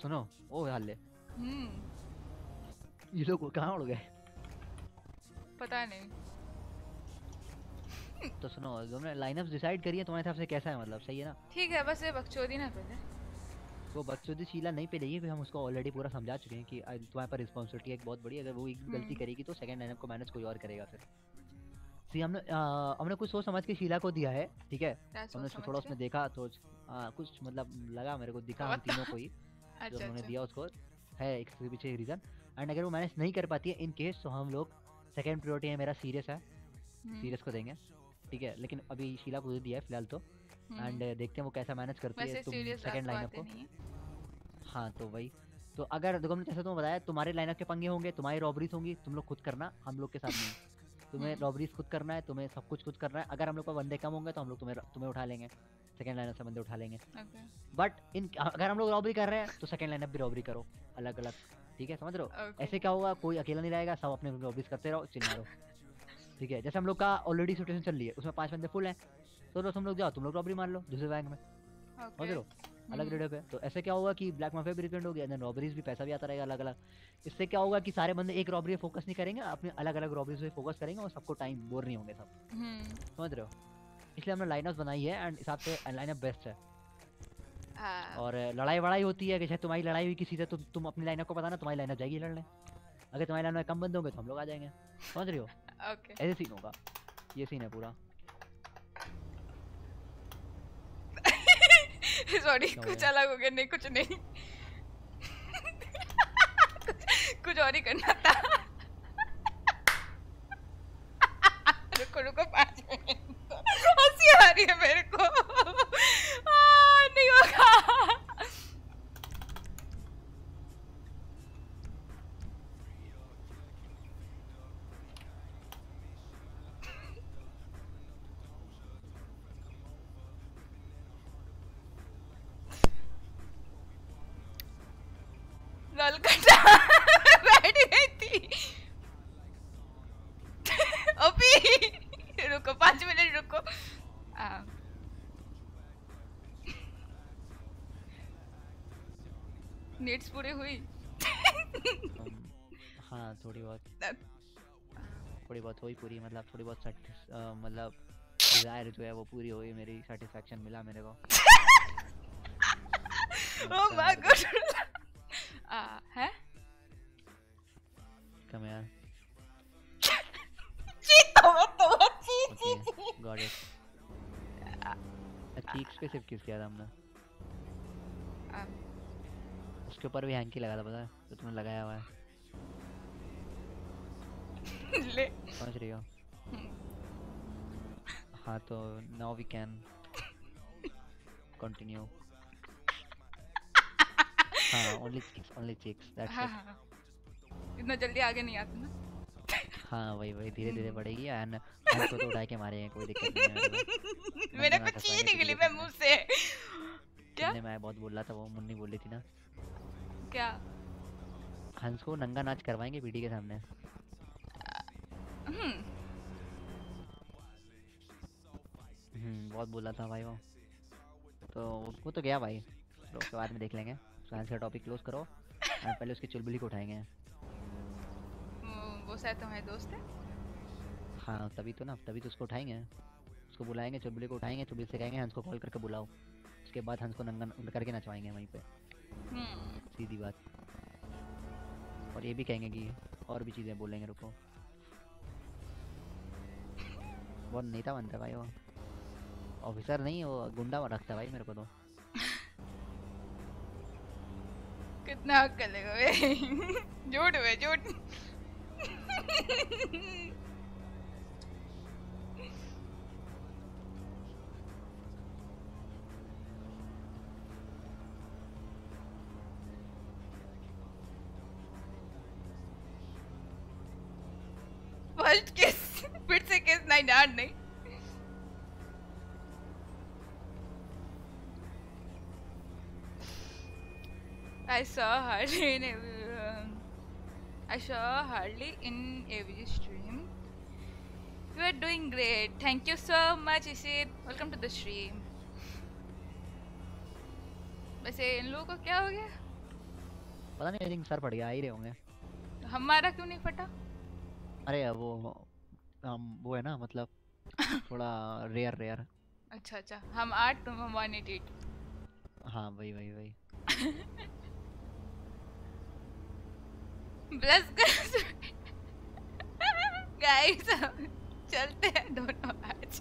सुनो ओ हाले हम्म ये लोग कहाँ उड़ गए पता नहीं तो सुनो तुमने लाइनअप्स डिसाइड करी है तुम्हारे हिसाब से कैसा है मतलब सही है ना ठीक है बस ये बकचोदी ना पहले। वो बकचोदी शीला नहीं पे है हम उसको ऑलरेडी पूरा समझा चुके हैं कि तुम्हारे पर रिस्पांसिबिलिटी एक बहुत बड़ी। अगर वो एक गलती हम्म। करेगी तो सेकंड लाइनअप को मैनेज कोई और करेगा फिर। सी हमने आ, हमने कुछ सोच समझ के शीला को दिया है ठीक है? हमने उसको थोड़ा उसमें देखा तो आ, कुछ मतलब लगा मेरे को दिखा हम तीनों को ही। जो अच्छा, उन्होंने अच्छा। दिया उसको है एक इसके पीछे रीजन एंड अगर वो मैनेज नहीं कर पाती है इन केस तो हम लोग सेकेंड प्रायोरिटी है मेरा सीरियस है। हम्म। सीरियस को देंगे ठीक है? लेकिन अभी शीला को दिया है फ़िलहाल तो। हम्म। एंड देखते हैं वो कैसा मैनेज करती है तुम सेकंड लाइनअप को। हाँ तो वही। तो अगर देखो हमने जैसे तुम्हें बताया तुम्हारे लाइनअप के पंगे होंगे तुम्हारी रॉबरीज होंगी तुम लोग खुद करना हम लोग के साथ नहीं *laughs* तुम्हें हम्म। रॉबरीज खुद करना है तुम्हें सब कुछ खुद करना है। अगर हम लोग का बंदे कम होंगे तो हम लोग तुम्हें तुम्हें उठा लेंगे। सेकंड लाइनअप से बंदे उठा लेंगे। Okay. बट इन अगर हम लोग रॉबरी कर रहे हैं तो सेकंड लाइनअप भी रॉबरी करो अलग अलग ठीक है समझ रहे हो? Okay. ऐसे क्या होगा कोई अकेला नहीं रहेगा सब अपने रॉबरीज करते रहो चिल मारो ठीक है जैसे हम लोग का ऑलरेडी सिचुएशन चल रही है उसमें पाँच बंदे फुल हैं। तो तुम लोग जाओ तुम लोग रॉबरी मार लो दूसरे बैंक में। समझ रहे हो? अलग। रेडियो पे। तो ऐसे क्या होगा कि ब्लैक माफिया भी रिपेंड हो गया देन रॉबरीज भी पैसा भी आता रहेगा अलग अलग इससे क्या होगा कि सारे बंदे एक रॉबरी पे फोकस नहीं करेंगे अपने अलग अलग रॉबरीज पे फोकस करेंगे और सबको टाइम बोर नहीं होंगे सब। हम्म समझ रहे हो? इसलिए हमने लाइनअप बनाई है एंड हिसाब से लाइनअप बेस्ट है। हाँ। और लड़ाई वड़ाई होती है कि शायद तुम्हारी लड़ाई हुई किसी से तो तुम अपनी लाइनअप को बताना तुम्हारी लाइनअप जाएगी लड़ने। अगर तुम्हारी लाइन में कम बंदे होंगे तो हम लोग आ जाएँगे। समझ रही हो? *laughs* ओके ऐसे सीन होगा। ये सीन है पूरा। *laughs* सॉरी कुछ अलग हो गया। नहीं कुछ नहीं। कुछ- *laughs* कुछ और ही करना था। रुको रुको पाँच मिनट। आ रही है मेरे को। *laughs* आ, नहीं होगा। नीड्स पूरी हुई। हाँ थोड़ी बहुत। थोड़ी बहुत हुई पूरी मतलब थोड़ी बहुत मतलब डिज़ायर जो है वो पूरी हुई मेरी सेटिस्फेक्शन मिला मेरे को। ओह माय गॉड है? कम यार। चीतो तो ची ची गॉट इट चीक्स पे सिर्फ़ किस किया था हमने? उसके ऊपर भी हैंकी लगा था पता है? जो तुमने लगाया हुआ है। *laughs* ले। समझ रही हो? हाँ तो नाउ वी कैन कंटिन्यू हाँ only chicks only chicks that's हाँ इट हाँ इतना जल्दी आगे नहीं आते ना? हाँ वही वही धीरे धीरे बढ़ेगी एंड हमको तो उठा के मारेंगे कोई दिक्कत नहीं है। मेरे को मेरे नंगा को नाटक ची करेंगे निकली मैं मुँह से। क्या? में बहुत बोल रहा था वो मुन्नी बोल रही थी ना। क्या? हंस को नंगा नाच करवाएँगे पीटी के सामने। हम्म। हम्म बहुत बोला था भाई वो। तो वो तो गया भाई। तो उसके बाद में देख लेंगे। साइंस का टॉपिक क्लोज करो। और पहले उसकी चुलबुली को उठाएँगे। वो- वो शायद तुम्हारे दोस्त है? हाँ तभी तो ना तभी तो उसको उठाएँगे। उसको बुलाएँगे चुलबुली को उठाएँगे चुलबुली से कहेंगे हंस को कॉल करके बुलाओ। उसके बाद हंस को नंगा करके नचवाएँगे वहीं पे। हम्म। सीधी बात। और ये भी कहेंगे कि और भी चीज़ें बोलेंगे, रुको। बहुत नेता बनता है भाई वो। ऑफिसर नहीं, वो गुंडा रखता भाई मेरे को तो। कितना हक करेगा वे झूठ वे झूठ। *laughs* saw Harley in every, um, I saw Harley in every stream. You are doing great. Thank you so much, Isid. Welcome to the stream. वैसे इन लोगों को क्या हो गया पता नहीं आई सर पड़ गया आ ही रहे होंगे हमारा क्यों नहीं फटा अरे वो हम वो है ना मतलब थोड़ा रेयर रेयर अच्छा अच्छा हम आठ तुम हम वन एट एट हाँ वही वही वही ब्लस गाइस *laughs* चलते हैं दोनों आज.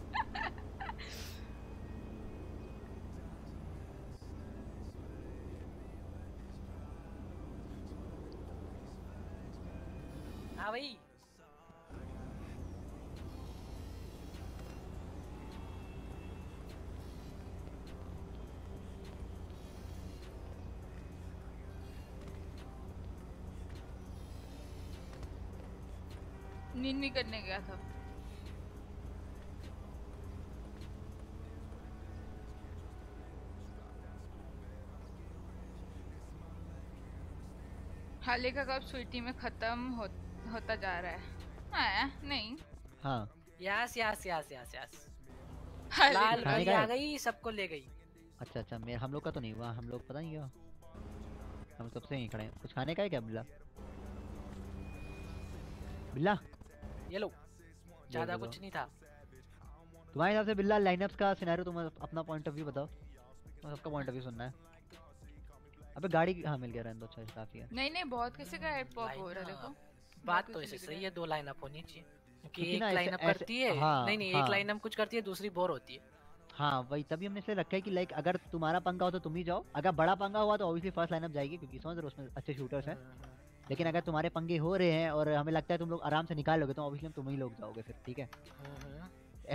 हाँ भाई. नींद नहीं करने गया था। हाले का कब स्वीटी में खत्म हो, होता जा रहा है। हाँ, नहीं। हाँ। Yes yes yes yes yes. लाल खाने आ गई सबको ले गई। अच्छा अच्छा मेरे हम लोग का तो नहीं हुआ हम लोग पता नहीं क्या हम सबसे यहीं खड़े हैं। कुछ खाने का है क्या बिल्ला? बिल्ला? ये लो। ज़्यादा। कुछ नहीं था। तुम्हारे हिसाब से बिल्ला लाइनअप्स का सिनेरियो तुम अपना पॉइंट ऑफ़ व्यू बताओ। तो सबका पॉइंट ऑफ़ व्यू सुनना है। अबे गाड़ी हाँ मिल गया रहने दो अच्छा काफ़ी है नहीं नहीं बहुत किसी का हेड पॉप हो रहा है देखो। बात तो ऐसे सही है दो लाइन अप होनी चाहिए। क्योंकि एक ना लाइन अप करती है। हाँ, नहीं नहीं हाँ। एक लाइन अप कुछ करती है दूसरी बोर होती है। हाँ वही तभी हमने इसलिए रखा है कि लाइक अगर तुम्हारा पंगा हो तो तुम ही जाओ। अगर बड़ा पंगा हुआ तो ऑब्वियसली फ़र्स्ट लाइनअप जाएगी क्योंकि समझ रहे हो उसमें अच्छे शूटर्स हैं। लेकिन अगर तुम्हारे पंगे हो रहे हैं और हमें लगता है तुम लोग आराम से निकाल लोगे तो ऑब्वियसली तुम ही लोग जाओगे फिर ठीक है?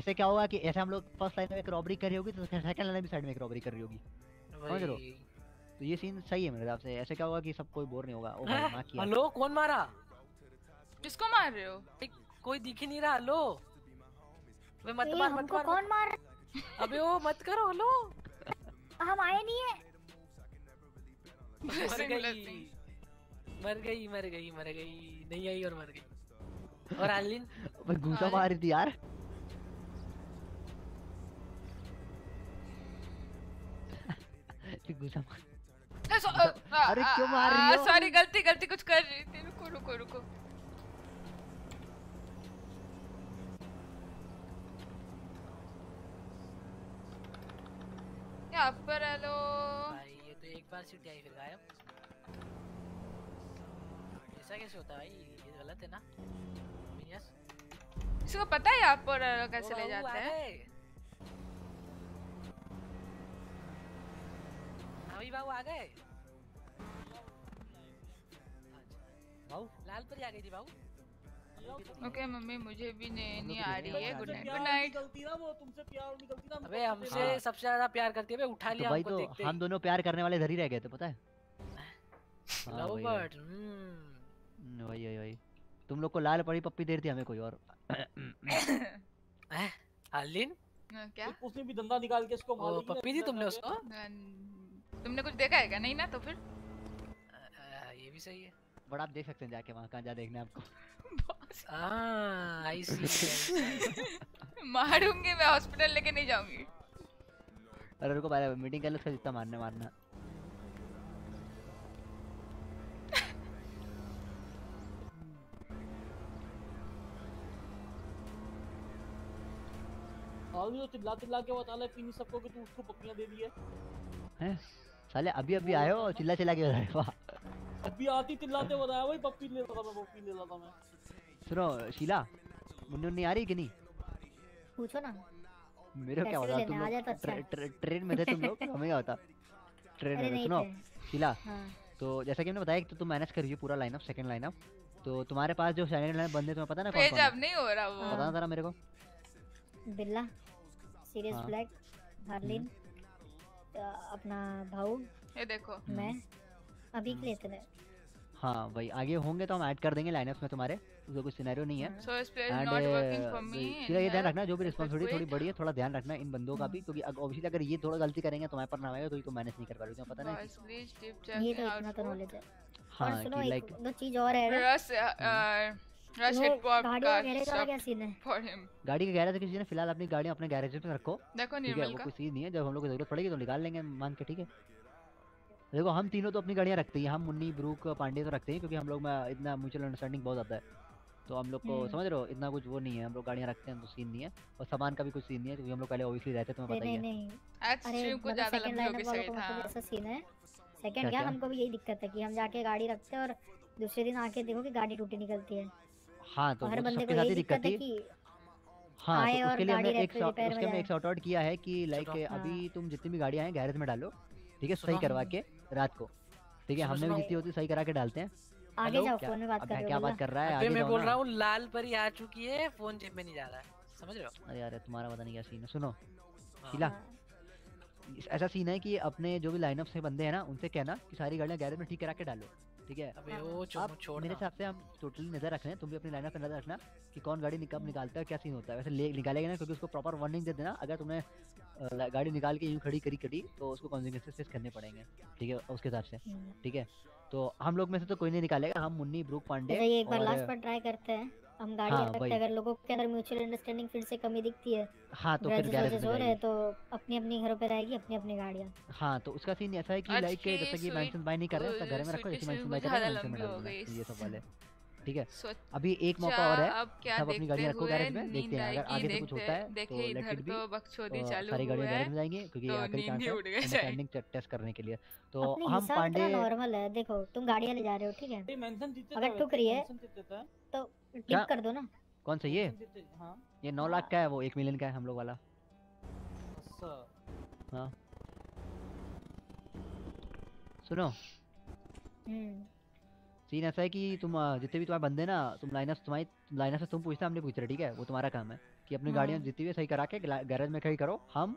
ऐसे क्या होगा कि ऐसे हम लोग फ़र्स्ट लाइन में एक रॉबरी कर रही होगी तो सेकंड लाइन भी साइड में एक रॉबरी कर रही होगी। समझ हो? वही। तो ये सीन सही है मेरे हिसाब से। ऐसे क्या होगा कि सब कोई बोर नहीं होगा। ओ भाई माँ किया? हेलो कौन मारा? किसको मार रहे हो? कोई दिख ही नहीं रहा हेलो। वे मत मार मत मार कौन मार। अबे ओ मत करो हेलो। हम आए नहीं है। मर गई। मर गई मर गई मर गई नहीं आई और मर गई। और आलिन भाई घूसा मार रही थी यार। घूसा मार अरे क्यों मार रही हो? सॉरी गलती गलती कुछ कर रही थी। रुको रुको रुको। यहाँ पर हेलो। भाई ये तो एक बार सीट आई फिर गायब। ऐसा कैसे होता है भाई ये गलत है ना यस इसको पता है यहाँ पर कैसे ले जाते हैं अभी बाबू आ गए बाबू लाल पर आ गई थी बाबू ओके okay, मम्मी मुझे भी नहीं नहीं आ रही है गुड नाइट गुड नाइट निकलती ना वो तुमसे प्यार निकलती ना अबे हमसे हाँ। सबसे ज़्यादा प्यार करती है बे उठा लिया हमको देखते हम दोनों प्यार करने वाले इधर ही रह गए थे पता है लव। बर्ड हम्म, वही वही वही। तुम लोग को लाल पड़ी पप्पी दे रही थी हमें कोई और। *coughs* आलिन? हाँ, क्या? उसने भी धंधा निकाल के इसको मार पप्पी दी तुमने उसको? तुमने कुछ देखा है क्या? नहीं ना तो फिर? ये भी सही है। बट आप देख सकते हैं जाके वहाँ कहाँ जा देखना आपको। *laughs* हाँ आई सी *laughs* मारूँगी मैं हॉस्पिटल लेके नहीं जाऊँगी। अरे रुको पहले मीटिंग कर लो उसका जितना मारने मारना में तो चिल्ला चिल्ला के बता ले पीनी सबको कि तू उसको पप्पियाँ दे दी है? हैं साले अभी अभी आए हो? और चिल्ला चिल्ला के बता रहे हो वाह। अभी आती चिल्लाते बताया वही पप्पी ले था मैं पप्पी ले था मैं। सुनो शीला मुन्नी उन्नी आ रही कि नहीं? पूछो ना। मेरे क्या होता तुम लोग अच्छा ट्रे, ट्रे, ट्रेन में थे तुम लोग? *laughs* हमें क्या होता ट्रेन में सुनो शीला हाँ। तो जैसा कि हमने बताया कि तो तुम मैनेज कर रही हो पूरा लाइनअप सेकंड लाइनअप तो तुम्हारे पास जो सेकंड लाइनअप बंदे तुम्हें पता ना कौन पेज कौन अब है नहीं हो रहा वो। पता ना जरा मेरे को? बिल्ला। सीरियस हाँ। ब्लैक हार्लिन अपना भाऊ ये देखो। मैं अभी के लिए इतने हाँ भाई आगे होंगे तो हम ऐड कर देंगे लाइनअप्स में तुम्हारे उसका कोई सिनेरियो नहीं है। is And, not working uh, for me सीधा ये ध्यान रखना जो भी Quit, रिस्पॉन्सिबिलिटी थोड़ी बड़ी है थोड़ा ध्यान रखना इन बंदों का भी क्योंकि ऑब्वियसली अगर ये थोड़ा गलती करेंगे तुम्हारे पर ना आएगा तो ये तुम मैनेज नहीं कर पाओगे तुम्हें पता ना Boys, please keep ये तो इतना तो नॉलेज है हाँ, और सुनो एक like- दो चीज़ और है। का सीन गाड़ी का गैरेज किसी ने फ़िलहाल अपनी गाड़ी अपने गैरेज में रखो। देखो निर्मल का। कोई चीज़ नहीं है जब हम लोग को ज़रूरत पड़ेगी तो निकाल लेंगे मान के ठीक है। देखो हम तीनों तो अपनी गाड़ियाँ रखते हैं हम मुन्नी ब्रूक पांडे तो रखते हैं क्योंकि हम लोग में इतना म्यूचुअल अंडरस्टैंडिंग बहुत आता है। तो हम लोग को हम्म। समझ रहे हो इतना कुछ वो नहीं है हम लोग गाड़ियाँ रखते हैं तो सीन नहीं है और सामान का भी कुछ सीन नहीं है क्योंकि हम लोग पहले ऑब्वियसली रहते हैं तुम्हें पता ही है। अरे stream कुछ मतलब ज़्यादा लंबी होगी सही था ऐसा सीन है। सेकंड क्या? हमको भी यही दिक्कत है कि हम जाके गाड़ी रखते हैं और दूसरे दिन आके देखो कि गाड़ी टूटी निकलती है। हाँ तो हर तो बंदे सबके को साथ यही ही दिक्कत है थी। कि हाँ तो उसके लिए हमने एक में उसके हमने एक सॉर्ट आउट किया है कि लाइक हाँ। अभी तुम जितनी भी गाड़ियाँ हैं गैरेज में डालो ठीक है? सही करवा के रात को। ठीक है हमने भी जितनी होती सही करा के डालते हैं। आगे जाओ क्या- फ़ोन में बात कर रहे हो क्या बात कर रहा है? आगे मैं बोल रहा हूँ लाल परी आ चुकी है फ़ोन जेब में नहीं जा रहा है समझ रहे हो? अरे यार तुम्हारा पता नहीं क्या सीन है। सुनो शीला। ऐसा सीन है कि अपने जो भी लाइनअप से बंदे हैं ना उनसे कहना कि सारी गाड़ियाँ गैरेज में ठीक करा के डालो। ठीक है? अबे वो चुप अब छोड़ मेरे हिसाब से हम टोटली नज़र रख रहे हैं तुम भी अपनी लाइन पे नज़र रखना कि कौन गाड़ी निकल कब निकालता है क्या सीन होता है। वैसे ले निकालेगा ना क्योंकि उसको प्रॉपर वार्निंग दे देना। अगर तुमने गाड़ी निकाल के यूँ खड़ी करी कड़ी तो उसको कॉन्सिक्वेंसेस फेस करने पड़ेंगे। ठीक है उसके हिसाब से। ठीक है? तो हम लोग में से तो कोई नहीं निकालेगा हम मुन्नी ब्रूक पांडे एक बार लास्ट पर ट्राई करते हैं। हम गाड़ी हाँ, रखते हैं अगर लोगों के अंदर म्यूचुअल अंडरस्टैंडिंग फिर से कमी दिखती है हाँ, तो फिर में हो रहे हैं तो अपनी अपनी घरों पे रहेगी अपनी अपनी गाड़ियाँ। हाँ तो उसका सीन ऐसा है कि लाइक की जैसा कि मेंशन बाय नहीं कर रहे हैं उसका घर में रखो जैसे मेंशन बाय कर रहे हैं हो ये सब वाले। ठीक है अभी एक मौका और है सब अपनी गाड़ियाँ रखो गैरेज में देखते हैं अगर आगे से कुछ होता है तो लेट इट बी तो बकचोदी चालू सारी गाड़ियाँ गैरेज में जाएँगी क्योंकि तो आखिरी चांस ही। अंडरस्टैंडिंग टेस्ट करने के लिए। तो हम पांडे नॉर्मल है देखो तुम गाड़ियाँ ले जा रहे हो ठीक है। अगर ठुक रही है। तो क्या? कर दो ना। कौन सा ये? हाँ। ये नौ लाख का है वो एक मिलियन का है हम लोग वाला। हाँ। सुनो। हम्म। सीन ऐसा है कि तुम जितने भी तुम्हारे बंदे ना तुम लाइनअप तुम्हारी लाइनअप से तुम पूछते हमने पूछ रहे ठीक है? वो तुम्हारा काम है कि अपनी हाँ। गाड़ियाँ जितनी भी सही करा के गैरेज में खड़ी करो। हम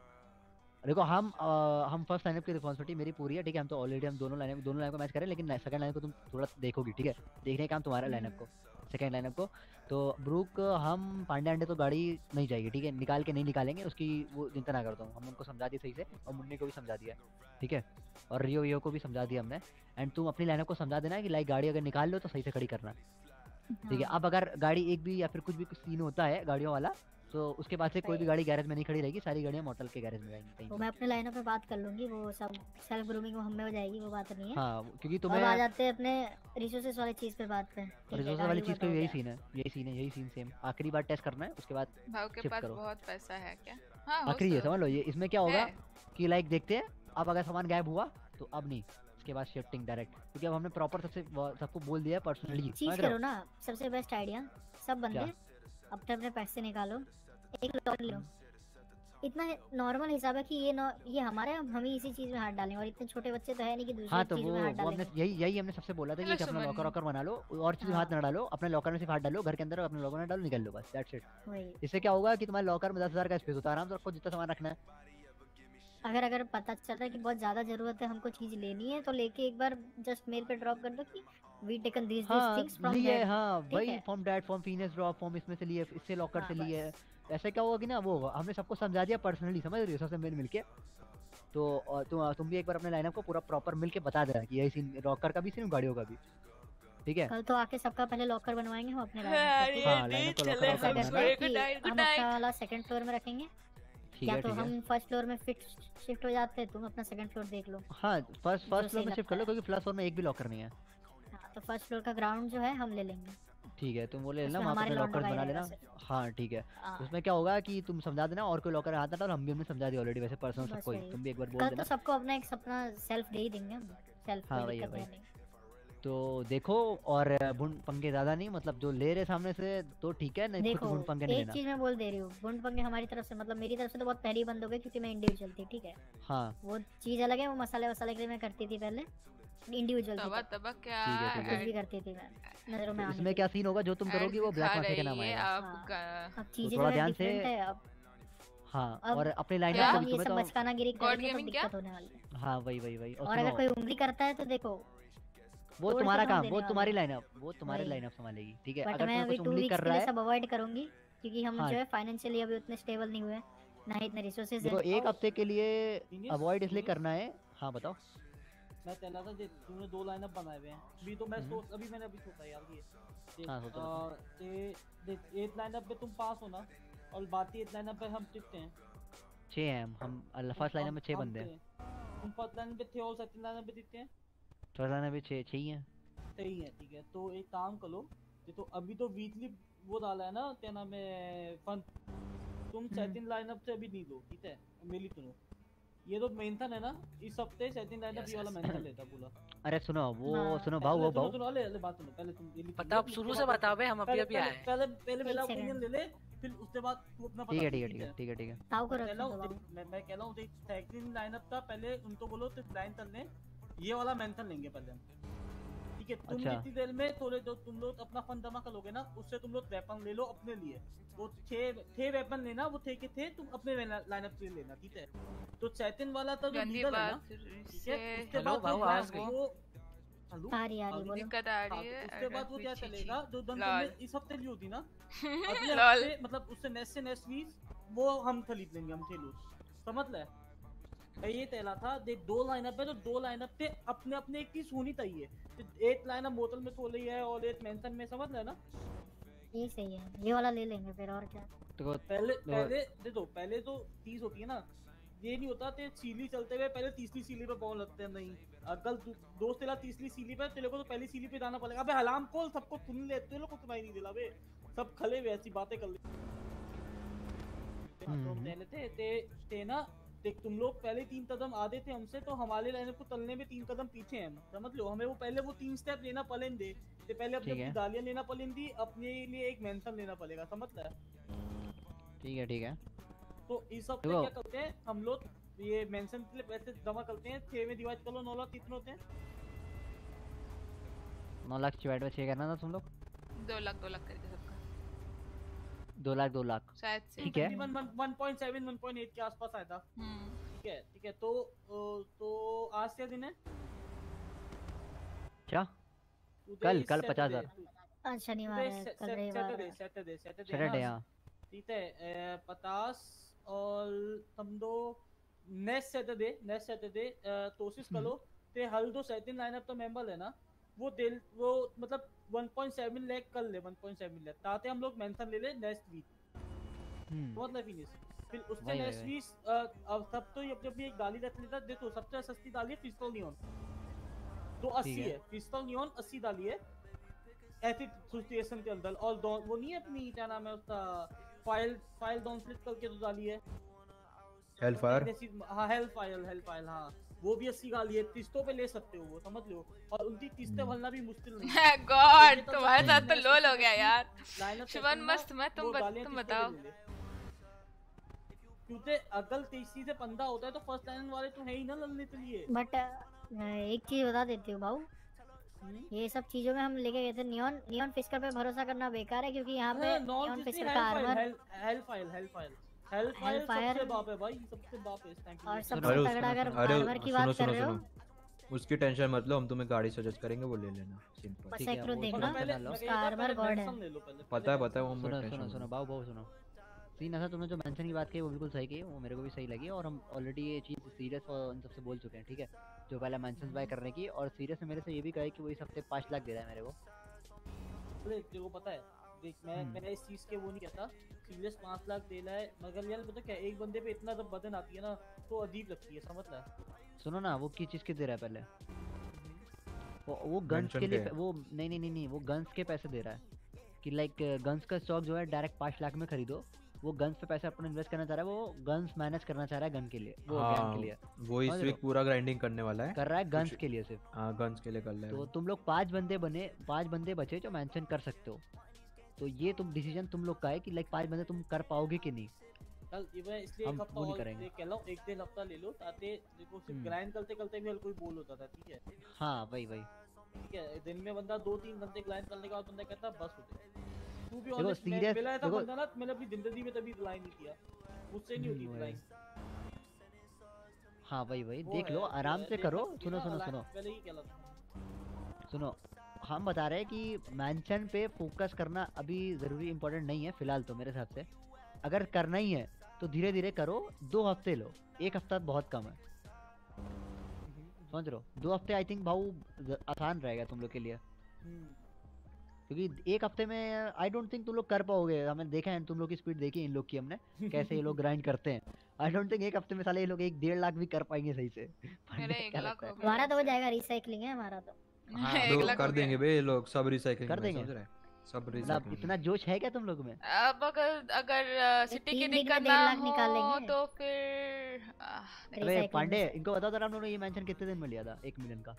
देखो हम अ, हम फ़र्स्ट लाइनअप की रिस्पॉन्सिबिलिटी मेरी पूरी है ठीक है? हम तो ऑलरेडी हम दोनों लाइन दोनों लाइन को मैच करें लेकिन सेकंड लाइन को तुम थोड़ा देखोगी ठीक है? देखने का काम तुम्हारा लाइनअप को। सेकंड लाइनअप को तो ब्रूक हम पांडे अंडे तो गाड़ी नहीं जाएगी ठीक है? निकाल के नहीं निकालेंगे उसकी वो चिंता ना करता हूँ हम उनको समझा दिए सही से और मुन्नी को भी समझा दिया ठीक है? और रियो वियो को भी समझा दिया हमने। एंड तुम अपनी लाइनअप को समझा देना कि लाइक गाड़ी अगर निकाल लो तो सही से खड़ी करना ठीक है? अब अगर गाड़ी एक भी या फिर कुछ भी कुछ सीन होता है गाड़ियों वाला तो उसके बाद से कोई भी गाड़ी गैरेज में नहीं खड़ी रहेगी सारी गाड़ियाँ मॉडल के गैरेज में जाएँगी भी। मैं अपने लाइनों पे बात कर लूँगी वो सब सेल्फ ग्रूमिंग हम में हो जाएगी वो बात नहीं है। हाँ क्योंकि तुम्हें आ जाते हैं अपने रिसोर्सेज वाली चीज़ पे बात पे। ठीक है, रिसोर्स वाली चीज़ का यही सीन है यही सीन है यही सीन सेम आखिरी बार टेस्ट करना है उसके बाद भाव के पास बहुत पैसा है क्या? हाँ आखिरी है समझ लो ये इसमें क्या होगा। कि लाइक देखते हैं अब अगर सामान गायब हुआ तो अब नहीं उसके बाद शिफ्टिंग डायरेक्ट क्योंकि अब हमने प्रॉपर सबसे सबको बोल दिया पर्सनली चीज़ करो ना सबसे बेस्ट आइडिया सब बंदे अपने अपने पैसे निकालो एक लॉट लो। इतना नॉर्मल हिसाब है कि ये ये हमारे हम हम ही इसी चीज़ में हाथ डालेंगे और इतने छोटे बच्चे तो है नहीं कि दूसरी हाँ तो चीज़ वो में हाथ वो हमने डालेंगे यही यही हमने सबसे बोला था कि अपना लॉकर वॉकर बना लो और चीज़ में हाथ ना डालो अपने लॉकर में सिर्फ़ हाथ डालो घर के अंदर अपने लॉकर में डालो निकल लो बस दैट्स इट वही। इससे क्या होगा कि तुम्हारे लॉकर में दस हज़ार का स्पेस होता है आराम से रखो जितना सामान रखना है। अगर अगर पता चलता है कि बहुत ज़्यादा ज़रूरत है हमको चीज़ लेनी है तो लेके एक बार जस्ट मेल पे ड्रॉप कर दो कि वी टेकन दिस दिस हाँ थिंग्स फ्रॉम दैट हाँ वही है? Form that form drop form इसमें से लिए इससे लॉकर हाँ, से लिए ऐसे क्या होगा कि ना वो हमने सबको समझा दिया पर्सनली समझ रही हो सबसे मिल मिलके तो और तुम तुम भी एक बार अपने लाइनअप को पूरा प्रॉपर मिलके बता देना कि यही सीन लॉकर का भी सीन गाड़ियों का भी। ठीक है? कल तो आके सबका पहले लॉकर बनवाएँगे हम अपने हाँ, हाँ, को है। कि वाला सेकंड फ्लोर में रखेंगे। ठीक या तो हम फ़र्स्ट फ्लोर में फिट शिफ्ट हो जाते हैं तुम अपना सेकंड फ्लोर देख लो। हाँ फ़र्स्ट फ़र्स्ट फ्लोर में शिफ्ट कर लो क्योंकि फ़र्स्ट फ्लोर में एक भी लॉकर नहीं है। हाँ तो फ़र्स्ट फ्लोर का ग्राउंड जो है हम ले लेंगे। ठीक है तुम वो ले लेना वहाँ पे लॉकर बना लेना। हाँ ठीक है। हाँ। उसमें क्या होगा कि तुम समझा देना और कोई लॉकर हाथ ना डालो हम भी हमने समझा दिया ऑलरेडी वैसे पर्सनल सबको तुम भी एक बार बोल तो देना। सबको अपना एक सपना सेल्फ दे ही देंगे सेल्फ हाँ, वही। नहीं। तो देखो और भून पंगे ज़्यादा नहीं मतलब जो ले रहे सामने से तो ठीक है नहीं खुद देखो भून पंगे नहीं एक चीज़ मैं बोल दे रही हूँ बुंड पंगे हमारी तरफ़ से मतलब मेरी तरफ़ से तो बहुत पहले ही बंद हो गई क्योंकि मैं इंडिविजुअल थी ठीक है? हाँ। वो चीज़ अलग है वो मसाले वसाले के लिए मैं करती थी पहले। इंडिविजुअल तबा तबा क्या है, है। कुछ भी करती थी मैं नज़रों में तो इसमें क्या सीन होगा? जो तुम करोगी वो ब्लैक माफिया के नाम है आएगा। आपका अब तो चीज़ें थोड़ा ध्यान से है अब हाँ और अपने लाइन में हम ये तुम्हें सब तो बचकाना गिरी God करेंगे तो क्या? दिक्कत होने वाली है। हाँ वही वही वही। और अगर कोई उंगली करता है तो देखो वो तुम्हारा तो काम वो तुम्हारी हैं। लाइनअप वो तुम्हारी वही। लाइनअप संभालेगी ठीक है? अगर मैं अभी कुछ टू उंगली वीक्स कर के रहा लिए है सब अवॉइड करूँगी क्योंकि हम हाँ। जो है फाइनेंशियली अभी उतने स्टेबल नहीं हुए ना ही इतने रिसोर्सेज देखो एक हफ़्ते के लिए अवॉइड इसलिए करना है। हाँ बताओ। मैं कहना था देख तूने दो लाइनअप बनाए हुए हैं। अभी तो मैं हम्म। सोच अभी मैंने अभी सोचा यार ये। देख, हाँ, एक लाइनअप पे तुम पास हो ना और बाकी एक लाइनअप पे हम टिकते हैं। छह हैं हम फ़र्स्ट लाइन में छह बंदे हैं। तुम फ़र्स्ट लाइन पे थे और सेकंड लाइन पे टिकते हैं? थर्ड लाइन में भी छह छह ही हैं। सही है ठीक है। तो एक काम करो ये तो अभी तो वीकली वो डाला है ना क्या नाम है फन तुम सेकंड लाइनअप से अभी नहीं लो ठीक है? मेरी सुनो। ये तो मेंथन है ना इस हफ़्ते सेकंड लाइनअप ये वाला मेंथन लेता पूरा। अरे सुनो वो हाँ, सुनो भाऊ वो पहले सुनो, भाऊ सुनो, ले ले बात सुनो पहले तुम बताओ, लो, शुरू से बताओ बे, हम अभी- अभी आए हैं। पहले पहले मेरा ओपिनियन ले ले फिर उसके बाद तू अपना ठीक है ठीक है ठीक है ठीक है ठीक है। ताऊ कर मैं रहा हूँ मैं मैं कह रहा हूँ देख सेकंड लाइनअप का पहले उनको बोलो तो लाइन कर लें। ये वाला मेंथन लेंगे पहले हम। ठीक है तुम अच्छा। इतनी देर में थोड़े जो तुम लोग अपना फंड जमा करोगे ना उससे तुम लोग वेपन ले लो अपने लिए। वो छह छह वेपन लेना वो थे के थे तुम अपने लाइनअप से लेना ठीक है? तो सेकंड वाला था जो है ना ठीक है उसके बाद वो हेलो आ रही आ रही अभी बोलो। दिक्कत आ हाँ, रही तो है उसके बाद वो क्या चलेगा जो। तुमने इस हफ़्ते ली होती ना *laughs* अगले लॉल। हफ़्ते मतलब उससे नेक्स्ट से नेक्स्ट वीक वो हम खरीद लेंगे हम लोग समझ ले ये कहला था देख दो लाइनअप है तो दो लाइनअप पे अपने अपने एक चीज़ होनी चाहिए। एक लाइनअप बोतल में थोड़ी है और एक मेंशन में समझ ले ना? ये सही है ये वाला ले लेंगे फिर और क्या। तो पहले पहले देखो पहले तो तीस होती है ना ये नहीं होता ते सीली चलते हुए पहले तीसरी सीली पे बॉल लगते हैं नहीं। अगर दो- दोस्त तेरा तीसरी सीली पे तेरे को तो पहली सीली पे जाना पड़ेगा। अबे हलाम खोल सबको सुन ले तेरे लोग को सुनाई नहीं दिला बे सब खले हुए ऐसी बातें कर ले। हाँ, तो हम थे ते, ते ना देख तुम लोग पहले तीन कदम आधे थे हमसे तो हमारे लाइन को तलने में तीन कदम पीछे हैं हम समझ लो? हमें वो पहले वो तीन स्टेप लेना पड़ेंगे ते पहले अपने गालियाँ लेना पड़ेंगी अपने लिए एक मेंशन लेना पड़ेगा समझ ले ठीक है ठीक है। तो इस देखो। क्या करते हैं हम लोग ये मेंशन के लिए पैसे जमा करते हैं छह में डिवाइड कर लो नौ लाख कितने होते हैं? नौ लाख डिवाइड में छह करना था तुम लोग? दो लाख दो लाख सबका दो लाख दो लाख। शायद से। ठीक है? 1.7 1.8 के आसपास आया था। हम्म। ठीक है ठीक है तो तो आज क्या दिन है? क्या? कल कल पचास हज़ार। आज शनिवार Today है Saturday, है। हाँ। हाँ। ठीक है पचास और तुम दो नेक्स्ट सैटरडे नेक्स्ट सैटरडे कोशिश। करो। ते हल दो सेटिंग लाइनअप तो मेंबर है ना? वो दिल वो मतलब 1.7 लाख कर ले 1.7 लाख ताते हम लोग मेंशन ले ले नेक्स्ट वीक हम्म। बहुत फिनिश फिर उससे नेक्स्ट वीक अब सब तो ये अपनी अपनी एक गाली रख लेता देखो सबसे सस्ती डाली है पिस्तौल नियॉन तो अस्सी ठीक है। पिस्तौल नियॉन अस्सी डाली है। ऐसी सिचुएशन के अंदर। और वो नहीं है अपनी क्या नाम है उसका फ़ाइल फ़ाइल डाउन करके तो डाली है? जैसी हाँ हेल फ़ाइल हेल फ़ाइल हाँ। वो भी अस्सी गाली है किस्तों पे ले सकते हो वो समझ लो और उनकी किस्तें भरना भी मुश्किल नहीं। *laughs* है। गॉड तो तुम्हारे साथ तो लोल हो गया यार। शिवन मस्त मैं तुम तुम बताओ। क्योंकि अगर तीसरी से पंद्रह होता है तो फ़र्स्ट लाइन वाले तो है ही ना लड़ने के लिए। बट एक चीज़ बता देती हूँ भाऊ। ये सब चीज़ों में हम लेके गए थे नियॉन नियॉन फिस्कर पे भरोसा करना बेकार है क्योंकि यहाँ पे नियॉन फिस्कर का armour hell fire hell fire hell fire Hellfire- सबसे बाप है भाई सबसे बाप है इस टाइम और अरे सबसे तगड़ा अगर अरे की सुनो बात कर सुनो रहे हो। उसकी टेंशन मत लो हम तुम्हें गाड़ी सजेस्ट करेंगे वो ले लेना सिंपल बस एक रो देखना पहले उसका आर्मर गॉड है। पता है पता है वो सुनो सुनो सुनो बाबू बाबू सुनो। सीन ऐसा तुमने जो मेंशन की बात की वो बिल्कुल सही की वो मेरे को भी सही लगी और हम ऑलरेडी ये चीज़ सीरियस और इन सबसे बोल चुके हैं ठीक है? जो पहले मेंशन बाय करने की और सीरियस में मेरे से ये भी कहा है कि वो इस हफ़्ते पाँच लाख दे रहा है मेरे को। अरे तेरे को पता है देख मैं हम्म। मैंने इस चीज़ के वो नहीं कहता सीरियस पाँच लाख दे रहा है मगर यार पता क्या एक बंदे पे इतना जब बदन आती है ना तो अजीब लगती है समझ है? सुनो ना वो किस चीज़ के दे रहा है पहले? वो वो गन्स के लिए वो नहीं नहीं नहीं वो गन्स के पैसे दे रहा है। कि लाइक गन्स का स्टॉक जो है डायरेक्ट पाँच लाख में खरीदो। वो गन्स पे पैसा अपना इन्वेस्ट करना चाह रहा है वो गन्स मैनेज करना चाह रहा है गन के लिए वो हाँ के लिए। वो इस वीक पूरा ग्राइंडिंग करने वाला है। कर रहा है गन्स के लिए सिर्फ़। हाँ गन्स के लिए कर रहा है। तो तुम लोग पाँच बंदे बने पाँच बंदे बचे जो मेंशन कर सकते हो। तो ये तुम डिसीज़न तुम लोग का है कि लाइक पाँच बंदे तुम कर पाओगे कि नहीं? कल मैं इसलिए हम एक हफ़्ता वो नहीं और करेंगे। ये कह रहा एक दिन हफ़्ता ले लो ताकि देखो सिर्फ़ हम्म। ग्राइंड करते करते भी कोई बोल होता था ठीक है? हाँ वही वही। ठीक है दिन में बंदा दो तीन घंटे ग्राइंड करने के बाद बंदा कहता बस हो गया। तू भी ऑनेस्ट मैं मिला था बंदा ना मैंने अपनी ज़िंदगी में कभी ग्राइंड नहीं किया। मुझसे नहीं होती हम्म, ग्राइंड हाँ वही वही। वो देख लो आराम से करो सुनो सुनो सुनो। ही सुनो हम बता रहे हैं कि मैंशन पे फोकस करना अभी ज़रूरी इम्पोर्टेंट नहीं है फ़िलहाल तो मेरे हिसाब से। अगर करना ही है तो धीरे धीरे करो दो हफ़्ते लो। एक हफ़्ता बहुत कम है। समझ रहे हो? दो हफ़्ते आई थिंक भाऊ आसान रहेगा तुम लोग के लिए। क्योंकि एक हफ़्ते में आई डोंट थिंक तुम लोग कर पाओगे। हमने देखा है तुम लोग की स्पीड देखी इन लोग की हमने कैसे ये लोग ग्राइंड करते हैं। आई डोंट थिंक एक हफ़्ते में साले ये लोग एक डेढ़ लाख भी कर पाएँगे सही से। *laughs* हमारा तो हो जाएगा रिसाइकलिंग है हमारा तो। हाँ, *laughs* लोग कर देंगे बे लोग सब रिसाइकलिंग कर देंगे? समझ रहे हैं? सब मतलब इतना जोश है क्या तुम लोग में? अब अगर अगर सिटी की तीन दिन में दिक्कत डेढ़ ना निकाल हो लेंगे। तो फिर Recycling पांडे इनको बताओ जरा हम लोगों ने ये मेंशन कितने दिन में लिया था? एक मिलियन का।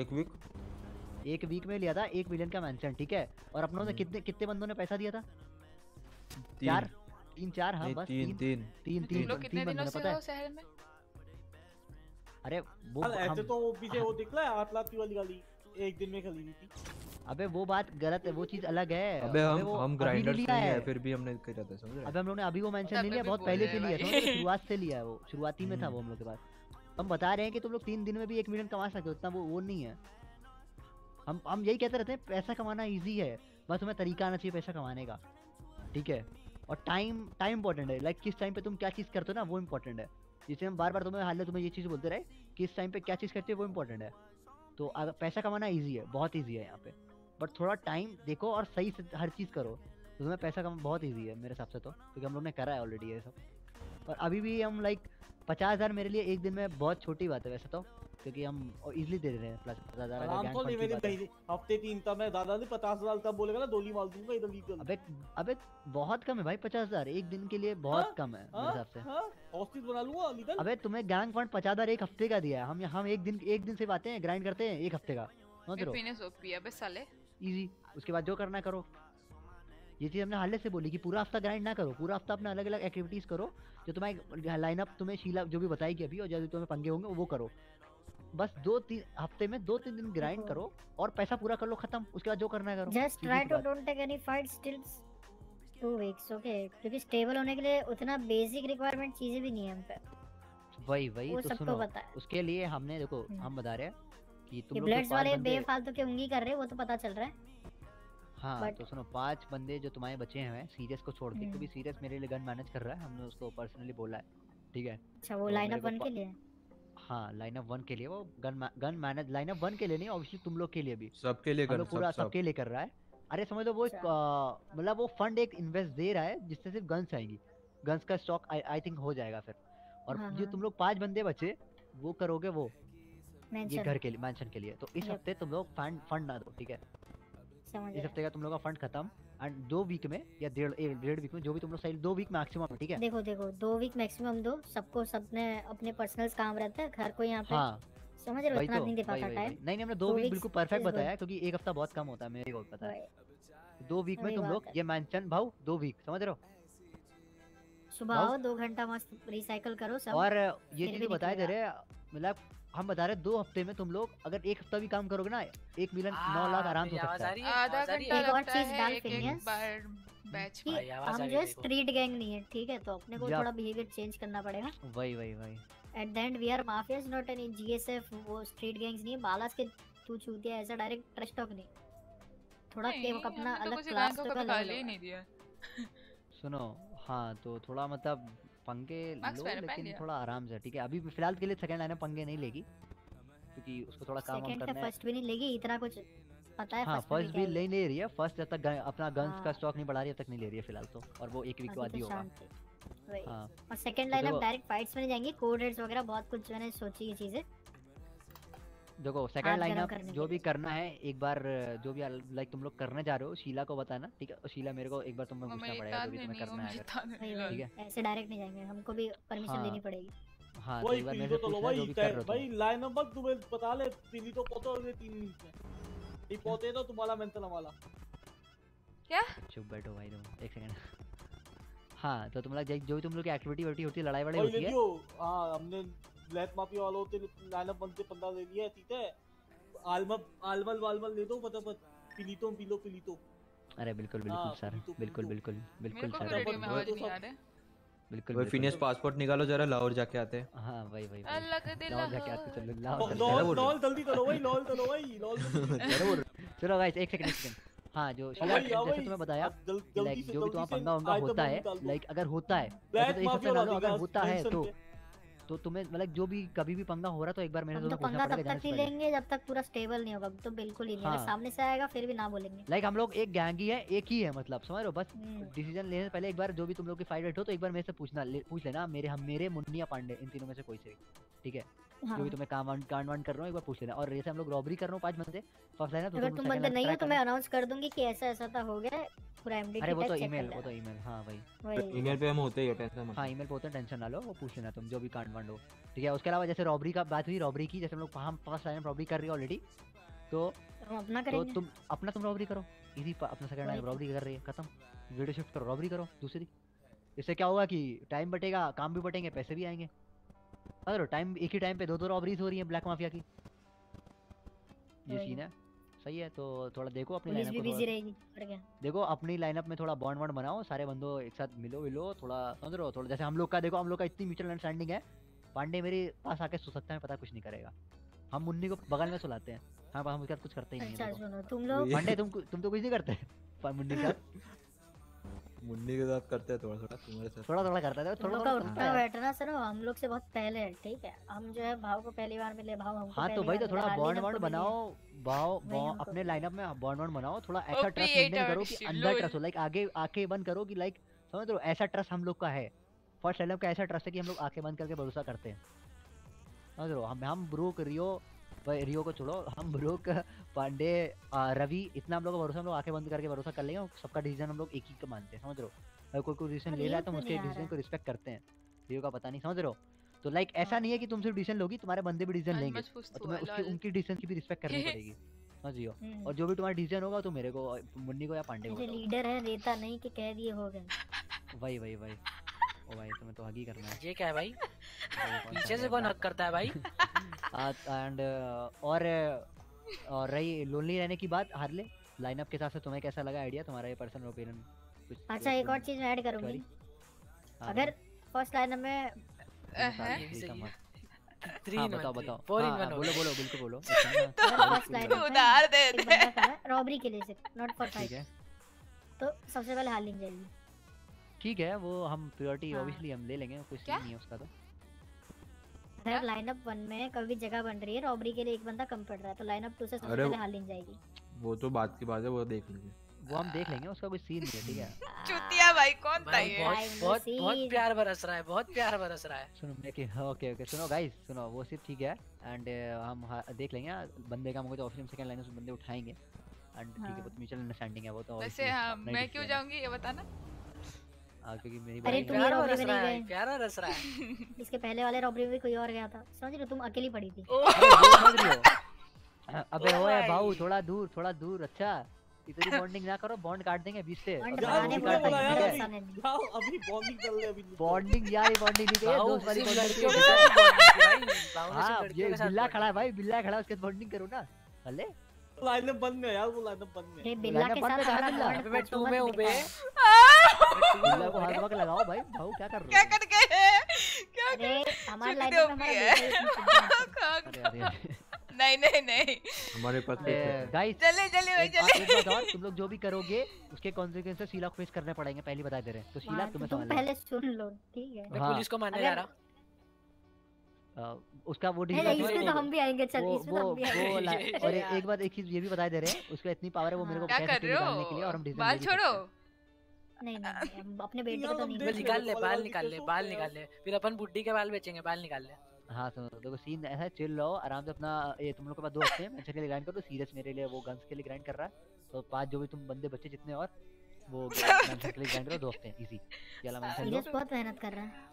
एक वीक एक वीक में लिया था एक मिलियन का मेंशन ठीक है? और अपनों ने हम्म। कितने कितने बंदों ने पैसा दिया था? चार? तीन चार? हाँ बस तीन तीन। तीन। तुम तीन लोग कितने तीन बंदों दिनों ने से पता हो है? शहर में? अरे वो ऐसे तो वो पीछे वो *laughs* दिख रहा है आठ लाख की वाली गाड़ी एक दिन में खरीदी थी। अबे वो बात गलत है वो चीज़ अलग है। अबे हम वो हम अभी नहीं लिया है। है फिर भी हमने करा था समझ रहे अबे हम लोग ने अभी वो मेंशन नहीं लिया बहुत पहले से लिया रहे हो? शुरुआत से लिया है वो शुरुआती में था वो हम लोग के पास। हम बता रहे हैं कि तुम लोग तीन दिन में भी एक मिलियन कमा सकते हो इतना वो वो नहीं है। हम हम यही कहते रहते हैं पैसा कमाना इजी है बस तुम्हें तरीका आना चाहिए पैसा कमाने का। ठीक है? और टाइम टाइम इंपॉर्टेंट है लाइक किस टाइम पे तुम क्या चीज़ करते हो ना वो इंपॉर्टेंट है। जैसे हम बार बार तुम्हें हाल तुम्हें ये चीज़ बोलते रहे कि इस टाइम पे क्या चीज़ करते हो वो इंपॉर्टेंट है। तो अगर पैसा कमाना ईजी है, बहुत ईजी है यहाँ पे। बट थोड़ा टाइम देखो और सही से हर चीज़ करो। तो तुम्हें पैसा कमाना बहुत ईजी है मेरे हिसाब से तो क्योंकि हम लोग ने करा है ऑलरेडी ये सब। और अभी भी हम लाइक पचास हज़ार मेरे लिए एक दिन में बहुत छोटी बात है वैसे तो। क्योंकि हम इजीली दे रहे हैं प्लस पचास हज़ार अगर आराम तो नहीं की है। महीने हफ़्ते तीन था मैं दादा ने पचास हज़ार का बोलेगा ना दोली मार दूँगा इधर लीगल अबे अबे बहुत कम है भाई पचास हज़ार एक दिन के लिए बहुत हाँ? कम है मेरे हाँ? हिसाब से हाँ हॉस्पिटल बना लूँगा लीगल अबे तुम्हें गैंग फंड पचास हज़ार एक हफ़्ते का दिया है हम हम एक दिन एक दिन सिर्फ़ आते हैं ग्राइंड करते हैं एक हफ़्ते का समझ रहे हो सो साले इजी उसके बाद जो करना है करो ये चीज़ हमने हाल से बोली कि पूरा हफ़्ता ग्राइंड ना करो पूरा हफ़्ता अपना अलग अलग एक्टिविटीज़ करो जो तुम्हारी लाइनअप तुम्हें शीला जो भी बताएगी अभी और जो तुम्हें पंगे होंगे वो करो बस दो तीन हफ़्ते में दो तीन दिन ग्राइंड करो और पैसा पूरा कर लो खत्म। उसके बाद जो करना है करो। Just try to don't take any fights till two weeks okay क्योंकि स्टेबल होने के लिए उतना बेसिक रिक्वायरमेंट चीज़ें भी नहीं है हम पे वही वही तो सुनो पता है। उसके लिए हमने देखो हम्म। हम बता रहे हैं कि तुम लोग ब्लड्स वाले बेफालतू के उंगली कर रहे हैं वो तो पता चल रहा है। हाँ But- तो सुनो पाँच बंदे जो तुम्हारे बचे हैं सीरियस को छोड़ के हम्म। क्योंकि सीरियस मेरे लिए गन मैनेज कर रहा है हमने उसको पर्सनली बोला है ठीक है? अच्छा वो तो लाइन अप वन के लिए? हाँ लाइन अप वन के लिए वो gun gun manage line up one के लिए नहीं ऑब्वियसली तुम लोग के लिए भी। सबके लिए कर लोग सब सब। सबके लिए कर रहा है। अरे समझ लो वो एक मतलब वो फंड एक इन्वेस्ट दे रहा है जिससे सिर्फ़ गन्स आएँगी। गन्स का स्टॉक आई थिंक हो जाएगा फिर। और हाँ, जो हाँ। तुम लोग पाँच बंदे बचे वो करोगे वो ये घर के लिए मेंशन के लिए। तो इस हफ़्ते तुम लोग फंड फंड ना दो ठीक है? इस हफ़्ते का तुम लोग का फंड खत्म। एंड दो वीक में या डेढ़ डेढ़ वीक में जो भी तुम लोग सही दो वीक मैक्सिमम ठीक है? देखो देखो दो वीक मैक्सिमम दो सबको सबने अपने पर्सनल काम रहता है घर को यहाँ पे हाँ। समझ रहे हो इतना तो नहीं दे पाता टाइम नहीं नहीं हमने दो वीक बिल्कुल परफेक्ट बताया क्योंकि एक हफ़्ता बहुत कम होता है मेरे को पता है। दो वीक में तुम लोग ये मेंशन भाव दो वीक समझ रहे हो? सुबह आओ दो घंटा मस्त रिसाइकल करो सब और ये चीज़ दे निकलेगा। रहे मतलब हम बता रहे दो हफ़्ते में तुम लोग अगर एक हफ़्ता भी काम करोगे ना एक मिलियन नौ लाख आराम से हो सकता है। आधा घंटा एक और लगता है एक एक बार बैच कि भाई, आवाज़ आ हम जो स्ट्रीट गैंग नहीं है ठीक है तो अपने को थोड़ा बिहेवियर चेंज करना पड़ेगा। वही वही वही। At the end we are mafias not any GSF वो स्ट्रीट गैंग्स नहीं है। बालास के तू ऐसा डायरेक्ट ट्रस्ट टॉक नहीं। थोड़ा के अपना तो अलग क्लास का लेवल होगा नहीं दिया। सुनो हाँ तो थोड़ा मतलब पंगे लो लेकिन थोड़ा आराम से ठीक है? अभी फ़िलहाल के लिए सेकंड लाइन पंगे नहीं लेगी। क्योंकि उसको थोड़ा काम सेकंड करना है। फ़र्स्ट भी नहीं लेगी इतना कुछ पता है हाँ फ़र्स्ट फ़र्स्ट भी ले नहीं रही है। फ़र्स्ट जब तक अपना गन्स का हाँ। स्टॉक नहीं बढ़ा रही है तब तक नहीं ले रही है फ़िलहाल तो। और वो एक वीक बाद तो ही होगा। शांति। हाँ। और सेकंड तो लाइन अब डायरेक्ट फाइट्स में जाएँगे कोड रेड्स वगैरह बहुत कुछ मैंने सोची ये चीज़ें। देखो सेकंड लाइनअप करने जो भी करना है एक बार जो भी लाइक तुम लोग करने जा रहे हो शीला को बताना ठीक है? और शीला मेरे को एक बार तुम्हें पूछना पड़ेगा जो भी तुम्हें करना है ताने ठीक है? ऐसे डायरेक्ट नहीं जाएँगे हमको भी परमिशन हाँ। लेनी पड़ेगी। हाँ तो एक बार मेरे से तो पूछना वही जो भी कर रहे हो भाई लाइन नंबर तुम्हें बता ले पीली तो पोतो होगे तीन मिनट में ये पोते तो तुम्हारा मेंटल वाला क्या? चुप बैठो भाई तुम एक सेकंड हाँ तो तुम लोग जो भी तुम लोग की एक्टिविटी वटी होती है लड़ाई वड़ाई होती है। हाँ हमने ब्लैक माफिया वालों से लाइनअप बन से पंद्रह ले लिया ठीक है? आलमल आलमल वालमल ले दो फटाफट। पिलीतो पिलो पिलीतो। अरे बिल्कुल हाँ, बिल्कुल सर बिल्कुल बिल्कुल बिल्कुल सर। नहीं आ रहा। है बिल्कुल। वो फिनिश पासपोर्ट निकालो जरा लाहौर जाके आते हैं। हाँ भाई भाई अल्लाह के दिल लाहौर जाके आते चलो लाहौर हैं। लॉल जल्दी करो भाई लॉल करो भाई बोल *laughs* चलो गाइस एक सेकंड एक सेकंड हाँ जो शीला हाँ, जैसे तुम्हें बताया लाइक जो भी तुम्हारा पंगा होता है लाइक अगर होता है तो चला अगर होता है तो। तो तुम्हें मतलब जो भी कभी भी पंगा हो रहा तो एक बार मेरे तो पंगा तब तक नहीं लेंगे जब तक पूरा स्टेबल नहीं होगा तो बिल्कुल ही नहीं हाँ। सामने से आएगा फिर भी ना बोलेंगे। लाइक हम लोग एक गैंग ही है एक ही है मतलब समझ रहे हो? बस हम्म। डिसीज़न लेने से पहले एक बार जो भी तुम लोग की फाइट हो तो एक बार मेरे से पूछना पूछ लेना मेरे हम मेरे मुन्निया पांडे इन तीनों में से कोई से। ठीक है? जो हाँ। भी तुम्हें काम वांड- कांड वांड कर रहे हो एक बार पूछ लेना। और जैसे हम लोग रॉबरी कर रहे हो पाँच बंदे? फ़र्स्ट लाइन तो अगर तुम तुम बंदे नहीं हो तो मैं अनाउंस कर दूँगी कि ऐसा ऐसा था हो गया। पूरा एमडी अरे वो तो ईमेल वो तो ईमेल हाँ भाई ईमेल पे हम होते ही टेंशन मत हाँ ईमेल पे होते हैं टेंशन ना लो वो पूछ लेना तुम जो भी कांड वांड हो। ठीक है उसके अलावा जैसे रॉबरी का बात हुई रॉबरी की जैसे हम लोग हम फ़र्स्ट लाइन रॉबरी कर रही है ऑलरेडी तो हम अपना तो तुम अपना तुम रॉबरी करो। इजी अपना सेकंड लाइन तो। रॉबरी कर रही है खत्म। वीडियो शिफ्ट करो रॉबरी करो दूसरी। इससे क्या होगा कि टाइम बटेगा काम भी बटेंगे पैसे भी आएँगे। अगर टाइम एक ही टाइम पे दो दो रॉबरीज हो रही है ब्लैक माफिया की। ये सीन है। सही है तो थोड़ा देखो अपनी लाइनअप भी बिज़ी रहेगी और क्या देखो अपनी लाइनअप में थोड़ा बॉन्ड वॉन्ड बनाओ सारे बंदों एक साथ मिलो मिलो थोड़ा समझ रहे हो थोड़ा जैसे हम लोग का देखो हम लोग का इतनी म्यूचुअल अंडरस्टैंडिंग है। पांडे मेरे पास आके सो सकता है पता कुछ नहीं करेगा। हम मुन्नी को बगल में सुलाते हैं। हाँ हम उसके साथ कुछ करते ही नहीं अच्छा है सुनो तुम लोग पांडे तुम तुम तो कुछ नहीं करते। *laughs* मुन्नी के मुन्नी के साथ करते हैं थोड़ा थोड़ा तुम्हारे साथ। थोड़ा थोड़ा करता है थोड़ा का थोड़ा। करता है। बैठना सुनो हम लोग से बहुत पहले है ठीक है? हम जो है भाव को पहली बार मिले भाव हमको हाँ तो भाई तो थोड़ा बॉन्ड वॉन्ड है। बनाओ बाओ वही अपने लाइनअप में बॉन्ड वॉन्ड बनाओ थोड़ा ऐसा ट्रस्ट मेंटेन करो कि अंदर ट्रस्ट हो लाइक आगे आँखें बंद करो कि लाइक समझ रहे हो ऐसा ट्रस्ट हम लोग का है। फ़र्स्ट लाइनअप का ऐसा ट्रस्ट है कि हम लोग आँखें बंद करके भरोसा करते हैं। समझ रहे हो हम हम ब्रोक रियो भाई रियो को छोड़ो। हम ब्रोक पांडे रवि इतना हम लोग का भरोसा हम लोग आँखें बंद करके भरोसा कर लेंगे सबका डिसीज़न हम लोग एक ही का मानते हैं समझ रहे हो? अगर कोई कोई डिसीज़न ले रहा है तो हम उसके डिसीज़न को रिस्पेक्ट करते हैं। रियो का पता नहीं समझ रहे हो? तो लाइक ऐसा नहीं है कि तुम सिर्फ़ डिसीज़न लोगी तुम्हारे बंदे भी डिसीज़न लेंगे और तुम्हें उसकी उनकी डिसीज़न की भी रिस्पेक्ट करनी *laughs* पड़ेगी समझियो हम्म। और जो भी तुम्हारा डिसीज़न होगा तो मेरे को मुन्नी को या पांडे को लीडर है रेता नहीं कि कह दिए हो गए। *laughs* वही वही वही। ओ भाई तुम्हें तो हगी करना है। ये क्या है भाई? *laughs* पीछे से कौन हक करता है भाई? एंड और uh, और रही लोनली रहने की बात हार्ले लाइनअप के हिसाब से तुम्हें कैसा लगा आइडिया तुम्हारा ये पर्सनल ओपिनियन अच्छा एक और चीज़ ऐड करूँगी। अगर फ़र्स्ट लाइन में है? बताओ बताओ। हाँ, हाँ, बोलो बोलो बिल्कुल बोलो। *laughs* फ़र्स्ट लाइन उधार दे दे। रॉबरी के लिए सिर्फ़ नॉट फॉर ठीक फाइट है तो सबसे पहले हार्लिंग जाएगी। ठीक है वो हम प्रियोरिटी हाँ। ऑब्वियसली हम ले लेंगे कुछ सीन नहीं है उसका तो। अगर लाइनअप वन में कभी जगह बन रही है रॉबरी के लिए एक बंदा कम पड़ रहा है तो लाइनअप टू से सबसे पहले हार्लिंग जाएगी। वो तो बात की बात है वो देख लेंगे। वो हम देख लेंगे उसका कोई सीन नहीं है ठीक है? *laughs* चुतिया भाई कौन था ये? बहुत बहुत बहुत. प्यार बरस रहा है बहुत प्यार बरस रहा है। सुनो मैं कि ओके ओके सुनो गाइस सुनो वो सिर्फ़ ठीक है एंड हम देख लेंगे हाँ, बंदे का मुझे तो ऑफ़िस सेकंड लाइन से बंदे उठाएँगे एंड ठीक है हाँ। वो म्यूचुअल अंडरस्टैंडिंग है वो तो वैसे हाँ ही मैं क्यों जाऊँगी ये बताना? हाँ क्योंकि मेरी अरे तुम ये रॉबरी में रहा नहीं है गए प्यार बरस रहा है। *laughs* इसके पहले वाले रॉबरी में भी कोई और गया था। समझ रहे हो तुम अकेली पड़ी थी। *laughs* रही *laughs* अबे ओए भाऊ थोड़ा दूर थोड़ा दूर अच्छा। इतनी बॉन्डिंग ना करो बॉन्ड काट देंगे बीच से। यार है। यार अभी। यार बॉन्डिंग कर ले अभी बॉन्डिंग यार ये बॉन्डिंग नहीं चाहिए दोस्त वाली बॉन्डिंग के की हाँ। ये बिल्ला खड़ा है भाई बिल्ला खड़ा है उसके बॉन्डिंग करो ना। अले लाइनअप बंद है यार वो लाइनअप बंद है ये बिल्ला के साथ है, हमारा। मैं टू में हूँ बे बिल्ला। को हाथ वक लगाओ भाई भाऊ क्या कर रहे हो कर गए क्या अरे हमारे चुप लाइन में दे हमारा है। ही *laughs* है। नहीं नहीं नहीं हमारे पास हैं। गाइस चले चले भाई चले तुम लोग जो भी करोगे उसके कॉन्सिक्वेंसेस शीला को फेस करने पड़ेंगे पहले बता दे रहे हैं तो शीला हाँ, तो तुम्हें तुम संभालना पहले सुन लो ठीक है मैं हाँ। पुलिस को मारने जा रहा अ, उसका वो डिसीज़न इसमें तो हम भी आएँगे चल इसमें तो हम भी आएँगे। ला- *laughs* और एक बात एक चीज़ ये भी बता दे रहे हैं उसका इतनी पावर है वो मेरे को क्या कर रहे हैं निकालने के लिए और हो हम डिसीज़न बाल छोड़ो। नहीं नहीं अपने बेटे को तो नहीं निकाल ले बाल निकाल ले बाल निकाल ले। फिर अपन बुड्ढी के बाल बेचेंगे बाल निकाल ले। हाँ सुनो देखो सीन ऐसा है चिल रहो आराम से अपना ये तुम लोग के पास दो हफ़्ते हैं मेंशन के लिए ग्राइंड करो सीरियस मेरे लिए वो गन्स के लिए ग्राइंड कर रहा है। तो पाँच जो भी तुम बंदे बच्चे जितने और वो *laughs* मेंशन के लिए ग्राइंड करो दो हफ़्ते इजी ये वाला *laughs* मेंशन लो। सीरियस बहुत मेहनत कर रहा है।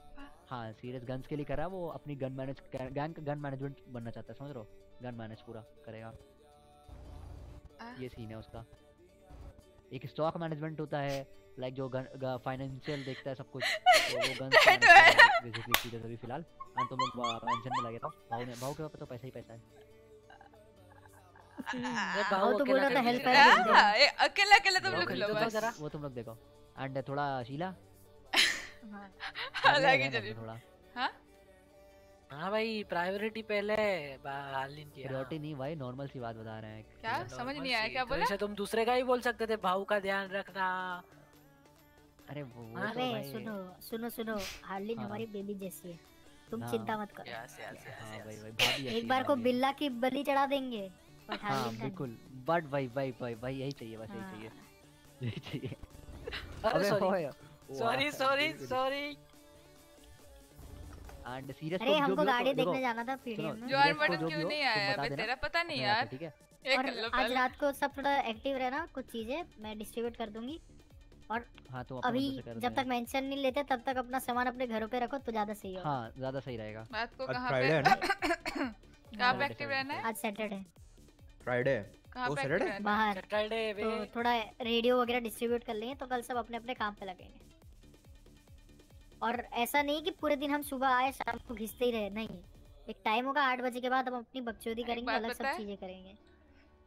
हाँ सीरियस गन्स के लिए कर रहा है वो अपनी गन मैनेज गैंग का गन मैनेजमेंट बनना चाहता है समझ रहे हो? गन मैनेज पूरा करेगा। ये सीन है उसका। एक स्टॉक मैनेजमेंट होता है लाइक जो गन फाइनेंशियल देखता है सब कुछ तो वो गन बेसिकली *laughs* सीरियस अभी फ़िलहाल। एंड तुम लोग मेंशन में लगे था। भाव ने भाव के पास तो पैसा ही पैसा है। वो तो बोल रहा था हेल्प हाँ, अकेला अकेला तुम लोग लो बस। वो तुम लोग देखो। एंड थोड़ा शीला? अलग ही चलिए थोड़ा। हाँ? हाँ भाई प्रायोरिटी पहले हालिन की प्रायोरिटी नहीं भाई नॉर्मल सी बात बता रहे हैं। क्या? समझ नहीं आया क्या बोला? वैसे तुम दूसरे का ही बोल सकते थे भाव का ध्यान रखना। अरे वो वो अरे तो सुनो सुनो सुनो। हार्लिन हाँ। हमारी बेबी जैसी है। तुम हाँ। चिंता मत करो। यस यस हाँ भाई भाई भाभी एक बार को बिल्ला की बलि चढ़ा देंगे हाँ। बिल्कुल। बट भाई भाई भाई भाई यही चाहिए बस यही चाहिए। यही चाहिए। अरे अबे sorry sorry sorry sorry and serious अरे हमको गाड़ी देखने जाना था पीडीएम में। जॉन बटन क्यों नहीं आया? अबे तेरा पता नहीं यार। ठीक है? *laughs* और आज रात को सब थोड़ा एक्टिव रहना कुछ चीज़ें मैं डिस्ट्रीब्यूट कर दूँगी। और हाँ तो अभी जब तक मेंशन नहीं लेते तब तक अपना सामान अपने घरों पे रखो तो ज़्यादा सही होगा। हाँ ज़्यादा सही रहेगा। रात को आज कहाँ पे? *coughs* कहाँ पे एक्टिव रहना है? आज सैटरडे फ्राइडे कहाँ पे? बाहर। सैटरडे तो थोड़ा रेडियो वगैरह डिस्ट्रीब्यूट कर लेंगे तो कल सब अपने अपने काम पे लगेंगे। और ऐसा नहीं कि पूरे दिन हम सुबह आए शाम को घिसते ही रहे नहीं। एक टाइम होगा आठ बजे के बाद हम अपनी बकचोदी करेंगे अलग सब चीज़ें करेंगे।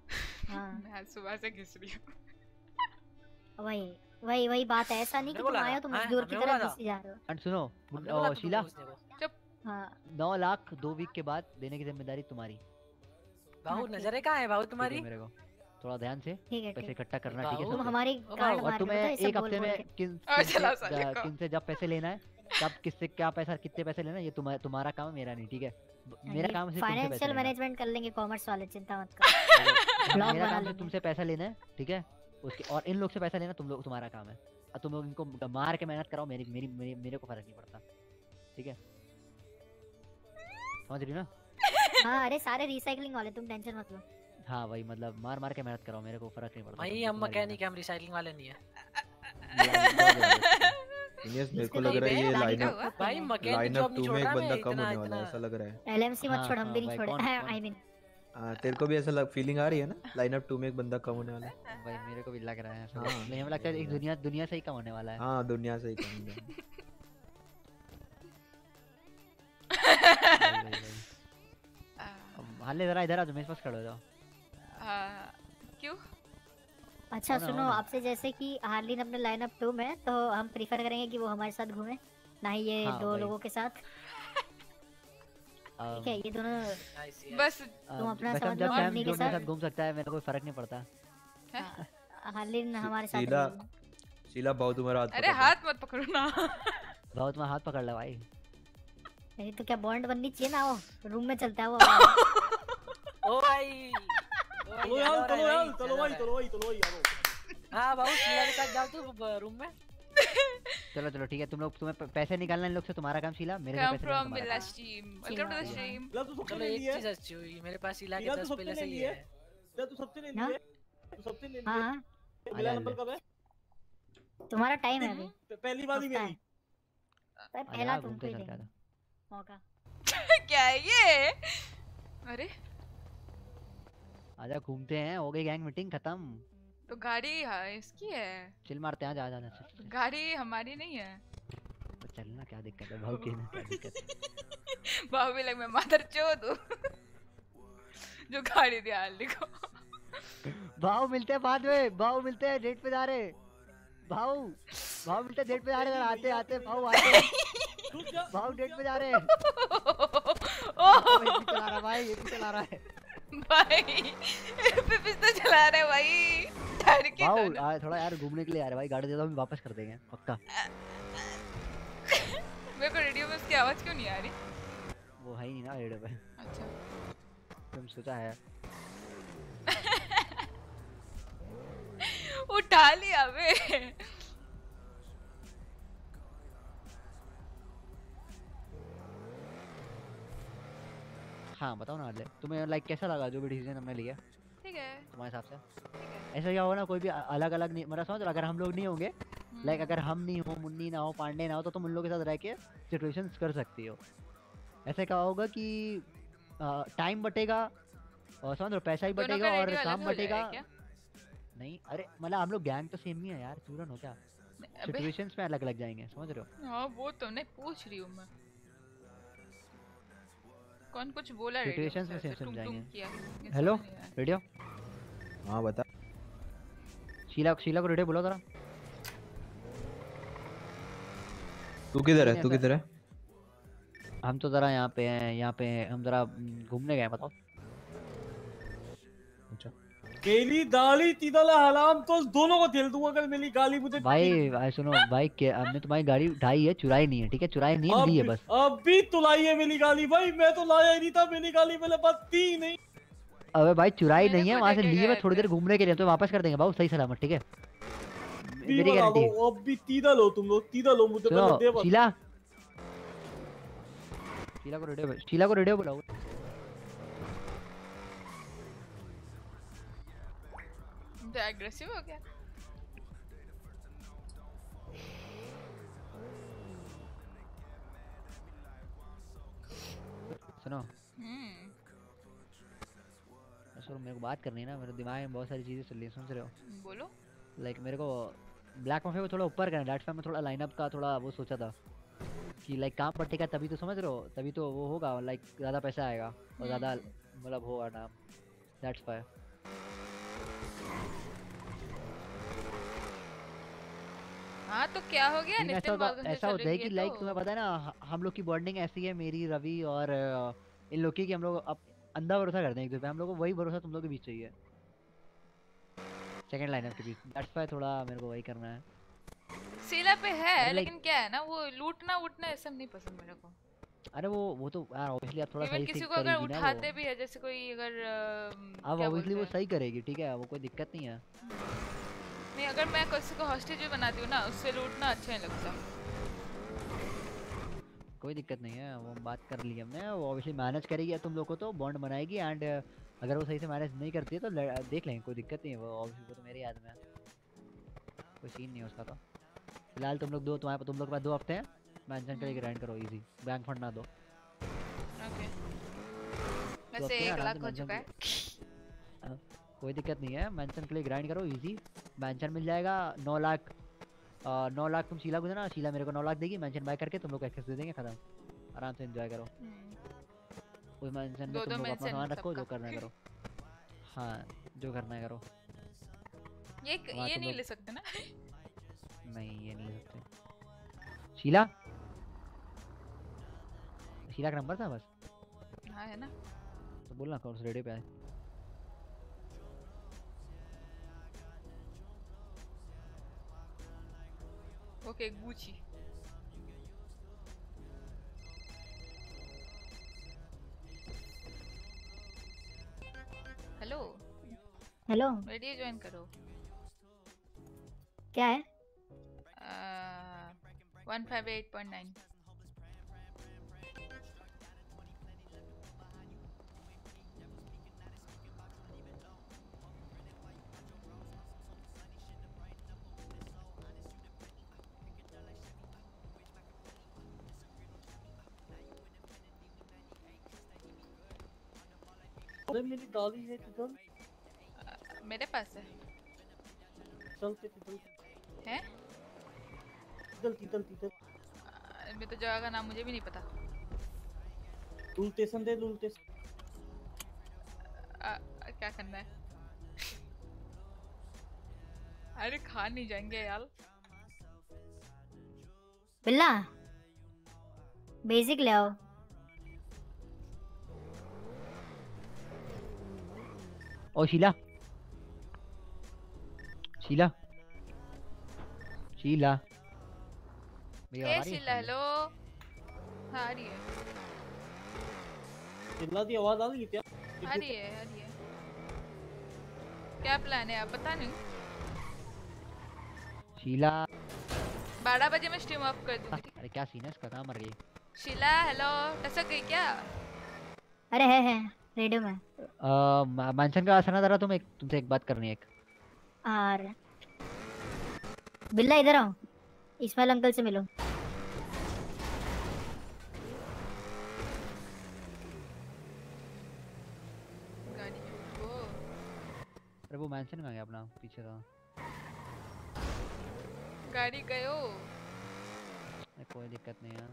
*laughs* हाँ। मैं सुबह से घिस रही हूँ। वही वही वही बात है। ऐसा नहीं कि तुम आए हो तो हाँ, मजदूर की तरह घिसे जा रहे हो। एंड सुनो था शीला को। हाँ नौ लाख दो वीक के बाद देने की ज़िम्मेदारी तुम्हारी। भाऊ ठीक। नज़रें कहाँ है भाऊ ठीक है तुम्हारी मेरे को। थोड़ा ध्यान से पैसे इकट्ठा करना ठीक है। हमारी और तुम्हें एक हफ़्ते में किन किन से जब पैसे लेना है तब किससे क्या पैसा कितने पैसे लेना है ये तुम्हारा तुम्हारा काम है मेरा नहीं ठीक है? मेरा काम है सिर्फ़ फाइनेंशियल मैनेजमेंट कर लेंगे कॉमर्स वाले चिंता मत करो। हाँ, मेरा काम है तुमसे पैसा लेना है ठीक है? उसके और इन लोग से पैसा लेना तुम लोग तुम्हारा काम है। और तुम लोग इनको मार के मेहनत कराओ मेरी मेरी मेरी मेरे को फ़र्क नहीं पड़ता ठीक है? समझ रही हो ना? हाँ अरे सारे रिसाइकलिंग वाले तुम टेंशन मत लो। हाँ वही मतलब मार मार के मेहनत कराओ मेरे को फ़र्क नहीं पड़ता भाई हम मैकेनिक हम रिसाइकलिंग वाले नहीं है। इनियस मेरे को लग रहा है ये लाइन अप भाई मैकेनिक जॉब नहीं टू छोड़ एक रहा मैं बंदा कम होने वाला है ऐसा लग रहा है। एलएमसी मत हाँ, छोड़ हम हाँ, भी नहीं भाई, छोड़े। आई मीन हाँ तेरे को भी ऐसा लग फीलिंग आ रही है ना? लाइन अप टू में एक बंदा कम होने वाला है। भाई मेरे को भी लग रहा है ऐसा। हाँ, नहीं हमें लगता है एक दुनिया दुनिया से ही कम होने वाला है। हाँ दुनिया से ही कम होने वाला है। *laughs* हाले जरा इधर आ जाओ मेरे पास खड़े हो जाओ। हाँ, क्यों? अच्छा हो सुनो हो। आपसे जैसे कि हार्लिन अपने लाइन अप टू में तो हम प्रीफर करेंगे कि वो हमारे साथ घूमे ना ही ये हाँ, दो भाई। लोगों के साथ। ठीक है ये दोनों बस तुम अपना वैसे हम समझ जब लो जो के साथ साथ घूम सकता है मेरे को कोई फ़र्क नहीं पड़ता। हार्लिन हमारे साथ शीला। शीला बहुत तुम्हारा हाथ अरे हाथ मत पकड़ो ना। बहुत मैं हाथ पकड़ ला भाई। नहीं तो क्या बॉन्ड बननी चाहिए ना वो रूम में चलता है वो *laughs* ओ भाई, चलो यार चलो यार चलो भाई चलो भाई चलो है। बाबू शीला के साथ जाओ तू रूम में चलो चलो ठीक है तुम लोग तुम्हें पैसे निकालना इन लोग से तुम्हारा काम शीला मेरे से पैसे from Billa. Stream welcome to the stream Sheela तू सबसे चलो ले एक लिए चीज़ अच्छी हुई मेरे पास शीला के शीला तू दस सबसे पहले से ही है शीला तू सबसे ले हाँ? लिए तू सबसे ले हाँ लिए हाँ मिला नंबर कब है तुम्हारा टाइम है अभी पहली बार ही मेरी पहला तुमको ही देंगे मौका क्या है ये अरे आजा घूमते हैं हो गई गैंग मीटिंग खत्म। तो गाड़ी हाँ, इसकी है। चिल मारते हैं आजा आजा आजा, चल, चल, गाड़ी हमारी नहीं है। चल, चलना क्या दिक्कत है भाव की ना क्या दिक्कत है। *laughs* बाबू भी लग मैं मदर चोद *laughs* जो गाड़ी दिया लिखो भाव मिलते हैं बाद में भाव मिलते हैं डेट पे जा रहे। भाव भाव मिलते हैं डेट पे जा रहे आते आते भाव आते। भाव डेट पे जा रहे। हैं *laughs* भाव ये भी चला रहा है भाई ये भी चला रहा है। *laughs* भाई पिपिस तो चला रहे भाई। डर के। आ, थोड़ा यार घूमने के लिए आ रहे भाई गाड़ी दे दो हम वापस कर देंगे पक्का। *laughs* मेरे को रेडियो में उसकी आवाज़ क्यों नहीं आ रही? वो है ही नहीं ना रेडियो पे। अच्छा। तुम सोचा है। *laughs* उठा लिया बे हाँ बताओ ना आदले तुम्हें लाइक कैसा लगा जो भी डिसीज़न हमने लिया? ठीक है। तुम्हारे हिसाब से? ऐसा क्या होगा ना कोई भी अलग अलग नहीं मतलब समझ अगर हम लोग नहीं होंगे लाइक अगर हम नहीं हो मुन्नी ना हो पांडे ना हो तो तुम उन लोगों के साथ रह के सिचुएशंस कर सकती हो। ऐसे क्या होगा कि टाइम बटेगा और समझ रहे पैसा ही बटेगा और काम बटेगा। नहीं अरे मतलब हम लोग गैंग तो सेम ही है यार चूरन हो क्या? सिचुएशंस में अलग अलग जाएँगे समझ रहे हो? हाँ वो तो नहीं पूछ रही हूँ मैं। कौन कुछ बोला रेडियो सिचुएशंस में से, सेम ऐसे सेम टुम टुम जाएँगे हेलो। रेडियो हाँ बता। शीला शीला को रेडियो बोलो जरा। तू किधर है? तू किधर है? हम तो जरा यहाँ पे हैं यहाँ पे हम जरा घूमने गए बताओ। केली दाली तीदला हलाम तो दोनों को खेल दूँगा अगर मेरी गाली मुझे भाई भाई सुनो भाई के हमने तुम्हारी गाड़ी उठाई है चुराई नहीं है ठीक है? चुराई नहीं है, ली है बस। अब भी तुलाई है मेरी गाली भाई मैं तो लाया ही नहीं था मेरी गाली मेरे पास थी ही नहीं। अबे भाई चुराई नहीं है वहाँ से लिए मैं थोड़ी देर घूमने के लिए तो वापस कर देंगे बाबू सही सलामत ठीक है? मेरी गारंटी अब भी तीदा लो तुम लोग तीदा लो मुझे पहले दे बस। शीला। शीला को रेडियो शीला को रेडियो बुलाओ। तो एग्रेसिव हो गया सुनो। हम्म। सुनो मेरे को बात करनी है ना मेरे दिमाग में बहुत सारी चीज़ें चल रही हैं समझ रहे हो? बोलो। लाइक like, मेरे को ब्लैक माफिया को थोड़ा ऊपर करना डेट्स मैं थोड़ा लाइनअप का थोड़ा वो सोचा था कि लाइक काम पटेगा तभी तो समझ रहे हो? तभी तो वो होगा लाइक ज़्यादा पैसा आएगा और ज़्यादा मतलब होगा नाम दैट्स वाई हाँ तो क्या हो गया? ऐसा नितिन होता ऐसा होता रही है कि लाइक तो। तुम्हें पता है ना हम लोग की बॉन्डिंग ऐसी है मेरी रवि और इन लोग की कि हम लोग अब अंधा भरोसा करते हैं एक दूसरे पे। हम लोग को वही भरोसा तुम लोग के बीच चाहिए। सेकंड लाइनअप के बीच। दैट्स वाई थोड़ा मेरे को वही करना है। सीला पे है लेकिन क्या है ना वो लूटना ये सब नहीं पसंद मेरे को। अरे वो वो तो यार ऑब्वियसली आप थोड़ा सही किसी को अगर उठाते भी है जैसे कोई अगर अब ऑब्वियसली वो सही करेगी ठीक है वो कोई दिक्कत नहीं है। नहीं अगर मैं किसी को हॉस्टेज भी बनाती हूँ ना उससे लूटना अच्छा नहीं लगता। कोई दिक्कत नहीं है वो बात कर ली हमने वो ऑब्वियसली मैनेज करेगी तुम लोग को तो बॉन्ड बनाएगी एंड अगर वो सही से मैनेज नहीं करती है तो देख लेंगे कोई दिक्कत नहीं है वो ऑब्वियसली वो तो मेरे याद में कोई सीन नहीं है उसका तो। फ़िलहाल तुम लोग दो तुम्हारे तुम लोग के पास दो हफ़्ते हैं मैंशन के लिए ग्राइंड करो इजी बैंक फंड ना दो। ओके तो वैसे अपने एक आराम लाख हो चुका है। हाँ, कोई दिक्कत नहीं है। मैंशन के लिए ग्राइंड करो इजी मैंशन मिल जाएगा नौ लाख। नौ लाख तुम शीला को देना शीला मेरे को नौ लाख देगी। मैंशन बाय करके तुम लोग एक्सेस दे देंगे खत्म। आराम से एंजॉय करो। उस मैंशन में तुम लोग अपना सामान रखो जो करना करो। हाँ जो करना है करो। ये ये नहीं ले सकते ना? नहीं ये नहीं ले सकते। शीला शीला का नंबर था बस? हाँ है ना। तो बोलना कौन से रेडियो पे आए? Okay Gucci hello hello radio join करो. क्या है? One five eight point nine अरे मेरी गाली है तिदल मेरे पास है चल चलते तिदल है तिदल तिदल तिदल मैं तो जगह का नाम मुझे भी नहीं पता लुलटेशन दे लुलटेशन क्या करना है अरे खा नहीं जाएँगे यार बिल्ला बेसिक ले आओ ओ शीला शीला शीला भैया ए आ रही है शीला हेलो हाँ आ रही है चिल्ला दी आवाज़ आ रही है क्या आ रही है आ रही है क्या प्लान है आप बता नहीं शीला बारह बजे मैं स्ट्रीम ऑफ़ कर दूँगी अरे क्या सीन है? इसका कहाँ मर गई? शीला हेलो टसक गई क्या? अरे है है। रेडियो में मेंशन का आसना जरा तुम एक तुमसे एक बात करनी है एक। और बिल्ला इधर आओ। इस्माइल अंकल से मिलो। अरे वो मेंशन कहाँ गया अपना? पीछे था। गाड़ी गयो। कोई दिक्कत नहीं है।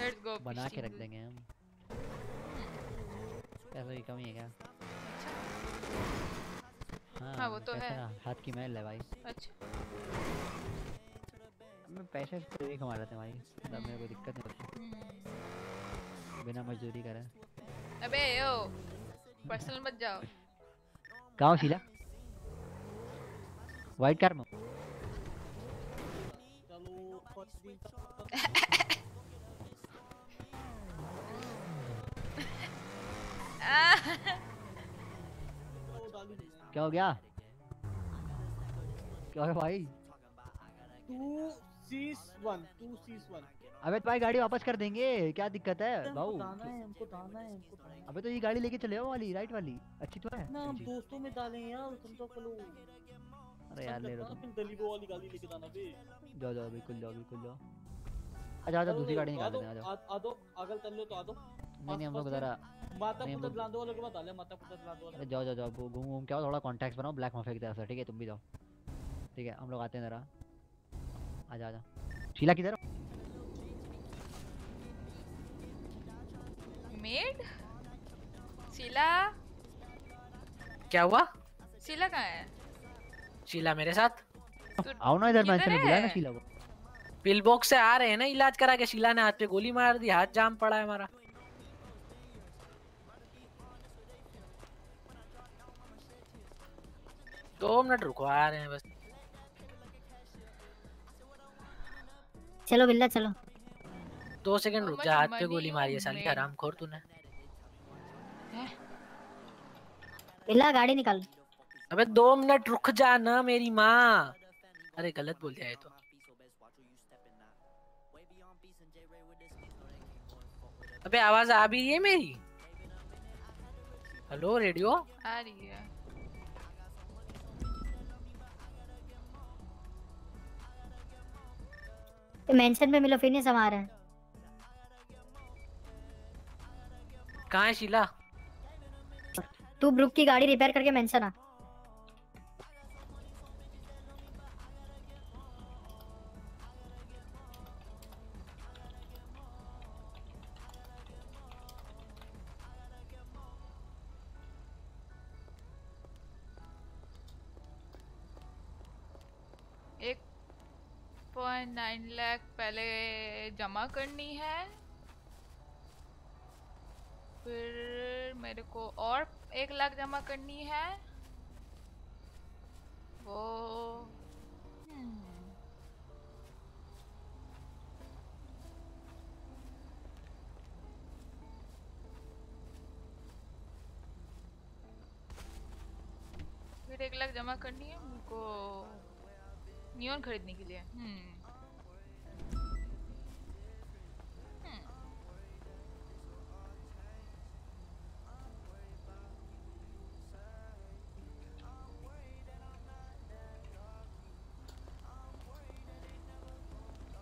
लेट्स गो बना के रख देंगे हम। पैसों की कमी है क्या? हाँ, वो तो है। हाथ की मैल है भाई। अच्छा। मैं पैसे तो भी कमा लेते हैं भाई। मतलब मेरे को दिक्कत नहीं होती। बिना मजदूरी करे। अबे यो पर्सनल मत जाओ। कहाँ हो शीला? वाइट कार में *laughs* क्या हो गया? क्या हो गया भाई? टू सीस वन टू सीस वन अबे तो भाई गाड़ी वापस कर देंगे। क्या दिक्कत है? भाऊ। है है अबे तो ये गाड़ी लेके चले आओ वाली राइट वाली। अच्छी तो है। ना हम दोस्तों में डालें यार तुम तो कलो अरे यार ले लो तुम। दलीबो वाली गाड़ी लेके जाना बे। जाओ जाओ बिल्कुल जाओ बिल्कुल जाओ। अच्छा अच्छा दूसरी गाड़ी निकाल हैं आ जाओ। आ दो अगल चल लो तो आ दो नहीं नहीं हम लोग जरा माता लांदो वाले के माता लांदो वाले जाओ जाओ जाओ घूम घूम के आओ थोड़ा कॉन्टैक्ट बनाओ ब्लैक माफिया की तरफ़ से ठीक है तुम भी जाओ। ठीक है हम लोग आते हैं जरा। आजा आजा। शीला किधर मेड? शीला? क्या हुआ? शीला कहाँ है? शीला मेरे साथ? आओ ना इधर मेंशन बुलाया ना शीला को। पिल बॉक्स से आ रहे हैं ना इलाज करा के शीला ने हाथ पे गोली मार दी हाथ जाम पड़ा है हमारा। दो मिनट रुको आ रहे हैं बस चलो बिल्ला चलो दो सेकंड रुक जा हाथ पे गोली मारी है साली. हराम खोर तूने बिल्ला गाड़ी निकाल अबे दो मिनट रुक जा ना मेरी माँ अरे गलत बोल दिया ये तो अबे आवाज़ आ भी रही है मेरी हेलो रेडियो आ रही है मेंशन में मिलो फिर नहीं समा रहा है। कहाँ है शीला? तू ब्रुक की गाड़ी रिपेयर करके मेंशन आ। नाइन लाख पहले जमा करनी है। फिर मेरे को और एक लाख जमा करनी है। वो फिर एक लाख जमा करनी है उनको नियॉन खरीदने के लिए। हम्म।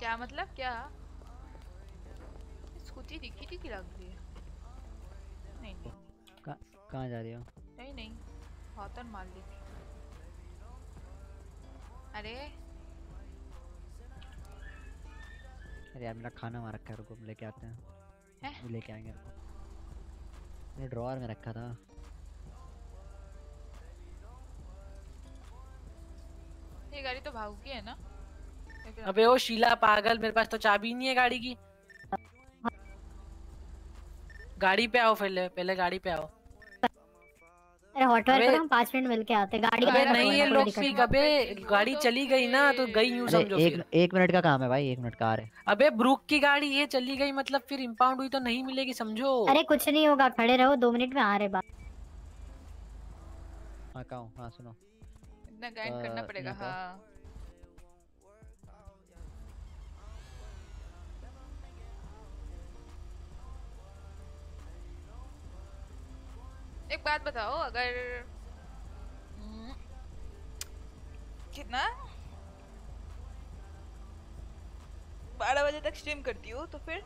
क्या मतलब क्या? स्कूटी दिखी दिखी लग रही है। नहीं नहीं। कहाँ जा रही हो? नहीं नहीं। हाथन मार ली अरे। अरे यार मेरा खाना वहाँ रखा है रुको लेके आते हैं। हैं? लेके आएँगे रुको। मेरे ड्रॉअर में रखा था। ये गाड़ी तो भागू की है ना? अबे ओ शीला पागल मेरे पास तो चाबी नहीं है गाड़ी की। गाड़ी पे आओ पहले पहले गाड़ी पे आओ। अरे हॉट वायर हम पाँच मिनट मिल के आते गाड़ी अबे नहीं है कोई लोग भी अबे गाड़ी चली गई ना तो गई यूँ समझो एक एक मिनट का काम है भाई एक मिनट का आ रहे अबे ब्रूक की गाड़ी है चली गई मतलब फिर इम्पाउंड हुई तो नहीं मिलेगी समझो। अरे कुछ नहीं होगा खड़े रहो दो मिनट में आ रहे बात। हाँ कहाँ हूँ? सुनो। इतना गाइड करना पड़ेगा यहाँ हाँ। एक बात बताओ अगर हम्म, कितना बारह बजे तक स्ट्रीम करती हूँ तो फिर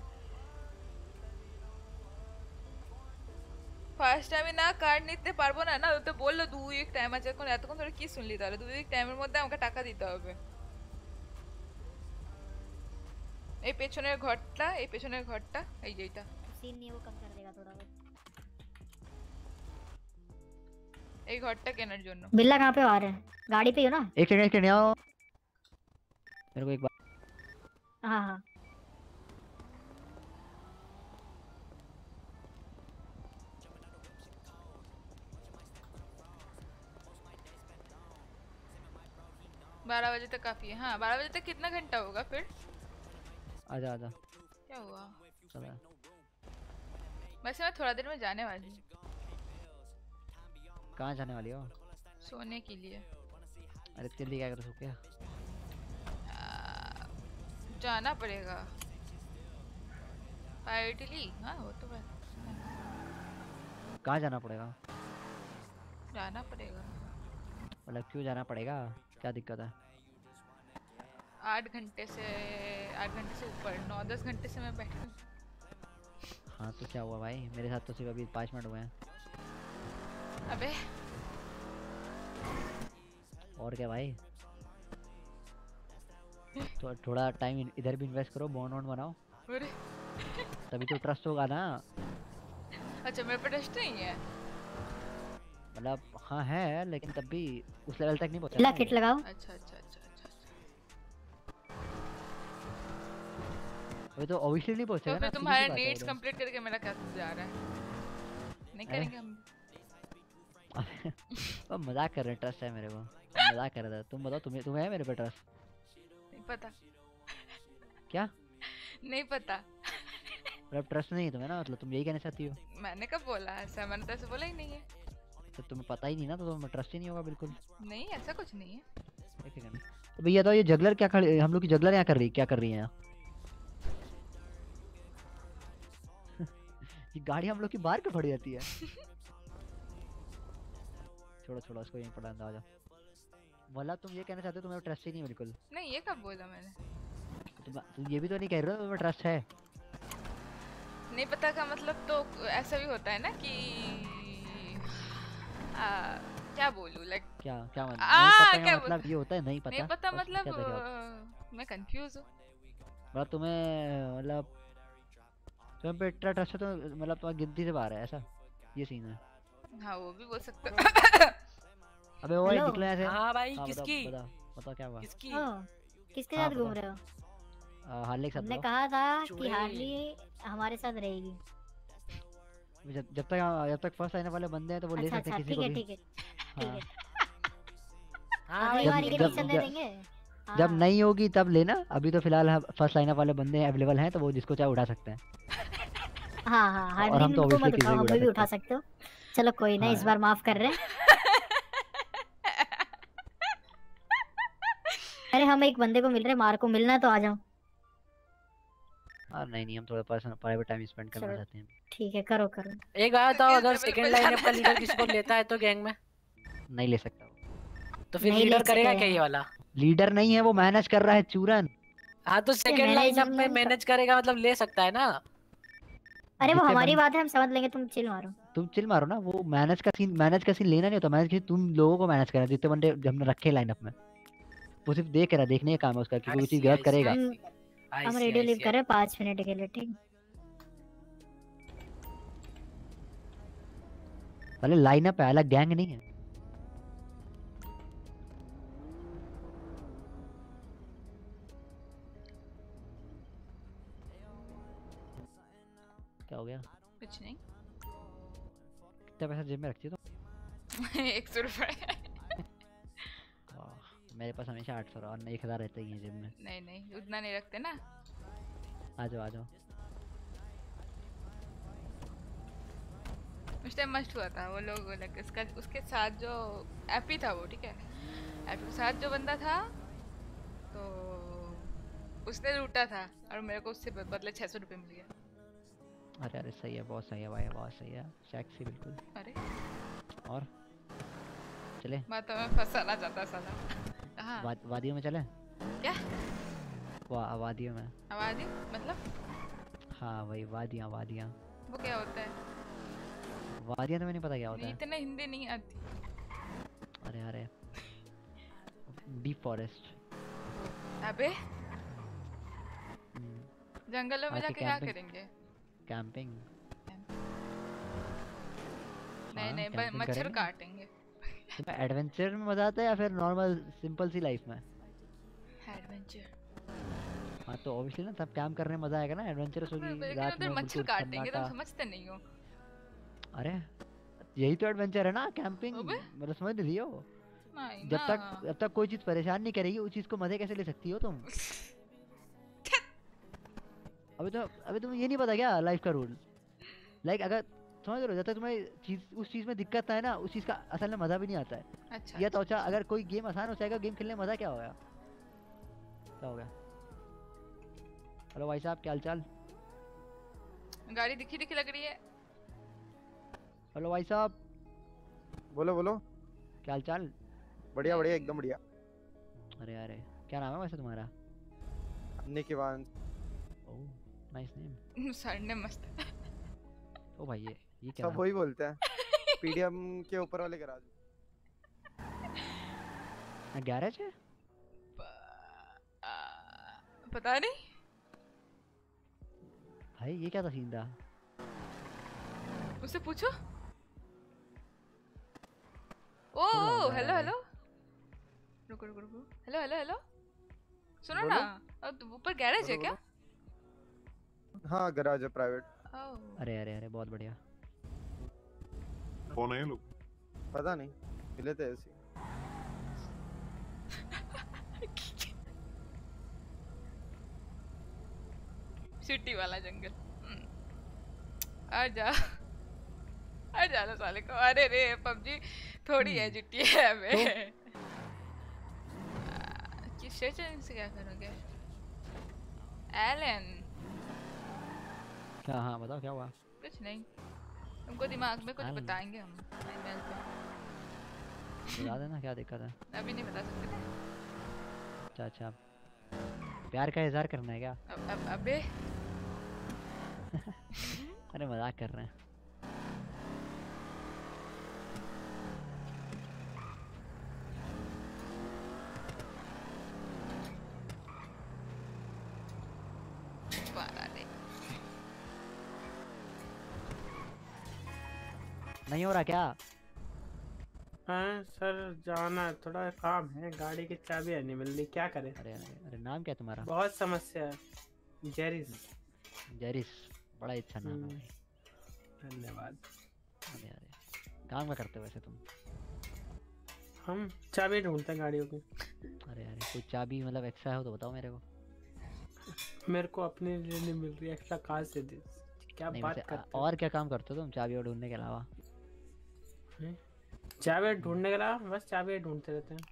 ফার্স্ট টাইমে না কার্ড নিতে পারবো না না ও তো বললো দু উইক টাইম আছে এখন এতক্ষণ ধরে কি শুনলি তাহলে দু উইক টাইমের মধ্যে আমাকে টাকা দিতে হবে এই পেছনের ঘরটা এই পেছনের ঘরটা এই যে এইটা सीन नहीं है वो कम कर देगा थोड़ा बहुत एक hot take energy no Billa कहाँ पे आ रहे हैं? गाड़ी पे हो ना? एक सेकंड एक सेकंड आओ। मेरे को एक बार हाँ हाँ। बारह बजे तक काफ़ी है। हाँ बारह बजे तक कितना घंटा होगा फिर? आजा आजा क्या हुआ? वैसे मैं थोड़ा देर में जाने वाली हूँ। कहाँ जाने वाली हो? सोने के लिए। अरे तेरे लिए क्या कर सकते हैं जाना पड़ेगा। प्रायोरिटी हाँ वो तो बात कहाँ जाना पड़ेगा? जाना पड़ेगा। मतलब क्यों जाना पड़ेगा? क्या दिक्कत है? आठ घंटे से आठ घंटे से ऊपर नौ दस घंटे से मैं बैठी हाँ तो क्या हुआ भाई? मेरे साथ तो सिर्फ़ अभी पाँच मिनट हुए हैं। अबे। और क्या भाई? तो थोड़ा टाइम इधर भी इन्वेस्ट करो बॉन्ड वॉन्ड बनाओ। अरे। तभी तो ट्रस्ट होगा ना। अच्छा मेरे पे ट्रस्ट नहीं है? मतलब हाँ है लेकिन तब भी उस लेवल तक नहीं पहुँचा बिल्ला ना किट लगाओ। अच्छा अच्छा अच्छा अच्छा अभी तो ऑब्वियसली नहीं तो पहुंचेगा फिर ना तुम्हारे नीड्स तो। कंप्लीट करके मेरा क्या जा रहा है? नहीं करेंगे हम? वो मज़ाक कर रहे हैं ट्रस्ट है मेरे को। *laughs* मज़ाक कर रहा था तुम बताओ तुम्हें तुम्हें है मेरे पे ट्रस्ट नहीं पता। क्या? नहीं पता। मतलब ट्रस्ट नहीं है तुम्हें ना मतलब तुम यही कहना चाहती हो? मैंने कब बोला? ऐसा मैंने तो ऐसे बोला ही नहीं है। तो तुम्हें पता ही नहीं ना तो तुम्हें ट्रस्ट ही नहीं होगा बिल्कुल। नहीं ऐसा कुछ नहीं है। एक सेकंड तो भैया तो ये जगलर क्या खड़ी हम लोग की जगलर यहाँ कर रही क्या कर रही है यहाँ? *laughs* ये गाड़ी हम लोग की बाहर क्यों खड़ी रहती है? *laughs* छोड़ो छोड़ो उसको यहीं पड़ा आ जाओ मतलब तुम ये कहना चाहते हो तुम्हें ट्रस्ट ही नहीं बिल्कुल। नहीं ये कब बोला मैंने? तुम, तुम ये भी तो नहीं कह रहे हो तुम्हें ट्रस्ट है? नहीं पता का मतलब तो ऐसा भी होता है ना कि आ, क्या बोलूँ लाइक क्या क्या मतलब? आ, नहीं पता क्या मतलब ये होता है नहीं पता। नहीं पता मतलब क्या क्या होता? मैं कंफ्यूज हूँ। मतलब तुम्हें मतलब तुम्हें पे इतना ट्रस्ट है तो मतलब तुम्हारी गिनती से बाहर है ऐसा? ये सीन है। हाँ वो भी बोल सकते *coughs* अबे ओए हेलो। निकलो से हाँ भाई, किसकी? बताओ बताओ क्या हुआ? किसकी? किसके हाँ, साथ घूम रहे हो? हार्ले के साथ हमने कहा था कि। हार्ली हमारे साथ रहेगी। जब जब तक जब तक फ़र्स्ट आने वाले बंदे हैं तो वो ले अच्छा सकते अच्छा हैं किसी को भी। ठीक है ठीक हाँ। है हाँ जब- देंगे। हाँ। नहीं होगी तब लेना। अभी तो फ़िलहाल फ़र्स्ट लाइन वाले बंदे अवेलेबल हैं तो वो जिसको चाहे उठा सकते हैं। हाँ हाँ और हार्ली हम तो मत किसी उठाओ को हमें भी उठा उठा सकते हो। चलो कोई ना इस हाँ। बार माफ़ कर रहे हैं। *laughs* अरे हम एक बंदे को मिल रहे मार को मिलना तो आ जाओ। और नहीं नहीं हम थोड़ा पर्सनल प्राइवेट टाइम स्पेंड करना चाहते हैं। ठीक है करो करो। एक बात बताओ अगर सेकंड लाइन का लीडर किसी को लेता है तो गैंग में? नहीं ले सकता वो। तो फिर लीडर करेगा क्या ये वाला? लीडर नहीं है वो मैनेज कर रहा है चूरन। हाँ तो सेकंड लाइन अप में मैनेज करेगा मतलब ले सकता है ना। अरे वो हमारी बात है हम समझ लेंगे तुम चिल मारो तुम चिल मारो ना वो मैनेज का सीन मैनेज का सीन लेना नहीं होता मैनेज तुम लोगों को मैनेज करना जितने बंदे हमने रखे लाइनअप में। वो सिर्फ़ देख रहा है देखने का काम है उसका कि कोई चीज़ गलत करेगा। हम रेडियो लीव कर रहे हैं पाँच मिनट के लिए ठीक? पहले लाइनअप है अलग गैंग नहीं है। क्या हो गया? कितना पैसा जेब में रखती हो तुम एक सौ रुपए मेरे पास हमेशा आठ सौ और एक हज़ार रहते ही हैं जेब में नहीं नहीं उतना नहीं रखते ना आ जाओ आ जाओ उस टाइम मस्ट हुआ था वो लोग लाइक उसका उसके साथ जो एपी था वो ठीक है एपी के साथ जो बंदा था तो उसने लूटा था और मेरे को उससे बदले छह सौ रुपये मिल गया अरे अरे सही है बहुत सही है भाई बहुत सही है। सेक्सी बिल्कुल। अरे। और? चले। मैं तो मैं फंसाना चाहता साला। हाँ वा, वादियों में चले? क्या? वा, वादियों में। ही मतलब? हाँ वही वादियाँ वादियाँ। वो क्या होता है? वादियाँ तो मैंने पता क्या होता है? इतने हिंदी नहीं आती। अरे अरे। डीप फॉरेस्ट अबे। जंगलों में जाके क्या करेंगे? कैंपिंग नहीं हाँ, नहीं ब- मच्छर। काटेंगे। तुम्हें एडवेंचर में मज़ा आता है या फिर नॉर्मल सिंपल सी लाइफ में? एडवेंचर हाँ तो ऑब्वियसली ना सब कैंप करने में मज़ा आएगा ना एडवेंचरस होगी रात में मच्छर काटेंगे तुम समझते नहीं हो। अरे यही तो एडवेंचर है ना कैंपिंग मतलब समझ रही हो? जब तक जब तक कोई चीज़ परेशान नहीं करेगी उस चीज़ को मज़े कैसे ले सकती हो तुम? *laughs* अभी तो अभी तुम्हें ये नहीं पता क्या लाइफ का रूल लाइक अगर समझ रहे हो जब तक तुम्हें चीज़ उस चीज़ में दिक्कत है ना उस चीज़ का असल में मज़ा भी नहीं आता है. अच्छा या तो अच्छा। अगर कोई गेम आसान हो जाएगा गेम खेलने में मज़ा क्या होगा? क्या हो गया हेलो भाई साहब क्या हालचाल? गाड़ी दिखी दिखी लग रही है। हेलो भाई साहब। बोलो बोलो। क्या हालचाल? बढ़िया बढ़िया एकदम बढ़िया। अरे अरे क्या नाम है वैसे तुम्हारा? निकिवान। ओह नाइस नेम सर ने मस्त। ओ भाई ये ये क्या सब वही बोलते हैं। पीडीएम के ऊपर वाले गैराज गैरेज है? पता नहीं। भाई ये क्या था सीन था? उससे पूछो। ओ हेलो हेलो रुको रुको रुको। हेलो हेलो हेलो सुनो ना अब तो ऊपर गैरेज है बोलो, क्या? हाँ गैराज है प्राइवेट अरे अरे अरे बहुत बढ़िया। कौन है लोग? पता नहीं मिले थे ऐसे सिटी वाला जंगल। हम्म। आ जा। आ जा लो साले को। अरे रे पबजी थोड़ी है जुटी है हमें किस सेशन से क्या करोगे? एलन। क्या? हाँ बताओ क्या हुआ? कुछ नहीं। तुमको दिमाग में कुछ बताएँगे हम ईमेल पे। बता देना क्या दिक्कत है। *laughs* अभी नहीं बता सकते अच्छा अच्छा। प्यार का इजहार करना है क्या? अब अब अबे। *laughs* अरे मज़ाक कर रहे हैं पता नहीं नहीं हो रहा क्या? हाँ सर जाना है थोड़ा काम है गाड़ी की चाबी नहीं मिल रही क्या करें? अरे अरे अरे नाम क्या तुम्हारा? बहुत समस्या है जेरिस। जेरिस बड़ा अच्छा नाम है हम्म। धन्यवाद। अरे अरे काम क्या करते हो वैसे तुम? हम चाबी ढूंढते हैं गाड़ियों की। अरे अरे कोई चाबी मतलब एक्स्ट्रा हो तो बताओ मेरे को। मेरे को अपने लिए नहीं मिल रही एक्स्ट्रा कहाँ से दे। क्या बात करते और क्या काम करते हो तुम चाबी और ढूँढने के अलावा? हैं? चाबी ढूँढने के अलावा बस चाबी ढूंढते रहते हैं।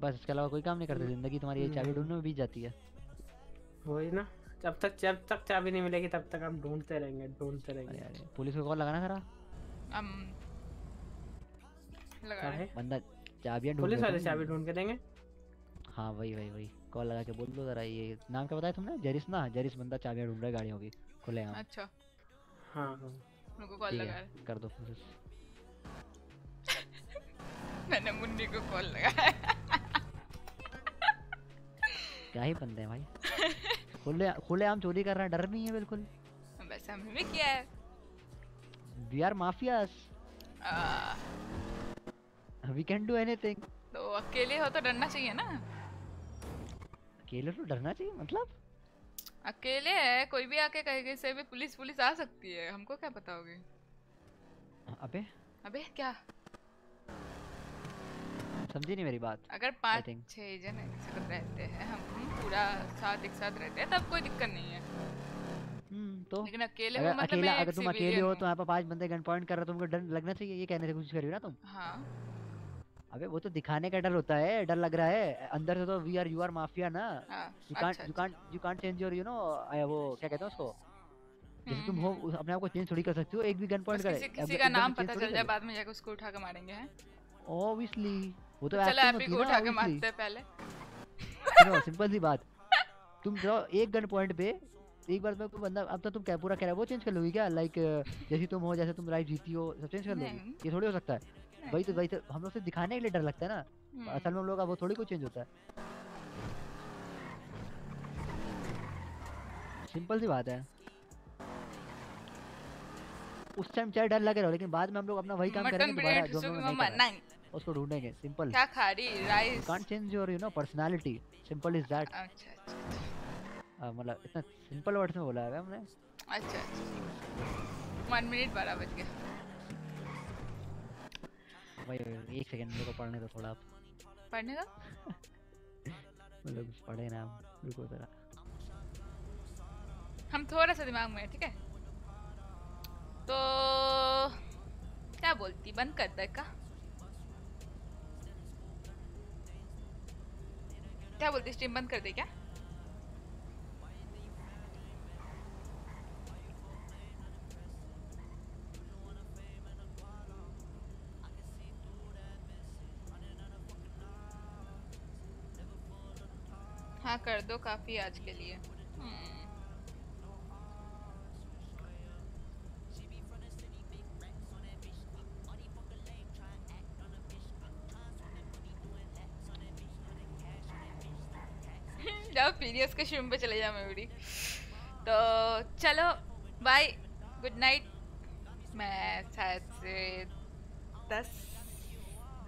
बस इसके अलावा कोई काम नहीं करते ज़िंदगी तुम्हारी ये चाबी ढूँढने में बीत जाती है। वही ना जब तक जब तक चाबी नहीं मिलेगी तब तक हम ढूंढते रहेंगे ढूंढते रहेंगे। पुलिस को कॉल लगाना करा हम लगा रहे है? बंदा चाबियाँ ढूंढ पुलिस वाले चाबी ढूंढ के देंगे? हाँ वही वही वही। कॉल लगा के बोल दो जरा ये नाम क्या बताया तुमने? जरिस ना? जरिस बंदा चाबियाँ ढूंढ रहा है गाड़ियों की खुले आम अच्छा। हाँ हाँ। मेरे कॉल लगा कर दो पुलिस। मैंने मुन्नी को कॉल लगाया। क्या ही बंदे हैं भाई। खुले खुले आम चोरी कर रहे हैं डर नहीं है बिल्कुल। वैसे हमने भी किया है। We are mafias we can do anything तो अकेले हो तो डरना चाहिए ना। अकेले तो डरना चाहिए मतलब? अकेले है कोई भी आके कहेगा से भी पुलिस पुलिस आ सकती है। हमको क्या बताओगे अबे। अबे क्या? समझी नहीं मेरी बात? अगर पाँच. छह जन एक साथ रहते हैं हम पूरा साथ एक साथ रहते हैं तब कोई दिक्कत नहीं है। हम्म तो? लेकिन अकेले अगर मतलब अकेला अगर तुम अकेले हो तो यहाँ पर पाँच बंदे गन पॉइंट कर रहे हो तुमको डर लगना चाहिए ये कहने की कोशिश कर रही हो ना तुम। हाँ। अबे वो तो दिखाने का डर होता है डर लग रहा है। अंदर से तो we are you are mafia ना। You can't you can't you can't change your you know वो क्या कहते हैं उसको? जैसे तुम हो अपने आप को चेंज थोड़ी कर सकते हो एक भी गन पॉइंट करे। किसी का नाम पता चल जाए बाद में जाके उसको उठा के मारेंगे हैं? ऑब्वियसली वो तो चलो acting एपी होती को है उठा के मारते हैं पहले। सुनो सिंपल सी बात। तुम जाओ एक गन पॉइंट पे एक बार में कोई बंदा अब तो तुम क्या पूरा कह रहा है वो चेंज कर लोगी क्या? लाइक जैसे तुम हो जैसे तुम राइट जीती हो सब चेंज कर लोगी? ये थोड़ी हो सकता है। वही तो वही तो हम लोग से दिखाने के लिए डर लगता है ना। हम्म। असल में हम लोग का वो थोड़ी कोई चेंज होता है। सिंपल सी बात है। उस टाइम चाहे डर लगे रहो लेकिन बाद में हम लोग अपना वही काम करेंगे दोबारा जो हम नहीं उसको ढूंढेंगे सिंपल क्या खा रही rice can't change your you know personality. Simple is that. अच्छा अच्छा uh, मतलब इतना सिंपल वर्ड्स में बोला है हमने? अच्छा अच्छा. वन मिनट बारह बज गए. वही, एक सेकंड मेरे को पढ़ने दो थोड़ा आप. पढ़ने का *laughs* मतलब पढ़े ना रुको जरा. हम थोड़ा सा दिमाग में है, ठीक है? तो क्या बोलती बंद कर दे का? क्या बोलते स्ट्रीम बंद कर दे क्या? हाँ कर दो काफ़ी आज के लिए। पीरियड्स के शुरू पे चले जाओ मेरी तो चलो बाय गुड नाइट मैं शायद से दस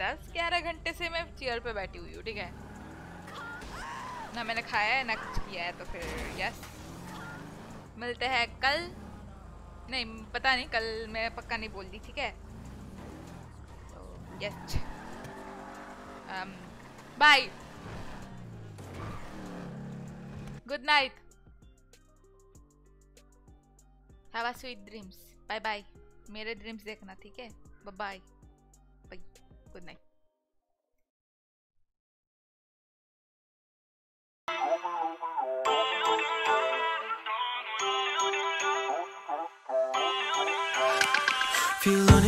दस ग्यारह घंटे से मैं चेयर पे बैठी हुई हूँ, ठीक है? ना मैंने खाया है, ना कुछ किया है तो फिर यस मिलते हैं कल। नहीं, पता नहीं, कल मैं पक्का नहीं बोल दी ठीक है? तो yes bye good night have a sweet dreams bye bye मेरे ड्रीम्स देखना, ठीक है? Bye bye good night Feel uninvited.